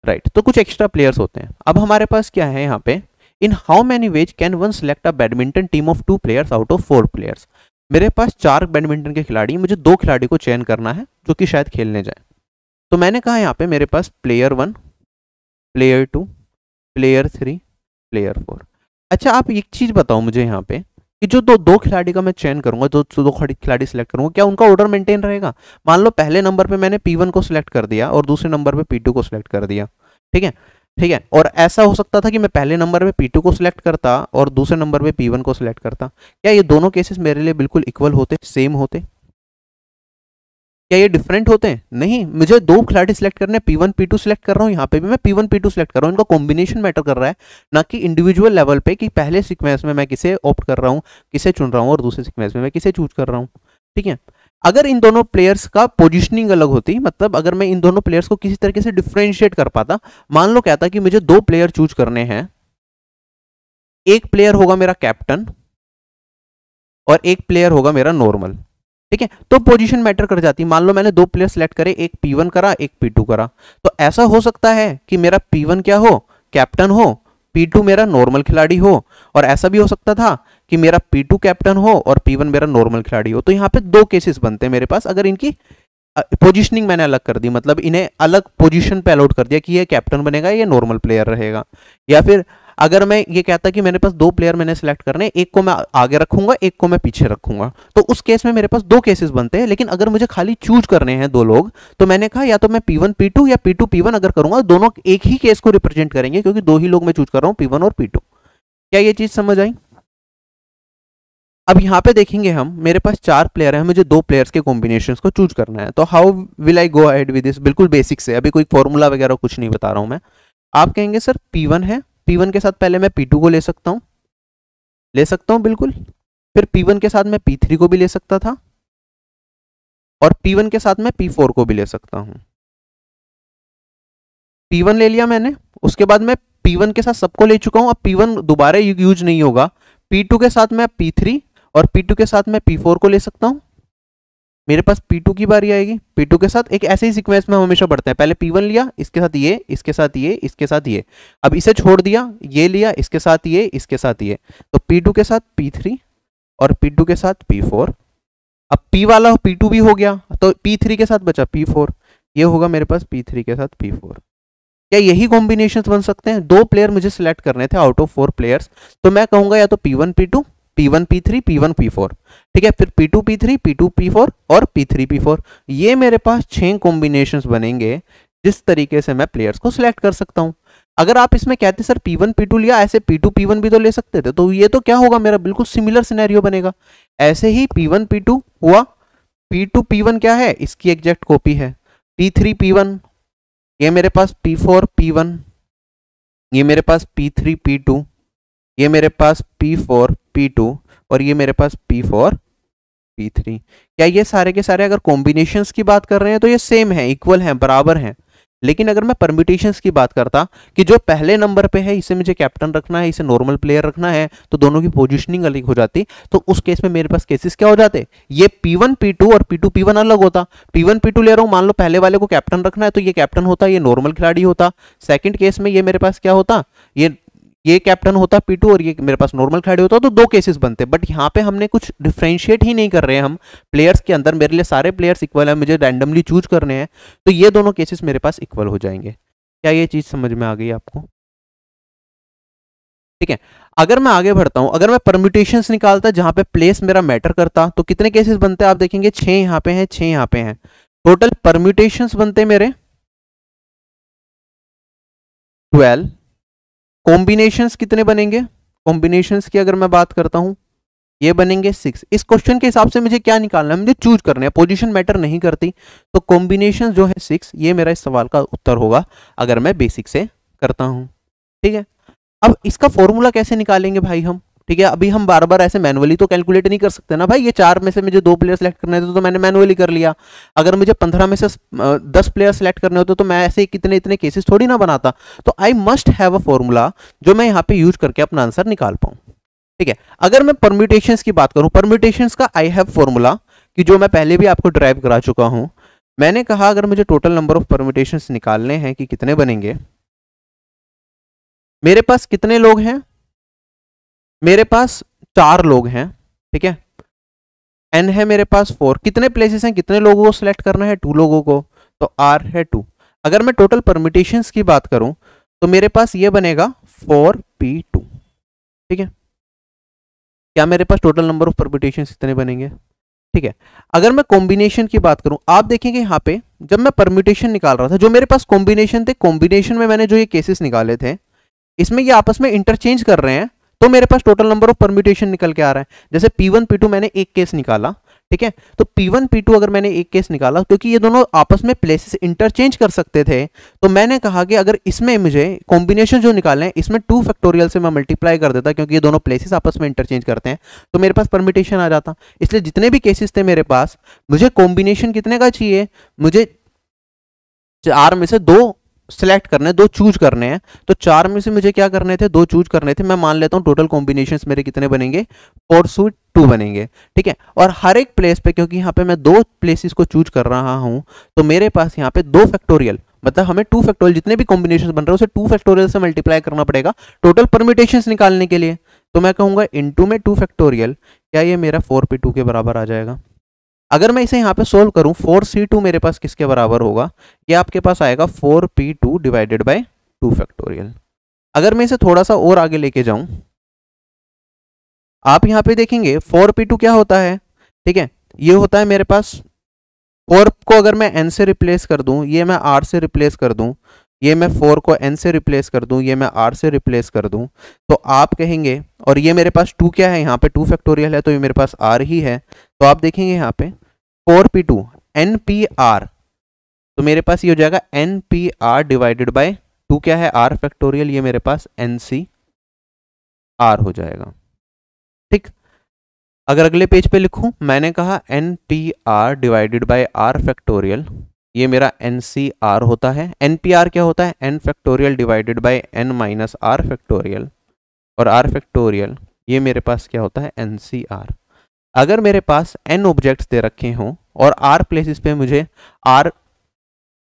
राइट तो कुछ एक्स्ट्रा प्लेयर्स होते हैं। अब हमारे पास क्या है यहाँ पे? In how many ways can one select a badminton team of two players out of four players मेरे पास चार बैडमिंटन के खिलाड़ी मुझे दो खिलाड़ी को चयन करना है, जो कि शायद खेलने जाए। तो मैंने कहा यहाँ पे मेरे पास player one player two player three player four अच्छा आप एक चीज़ बताओ मुझे यहाँ पे कि जो दो दो खिलाड़ी का मैं चयन करूँगा, जो दो खिलाड़ी सिलेक्ट करूँगा, क्या उनका ऑर्डर मेंटेन रहेगा? मान लो पहले नंबर पे मैंने P1 को सिलेक्ट कर दिया और दूसरे नंबर पे P2 को सिलेक्ट कर दिया। ठीक है? ठीक है? और ऐसा हो सकता था कि मैं पहले नंबर पे P2 को सिलेक्ट करता और दूसरे नंबर पे P1 को सिलेक्ट करता। क्या ये दोनों केसेस मेरे लिए बिल्कुल इक्वल होते? सेम होते। क्या ये डिफरेंट होते? हैं नहीं, मुझे दो खिलाड़ी सिलेक्ट करने P one P two select कर रहा हूँ, यहाँ पे भी मैं P one P two select कर रहा हूँ। इनका कॉम्बिनेशन मैटर कर रहा है, ना कि इंडिविजुअल लेवल पे कि पहले सीक्वेंस में मैं किसे ऑप्ट कर रहा हूँ, किसे चुन रहा हूँ और दूसरे सीक्वेंस में मैं किसे चूज़ कर रहा हूँ। ठीक है? अगर इन दोनों प्लेयर्स का पोजिशनिंग अलग होती मतलब अगर मैं इन दोनों प्लेयर्स को किसी तरीके से डिफ्रेंशिएट कर पाता, मान लो कहता कि मुझे दो प्लेयर चूज़ करने हैं, एक प्लेयर होगा मेरा कैप्टन और एक प्लेयर होगा मेरा नॉर्मल ठीक है? तो पोजीशन मैटर कर जाती। मान लो मैंने दो प्लेयर सेलेक्ट करे, एक P1 करा, एक P2 करा। तो ऐसा हो सकता है कि मेरा P1 क्या हो? कैप्टन हो P2 मेरा नॉर्मल खिलाड़ी हो, और ऐसा भी हो सकता था कि मेरा P2 कैप्टन हो और P1 मेरा नॉर्मल खिलाड़ी हो तो यहाँ पे दो केसेस बनते हैं मेरे पास। अगर इनकी पोजिशनिंग मैंने अलग कर दी मतलब इन्हें अलग पोजिशन पे अलॉट कर दिया कि ये कैप्टन बनेगा, या नॉर्मल प्लेयर रहेगा। या फिर अगर मैं ये कहता कि मेरे पास दो प्लेयर मैंने सेलेक्ट करने एक को मैं आगे रखूँगा, एक को मैं पीछे रखूँगा तो उस केस में मेरे पास दो केसेस बनते हैं, लेकिन अगर मुझे खाली चूज़ करने हैं दो लोग तो मैंने कहा या तो मैं P1 P2 या P2 P1 अगर करूँगा, दोनों एक ही केस को रिप्रेजेंट करेंगे, क्योंकि दो ही लोग मैं चूज़ कर रहा हूँ P1 और P2 क्या ये चीज़ समझ आई? अब यहाँ पे देखेंगे हम, मेरे पास चार प्लेयर हैं, मुझे दो प्लेयर्स के कॉम्बिनेशन को चूज़ करना है। तो how will I go ahead with this बिल्कुल बेसिक से, अभी कोई फॉर्मूला वगैरह कुछ नहीं बता रहा हूँ मैं। आप कहेंगे, सर P1 है। P1 के साथ पहले मैं P2 को ले सकता हूँ। ले सकता हूँ, बिल्कुल। फिर P1 के साथ मैं P3 को भी ले सकता था। और P1 के साथ मैं P4 को भी ले सकता हूँ। P1 ले लिया मैंने, उसके बाद मैं P1 के साथ सबको ले चुका हूँ। अब P1 दोबारा यूज़ नहीं होगा। P2 के साथ मैं P3 और P2 के साथ मैं P4 को ले सकता हूँ। मेरे पास P2 की बारी आएगी। P2 के साथ एक ऐसे ही सीक्वेंस में हम हमेशा बढ़ते हैं। पहले P1 लिया, इसके साथ ये, इसके साथ ये, इसके साथ ये। अब इसे छोड़ दिया, ये लिया, इसके साथ ये, इसके साथ ये। तो P2 के साथ P3 और P2 के साथ P4 अब P वाला P2 भी हो गया तो P3 के साथ बचा P4 ये होगा मेरे पास P3 के साथ P4 क्या यही कॉम्बिनेशन बन सकते हैं? दो प्लेयर मुझे सिलेक्ट करने थे आउट ऑफ़ फोर प्लेयर्स तो मैं कहूँगा या तो P1 P2 P1 P3 P1 P4 ठीक है, फिर P2 P3 P2 P4 और P3 P4 ये मेरे पास छह कॉम्बिनेशन बनेंगे, जिस तरीके से मैं प्लेयर्स को सिलेक्ट कर सकता हूँ। अगर आप इसमें कहते, सर P1 P2 लिया, ऐसे P2 P1 भी तो ले सकते थे। तो ये तो क्या होगा मेरा? बिल्कुल सिमिलर सिनेरियो बनेगा। ऐसे ही P1 P2 हुआ। P2 P1 क्या है? इसकी एग्जैक्ट कॉपी है। P3 P1 ये मेरे पास P4 P1 ये मेरे पास P3 P2 ये मेरे पास P4 P2 और ये मेरे पास P4 P3 क्या ये सारे के सारे अगर कॉम्बिनेशंस की बात कर रहे हैं तो ये सेम है इक्वल है, बराबर हैं। लेकिन अगर मैं परम्यूटेशंस की बात करता, कि जो पहले नंबर पे है, इसे मुझे कैप्टन रखना है, इसे नॉर्मल प्लेयर रखना है तो दोनों की पोजीशनिंग अलग हो जाती तो उस केस में मेरे पास केसेस क्या हो जाते? ये P1 P2 और P2 P1 अलग होता। P1 P2 ले रहा हूँ, मान लो पहले वाले को कैप्टन रखना है तो ये कैप्टन होता, ये नॉर्मल खिलाड़ी होता। सेकंड केस में ये मेरे पास क्या होता? ये ये कैप्टन होता पी और ये मेरे पास नॉर्मल खिलाड़ी होता तो दो केसेस बनते। बट यहाँ पे हमने कुछ डिफ्रेंशिएट ही नहीं कर रहे हैं हम। प्लेयर्स के अंदर मेरे लिए सारे प्लेयर्स इक्वल है, मुझे रैंडमली चूज़ करने हैं। तो ये दोनों केसेस मेरे पास इक्वल हो जाएँगे। क्या ये चीज़ समझ में आ गई आपको? ठीक है, अगर मैं आगे बढ़ता हूँ, अगर मैं परम्यूटेशन निकालता जहाँ पे प्लेस मेरा मैटर करता तो कितने केसेस बनते हैं आप देखेंगे? छह यहाँ पे हैं छह यहाँ पे हैं। टोटल परम्यूटेशन बनते मेरे। ट्वेल्व कॉम्बिनेशंस कितने बनेंगे? कॉम्बिनेशंस की अगर मैं बात करता हूँ, ये बनेंगे सिक्स इस क्वेश्चन के हिसाब से मुझे क्या निकालना है? मुझे चूज़ करना है। पोजीशन मैटर नहीं करती। तो कॉम्बिनेशन जो है सिक्स ये मेरा इस सवाल का उत्तर होगा, अगर मैं बेसिक से करता हूँ। ठीक है? अब इसका फॉर्मूला कैसे निकालेंगे भाई हम? ठीक है, अभी हम बार बार ऐसे मैनुअली तो कैलकुलेट नहीं कर सकते ना भाई, ये चार में से मुझे दो प्लेयर सेलेक्ट करने थे तो मैंने मैनुअली कर लिया। अगर मुझे पंद्रह में से दस प्लेयर सेलेक्ट करने होते तो मैं ऐसे कितने, इतने केसेस थोड़ी ना बनाता। तो I must have a formula जो मैं यहाँ पे यूज़ करके अपना आंसर निकाल पाऊँ। ठीक है, अगर मैं परम्यूटेशन की बात करूँ परम्यूटेशन का आई हैव फॉर्मूला कि जो मैं पहले भी आपको ड्राइव करा चुका हूँ। मैंने कहा अगर मुझे टोटल नंबर ऑफ़ परम्यूटेशन निकालने हैं कि कितने बनेंगे, मेरे पास कितने लोग हैं? मेरे पास चार लोग हैं, ठीक है? एन है मेरे पास फोर कितने प्लेसेस हैं? कितने लोगों को सिलेक्ट करना है? टू लोगों को। तो आर है टू अगर मैं टोटल परमिटेशन की बात करूँ तो मेरे पास ये बनेगा फोर पी टू ठीक है? क्या मेरे पास टोटल नंबर ऑफ़ परमिटेशन कितने बनेंगे? ठीक है? अगर मैं कॉम्बिनेशन की बात करूँ, आप देखेंगे यहाँ पे जब मैं परमिटेशन निकाल रहा था, जो मेरे पास कॉम्बिनेशन थे कॉम्बिनेशन में मैंने जो ये केसेस निकाले थे, इसमें ये आपस में इंटरचेंज कर रहे हैं। तो मेरे पास टोटल नंबर ऑफ़ परम्यूटेशन निकल के आ रहा है। जैसे P1 P2 मैंने एक केस निकाला, ठीक है? तो P1 P2 अगर मैंने एक केस निकाला, क्योंकि ये दोनों आपस में प्लेसेस इंटरचेंज कर सकते थे तो मैंने कहा कि अगर इसमें मुझे कॉम्बिनेशन जो निकालना है, इसमें टू फैक्टोरियल से मैं मल्टीप्लाई कर देता क्योंकि ये दोनों प्लेसेस आपस में इंटरचेंज करते हैं तो मेरे पास परमिटेशन आ जाता। इसलिए जितने भी केसेस थे मेरे पास, मुझे कॉम्बिनेशन कितने का चाहिए? मुझे चार में से दो सिलेक्ट करने, दो चूज़ करने हैं। तो चार में से मुझे क्या करने थे? दो चूज़ करने थे। मैं मान लेता हूँ टोटल कॉम्बिनेशन मेरे कितने बनेंगे? फोर सूट टू बनेंगे। ठीक है? और हर एक प्लेस पे, क्योंकि यहाँ पे मैं दो प्लेसेस को चूज़ कर रहा हूँ तो मेरे पास यहाँ पे दो फैक्टोरियल मतलब हमें टू फैक्टोरियल जितने भी कॉम्बिनेशन बन रहे हैं, उसे टू फैक्टोरियल से मल्टीप्लाई करना पड़ेगा टोटल परमिटेशन निकालने के लिए। तो मैं कहूँगा इंटू में टू फैक्टोरियल क्या ये मेरा फोर के बराबर आ जाएगा? अगर मैं इसे यहाँ पे सोल्व करूँ फोर सी टू मेरे पास किसके बराबर होगा? ये आपके पास आएगा four P two divided by two factorial अगर मैं इसे थोड़ा सा और आगे लेके जाऊँ, आप यहाँ पे देखेंगे फोर पी टू क्या होता है? ठीक है, ये होता है मेरे पास फोर को अगर मैं एन से रिप्लेस कर दूँ, ये मैं आर से रिप्लेस कर दूँ ये मैं फोर को एन से रिप्लेस कर दूँ, ये मैं आर से रिप्लेस कर दूँ। तो आप कहेंगे, और ये मेरे पास टू क्या है? यहाँ पे टू फैक्टोरियल है तो ये मेरे पास आर ही है। तो आप देखेंगे यहाँ पे four P two N P R तो मेरे पास ये हो जाएगा N P R divided by two क्या है? आर फैक्टोरियल ये मेरे पास एन सी आर हो जाएगा। ठीक? अगर अगले पेज पे लिखूं, मैंने कहा N P R divided by R factorial ये मेरा एन सी आर होता है। एन पी आर क्या होता है? N factorial divided by N minus R factorial और आर फैक्टोरियल ये मेरे पास क्या होता है? एन सी आर अगर मेरे पास एन ऑब्जेक्ट्स दे रखे हों और आर प्लेसेस पे मुझे आर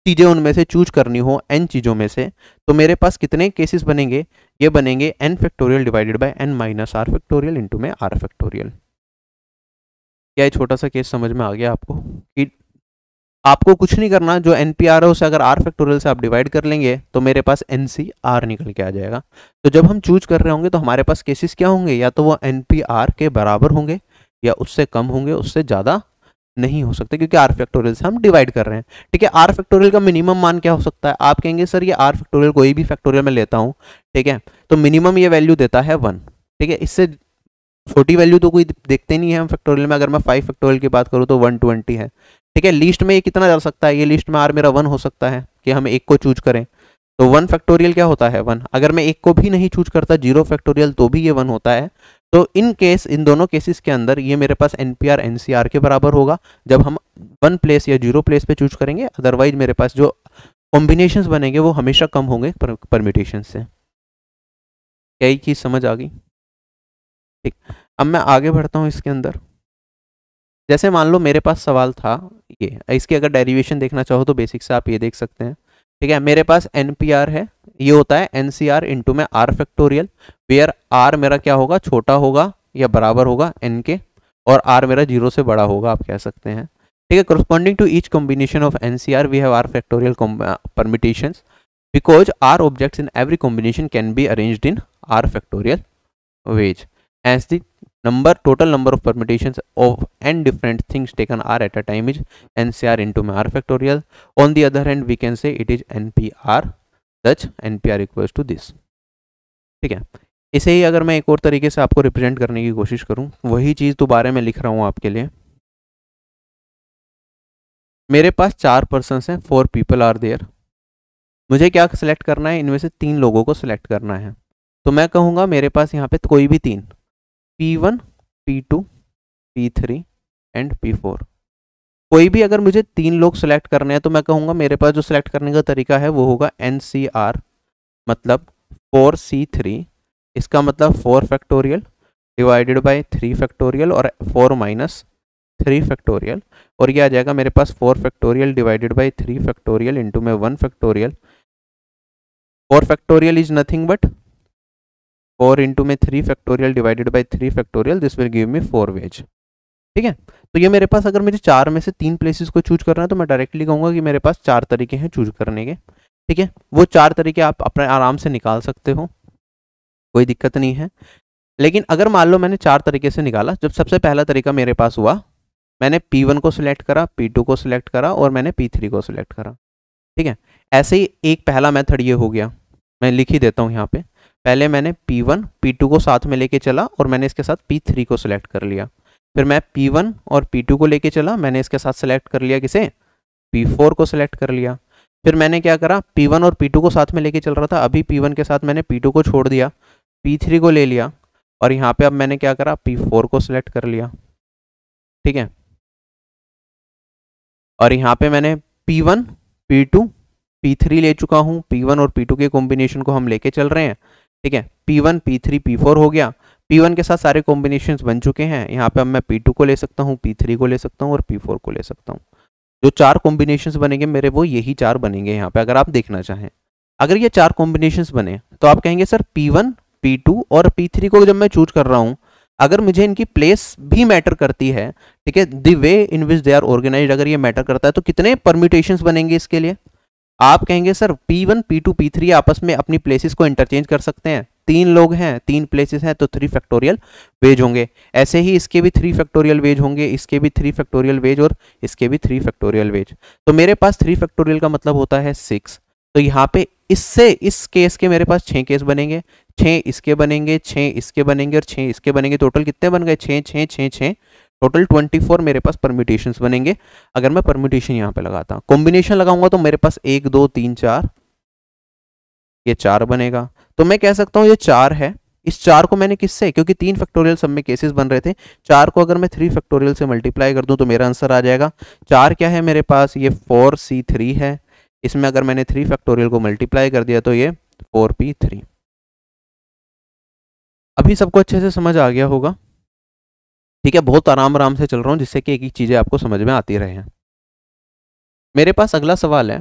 चीज़ें उनमें से चूज़ करनी हो एन चीज़ों में से तो मेरे पास कितने केसेस बनेंगे? ये बनेंगे N factorial divided by N minus R factorial into में आर फैक्टोरियल क्या ये छोटा सा केस समझ में आ गया आपको? कि आपको कुछ नहीं करना, जो एन पी आर है, उसे अगर आर फैक्टोरियल से आप डिवाइड कर लेंगे तो मेरे पास एन सी आर निकल के आ जाएगा। तो जब हम चूज़ कर रहे होंगे तो हमारे पास केसेस क्या होंगे? या तो वो एन पी आर के बराबर होंगे, या उससे कम होंगे, उससे ज़्यादा नहीं हो सकते, क्योंकि आर फैक्टोरियल से हम डिवाइड कर रहे हैं। ठीक है आर फैक्टोरियल का मिनिमम मान क्या हो सकता है? आप कहेंगे, सर, ये आर फैक्टोरियल कोई भी फैक्टोरियल में लेता हूँ। ठीक है तो मिनिमम ये वैल्यू देता है वन ठीक है, इससे छोटी वैल्यू तो कोई देखते नहीं है हम फैक्टोरियल में। अगर मैं फाइव फैक्टोरियल की बात करूँ तो वन ट्वेंटी है। ठीक है लिस्ट में ये कितना जा सकता है? ये लिस्ट में आर मेरा वन हो सकता है कि हम एक को चूज़ करें। तो वन फैक्टोरियल क्या होता है? वन अगर मैं एक को भी नहीं चूज़ करता ज़ीरो फैक्टोरियल तो भी ये वन होता है। तो इन केस इन दोनों केसेस के अंदर ये मेरे पास एन पी आर के बराबर होगा। जब हम वन प्लेस या ज़ीरो प्लेस पे चूज़ करेंगे अदरवाइज़ मेरे पास जो कॉम्बिनेशन बनेंगे वो हमेशा कम होंगे परमिटेशन से। क्या ही चीज़ समझ आ गई? ठीक। अब मैं आगे बढ़ता हूँ इसके अंदर। जैसे मान लो मेरे पास सवाल था ये, इसकी अगर डेरिवेशन देखना चाहो तो बेसिक से आप ये देख सकते हैं। ठीक है, मेरे पास एन पी आर है, ये होता है एन सी आर इंटू में आर फैक्टोरियल वेयर आर मेरा क्या होगा, छोटा होगा या बराबर होगा एन के, और आर मेरा ज़ीरो से बड़ा होगा, आप कह सकते हैं। ठीक है, corresponding to each combination of N C R we have R factorial permutations, because r objects in every combination can be arranged in r factorial ways. As the number total number of permutation of and different things taken R at a time is N C R into में R factorial on the other hand we can say it is N P R such N P R equals to this ठीक है? इसे ही अगर मैं एक और तरीके से आपको रिप्रेजेंट करने की कोशिश करूँ, वही चीज़ दोबारा में लिख रहा हूँ आपके लिए। मेरे पास चार पर्सन हैं फोर पीपल आर देयर मुझे क्या सिलेक्ट करना है? इनमें से तीन लोगों को सिलेक्ट करना है। तो मैं कहूँगा मेरे पास यहाँ पे कोई भी तीन P1, P2, P3 and P4 कोई भी अगर मुझे तीन लोग सिलेक्ट करने हैं तो मैं कहूँगा मेरे पास जो सिलेक्ट करने का तरीका है वो होगा एन सी आर मतलब फोर सी थ्री इसका मतलब four factorial divided by three factorial और फोर माइनस थ्री फैक्टोरियल और ये आ जाएगा मेरे पास four factorial divided by three factorial into में one factorial four factorial is nothing but four into में three factorial divided by three factorial this will give me four ways ठीक है? तो ये मेरे पास अगर मुझे चार में से तीन प्लेसेस को चूज़ करना है तो मैं डायरेक्टली कहूँगा कि मेरे पास चार तरीके हैं चूज़ करने के। ठीक है? वो चार तरीके आप अपने आराम से निकाल सकते हो। कोई दिक्कत नहीं है। लेकिन अगर मान लो मैंने चार तरीके से निकाला, जब सबसे पहला तरीका मेरे पास हुआ, मैंने P1 को सिलेक्ट करा P2 को सिलेक्ट करा और मैंने P3 को सिलेक्ट करा। ठीक है? ऐसे ही एक पहला मेथड ये हो गया। मैं लिख ही देता हूँ यहाँ पे। पहले मैंने P1 P2 को साथ में लेके चला और मैंने इसके साथ P3 को सिलेक्ट कर लिया। फिर मैं P1 और P2 को लेके चला, मैंने इसके साथ सिलेक्ट कर लिया किसे? P4 को सिलेक्ट कर लिया। फिर मैंने क्या करा? P1 और P2 को साथ में लेके चल रहा था, अभी P1 के साथ मैंने P2 को छोड़ दिया P3 को ले लिया और यहाँ पे अब मैंने क्या करा? P4 को सिलेक्ट कर लिया। ठीक है? और यहाँ पे मैंने P1 P2 P3 ले चुका हूँ P1 और P2 के कॉम्बिनेशन को हम लेके चल रहे हैं। ठीक है? P1 P3 P4 हो गया। P1 के साथ सारे कॉम्बिनेशन बन चुके हैं। यहाँ पे अब मैं P2 को ले सकता हूँ P3 को ले सकता हूँ और P4 को ले सकता हूँ। जो चार कॉम्बिनेशन बनेंगे मेरे, वो यही चार बनेंगे यहाँ पे, अगर आप देखना चाहें। अगर ये चार कॉम्बिनेशन बने तो आप कहेंगे, सर P1 P2 और P3 को जब मैं चूज़ कर रहा हूँ, अगर मुझे इनकी प्लेस भी मैटर करती है, ठीक है? The way in which they are organise अगर ये मैटर करता है तो कितने परम्यूटेशंस बनेंगे इसके लिए? आप कहेंगे, सर P1 P2 P3 आपस में अपनी प्लेसेस को इंटरचेंज कर सकते हैं। तीन लोग हैं, तीन प्लेसेस हैं तो थ्री फैक्टोरियल वेज होंगे। ऐसे ही इसके भी थ्री फैक्टोरियल वेज होंगे, इसके भी थ्री फैक्टोरियल वेज और इसके भी थ्री फैक्टोरियल वेज तो मेरे पास थ्री फैक्टोरियल का मतलब होता है सिक्स तो यहाँ पे इससे, इस केस के मेरे पास छः केस बनेंगे। छः इसके बनेंगे छः इसके बनेंगे और छः इसके बनेंगे। टोटल कितने बन गए? छः छः छः छः टोटल ट्वेंटी फोर मेरे पास परम्यूटेशन बनेंगे। अगर मैं परम्यूटेशन यहाँ पे लगाता कॉम्बिनेशन लगाऊँगा तो मेरे पास एक, दो, तीन, चार, ये चार बनेगा। तो मैं कह सकता हूँ ये चार है। इस चार को मैंने किससे? क्योंकि तीन फैक्टोरियल सब में केसेस बन रहे थे। चार को अगर मैं थ्री फैक्टोरियल से मल्टीप्लाई कर दूँ तो मेरा आंसर आ जाएगा। चार क्या है मेरे पास? ये फोर सी थ्री है। इसमें अगर मैंने थ्री फैक्टोरियल को मल्टीप्लाई कर दिया तो ये फोर पी थ्री अभी सबको अच्छे से समझ आ गया होगा। ठीक है, बहुत आराम आराम से चल रहा हूँ जिससे कि एक एक चीज़ें आपको समझ में आती रहे। हैं मेरे पास अगला सवाल है,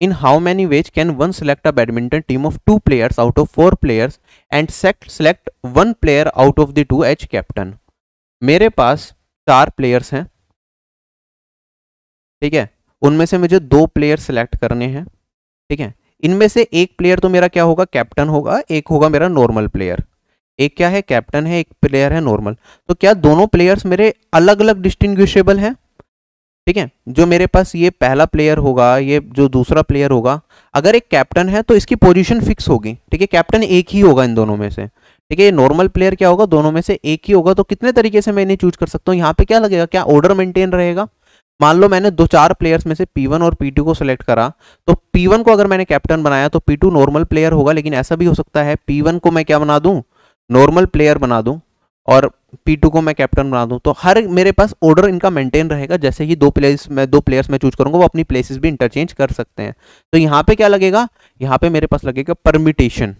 in how many ways can one select a badminton team of two players out of four players and sect select one player out of the two as captain मेरे पास चार प्लेयर्स हैं। ठीक है, उनमें से मुझे दो प्लेयर सेलेक्ट करने हैं। ठीक है, इनमें से एक प्लेयर तो मेरा क्या होगा? कैप्टन होगा, एक होगा मेरा नॉर्मल प्लेयर एक क्या है कैप्टन है, एक प्लेयर है नॉर्मल तो क्या दोनों प्लेयर्स मेरे अलग अलग डिस्टिंग्विशेबल हैं? ठीक है, जो मेरे पास ये पहला प्लेयर होगा, ये जो दूसरा प्लेयर होगा, अगर एक कैप्टन है तो इसकी पोजीशन फिक्स होगी। ठीक है कैप्टन एक ही होगा इन दोनों में से। ठीक है, ये नॉर्मल प्लेयर क्या होगा, दोनों में से एक ही होगा तो कितने तरीके से मैं इन्हें चूज़ कर सकता हूँ? यहाँ पे क्या लगेगा, क्या ऑर्डर मेंटेन रहेगा? मान लो मैंने दो चार प्लेयर्स में से P1 और P2 को सिलेक्ट करा तो P1 को अगर मैंने कैप्टन बनाया तो P2 नॉर्मल प्लेयर होगा, लेकिन ऐसा भी हो सकता है P1 को मैं क्या बना दूँ? नॉर्मल प्लेयर बना दूँ और P2 को मैं कैप्टन बना दूँ तो हर मेरे पास ऑर्डर इनका मेंटेन रहेगा। जैसे ही दो प्लेयर्स मैं, दो प्लेयर्स मैं चूज़ करूँगा, वो अपनी प्लेसेस भी इंटरचेंज कर सकते हैं। तो यहाँ पे क्या लगेगा? यहाँ पे मेरे पास लगेगा परमिटेशन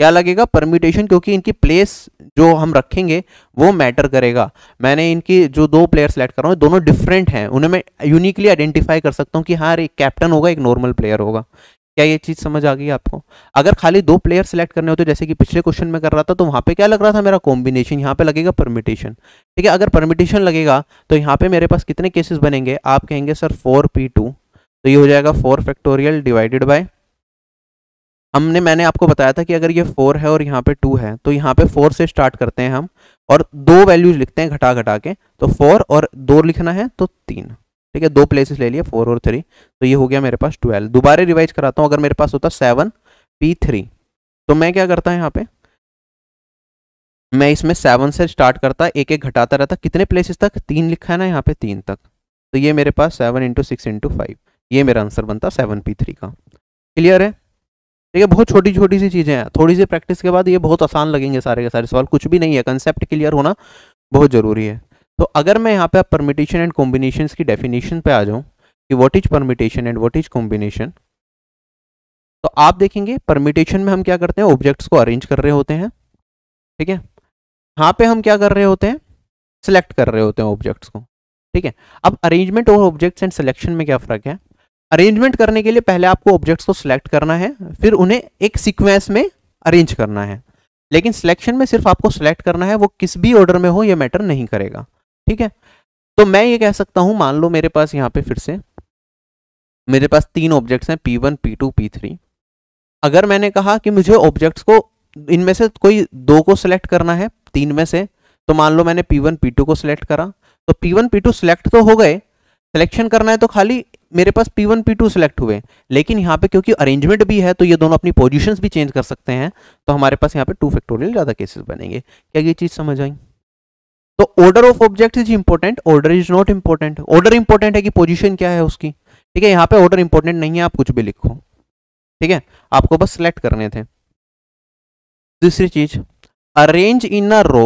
क्या लगेगा? परमिटेशन क्योंकि इनकी प्लेस जो हम रखेंगे, वो मैटर करेगा। मैंने इनकी जो दो प्लेयर सेलेक्ट कर रहा हूँ, दोनों डिफरेंट हैं। उन्हें मैं यूनिकली आइडेंटिफाई कर सकता हूँ कि हाँ एक कैप्टन होगा, एक नॉर्मल प्लेयर होगा। क्या ये चीज़ समझ आ गई आपको? अगर खाली दो प्लेयर सेलेक्ट करने होते, जैसे कि पिछले क्वेश्चन में कर रहा था तो वहाँ पे क्या लग रहा था मेरा कॉम्बिनेशन यहाँ पे लगेगा परमिटेशन ठीक है, अगर परमिटेशन लगेगा तो यहाँ पे मेरे पास कितने केसेस बनेंगे? आप कहेंगे, सर फोर पी टू तो ये हो जाएगा फोर फैक्टोरियल डिवाइडेड बाय हमने, मैंने आपको बताया था कि अगर ये फोर है और यहाँ पे टू है तो यहाँ पे फोर से स्टार्ट करते हैं हम और दो वैल्यूज़ लिखते हैं घटा घटा के तो फोर और दो लिखना है तो तीन। ठीक है, दो प्लेसेस ले लिए फोर और थ्री तो ये हो गया मेरे पास ट्वेल्व दोबारा रिवाइज कराता हूँ, अगर मेरे पास होता सेवन पी थ्री तो मैं क्या करता है यहाँ पे? मैं इसमें सेवन से स्टार्ट करता एक एक घटाता रहता। कितने प्लेसेस तक? तीन लिखा है ना यहाँ पे, तीन तक। तो ये मेरे पास seven into six into five ये मेरा आंसर बनता सेवन पी थ्री का। क्लियर है? ठीक है, बहुत छोटी छोटी सी चीज़ें हैं। थोड़ी सी प्रैक्टिस के बाद ये बहुत आसान लगेंगे सारे के सारे सवाल। कुछ भी नहीं है कंसेप्ट क्लियर होना बहुत ज़रूरी है। तो अगर मैं यहाँ पे आप परमिटेशन एंड कॉम्बिनेशन की डेफिनेशन पे आ जाऊँ, कि what is permutation and what is combination तो आप देखेंगे परमिटेशन में हम क्या करते हैं? ऑब्जेक्ट्स को अरेंज कर रहे होते हैं, ठीक है? यहाँ पे हम क्या कर रहे होते हैं? सिलेक्ट कर रहे होते हैं ऑब्जेक्ट्स को, ठीक है? अब अरेंजमेंट और ऑब्जेक्ट्स एंड सिलेक्शन में क्या फ़र्क है? अरेंजमेंट करने के लिए पहले आपको ऑब्जेक्ट्स को सिलेक्ट करना है, फिर उन्हें एक सीक्वेंस में अरेंज करना है। लेकिन सिलेक्शन में सिर्फ़ आपको सिलेक्ट करना है, वो किस भी ऑर्डर में हो, ये मैटर नहीं करेगा। ठीक है? तो मैं ये कह सकता हूँ मान लो मेरे पास यहाँ पे फिर से मेरे पास तीन ऑब्जेक्ट्स हैं P1, P2, P3 अगर मैंने कहा कि मुझे ऑब्जेक्ट्स को इनमें से कोई दो को सिलेक्ट करना है तीन में से तो मान लो मैंने P1, P2 को सिलेक्ट करा तो P one P two select तो हो गए सिलेक्शन करना है तो खाली मेरे पास P one P two select हुए। लेकिन यहाँ पे क्योंकि अरेंजमेंट भी है तो ये दोनों अपनी पोजीशंस भी चेंज कर सकते हैं तो हमारे पास यहाँ पे टू फैक्टोरियल ज़्यादा केसेस बनेंगे। क्या ये चीज़ समझ आई? तो order of object is important order is not important order important है कि पोजीशन क्या है उसकी? ठीक है यहाँ पे ऑर्डर इंपॉर्टेंट नहीं है आप कुछ भी लिखो। ठीक है आपको बस सिलेक्ट करने थे। दूसरी चीज़ अरेंज इन अ रो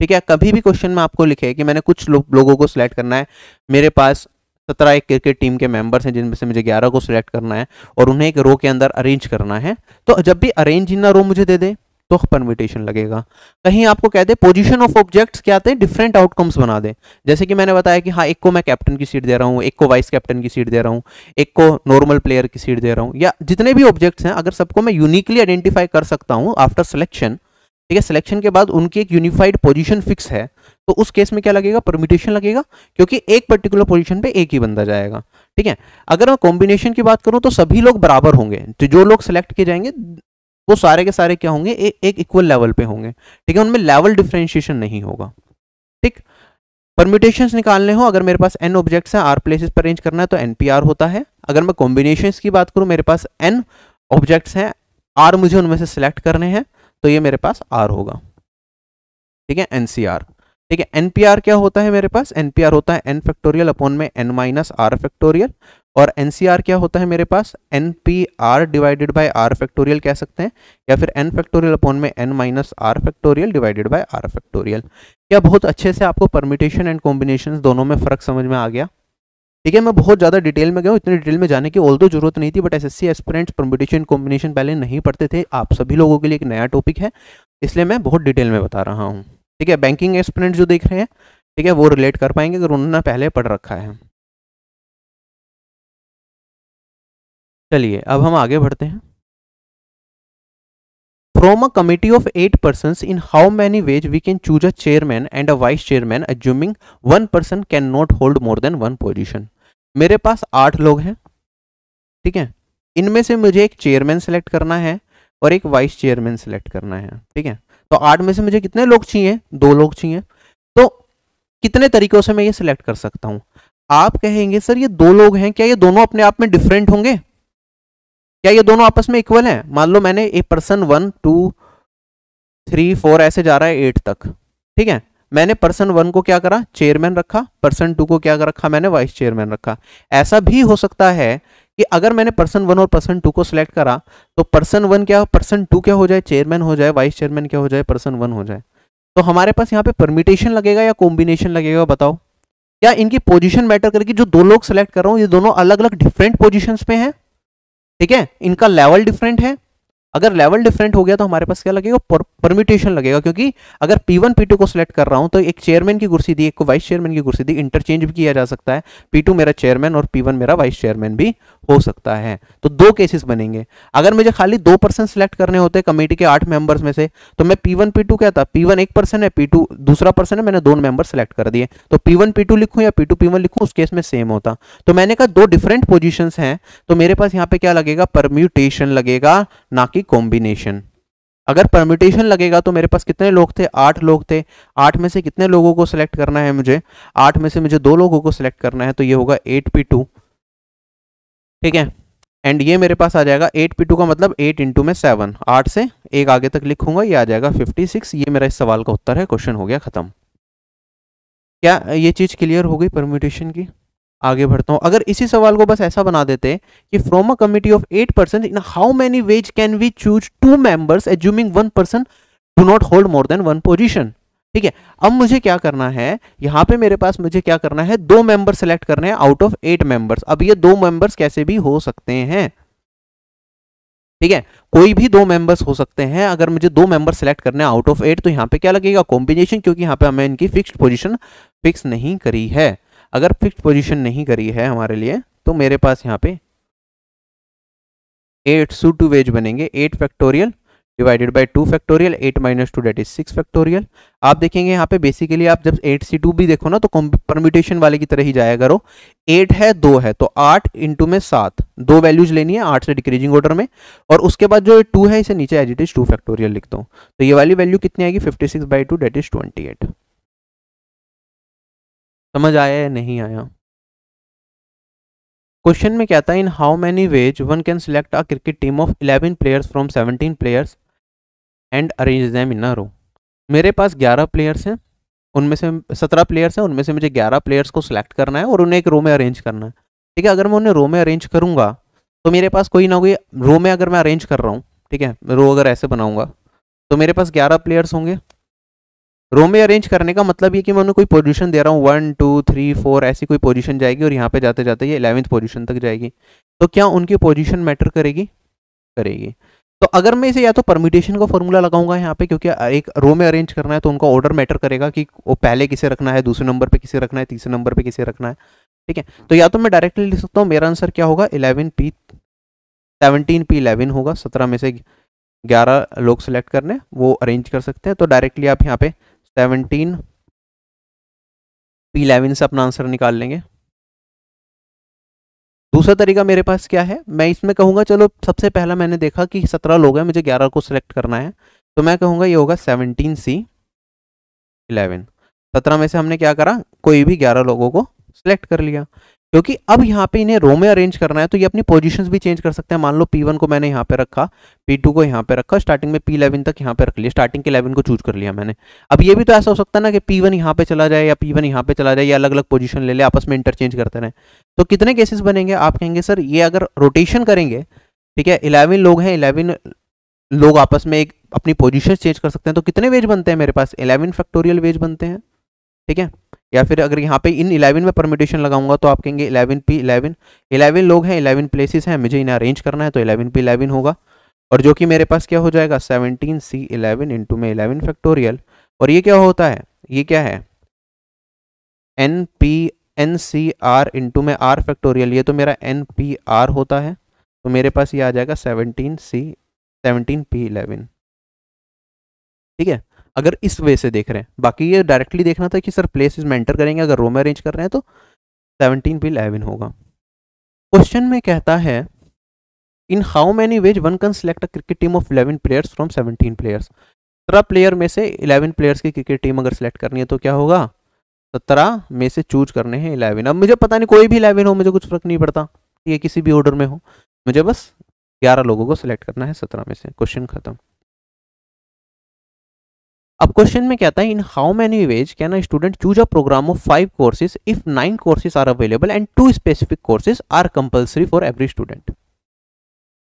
ठीक है कभी भी क्वेश्चन में आपको लिखे कि मैंने कुछ लो, लोगों को सिलेक्ट करना है। मेरे पास सत्रह एक क्रिकेट टीम के मेंबर्स हैं जिनमें से मुझे ग्यारह को सिलेक्ट करना है और उन्हें एक रो के अंदर अरेंज करना है। तो जब भी अरेंज इन अ रो मुझे दे दे। तो परमिटेशन लगेगा। कहीं आपको कहते हैं पोजीशन ऑफ़ ऑब्जेक्ट्स क्या आते हैं डिफरेंट आउटकम्स बना दे। जैसे कि मैंने बताया कि हाँ एक को मैं कैप्टन की सीट दे रहा हूँ, एक को वाइस कैप्टन की सीट दे रहा हूँ, एक को नॉर्मल प्लेयर की सीट दे रहा हूँ, या जितने भी ऑब्जेक्ट्स हैं, अगर सबको मैं यूनिकली आइडेंटिफाई कर सकता हूँ आफ्टर सिलेक्शन ठीक है सिलेक्शन के बाद उनकी एक यूनिफाइड पोजीशन फिक्स है तो उस केस में क्या लगेगा? परमिटेशन लगेगा, क्योंकि एक पर्टिकुलर पोजीशन पे एक ही बंदा जाएगा, ठीक है। अगर मैं कॉम्बिनेशन की बात करूँ तो सभी लोग बराबर होंगे तो जो लोग सिलेक्ट किए जाएँगे वो सारे के सारे क्या होंगे? एक इक्वल लेवल पे होंगे। ठीक है? उनमें लेवल डिफ्रेंशिएशन नहीं होगा। ठीक? परम्यूटेशन निकालने हो, अगर मेरे पास एन ऑब्जेक्ट्स हैं आर प्लेसेस पर अरेंज करना है तो एनपीआर होता है। अगर मैं कॉम्बिनेशन की बात करूँ, मेरे पास एन ऑब्जेक्ट्स हैं आर मुझे उनमें से सिलेक्ट करने हैं तो ये मेरे पास आर होगा। ठीक है? एनसीआर ठीक है एनपीआर क्या होता है मेरे पास? एनपीआर होता है एन फैक्टोरियल अपॉन में एन माइनस आर फैक्टोरियल और एनसीआर क्या होता है मेरे पास? N P r divided by r factorial कह सकते हैं या फिर एन फैक्टोरियल अपॉन में n minus r factorial divided by r factorial क्या बहुत अच्छे से आपको परमिटेशन एंड कॉम्बिनेशन दोनों में फ़र्क समझ में आ गया? ठीक है, मैं बहुत ज़्यादा डिटेल में गया इतनी डिटेल में जाने की ऑल तो ज़रूरत नहीं थी but S S C aspirants permutation combination पहले नहीं पढ़ते थे। आप सभी लोगों के लिए एक नया टॉपिक है, इसलिए मैं बहुत डिटेल में बता रहा हूँ। ठीक है बैंकिंग एस्पिरेंट जो देख रहे हैं, ठीक है, वो रिलेट कर पाएँगे अगर उन्होंने पहले पढ़ रखा है। चलिए, अब हम आगे बढ़ते हैं। From a committee of eight person in how many ways we can choose a chairman and a vice chairman assuming one person can not hold more than one position मेरे पास आठ लोग हैं, ठीक है? इनमें से मुझे एक चेयरमैन सेलेक्ट करना है और एक वाइस चेयरमैन सेलेक्ट करना है, ठीक है? तो आठ में से मुझे कितने लोग चाहिए? दो लोग चाहिए। तो कितने तरीकों से मैं ये सिलेक्ट कर सकता हूँ? आप कहेंगे, सर, ये दो लोग हैं, क्या ये दोनों अपने आप में डिफरेंट होंगे? क्या ये दोनों आपस में इक्वल हैं? मान लो मैंने a person one two three four ऐसे जा रहा है एट तक। ठीक है? मैंने पर्सन वन को क्या करा? चेयरमैन रखा। पर्सन टू को क्या रखा? मैंने वाइस चेयरमैन रखा। ऐसा भी हो सकता है कि अगर मैंने पर्सन वन और पर्सन टू को सिलेक्ट करा तो पर्सन वन क्या पर्सन टू क्या हो जाए? चेयरमैन हो जाए वाइस चेयरमैन क्या हो जाए? पर्सन वन हो जाए। तो हमारे पास यहाँ पे परमिटेशन लगेगा या कॉम्बिनेशन लगेगा, बताओ? क्या इनकी पोजीशन मैटर करेगी? जो दो लोग सेलेक्ट कर रहा हूँ, ये दोनों अलग अलग डिफरेंट पोजिशन पे हैं? ठीक है? इनका लेवल डिफरेंट है। अगर लेवल डिफरेंट हो गया तो हमारे पास क्या लगेगा? परमिटेशन लगेगा, क्योंकि अगर P1 P2 को सिलेक्ट कर रहा हूँ तो एक चेयरमैन की कुर्सी दी, एक को वाइस चेयरमैन की कुर्सी दी इंटरचेंज भी किया जा सकता है। P2 मेरा चेयरमैन और P1 मेरा वाइस चेयरमैन भी। हो सकता है। तो दो केसेस बनेंगे। अगर मुझे खाली दो पर्सन सिलेक्ट करने होते कमेटी के आठ मेंबर्स में से तो मैं पी वन पी टू क्या था? पी वन एक पर्सन है पी टू दूसरा पर्सन है, मैंने दो मेंबर सेलेक्ट कर दिए। तो पी वन पी टू लिखूँ या पी टू पी वन लिखूँ, उस केस में सेम होता। तो मैंने कहा दो डिफरेंट पोजिशन हैं तो मेरे पास यहाँ पे क्या लगेगा? परम्यूटेशन लगेगा, ना कि कॉम्बिनेशन अगर परम्यूटेशन लगेगा तो मेरे पास कितने लोग थे? आठ लोग थे। आठ में से कितने लोगों को सिलेक्ट करना है मुझे? आठ में से मुझे दो लोगों को सिलेक्ट करना है तो ये होगा एट पी टू ठीक है? एंड ये मेरे पास आ जाएगा एट पी टू का मतलब एट इंटू में सेवन आठ से एक आगे तक लिखूँगा, ये आ जाएगा फिफ्टी सिक्स ये मेरा इस सवाल का उत्तर है क्वेश्चन हो गया खत्म। क्या ये चीज़ क्लियर हो गई परम्यूटेशन की? आगे बढ़ता हूँ। अगर इसी सवाल को बस ऐसा बना देते कि from a committee of eight person in how many ways can we choose two members assuming one person do not hold more than one position ठीक है, अब मुझे क्या करना है? यहाँ पे मेरे पास मुझे क्या करना है? दो मेंबर सेलेक्ट करने हैं आउट ऑफ़ एट मेंबर्स अब ये दो मेंबर्स कैसे भी हो सकते हैं। ठीक है, कोई भी दो मेंबर्स हो सकते हैं। अगर मुझे दो मेंबर सेलेक्ट करने हैं आउट ऑफ़ एट तो यहाँ पे क्या लगेगा? कॉम्बिनेशन क्योंकि यहाँ पे हमें इनकी फिक्स्ड पोजीशन फिक्स नहीं करी है। अगर फिक्स पोजीशन नहीं करी है हमारे लिए तो मेरे पास यहाँ पे एट सू टू वेज बनेंगे। Eight factorial divided by two factorial eight minus two that is six factorial आप देखेंगे यहाँ पे बेसिकली आप जब एट सी टू भी देखो ना तो परम्यूटेशन वाले की तरह ही जाया करो। एट है, दो है तो आठ इंटू में सात। दो वैल्यूज़ लेनी है, आठ से डिक्रीजिंग ऑर्डर में। और उसके बाद जो टू है, इसे नीचे as it is two factorial लिख दो तो ये वाली वैल्यू कितनी आएगी? Fifty six by two that is twenty eight समझ आया या नहीं आया? क्वेश्चन में क्या था? In how many ways one can select a cricket team of 11 players from 17 players and arrange them in a row मेरे पास 11 प्लेयर्स हैं, उनमें से 17 प्लेयर्स हैं, उनमें से मुझे 11 प्लेयर्स को सिलेक्ट करना है और उन्हें एक रो में अरेंज करना है। ठीक है, अगर मैं उन्हें रो में अरेंज करूँगा तो मेरे पास कोई ना कोई रो में अगर मैं अरेंज कर रहा हूँ, ठीक है रो अगर ऐसे बनाऊँगा तो मेरे पास 11 प्लेयर्स होंगे। रो में अरेंज करने का मतलब ये कि मैं उन्हें कोई पोजीशन दे रहा हूँ वन टू थ्री फोर ऐसी कोई पोजीशन जाएगी और यहाँ पे जाते जाते ये इलेवेंथ पोजीशन तक जाएगी। तो क्या उनकी पोजीशन मैटर करेगी? करेगी। तो अगर मैं इसे या तो परम्यूटेशन का फॉर्मूला लगाऊँगा यहाँ पे, क्योंकि एक रो में अरेंज करना है तो उनका ऑर्डर मैटर करेगा कि वो पहले किसे रखना है, दूसरे नंबर पे किसे रखना है, तीसरे नंबर पे किसे रखना है। ठीक है? तो या तो मैं डायरेक्टली लिख सकता हूँ, मेरा आंसर क्या होगा? Eleven P seventeen P eleven होगा, सत्रह में से ग्यारह लोग सेलेक्ट करने, वो अरेंज कर सकते हैं। तो डायरेक्टली आप यहाँ पे सेवनटीन पी इलेवन से अपना आंसर निकाल लेंगे। दूसरा तरीका मेरे पास क्या है? मैं इसमें कहूँगा, चलो, सबसे पहला मैंने देखा कि सत्रह लोग हैं, मुझे ग्यारह को सिलेक्ट करना है। तो मैं कहूँगा, ये होगा सेवनटीन सी इलेवन सत्रह में से हमने क्या करा? कोई भी ग्यारह लोगों को सिलेक्ट कर लिया। क्योंकि अब यहाँ पे इन्हें रो में अरेंज करना है तो ये अपनी पोजीशंस भी चेंज कर सकते हैं। मान लो P1 को मैंने यहाँ पे रखा P2 को यहाँ पे रखा स्टार्टिंग में P11 तक यहाँ पे रख लिया स्टार्टिंग के 11 को चूज़ कर लिया मैंने। अब ये भी तो ऐसा हो सकता है ना कि P1 यहाँ पे चला जाए या P1 यहाँ पे चला जाए या अलग अलग पोजिशन ले ले, आपस में इंटरचेंज करते रहे। तो कितने केसेस बनेंगे? आप कहेंगे, सर, ये अगर रोटेशन करेंगे, ठीक है इलेवन लोग हैं इलेवन लोग आपस में एक अपनी पोजिशन चेंज कर सकते हैं तो कितने वेज बनते हैं मेरे पास? इलेवन फैक्टोरियल वेज बनते हैं, ठीक है? या फिर अगर यहाँ पे इन 11 में परमिटेशन लगाऊँगा तो आप कहेंगे 11 पी 11 11 लोग हैं 11 प्लेसेस हैं, मुझे इन्हें अरेंज करना है तो 11 पी 11 होगा। और जो कि मेरे पास क्या हो जाएगा? 17 सी 11 इंटू में 11 फैक्टोरियल और ये क्या होता है? ये क्या है? N P n C r into में आर फैक्टोरियल ये तो मेरा एन पी आर होता है तो मेरे पास ये आ जाएगा seventeen C seventeen P eleven ठीक है? अगर इस वे से देख रहे हैं। बाकी ये डायरेक्टली देखना था कि सर प्लेसेस में एंटर करेंगे, अगर रो में अरेंज कर रहे हैं तो सेवनटीन पी इलेवन होगा। क्वेश्चन में कहता है in how many ways one can select a cricket team of eleven players from seventeen players सत्रह प्लेयर में से इलेवन प्लेयर्स की क्रिकेट टीम अगर सेलेक्ट करनी है तो क्या होगा? सत्रह में से चूज़ करने हैं इलेवन अब मुझे पता नहीं, कोई भी इलेवन हो, मुझे कुछ फ़र्क नहीं पड़ता। ये किसी भी ऑर्डर में हो। मुझे बस ग्यारह लोगों को सिलेक्ट करना है सत्रह में से। क्वेश्चन खत्म। अब क्वेश्चन में कहता है in how many ways can a student choose a programme of five courses if nine courses are available and two specific courses are compulsory for every student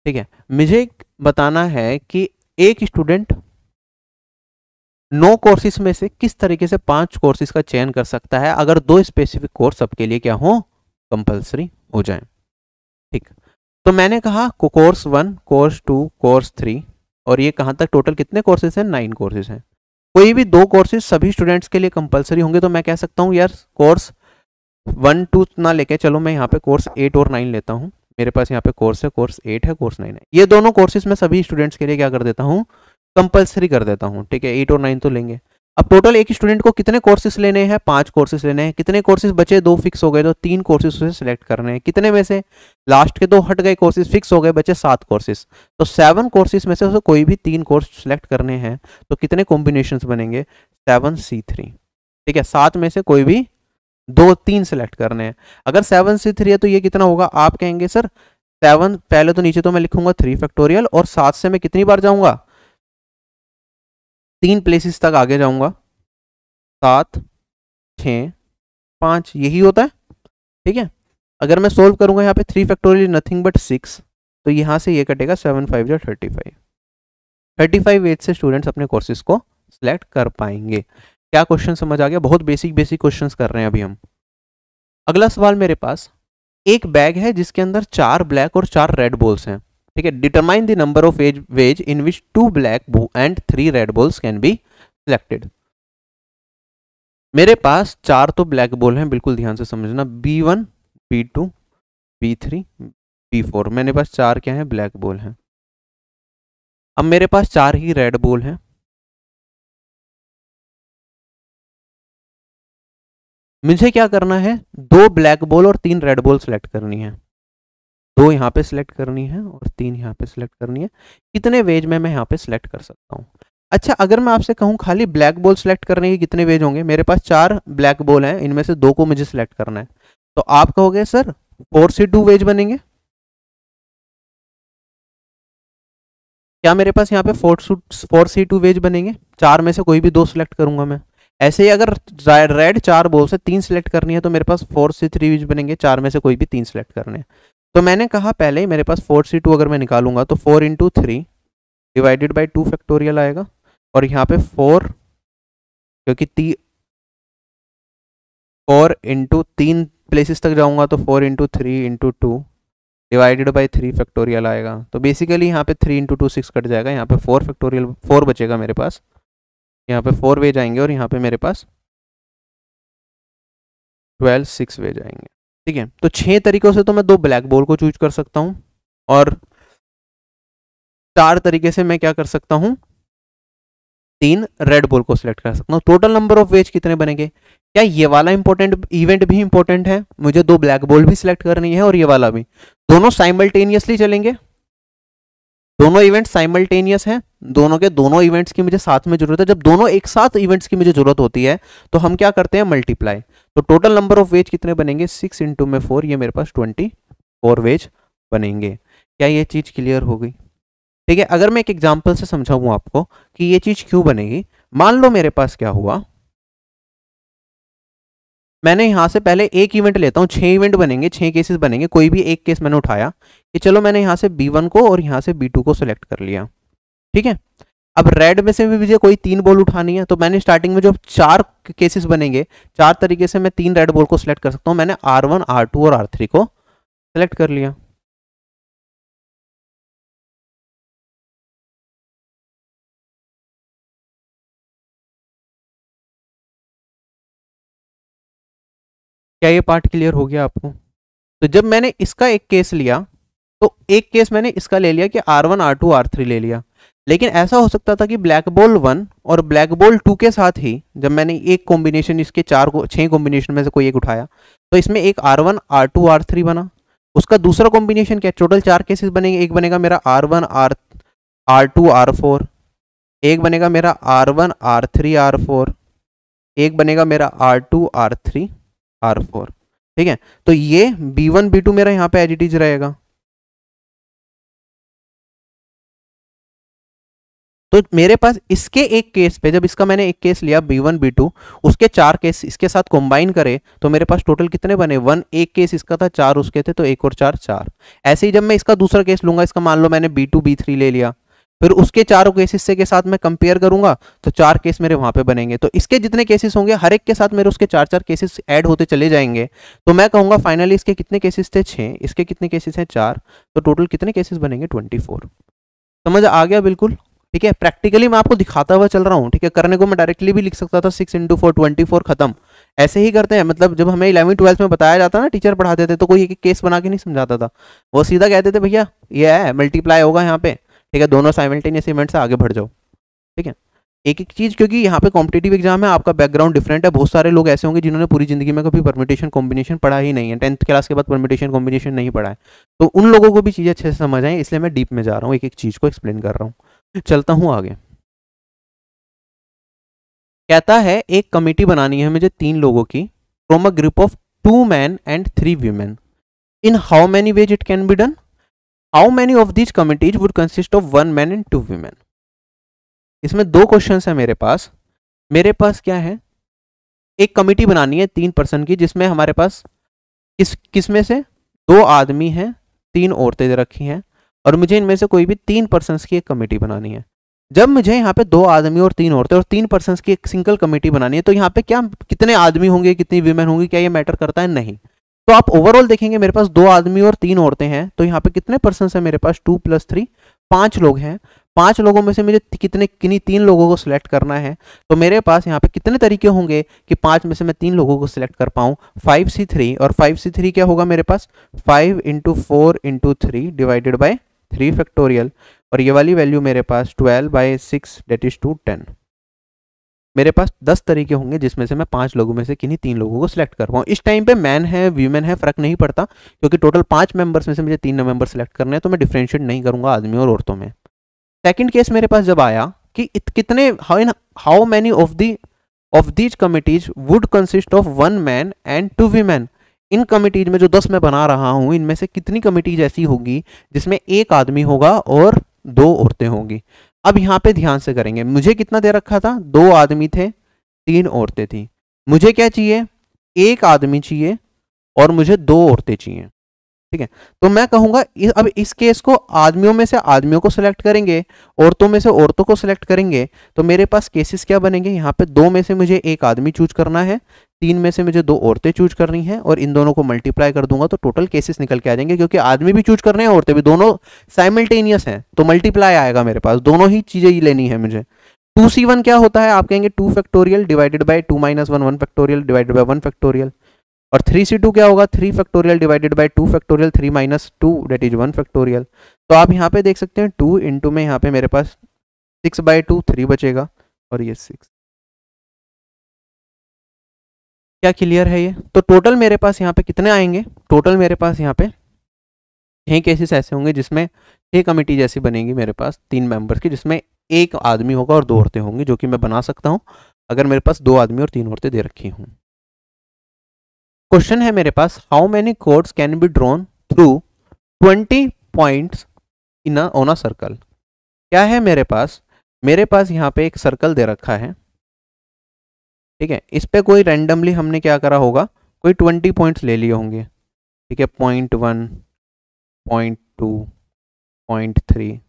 ठीक है? मुझे बताना है कि एक स्टूडेंट नौ कोर्सेज में से किस तरीके से पाँच कोर्सेज का चयन कर सकता है? अगर दो स्पेसिफिक कोर्स सबके लिए क्या हो? कंपल्सरी हो जाए। ठीक। तो मैंने कहा course one course two course three और ये कहाँ तक? टोटल कितने कोर्सेज हैं? नाइन कोर्सेज हैं। कोई भी दो कोर्सेज सभी स्टूडेंट्स के लिए कंपलसरी होंगे तो मैं कह सकता हूँ, यार कोर्स वन टू ना लेके चलो, मैं यहाँ पे कोर्स एट और नाइन लेता हूँ। मेरे पास यहाँ पे कोर्स है कोर्स एट है कोर्स नाइन है। ये दोनों कोर्सेज मैं सभी स्टूडेंट्स के लिए क्या कर देता हूँ? कंपलसरी कर देता हूँ, ठीक है? एट और नाइन तो लेंगे। अब टोटल एक स्टूडेंट को कितने कोर्सेज लेने हैं? पाँच कोर्सेज लेने हैं। कितने कोर्सेज बचे? दो फिक्स हो गए तो तीन कोर्सेज उसे सिलेक्ट करने हैं। कितने में से? लास्ट के दो हट गए कोर्सेज फिक्स हो गए, बचे सात कोर्सेज तो सेवन कोर्सेज में से उसे कोई भी तीन कोर्स सिलेक्ट करने हैं तो कितने कॉम्बिनेशन बनेंगे? सेवन सी थ्री ठीक है, सात में से कोई भी दो तीन सेलेक्ट करने हैं। अगर सेवन सी थ्री है तो ये कितना होगा? आप कहेंगे, सर सेवन पहले तो नीचे तो मैं लिखूँगा थ्री फैक्टोरियल और सात से मैं कितनी बार जाऊँगा? तीन प्लेसेस तक आगे जाऊँगा। सात छ पाँच, यही होता है। ठीक है? अगर मैं सोल्व करूँगा यहाँ पे three factorial nothing but six तो यहाँ से ये कटेगा सेवन फाइव या thirty five thirty five ways से स्टूडेंट्स अपने कोर्सेज को सिलेक्ट कर पाएँगे। क्या क्वेश्चन समझ आ गया? बहुत बेसिक बेसिक क्वेश्चन कर रहे हैं अभी हम। अगला सवाल मेरे पास, एक बैग है जिसके अंदर चार ब्लैक और चार रेड बॉल्स हैं। ठीक है determine the number of ways ways in which two black and three red balls can be selected मेरे पास चार तो ब्लैक बॉल हैं, बिल्कुल ध्यान से समझना। B one B two B three B four मेरे पास चार क्या है? ब्लैक बॉल हैं। अब मेरे पास चार ही रेड बॉल हैं। मुझे क्या करना है? दो ब्लैक बॉल और तीन रेड बॉल सेलेक्ट करनी है। दो यहाँ पे सिलेक्ट करनी है और तीन यहाँ पे सिलेक्ट करनी है। कितने वेज में मैं यहाँ पे सिलेक्ट कर सकता हूँ? अच्छा अगर मैं आपसे कहूँ खाली ब्लैक बॉल सेलेक्ट करने के कितने वेज होंगे? मेरे पास चार ब्लैक बॉल हैं, इनमें से दो को मुझे सिलेक्ट करना है। तो आप कहोगे, सर फोर से टू वेज बनेंगे? क्या मेरे पास यहाँ पे four four C two ways बनेंगे? चार में से कोई भी दो सिलेक्ट करूँगा मैं। ऐसे ही अगर रेड चार बॉल से तीन सिलेक्ट करनी है तो मेरे पास फोर सी थ्री वेज बनेंगे, चार में से कोई भी तीन सिलेक्ट करने हैं। तो मैंने कहा पहले ही मेरे पास फोर सी टू अगर मैं निकालूँगा तो four into three divided by two factorial आएगा। और यहाँ पे फोर क्योंकि ती फोर इंटू तीन प्लेसेस तक जाऊँगा तो four into three into two divided by three factorial आएगा। तो बेसिकली यहाँ पे three into two six cut जाएगा, यहाँ पे फोर फैक्टोरियल फोर बचेगा मेरे पास। यहाँ पे फोर वे जाएँगे और यहाँ पे मेरे पास ट्वेल्व सिक्स वे जाएँगे। ठीक है? तो छह तरीक़ों से तो मैं दो ब्लैक बोल को चूज़ कर सकता हूँ और चार तरीके से मैं क्या कर सकता हूँ? तीन रेड बॉल को सिलेक्ट कर सकता हूँ। टोटल नंबर ऑफ़ वेज कितने बनेंगे? क्या ये वाला इंपॉर्टेंट इवेंट भी इंपॉर्टेंट है? मुझे दो ब्लैक बॉल भी सिलेक्ट करनी है और ये वाला भी। दोनों साइमल्टेनियसली चलेंगे? दोनों इवेंट साइमल्टेनियस हैं? दोनों के दोनों इवेंट्स की मुझे साथ में ज़रूरत है। जब दोनों एक साथ इवेंट्स की मुझे ज़रूरत होती है तो हम क्या करते हैं? मल्टीप्लाई तो टोटल नंबर ऑफ़ वेज कितने बनेंगे? सिक्स इंटू में फोर ये मेरे पास ट्वेंटी फोर वेज बनेंगे। क्या ये चीज़ क्लियर हो गई? ठीक है, अगर मैं एक एग्ज़ाम्पल से समझाऊँ आपको कि ये चीज़ क्यों बनेगी, मान लो मेरे पास क्या हुआ। मैंने यहाँ से पहले एक इवेंट लेता हूँ छः इवेंट बनेंगे छः केसेस बनेंगे, कोई भी एक केस मैंने उठाया कि चलो मैंने यहाँ से बी को और यहाँ से बी को सिलेक्ट कर लिया। ठीक है? अब रेड में से भी मुझे कोई तीन बॉल उठानी है तो मैंने स्टार्टिंग में जो चार केसेस बनेंगे, चार तरीके से मैं तीन रेड बॉल को सिलेक्ट कर सकता हूँ। मैंने आर वन आर टू और आर थ्री को सिलेक्ट कर लिया। क्या ये पार्ट क्लियर हो गया आपको? तो जब मैंने इसका एक केस लिया तो एक केस मैंने इसका ले लिया कि R one R two R three ले लिया। लेकिन ऐसा हो सकता था कि ब्लैक बॉल वन और ब्लैक बॉल टू के साथ ही जब मैंने एक कॉम्बिनेशन इसके चार को छः कॉम्बिनेशन में से कोई एक उठाया तो इसमें एक R one R two R three बना। उसका दूसरा कॉम्बिनेशन क्या? टोटल चार केसेस बनेंगे। एक बनेगा मेरा R one R R two R four एक बनेगा मेरा R one R three R four एक बनेगा मेरा R two R three R four ठीक है? तो ये बी वन बी टू मेरा यहाँ पे एज रहेगा। तो मेरे पास इसके एक केस पे, जब इसका मैंने एक केस लिया बी वन बी टू उसके चार केस इसके साथ कंबाइन करे तो मेरे पास टोटल कितने बने? वन एक केस इसका था, चार उसके थे तो एक और चार चार। ऐसे ही जब मैं इसका दूसरा केस लूँगा, इसका मान लो मैंने बी टू बी थ्री ले लिया, फिर उसके चारों केसेस के साथ मैं कंपेयर करूँगा तो चार केस मेरे वहाँ पे बनेंगे। तो इसके जितने केसेस होंगे, हर एक के साथ मेरे उसके चार चार केसेस ऐड होते चले जाएँगे। तो मैं कहूँगा फाइनली इसके कितने केसेस थे? छः। इसके कितने केसेस हैं? चार। तो टोटल कितने केसेस बनेंगे? ट्वेंटी फोर समझ आ गया बिल्कुल? ठीक है? प्रैक्टिकली मैं आपको दिखाता हुआ चल रहा हूँ, ठीक है? करने को मैं डायरेक्टली भी लिख सकता था six into four twenty four खत्म। ऐसे ही करते हैं मतलब जब हमें इलेवन ट्वेल्थ में बताया जाता ना टीचर पढ़ाते थे तो कोई एक केस बना के नहीं समझाता था। वो सीधा कहते थे, भैया, ये है मल्टीप्लाई होगा यहाँ पे, ठीक है? दोनों साइमल्टेनियस इवेंट से आगे बढ़ जाओ। ठीक है? एक एक चीज़, क्योंकि यहाँ पे कॉम्पिटेटिव एग्ज़ाम है, आपका बैकग्राउंड डिफरेंट है, बहुत सारे लोग ऐसे होंगे जिन्होंने पूरी ज़िंदगी में कभी परमिटेशन कॉम्बिनेशन पढ़ा ही नहीं है। टेंथ क्लास के बाद परमिटेशन कॉम्बिनेशन नहीं पढ़ा है। तो उन लोगों को भी चीज़ें अच्छे से समझ आए, इसलिए मैं डीप में जा रहा हूँ एक एक चीज़ को एक्सप्लेन कर रहा हूँ। चलता हूँ आगे। कहता है, एक कमेटी बनानी है मुझे तीन लोगों की from a group of two man and three women in how many ways it can be done how many of these committees would consist of one man and two women इसमें दो क्वेश्चन है मेरे पास। मेरे पास क्या है? एक कमिटी बनानी है तीन पर्सन की, जिसमें हमारे पास किस किसमें से? दो आदमी हैं, तीन औरतें रखी हैं। और मुझे इनमें से कोई भी तीन पर्सन की एक कमेटी बनानी है। जब मुझे यहाँ पे दो आदमी और तीन औरतें और तीन पर्सन की एक सिंगल कमेटी बनानी है तो यहाँ पे क्या कितने आदमी होंगे, कितनी वीमेन होंगी, क्या ये मैटर करता है? नहीं। तो आप ओवरऑल देखेंगे, मेरे पास दो आदमी और तीन औरतें हैं तो यहाँ पे कितने पर्सन है मेरे पास? टू प्लस थ्री पाँच लोग हैं। पाँच लोगों में से मुझे कितने, किन्हीं तीन लोगों को सिलेक्ट करना है? तो मेरे पास यहाँ पे कितने तरीके होंगे कि पाँच में से मैं तीन लोगों को सिलेक्ट कर पाऊँ? फाइव सी थ्री और फाइव सी थ्री क्या होगा मेरे पास? Five into four into three divided by three factorial और ये वाली वैल्यू मेरे पास twelve by six that is two ten मेरे पास दस तरीके होंगे जिसमें से मैं पाँच लोगों में से किन्हीं तीन लोगों को सिलेक्ट कर पाऊँ इस टाइम पे मैन है वीमेन है फ़र्क नहीं पड़ता क्योंकि टोटल पाँच मेंबर्स में से मुझे तीन मेंबर सेलेक्ट करने हैं तो मैं डिफ्रेंशिएट नहीं करूँगा आदमी और औरतों में। सेकंड केस मेरे पास जब आया कि इत, कितने how many of the of these committees would consist of one man and two women in committees में जो दस मैं बना रहा हूँ, इनमें से कितनी कमिटीज ऐसी होगी जिसमें एक आदमी होगा और दो औरतें होंगी? अब यहाँ पे ध्यान से करेंगे। मुझे कितना दे रखा था? दो आदमी थे, तीन औरतें थी। मुझे क्या चाहिए? एक आदमी चाहिए और मुझे दो औरतें चाहिए। ठीक है? तो मैं कहूँगा अब इस केस को आदमियों में से आदमियों को सिलेक्ट करेंगे, औरतों में से औरतों को सिलेक्ट करेंगे तो मेरे पास केसेस क्या बनेंगे? यहाँ पे दो में से मुझे एक आदमी चूज़ करना है तीन में से मुझे दो औरतें चूज़ करनी है और इन दोनों को मल्टीप्लाई कर दूँगा तो टोटल केसेस निकल के आ जाएँगे, क्योंकि आदमी भी चूज़ करने हैं, औरतें भी, दोनों साइमल्टेनियस हैं तो मल्टीप्लाई आएगा मेरे पास, दोनों ही चीज़ें ही लेनी है मुझे। टू सी वन क्या होता है, आप कहेंगे two factorial divided by two minus one one factorial divided by one factorial और थ्री सी टू क्या होगा three factorial divided by two factorial three minus two that is one factorial तो आप यहाँ पे देख सकते हैं टू इंटू में यहाँ पे मेरे पास सिक्स बाई टू थ्री बचेगा, और ये सिक्स क्या क्लियर है ये? तो टोटल मेरे पास यहाँ पे कितने आएँगे? टोटल मेरे पास यहाँ पे छः केसेस ऐसे होंगे जिसमें छः कमेटी जैसी बनेगी मेरे पास, तीन मेंबर्स की, जिसमें एक आदमी होगा और दो औरतें होंगी, जो कि मैं बना सकता हूँ, अगर मेरे पास दो आदमी और तीन औरतें दे रखी हूँ। क्वेश्चन है मेरे पास how many chords can be drawn through twenty points in on a circle क्या है मेरे पास? मेरे पास यहाँ पे एक सर्कल दे रखा है। ठीक है? इस पर कोई रैंडमली हमने क्या करा होगा? कोई ट्वेंटी पॉइंट्स ले लिए होंगे। ठीक है? Point one point two point three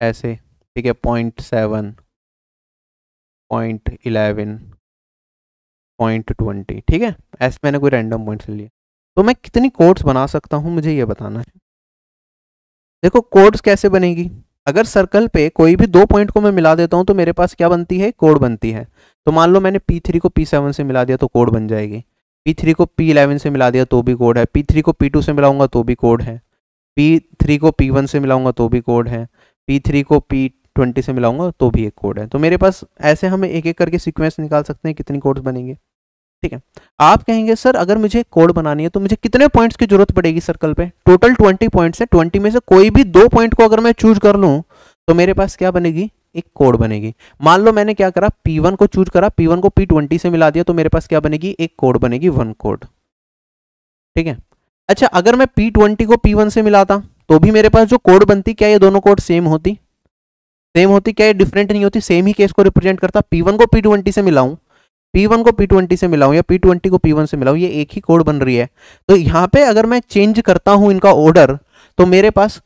ऐसे। ठीक है? Point seven point eleven point twenty ठीक है? ऐसे मैंने कोई रैंडम पॉइंट्स ले लिए। तो मैं कितनी कोड्स बना सकता हूँ? मुझे ये बताना है। देखो कोड्स कैसे बनेगी? अगर सर्कल पे कोई भी दो पॉइंट को मैं मिला देता हूँ तो मेरे पास क्या बनती है? कोड बनती है। तो मान लो मैंने P3 को P7 से मिला दिया तो कोड बन जाएगी। P3 को P11 से मिला दिया तो भी कोड है। P3 को P2 से मिलाऊँगा तो भी कोड है। P3 को P1 से मिलाऊँगा तो भी कोड है। P3 को P20 से मिलाऊँगा तो भी एक कोड है। तो मेरे पास ऐसे हम एक एक करके सीक्वेंस निकाल सकते हैं कितनी कोड्स बनेंगे। ठीक है? आप कहेंगे, सर, अगर मुझे कोड बनानी है तो मुझे कितने पॉइंट्स की ज़रूरत पड़ेगी सर्कल पे? टोटल ट्वेंटी पॉइंट्स है। ट्वेंटी में से कोई भी दो पॉइंट को अगर मैं चूज़ कर लूँ तो मेरे पास क्या बनेगी? एक कोड बनेगी। मान लो मैंने क्या करा P1 को चूज़ करा P1 को P20 से मिला दिया तो मेरे पास क्या बनेगी? एक कोड बनेगी वन कोड ठीक है? अच्छा अगर मैं P20 को P1 से मिलाता तो भी मेरे पास जो कोड बनती, क्या ये दोनों कोड सेम होती? सेम होती, क्या ये डिफरेंट नहीं होती? सेम ही केस को रिप्रेजेंट करता। P1 को P20 से मिलाऊं P1 को P20 से मिलाऊं, या P20 को P1 से मिलाऊं, ये एक ही कोड बन रही है। तो यहाँ पे अगर मैं चेंज करता हूँ इनका ऑर्डर तो मेरे पास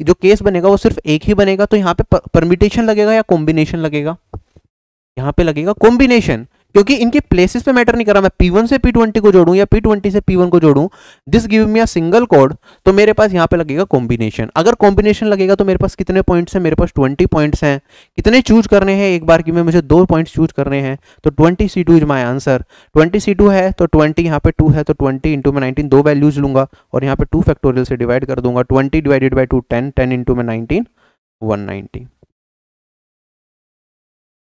जो केस बनेगा वो सिर्फ़ एक ही बनेगा तो यहाँ पे परमिटेशन लगेगा या कॉम्बिनेशन लगेगा? यहाँ पे लगेगा कॉम्बिनेशन क्योंकि इनके प्लेसेस पे मैटर नहीं कर रहा, मैं पी वन से P20 को जोड़ूं या P20 से पी वन को जोड़ूं this give me a single code तो मेरे पास यहाँ पे लगेगा कॉम्बिनेशन अगर कॉम्बिनेशन लगेगा तो मेरे पास कितने पॉइंट्स हैं? मेरे पास 20 पॉइंट्स हैं. कितने चूज़ करने हैं? एक बार की में मुझे दो पॉइंट्स चूज़ करने हैं तो 20 C two is my answer 20 C two है तो 20 यहाँ पे टू है तो 20 इंटू में नाइनटीन दो वैल्यूज़ लूँगा और यहाँ पे टू फैक्टोरियल से डिवाइड कर दूँगा. Twenty divided by two ten ten into में नाइनटीन वन नाइनटी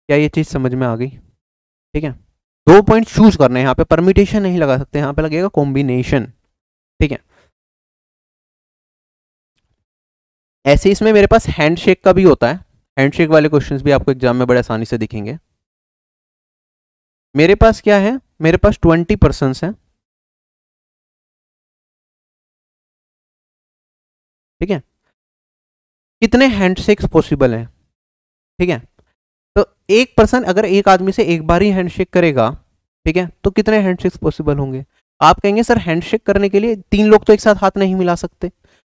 क्या ये चीज़ समझ में आ गई? ठीक है? दो पॉइंट चूज़ करने हैं यहाँ पे। परमिटेशन नहीं लगा सकते, यहाँ पे लगेगा कॉम्बिनेशन ठीक है? ऐसे इसमें मेरे पास हैंडशेक का भी होता है। हैंडशेक वाले क्वेश्चंस भी आपको एग्ज़ाम में बड़े आसानी से दिखेंगे। मेरे पास क्या है? मेरे पास ट्वेंटी परसेंट है। ठीक है? कितने हैंडशेक्स पॉसिबल हैं? ठीक है? तो एक पर्सन अगर एक आदमी से एक बार ही हैंडशेक करेगा, ठीक है? तो कितने हैंडशेक्स पॉसिबल होंगे? आप कहेंगे, सर हैंडशेक करने के लिए तीन लोग तो एक साथ हाथ नहीं मिला सकते।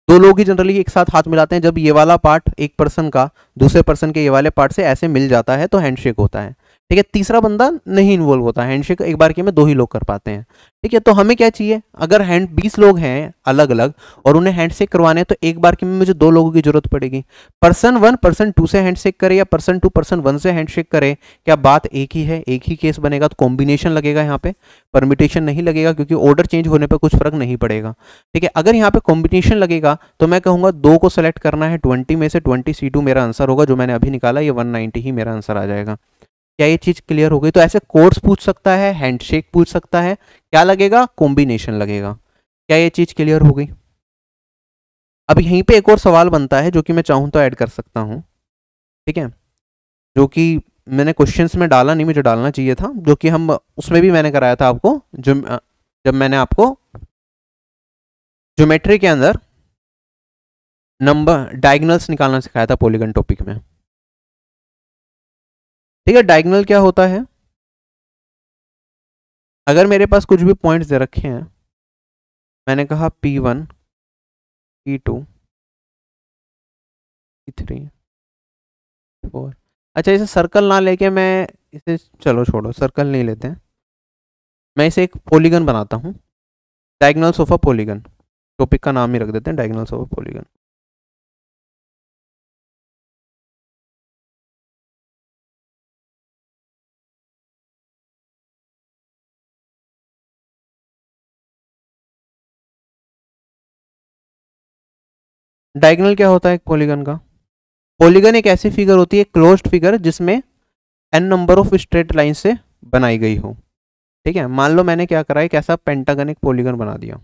दो लोग ही जनरली एक साथ हाथ मिलाते हैं। जब ये वाला पार्ट एक पर्सन का, दूसरे पर्सन के ये वाले पार्ट से ऐसे मिल जाता है तो हैंडशेक होता है। ठीक है, तीसरा बंदा नहीं इन्वॉल्व होता हैंडशेक एक बार के में दो ही लोग कर पाते हैं। ठीक है तो हमें क्या चाहिए? अगर हैंड बीस लोग हैं अलग अलग और उन्हें हैंडशेक करवाने हैं तो एक बार के में मुझे दो लोगों की ज़रूरत पड़ेगी। पर्सन वन पर्सन टू से हैंडशेक करे या पर्सन टू पर्सन वन से हैंडशेक करे, क्या बात एक ही है? एक ही केस बनेगा तो कॉम्बिनेशन लगेगा यहाँ पे। परमिटेशन नहीं लगेगा क्योंकि ऑर्डर चेंज होने पर कुछ फ़र्क नहीं पड़ेगा। ठीक है, अगर यहाँ पे कॉम्बिनेशन लगेगा तो मैं कहूँगा दो को सेलेक्ट करना है ट्वेंटी में से ट्वेंटी सी मेरा आंसर होगा, जो मैंने अभी निकाला, ये वन ही मेरा आंसर आ जाएगा। क्या ये चीज़ क्लियर हो गई? तो ऐसे कोर्स पूछ सकता है हैंडशेक पूछ सकता है। क्या लगेगा? कॉम्बिनेशन लगेगा। क्या ये चीज़ क्लियर हो गई? अब यहीं पे एक और सवाल बनता है, जो कि मैं चाहूँ तो ऐड कर सकता हूँ। ठीक है? जो कि मैंने क्वेश्चंस में डाला नहीं, मुझे डालना चाहिए था, जो कि हम, उसमें भी मैंने कराया था आपको जो जब मैंने आपको ज्योमेट्री के अंदर नंबर डायगनल्स निकालना सिखाया था पॉलीगन टॉपिक में। ठीक है डायगनल क्या होता है? अगर मेरे पास कुछ भी पॉइंट्स दे रखे हैं, मैंने कहा P1 one P two P three four अच्छा इसे सर्कल ना लेके मैं इसे, चलो छोड़ो सर्कल नहीं लेते हैं। मैं इसे एक पोलीगन बनाता हूँ। डायगनल्स सोफा पोलीगन टॉपिक का नाम ही रख देते हैं डायगनल्स सोफा पोलीगन डायगनल क्या होता है पॉलीगन का? पॉलीगन एक ऐसी फिगर होती है क्लोज्ड फिगर जिसमें n number of straight line से बनाई गई हो। ठीक है? मान लो मैंने क्या करा एक ऐसा पेंटागन एक पॉलीगन बना दिया।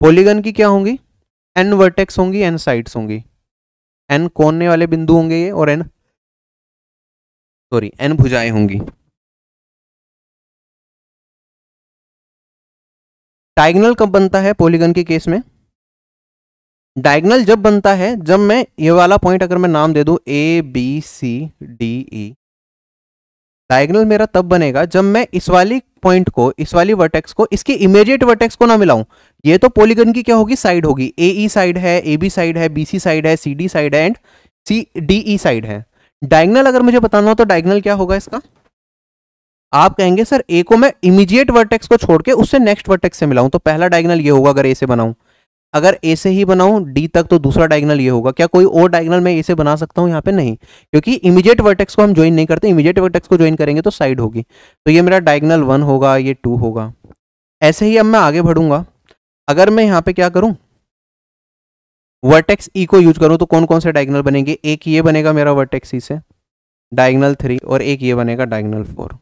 पॉलीगन की क्या होंगी? एन वर्टेक्स होंगी एन साइड्स होंगी। एन कोने वाले बिंदु होंगे ये, और एन सॉरी एन भुजाएँ होंगी। डायगनल कब बनता है पॉलीगन के केस में? डायगनल जब बनता है, जब मैं ये वाला पॉइंट अगर मैं नाम दे दूँ A B C D E diagonal मेरा तब बनेगा जब मैं इस वाली पॉइंट को, इस वाली वर्टेक्स को, इसके इमीडिएट वर्टेक्स को ना मिलाऊं। ये तो पॉलीगन की क्या होगी? साइड होगी। ए ई साइड है ए बी साइड है बी सी साइड है सी डी साइड है and C D E side है। डायगनल अगर मुझे बताना हो तो डायगनल क्या होगा इसका? आप कहेंगे, सर ए को मैं इमीडिएट वर्टेक्स को छोड़ के उससे नेक्स्ट वर्टेक्स से मिलाऊं। तो पहला डायगनल ये होगा, अगर ए से बनाऊँ। अगर ए से ही बनाऊँ डी तक तो दूसरा डायगनल ये होगा। क्या कोई और डायगनल मैं ए से बना सकता हूँ यहाँ पे? नहीं, क्योंकि इमीडिएट वर्टेक्स को हम ज्वाइन नहीं करते। इमीडिएट वर्टेक्स को ज्वाइन करेंगे तो साइड होगी। तो ये मेरा डायगनल वन होगा, ये टू होगा। ऐसे ही अब मैं आगे बढ़ूँगा। अगर मैं यहाँ पे क्या करूँ? वर्टेक्स ई को यूज़ करूँ तो कौन कौन से डायगनल बनेंगे? एक ये बनेगा मेरा वर्टेक्स ई से डायगनल थ्री और एक ये बनेगा डायगनल फोर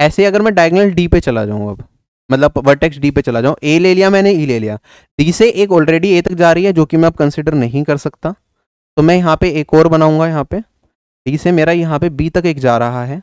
ऐसे अगर मैं डायगनल डी पे चला जाऊँ अब मतलब वर्टेक्स डी पे चला जाऊँ ए ले लिया, मैंने ई e ले लिया। डी से एक ऑलरेडी ए तक जा रही है, जो कि मैं अब कंसिडर नहीं कर सकता। तो मैं यहाँ पे एक और बनाऊँगा यहाँ पे। डी से मेरा यहाँ पे बी तक एक जा रहा है।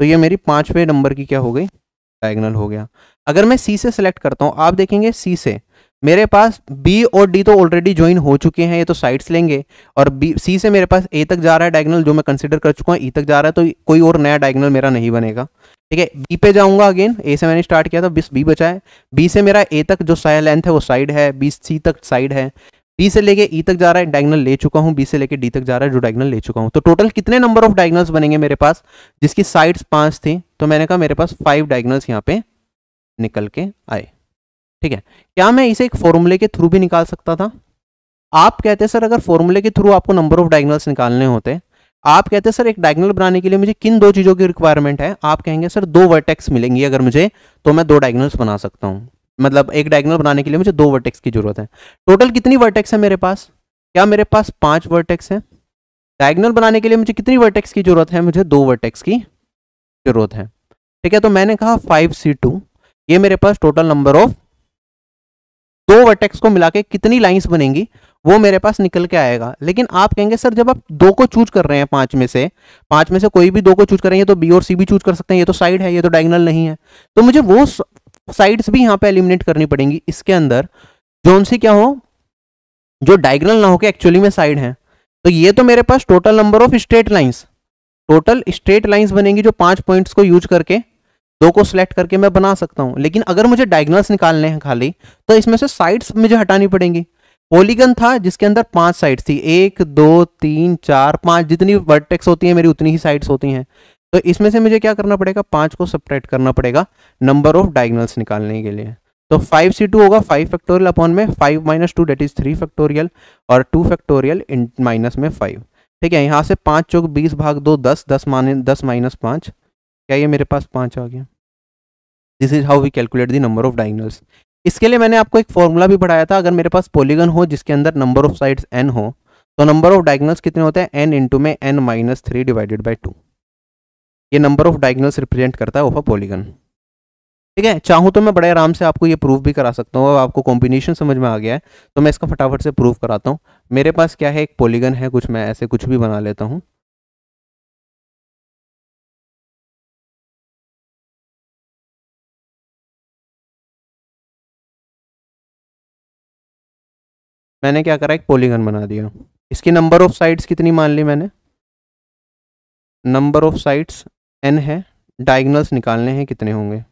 तो ये मेरी पाँचवें नंबर की क्या हो गई? डायगनल हो गया। अगर मैं सी से सिलेक्ट करता हूँ, आप देखेंगे सी से। मेरे पास बी और डी तो ऑलरेडी ज्वाइन हो चुके हैं, ये तो साइड्स लेंगे। और बी सी से मेरे पास ए तक जा रहा है डायगनल जो मैं कंसिडर कर चुका हूँ ई e तक जा रहा है तो कोई और नया डायगनल मेरा नहीं बनेगा। ठीक है? बी पे जाऊँगा अगेन ए से मैंने स्टार्ट किया था, बीस बी बचा है. बी से मेरा ए तक जो साइड लेंथ है वो साइड है. बी सी तक साइड है. बी से लेके ई e तक जा रहा है डायगनल ले चुका हूँ. बी से लेके डी तक जा रहा है, जो डायगनल ले चुका हूँ. तो टोटल कितने नंबर ऑफ़ डायगनल्स बनेंगे मेरे पास? जिसकी साइड्स पाँच थी तो मैंने कहा मेरे पास फाइव डायगनल्स यहाँ पे निकल के आए। ठीक है? क्या मैं इसे एक फॉर्मूले के थ्रू भी निकाल सकता था? आप कहते सर, अगर फॉर्मूले के थ्रू आपको नंबर ऑफ़ डायगनल्स निकालने होते आप कहते हैं, सर, एक डायगनल बनाने के लिए मुझे किन दो चीज़ों की रिक्वायरमेंट है? आप कहेंगे, सर, दो वर्टेक्स मिलेंगी अगर मुझे तो मैं दो डायगनल्स बना सकता हूँ। मतलब एक डायगनल बनाने के लिए मुझे दो वर्टेक्स की ज़रूरत है। टोटल कितनी वर्टेक्स है मेरे पास? क्या मेरे पास पाँच वर्टेक्स है? डायगनल बनाने के लिए मुझे कितनी वर्टेक्स की ज़रूरत है? मुझे दो वर्टेक्स की ज़रूरत है। ठीक है तो मैंने कहा फाइव सी टू ये मेरे पास टोटल नंबर ऑफ़ दो वर्टेक्स को मिला के कितनी लाइंस बनेंगी? वो मेरे पास निकल के आएगा। लेकिन आप कहेंगे, सर, जब आप दो को चूज़ कर रहे हैं पाँच में से, पाँच में से कोई भी दो को चूज़ करेंगे तो बी और सी भी चूज़ कर सकते हैं। ये तो साइड है, ये तो डायगनल नहीं है। तो मुझे वो साइड्स भी यहाँ पे एलिमिनेट करनी पड़ेंगी इसके अंदर। जोन सी क्या हो, जो डायगनल ना हो के एक्चुअली में साइड है। तो ये तो मेरे पास total number of straight lines total straight lines बनेंगी जो पाँच पॉइंट्स को यूज़ करके, दो को सिलेक्ट करके मैं बना सकता हूँ। लेकिन अगर मुझे डायगनल्स निकालने हैं खाली तो इसमें से साइड्स मुझे हटानी पड़ेंगी। पोलीगन था, जिसके अंदर पाँच साइड्स थी। एक, दो, तीन, चार, पाँच, जितनी वर्टेक्स होती है मेरी, उतनी ही साइड्स होती हैं। तो इसमें से मुझे क्या करना पड़ेगा? पाँच को सेपरेट करना पड़ेगा नंबर ऑफ़ डायगनल्स निकालने के लिए। तो फाइव सी टू होगा फाइव फैक्टोरियल अपॉन में five minus two that is three factorial और टू फैक्टोरियल इन माइनस में फाइव ठीक है, यहाँ से पाँच चौक बीस भाग दो, दस दस माने, दस माइनस पाँच। क्या ये मेरे पास पाँच आ गया? This is how we calculate the number of diagonals इसके लिए मैंने आपको एक फॉर्मूला भी पढ़ाया था, अगर मेरे पास पोलीगन हो जिसके अंदर नंबर ऑफ़ साइड्स एन हो तो नंबर ऑफ़ डायगनल्स कितने होते हैं? एन इंटू में N minus three divided by two ये नंबर ऑफ़ डायगनल्स रिप्रेजेंट करता है ऑफ़ अ पोलीगन ठीक है? चाहूँ तो मैं बड़े आराम से आपको ये प्रूफ भी करा सकता हूँ, अब आपको कॉम्बिनेशन समझ में आ गया है तो मैं इसका फटाफट से प्रूफ कराता हूँ। मेरे पास क्या है? एक पोलीगन है, कुछ मैं ऐसे कुछ भी बना लेता हूँ। मैंने क्या करा, एक पोलीगन बना दिया। इसकी नंबर ऑफ़ साइड्स कितनी मान ली मैंने? नंबर ऑफ़ साइड्स एन है डायगनल्स निकालने हैं कितने होंगे?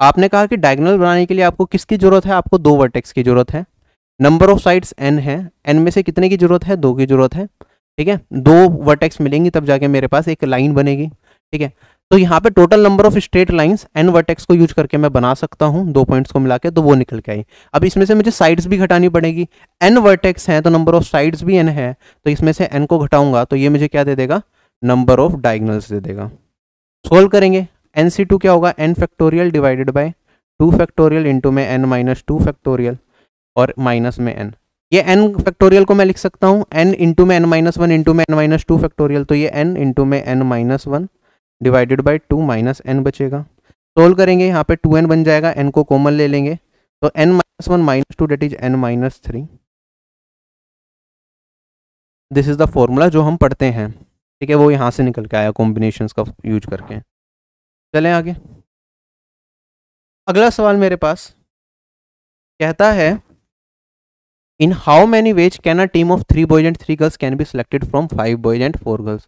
आपने कहा कि डायगनल बनाने के लिए आपको किसकी ज़रूरत है? आपको दो वर्टेक्स की ज़रूरत है। नंबर ऑफ़ साइड्स एन है एन में से कितने की ज़रूरत है? दो की ज़रूरत है। ठीक है? दो वर्टेक्स मिलेंगी, तब जाके मेरे पास एक लाइन बनेगी। ठीक है? तो यहाँ पे total number of straight lines N vertex को यूज़ करके मैं बना सकता हूँ, दो पॉइंट्स को मिला के तो वो निकल के आई। अब इसमें से मुझे साइड्स भी घटानी पड़ेगी। एन वर्टेक्स हैं तो नंबर ऑफ़ साइड्स भी एन है तो इसमें से एन को घटाऊँगा तो ये मुझे क्या दे देगा? नंबर ऑफ़ डायगनल्स दे देगा। सोल्व करेंगे। एन सी टू क्या होगा? N factorial divided by two factorial into में एन माइनस टू फैक्टोरियल और माइनस में एन ये एन फैक्टोरियल को मैं लिख सकता हूँ। एन इंटू में एन माइनस वन इंटू में एन माइनस टू फैक्टोरियल तो ये एन इंटू में N minus one divided by two minus N बचेगा। सोल्व करेंगे, यहाँ पे टू एन बन जाएगा, एन को कॉमन ले लेंगे। तो N minus one minus two, that is N minus three. This is the formula जो हम पढ़ते हैं। ठीक है, वो यहाँ से निकल के आया कॉम्बिनेशन का यूज़ करके। चलें आगे। अगला सवाल मेरे पास कहता है in how many ways can a team of three boys and three girls can be selected from five boys and four girls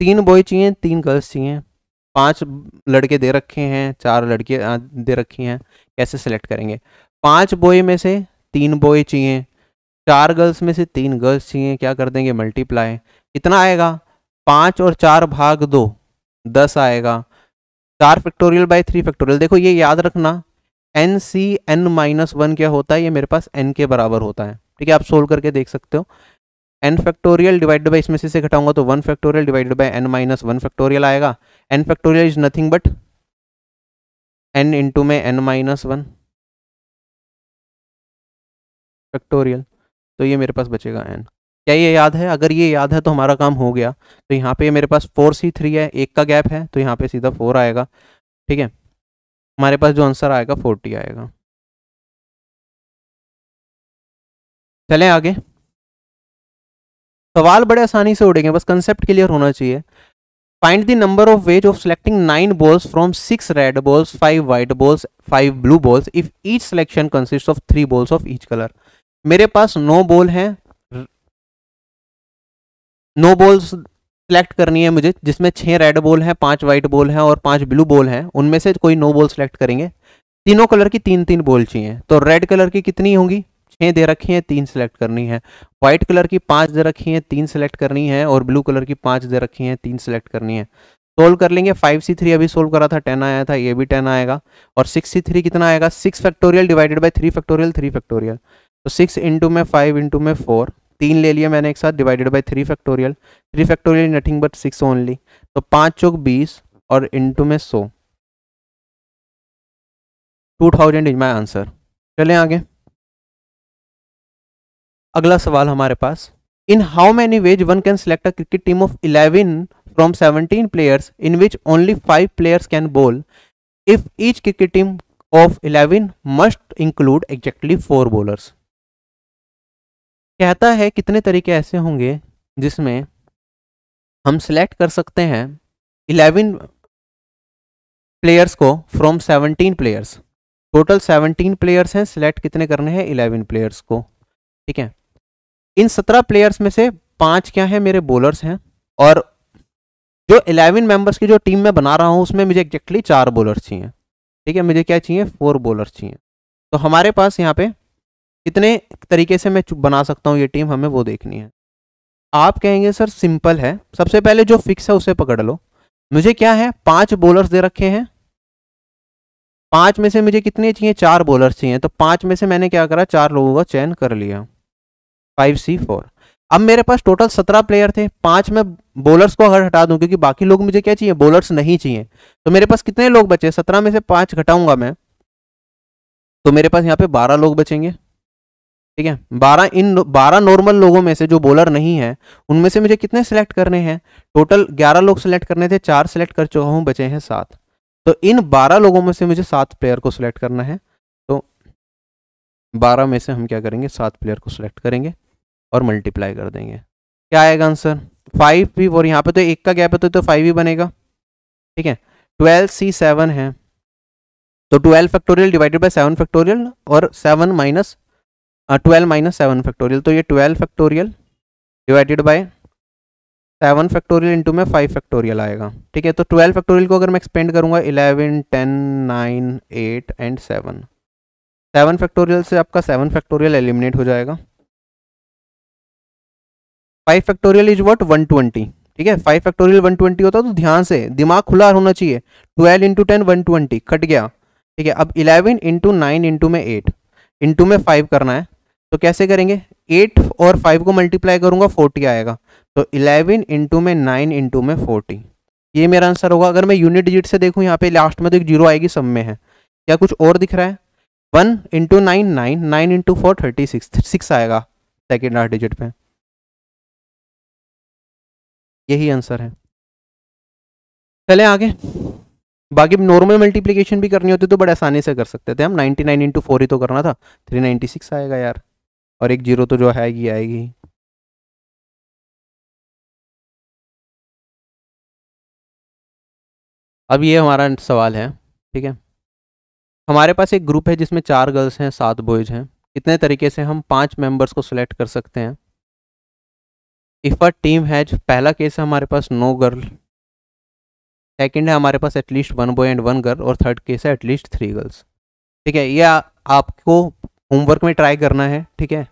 तीन बॉय चाहिए, तीन गर्ल्स चाहिए। पाँच लड़के दे रखे हैं, चार लड़के दे रखी हैं। कैसे सिलेक्ट करेंगे? पाँच बॉय में से तीन बॉय चाहिए। चार गर्ल्स में से तीन गर्ल्स चाहिए। क्या कर देंगे? मल्टीप्लाई कितना आएगा। पाँच और चार भाग दो। दस आएगा। चार फैक्टोरियल बाय थ्री फैक्टोरियल देखो, ये याद रखना। N C N minus one क्या होता है? ये मेरे पास एन के बराबर होता है। ठीक है, आप सोल्व करके देख सकते हो। एन फैक्टोरियल डिवाइडेड बाई इसमें से घटाऊँगा तो one factorial divided by N minus one factorial आएगा। N factorial is nothing but N into में एन माइनस वन फैक्टोरियल तो ये मेरे पास बचेगा एन क्या ये याद है? अगर ये याद है तो हमारा काम हो गया। तो यहाँ पे मेरे पास फोर सी थ्री है, एक का गैप है तो यहाँ पे सीधा फोर आएगा। ठीक है? हमारे पास जो आंसर आएगा फोर्टी आएगा। चलें आगे। सवाल बड़े आसानी से उड़ेंगे बस कंसेप्ट क्लियर होना चाहिए। Find the number of ways of selecting nine balls from six red balls five white balls five blue balls if each selection consist of three balls of each colour मेरे पास नो बॉल है। नो बॉल्स सेलेक्ट करनी है मुझे, जिसमें छः रेड बॉल हैं, पाँच वाइट बॉल हैं और पाँच ब्लू बॉल हैं, उनमें से कोई नो बॉल सेलेक्ट करेंगे। तीनों कलर की तीन तीन बॉल चाहिए। तो रेड कलर की कितनी होंगी? छः दे रखी हैं, तीन सेलेक्ट करनी है। वाइट कलर की पाँच दे रखी हैं, तीन सेलेक्ट करनी है और ब्लू कलर की पाँच दे रखी हैं, तीन सेलेक्ट करनी है। सोल्व कर लेंगे फाइव सी थ्री अभी सोल्व करा था टेन आया था, ये भी टेन आएगा। और सिक्स सी थ्री कितना आएगा? Six factorial divided by three factorial three factorial तो सिक्स इंटू में फाइव इंटू में फोर तीन ले लिया मैंने एक साथ divided by three factorial three factorial nothing but six only तो पाँच चौक बीस और इंटू में सौ। Two thousand is my answer चले आगे। अगला सवाल हमारे पास in how many ways one can select a cricket team of eleven from seventeen players in which only five players can bowl if each cricket team of eleven must include exactly four bowlers कहता है कितने तरीके ऐसे होंगे जिसमें हम सिलेक्ट कर सकते हैं इलेवन प्लेयर्स को from seventeen players total seventeen players हैं सिलेक्ट कितने करने हैं? इलेवन प्लेयर्स को। ठीक है? इन सत्रह प्लेयर्स में से पाँच क्या है? मेरे बॉलर्स हैं। और जो इलेवन मेंबर्स की जो टीम मैं बना रहा हूँ, उसमें मुझे एग्जैक्टली चार बॉलर्स चाहिए। ठीक है? मुझे क्या चाहिए? फोर बॉलर्स चाहिए। तो हमारे पास यहाँ पे कितने तरीके से मैं बना सकता हूँ ये टीम हमें वो देखनी है। आप कहेंगे, सर सिंपल है। सबसे पहले जो फिक्स है, उसे पकड़ लो। मुझे क्या है? पाँच बॉलर्स दे रखे हैं। पाँच में से मुझे कितने चाहिए? चार बॉलर्स चाहिए। तो पाँच में से मैंने क्या करा? चार लोगों का चयन कर लिया। फाइव सी फोर अब मेरे पास टोटल सत्रह प्लेयर थे, पाँच में बॉलर्स को अगर हटा दूँ, क्योंकि बाकी लोग मुझे क्या चाहिए? बॉलर्स नहीं चाहिए। तो मेरे पास कितने लोग बचे? सत्रह में से पाँच घटाऊँगा मैं तो मेरे पास यहाँ पे बारह लोग बचेंगे। ठीक है? बारह, इन बारह नॉर्मल लोगों में से जो बॉलर नहीं है, उनमें से मुझे कितने सेलेक्ट करने हैं? टोटल ग्यारह लोग सेलेक्ट करने थे, चार सेलेक्ट कर चुका हूँ, बचे हैं सात। तो इन बारह लोगों में से मुझे सात प्लेयर को सिलेक्ट करना है तो बारह में से हम क्या करेंगे? सात प्लेयर को सिलेक्ट करेंगे। और मल्टीप्लाई कर देंगे। क्या आएगा आंसर फाइव भी और यहाँ पे तो एक का गैप है तो फाइव तो ही बनेगा। ठीक है? ट्वेल्व सी सेवन है। तो twelve factorial divided by seven factorial और seven minus twelve minus seven factorial तो ये twelve factorial divided by seven factorial into में फाइव फैक्टोरियल आएगा। ठीक है? तो ट्वेल्व फैक्टोरियल को अगर मैं एक्सपेंड करूँगा eleven ten nine eight and seven seven factorial से आपका सेवन फैक्टोरियल एलिमिनेट हो जाएगा। Five factorial is what one twenty ठीक है? फाइव फैक्टोरियल वन ट्वेंटी होता तो ध्यान से, दिमाग खुला होना चाहिए। Twelve into ten one twenty cut गया। ठीक है? अब इलेवन इंटू नाइन इंटू में एट इंटू में फाइव करना है। तो कैसे करेंगे? एट और फाइव को मल्टीप्लाई करूँगा फोर्टी आएगा। तो इलेवन इंटू में नाइन इंटू में फोर्टी ये मेरा आंसर होगा। अगर मैं यूनिट डिजिट से देखूँ, यहाँ पे लास्ट में तो एक ज़ीरो आएगी, सब में है। क्या कुछ और दिख रहा है? One into nine nine nine into four thirty six six आएगा सेकेंड लास्ट डिजिट पे यही आंसर है। चले आगे। बाकी नॉर्मल मल्टीप्लिकेशन भी करनी होती तो बड़े आसानी से कर सकते थे हम। 99 नाइन इंटू फोर ही तो करना था। 396 आएगा यार। और एक ज़ीरो तो जो है आएगी आएगी। अब ये हमारा सवाल है, ठीक है? हमारे पास एक ग्रुप है जिसमें चार गर्ल्स हैं, सात बॉयज़ हैं। कितने तरीके से हम पाँच मेंबर्स को सिलेक्ट कर सकते हैं? इफ़ अ टीम हैज़ पहला केस है हमारे पास नो गर्ल सेकंड है हमारे पास at least one boy and one girl और थर्ड केस है एटलीस्ट थ्री गर्ल्स ठीक है, ये आपको होमवर्क में ट्राई करना है, ठीक है?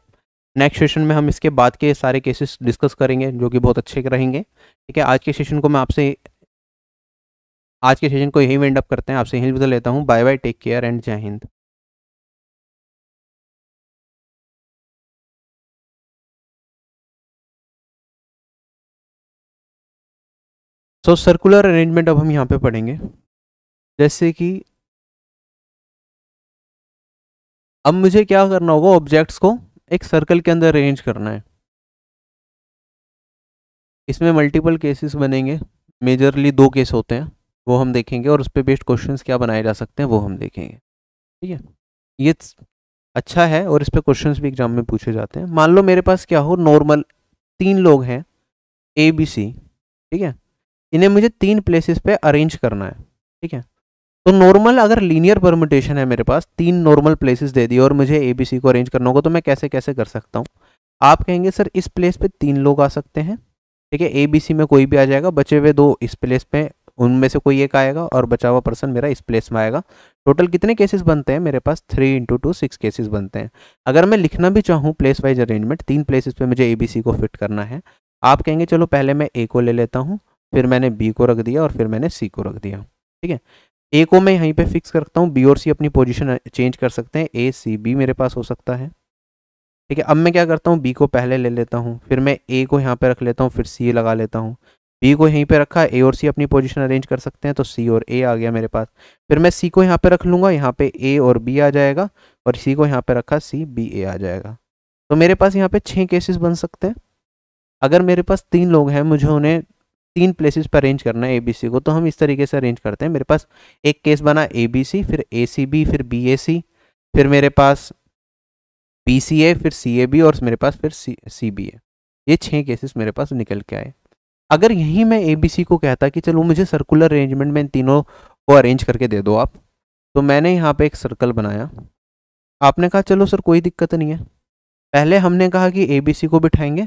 नेक्स्ट सेशन में हम इसके बाद के सारे केसेस डिस्कस करेंगे, जो कि बहुत अच्छे रहेंगे, ठीक है? आज के सेशन को मैं आपसे, आज के सेशन को यही वेंड अप करते हैं, आपसे यही बदल लेता हूँ। Bye bye take care and Jai Hind so circular arrangement अब हम यहाँ पे पढ़ेंगे। जैसे कि अब मुझे क्या करना होगा ऑब्जेक्ट्स को एक सर्कल के अंदर अरेंज करना है। इसमें मल्टीपल केसेस बनेंगे। मेजरली दो केस होते हैं, वो हम देखेंगे और उस पर बेस्ड क्वेश्चंस क्या बनाए जा सकते हैं, वो हम देखेंगे। ठीक है? ये अच्छा है और इस पर क्वेश्चन भी एग्ज़ाम में पूछे जाते हैं। मान लो मेरे पास क्या हो नॉर्मल तीन लोग हैं ए बी सी ठीक है? इन्हें मुझे तीन प्लेसेस पे अरेंज करना है, ठीक है? तो नॉर्मल अगर लीनियर परमुटेशन है मेरे पास, तीन नॉर्मल प्लेसेस दे दिए और मुझे ए बी सी को अरेंज करना होगा तो मैं कैसे कैसे कर सकता हूँ? आप कहेंगे, सर, इस प्लेस पे तीन लोग आ सकते हैं, ठीक है? ए बी सी में कोई भी आ जाएगा, बचे हुए दो इस प्लेस पे, उनमें से कोई एक आएगा और बचा हुआ पर्सन मेरा इस प्लेस में आएगा। टोटल कितने केसेस बनते हैं? मेरे पास three into two six cases बनते हैं। अगर मैं लिखना भी चाहूँ प्लेस वाइज अरेंजमेंट तीन प्लेसेस पे मुझे ए बी सी को फिट करना है, आप कहेंगे, चलो, पहले मैं ए को ले लेता हूँ फिर मैंने बी को रख दिया और फिर मैंने सी को रख दिया, ठीक है? ए को मैं यहीं पे फिक्स करता हूँ बी और सी अपनी पोजीशन चेंज कर सकते हैं ए सी बी मेरे पास हो सकता है, ठीक है? अब मैं क्या करता हूँ बी को पहले ले लेता हूँ, फिर मैं ए को यहाँ पे रख लेता हूँ, फिर सी लगा लेता हूँ बी को यहीं पे रखा ए और सी अपनी पोजीशन अरेंज कर सकते हैं तो सी और ए आ गया मेरे पास, फिर मैं सी को यहाँ पे रख लूँगा, यहाँ पे ए और बी आ जाएगा और सी को यहाँ पे रखा सी बी ए आ जाएगा तो मेरे पास यहाँ पे छः केसेस बन सकते हैं, अगर मेरे पास तीन लोग हैं, मुझे उन्हें तीन प्लेसेस पर अरेंज करना है ए बी सी को तो हम इस तरीके से अरेंज करते हैं। मेरे पास एक केस बना ए बी सी फिर ए सी बी फिर बी ए सी फिर मेरे पास बी सी ए फिर सी ए बी और मेरे पास फिर सी सी बी ए ये छः केसेस मेरे पास निकल के आए। अगर यहीं मैं ए बी सी को कहता कि चलो मुझे सर्कुलर अरेंजमेंट में इन तीनों को अरेंज करके दे दो आप तो मैंने यहाँ पे एक सर्कल बनाया। आपने कहा, चलो सर, कोई दिक्कत नहीं है। पहले हमने कहा कि ए बी सी को बिठाएँगे।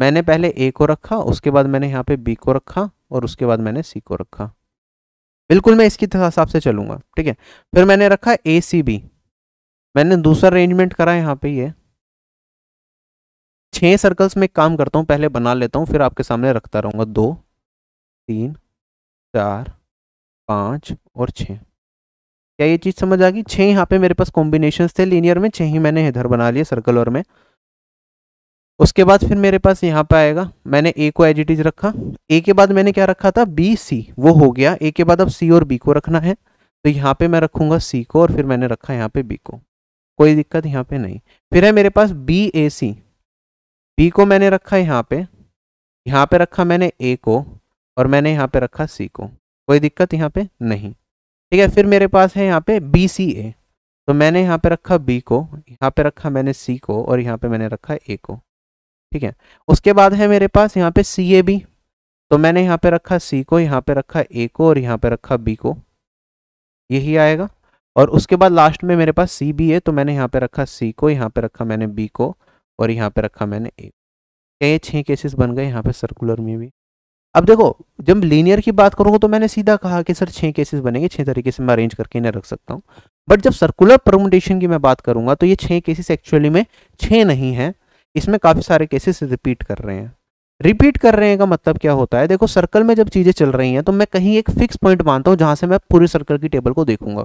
मैंने पहले ए को रखा, उसके बाद मैंने यहाँ पे बी को रखा और उसके बाद मैंने सी को रखा। बिल्कुल मैं इसकी हिसाब से चलूँगा, ठीक है? फिर मैंने रखा ए सी बी मैंने दूसरा अरेंजमेंट करा यहाँ पे ये। छह सर्कल्स में काम करता हूँ, पहले बना लेता हूँ, फिर आपके सामने रखता रहूँगा। दो, तीन, चार, पाँच और छ क्या ये चीज़ समझ आ गई? छः यहाँ पे मेरे पास कॉम्बिनेशन थे लीनियर में छः ही मैंने इधर बना लिए सर्कल और में। उसके बाद फिर मेरे पास यहाँ पे आएगा मैंने ए को एज इट इज़ रखा ए के बाद मैंने क्या रखा था बी सी वो हो गया ए के बाद अब सी और बी को रखना है तो यहाँ पे मैं रखूँगा सी को और फिर मैंने रखा यहाँ पे बी को कोई दिक्कत यहाँ पे नहीं फिर है मेरे पास बी ए सी बी को मैंने रखा यहाँ पे यहाँ पे रखा मैंने ए को और मैंने यहाँ पे रखा सी को कोई दिक्कत यहाँ पे नहीं ठीक है फिर मेरे पास है यहाँ पे बी सी ए तो मैंने यहाँ पे रखा बी को यहाँ पे रखा मैंने सी को और यहाँ पे मैंने रखा ए को ठीक है? उसके बाद है मेरे पास यहाँ पे सी ए बी तो मैंने यहाँ पे रखा सी को, यहाँ पे रखा ए को और यहाँ पे रखा बी को। यही आएगा। और उसके बाद लास्ट में मेरे पास सी बी है तो मैंने यहाँ पे रखा सी को, यहाँ पे रखा मैंने बी को और यहाँ पे रखा मैंने ए ये छः केसेस बन गए यहाँ पे सर्कुलर में भी? अब देखो, जब लीनियर की बात करूँगा तो मैंने सीधा कहा कि सर छः केसेस बनेंगे छः तरीके से मैं अरेंज करके इन्हें रख सकता हूँ। बट जब सर्कुलर परमुटेशन की मैं बात करूँगा तो ये छः केसेस एक्चुअली में छः नहीं है। इसमें काफ़ी सारे केसेस रिपीट कर रहे हैं। रिपीट कर रहे हैं का मतलब क्या होता है? देखो सर्कल में जब चीज़ें चल रही हैं तो मैं कहीं एक फिक्स पॉइंट मानता हूँ जहाँ से मैं पूरे सर्कल की टेबल को देखूँगा।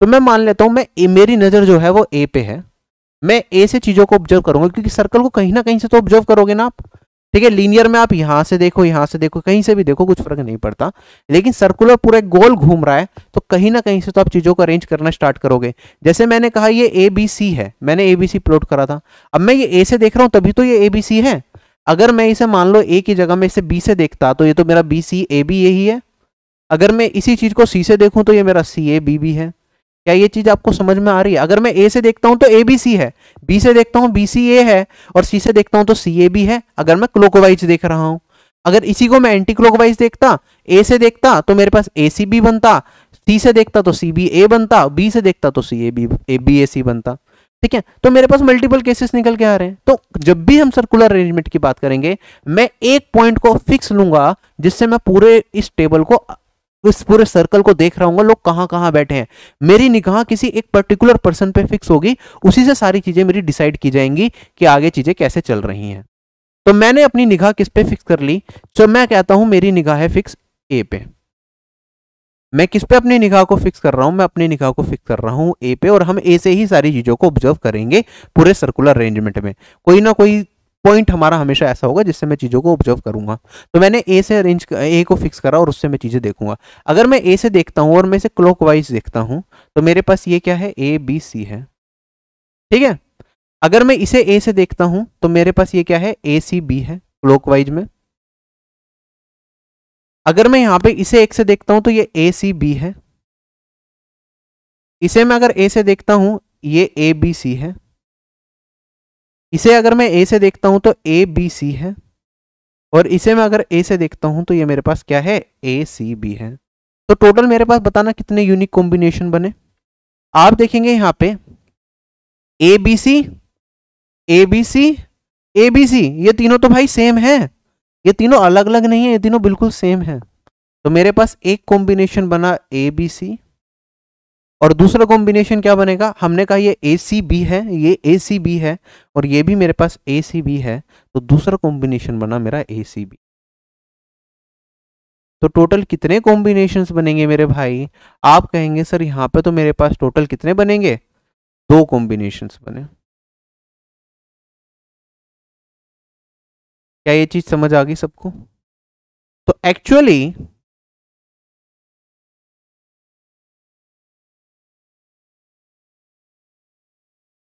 तो मैं मान लेता हूँ, मैं मेरी नज़र जो है वो ए पे है। मैं ए से चीज़ों को ऑब्ज़र्व करूँगा, क्योंकि सर्कल को कहीं ना कहीं से तो ऑब्ज़र्व करोगे ना आप। ठीक है लीनियर में आप यहाँ से देखो, यहाँ से देखो, कहीं से भी देखो, कुछ फ़र्क नहीं पड़ता। लेकिन सर्कुलर पूरा गोल घूम रहा है तो कहीं ना कहीं से तो आप चीज़ों को अरेंज करना स्टार्ट करोगे। जैसे मैंने कहा, ये ए बी सी है। मैंने ए बी सी प्लॉट करा था। अब मैं ये ए से देख रहा हूँ, तभी तो ये ए बी सी है। अगर मैं इसे मान लो ए की जगह में इसे बी से देखता तो ये तो मेरा बी सी ए बी यही है। अगर मैं इसी चीज़ को सी से देखूँ तो ये मेरा सी ए बी बी है। क्या ये चीज़ आपको समझ में आ रही है? अगर मैं ए से देखता हूँ तो ए बी सी है। बी से देखता हूँ बी सी ए है और सी से देखता हूँ तो सी ए बी है। अगर मैं क्लोकवाइज देख रहा हूँ, अगर इसी को मैं एंटी क्लोकवाइज देखता ए से देखता तो मेरे पास ए सी बी बनता सी से देखता तो सी बी ए बनता बी से देखता तो सी ए बी ए बी ए सी बनता। ठीक है? तो मेरे पास मल्टीपल केसेस निकल के आ रहे हैं। तो जब भी हम सर्कुलर अरेंजमेंट की बात करेंगे, मैं एक पॉइंट को फिक्स लूँगा जिससे मैं पूरे इस टेबल को इस पूरे सर्कल को देख रहा हूँ लोग कहाँ कहाँ बैठे हैं। मेरी निगाह किसी एक पर्टिकुलर पर्सन पे फिक्स होगी, उसी से सारी चीज़ें मेरी डिसाइड की जाएँगी कि आगे चीज़ें कैसे चल रही हैं। तो मैंने अपनी निगाह किस पे फिक्स कर ली? तो मैं कहता हूँ, मेरी निगाह है फिक्स ए पे। मैं किस पे अपनी निगाह को फिक्स कर रहा हूँ? मैं अपनी निगाह को फिक्स कर रहा हूँ ए पे और हम ए से ही सारी चीज़ों को ऑब्ज़र्व करेंगे पूरे सर्कुलर अरेंजमेंट में। कोई ना कोई पॉइंट हमारा हमेशा ऐसा होगा जिससे मैं चीज़ों को ऑब्ज़र्व करूँगा। तो मैंने ए से अरेंज ए को फिक्स करा और उससे मैं चीज़ें देखूँगा। अगर मैं ए से देखता हूँ और मैं इसे क्लॉकवाइज देखता हूँ तो मेरे पास ये क्या है? ए बी सी है। ठीक है? अगर मैं इसे ए से देखता हूँ तो मेरे पास ये क्या है? ए सी बी है क्लॉकवाइज में। अगर मैं यहाँ पे इसे एक से देखता हूँ तो ये ए सी बी है। इसे मैं अगर ए से देखता हूँ, ये ए बी सी है। इसे अगर मैं ए से देखता हूँ तो ए बी सी है। और इसे मैं अगर ए से देखता हूँ तो ये मेरे पास क्या है? ए सी बी है। तो टोटल मेरे पास बताना कितने यूनिक कॉम्बिनेशन बने। आप देखेंगे यहाँ पे A B C A B C A B C ये तीनों तो भाई सेम है। ये तीनों अलग अलग नहीं है, ये तीनों बिल्कुल सेम है। तो मेरे पास एक कॉम्बिनेशन बना ए बी सी और दूसरा कॉम्बिनेशन क्या बनेगा? हमने कहा ये ए सी बी है, ये ए सी बी है और ये भी मेरे पास ए सी बी है तो दूसरा कॉम्बिनेशन बना मेरा ए सी बी तो टोटल कितने कॉम्बिनेशंस बनेंगे मेरे भाई? आप कहेंगे, सर, यहाँ पे तो मेरे पास टोटल कितने बनेंगे? दो कॉम्बिनेशंस बने। क्या ये चीज़ समझ आ गई सबको? तो एक्चुअली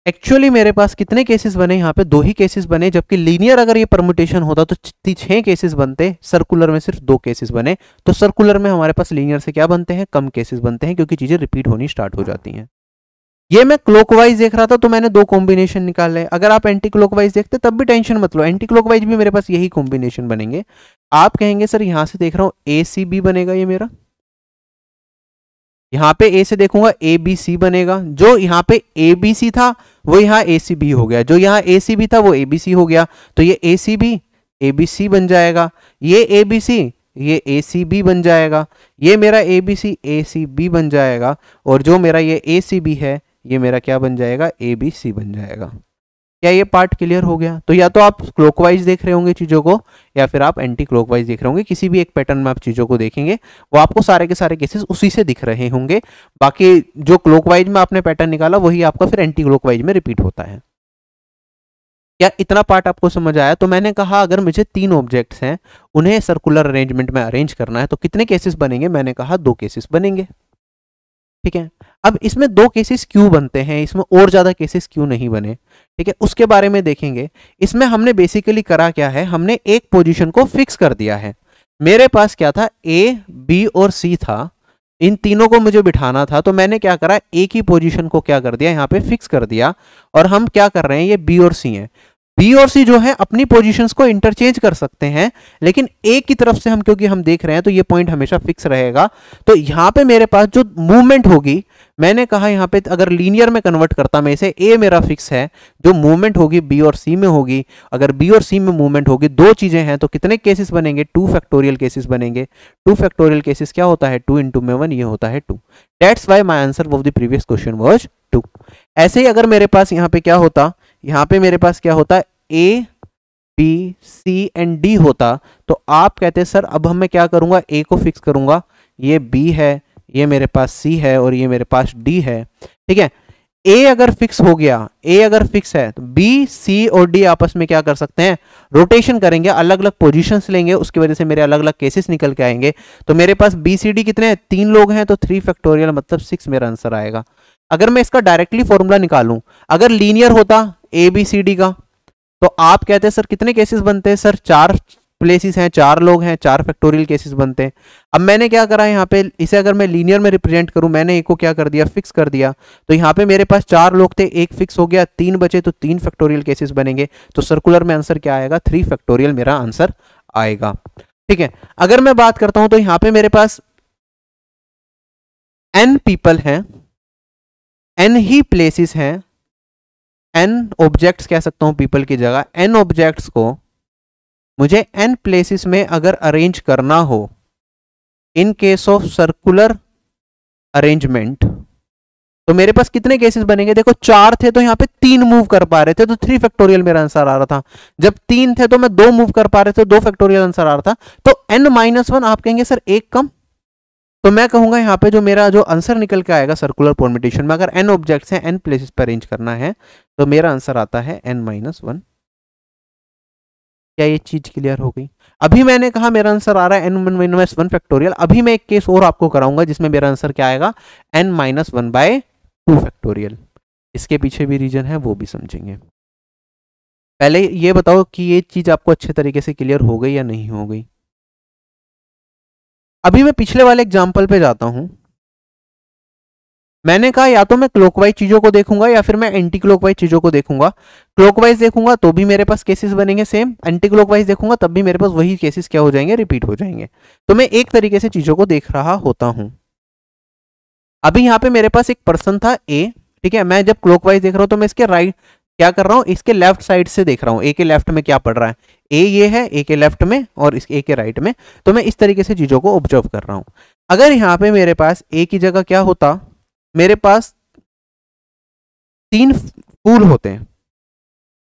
एक्चुअली मेरे पास कितने केसेस बने? यहाँ पे दो ही केसेस बने, जबकि लीनियर अगर ये परमुटेशन होता तो छह केसेस बनते। सर्कुलर में सिर्फ़ दो केसेस बने। तो सर्कुलर में हमारे पास लीनियर से क्या बनते हैं? कम केसेस बनते हैं, क्योंकि चीज़ें रिपीट होनी स्टार्ट हो जाती हैं। ये मैं क्लोकवाइज देख रहा था तो मैंने दो कॉम्बिनेशन निकाले। अगर आप एंटी क्लोकवाइज देखते, तब भी टेंशन मत लो। एंटी क्लोकवाइज भी मेरे पास यही कॉम्बिनेशन बनेंगे। आप कहेंगे, सर, यहाँ से देख रहा हूँ ए सी बी बनेगा ये मेरा। यहाँ पे ए से देखूँगा ए बी सी बनेगा। जो यहाँ पे ए बी सी था, वो यहाँ ए सी बी हो गया। जो यहाँ ए सी बी था, वो ए बी सी हो गया। तो ये ए सी बी ए बी सी बन जाएगा। ये ए बी सी ये ए सी बी बन जाएगा। ये मेरा ए बी सी ए सी बी बन जाएगा। और जो मेरा ये ए सी बी है, ये मेरा क्या बन जाएगा? ए बी सी बन जाएगा। क्या ये पार्ट क्लियर हो गया? तो या तो आप क्लोकवाइज देख रहे होंगे चीज़ों को, या फिर आप एंटी क्लोकवाइज देख रहे होंगे, किसी भी एक पैटर्न में आप चीज़ों को देखेंगे, वो आपको सारे के सारे केसेस उसी से दिख रहे होंगे। बाकी जो क्लोकवाइज में आपने पैटर्न निकाला, वही आपका फिर एंटी क्लोकवाइज में रिपीट होता है। या इतना पार्ट आपको समझ आया? तो मैंने कहा, अगर मुझे तीन ऑब्जेक्ट्स हैं, उन्हें सर्कुलर अरेंजमेंट में अरेंज करना है तो कितने केसेस बनेंगे? मैंने कहा, दो केसेस बनेंगे। ठीक है? अब इसमें दो केसेस क्यों बनते हैं? इसमें और ज़्यादा केसेस क्यों नहीं बने? ठीक है? उसके बारे में देखेंगे। इसमें हमने बेसिकली करा क्या है? हमने एक पोजीशन को फिक्स कर दिया है। मेरे पास क्या था? ए बी और सी था। इन तीनों को मुझे बिठाना था तो मैंने क्या करा? एक ही पोजीशन को क्या कर दिया? यहाँ पे फिक्स कर दिया। और हम क्या कर रहे हैं? ये बी और सी हैं। बी और सी जो है, अपनी पोजीशंस को इंटरचेंज कर सकते हैं, लेकिन ए की तरफ़ से हम, क्योंकि हम देख रहे हैं तो ये पॉइंट हमेशा फिक्स रहेगा। तो यहाँ पे मेरे पास जो मूवमेंट होगी, मैंने कहा यहाँ पे अगर लीनियर में कन्वर्ट करता मैं इसे ए मेरा फिक्स है, जो मूवमेंट होगी बी और सी में होगी, अगर बी और सी में मूवमेंट होगी, दो चीज़ें हैं तो कितने केसेस बनेंगे? टू फैक्टोरियल केसेस बनेंगे। टू फैक्टोरियल केसेस क्या होता है? टू इंटू में वन ये होता है two that's why my answer of the previous question was two ऐसे ही अगर मेरे पास यहाँ पे क्या होता यहाँ पे मेरे पास क्या होता A B C and D होता। तो आप कहते सर, अब हमें क्या करूँगा? ए को फिक्स करूँगा। ये बी है, ये मेरे पास सी है और ये मेरे पास डी है। ठीक है? ए अगर फिक्स हो गया ए अगर फिक्स है तो बी सी और डी आपस में क्या कर सकते हैं? रोटेशन करेंगे अलग अलग पोजीशंस लेंगे, उसकी वजह से मेरे अलग अलग केसेस निकल के आएँगे। तो मेरे पास बी सी डी कितने हैं? तीन लोग हैं तो थ्री फैक्टोरियल मतलब सिक्स मेरा आंसर आएगा। अगर मैं इसका डायरेक्टली फॉर्मूला निकालूं, अगर लीनियर होता ए बी सी डी का। तो आप कहते हैं, सर, कितने केसेस बनते हैं? सर, चार प्लेसेस हैं, चार लोग हैं, चार फैक्टोरियल केसेस बनते हैं। अब मैंने क्या करा यहाँ पे? इसे अगर मैं लीनियर में रिप्रेजेंट करूँ, मैंने एक को क्या कर दिया? फिक्स कर दिया। तो यहाँ पे मेरे पास चार लोग थे, एक फिक्स हो गया, तीन बचे तो तीन फैक्टोरियल केसेस बनेंगे। तो सर्कुलर में आंसर क्या आएगा? थ्री फैक्टोरियल मेरा आंसर आएगा। ठीक है, अगर मैं बात करता हूँ तो यहाँ पे मेरे पास एन पीपल हैं एन ही प्लेसेस हैं एन ऑब्जेक्ट्स कह सकता हूँ पीपल की जगह। एन ऑब्जेक्ट्स को मुझे एन प्लेसेस में अगर अरेंज करना हो in case of circular arrangement तो मेरे पास कितने केसेस बनेंगे? देखो, चार थे तो यहाँ पे तीन मूव कर पा रहे थे तो थ्री फैक्टोरियल मेरा आंसर आ रहा था। जब तीन थे तो मैं दो मूव कर पा रहे थे दो फैक्टोरियल आंसर आ रहा था। तो एन माइनस वन आप कहेंगे, सर, एक कम तो मैं कहूँगा यहाँ पे जो मेरा जो आंसर निकल के आएगा सर्कुलर परमिटेशन में, अगर एन ऑब्जेक्ट्स हैं एन प्लेसेस पर अरेंज करना है तो मेरा आंसर आता है एन माइनस वन क्या ये चीज़ क्लियर हो गई? अभी मैंने कहा मेरा आंसर आ रहा है एन माइनस वन फैक्टोरियल अभी मैं एक केस और आपको कराऊँगा जिसमें मेरा आंसर क्या आएगा? N minus one by two factorial इसके पीछे भी रीजन है, वो भी समझेंगे। पहले ये बताओ कि ये चीज़ आपको अच्छे तरीके से क्लियर हो गई या नहीं हो गई? अभी मैं पिछले वाले एग्ज़ाम्पल पे जाता हूँ। मैंने कहा, या तो मैं क्लोकवाइज चीज़ों को देखूँगा, या फिर मैं एंटी क्लोकवाइज चीज़ों को देखूँगा। क्लोकवाइज देखूँगा तो भी मेरे पास केसेस बनेंगे सेम एंटी क्लोकवाइज देखूँगा, तब भी मेरे पास वही केसेस क्या हो जाएँगे? रिपीट हो जाएँगे। तो मैं एक तरीके से चीज़ों को देख रहा होता हूँ। अभी यहाँ पे मेरे पास एक पर्सन था ए ठीक है? मैं जब क्लोकवाइज देख रहा हूँ तो मैं इसके राइट क्या कर रहा हूँ? इसके लेफ़्ट साइड से देख रहा हूँ। ए के लेफ़्ट में क्या पड़ रहा है? ए ये है ए के लेफ़्ट में और इस ए के राइट में। तो मैं इस तरीके से चीज़ों को ऑब्ज़र्व कर रहा हूँ। अगर यहाँ पे मेरे पास ए की जगह क्या होता? मेरे पास तीन फूल होते हैं।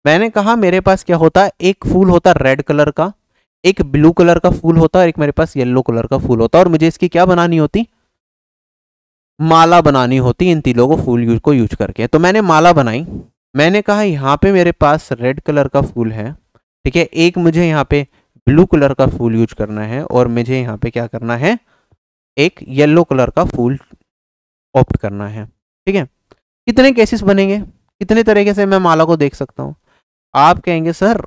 मैंने कहा मेरे पास क्या होता? एक फूल होता रेड कलर का, एक ब्लू कलर का फूल होता और एक मेरे पास येलो कलर का फूल होता। और मुझे इसकी क्या बनानी होती? माला बनानी होती इन तीनों को फूल यूज़ को यूज़ करके। तो मैंने माला बनाई। मैंने कहा, यहाँ पे मेरे पास रेड कलर का फूल है, ठीक है? एक मुझे यहाँ पे ब्लू कलर का फूल यूज़ करना है और मुझे यहाँ पे क्या करना है? एक येलो कलर का फूल ऑप्ट करना है, ठीक है? कितने केसेस बनेंगे? कितने तरीके से मैं माला को देख सकता हूँ? आप कहेंगे, सर,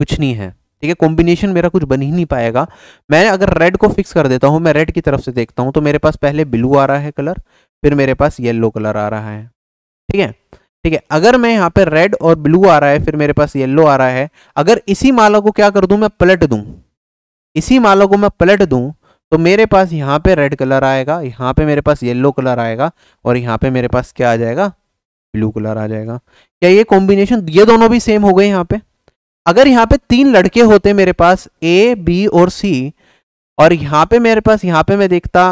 कुछ नहीं है, ठीक है? कॉम्बिनेशन मेरा कुछ बन ही नहीं पाएगा। मैं अगर रेड को फिक्स कर देता हूँ, मैं रेड की तरफ़ से देखता हूँ तो मेरे पास पहले ब्लू आ रहा है कलर फिर मेरे पास येलो कलर आ रहा है ठीक है? ठीक है, अगर मैं यहाँ पे रेड और ब्लू आ रहा है, फिर मेरे पास येलो आ रहा है, अगर इसी माला को क्या कर दूँ मैं पलट दूँ? इसी माला को मैं पलट दूँ तो मेरे पास यहाँ पे रेड कलर आएगा, यहाँ पे मेरे पास येलो कलर आएगा, और यहाँ पे मेरे पास क्या आ जाएगा? ब्लू कलर आ जाएगा। क्या ये कॉम्बिनेशन ये दोनों भी सेम हो गए यहाँ पे? अगर यहाँ पे तीन लड़के होते मेरे पास ए बी और सी और यहाँ पे मेरे पास, यहाँ पे मैं देखता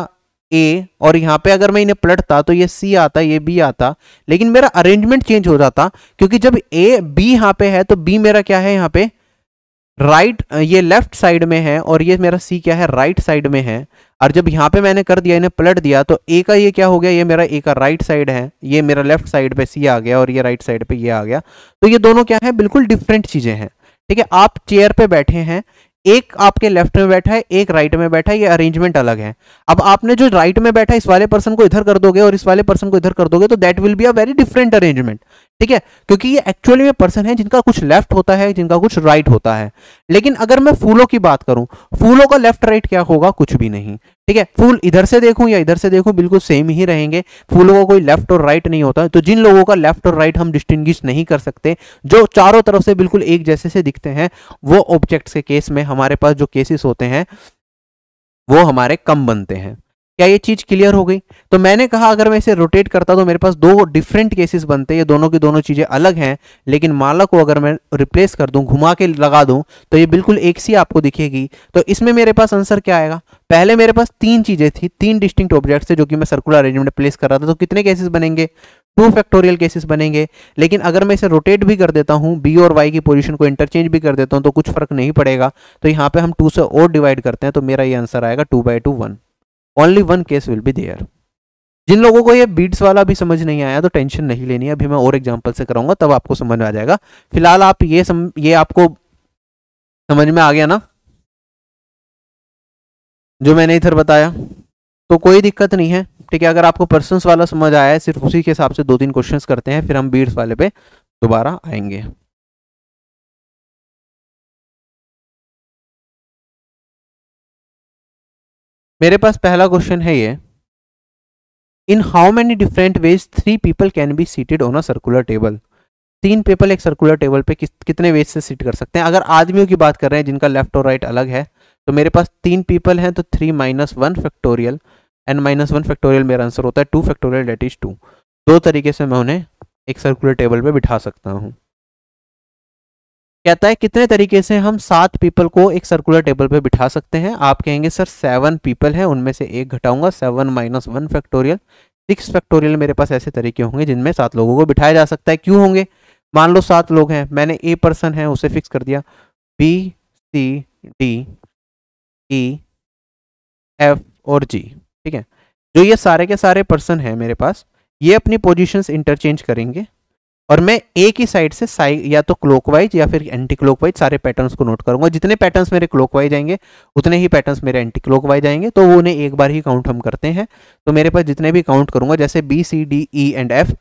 ए और यहाँ पे अगर मैं इन्हें पलटता तो ये सी आता, ये बी आता। लेकिन मेरा अरेंजमेंट चेंज हो जाता क्योंकि जब ए बी यहाँ पे है तो बी मेरा क्या है यहाँ पे? राइट ये लेफ़्ट साइड में है और ये मेरा सी क्या है? राइट साइड में है। और जब यहाँ पे मैंने कर दिया, इन्हें पलट दिया तो ए का ये क्या हो गया? ये मेरा ए का राइट साइड है। ये मेरा लेफ़्ट साइड पे सी आ गया और ये राइट साइड पे ये आ गया। तो ये दोनों क्या है? बिल्कुल डिफरेंट चीज़ें हैं। ठीक है, आप चेयर पे बैठे हैं। एक आपके लेफ़्ट में बैठा है, एक राइट में बैठा है, ये अरेंजमेंट अलग है। अब आपने जो राइट में बैठा है, इस वाले पर्सन को इधर कर दोगे और इस वाले पर्सन को इधर कर दोगे तो that will be a very different arrangement ठीक है? क्योंकि ये एक्चुअली में पर्सन है जिनका कुछ लेफ़्ट होता है, जिनका कुछ राइट right होता है। लेकिन अगर मैं फूलों की बात करूँ, फूलों का लेफ़्ट राइट right क्या होगा? कुछ भी नहीं। ठीक है? फूल इधर से देखूँ या इधर से देखूँ, बिल्कुल सेम ही रहेंगे। फूलों का को कोई लेफ़्ट और राइट right नहीं होता। तो जिन लोगों का लेफ़्ट और राइट right हम डिस्टिंग्विश नहीं कर सकते, जो चारों तरफ़ से बिल्कुल एक जैसे से दिखते हैं, वो ऑब्जेक्ट्स के केस में हमारे पास जो केसेस होते हैं, वो हमारे कम बनते हैं। क्या ये चीज़ क्लियर हो गई? तो मैंने कहा, अगर मैं इसे रोटेट करता तो मेरे पास दो डिफरेंट केसेस बनते, ये दोनों की दोनों चीज़ें अलग हैं, लेकिन माला को अगर मैं रिप्लेस कर दूँ, घुमा के लगा दूँ तो ये बिल्कुल एक सी आपको दिखेगी। तो इसमें मेरे पास आंसर क्या आएगा? पहले मेरे पास तीन चीज़ें थी, तीन डिस्टिंक्ट ऑब्जेक्ट थे जो कि मैं सर्कुलर अरेंजमेंट प्लेस कर रहा था। तो कितने केसेस बनेंगे? टू फैक्टोरियल केसेस बनेंगे। लेकिन अगर मैं इसे रोटेट भी कर देता हूँ बी और वाई की पोजीशन को इंटरचेंज भी कर देता हूँ तो कुछ फ़र्क नहीं पड़ेगा। तो यहाँ पे हम टू से और डिवाइड करते हैं तो मेरा ये आंसर आएगा two by two one only one case will be there जिन लोगों को ये बीड्स वाला भी समझ नहीं आया तो टेंशन नहीं लेनी है। अभी मैं और एग्जांपल से कराऊँगा तब आपको समझ में आ जाएगा। फ़िलहाल आप ये सम, ये आपको समझ में आ गया ना? जो मैंने इधर बताया। तो कोई दिक्कत नहीं है ठीक है? अगर आपको पर्सनस वाला समझ आया है सिर्फ़ उसी के हिसाब से दो तीन क्वेश्चंस करते हैं फिर हम बीड्स वाले पे दोबारा आएँगे। मेरे पास पहला क्वेश्चन है ये। In how many different ways three people can be seated on a circular table तीन पीपल एक सर्कुलर टेबल पे किस, कितने वेज से सीट कर सकते हैं? अगर आदमियों की बात कर रहे हैं जिनका लेफ़्ट और राइट अलग है तो मेरे पास तीन पीपल हैं तो three minus one factorial N minus one factorial मेरा आंसर होता है two factorial that is two दो तरीके से मैं उन्हें एक सर्कुलर टेबल पे बिठा सकता हूँ। कहता है, कितने तरीके से हम सात पीपल को एक सर्कुलर टेबल पे बिठा सकते हैं? आप कहेंगे, सर सेवन पीपल हैं, उनमें से एक घटाऊँगा seven minus one factorial six factorial मेरे पास ऐसे तरीके होंगे जिनमें सात लोगों को बिठाया जा सकता है। क्यों होंगे? मान लो सात लोग हैं, मैंने ए पर्सन है, उसे फिक्स कर दिया। B C D E F और जी ठीक है? जो ये सारे के सारे पर्सन हैं मेरे पास, ये अपनी पोजीशंस इंटरचेंज करेंगे। और मैं एक ही साइड से साइड या तो क्लोकवाइज या फिर एंटी क्लोकवाइज सारे पैटर्न्स को नोट करूँगा। जितने पैटर्न्स मेरे क्लोकवाइज आएँगे, उतने ही पैटर्न्स मेरे एंटी क्लोकवाइज आएँगे। तो वो उन्हें एक बार ही काउंट हम करते हैं। तो मेरे पास जितने भी काउंट करूँगा, जैसे B C D E and F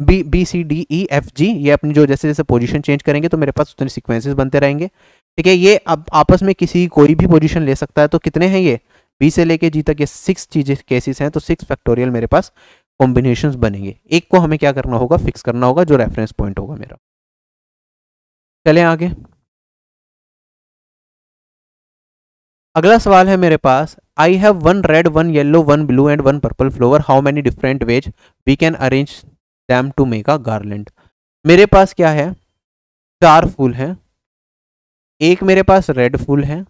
B B C D E F G ये अपनी जो जैसे जैसे पोजीशन चेंज करेंगे तो मेरे पास उतने सिक्वेंसेस बनते रहेंगे। ठीक है, ये अब आपस में किसी कोई भी पोजीशन ले सकता है। तो कितने हैं ये? बी से लेके जी तक ये सिक्स चीज़ें केसेस हैं तो सिक्स फैक्टोरियल मेरे पास। कॉम्बिनेशन बनेंगे। एक को हमें क्या करना होगा? फिक्स करना होगा, जो रेफरेंस पॉइंट होगा मेरा। चले आगे। अगला सवाल है मेरे पास I have one red one yellow one blue and one purple flower how many different ways we can arrange them to make a garland मेरे पास क्या है? चार फूल हैं। एक मेरे पास रेड फूल है।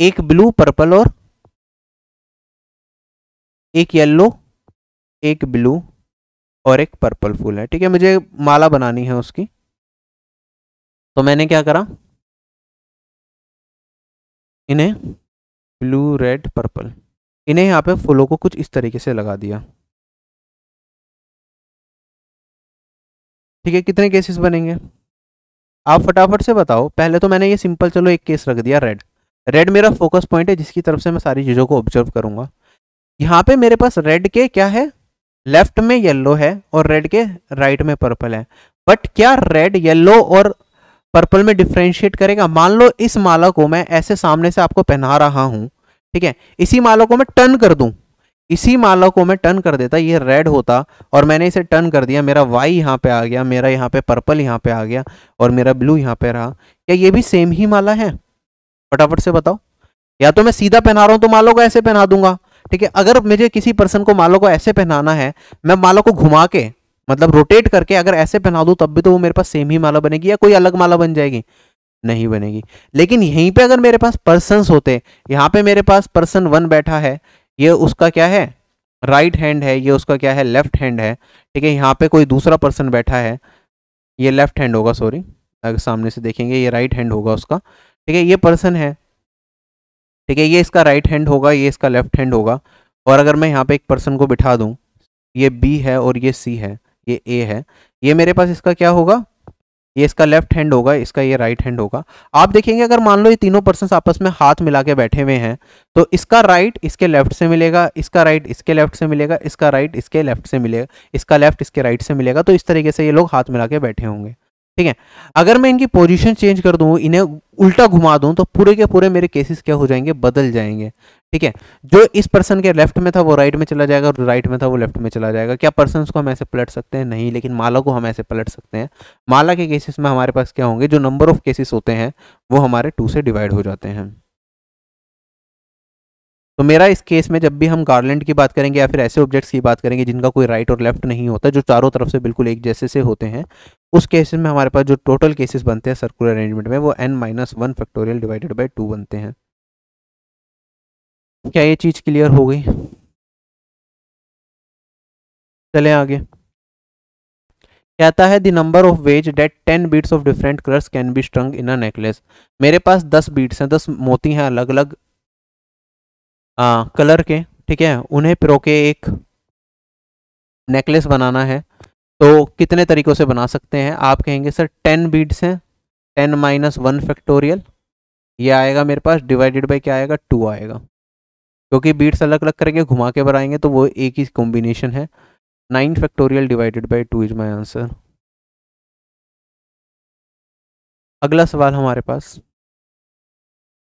एक ब्लू पर्पल और एक येलो एक ब्लू और एक पर्पल फूल है। ठीक है, मुझे माला बनानी है उसकी। तो मैंने क्या करा? इन्हें ब्लू, रेड, पर्पल, इन्हें यहाँ पे फूलों को कुछ इस तरीके से लगा दिया। ठीक है, कितने केसेस बनेंगे? आप फटाफट से बताओ। पहले तो मैंने ये सिंपल चलो एक केस रख दिया रेड रेड मेरा फोकस पॉइंट है, जिसकी तरफ़ से मैं सारी चीज़ों को ऑब्ज़र्व करूँगा। यहाँ पे मेरे पास रेड के क्या है? लेफ़्ट में येलो है और रेड के राइट में पर्पल है। बट क्या रेड येलो और पर्पल में डिफ्रेंशिएट करेगा? मान लो इस माला को मैं ऐसे सामने से आपको पहना रहा हूँ, ठीक है? इसी माला को मैं टर्न कर दूँ। इसी माला को मैं टर्न कर देता, ये रेड होता और मैंने इसे टर्न कर दिया। मेरा वाई यहाँ पे आ गया, मेरा यहाँ पे पर्पल यहाँ पे आ गया और मेरा ब्लू यहाँ पे रहा। क्या ये भी सेम ही माला है? फटाफट से बताओ। या तो मैं सीधा पहना रहा हूँ तो मालों को ऐसे पहना दूँगा। ठीक है, अगर मुझे किसी पर्सन को मालों को ऐसे पहनाना है, मैं माला को घुमा के मतलब रोटेट करके अगर ऐसे पहना दूँ, तब भी तो वो मेरे पास सेम ही माला बनेगी या कोई अलग माला बन जाएगी? नहीं बनेगी। लेकिन यहीं पे अगर मेरे पास पर्सन होते, यहाँ पे मेरे पास पर्सन वन बैठा है, ये उसका क्या है? राइट right हैंड है, ये उसका क्या है? लेफ़्ट हैंड है। ठीक है, यहाँ पे कोई दूसरा पर्सन बैठा है, ये लेफ़्ट हैंड होगा सॉरी अगर सामने से देखेंगे, ये राइट हैंड होगा उसका। ठीक है, ये पर्सन है। ठीक है, ये इसका राइट हैंड होगा, ये इसका लेफ़्ट हैंड होगा। और अगर मैं यहाँ पे एक पर्सन को बिठा दूँ, ये बी है और ये सी है, ये ए है, ये मेरे पास इसका क्या होगा? ये इसका लेफ़्ट हैंड होगा, इसका ये राइट हैंड होगा। आप देखेंगे, अगर मान लो ये तीनों पर्सन आपस में हाथ मिला के बैठे हुए हैं तो इसका राइट इसके लेफ़्ट से मिलेगा, इसका राइट इसके लेफ़्ट से मिलेगा, इसका राइट इसके लेफ़्ट से मिलेगा, इसका लेफ़्ट इसके राइट से मिलेगा तो इस तरीके से ये लोग हाथ मिला के बैठे होंगे। ठीक है? अगर मैं इनकी पोजीशन चेंज कर दूँ, इन्हें उल्टा घुमा दूँ तो पूरे के पूरे मेरे केसेस क्या हो जाएँगे? बदल जाएँगे। ठीक है? जो इस पर्सन के लेफ़्ट में था, वो राइट में चला जाएगा, और राइट में था, वो लेफ़्ट में चला जाएगा। क्या पर्सन को हम ऐसे पलट सकते हैं? नहीं, लेकिन माला को हम ऐसे पलट सकते हैं। माला के केसेस में हमारे पास क्या होंगे? जो नंबर ऑफ़ केसेस होते हैं, वो हमारे टू से डिवाइड हो जाते हैं। तो मेरा इस केस में जब भी हम गार्लैंड की बात करेंगे या फिर ऐसे ऑब्जेक्ट्स की बात करेंगे जिनका कोई राइट और लेफ़्ट नहीं होता, जो चारों तरफ़ से बिल्कुल एक जैसे से होते हैं, उस केस में हमारे पास जो टोटल केसेस बनते हैं सर्कुलर अरेंजमेंट में, वो N minus one factorial divided by two बनते हैं। क्या ये चीज़ क्लियर हो गई? चले आगे। कहता है the number of ways that ten beads of different colours can be strung in a necklace मेरे पास दस बीट्स हैं, दस मोती हैं अलग अलग आ, कलर के ठीक है? उन्हें पिरो के एक नेकलेस बनाना है। तो कितने तरीक़ों से बना सकते हैं? आप कहेंगे सर टेन बीड्स हैं टेन माइनस वन फैक्टोरियल ये आएगा मेरे पास डिवाइडेड बाई क्या आएगा? टू आएगा। क्योंकि बीड्स अलग अलग करके घुमा के बनाएँगे तो वो एक ही कॉम्बिनेशन है। Nine factorial divided by two is my answer अगला सवाल हमारे पास।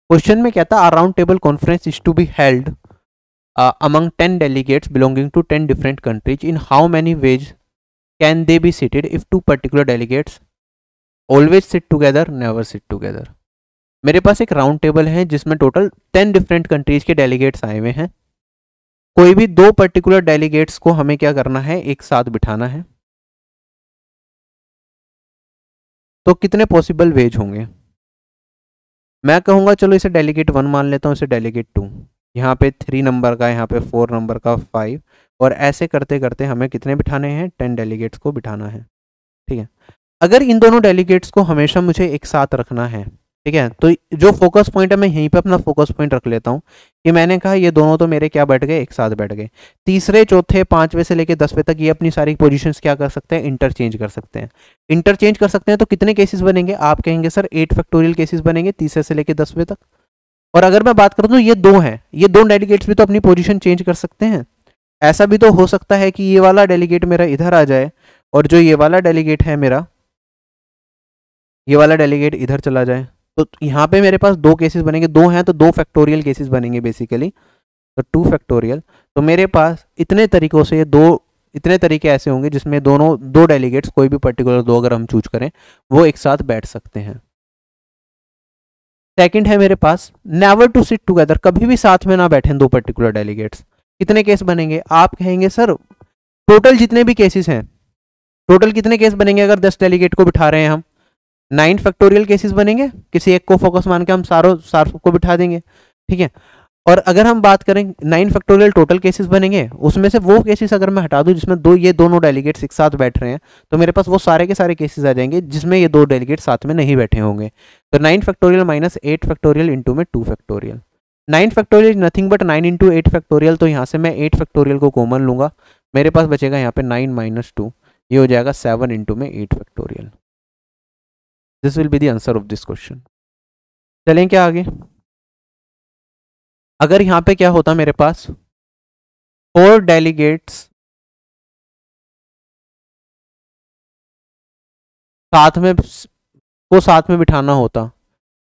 क्वेश्चन में कहता है around table conference is to be held among ten delegates belonging to ten different countries in how many ways can they be seated if two particular delegates always sit together never sit together मेरे पास एक राउंड टेबल है, जिसमें टोटल टेन डिफरेंट कंट्रीज़ के डेलीगेट्स आए हुए हैं। कोई भी दो पर्टिकुलर डेलीगेट्स को हमें क्या करना है? एक साथ बिठाना है। तो कितने पॉसिबल वेज होंगे? मैं कहूँगा, चलो इसे डेलीगेट वन मान लेता हूँ, इसे डेलीगेट टू यहाँ पे थ्री नंबर का, यहाँ पे फोर नंबर का फाइव और ऐसे करते करते हमें कितने बिठाने हैं? टेन डेलीगेट्स को बिठाना है। ठीक है? अगर इन दोनों डेलीगेट्स को हमेशा मुझे एक साथ रखना है ठीक है? तो जो फोकस पॉइंट है, मैं यहीं पे अपना फोकस पॉइंट रख लेता हूँ कि मैंने कहा ये दोनों तो मेरे क्या बैठ गए? एक साथ बैठ गए। तीसरे, चौथे पांचवे से लेकर दसवें तक ये अपनी सारी पोजीशंस क्या कर सकते हैं? इंटरचेंज कर सकते हैं। इंटरचेंज कर सकते हैं तो कितने केसेस बनेंगे? आप कहेंगे, सर एट फैक्टोरियल केसेस बनेंगे तीसरे से लेकर दसवें तक। और अगर मैं बात करूँ तो ये दो हैं। ये दो डेलीगेट्स भी तो अपनी पोजिशन चेंज कर सकते हैं। ऐसा भी तो हो सकता है कि ये वाला डेलीगेट मेरा इधर आ जाए और जो ये वाला डेलीगेट है मेरा, ये वाला डेलीगेट इधर चला जाए। तो यहाँ पे मेरे पास दो केसेस बनेंगे। दो हैं तो दो फैक्टोरियल केसेस बनेंगे बेसिकली तो टू फैक्टोरियल तो मेरे पास इतने तरीकों से ये दो, इतने तरीके ऐसे होंगे जिसमें दोनों, दो डेलीगेट्स कोई भी पर्टिकुलर दो अगर हम चूज़ करें, वो एक साथ बैठ सकते हैं। सेकंड है मेरे पास नेवर टू सिट टुगेदर कभी भी साथ में ना बैठे दो पर्टिकुलर डेलीगेट्स कितने केस बनेंगे? आप कहेंगे, सर टोटल जितने भी केसेस हैं टोटल कितने केस बनेंगे अगर दस डेलीगेट को बिठा रहे हैं हम? नाइन फैक्टोरियल केसेस बनेंगे। किसी एक को फोकस मान के हम सारों, सार को बिठा देंगे। ठीक है? और अगर हम बात करें, नाइन फैक्टोरियल टोटल केसेस बनेंगे, उसमें से वो केसेस अगर मैं हटा दूँ, जिसमें दो, ये दोनों डेलीगेट्स एक साथ बैठ रहे हैं तो मेरे पास वो सारे के सारे केसेस आ जाएँगे, जिसमें ये दो डेलीगेट साथ में नहीं बैठे होंगे। तो nine factorial minus eight factorial into में two factorial. Nine factorial nothing but nine into eight factorial तो यहाँ से मैं एट फैक्टोरियल को कॉमन लूँगा। मेरे पास बचेगा यहाँ पे नाइन माइनस टू ये हो जाएगा सेवन इंटू में eight factorial. This will be the answer of this question चलें क्या आगे? अगर यहाँ पे क्या होता मेरे पास? फोर डेलीगेट्स साथ में को साथ में बिठाना होता।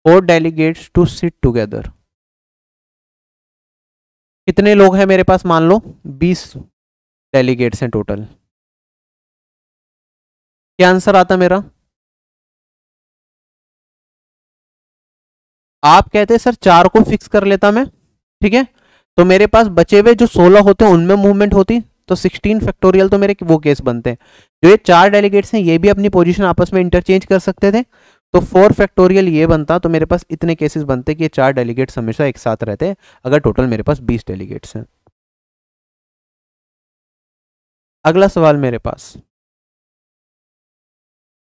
Four delegates to sit together कितने लोग हैं मेरे पास मान लो? बीस डेलीगेट्स हैं टोटल क्या आंसर आता मेरा? आप कहते हैं, सर, चार को फिक्स कर लेता मैं। ठीक है? तो मेरे पास बचे हुए जो सोलह होते हैं, उनमें मूवमेंट होती। तो सिक्सटीन फैक्टोरियल तो मेरे वो केस बनते हैं। जो ये चार डेलीगेट्स हैं, ये भी अपनी पोजीशन आपस में इंटरचेंज कर सकते थे। तो फोर फैक्टोरियल ये बनता तो मेरे पास इतने केसेस बनते कि ये चार डेलीगेट्स हमेशा एक साथ रहते अगर टोटल मेरे पास बीस डेलीगेट्स हैं। अगला सवाल मेरे पास।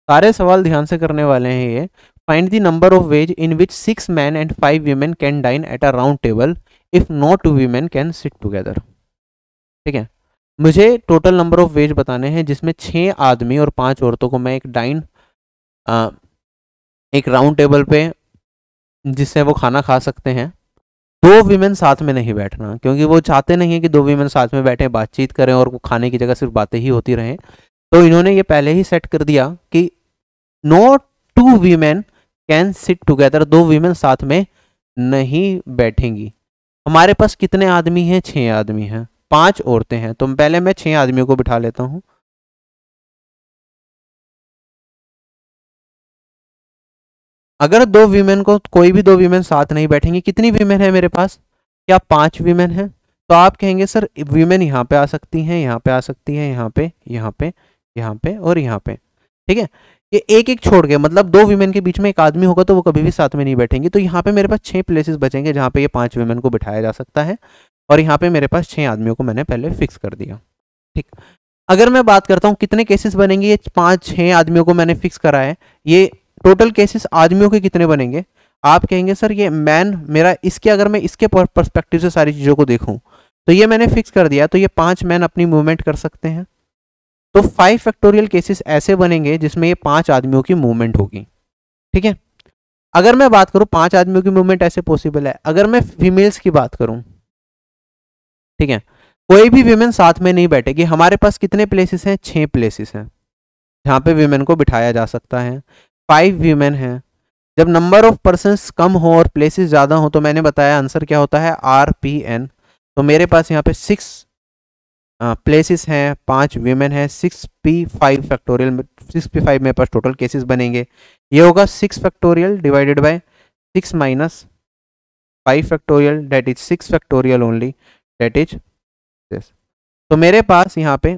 सारे सवाल ध्यान से करने वाले हैं ये। Find the number of ways in which six men and five women can dine at a round table if no two women can sit together. ठीक है? मुझे टोटल नंबर ऑफ़ वेज बताने हैं जिसमें छः आदमी और पाँच औरतों को मैं एक डाइन एक राउंड टेबल पे जिससे वो खाना खा सकते हैं। दो वीमेन साथ में नहीं बैठना, क्योंकि वो चाहते नहीं है कि दो वीमेन साथ में बैठे, बातचीत करें और वो खाने की जगह सिर्फ़ बातें ही होती रहें। तो इन्होंने ये पहले ही सेट कर दिया कि no two women can sit together, दो वीमेन साथ में नहीं बैठेंगी। हमारे पास कितने आदमी हैं? छह आदमी हैं। पाँच औरतें हैं। तो पहले मैं छह आदमियों को बिठा लेता हूँ। अगर दो वीमेन को, कोई भी दो वीमेन साथ नहीं बैठेंगे, कितनी वीमेन है मेरे पास? क्या पाँच वीमेन है? तो आप कहेंगे, सर, वीमेन यहाँ पे आ सकती हैं, यहाँ पे आ सकती हैं, यहाँ पे यहाँ पे यहाँ पे और यहाँ पे। ठीक है? ये एक एक छोड़ के मतलब दो वीमेन के बीच में एक आदमी होगा तो वो कभी भी साथ में नहीं बैठेंगे। तो यहाँ पे मेरे पास छह प्लेसेस बचेंगे जहाँ पे ये पाँच वीमेन को बिठाया जा सकता है और यहाँ पे मेरे पास छह आदमियों को मैंने पहले फिक्स कर दिया। ठीक। अगर मैं बात करता हूँ कितने केसेस बनेंगे, ये पाँच, छह आदमियों को मैंने फिक्स करा है, ये टोटल केसेस आदमियों के कितने बनेंगे? आप कहेंगे, सर, ये मैन मेरा इसके, अगर मैं इसके परस्पेक्टिव से सारी चीज़ों को देखूँ तो ये मैंने फिक्स कर दिया तो ये पाँच मैन अपनी मूवमेंट कर सकते हैं। तो फाइव फैक्टोरियल केसेस ऐसे बनेंगे जिसमें ये पाँच आदमियों की मूवमेंट होगी। ठीक है? अगर मैं बात करूँ, पाँच आदमियों की मूवमेंट ऐसे पॉसिबल है। अगर मैं फीमेल्स की बात करूँ, ठीक है? कोई भी वीमेन साथ में नहीं बैठेगी। हमारे पास कितने प्लेसेस हैं? छह प्लेसेस हैं। जहाँ पे विमेन को बिठाया जा सकता है। फाइव वीमेन हैं। जब नंबर ऑफ़ पर्सन कम हो और प्लेसेस ज़्यादा हो तो मैंने बताया आंसर क्या होता है? आर पी एन तो मेरे पास यहाँ पे सिक्स प्लेसेस हैं, पाँच वीमेन हैं six P five factorial six P five मेरे पास टोटल केसेस बनेंगे। ये होगा six factorial divided by six minus five factorial that is six factorial only that is this तो मेरे पास यहाँ पे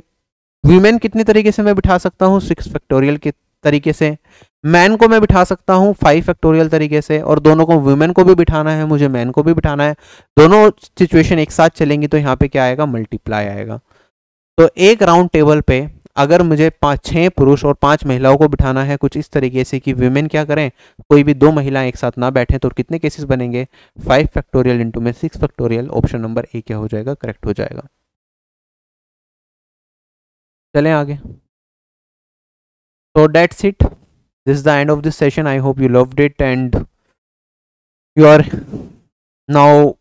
वीमेन कितने तरीके से मैं बिठा सकता हूँ? सिक्स फैक्टोरियल के तरीके से। मैन को मैं बिठा सकता हूँ फाइव फैक्टोरियल तरीके से, और दोनों को वुमेन को भी बिठाना है, मुझे मैन को भी बिठाना है। दोनों सिचुएशन एक साथ चलेंगी तो यहाँ पे क्या आएगा? मल्टीप्लाई आएगा। तो एक राउंड टेबल पे अगर मुझे पाँच छः पुरुष और पाँच महिलाओं को बिठाना है कुछ इस तरीके से कि वीमेन क्या करें? कोई भी दो महिलाएँ एक साथ ना बैठें तो कितने केसेस बनेंगे? फाइव फैक्टोरियल इंटू में six factorial option number A क्या हो जाएगा? करेक्ट हो जाएगा। चलें आगे। So that's it. This is the end of this session. I hope you loved it and you are now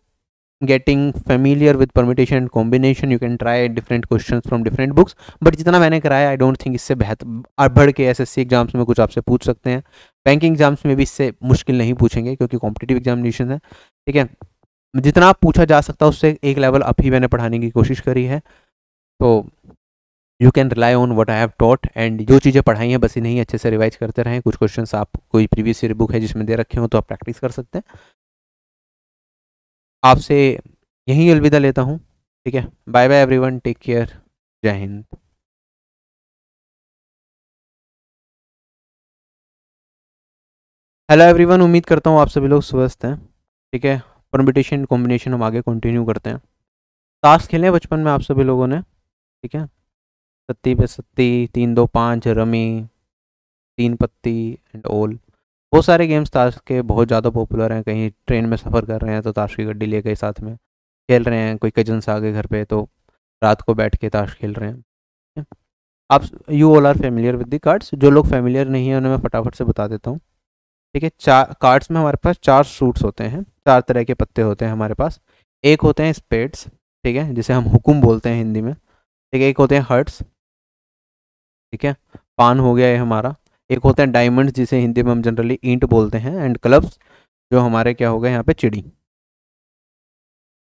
getting familiar with permutation and combination, you can try different questions from different books. But जितना मैंने कराया आई डोंट थिंक इससे बेहतर बढ़ के एसएससी एग्ज़ाम्स में कुछ आपसे पूछ सकते हैं। बैंकिंग एग्ज़ाम्स में भी इससे मुश्किल नहीं पूछेंगे, क्योंकि कॉम्पिटिटिव एग्जामिनेशन है। ठीक है? जितना आप पूछा जा सकता है, उससे एक लेवल अप ही मैंने पढ़ाने की कोशिश करी है। तो you can rely on what I have taught and जो चीज़ें पढ़ाई हैं, बस इन्हीं अच्छे से रिवाइज करते रहें। कुछ क्वेश्चंस आप, कोई प्रीवियस बुक है जिसमें दे रखे हो तो आप प्रैक्टिस कर सकते हैं। आपसे यहीं अलविदा लेता हूँ। ठीक है? Bye bye everyone take care जय हिंद हेलो एवरीवन उम्मीद करता हूँ आप सभी लोग स्वस्थ हैं। ठीक है? परमिटेशन कॉम्बिनेशन हम आगे कंटिन्यू करते हैं। टास्क खेले बचपन में आप सभी लोगों ने। ठीक है? सत्ती पे सत्ती, तीन दो पाँच, रमी, तीन पत्ती एंड ओल बहुत सारे गेम्स ताश के बहुत ज़्यादा पॉपुलर हैं। कहीं ट्रेन में सफ़र कर रहे हैं तो ताश की गड्डी ले गए साथ में खेल रहे हैं। कोई कजन्स आ गए घर पे तो रात को बैठ के ताश खेल रहे हैं। आप you all are familiar with the cards जो लोग फेमिलियर नहीं है, उन्हें मैं फटाफट से बता देता हूँ। ठीक है चार कार्ड्स में हमारे पास चार सूट्स होते हैं। चार तरह के पत्ते होते हैं हमारे पास। एक होते हैं स्पेड्स ठीक है, जिसे हम हुकुम बोलते हैं हिंदी में। ठीक है, एक होते हैं हर्ट्स ठीक है, पान हो गया ये हमारा। एक होते हैं डायमंड्स जिसे हिंदी में हम जनरली ईंट बोलते हैं एंड क्लब्स जो हमारे क्या हो गए, यहाँ पे चिड़ी।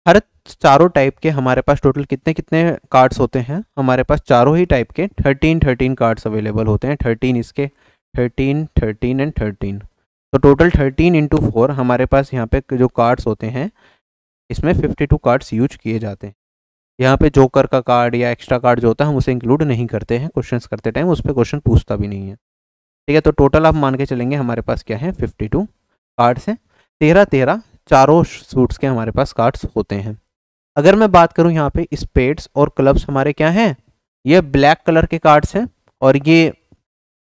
हर चारों टाइप के हमारे पास टोटल कितने कितने कार्ड्स होते हैं? हमारे पास चारों ही टाइप के थर्टीन थर्टीन कार्ड्स अवेलेबल होते हैं। थर्टीन इसके थर्टीन थर्टीन एंड थर्टीन तो टोटल थर्टीन इंटू फोर हमारे पास यहाँ पे जो कार्ड्स होते हैं, इसमें फिफ्टी टू कार्ड्स यूज़ किए जाते हैं। यहाँ पे जोकर का कार्ड या एक्स्ट्रा कार्ड जो होता है, हम उसे इंक्लूड नहीं करते हैं। क्वेश्चंस करते टाइम उस पर क्वेश्चन पूछता भी नहीं है। ठीक है तो टोटल आप मान के चलेंगे हमारे पास क्या है फिफ्टी टू कार्ड्स हैं। तेरह तेरह चारों सूट्स के हमारे पास कार्ड्स होते हैं। अगर मैं बात करूँ यहाँ पे स्पेड्स और क्लब्स हमारे क्या हैं, ये ब्लैक कलर के कार्ड्स हैं और ये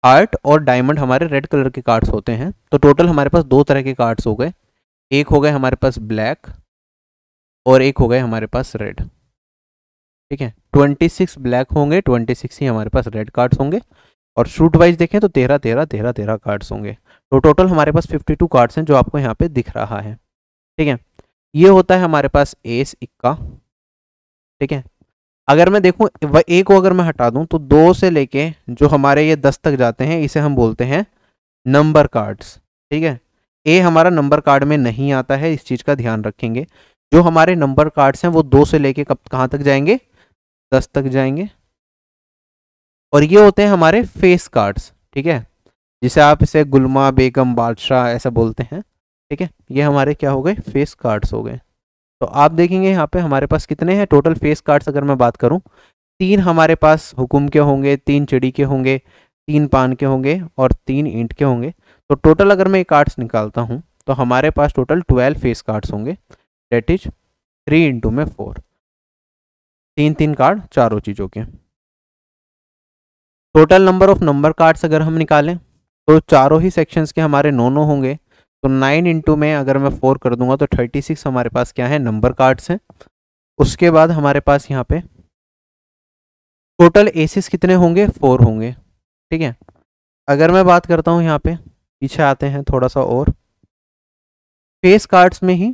हार्ट और डायमंड हमारे रेड कलर के कार्ड्स होते हैं। तो टोटल हमारे पास दो तरह के कार्ड्स हो गए। एक हो गए हमारे पास ब्लैक और एक हो गए हमारे पास रेड ठीक है ट्वेंटी सिक्स ब्लैक होंगे ट्वेंटी सिक्स ही हमारे पास रेड कार्ड्स होंगे। और शूट वाइज देखें तो तेरह तेरह तेरह तेरह कार्ड्स होंगे। तो टोटल हमारे पास फिफ्टी टू कार्ड्स हैं जो आपको यहाँ पे दिख रहा है। ठीक है? ये होता है हमारे पास एस इक्का। ठीक है? अगर मैं देखूँ ए को अगर मैं हटा दूँ तो दो से लेके जो हमारे ये दस तक जाते हैं, इसे हम बोलते हैं नंबर कार्ड्स ठीक है? ए हमारा नंबर कार्ड में नहीं आता है, इस चीज़ का ध्यान रखेंगे। जो हमारे नंबर कार्ड्स हैं, वो दो से लेके कब, कहाँ तक जाएँगे? दस तक जाएँगे। और ये होते हैं हमारे फेस कार्ड्स ठीक है? जिसे आप इसे गुलमा, बेगम, बादशाह ऐसा बोलते हैं, ठीक है? ये हमारे क्या हो गए? फेस कार्ड्स हो गए। तो आप देखेंगे यहाँ पे हमारे पास कितने हैं? टोटल फेस कार्ड्स अगर मैं बात करूँ, तीन हमारे पास हुकुम के होंगे, तीन चिड़ी के होंगे, तीन पान के होंगे और तीन ईंट के होंगे। तो टोटल अगर मैं ये कार्ड्स निकालता हूँ तो हमारे पास टोटल ट्वेल्व फेस कार्ड्स होंगे। डेट इज़ थ्री इंटू में फोर तीन तीन कार्ड चारों चीज़ों के। Total number of number cards अगर हम निकालें तो चारों ही सेक्शंस के हमारे नो नो होंगे। तो नाइन इंटू में अगर मैं फोर कर दूँगा तो थर्टी सिक्स हमारे पास क्या है? नंबर कार्ड्स हैं। उसके बाद हमारे पास यहाँ पे टोटल एसिस कितने होंगे? फोर होंगे। ठीक है? अगर मैं बात करता हूँ यहाँ पे, पीछे आते हैं थोड़ा सा और। फेस कार्ड्स में ही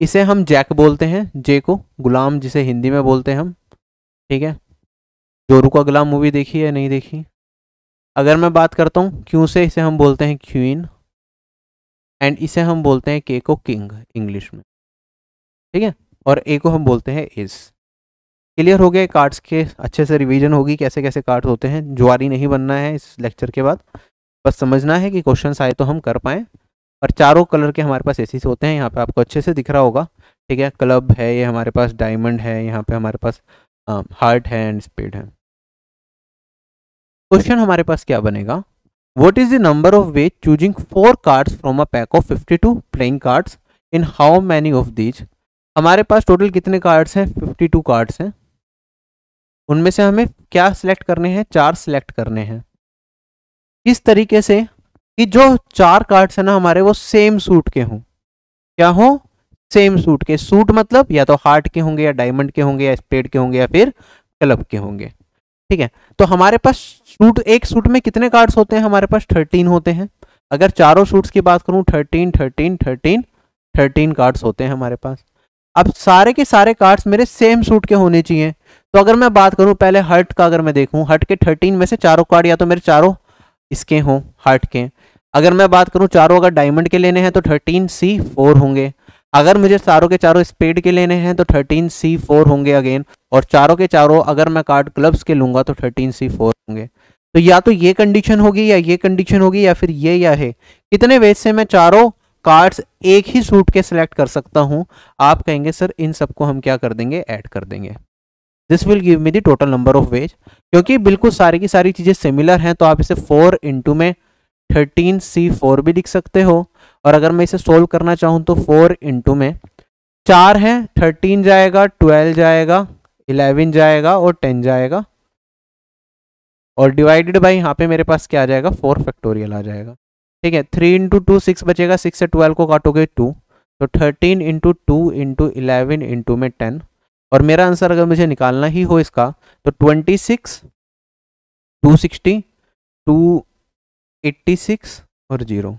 इसे हम जैक बोलते हैं जे को, गुलाम जिसे हिंदी में बोलते हैं हम। ठीक है? जोरू का गुलाम मूवी देखी है नहीं देखी? अगर मैं बात करता हूँ, क्यों से इसे हम बोलते हैं क्वीन एंड इसे हम बोलते हैं के को किंग इंग्लिश में। ठीक है? और ए को हम बोलते हैं इस क्लियर हो गए कार्ड्स के, अच्छे से रिवीजन होगी कैसे कैसे कार्ड्स होते हैं, जुआरी नहीं बनना है इस लेक्चर के बाद। बस समझना है कि क्वेश्चन आए तो हम कर पाएँ। और चारों कलर के हमारे पास एसी से होते हैं, यहाँ पे आपको अच्छे से दिख रहा होगा। ठीक है? क्लब है, ये हमारे पास डायमंड है, यहाँ पे हमारे पास हार्ट है एंड स्पीड है। क्वेश्चन हमारे पास क्या बनेगा? What is the number of ways choosing four four cards from a pack of 52 playing cards? In how many of these हमारे पास टोटल कितने कार्ड्स हैं? 52 कार्ड्स हैं। उनमें से हमें क्या सिलेक्ट करने हैं? चार सिलेक्ट करने हैं। इस तरीके से कि जो चार कार्ड्स हैं ना हमारे, वो सेम सूट के हों। क्या हो? सेम सूट के। सूट मतलब या तो हार्ट के होंगे या डायमंड के होंगे या स्पेड के होंगे या फिर क्लब के होंगे। ठीक है? तो हमारे पास सूट एक सूट में कितने कार्ड्स होते हैं? हमारे पास थर्टीन होते हैं। अगर चारों सूट्स की बात करूँ thirteen thirteen thirteen thirteen cards होते हैं हमारे पास। अब सारे के सारे कार्ड्स मेरे सेम सूट के होने चाहिए। तो अगर मैं बात करूँ, पहले हर्ट का अगर मैं देखूँ हर्ट के थर्टीन में से चारों कार्ड या तो मेरे चारों इसके हों हर्ट के। अगर मैं बात करूँ, चारों अगर डायमंड के लेने हैं तो थर्टीन सी फोर होंगे। अगर मुझे चारों के चारों स्पेड के लेने हैं तो थर्टीन सी फोर होंगे अगेन और चारों के चारों अगर मैं कार्ड क्लब्स के लूँगा तो थर्टीन सी फोर होंगे। तो या तो ये कंडीशन होगी, या ये कंडीशन होगी, या फिर ये, या है। कितने वेज से मैं चारों कार्ड्स एक ही सूट के सिलेक्ट कर सकता हूँ। आप कहेंगे, सर, इन सबको हम क्या कर देंगे? ऐड कर देंगे। This will give me the total number of ways क्योंकि बिल्कुल सारी की सारी चीज़ें सिमिलर हैं तो आप इसे फोर इंटू में थर्टीन सी फोर भी लिख सकते हो। और अगर मैं इसे सोल्व करना चाहूँ तो फोर इंटू में चार है थर्टीन जाएगा ट्वेल्व जाएगा इलेवन जाएगा और टेन जाएगा। और डिवाइडेड बाई यहाँ पे मेरे पास क्या आ जाएगा? फोर फैक्टोरियल आ जाएगा। ठीक है थ्री इंटू टू सिक्स बचेगा सिक्स से ट्वेल्व को काटोगे टू तो thirteen into two into eleven into में टेन और मेरा आंसर अगर मुझे निकालना ही हो इसका तो twenty six two sixty two eighty six और ज़ीरो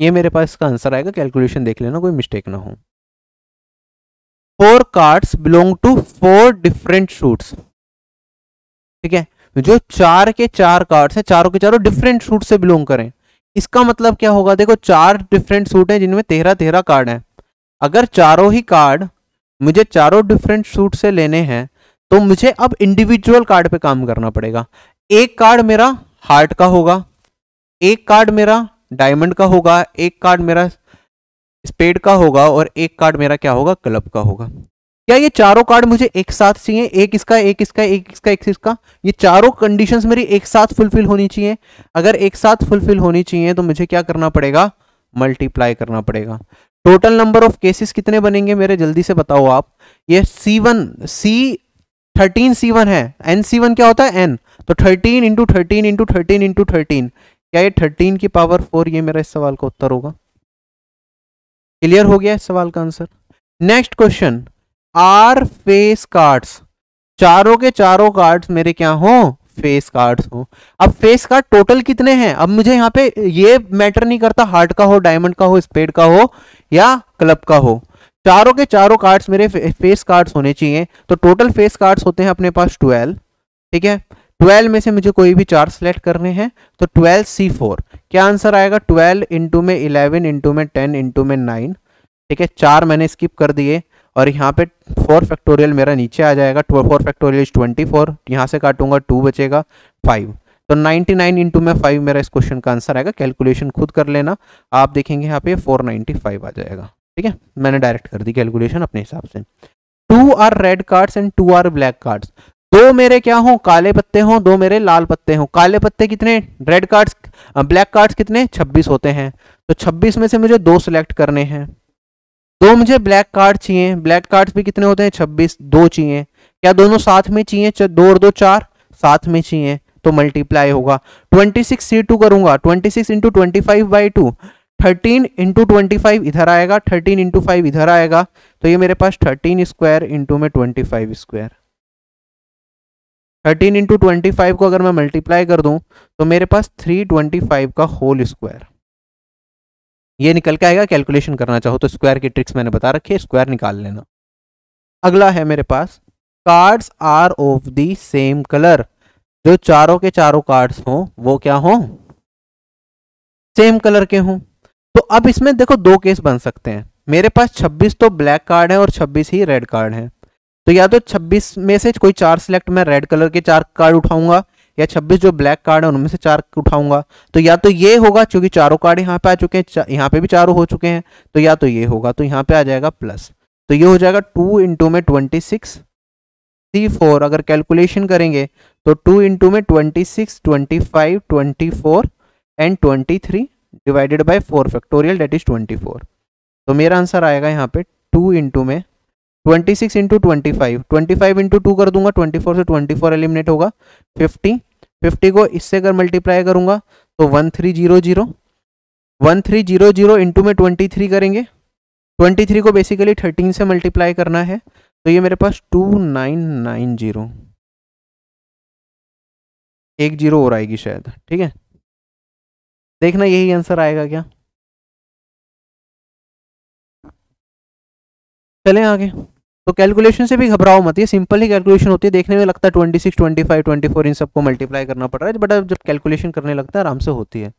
ये मेरे पास इसका आंसर आएगा कैलकुलेशन देख लेना, कोई मिस्टेक ना हो। Four cards belong to four different suits ठीक है? जो चार के चार कार्ड्स हैं, चारों के चारों डिफरेंट शूट से बिलोंग करें। इसका मतलब क्या होगा? देखो, चार डिफरेंट सूट हैं जिनमें तेरह तेरह कार्ड हैं। अगर चारों ही कार्ड मुझे चारों डिफरेंट सूट से लेने हैं तो मुझे अब इंडिविजुअल कार्ड पे काम करना पड़ेगा। एक कार्ड मेरा हार्ट का होगा, एक कार्ड मेरा डायमंड का होगा, एक कार्ड मेरा स्पेड का होगा और एक कार्ड मेरा क्या होगा, क्लब का होगा। क्या ये चारों कार्ड मुझे एक साथ चाहिए? एक इसका एक इसका एक इसका एक इसका? ये चारों कंडीशंस मेरी एक साथ फुलफिल होनी चाहिए। अगर एक साथ फुलफिल होनी चाहिए तो मुझे क्या करना पड़ेगा? मल्टीप्लाई करना पड़ेगा। टोटल नंबर ऑफ़ केसेस कितने बनेंगे मेरे? जल्दी से बताओ आप। ये C one C thirteen C one है। एन सी वन क्या होता है? एन तो thirteen into thirteen into thirteen into thirteen क्या ये थर्टीन की पावर फोर ये मेरा इस सवाल का उत्तर होगा? क्लियर हो गया इस सवाल का answer next question are face cards चारों के चारों कार्ड्स मेरे क्या हो? फेस कार्ड्स हो। अब फेस कार्ड टोटल कितने हैं? अब मुझे यहाँ पे ये मैटर नहीं करता हार्ट का हो डायमंड का हो स्पेड का हो, या क्लब का हो। चारों के चारों कार्ड्स मेरे फेस कार्ड्स होने चाहिए। तो टोटल फेस कार्ड्स होते हैं अपने पास ट्वेल्व ठीक है? ट्वेल्व में से मुझे कोई भी चार सेलेक्ट करने हैं तो ट्वेल्व सी फोर क्या आंसर आएगा? ट्वेल्व इंटू में इलेवन इंटू में टेन इंटू में नाइन ठीक है, चार मैंने स्किप कर दिए, और यहाँ पे फोर फैक्टोरियल मेरा नीचे आ जाएगा। Four factorial is twenty four यहाँ से काटूँगा टू बचेगा फाइव तो 99 नाइन इंटू में फाइव मेरा इस क्वेश्चन का आंसर आएगा। कैलकुलेशन खुद कर लेना। आप देखेंगे यहाँ पे 495 आ जाएगा। ठीक है, मैंने डायरेक्ट कर दी कैलकुलेशन अपने हिसाब से। Two are red cards and two are black cards दो मेरे क्या हो? काले पत्ते हो? दो मेरे लाल पत्ते हो। काले पत्ते कितने? रेड कार्ड्स ब्लैक कार्ड्स कितने? 26 होते हैं। तो 26 में से मुझे दो सिलेक्ट करने हैं। दो मुझे ब्लैक कार्ड चाहिए। ब्लैक कार्ड्स भी कितने होते हैं? 26 दो चाहिए। क्या दोनों साथ में चाहिए? दो और दो, चार साथ में चाहिए। तो मल्टीप्लाई होगा। 26 सी टू करूँगा। 26 six into twenty five by two thirteen into twenty इधर आएगा। थर्टीन इंटू फाइव इधर आएगा। तो ये मेरे पास थर्टीन स्क्वायर इंटू में twenty five square thirteen into twenty five को अगर मैं मल्टीप्लाई कर दूँ तो मेरे पास थ्री ट्वेंटी फाइव का होल स्क्वायर ये निकल के आएगा कैलकुलेशन करना चाहो तो स्क्वायर की ट्रिक्स मैंने बता रखी है स्क्वायर निकाल लेना। अगला है मेरे पास cards are of the same colour जो चारों के चारों कार्ड्स हों, वो क्या हों? सेम कलर के हों। तो अब इसमें देखो दो केस बन सकते हैं। मेरे पास 26 तो ब्लैक कार्ड है और 26 ही रेड कार्ड है। तो या तो 26 में से कोई चार सिलेक्ट मैं रेड कलर के चार कार्ड उठाऊँगा, या 26 जो ब्लैक कार्ड है उनमें से चार उठाऊँगा। तो या तो ये होगा क्योंकि चारों कार्ड यहाँ पे आ चुके हैं यहाँ पे भी चारों हो चुके हैं तो या तो ये होगा तो यहाँ पे आ जाएगा प्लस तो ये हो जाएगा टू इंटू में ट्वेंटी सिक्स सी फोर अगर कैलकुलेशन करेंगे तो टू इंटू में twenty six twenty five twenty four and twenty three divided by four factorial that is twenty four तो मेरा आंसर आएगा यहाँ पे टू इंटू में twenty six into twenty five twenty five into two कर दूँगा ट्वेंटी फोर से ट्वेंटी फोर एलिमिनेट होगा फिफ्टी फिफ्टी को इससे अगर मल्टीप्लाई करूँगा तो one three zero zero one three zero zero into में ट्वेंटी थ्री करेंगे ट्वेंटी थ्री को बेसिकली थर्टीन से मल्टीप्लाई करना है तो ये मेरे पास टू नाइन नाइन ज़ीरो एक ज़ीरो और आएगी शायद, ठीक है? देखना यही आंसर आएगा क्या? चलें आगे। तो कैलकुलेशन से भी घबराओ मत, ये सिंपल ही कैलकुलेशन होती है, देखने में लगता है twenty six twenty five twenty four इन सबको मल्टीप्लाई करना पड़ रहा है बट जब कैलकुलेशन करने लगता है, आराम से होती है।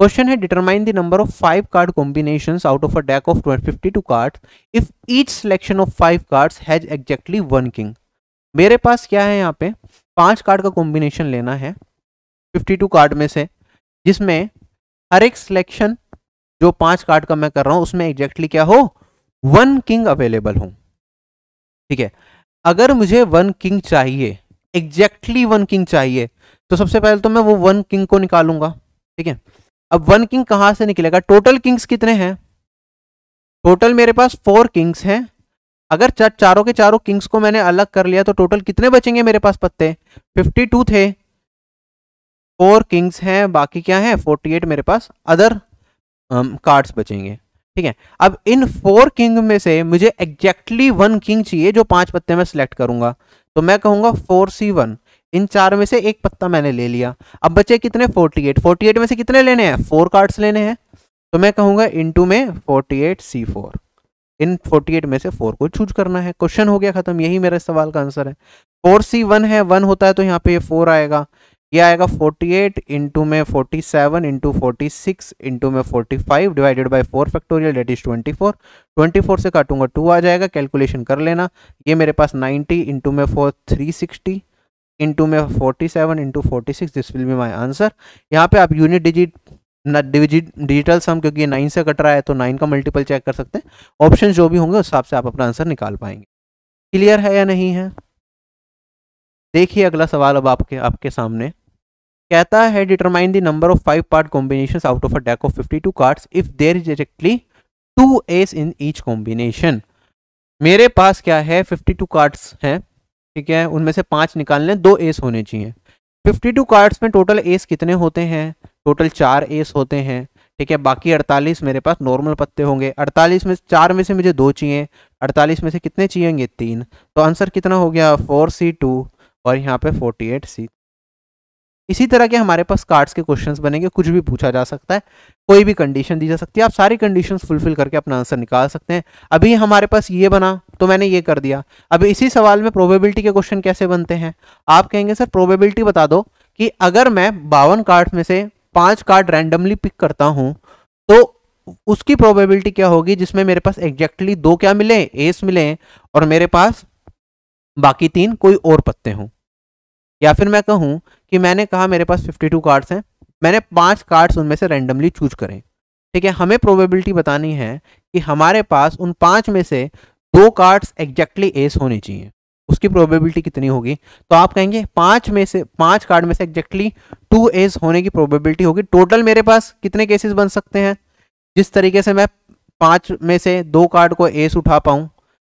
क्वेश्चन है determine the number of five card combination out of a deck of fifty two card if each selection of five cards has exactly one king मेरे पास क्या है यहाँ पे? पाँच कार्ड का कॉम्बिनेशन लेना है फिफ्टी टू कार्ड में से, जिसमें हर एक सिलेक्शन जो पाँच कार्ड का मैं कर रहा हूँ, उसमें एग्जैक्टली क्या हो? वन किंग अवेलेबल हूँ। ठीक है? अगर मुझे वन किंग चाहिए एग्जैक्टली वन किंग चाहिए तो सबसे पहले तो मैं वो वन किंग को निकालूँगा। ठीक है? अब वन किंग कहाँ से निकलेगा? टोटल किंग्स कितने हैं? टोटल मेरे पास फोर किंग्स हैं। अगर चार, चारों के चारों किंग्स को मैंने अलग कर लिया तो टोटल कितने बचेंगे मेरे पास पत्ते? 52 थे। फोर किंग्स हैं बाकी क्या है? 48 मेरे पास। अदर कार्ड्स बचेंगे। ठीक है? अब इन फोर किंग में से मुझे एग्जैक्टली वन किंग चाहिए जो पाँच पत्ते में सिलेक्ट करूँगा। तो मैं कहूँगा फोर सी वन इन चार में से एक पत्ता मैंने ले लिया। अब बचे कितने? 48 48 में से कितने लेने हैं? फोर कार्ड्स लेने हैं। तो मैं कहूँगा इनटू में 48 सी फोर इन 48 में से फोर को चूज़ करना है। क्वेश्चन हो गया खत्म। यही मेरे सवाल का आंसर है। फोर सी वन है। वन होता है तो यहाँ पे ये फोर आएगा। ये आएगा 48 एट इंटू में 47 इंटू फोर्टी सिक्स इंटू में 45 divided by 4 factorial that is 24 24 से काटूँगा 2 आ जाएगा कैलकुलेशन कर लेना। ये मेरे पास 90 इंटू में फोर थ्री सिक्सटी इंटू में 47 into forty six this will be my answer यहाँ पे आप unit digit digit digital sum क्योंकि ये नाइन से कट रहा है तो नाइन का मल्टीपल चेक कर सकते हैं। ऑप्शन जो भी होंगे, उस हिसाब से आप अपना आंसर निकाल पाएँगे। क्लियर है या नहीं है? देखिए अगला सवाल अब आपके आपके सामने। कहता है determine the number of five part combination out of a deck of 52 cards if there is exactly two aces in each combination मेरे पास क्या है? 52 कार्ड्स हैं, ठीक है? उनमें से पाँच निकालने दो एस होने चाहिए। 52 कार्ड्स में टोटल एस कितने होते हैं? टोटल चार एस होते हैं, ठीक है? बाकी 48 मेरे पास नॉर्मल पत्ते होंगे। 48 में, चार में से मुझे दो चाहिए। 48 में से कितने चाहिए तीन। तो आंसर कितना हो गया? फोर सी टू और यहाँ पे फोर्टी एट सी इसी तरह के हमारे पास कार्ड्स के क्वेश्चंस बनेंगे, कुछ भी पूछा जा सकता है, कोई भी कंडीशन दी जा सकती है, आप सारी कंडीशंस फुलफिल करके अपना आंसर निकाल सकते हैं। अभी हमारे पास ये बना तो मैंने ये कर दिया। अब इसी सवाल में प्रोबेबिलिटी के क्वेश्चन कैसे बनते हैं? आप कहेंगे, सर प्रोबेबिलिटी बता दो कि अगर मैं बावन कार्ड में से पाँच कार्ड रैंडमली पिक करता हूँ तो उसकी प्रोबेबिलिटी क्या होगी जिसमें मेरे पास एग्जैक्टली दो क्या मिले एस मिले और मेरे पास बाकी तीन कोई और पत्ते हों? या फिर मैं कहूँ कि मैंने कहा मेरे पास 52 कार्ड्स हैं, मैंने पाँच कार्ड्स उनमें से रैंडमली चूज़ करें। ठीक है, हमें प्रोबेबिलिटी बतानी है कि हमारे पास उन पाँच में से दो कार्ड्स एग्जैक्टली एस होने चाहिए। उसकी प्रोबेबिलिटी कितनी होगी? तो आप कहेंगे पाँच में से, पाँच कार्ड में से एग्जैक्टली टू एस होने की प्रोबेबिलिटी होगी। टोटल मेरे पास कितने केसेस बन सकते हैं? जिस तरीके से मैं पाँच में से दो कार्ड को एस उठा पाऊँ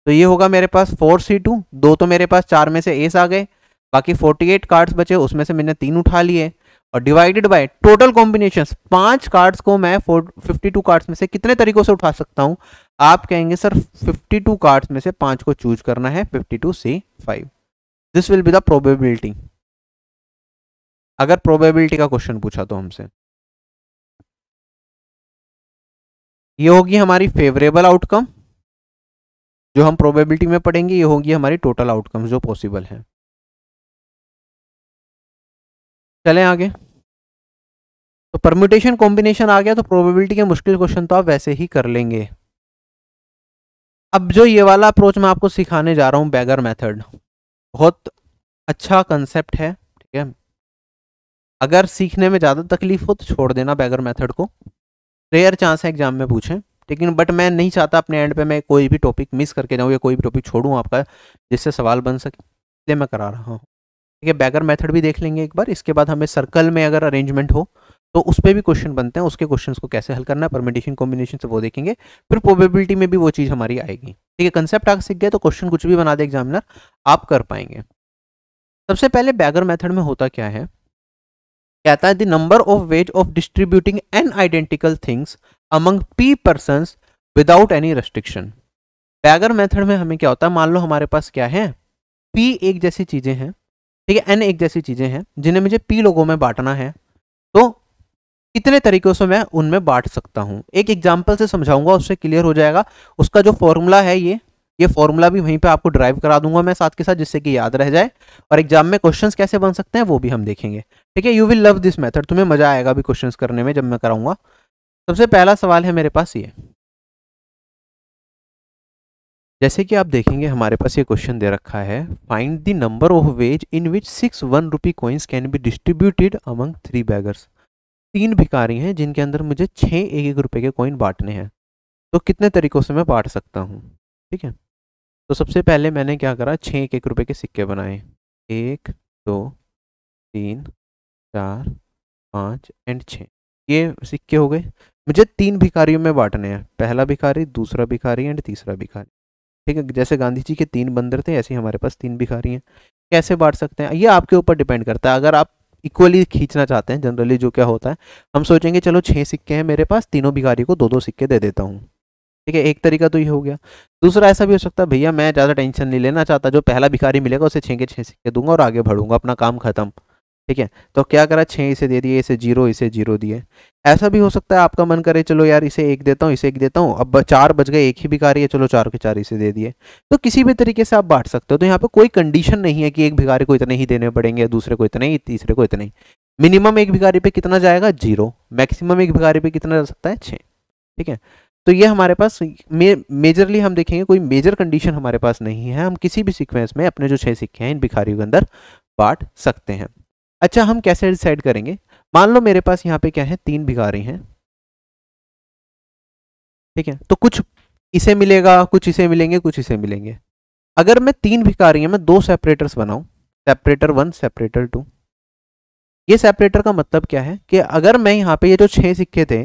तो ये होगा मेरे पास फोर सी टू दो तो मेरे पास चार में से एस आ गए। बाकी फोर्टी एट कार्ड्स बचे, उसमें से मैंने तीन उठा लिए और डिवाइडेड बाय टोटल कॉम्बिनेशन पाँच कार्ड्स को मैं फिफ्टी टू कार्ड्स में से कितने तरीकों से उठा सकता हूँ? आप कहेंगे, सर फिफ्टी टू कार्ड्स में से पाँच को चूज़ करना है fifty two C five this will be the probability अगर प्रोबेबिलिटी का क्वेश्चन पूछा तो हमसे। ये होगी हमारी फेवरेबल आउटकम जो हम प्रोबेबिलिटी में पढ़ेंगे, ये होगी हमारी टोटल आउटकम जो पॉसिबल है। चलें आगे। तो परम्यूटेशन कॉम्बिनेशन आ गया तो प्रोबेबिलिटी के मुश्किल क्वेश्चन तो आप वैसे ही कर लेंगे। अब जो ये वाला अप्रोच मैं आपको सिखाने जा रहा हूँ बैगर मेथड बहुत अच्छा कंसेप्ट है, ठीक है? अगर सीखने में ज़्यादा तकलीफ़ हो तो छोड़ देना बैगर मेथड को। रेयर चांस है एग्ज़ाम में पूछें, लेकिन बट मैं नहीं चाहता अपने एंड पे मैं कोई भी टॉपिक मिस करके जाऊँ या कोई भी टॉपिक छोड़ूँ आपका, जिससे सवाल बन सके, इसलिए मैं करा रहा हूँ। ठीक है, बैगर मेथड भी देख लेंगे एक बार। इसके बाद हमें सर्कल में अगर अरेंजमेंट हो तो उस पर भी क्वेश्चन बनते हैं, उसके क्वेश्चंस को कैसे हल करना है परमिटेशन कॉम्बिनेशन से वो देखेंगे। फिर प्रोबेबिलिटी में भी वो चीज़ हमारी आएगी। ठीक है कंसेप्ट आगे सीख गए तो क्वेश्चन कुछ भी बना दे एग्जामिनर आप कर पाएँगे। सबसे पहले बैगर मेथड में होता क्या है? कहता है the number of ways of distributing N identical things among P person without any restriction beggar method में हमें क्या होता है? मान लो हमारे पास क्या है? पी एक जैसी चीज़ें हैं। ठीक है एन एक जैसी चीज़ें हैं, जिन्हें मुझे पी लोगों में बांटना है। तो कितने तरीकों से मैं उनमें बांट सकता हूँ। एक एग्ज़ाम्पल से समझाऊँगा, उससे क्लियर हो जाएगा। उसका जो फॉर्मूला है ये ये फॉर्मूला भी वहीं पे आपको ड्राइव करा दूँगा मैं साथ के साथ, जिससे कि याद रह जाए। और एग्ज़ाम में क्वेश्चंस कैसे बन सकते हैं, वो भी हम देखेंगे। ठीक है you will love this method तुम्हें मज़ा आएगा भी क्वेश्चंस करने में जब मैं कराऊँगा। सबसे पहला सवाल है मेरे पास ये। जैसे कि आप देखेंगे, हमारे पास ये क्वेश्चन दे रखा है find the number of ways in which six one rupee coins can be distributed among three beggars तीन भिखारी हैं, जिनके अंदर मुझे छः एक एक रुपये के कॉइन बांटने हैं। तो कितने तरीकों से मैं बांट सकता हूँ? ठीक है? तो सबसे पहले मैंने क्या करा छः एक एक रुपए के सिक्के बनाए। एक, दो, तीन, चार, पाँच एंड छः ये सिक्के हो गए। मुझे तीन भिखारियों में बांटने हैं। पहला भिखारी, दूसरा भिखारी एंड तीसरा भिखारी। ठीक है, जैसे गांधी जी के तीन बंदर थे, ऐसे ही हमारे पास तीन भिखारी हैं। कैसे बांट सकते हैं? ये आपके ऊपर डिपेंड करता है। अगर आप इक्वली खींचना चाहते हैं जनरली जो क्या होता है, हम सोचेंगे, चलो छः सिक्के हैं मेरे पास, तीनों भिखारी को दो दो सिक्के दे देता हूँ। ठीक है, एक तरीका तो ये हो गया। दूसरा, ऐसा भी हो सकता है, भैया, मैं ज़्यादा टेंशन नहीं लेना चाहता, जो पहला भिखारी मिलेगा, उसे छः के छः सिक्के दूँगा और आगे बढ़ूँगा, अपना काम खत्म। ठीक है? तो क्या करा? छः इसे दे दिए, इसे ज़ीरो इसे ज़ीरो दिए। ऐसा भी हो सकता है, आपका मन करे, चलो यार, इसे एक देता हूँ, इसे एक देता हूँ, अब चार बज गए, एक ही भिखारी है, चलो चार के चार इसे दे दिए। तो किसी भी तरीके से आप बांट सकते हो। तो यहाँ पे कोई कंडीशन नहीं है कि एक भिखारी को इतने ही देने पड़ेंगे, दूसरे को इतने ही, तीसरे को इतने ही। मिनिमम एक भिखारी पे कितना जाएगा? ज़ीरो। मैक्सिमम एक भिखारी पे कितना जा सकता है? छः ठीक है? तो ये हमारे पास मेजरली हम देखेंगे, कोई मेजर कंडीशन हमारे पास नहीं है। हम किसी भी सीक्वेंस में अपने जो छः सिक्के हैं, इन भिखारियों के अंदर बांट सकते हैं। अच्छा हम कैसे डिसाइड करेंगे? मान लो मेरे पास यहाँ पे क्या है? तीन भिखारी हैं। ठीक है? तो कुछ इसे मिलेगा, कुछ इसे मिलेंगे, कुछ इसे मिलेंगे। अगर मैं तीन भिखारी मैं दो सेपरेटर्स बनाऊँ। सेपरेटर वन सेपरेटर टू ये सेपरेटर का मतलब क्या है? कि अगर मैं यहाँ पे ये जो छह सिक्के थे,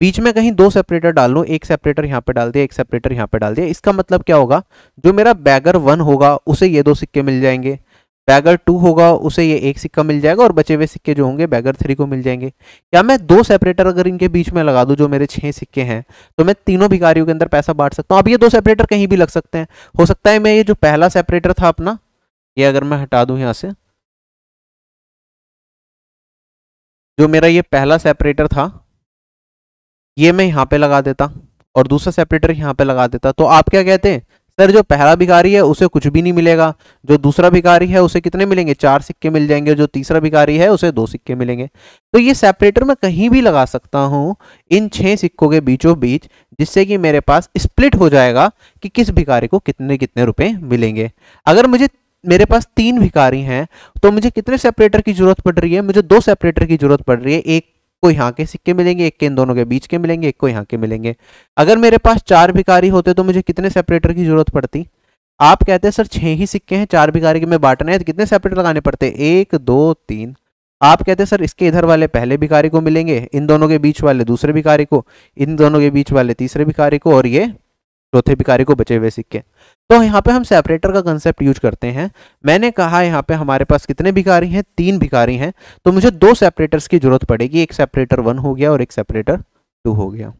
बीच में कहीं दो सेपरेटर डाल लूँ, एक सेपरेटर यहाँ पे डाल दिया, एक सेपरेटर यहाँ पे डाल दिया, इसका मतलब क्या होगा? जो मेरा बैगर वन होगा, उसे ये दो सिक्के मिल जाएँगे। बैगर टू होगा, उसे ये एक सिक्का मिल जाएगा और बचे हुए सिक्के जो होंगे बैगर थ्री को मिल जाएँगे। क्या मैं दो सेपरेटर अगर इनके बीच में लगा दूँ, जो मेरे छह सिक्के हैं तो मैं तीनों भिखारियों के अंदर पैसा बांट सकता हूँ। अब ये दो सेपरेटर कहीं भी लग सकते हैं। हो सकता है मैं ये जो पहला सेपरेटर था अपना, ये अगर मैं हटा दूँ यहाँ से, जो मेरा ये पहला सेपरेटर था, ये मैं यहाँ पे लगा देता और दूसरा सेपरेटर यहाँ पे लगा देता। तो आप क्या कहते हैं? सर, जो पहला भिखारी है, उसे कुछ भी नहीं मिलेगा। जो दूसरा भिखारी है, उसे कितने मिलेंगे? चार सिक्के मिल जाएँगे। जो तीसरा भिखारी है, उसे दो सिक्के मिलेंगे। तो ये सेपरेटर मैं कहीं भी लगा सकता हूँ, इन छह सिक्कों के बीचों बीच, जिससे कि मेरे पास स्प्लिट हो जाएगा कि किस भिखारी को कितने कितने रुपए मिलेंगे। अगर मुझे, मेरे पास तीन भिखारी हैं तो मुझे कितने सेपरेटर की ज़रूरत पड़ रही है? मुझे दो सेपरेटर की ज़रूरत पड़ रही है। एक को यहाँ के सिक्के मिलेंगे, एक के इन दोनों के बीच के मिलेंगे, एक को यहाँ के मिलेंगे। अगर मेरे पास चार भिकारी होते तो मुझे कितने सेपरेटर की ज़रूरत पड़ती? आप कहते हैं, सर, छह ही सिक्के हैं, चार भिकारी के में बांटने हैं तो कितने सेपरेटर लगाने पड़ते? एक, दो, तीन। आप कहते हैं, सर, इसके इधर वाले पहले भिकारी को मिलेंगे, इन दोनों के बीच वाले दूसरे भिकारी को, इन दोनों के बीच वाले तीसरे भिकारी को, और ये चौथे भिकारी को बचे हुए सिक्के। तो यहाँ पे हम सेपरेटर का कंसेप्ट यूज़ करते हैं। मैंने कहा यहाँ पे हमारे पास कितने भिकारी हैं? तीन भिकारी हैं। तो मुझे दो सेपरेटर्स की ज़रूरत पड़ेगी। एक सेपरेटर वन हो गया और एक सेपरेटर टू हो गया।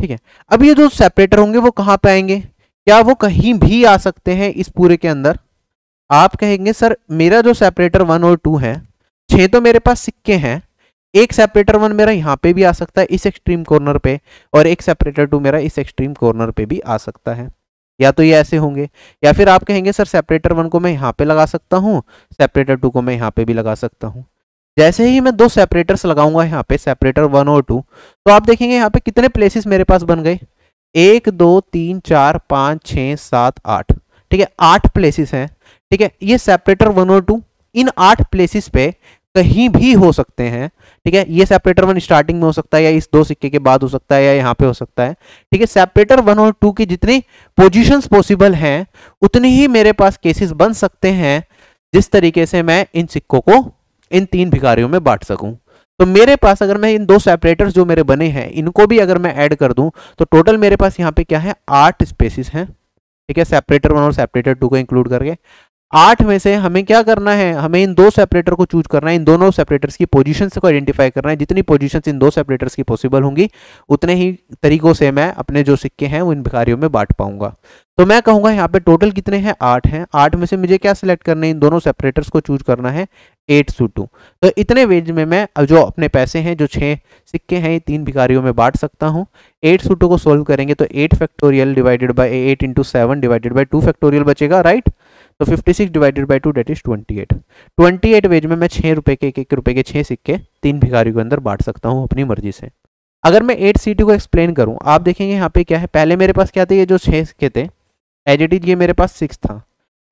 ठीक है? अब ये जो सेपरेटर होंगे वो कहाँ पे आएँगे? क्या वो कहीं भी आ सकते हैं इस पूरे के अंदर? आप कहेंगे, सर, मेरा जो सेपरेटर वन और टू है, छह तो मेरे पास सिक्के हैं एक सेपरेटर वन मेरा यहाँ पे भी आ सकता है, इस एक्सट्रीम कॉर्नर पे, और एक सेपरेटर टू मेरा इस एक्सट्रीम कॉर्नर पे भी आ सकता है। या तो ये ऐसे होंगे, या फिर आप कहेंगे, सर सेपरेटर वन को मैं यहाँ पे लगा सकता हूँ सेपरेटर टू को मैं यहाँ पे भी लगा सकता हूँ। जैसे ही मैं दो सेपरेटर्स लगाऊँगा यहाँ पे सेपरेटर वन और टू तो आप देखेंगे यहाँ पे कितने प्लेसेस मेरे पास बन गए। एक, दो, तीन, चार, पाँच, छ, सात, आठ। ठीक है, आठ प्लेसेस हैं। ठीक है, ये सेपरेटर वन और टू इन आठ प्लेसेस पे कहीं भी हो सकते हैं, ठीक है? ये सेपरेटर वन स्टार्टिंग में हो सकता है या इस दो सिक्के के बाद हो सकता है या यहाँ पे हो सकता है, ठीक है? सेपरेटर वन और टू की जितनी पोजीशंस पॉसिबल हैं, उतनी ही मेरे पास केसेस बन सकते हैं, जिस तरीके से मैं इन सिक्कों को, इन तीन भिखारियों में बांट सकूँ। तो मेरे पास अगर मैं इन दो सेपरेटर्स जो मेरे बने हैं, इनको भी अगर मैं ऐड कर दूँ तो टोटल मेरे पास यहाँ पे क्या है? आठ स्पेसिस हैं, ठीक है? सेपरेटर वन और सेपरेटर टू को इंक्लूड करके। आठ में से हमें क्या करना है? हमें इन दो सेपरेटर को चूज़ करना है। इन दोनों सेपरेटर्स की पोजीशन को आइडेंटिफाई करना है। जितनी पोजीशंस इन दो सेपरेटर्स की पॉसिबल होंगी, उतने ही तरीकों से मैं अपने जो सिक्के हैं, वो इन भिखारियों में बांट पाऊँगा। तो मैं कहूँगा यहाँ पे टोटल कितने हैं? आठ हैं। आठ में से मुझे क्या सिलेक्ट करना है? इन दोनों सेपरेटर्स को चूज़ करना है। एट सू टू तो इतने वेज में मैं जो अपने पैसे हैं, जो छः सिक्के हैं ये तीन भिखारियों में बांट सकता हूँ। एट टू को सोल्व करेंगे तो eight factorial divided by eight into seven divided by two factorial बचेगा राइट तो 56 divided by two that is 28 28 ways में मैं छः रुपए के, एक एक रुपए के छः सिक्के तीन भिखारी के अंदर बांट सकता हूँ अपनी मर्ज़ी से। अगर मैं एट सी को एक्सप्लेन करूँ, आप देखेंगे यहाँ पे क्या है? पहले मेरे पास क्या थे? ये जो छः सिक्के थे एज इट इज़ ये मेरे पास सिक्स था।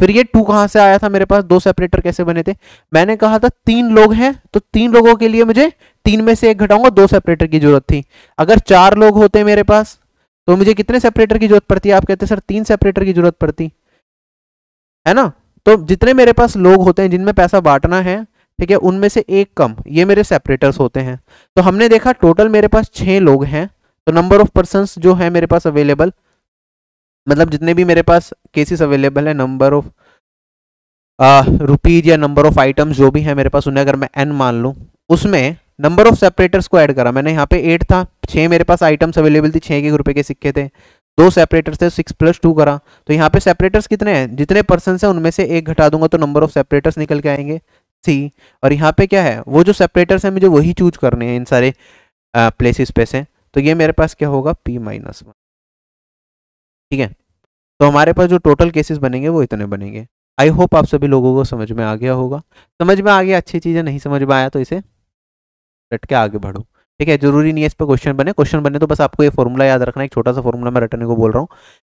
फिर ये टू कहाँ से आया था मेरे पास? दो सेपरेटर कैसे बने थे? मैंने कहा था तीन लोग हैं तो तीन लोगों के लिए मुझे तीन में से एक घटाऊँगा, दो सेपरेटर की ज़रूरत थी। अगर चार लोग होते मेरे पास तो मुझे कितने सेपरेटर की ज़रूरत पड़ती? है आप कहते, सर, तीन सेपरेटर की ज़रूरत पड़ती। है ना? तो जितने मेरे पास लोग होते हैं, जिनमें पैसा बांटना है, ठीक है, उनमें से एक कम, ये मेरे सेपरेटर्स होते हैं। तो हमने देखा टोटल मेरे पास छह लोग हैं तो नंबर ऑफ़ पर्सन जो है मेरे पास अवेलेबल मतलब जितने भी मेरे पास केसेस अवेलेबल है नंबर ऑफ़ रुपीज़ या नंबर ऑफ़ आइटम्स जो भी है मेरे पास, उन्हें अगर मैं एन मान लूँ, उसमें नंबर ऑफ़ सेपरेटर्स को ऐड करा। मैंने यहाँ पे एट था छः मेरे पास आइटम्स अवेलेबल थी छः के रुपए के सिक्के थे। दो सेपरेटर्स थे सिक्स प्लस टू करा। तो यहाँ पे सेपरेटर्स कितने हैं? जितने पर्सन हैं, उनमें से एक घटा दूँगा तो नंबर ऑफ़ सेपरेटर्स निकल के आएँगे। सी और यहाँ पे क्या है? वो जो सेपरेटर्स हैं, मुझे वही चूज़ करने हैं इन सारे प्लेसेस पे से। तो ये मेरे पास क्या होगा? पी माइनस वन ठीक है? तो हमारे पास जो टोटल केसेस बनेंगे, वो इतने बनेंगे। आई होप आप सभी लोगों को समझ में आ गया होगा। समझ में आ गया? अच्छी चीज़ें नहीं समझ में आया तो इसे रट के आगे बढ़ो। ठीक है, ज़रूरी नहीं है इस पर क्वेश्चन बने। क्वेश्चन बने तो बस आपको ये फॉर्मूला याद रखना एक छोटा सा फॉर्मूला मैं रटने को बोल रहा हूँ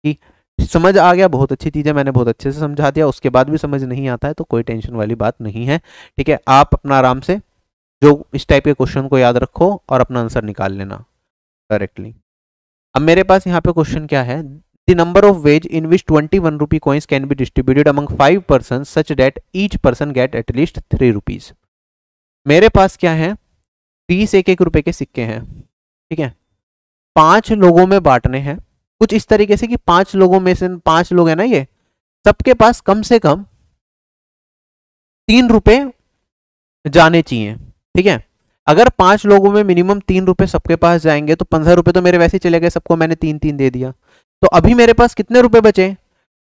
कि समझ आ गया, बहुत अच्छी चीज़ है, मैंने बहुत अच्छे से समझा दिया। उसके बाद भी समझ नहीं आता है तो कोई टेंशन वाली बात नहीं है। ठीक है, आप अपना आराम से जो इस टाइप के क्वेश्चन को याद रखो और अपना आंसर निकाल लेना करेक्टली अब मेरे पास यहाँ पे क्वेश्चन क्या है? The number of ways in which twenty one rupee coins can be distributed among five person such that each person get at least three rupees मेरे पास क्या है? बीस एक एक रुपए के सिक्के हैं, ठीक है? पाँच लोगों में बांटने हैं। कुछ इस तरीके से कि पाँच लोगों में से पाँच लोग हैं ना ये, सबके पास कम से कम तीन रुपए जाने चाहिए, ठीक है? अगर पाँच लोगों में मिनिमम तीन रुपए सबके पास जाएँगे तो पंद्रह रुपए तो मेरे वैसे चले गए, सबको मैंने तीन तीन दे दिया। तो अभी मेरे पास कितने रुपए बचे?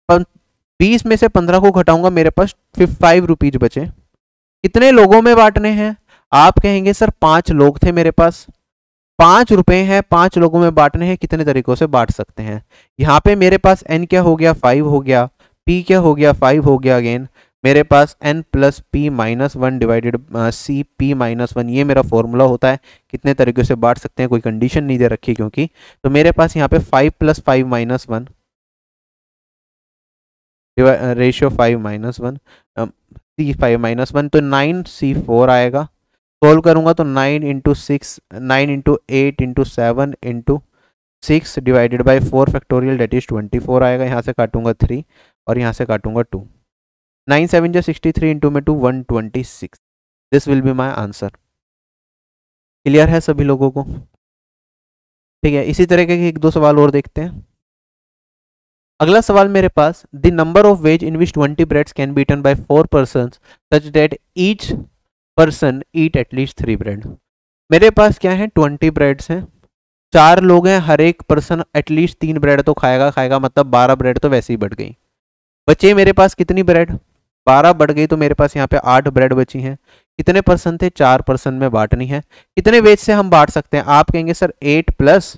बीस में से पंद्रह को घटाऊँगा, मेरे पास फाइव रुपीज़ बचे। कितने लोगों में बांटने हैं? आप कहेंगे, सर, पाँच लोग थे मेरे पास। पाँच रुपए हैं, पाँच लोगों में बांटने हैं, कितने तरीकों से बांट सकते हैं? यहाँ पे मेरे पास एन क्या हो गया? फाइव हो गया। पी क्या हो गया? फाइव हो गया अगेन मेरे पास N plus P minus one divided C P minus one ये मेरा फॉर्मूला होता है। कितने तरीके से बांट सकते हैं, कोई कंडीशन नहीं दे रखी क्योंकि। तो मेरे पास यहाँ पे five plus five minus one ratio five minus one C five minus one तो नाइन सी फोर आएगा। सोल्व करूँगा तो nine into six nine into eight into seven into six divided by four factorial that is twenty four आएगा। यहाँ से काटूँगा थ्री और यहाँ से काटूँगा टू नाइन सेवन जो सिक्सटी थ्री इंटू में two one twenty six this will be my answer clear है सभी लोगों को? ठीक है, इसी तरह के एक दो सवाल और देखते हैं। अगला सवाल मेरे पास the number of ways in which twenty breads can be eaten by four person such that each person eat at least three bread मेरे पास क्या है? ट्वेंटी ब्रेड्स हैं। चार लोग हैं, हर एक पर्सन एटलीस्ट तीन ब्रेड तो खाएगा खाएगा मतलब बारह ब्रेड तो वैसे ही बढ़ गई। बचे मेरे पास कितनी ब्रेड बारह बढ़ गई तो मेरे पास यहाँ पे आठ ब्रेड बची हैं। कितने पर्सन थे? चार पर्सन में बांटनी है। कितने वेज से हम बांट सकते हैं। आप कहेंगे, sir eight plus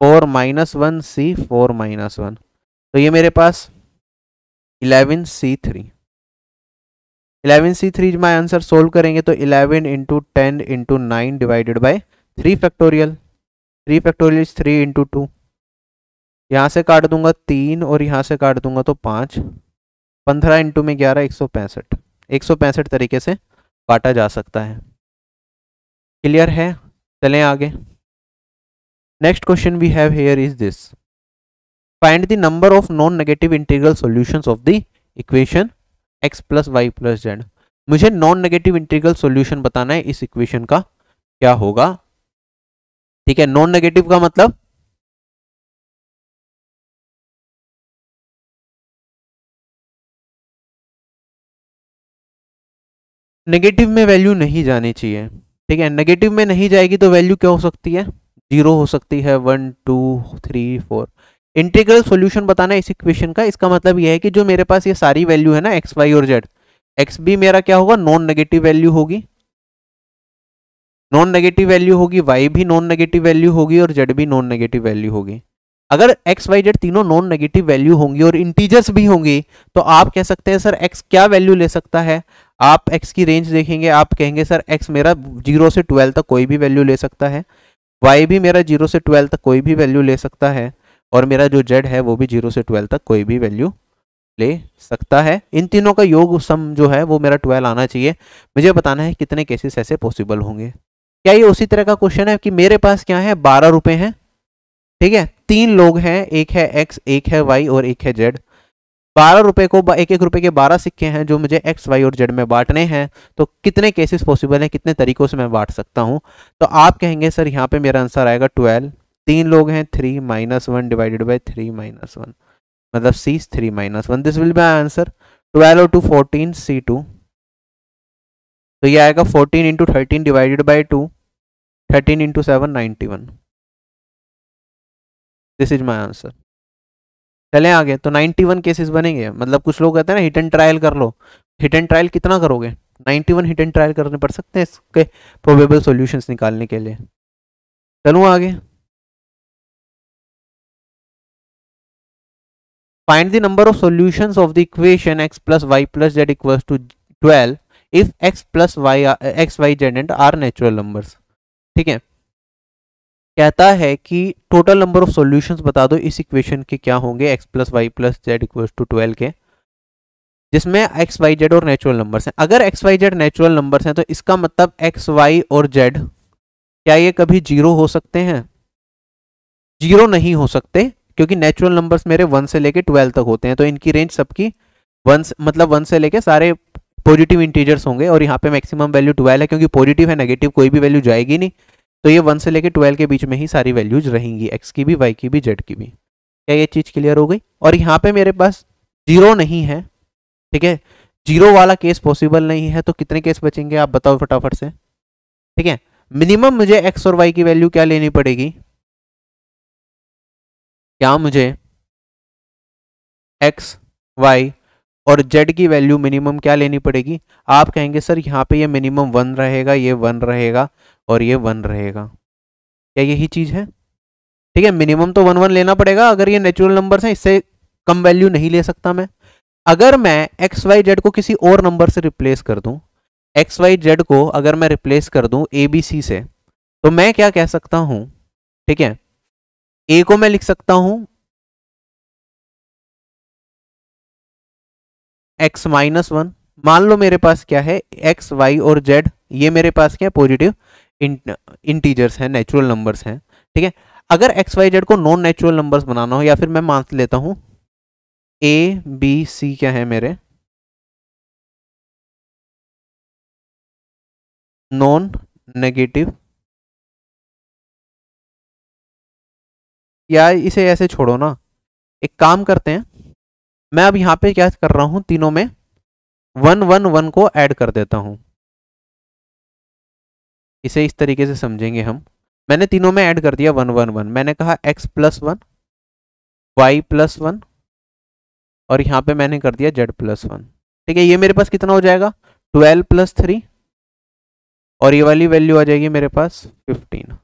four minus one C four minus one तो ये मेरे पास eleven C three eleven C three my answer solve करेंगे तो eleven into ten into nine divided by three factorial three factorial three into two यहाँ से काट दूँगा तीन और यहाँ से काट दूँगा तो पाँच। पंद्रह इंटू में ग्यारह, एक सौ पैंसठ। एक सौ पैंसठ तरीके से काटा जा सकता है। क्लियर है? चलें आगे। Next question we have here is this find the number of non negative integral solutions of the equation X plus Y plus Z मुझे नॉन नेगेटिव इंटीग्रल सॉल्यूशन बताना है इस इक्वेशन का। क्या होगा? ठीक है नॉन नेगेटिव का मतलब? नेगेटिव में वैल्यू नहीं जानी चाहिए। ठीक है नेगेटिव में नहीं जाएगी तो वैल्यू क्या हो सकती है? ज़ीरो हो सकती है one two three four integral solution बताना इस इक्वेशन का। इसका मतलब यह है कि जो मेरे पास ये सारी वैल्यू है ना, एक्स, वाई और जेड, एक्स भी मेरा क्या होगा? नॉन नेगेटिव वैल्यू होगी। नॉन नेगेटिव वैल्यू होगी, वाई भी नॉन नेगेटिव वैल्यू होगी और जेड भी नॉन नेगेटिव वैल्यू होगी। अगर एक्स, वाई, जेड तीनों नॉन नेगेटिव वैल्यू होंगी और इंटीजर्स भी होंगी तो आप कह सकते हैं, सर, एक्स क्या वैल्यू ले सकता है? आप एक्स की रेंज देखेंगे, आप कहेंगे, सर, एक्स मेरा ज़ीरो से ट्वेल्व तक कोई भी वैल्यू ले सकता है। वाई भी मेरा ज़ीरो से ट्वेल्व तक कोई भी वैल्यू ले सकता है। और मेरा जो जेड है, वो भी ज़ीरो से ट्वेल्व तक कोई भी वैल्यू ले सकता है। इन तीनों का योग सम जो है, वो मेरा ट्वेल्व आना चाहिए। मुझे बताना है कितने केसेस ऐसे पॉसिबल होंगे। क्या ये उसी तरह का क्वेश्चन है कि मेरे पास क्या है? बारह रुपए हैं। ठीक है? तीन लोग हैं, एक है एक्स एक है वाई और एक है जेड बारह रुपए को एक एक रुपए के बारह सिक्के हैं जो मुझे एक्स वाई और जेड में बांटने हैं। तो कितने केसेस पॉसिबल हैं? कितने तरीकों से मैं बांट सकता हूँ? तो आप कहेंगे, सर, यहाँ पे मेरा आंसर आएगा ट्वेल्व तीन लोग हैं three minus one divided by three minus one मतलब C three minus one this will be answer twelve two fourteen C two तो ये आएगा fourteen into thirteen divided by two thirteen into seven ninety one this is my answer चलें आगे तो 91 केसेस बनेंगे। मतलब कुछ लोग कहते हैं ना हिट एंड ट्रायल कर लो। हिट एंड ट्रायल कितना करोगे? 91 हिट एंड ट्रायल करने पड़ सकते हैं इसके प्रोबेबल सॉल्यूशंस निकालने के लिए। चलूँ आगे। Find the number of solutions of the equation x plus y plus z equals to 12 if x plus y x, y, z and r natural numbers. ठीक है? कहता है कि टोटल नंबर ऑफ़ सॉल्यूशंस बता दो इस इक्वेशन के क्या होंगे x plus y plus z equal to twelve के। जिसमें x वाई जेड और नेचुरल नंबर्स हैं। अगर x y z natural numbers हैं तो इसका मतलब x वाई और z क्या ये कभी ज़ीरो हो सकते हैं? ज़ीरो नहीं हो सकते। क्योंकि नेचुरल नंबर्स मेरे वन से लेके ट्वेल्व तक होते हैं तो इनकी रेंज सबकी वन मतलब वन से लेके सारे पॉजिटिव इंटीजर्स होंगे और यहाँ पे मैक्सिमम वैल्यू ट्वेल्व है, क्योंकि पॉजिटिव है नेगेटिव कोई भी वैल्यू जाएगी नहीं। तो ये वन से लेके ट्वेल्व के बीच में ही सारी वैल्यूज़ रहेंगी एक्स की भी वाई की भी जेड की भी। क्या ये चीज़ क्लियर हो गई? और यहाँ पे मेरे पास ज़ीरो नहीं है, ठीक है? ज़ीरो वाला केस पॉसिबल नहीं है तो कितने केस बचेंगे आप बताओ फटाफट से, ठीक है? मिनिमम मुझे एक्स और वाई की वैल्यू क्या लेनी पड़ेगी? क्या मुझे एक्स वाई और जेड की वैल्यू मिनिमम क्या लेनी पड़ेगी? आप कहेंगे, सर, यहाँ पे ये मिनिमम वन रहेगा, ये वन रहेगा और ये वन रहेगा। क्या यही चीज़ है? ठीक है मिनिमम तो वन वन लेना पड़ेगा, अगर ये नेचुरल नंबर हैं, इससे कम वैल्यू नहीं ले सकता मैं। अगर मैं एक्स वाई जेड को किसी और नंबर से रिप्लेस कर दूँ एक्स वाई जेड को अगर मैं रिप्लेस कर दूँ ए बी सी से तो मैं क्या कह सकता हूँ? ठीक है ए को मैं लिख सकता हूँ। एक्स माइनस वन मान लो मेरे पास क्या है? एक्स वाई और जेड ये मेरे पास क्या पॉजिटिव इंटीजर्स हैं नेचुरल नंबर्स हैं, ठीक है? अगर एक्स वाई जेड को नॉन नेचुरल नंबर्स बनाना हो या फिर मैं मान लेता हूँ ए बी सी क्या है मेरे? नॉन नेगेटिव या इसे ऐसे छोड़ो ना। एक काम करते हैं, मैं अब यहाँ पे क्या कर रहा हूँ, तीनों में वन वन वन को ऐड कर देता हूँ। इसे इस तरीके से समझेंगे हम। मैंने तीनों में ऐड कर दिया वन वन वन। मैंने कहा x plus one, y plus one, और यहाँ पे मैंने कर दिया जेड प्लस वन। ठीक है, ये मेरे पास कितना हो जाएगा? ट्वेल्व प्लस थ्री, और ये वाली वैल्यू आ जाएगी मेरे पास फिफ्टीन।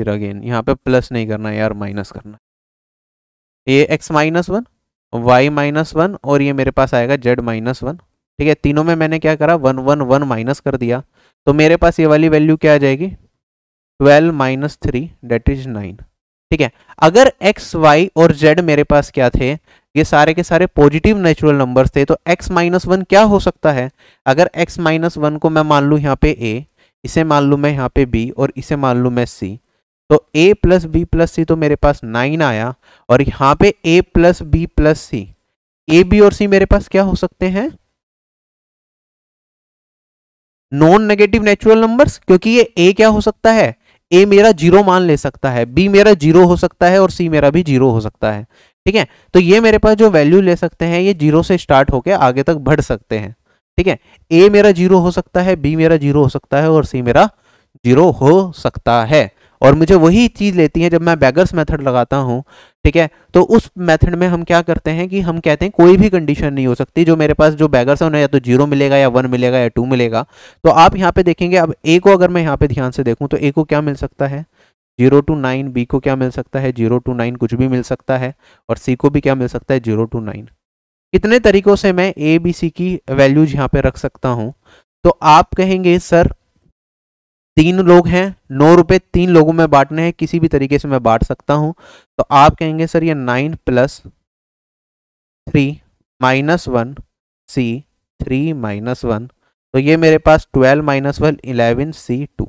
फिर अगेन यहाँ पे प्लस नहीं करना यार माइनस करना ये x minus one y minus one और ये मेरे पास आएगा जेड माइनस वन ठीक है, तीनों में मैंने क्या करा वन वन वन माइनस कर दिया। तो मेरे पास ये वाली वैल्यू क्या आ जाएगी? Twelve minus three that is nine ठीक है, अगर एक्स वाई और जेड मेरे पास क्या थे, ये सारे के सारे पॉजिटिव नेचुरल नंबर्स थे तो एक्स माइनस वन क्या हो सकता है? अगर एक्स माइनस वन को मैं मान लूँ यहाँ पे ए इसे मान लूँ मैं यहाँ पे बी और इसे मान लूँ मैं सी तो a plus b plus c तो मेरे पास नाइन आया और यहाँ पे a plus b plus c a b और सी मेरे पास क्या हो सकते हैं? नॉन नेगेटिव नेचुरल नंबर्स क्योंकि ये ए क्या हो सकता है? ए मेरा ज़ीरो मान ले सकता है बी मेरा ज़ीरो हो सकता है और सी मेरा भी ज़ीरो हो सकता है, ठीक है? तो ये मेरे पास जो वैल्यू ले सकते हैं, ये ज़ीरो से स्टार्ट होकर आगे तक बढ़ सकते हैं, ठीक है? ए मेरा ज़ीरो हो सकता है बी मेरा ज़ीरो हो सकता है और सी मेरा ज़ीरो हो सकता है। और मुझे वही चीज़ लेती है जब मैं बैगर्स मेथड लगाता हूँ, ठीक है? तो उस मेथड में हम क्या करते हैं कि हम कहते हैं कोई भी कंडीशन नहीं हो सकती, जो मेरे पास जो बैगर्स है, उन्हें या तो ज़ीरो मिलेगा या वन मिलेगा या टू मिलेगा। तो आप यहाँ पे देखेंगे, अब ए को अगर मैं यहाँ पे ध्यान से देखूँ तो ए को क्या मिल सकता है? ज़ीरो टू नाइन, बी को क्या मिल सकता है? ज़ीरो टू नाइन कुछ भी मिल सकता है, और सी को भी क्या मिल सकता है? Zero to nine. कितने तरीकों से मैं ए, बी, सी की वैल्यूज़ यहाँ पे रख सकता हूँ? तो आप कहेंगे, सर तीन लोग हैं, नौ रुपए तीन लोगों में बांटने हैं, किसी भी तरीके से मैं बांट सकता हूँ। तो आप कहेंगे, सर, ये nine plus three minus one C three minus one तो ये मेरे पास twelve minus one eleven C two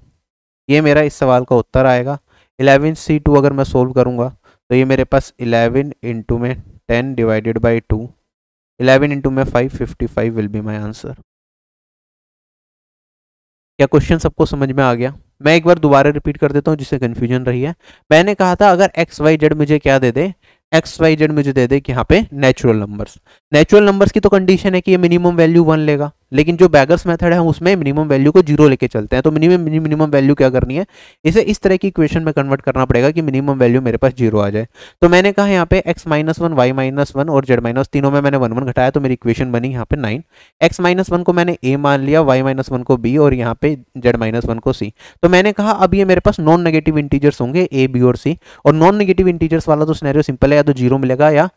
ये मेरा इस सवाल का उत्तर आएगा। इलेवन सी टू अगर मैं सोल्व करूँगा तो ये मेरे पास इलेवन इंटू में ten divided by two eleven into में five fifty five will be my answer क्या क्वेश्चन सबको समझ में आ गया? मैं एक बार दोबारा रिपीट कर देता हूँ जिससे कन्फ्यूज़न रही है। मैंने कहा था, अगर एक्स वाई जेड मुझे क्या दे दे? एक्स वाई जेड मुझे दे दे कि यहाँ पे नेचुरल नंबर्स नेचुरल नंबर्स की तो कंडीशन है कि ये मिनिमम वैल्यू वन लेगा। लेकिन जो बैगर्स मेथड है उसमें मिनिमम वैल्यू को ज़ीरो लेके चलते हैं। तो मिनिमम मिनिमम वैल्यू क्या करनी है? इसे इस तरह की इक्वेशन में कन्वर्ट करना पड़ेगा कि मिनिमम वैल्यू मेरे पास ज़ीरो आ जाए। तो मैंने कहा यहाँ पे x minus one y minus one और जेड माइनस तीनों में मैंने वन वन घटाया तो मेरी इक्वेशन बनी यहाँ पे नाइन एक्स माइनस वन को मैंने ए मान लिया वाई माइनस वन को बी और यहाँ पे जेड माइनस वन को सी तो मैंने कहा अब ये मेरे पास नॉन नेगेटिव इंटीजर्स होंगे ए बी और सी और नॉन नेगेटिव इंटीजर्स वाला तो स्नैरियो सिंपल है, या तो ज़ीरो मिलेगा या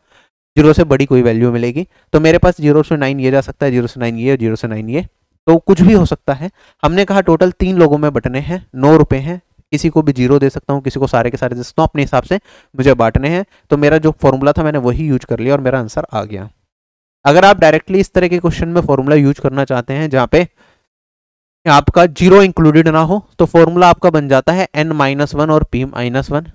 ज़ीरो से बड़ी कोई वैल्यू मिलेगी। तो मेरे पास ज़ीरो से नाइन ये जा सकता है, ज़ीरो से नाइन ये ज़ीरो से नाइन ये। तो कुछ भी हो सकता है। हमने कहा टोटल तीन लोगों में बटने हैं, नौ रुपए हैं। किसी को भी ज़ीरो दे सकता हूँ, किसी को सारे के सारे हूँ, अपने हिसाब से मुझे बांटने हैं। तो मेरा जो फॉर्मूला था मैंने वही यूज़ कर लिया और मेरा आंसर आ गया। अगर आप डायरेक्टली इस तरह के क्वेश्चन में फॉर्मूला यूज़ करना चाहते हैं, जहाँ पे आपका ज़ीरो इंक्लूडेड ना हो तो फॉर्मूला आपका बन जाता है एन माइनस वन और p minus one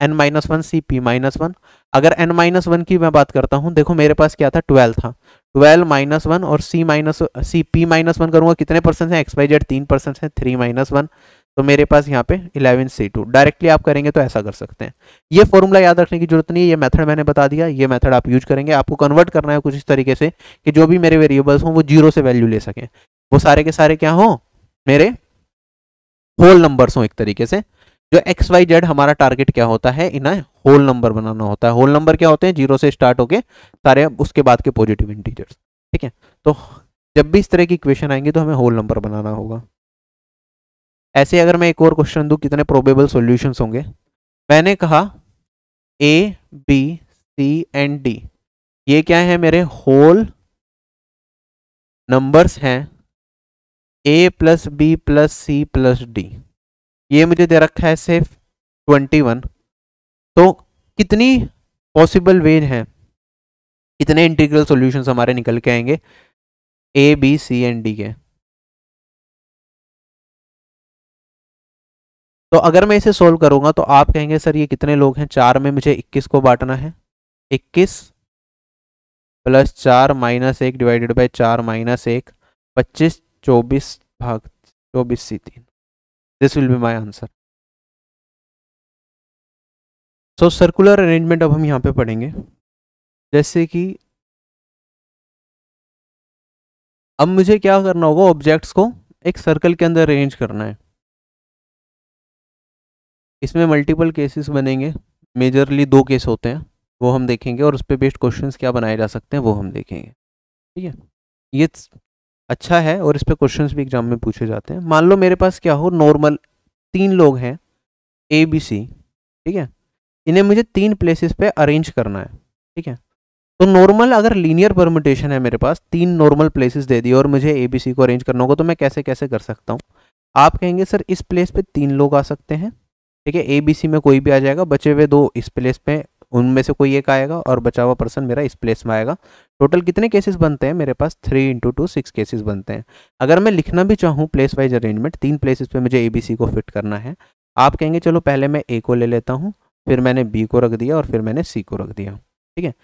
n minus one C p minus one अगर एन माइनस वन की मैं बात करता हूँ, देखो मेरे पास क्या था? ट्वेल्व था। ट्वेल्व माइनस वन और C minus C p minus one करूँगा, कितने परसेंट है? एक्स वाई जेड तीन परसेंट है थ्री माइनस वन तो मेरे पास यहाँ पे इलेवन सी टू डायरेक्टली आप करेंगे तो ऐसा कर सकते हैं। ये फॉर्मूला याद रखने की ज़रूरत नहीं है, ये मेथड मैंने बता दिया, ये मेथड आप यूज़ करेंगे। आपको कन्वर्ट करना है कुछ इस तरीके से कि जो भी मेरे वेरिएबल्स हों, वो ज़ीरो से वैल्यू ले सकें। वो सारे के सारे क्या हों? मेरे होल नंबर्स हों एक तरीके से। जो एक्स वाई जेड हमारा टारगेट क्या होता है? इन्हें होल नंबर बनाना होता है। होल नंबर क्या होते हैं? ज़ीरो से स्टार्ट होके सारे उसके बाद के पॉजिटिव इंटीजर्स ठीक है? तो जब भी इस तरह की इक्वेशन आएँगे तो हमें होल नंबर बनाना होगा। ऐसे अगर मैं एक और क्वेश्चन दूँ, कितने प्रोबेबल सॉल्यूशंस होंगे? मैंने कहा A B C and D ये क्या है मेरे? होल नंबर्स हैं A plus B plus C plus D ये मुझे दे रखा है सिर्फ़ ट्वेंटी वन तो कितनी पॉसिबल वे हैं? कितने इंटीग्रल सॉल्यूशंस हमारे निकल के आएँगे। A B C and D के। तो अगर मैं इसे सोल्व करूँगा तो आप कहेंगे, सर, ये कितने लोग हैं? चार में मुझे इक्कीस को बांटना है। इक्कीस प्लस चार माइनस एक डिवाइडेड बाई चार माइनस एक, पच्चीस, चौबीस भाग, चौबीस सी तीन। This will be my answer so circular arrangement अब हम यहाँ पे पढ़ेंगे। जैसे कि अब मुझे क्या करना होगा ऑब्जेक्ट्स को एक सर्कल के अंदर अरेंज करना है। इसमें मल्टीपल केसेस बनेंगे। मेजरली दो केस होते हैं, वो हम देखेंगे और उस पर बेस्ड क्वेश्चंस क्या बनाए जा सकते हैं, वो हम देखेंगे। ठीक है? ये अच्छा है और इस पर क्वेश्चन भी एग्ज़ाम में पूछे जाते हैं। मान लो मेरे पास क्या हो नॉर्मल तीन लोग हैं ए बी सी ठीक है? इन्हें मुझे तीन प्लेसेस पे अरेंज करना है, ठीक है? तो नॉर्मल अगर लीनियर परमिटेशन है मेरे पास, तीन नॉर्मल प्लेसेस दे दिए और मुझे ए बी सी को अरेंज करना होगा तो मैं कैसे कैसे कर सकता हूँ? आप कहेंगे, सर, इस प्लेस पे तीन लोग आ सकते हैं, ठीक है? ए बी सी में कोई भी आ जाएगा, बचे हुए दो इस प्लेस पे उनमें से कोई एक आएगा और बचा हुआ पर्सन मेरा इस प्लेस में आएगा। टोटल कितने केसेस बनते हैं? मेरे पास three into two six cases बनते हैं। अगर मैं लिखना भी चाहूँ प्लेस वाइज अरेंजमेंट तीन प्लेसेस पे मुझे ए बी सी को फिट करना है। आप कहेंगे, चलो पहले मैं ए को ले लेता हूँ, फिर मैंने बी को रख दिया और फिर मैंने सी को रख दिया। ठीक है?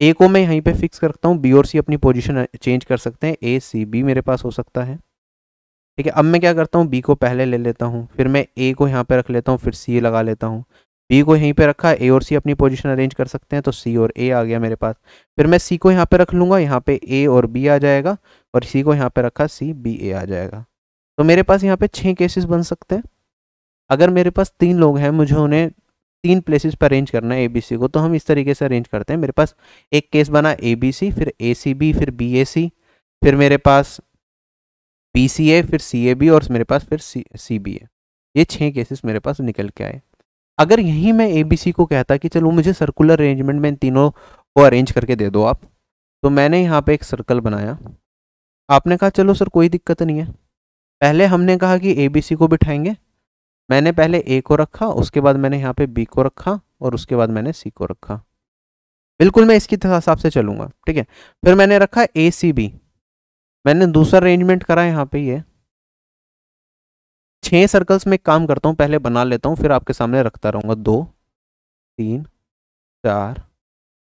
ए को मैं यहीं पे फिक्स करता हूँ बी और सी अपनी पोजीशन चेंज कर सकते हैं। ए सी बी मेरे पास हो सकता है। ठीक है? अब मैं क्या करता हूँ? बी को पहले ले लेता हूँ, फिर मैं ए को यहाँ पे रख लेता हूँ, फिर सी लगा लेता हूँ। बी को यहीं पे रखा, ए और सी अपनी पोजीशन अरेंज कर सकते हैं तो सी और ए आ गया मेरे पास। फिर मैं सी को यहाँ पे रख लूँगा, यहाँ पे ए और बी आ जाएगा, और सी को यहाँ पे रखा, सी, बी, ए आ जाएगा। तो मेरे पास यहाँ पे छः केसेस बन सकते हैं। अगर मेरे पास तीन लोग हैं, मुझे उन्हें तीन प्लेसेस पर अरेंज करना है, ए, बी, सी को तो हम इस तरीके से अरेंज करते हैं। मेरे पास एक केस बना, ए, बी, सी, फिर ए, सी, बी, फिर बी, ए, सी, फिर मेरे पास बी, सी, ए, फिर सी, ए, बी, और मेरे पास फिर सी सी, बी, ए। ये छः केसेस मेरे पास निकल के आए। अगर यहीं मैं ए बी सी को कहता कि चलो मुझे सर्कुलर अरेंजमेंट में इन तीनों को अरेंज करके दे दो आप तो मैंने यहाँ पे एक सर्कल बनाया। आपने कहा, चलो सर कोई दिक्कत नहीं है। पहले हमने कहा कि ए बी सी को बिठाएँगे। मैंने पहले ए को रखा, उसके बाद मैंने यहाँ पे बी को रखा और उसके बाद मैंने सी को रखा। बिल्कुल मैं इसकी हिसाब से चलूँगा, ठीक है? फिर मैंने रखा ए सी बी मैंने दूसरा अरेंजमेंट करा यहाँ पे ये। छह सर्कल्स में काम करता हूँ, पहले बना लेता हूँ, फिर आपके सामने रखता रहूँगा। दो, तीन, चार,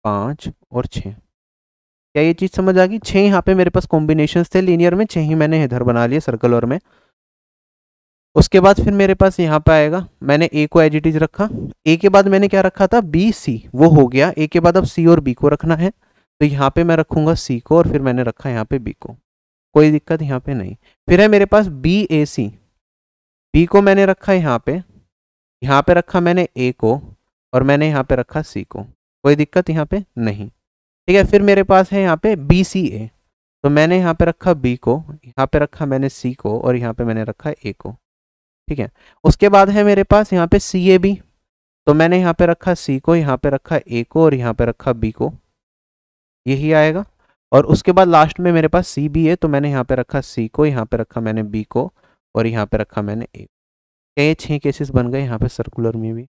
पाँच और छः क्या ये चीज़ समझ आ गई? छः यहाँ पे मेरे पास कॉम्बिनेशन थे लीनियर में छः ही मैंने इधर बना लिए सर्कल और में। उसके बाद फिर मेरे पास यहाँ पे आएगा, मैंने ए को एज इट इज़ रखा। ए के बाद मैंने क्या रखा था? बी सी वो हो गया। ए के बाद अब सी और बी को रखना है। तो यहाँ पे मैं रखूँगा सी को और फिर मैंने रखा यहाँ पे बी को। कोई दिक्कत यहाँ पे नहीं। फिर है मेरे पास बी ए सी बी को मैंने रखा यहाँ पे यहाँ पे रखा मैंने ए को और मैंने यहाँ पे रखा सी को कोई दिक्कत यहाँ पे नहीं ठीक है फिर मेरे पास है यहाँ पे बी सी ए तो मैंने यहाँ पे रखा बी को यहाँ पे रखा मैंने सी को और यहाँ पे मैंने रखा ए को ठीक है उसके बाद है मेरे पास यहाँ पे सी ए बी तो मैंने यहाँ पे रखा सी को यहाँ पे रखा ए को और यहाँ पे रखा बी को यही आएगा और उसके बाद लास्ट में मेरे पास सी बी है तो मैंने यहाँ पे रखा सी को यहाँ पे रखा मैंने बी को और यहाँ पे रखा मैंने ए ये छः केसेस बन गए यहाँ पे सर्कुलर में भी?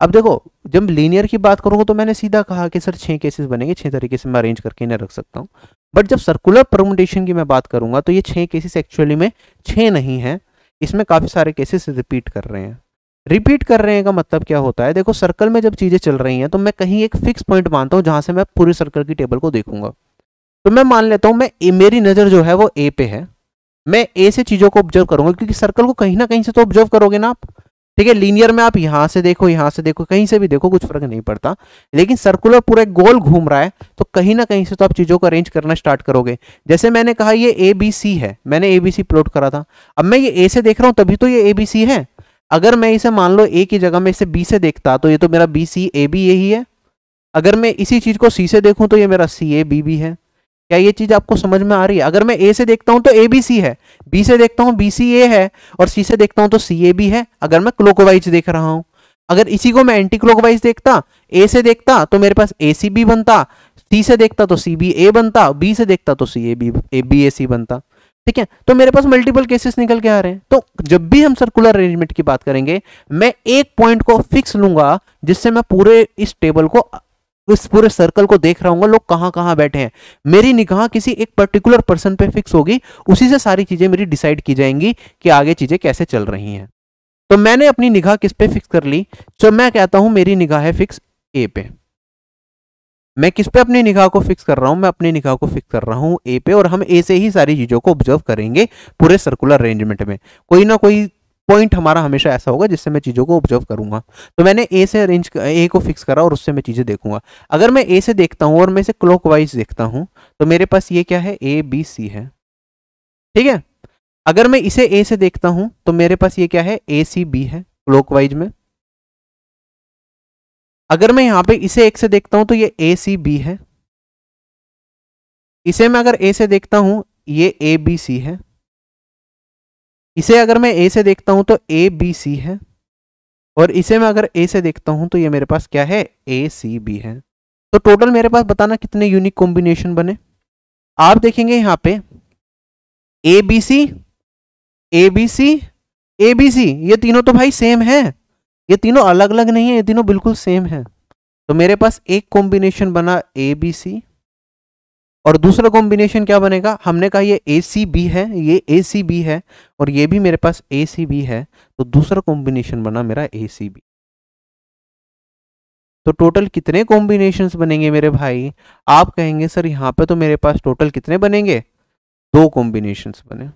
अब देखो, जब लीनियर की बात करूँगा तो मैंने सीधा कहा कि सर छः केसेस बनेंगे छः तरीके से मैं अरेंज करके इन्हें रख सकता हूँ। बट जब सर्कुलर परमुटेशन की मैं बात करूँगा तो ये छः केसेस एक्चुअली में छः नहीं है, इसमें काफ़ी सारे केसेस रिपीट कर रहे हैं। रिपीट कर रहे हैं का मतलब क्या होता है? देखो सर्कल में जब चीज़ें चल रही हैं तो मैं कहीं एक फिक्स पॉइंट मानता हूँ जहाँ से मैं पूरे सर्कल की टेबल को देखूँगा। तो मैं मान लेता हूँ, मैं मेरी नज़र जो है वो ए पे है। मैं ए से चीज़ों को ऑब्ज़र्व करूँगा, क्योंकि सर्कल को कहीं ना कहीं से तो ऑब्ज़र्व करोगे ना आप। ठीक है लीनियर में आप यहाँ से देखो, यहाँ से देखो, कहीं से भी देखो, कुछ फ़र्क नहीं पड़ता। लेकिन सर्कुलर पूरा गोल घूम रहा है तो कहीं ना कहीं से तो आप चीज़ों को अरेंज करना स्टार्ट करोगे। जैसे मैंने कहा, ये ए बी सी है। मैंने ए बी सी प्लॉट करा था। अब मैं ये ए से देख रहा हूँ, तभी तो ये ए बी सी है। अगर मैं इसे मान लो ए की जगह में इसे बी से देखता तो ये तो मेरा बी सी ए बी यही है। अगर मैं इसी चीज़ को सी से देखूँ तो ये मेरा सी ए बी बी है। क्या ये चीज़ आपको समझ में आ रही है? अगर मैं ए से देखता हूँ तो ए बी सी है। बी से देखता हूँ बी सी ए है और सी से देखता हूँ तो सी ए बी है। अगर मैं क्लोकवाइज देख रहा हूँ, अगर इसी को मैं एंटी क्लोकवाइज देखता ए से देखता तो मेरे पास ए सी बी बनता सी से देखता तो सी बी ए बनता बी से देखता तो सी ए बी ए बी ए सी बनता। ठीक है? तो मेरे पास मल्टीपल केसेस निकल के आ रहे हैं। तो जब भी हम सर्कुलर अरेंजमेंट की बात करेंगे, मैं एक पॉइंट को फिक्स लूँगा जिससे मैं पूरे इस टेबल को इस पूरे सर्कल को देख रहा हूँ लोग कहाँ कहाँ बैठे हैं। मेरी निगाह किसी एक पर्टिकुलर पर्सन पे फिक्स होगी, उसी से सारी चीज़ें मेरी डिसाइड की जाएँगी कि आगे चीज़ें कैसे चल रही हैं। तो मैंने अपनी निगाह किस पे फिक्स कर ली? तो मैं कहता हूँ, मेरी निगाह है फिक्स ए पे। मैं किस पे अपनी निगाह को फिक्स कर रहा हूँ? मैं अपनी निगाह को फिक्स कर रहा हूँ ए पे और हम ए से ही सारी चीज़ों को ऑब्ज़र्व करेंगे पूरे सर्कुलर अरेंजमेंट में। कोई ना कोई पॉइंट हमारा हमेशा ऐसा होगा जिससे मैं चीज़ों को ऑब्ज़र्व करूँगा। तो मैंने ए से अरेंज ए को फिक्स करा और उससे मैं चीज़ें देखूँगा। अगर मैं ए से देखता हूँ और मैं इसे क्लॉकवाइज देखता हूँ तो मेरे पास ये क्या है? ए बी सी है। ठीक है? अगर मैं इसे ए से देखता हूँ तो मेरे पास ये क्या है? ए सी बी है क्लॉकवाइज में। अगर मैं यहाँ पे इसे एक से देखता हूँ तो ये ए सी बी है। इसे मैं अगर ए से देखता हूँ, ये ए बी सी है। इसे अगर मैं ए से देखता हूँ तो ए बी सी है। और इसे मैं अगर ए से देखता हूँ तो ये मेरे पास क्या है? ए सी बी है। तो टोटल मेरे पास बताना कितने यूनिक कॉम्बिनेशन बने। आप देखेंगे यहाँ पे A B C A B C A B C ये तीनों तो भाई सेम है। ये तीनों अलग अलग नहीं है, ये तीनों बिल्कुल सेम है। तो मेरे पास एक कॉम्बिनेशन बना ए बी सी और दूसरा कॉम्बिनेशन क्या बनेगा? हमने कहा ये ए सी बी है, ये ए सी बी है और ये भी मेरे पास ए सी बी है तो दूसरा कॉम्बिनेशन बना मेरा ए सी बी तो टोटल कितने कॉम्बिनेशंस बनेंगे मेरे भाई? आप कहेंगे, सर, यहाँ पे तो मेरे पास टोटल कितने बनेंगे? दो कॉम्बिनेशंस बने।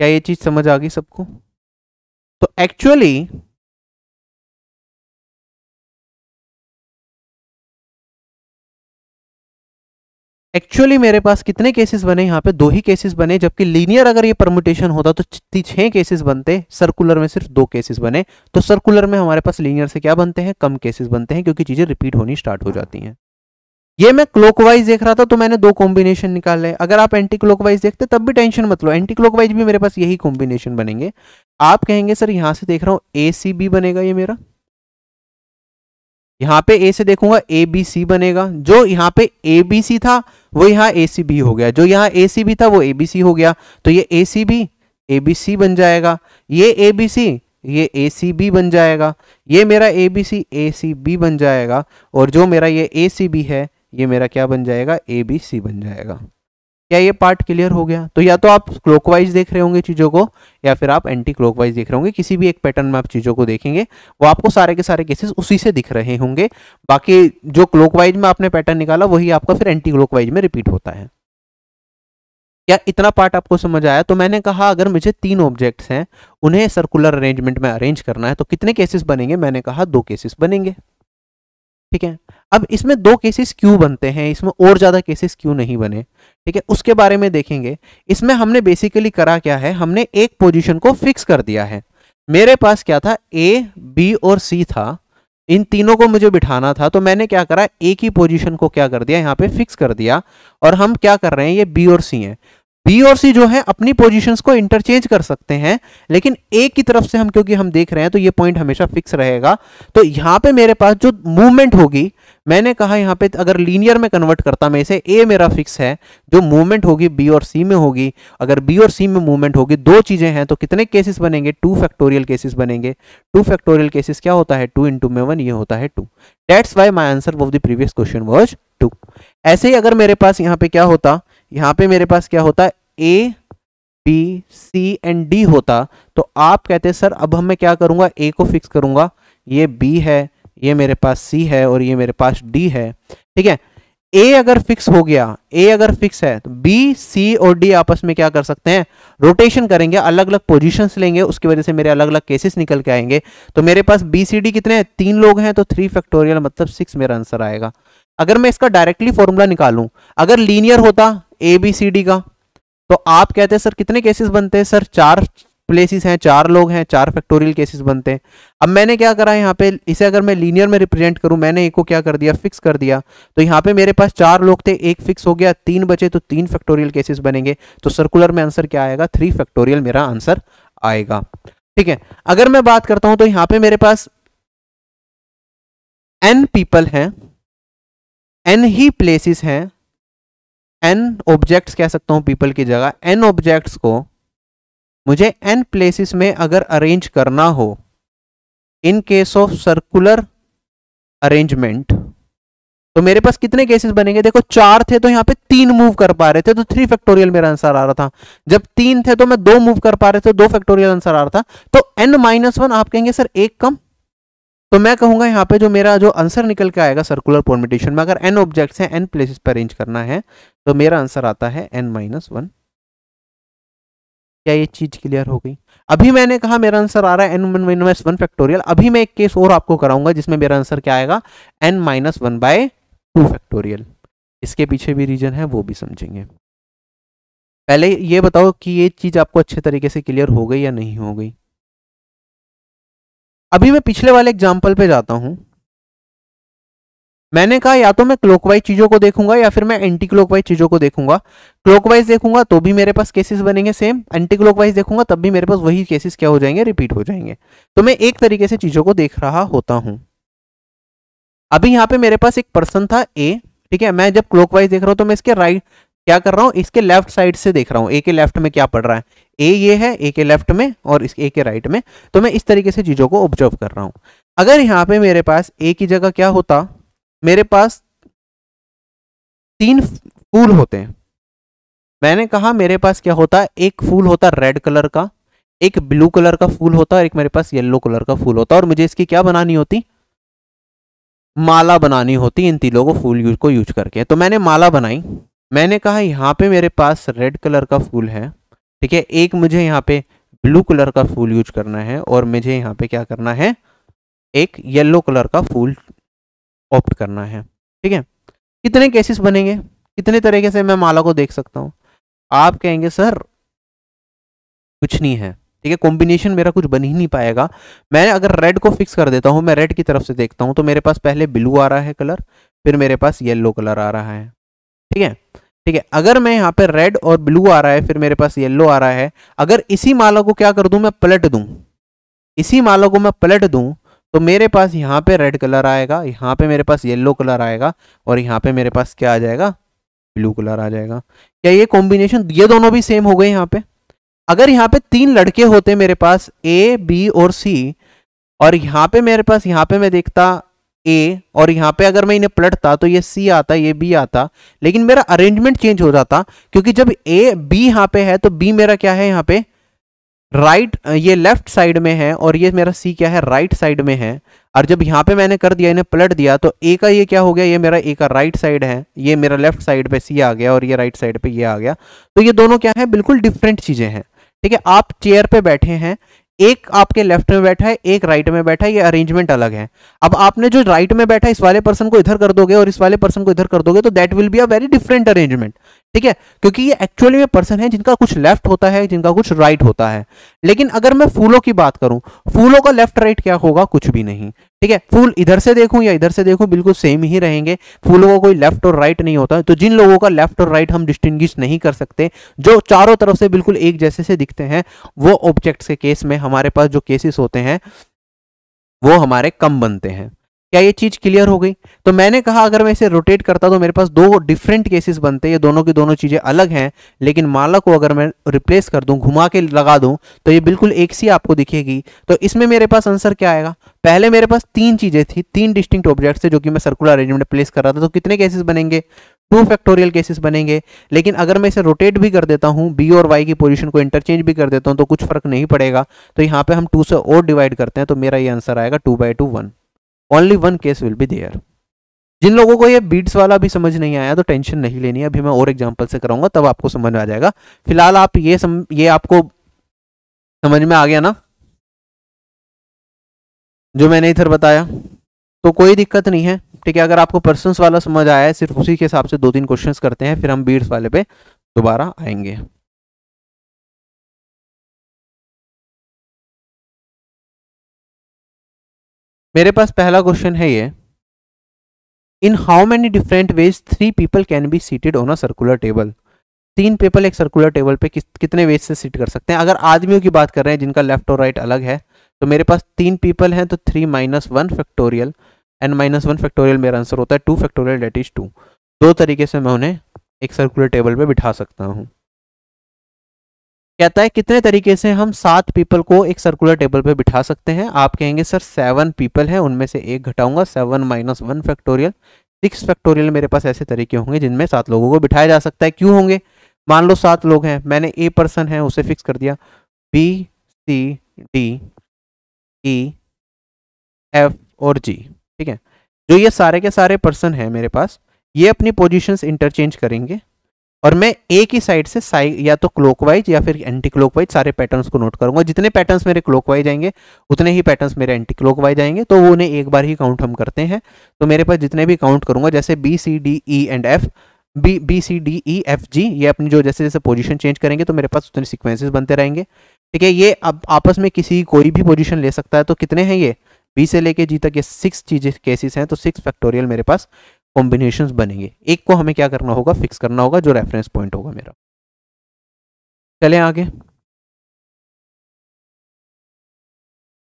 क्या ये चीज़ समझ आ गई सबको? तो एक्चुअली एक्चुअली मेरे पास कितने केसेस बने? यहाँ पे दो ही केसेस बने, जबकि लीनियर अगर ये परमुटेशन होता तो छह केसेस बनते। सर्कुलर में सिर्फ़ दो केसेस बने। तो सर्कुलर में हमारे पास लीनियर से क्या बनते हैं? कम केसेस बनते हैं, क्योंकि चीज़ें रिपीट होनी स्टार्ट हो जाती हैं। ये मैं क्लोकवाइज देख रहा था तो मैंने दो कॉम्बिनेशन निकाले। अगर आप एंटी क्लोकवाइज देखते, तब भी टेंशन मत लो। एंटी क्लोकवाइज भी मेरे पास यही कॉम्बिनेशन बनेंगे। आप कहेंगे, सर, यहाँ से देख रहा हूँ ए सी बी बनेगा ये मेरा। यहाँ पे ए से देखूँगा ए बी सी बनेगा। जो यहाँ पे ए बी सी था वो यहाँ ए सी बी हो गया। जो यहाँ ए सी बी था, वो ए बी सी हो गया। तो ये ए सी बी ए बी सी बन जाएगा। ये ए बी सी ये ए सी बी बन जाएगा। ये मेरा ए बी सी ए सी बी बन जाएगा। और जो मेरा ये ए सी बी है, ये मेरा क्या बन जाएगा? ए बी सी बन जाएगा। क्या ये पार्ट क्लियर हो गया? तो या तो आप क्लोकवाइज देख रहे होंगे चीज़ों को, या फिर आप एंटी क्लोकवाइज देख रहे होंगे, किसी भी एक पैटर्न में आप चीज़ों को देखेंगे, वो आपको सारे के सारे केसेस उसी से दिख रहे होंगे। बाकी जो क्लोकवाइज में आपने पैटर्न निकाला, वही आपका फिर एंटी क्लोकवाइज में रिपीट होता है। क्या इतना पार्ट आपको समझ आया तो मैंने कहा, अगर मुझे तीन ऑब्जेक्ट्स हैं, उन्हें सर्कुलर अरेंजमेंट में अरेंज करना है तो कितने केसेस बनेंगे? मैंने कहा, दो केसेस बनेंगे। ठीक है? अब इसमें दो केसेस क्यों बनते हैं? इसमें और ज़्यादा केसेस क्यों नहीं बने? ठीक है, उसके बारे में देखेंगे। इसमें हमने बेसिकली करा क्या है? हमने एक पोजीशन को फिक्स कर दिया है। मेरे पास क्या था? ए बी और सी था। इन तीनों को मुझे बिठाना था तो मैंने क्या करा? एक ही पोजीशन को क्या कर दिया? यहाँ पे फिक्स कर दिया। और हम क्या कर रहे हैं? ये बी और सी हैं। बी और सी जो है, अपनी पोजीशंस को इंटरचेंज कर सकते हैं, लेकिन ए की तरफ़ से हम, क्योंकि हम देख रहे हैं तो ये पॉइंट हमेशा फिक्स रहेगा। तो यहाँ पे मेरे पास जो मूवमेंट होगी मैंने कहा यहाँ पे, अगर लीनियर में कन्वर्ट करता मैं इसे ए मेरा फिक्स है, जो मूवमेंट होगी बी और सी में होगी। अगर बी और सी में मूवमेंट होगी, दो चीज़ें हैं तो कितने केसेस बनेंगे? टू फैक्टोरियल केसेस बनेंगे। टू फैक्टोरियल केसेस क्या होता है? टू इंटू में वन ये होता है two that's why my answer of the previous question was two ऐसे ही अगर मेरे पास यहाँ पे क्या होता, यहाँ पे मेरे पास क्या होता? A B C and D होता। तो आप कहते सर, अब हम क्या करूँगा? ए को फिक्स करूँगा। ये बी है। ये मेरे पास सी है और ये मेरे पास डी है, ठीक है? ए अगर फिक्स हो गया ए अगर फिक्स है तो बी सी और डी आपस में क्या कर सकते हैं? रोटेशन करेंगे अलग अलग पोजीशंस लेंगे, उसकी वजह से मेरे अलग अलग केसेस निकल के आएँगे। तो मेरे पास बी सी डी कितने हैं? तीन लोग हैं तो थ्री फैक्टोरियल मतलब सिक्स मेरा आंसर आएगा। अगर मैं इसका डायरेक्टली फॉर्मूला निकालूं, अगर लीनियर होता ए बी सी डी का तो आप कहते हैं, सर, कितने केसेस बनते हैं? सर, चार प्लेसेस हैं, चार लोग हैं, चार फैक्टोरियल केसेस बनते हैं। अब मैंने क्या करा यहाँ पे? इसे अगर मैं लीनियर में रिप्रेजेंट करूँ, मैंने एक को क्या कर दिया? फिक्स कर दिया। तो यहाँ पे मेरे पास चार लोग थे, एक फिक्स हो गया, तीन बचे तो तीन फैक्टोरियल केसेस बनेंगे। तो सर्कुलर में आंसर क्या आएगा? थ्री फैक्टोरियल मेरा आंसर आएगा। ठीक है, अगर मैं बात करता हूँ तो यहाँ पे मेरे पास एन पीपल हैं एन ही प्लेसेस हैं एन ऑब्जेक्ट्स कह सकता हूँ पीपल की जगह। एन ऑब्जेक्ट्स को मुझे एन प्लेसेस में अगर अरेंज करना हो in case of circular arrangement तो मेरे पास कितने केसेस बनेंगे? देखो, चार थे तो यहाँ पे तीन मूव कर पा रहे थे तो थ्री फैक्टोरियल मेरा आंसर आ रहा था। जब तीन थे तो मैं दो मूव कर पा रहे थे दो फैक्टोरियल आंसर आ रहा था। तो एन माइनस वन आप कहेंगे, सर, एक कम? तो मैं कहूँगा यहाँ पे जो मेरा जो आंसर निकल के आएगा सर्कुलर परमिटेशन में, अगर एन ऑब्जेक्ट्स हैं एन प्लेसेस पर अरेंज करना है तो मेरा आंसर आता है एन माइनस वन क्या ये चीज़ क्लियर हो गई? अभी मैंने कहा मेरा आंसर आ रहा है एन माइनस वन फैक्टोरियल अभी मैं एक केस और आपको कराऊँगा जिसमें मेरा आंसर क्या आएगा? N minus one by two factorial इसके पीछे भी रीजन है, वो भी समझेंगे। पहले ये बताओ कि ये चीज़ आपको अच्छे तरीके से क्लियर हो गई या नहीं हो गई। अभी मैं पिछले वाले एग्ज़ाम्पल पे जाता हूँ। मैंने कहा या तो मैं क्लोकवाइज चीज़ों को देखूँगा या फिर मैं एंटी क्लोकवाइज चीज़ों को देखूँगा। क्लोकवाइज देखूँगा तो भी मेरे पास केसेस बनेंगे सेम एंटी क्लोकवाइज देखूँगा तब भी मेरे पास वही केसेस क्या हो जाएँगे रिपीट हो जाएँगे। तो मैं एक तरीके से चीज़ों को देख रहा होता हूँ। अभी यहाँ पे मेरे पास एक पर्सन था ए ठीक है? मैं जब क्लॉकवाइज देख रहा हूँ तो मैं इसके राइट क्या कर रहा हूँ? इसके लेफ़्ट साइड से देख रहा हूँ। ए के लेफ़्ट में क्या पड़ रहा है? ए ये है ए के लेफ़्ट में और इस ए के राइट में। तो मैं इस तरीके से चीज़ों को ऑब्ज़र्व कर रहा हूँ। अगर यहाँ पे मेरे पास ए की जगह क्या होता मेरे पास तीन फूल होते हैं। मैंने कहा, मेरे पास क्या होता? है एक फूल होता रेड कलर का, एक ब्लू कलर का फूल होता और एक मेरे पास येलो कलर का फूल होता। और मुझे इसकी क्या बनानी होती? माला बनानी होती इन तीनों को फूल यूज़ को यूज़ करके। तो मैंने माला बनाई। मैंने कहा, यहाँ पे मेरे पास रेड कलर का फूल है, ठीक है? एक मुझे यहाँ पे ब्लू कलर का फूल यूज़ करना है और मुझे यहाँ पे क्या करना है? एक येलो कलर का फूल ऑप्ट करना है, ठीक है? कितने केसेस बनेंगे? कितने तरीके से मैं माला को देख सकता हूँ? आप कहेंगे, सर, कुछ नहीं है। ठीक है? कॉम्बिनेशन मेरा कुछ बन ही नहीं पाएगा। मैं अगर रेड को फिक्स कर देता हूँ, मैं रेड की तरफ़ से देखता हूँ तो मेरे पास पहले ब्लू आ रहा है कलर फिर मेरे पास येलो कलर आ रहा है। ठीक है? ठीक है? अगर मैं यहाँ पे रेड और ब्लू आ रहा है, फिर मेरे पास येलो आ रहा है, अगर इसी माला को क्या कर दूँ? मैं पलट दूँ। इसी माला को मैं पलट दूँ तो मेरे पास यहाँ पे रेड कलर आएगा, यहाँ पे मेरे पास येलो कलर आएगा और यहाँ पे मेरे पास क्या आ जाएगा? ब्लू कलर आ जाएगा। क्या ये कॉम्बिनेशन ये दोनों भी सेम हो गए यहाँ पे? अगर यहाँ पे तीन लड़के होते मेरे पास ए बी और सी और यहाँ पे मेरे पास, यहाँ पे मैं देखता ए और यहाँ पे अगर मैं इन्हें पलटता तो ये सी आता, ये बी आता, लेकिन मेरा अरेंजमेंट चेंज हो जाता क्योंकि जब ए बी यहाँ पे है तो बी मेरा क्या है यहाँ पे? राइट ये लेफ़्ट साइड में है और ये मेरा सी क्या है? राइट right साइड में है। और जब यहाँ पे मैंने कर दिया, इन्हें पलट दिया तो ए का ये क्या हो गया? ये मेरा ए का राइट right साइड है। ये मेरा लेफ़्ट साइड पे सी आ गया और ये राइट साइड पे ये आ गया। तो ये दोनों क्या है? बिल्कुल डिफरेंट चीज़ें हैं। ठीक है? आप चेयर पे बैठे हैं। एक आपके लेफ़्ट में बैठा है, एक राइट right में बैठा है। ये अरेंजमेंट अलग है। अब आपने जो राइट right में बैठा इस वाले पर्सन को इधर कर दोगे और इस वाले पर्सन को इधर कर दोगे तो that will be a very different arrangement ठीक है? क्योंकि ये एक्चुअली में पर्सन है जिनका कुछ लेफ़्ट होता है, जिनका कुछ राइट right होता है। लेकिन अगर मैं फूलों की बात करूँ, फूलों का लेफ़्ट राइट right क्या होगा? कुछ भी नहीं। ठीक है? फूल इधर से देखूँ या इधर से देखूँ, बिल्कुल सेम ही रहेंगे। फूलों का को कोई लेफ़्ट और राइट right नहीं होता। तो जिन लोगों का लेफ़्ट और राइट right हम डिस्टिंग्विश नहीं कर सकते, जो चारों तरफ़ से बिल्कुल एक जैसे से दिखते हैं, वो ऑब्जेक्ट्स के केस में हमारे पास जो केसेस होते हैं, वो हमारे कम बनते हैं। क्या ये चीज़ क्लियर हो गई? तो मैंने कहा, अगर मैं इसे रोटेट करता तो मेरे पास दो डिफरेंट केसेस बनते, ये दोनों की दोनों चीज़ें अलग हैं, लेकिन माला को अगर मैं रिप्लेस कर दूँ, घुमा के लगा दूँ तो ये बिल्कुल एक सी आपको दिखेगी। तो इसमें मेरे पास आंसर क्या आएगा? पहले मेरे पास तीन चीज़ें थी, तीन डिस्टिंक्ट ऑब्जेक्ट थे जो कि मैं सर्कुलर अरेंजमेंट प्लेस कर रहा था। तो कितने केसेस बनेंगे? टू फैक्टोरियल केसेस बनेंगे। लेकिन अगर मैं इसे रोटेट भी कर देता हूँ बी और वाई की पोजीशन को इंटरचेंज भी कर देता हूँ तो कुछ फ़र्क नहीं पड़ेगा। तो यहाँ पे हम टू से और डिवाइड करते हैं तो मेरा ये आंसर आएगा two by two one only one case will be there जिन लोगों को ये बीड्स वाला भी समझ नहीं आया तो टेंशन नहीं लेनी है। अभी मैं और एग्जांपल से कराऊँगा तब आपको समझ में आ जाएगा। फ़िलहाल आप ये सम, ये आपको समझ में आ गया ना? जो मैंने इधर बताया। तो कोई दिक्कत नहीं है ठीक है? अगर आपको पर्सनस वाला समझ आया है सिर्फ़ उसी के हिसाब से दो तीन क्वेश्चंस करते हैं फिर हम बीड्स वाले पे दोबारा आएँगे। मेरे पास पहला क्वेश्चन है ये। In how many different ways three people can be seated on a circular table तीन पीपल एक सर्कुलर टेबल पे किस, कितने वेज से सीट कर सकते हैं? अगर आदमियों की बात कर रहे हैं जिनका लेफ़्ट और राइट अलग है तो मेरे पास तीन पीपल हैं तो three minus one factorial n minus one factorial मेरा आंसर होता है two factorial that is two दो तरीके से मैं उन्हें एक सर्कुलर टेबल पे बिठा सकता हूँ। कहता है, कितने तरीके से हम सात पीपल को एक सर्कुलर टेबल पे बिठा सकते हैं? आप कहेंगे, सर सेवन पीपल हैं, उनमें से एक घटाऊँगा seven minus one factorial six factorial मेरे पास ऐसे तरीके होंगे जिनमें सात लोगों को बिठाया जा सकता है। क्यों होंगे? मान लो सात लोग हैं, मैंने ए पर्सन है, उसे फिक्स कर दिया। B C D E F और जी ठीक है? जो ये सारे के सारे पर्सन हैं मेरे पास, ये अपनी पोजीशंस इंटरचेंज करेंगे। और मैं एक ही साइड से साइड या तो क्लोकवाइज या फिर एंटी क्लोकवाइज सारे पैटर्न्स को नोट करूँगा। जितने पैटर्न्स मेरे क्लोकवाइज आएँगे, उतने ही पैटर्न्स मेरे एंटी क्लोकवाइज आएँगे। तो वो उन्हें एक बार ही काउंट हम करते हैं। तो मेरे पास जितने भी काउंट करूँगा, जैसे B C D E and F B B C D E F G ये अपनी जो जैसे जैसे पोजीशन चेंज करेंगे तो मेरे पास उतने सीक्वेंसेस बनते रहेंगे। ठीक है, ये अब आपस में किसी कोई भी पोजीशन ले सकता है। तो कितने हैं ये? बी से लेके जी तक ये सिक्स चीज़ें केसेस हैं तो सिक्स फैक्टोरियल मेरे पास। कॉम्बिनेशन बनेंगे। एक को हमें क्या करना होगा? फिक्स करना होगा, जो रेफरेंस पॉइंट होगा मेरा। चले आगे।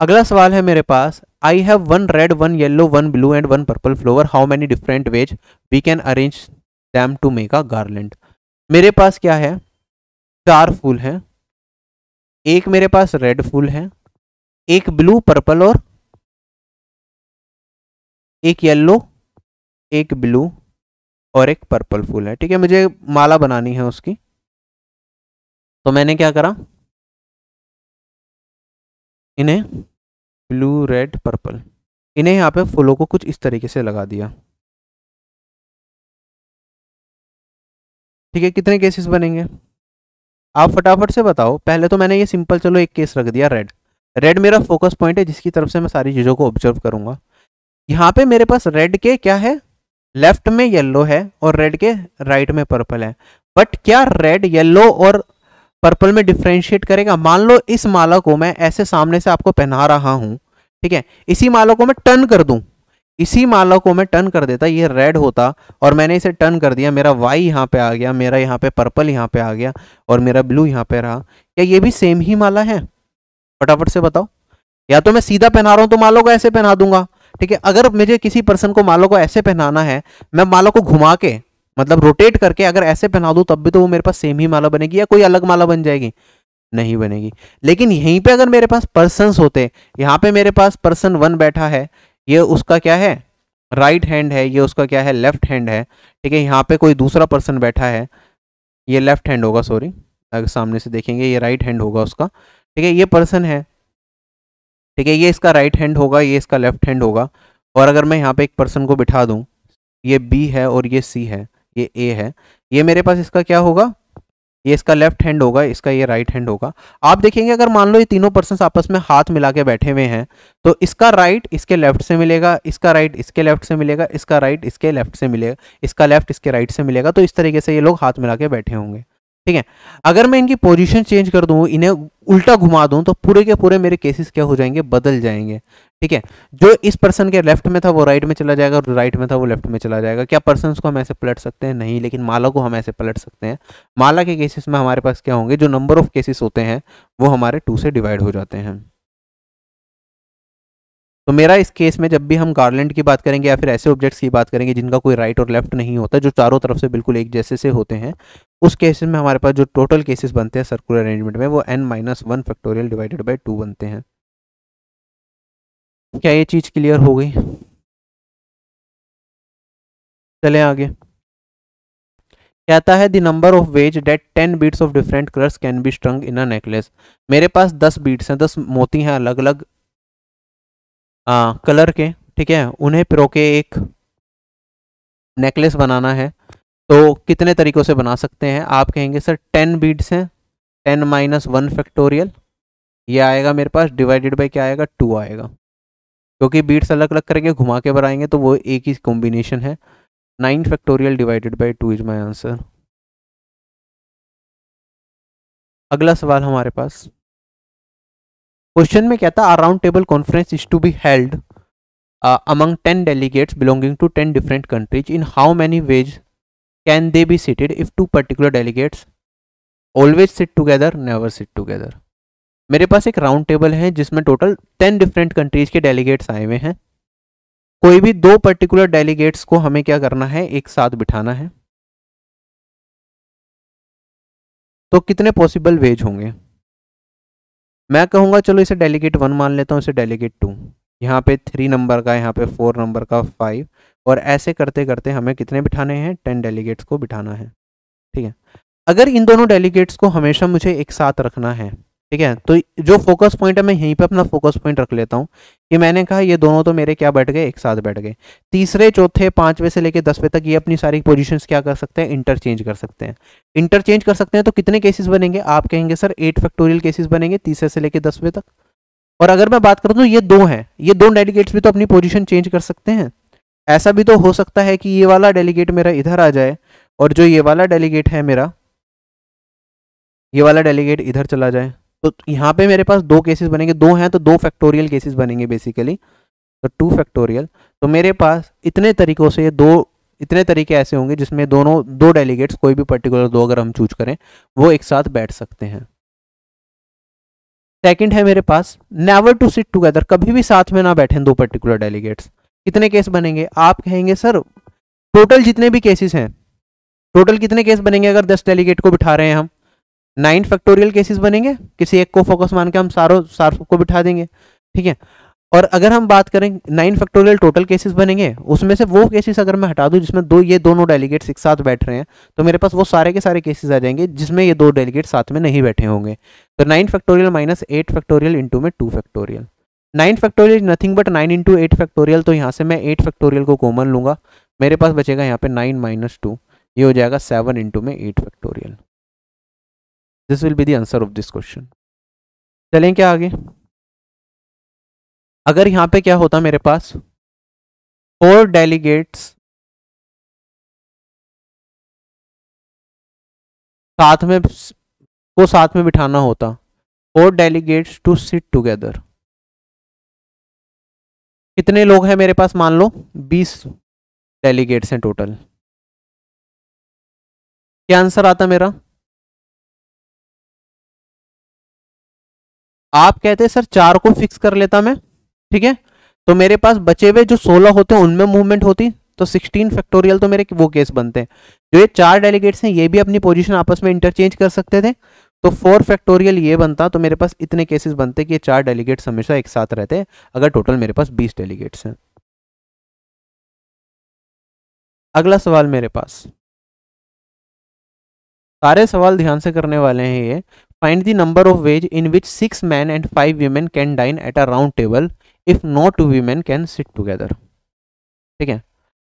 अगला सवाल है मेरे पास I have one red one yellow one blue and one purple flower how many different ways we can arrange them to make a garland मेरे पास क्या है? चार फूल हैं। एक मेरे पास रेड फूल है। एक ब्लू पर्पल और एक येलो एक ब्लू और एक पर्पल फूल है। ठीक है, मुझे माला बनानी है उसकी। तो मैंने क्या करा? इन्हें ब्लू, रेड, पर्पल, इन्हें यहाँ पे फूलों को कुछ इस तरीके से लगा दिया। ठीक है, कितने केसेस बनेंगे? आप फटाफट से बताओ। पहले तो मैंने ये सिंपल चलो एक केस रख दिया रेड रेड मेरा फोकस पॉइंट है, जिसकी तरफ़ से मैं सारी चीज़ों को ऑब्ज़र्व करूँगा। यहाँ पे मेरे पास रेड के क्या है? लेफ़्ट में येलो है और रेड के राइट में पर्पल है। बट क्या रेड येलो और पर्पल में डिफ्रेंशिएट करेगा? मान लो इस माला को मैं ऐसे सामने से आपको पहना रहा हूँ, ठीक है? इसी माला को मैं टर्न कर दूँ। इसी माला को मैं टर्न कर देता, ये रेड होता और मैंने इसे टर्न कर दिया। मेरा वाई यहाँ पे आ गया, मेरा यहाँ पे पर्पल यहाँ पे आ गया और मेरा ब्लू यहाँ पे रहा। क्या ये भी सेम ही माला है? फटाफट से बताओ। या तो मैं सीधा पहना रहा हूँ तो मालों को ऐसे पहना दूँगा। ठीक है, अगर मुझे किसी पर्सन को मालों को ऐसे पहनाना है, मैं माला को घुमा के मतलब रोटेट करके अगर ऐसे पहना दूँ, तब भी तो वो मेरे पास सेम ही माला बनेगी या कोई अलग माला बन जाएगी? नहीं बनेगी। लेकिन यहीं पे अगर मेरे पास पर्सन होते, यहाँ पे मेरे पास पर्सन वन बैठा है, ये उसका क्या है? राइट right हैंड है, ये उसका क्या है? लेफ़्ट हैंड है। ठीक है, यहाँ पे कोई दूसरा पर्सन बैठा है, ये लेफ़्ट हैंड होगा सॉरी अगर सामने से देखेंगे, ये राइट हैंड होगा उसका। ठीक है, ये पर्सन है। ठीक है, ये इसका राइट हैंड होगा, ये इसका लेफ़्ट हैंड होगा। और अगर मैं यहाँ पे एक पर्सन को बिठा दूँ, ये बी है और ये सी है, ये ए है, ये मेरे पास इसका क्या होगा? ये इसका लेफ़्ट हैंड होगा, इसका ये राइट हैंड होगा। आप देखेंगे, अगर मान लो ये तीनों पर्सन आपस में हाथ मिला के बैठे हुए हैं तो इसका राइट इसके लेफ़्ट से मिलेगा, इसका राइट इसके लेफ़्ट से मिलेगा, इसका राइट इसके लेफ़्ट से मिलेगा, इसका लेफ़्ट इसके राइट से मिलेगा तो इस तरीके से ये लोग हाथ मिला के बैठे होंगे। ठीक है? अगर मैं इनकी पोजीशन चेंज कर दूँ, इन्हें उल्टा घुमा दूँ तो पूरे के पूरे मेरे केसेस क्या हो जाएँगे? बदल जाएँगे। ठीक है? जो इस पर्सन के लेफ़्ट में था, वो राइट में चला जाएगा, और राइट में था, वो लेफ़्ट में चला जाएगा। क्या पर्सन को हम ऐसे पलट सकते हैं? नहीं, लेकिन माला को हम ऐसे पलट सकते हैं। माला के केसेस में हमारे पास क्या होंगे? जो नंबर ऑफ़ केसेस होते हैं, वो हमारे टू से डिवाइड हो जाते हैं। तो मेरा इस केस में जब भी हम गार्लैंड की बात करेंगे या फिर ऐसे ऑब्जेक्ट्स की बात करेंगे जिनका कोई राइट और लेफ़्ट नहीं होता, जो चारों तरफ़ से बिल्कुल एक जैसे से होते हैं, उस केस में हमारे पास जो टोटल केसेस बनते हैं सर्कुलर अरेंजमेंट में, वो n minus one factorial divided by two बनते हैं। क्या ये चीज़ क्लियर हो गई? चले आगे। कहता है the number of ways that ten beads of different colours can be strung in a necklace मेरे पास दस बीट्स हैं, दस मोती हैं अलग अलग आ, कलर के ठीक है? उन्हें पिरो के एक नेकलेस बनाना है। तो कितने तरीक़ों से बना सकते हैं? आप कहेंगे सर टेन बीड्स हैं टेन माइनस वन फैक्टोरियल ये आएगा मेरे पास डिवाइडेड बाई क्या आएगा? टू आएगा। क्योंकि बीड्स अलग अलग करके घुमा के बनाएँगे तो वो एक ही कॉम्बिनेशन है। Nine factorial divided by two is my answer अगला सवाल हमारे पास। क्वेश्चन में कहता a round table conference is to be held among ten delegates belonging to ten different countries in how many ways can they be seated if two particular delegates always sit together never sit together मेरे पास एक राउंड टेबल है, जिसमें टोटल टेन डिफरेंट कंट्रीज़ के डेलीगेट्स आए हुए हैं। कोई भी दो पर्टिकुलर डेलीगेट्स को हमें क्या करना है? एक साथ बिठाना है। तो कितने पॉसिबल वेज होंगे? मैं कहूँगा, चलो इसे डेलीगेट वन मान लेता हूँ, इसे डेलीगेट टू यहाँ पे थ्री नंबर का, यहाँ पे फोर नंबर का फाइव और ऐसे करते करते हमें कितने बिठाने हैं? टेन डेलीगेट्स को बिठाना है। ठीक है? अगर इन दोनों डेलीगेट्स को हमेशा मुझे एक साथ रखना है ठीक है? तो जो फोकस पॉइंट है, मैं यहीं पे अपना फोकस पॉइंट रख लेता हूँ कि मैंने कहा ये दोनों तो मेरे क्या बैठ गए? एक साथ बैठ गए। तीसरे, चौथे पांचवे से लेके दसवें तक ये अपनी सारी पोजीशंस क्या कर सकते हैं? इंटरचेंज कर सकते हैं। इंटरचेंज कर सकते हैं तो कितने केसेस बनेंगे? आप कहेंगे, सर एट फैक्टोरियल केसेस बनेंगे तीसरे से लेके दसवें तक। और अगर मैं बात करूँ तो ये दो हैं। ये दो डेलीगेट्स भी तो अपनी पोजिशन चेंज कर सकते हैं। ऐसा भी तो हो सकता है कि ये वाला डेलीगेट मेरा इधर आ जाए और जो ये वाला डेलीगेट है मेरा, ये वाला डेलीगेट इधर चला जाए। तो यहाँ पे मेरे पास दो केसेस बनेंगे। दो हैं तो दो फैक्टोरियल केसेस बनेंगे बेसिकली तो टू फैक्टोरियल तो मेरे पास इतने तरीकों से ये दो, इतने तरीके ऐसे होंगे जिसमें दोनों, दो डेलीगेट्स कोई भी पर्टिकुलर दो अगर हम चूज़ करें, वो एक साथ बैठ सकते हैं। सेकंड है मेरे पास नेवर टू सिट टुगेदर कभी भी साथ में ना बैठे दो पर्टिकुलर डेलीगेट्स कितने केस बनेंगे? आप कहेंगे, सर टोटल जितने भी केसेस हैं टोटल कितने केस बनेंगे अगर दस डेलीगेट को बिठा रहे हैं हम? नाइन फैक्टोरियल केसेस बनेंगे। किसी एक को फोकस मान के हम सारों सारों को बिठा देंगे। ठीक है? और अगर हम बात करें, नाइन फैक्टोरियल टोटल केसेस बनेंगे, उसमें से वो केसेस अगर मैं हटा दूँ, जिसमें दो, ये दोनों डेलीगेट्स एक साथ बैठ रहे हैं तो मेरे पास वो सारे के सारे केसेस आ जाएँगे, जिसमें ये दो डेलीगेट साथ में नहीं बैठे होंगे। तो nine factorial minus eight factorial into में two factorial. Nine factorial nothing but nine into eight factorial तो यहाँ से मैं एट फैक्टोरियल को कॉमन लूँगा। मेरे पास बचेगा यहाँ पे नाइन माइनस टू ये हो जाएगा सेवन इंटू में eight factorial. This will be the answer of this question चलें क्या आगे? अगर यहाँ पे क्या होता मेरे पास? फोर डेलीगेट्स साथ में को साथ में बिठाना होता। Four delegates to sit together कितने लोग हैं मेरे पास मान लो? बीस डेलीगेट्स हैं टोटल क्या आंसर आता मेरा? आप कहते हैं, सर, चार को फिक्स कर लेता मैं। ठीक है? तो मेरे पास बचे हुए जो सोलह होते हैं, उनमें मूवमेंट होती। तो सिक्सटीन फैक्टोरियल तो मेरे वो केस बनते हैं। जो ये चार डेलीगेट्स हैं, ये भी अपनी पोजीशन आपस में इंटरचेंज कर सकते थे। तो फोर फैक्टोरियल ये बनता तो मेरे पास इतने केसेस बनते कि ये चार डेलीगेट्स हमेशा एक साथ रहते अगर टोटल मेरे पास बीस डेलीगेट्स हैं। अगला सवाल मेरे पास। सारे सवाल ध्यान से करने वाले हैं ये। Find the number of ways in which six men and five women can dine at a round table if no two women can sit together. ठीक है?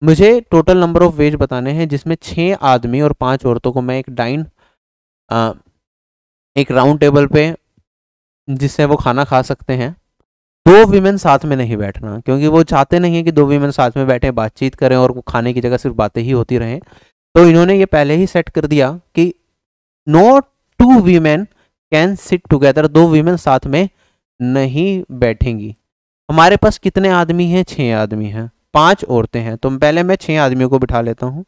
मुझे टोटल नंबर ऑफ़ वेज बताने हैं जिसमें छः आदमी और पाँच औरतों को मैं एक डाइन एक राउंड टेबल पे जिससे वो खाना खा सकते हैं। दो वीमेन साथ में नहीं बैठना, क्योंकि वो चाहते नहीं है कि दो वीमेन साथ में बैठे, बातचीत करें और वो खाने की जगह सिर्फ़ बातें ही होती रहें। तो इन्होंने ये पहले ही सेट कर दिया कि no two women can sit together, दो वीमेन साथ में नहीं बैठेंगी। हमारे पास कितने आदमी हैं? छह आदमी हैं। पाँच औरतें हैं। तो पहले मैं छह आदमियों को बिठा लेता हूँ।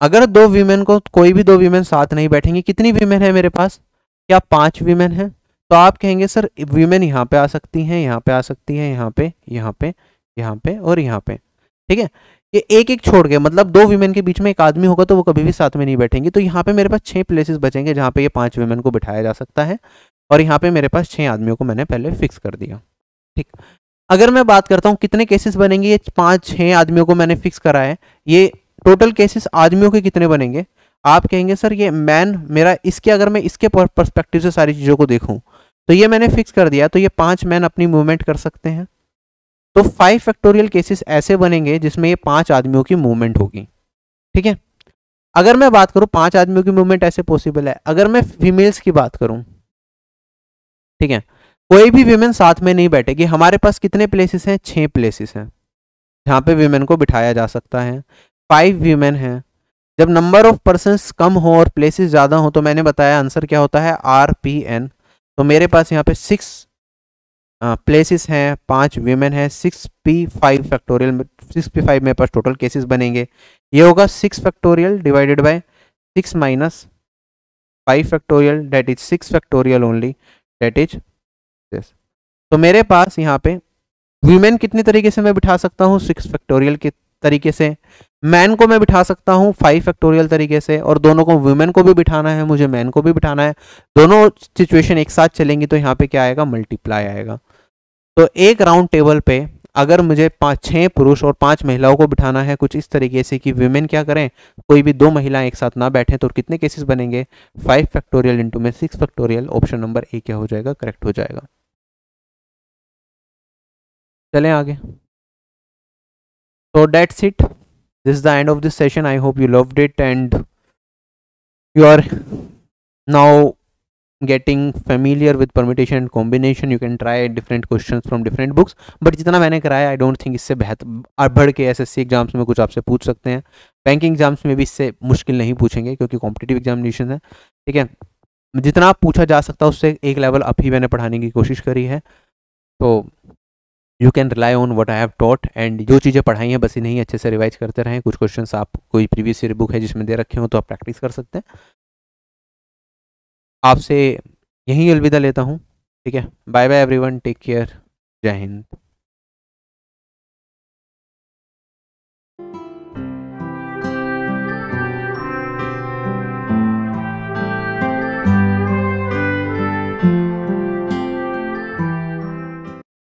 अगर दो वीमेन को, कोई भी दो वीमेन साथ नहीं बैठेंगे, कितनी वीमेन है मेरे पास? क्या पाँच वीमेन है? तो आप कहेंगे, सर, वीमेन यहाँ पे आ सकती हैं, यहाँ पे आ सकती हैं, यहाँ पे यहाँ पे यहाँ पे और यहाँ पे। ठीक है? ये एक एक छोड़ के मतलब दो वीमेन के बीच में एक आदमी होगा तो वो कभी भी साथ में नहीं बैठेंगे। तो यहाँ पे मेरे पास छह प्लेसेस बचेंगे जहाँ पे ये पाँच वीमेन को बिठाया जा सकता है और यहाँ पे मेरे पास छह आदमियों को मैंने पहले फिक्स कर दिया। ठीक। अगर मैं बात करता हूँ कितने केसेस बनेंगे, ये पाँच, छह आदमियों को मैंने फिक्स करा है, ये टोटल केसेस आदमियों के कितने बनेंगे? आप कहेंगे, सर, ये मैन मेरा इसके, अगर मैं इसके परस्पेक्टिव से सारी चीज़ों को देखूँ तो ये मैंने फिक्स कर दिया तो ये पाँच मैन अपनी मूवमेंट कर सकते हैं। तो फाइव फैक्टोरियल केसेस ऐसे बनेंगे जिसमें ये पाँच आदमियों की मूवमेंट होगी। ठीक है? अगर मैं बात करूँ, पाँच आदमियों की मूवमेंट ऐसे पॉसिबल है। अगर मैं फीमेल्स की बात करूँ, ठीक है? कोई भी विमेन साथ में नहीं बैठेगी। हमारे पास कितने प्लेसेस हैं? छह प्लेसेस हैं, जहाँ पे विमेन को बिठाया जा सकता है। फाइव वीमेन हैं। जब नंबर ऑफ़ पर्सन कम हो और प्लेसेस ज़्यादा हो तो मैंने बताया आंसर क्या होता है? आर पी एन तो मेरे पास यहाँ पे सिक्स प्लेसेस हैं, पाँच वीमेन हैं six P five factorial six P five मेरे पास टोटल केसेस बनेंगे। ये होगा six factorial divided by six minus five factorial that is six factorial only that is this तो मेरे पास यहाँ पे वीमेन कितने तरीके से मैं बिठा सकता हूँ? सिक्स फैक्टोरियल के तरीके से। मैन को मैं बिठा सकता हूँ फाइव फैक्टोरियल तरीके से, और दोनों को वुमेन को भी बिठाना है, मुझे मैन को भी बिठाना है। दोनों सिचुएशन एक साथ चलेंगी तो यहाँ पे क्या आएगा? मल्टीप्लाई आएगा। तो एक राउंड टेबल पे अगर मुझे पाँच छः पुरुष और पाँच महिलाओं को बिठाना है कुछ इस तरीके से कि वीमेन क्या करें? कोई भी दो महिलाएँ एक साथ ना बैठें तो कितने केसेस बनेंगे? फाइव फैक्टोरियल इंटू में six factorial option number A क्या हो जाएगा? करेक्ट हो जाएगा। चलें आगे। So that's it. This is the end of this session. I hope you loved it and you are now getting familiar with permutation and combination, you can try different questions from different books. But जितना मैंने कराया आई डोंट थिंक इससे बेहतर बढ़ के एसएससी एग्ज़ाम्स में कुछ आपसे पूछ सकते हैं। बैंकिंग एग्ज़ाम्स में भी इससे मुश्किल नहीं पूछेंगे, क्योंकि कॉम्पिटिटिव एग्जामिनेशन है। ठीक है? जितना आप पूछा जा सकता है, उससे एक लेवल अप ही मैंने पढ़ाने की कोशिश करी है। तो you can rely on what I have taught and जो चीज़ें पढ़ाई हैं, बस इन्हीं अच्छे से रिवाइज करते रहें। कुछ क्वेश्चंस आप, कोई प्रीवियस बुक है जिसमें दे रखे हो तो आप प्रैक्टिस कर सकते हैं। आपसे यहीं अलविदा लेता हूँ। ठीक है? Bye bye everyone take care जय हिंद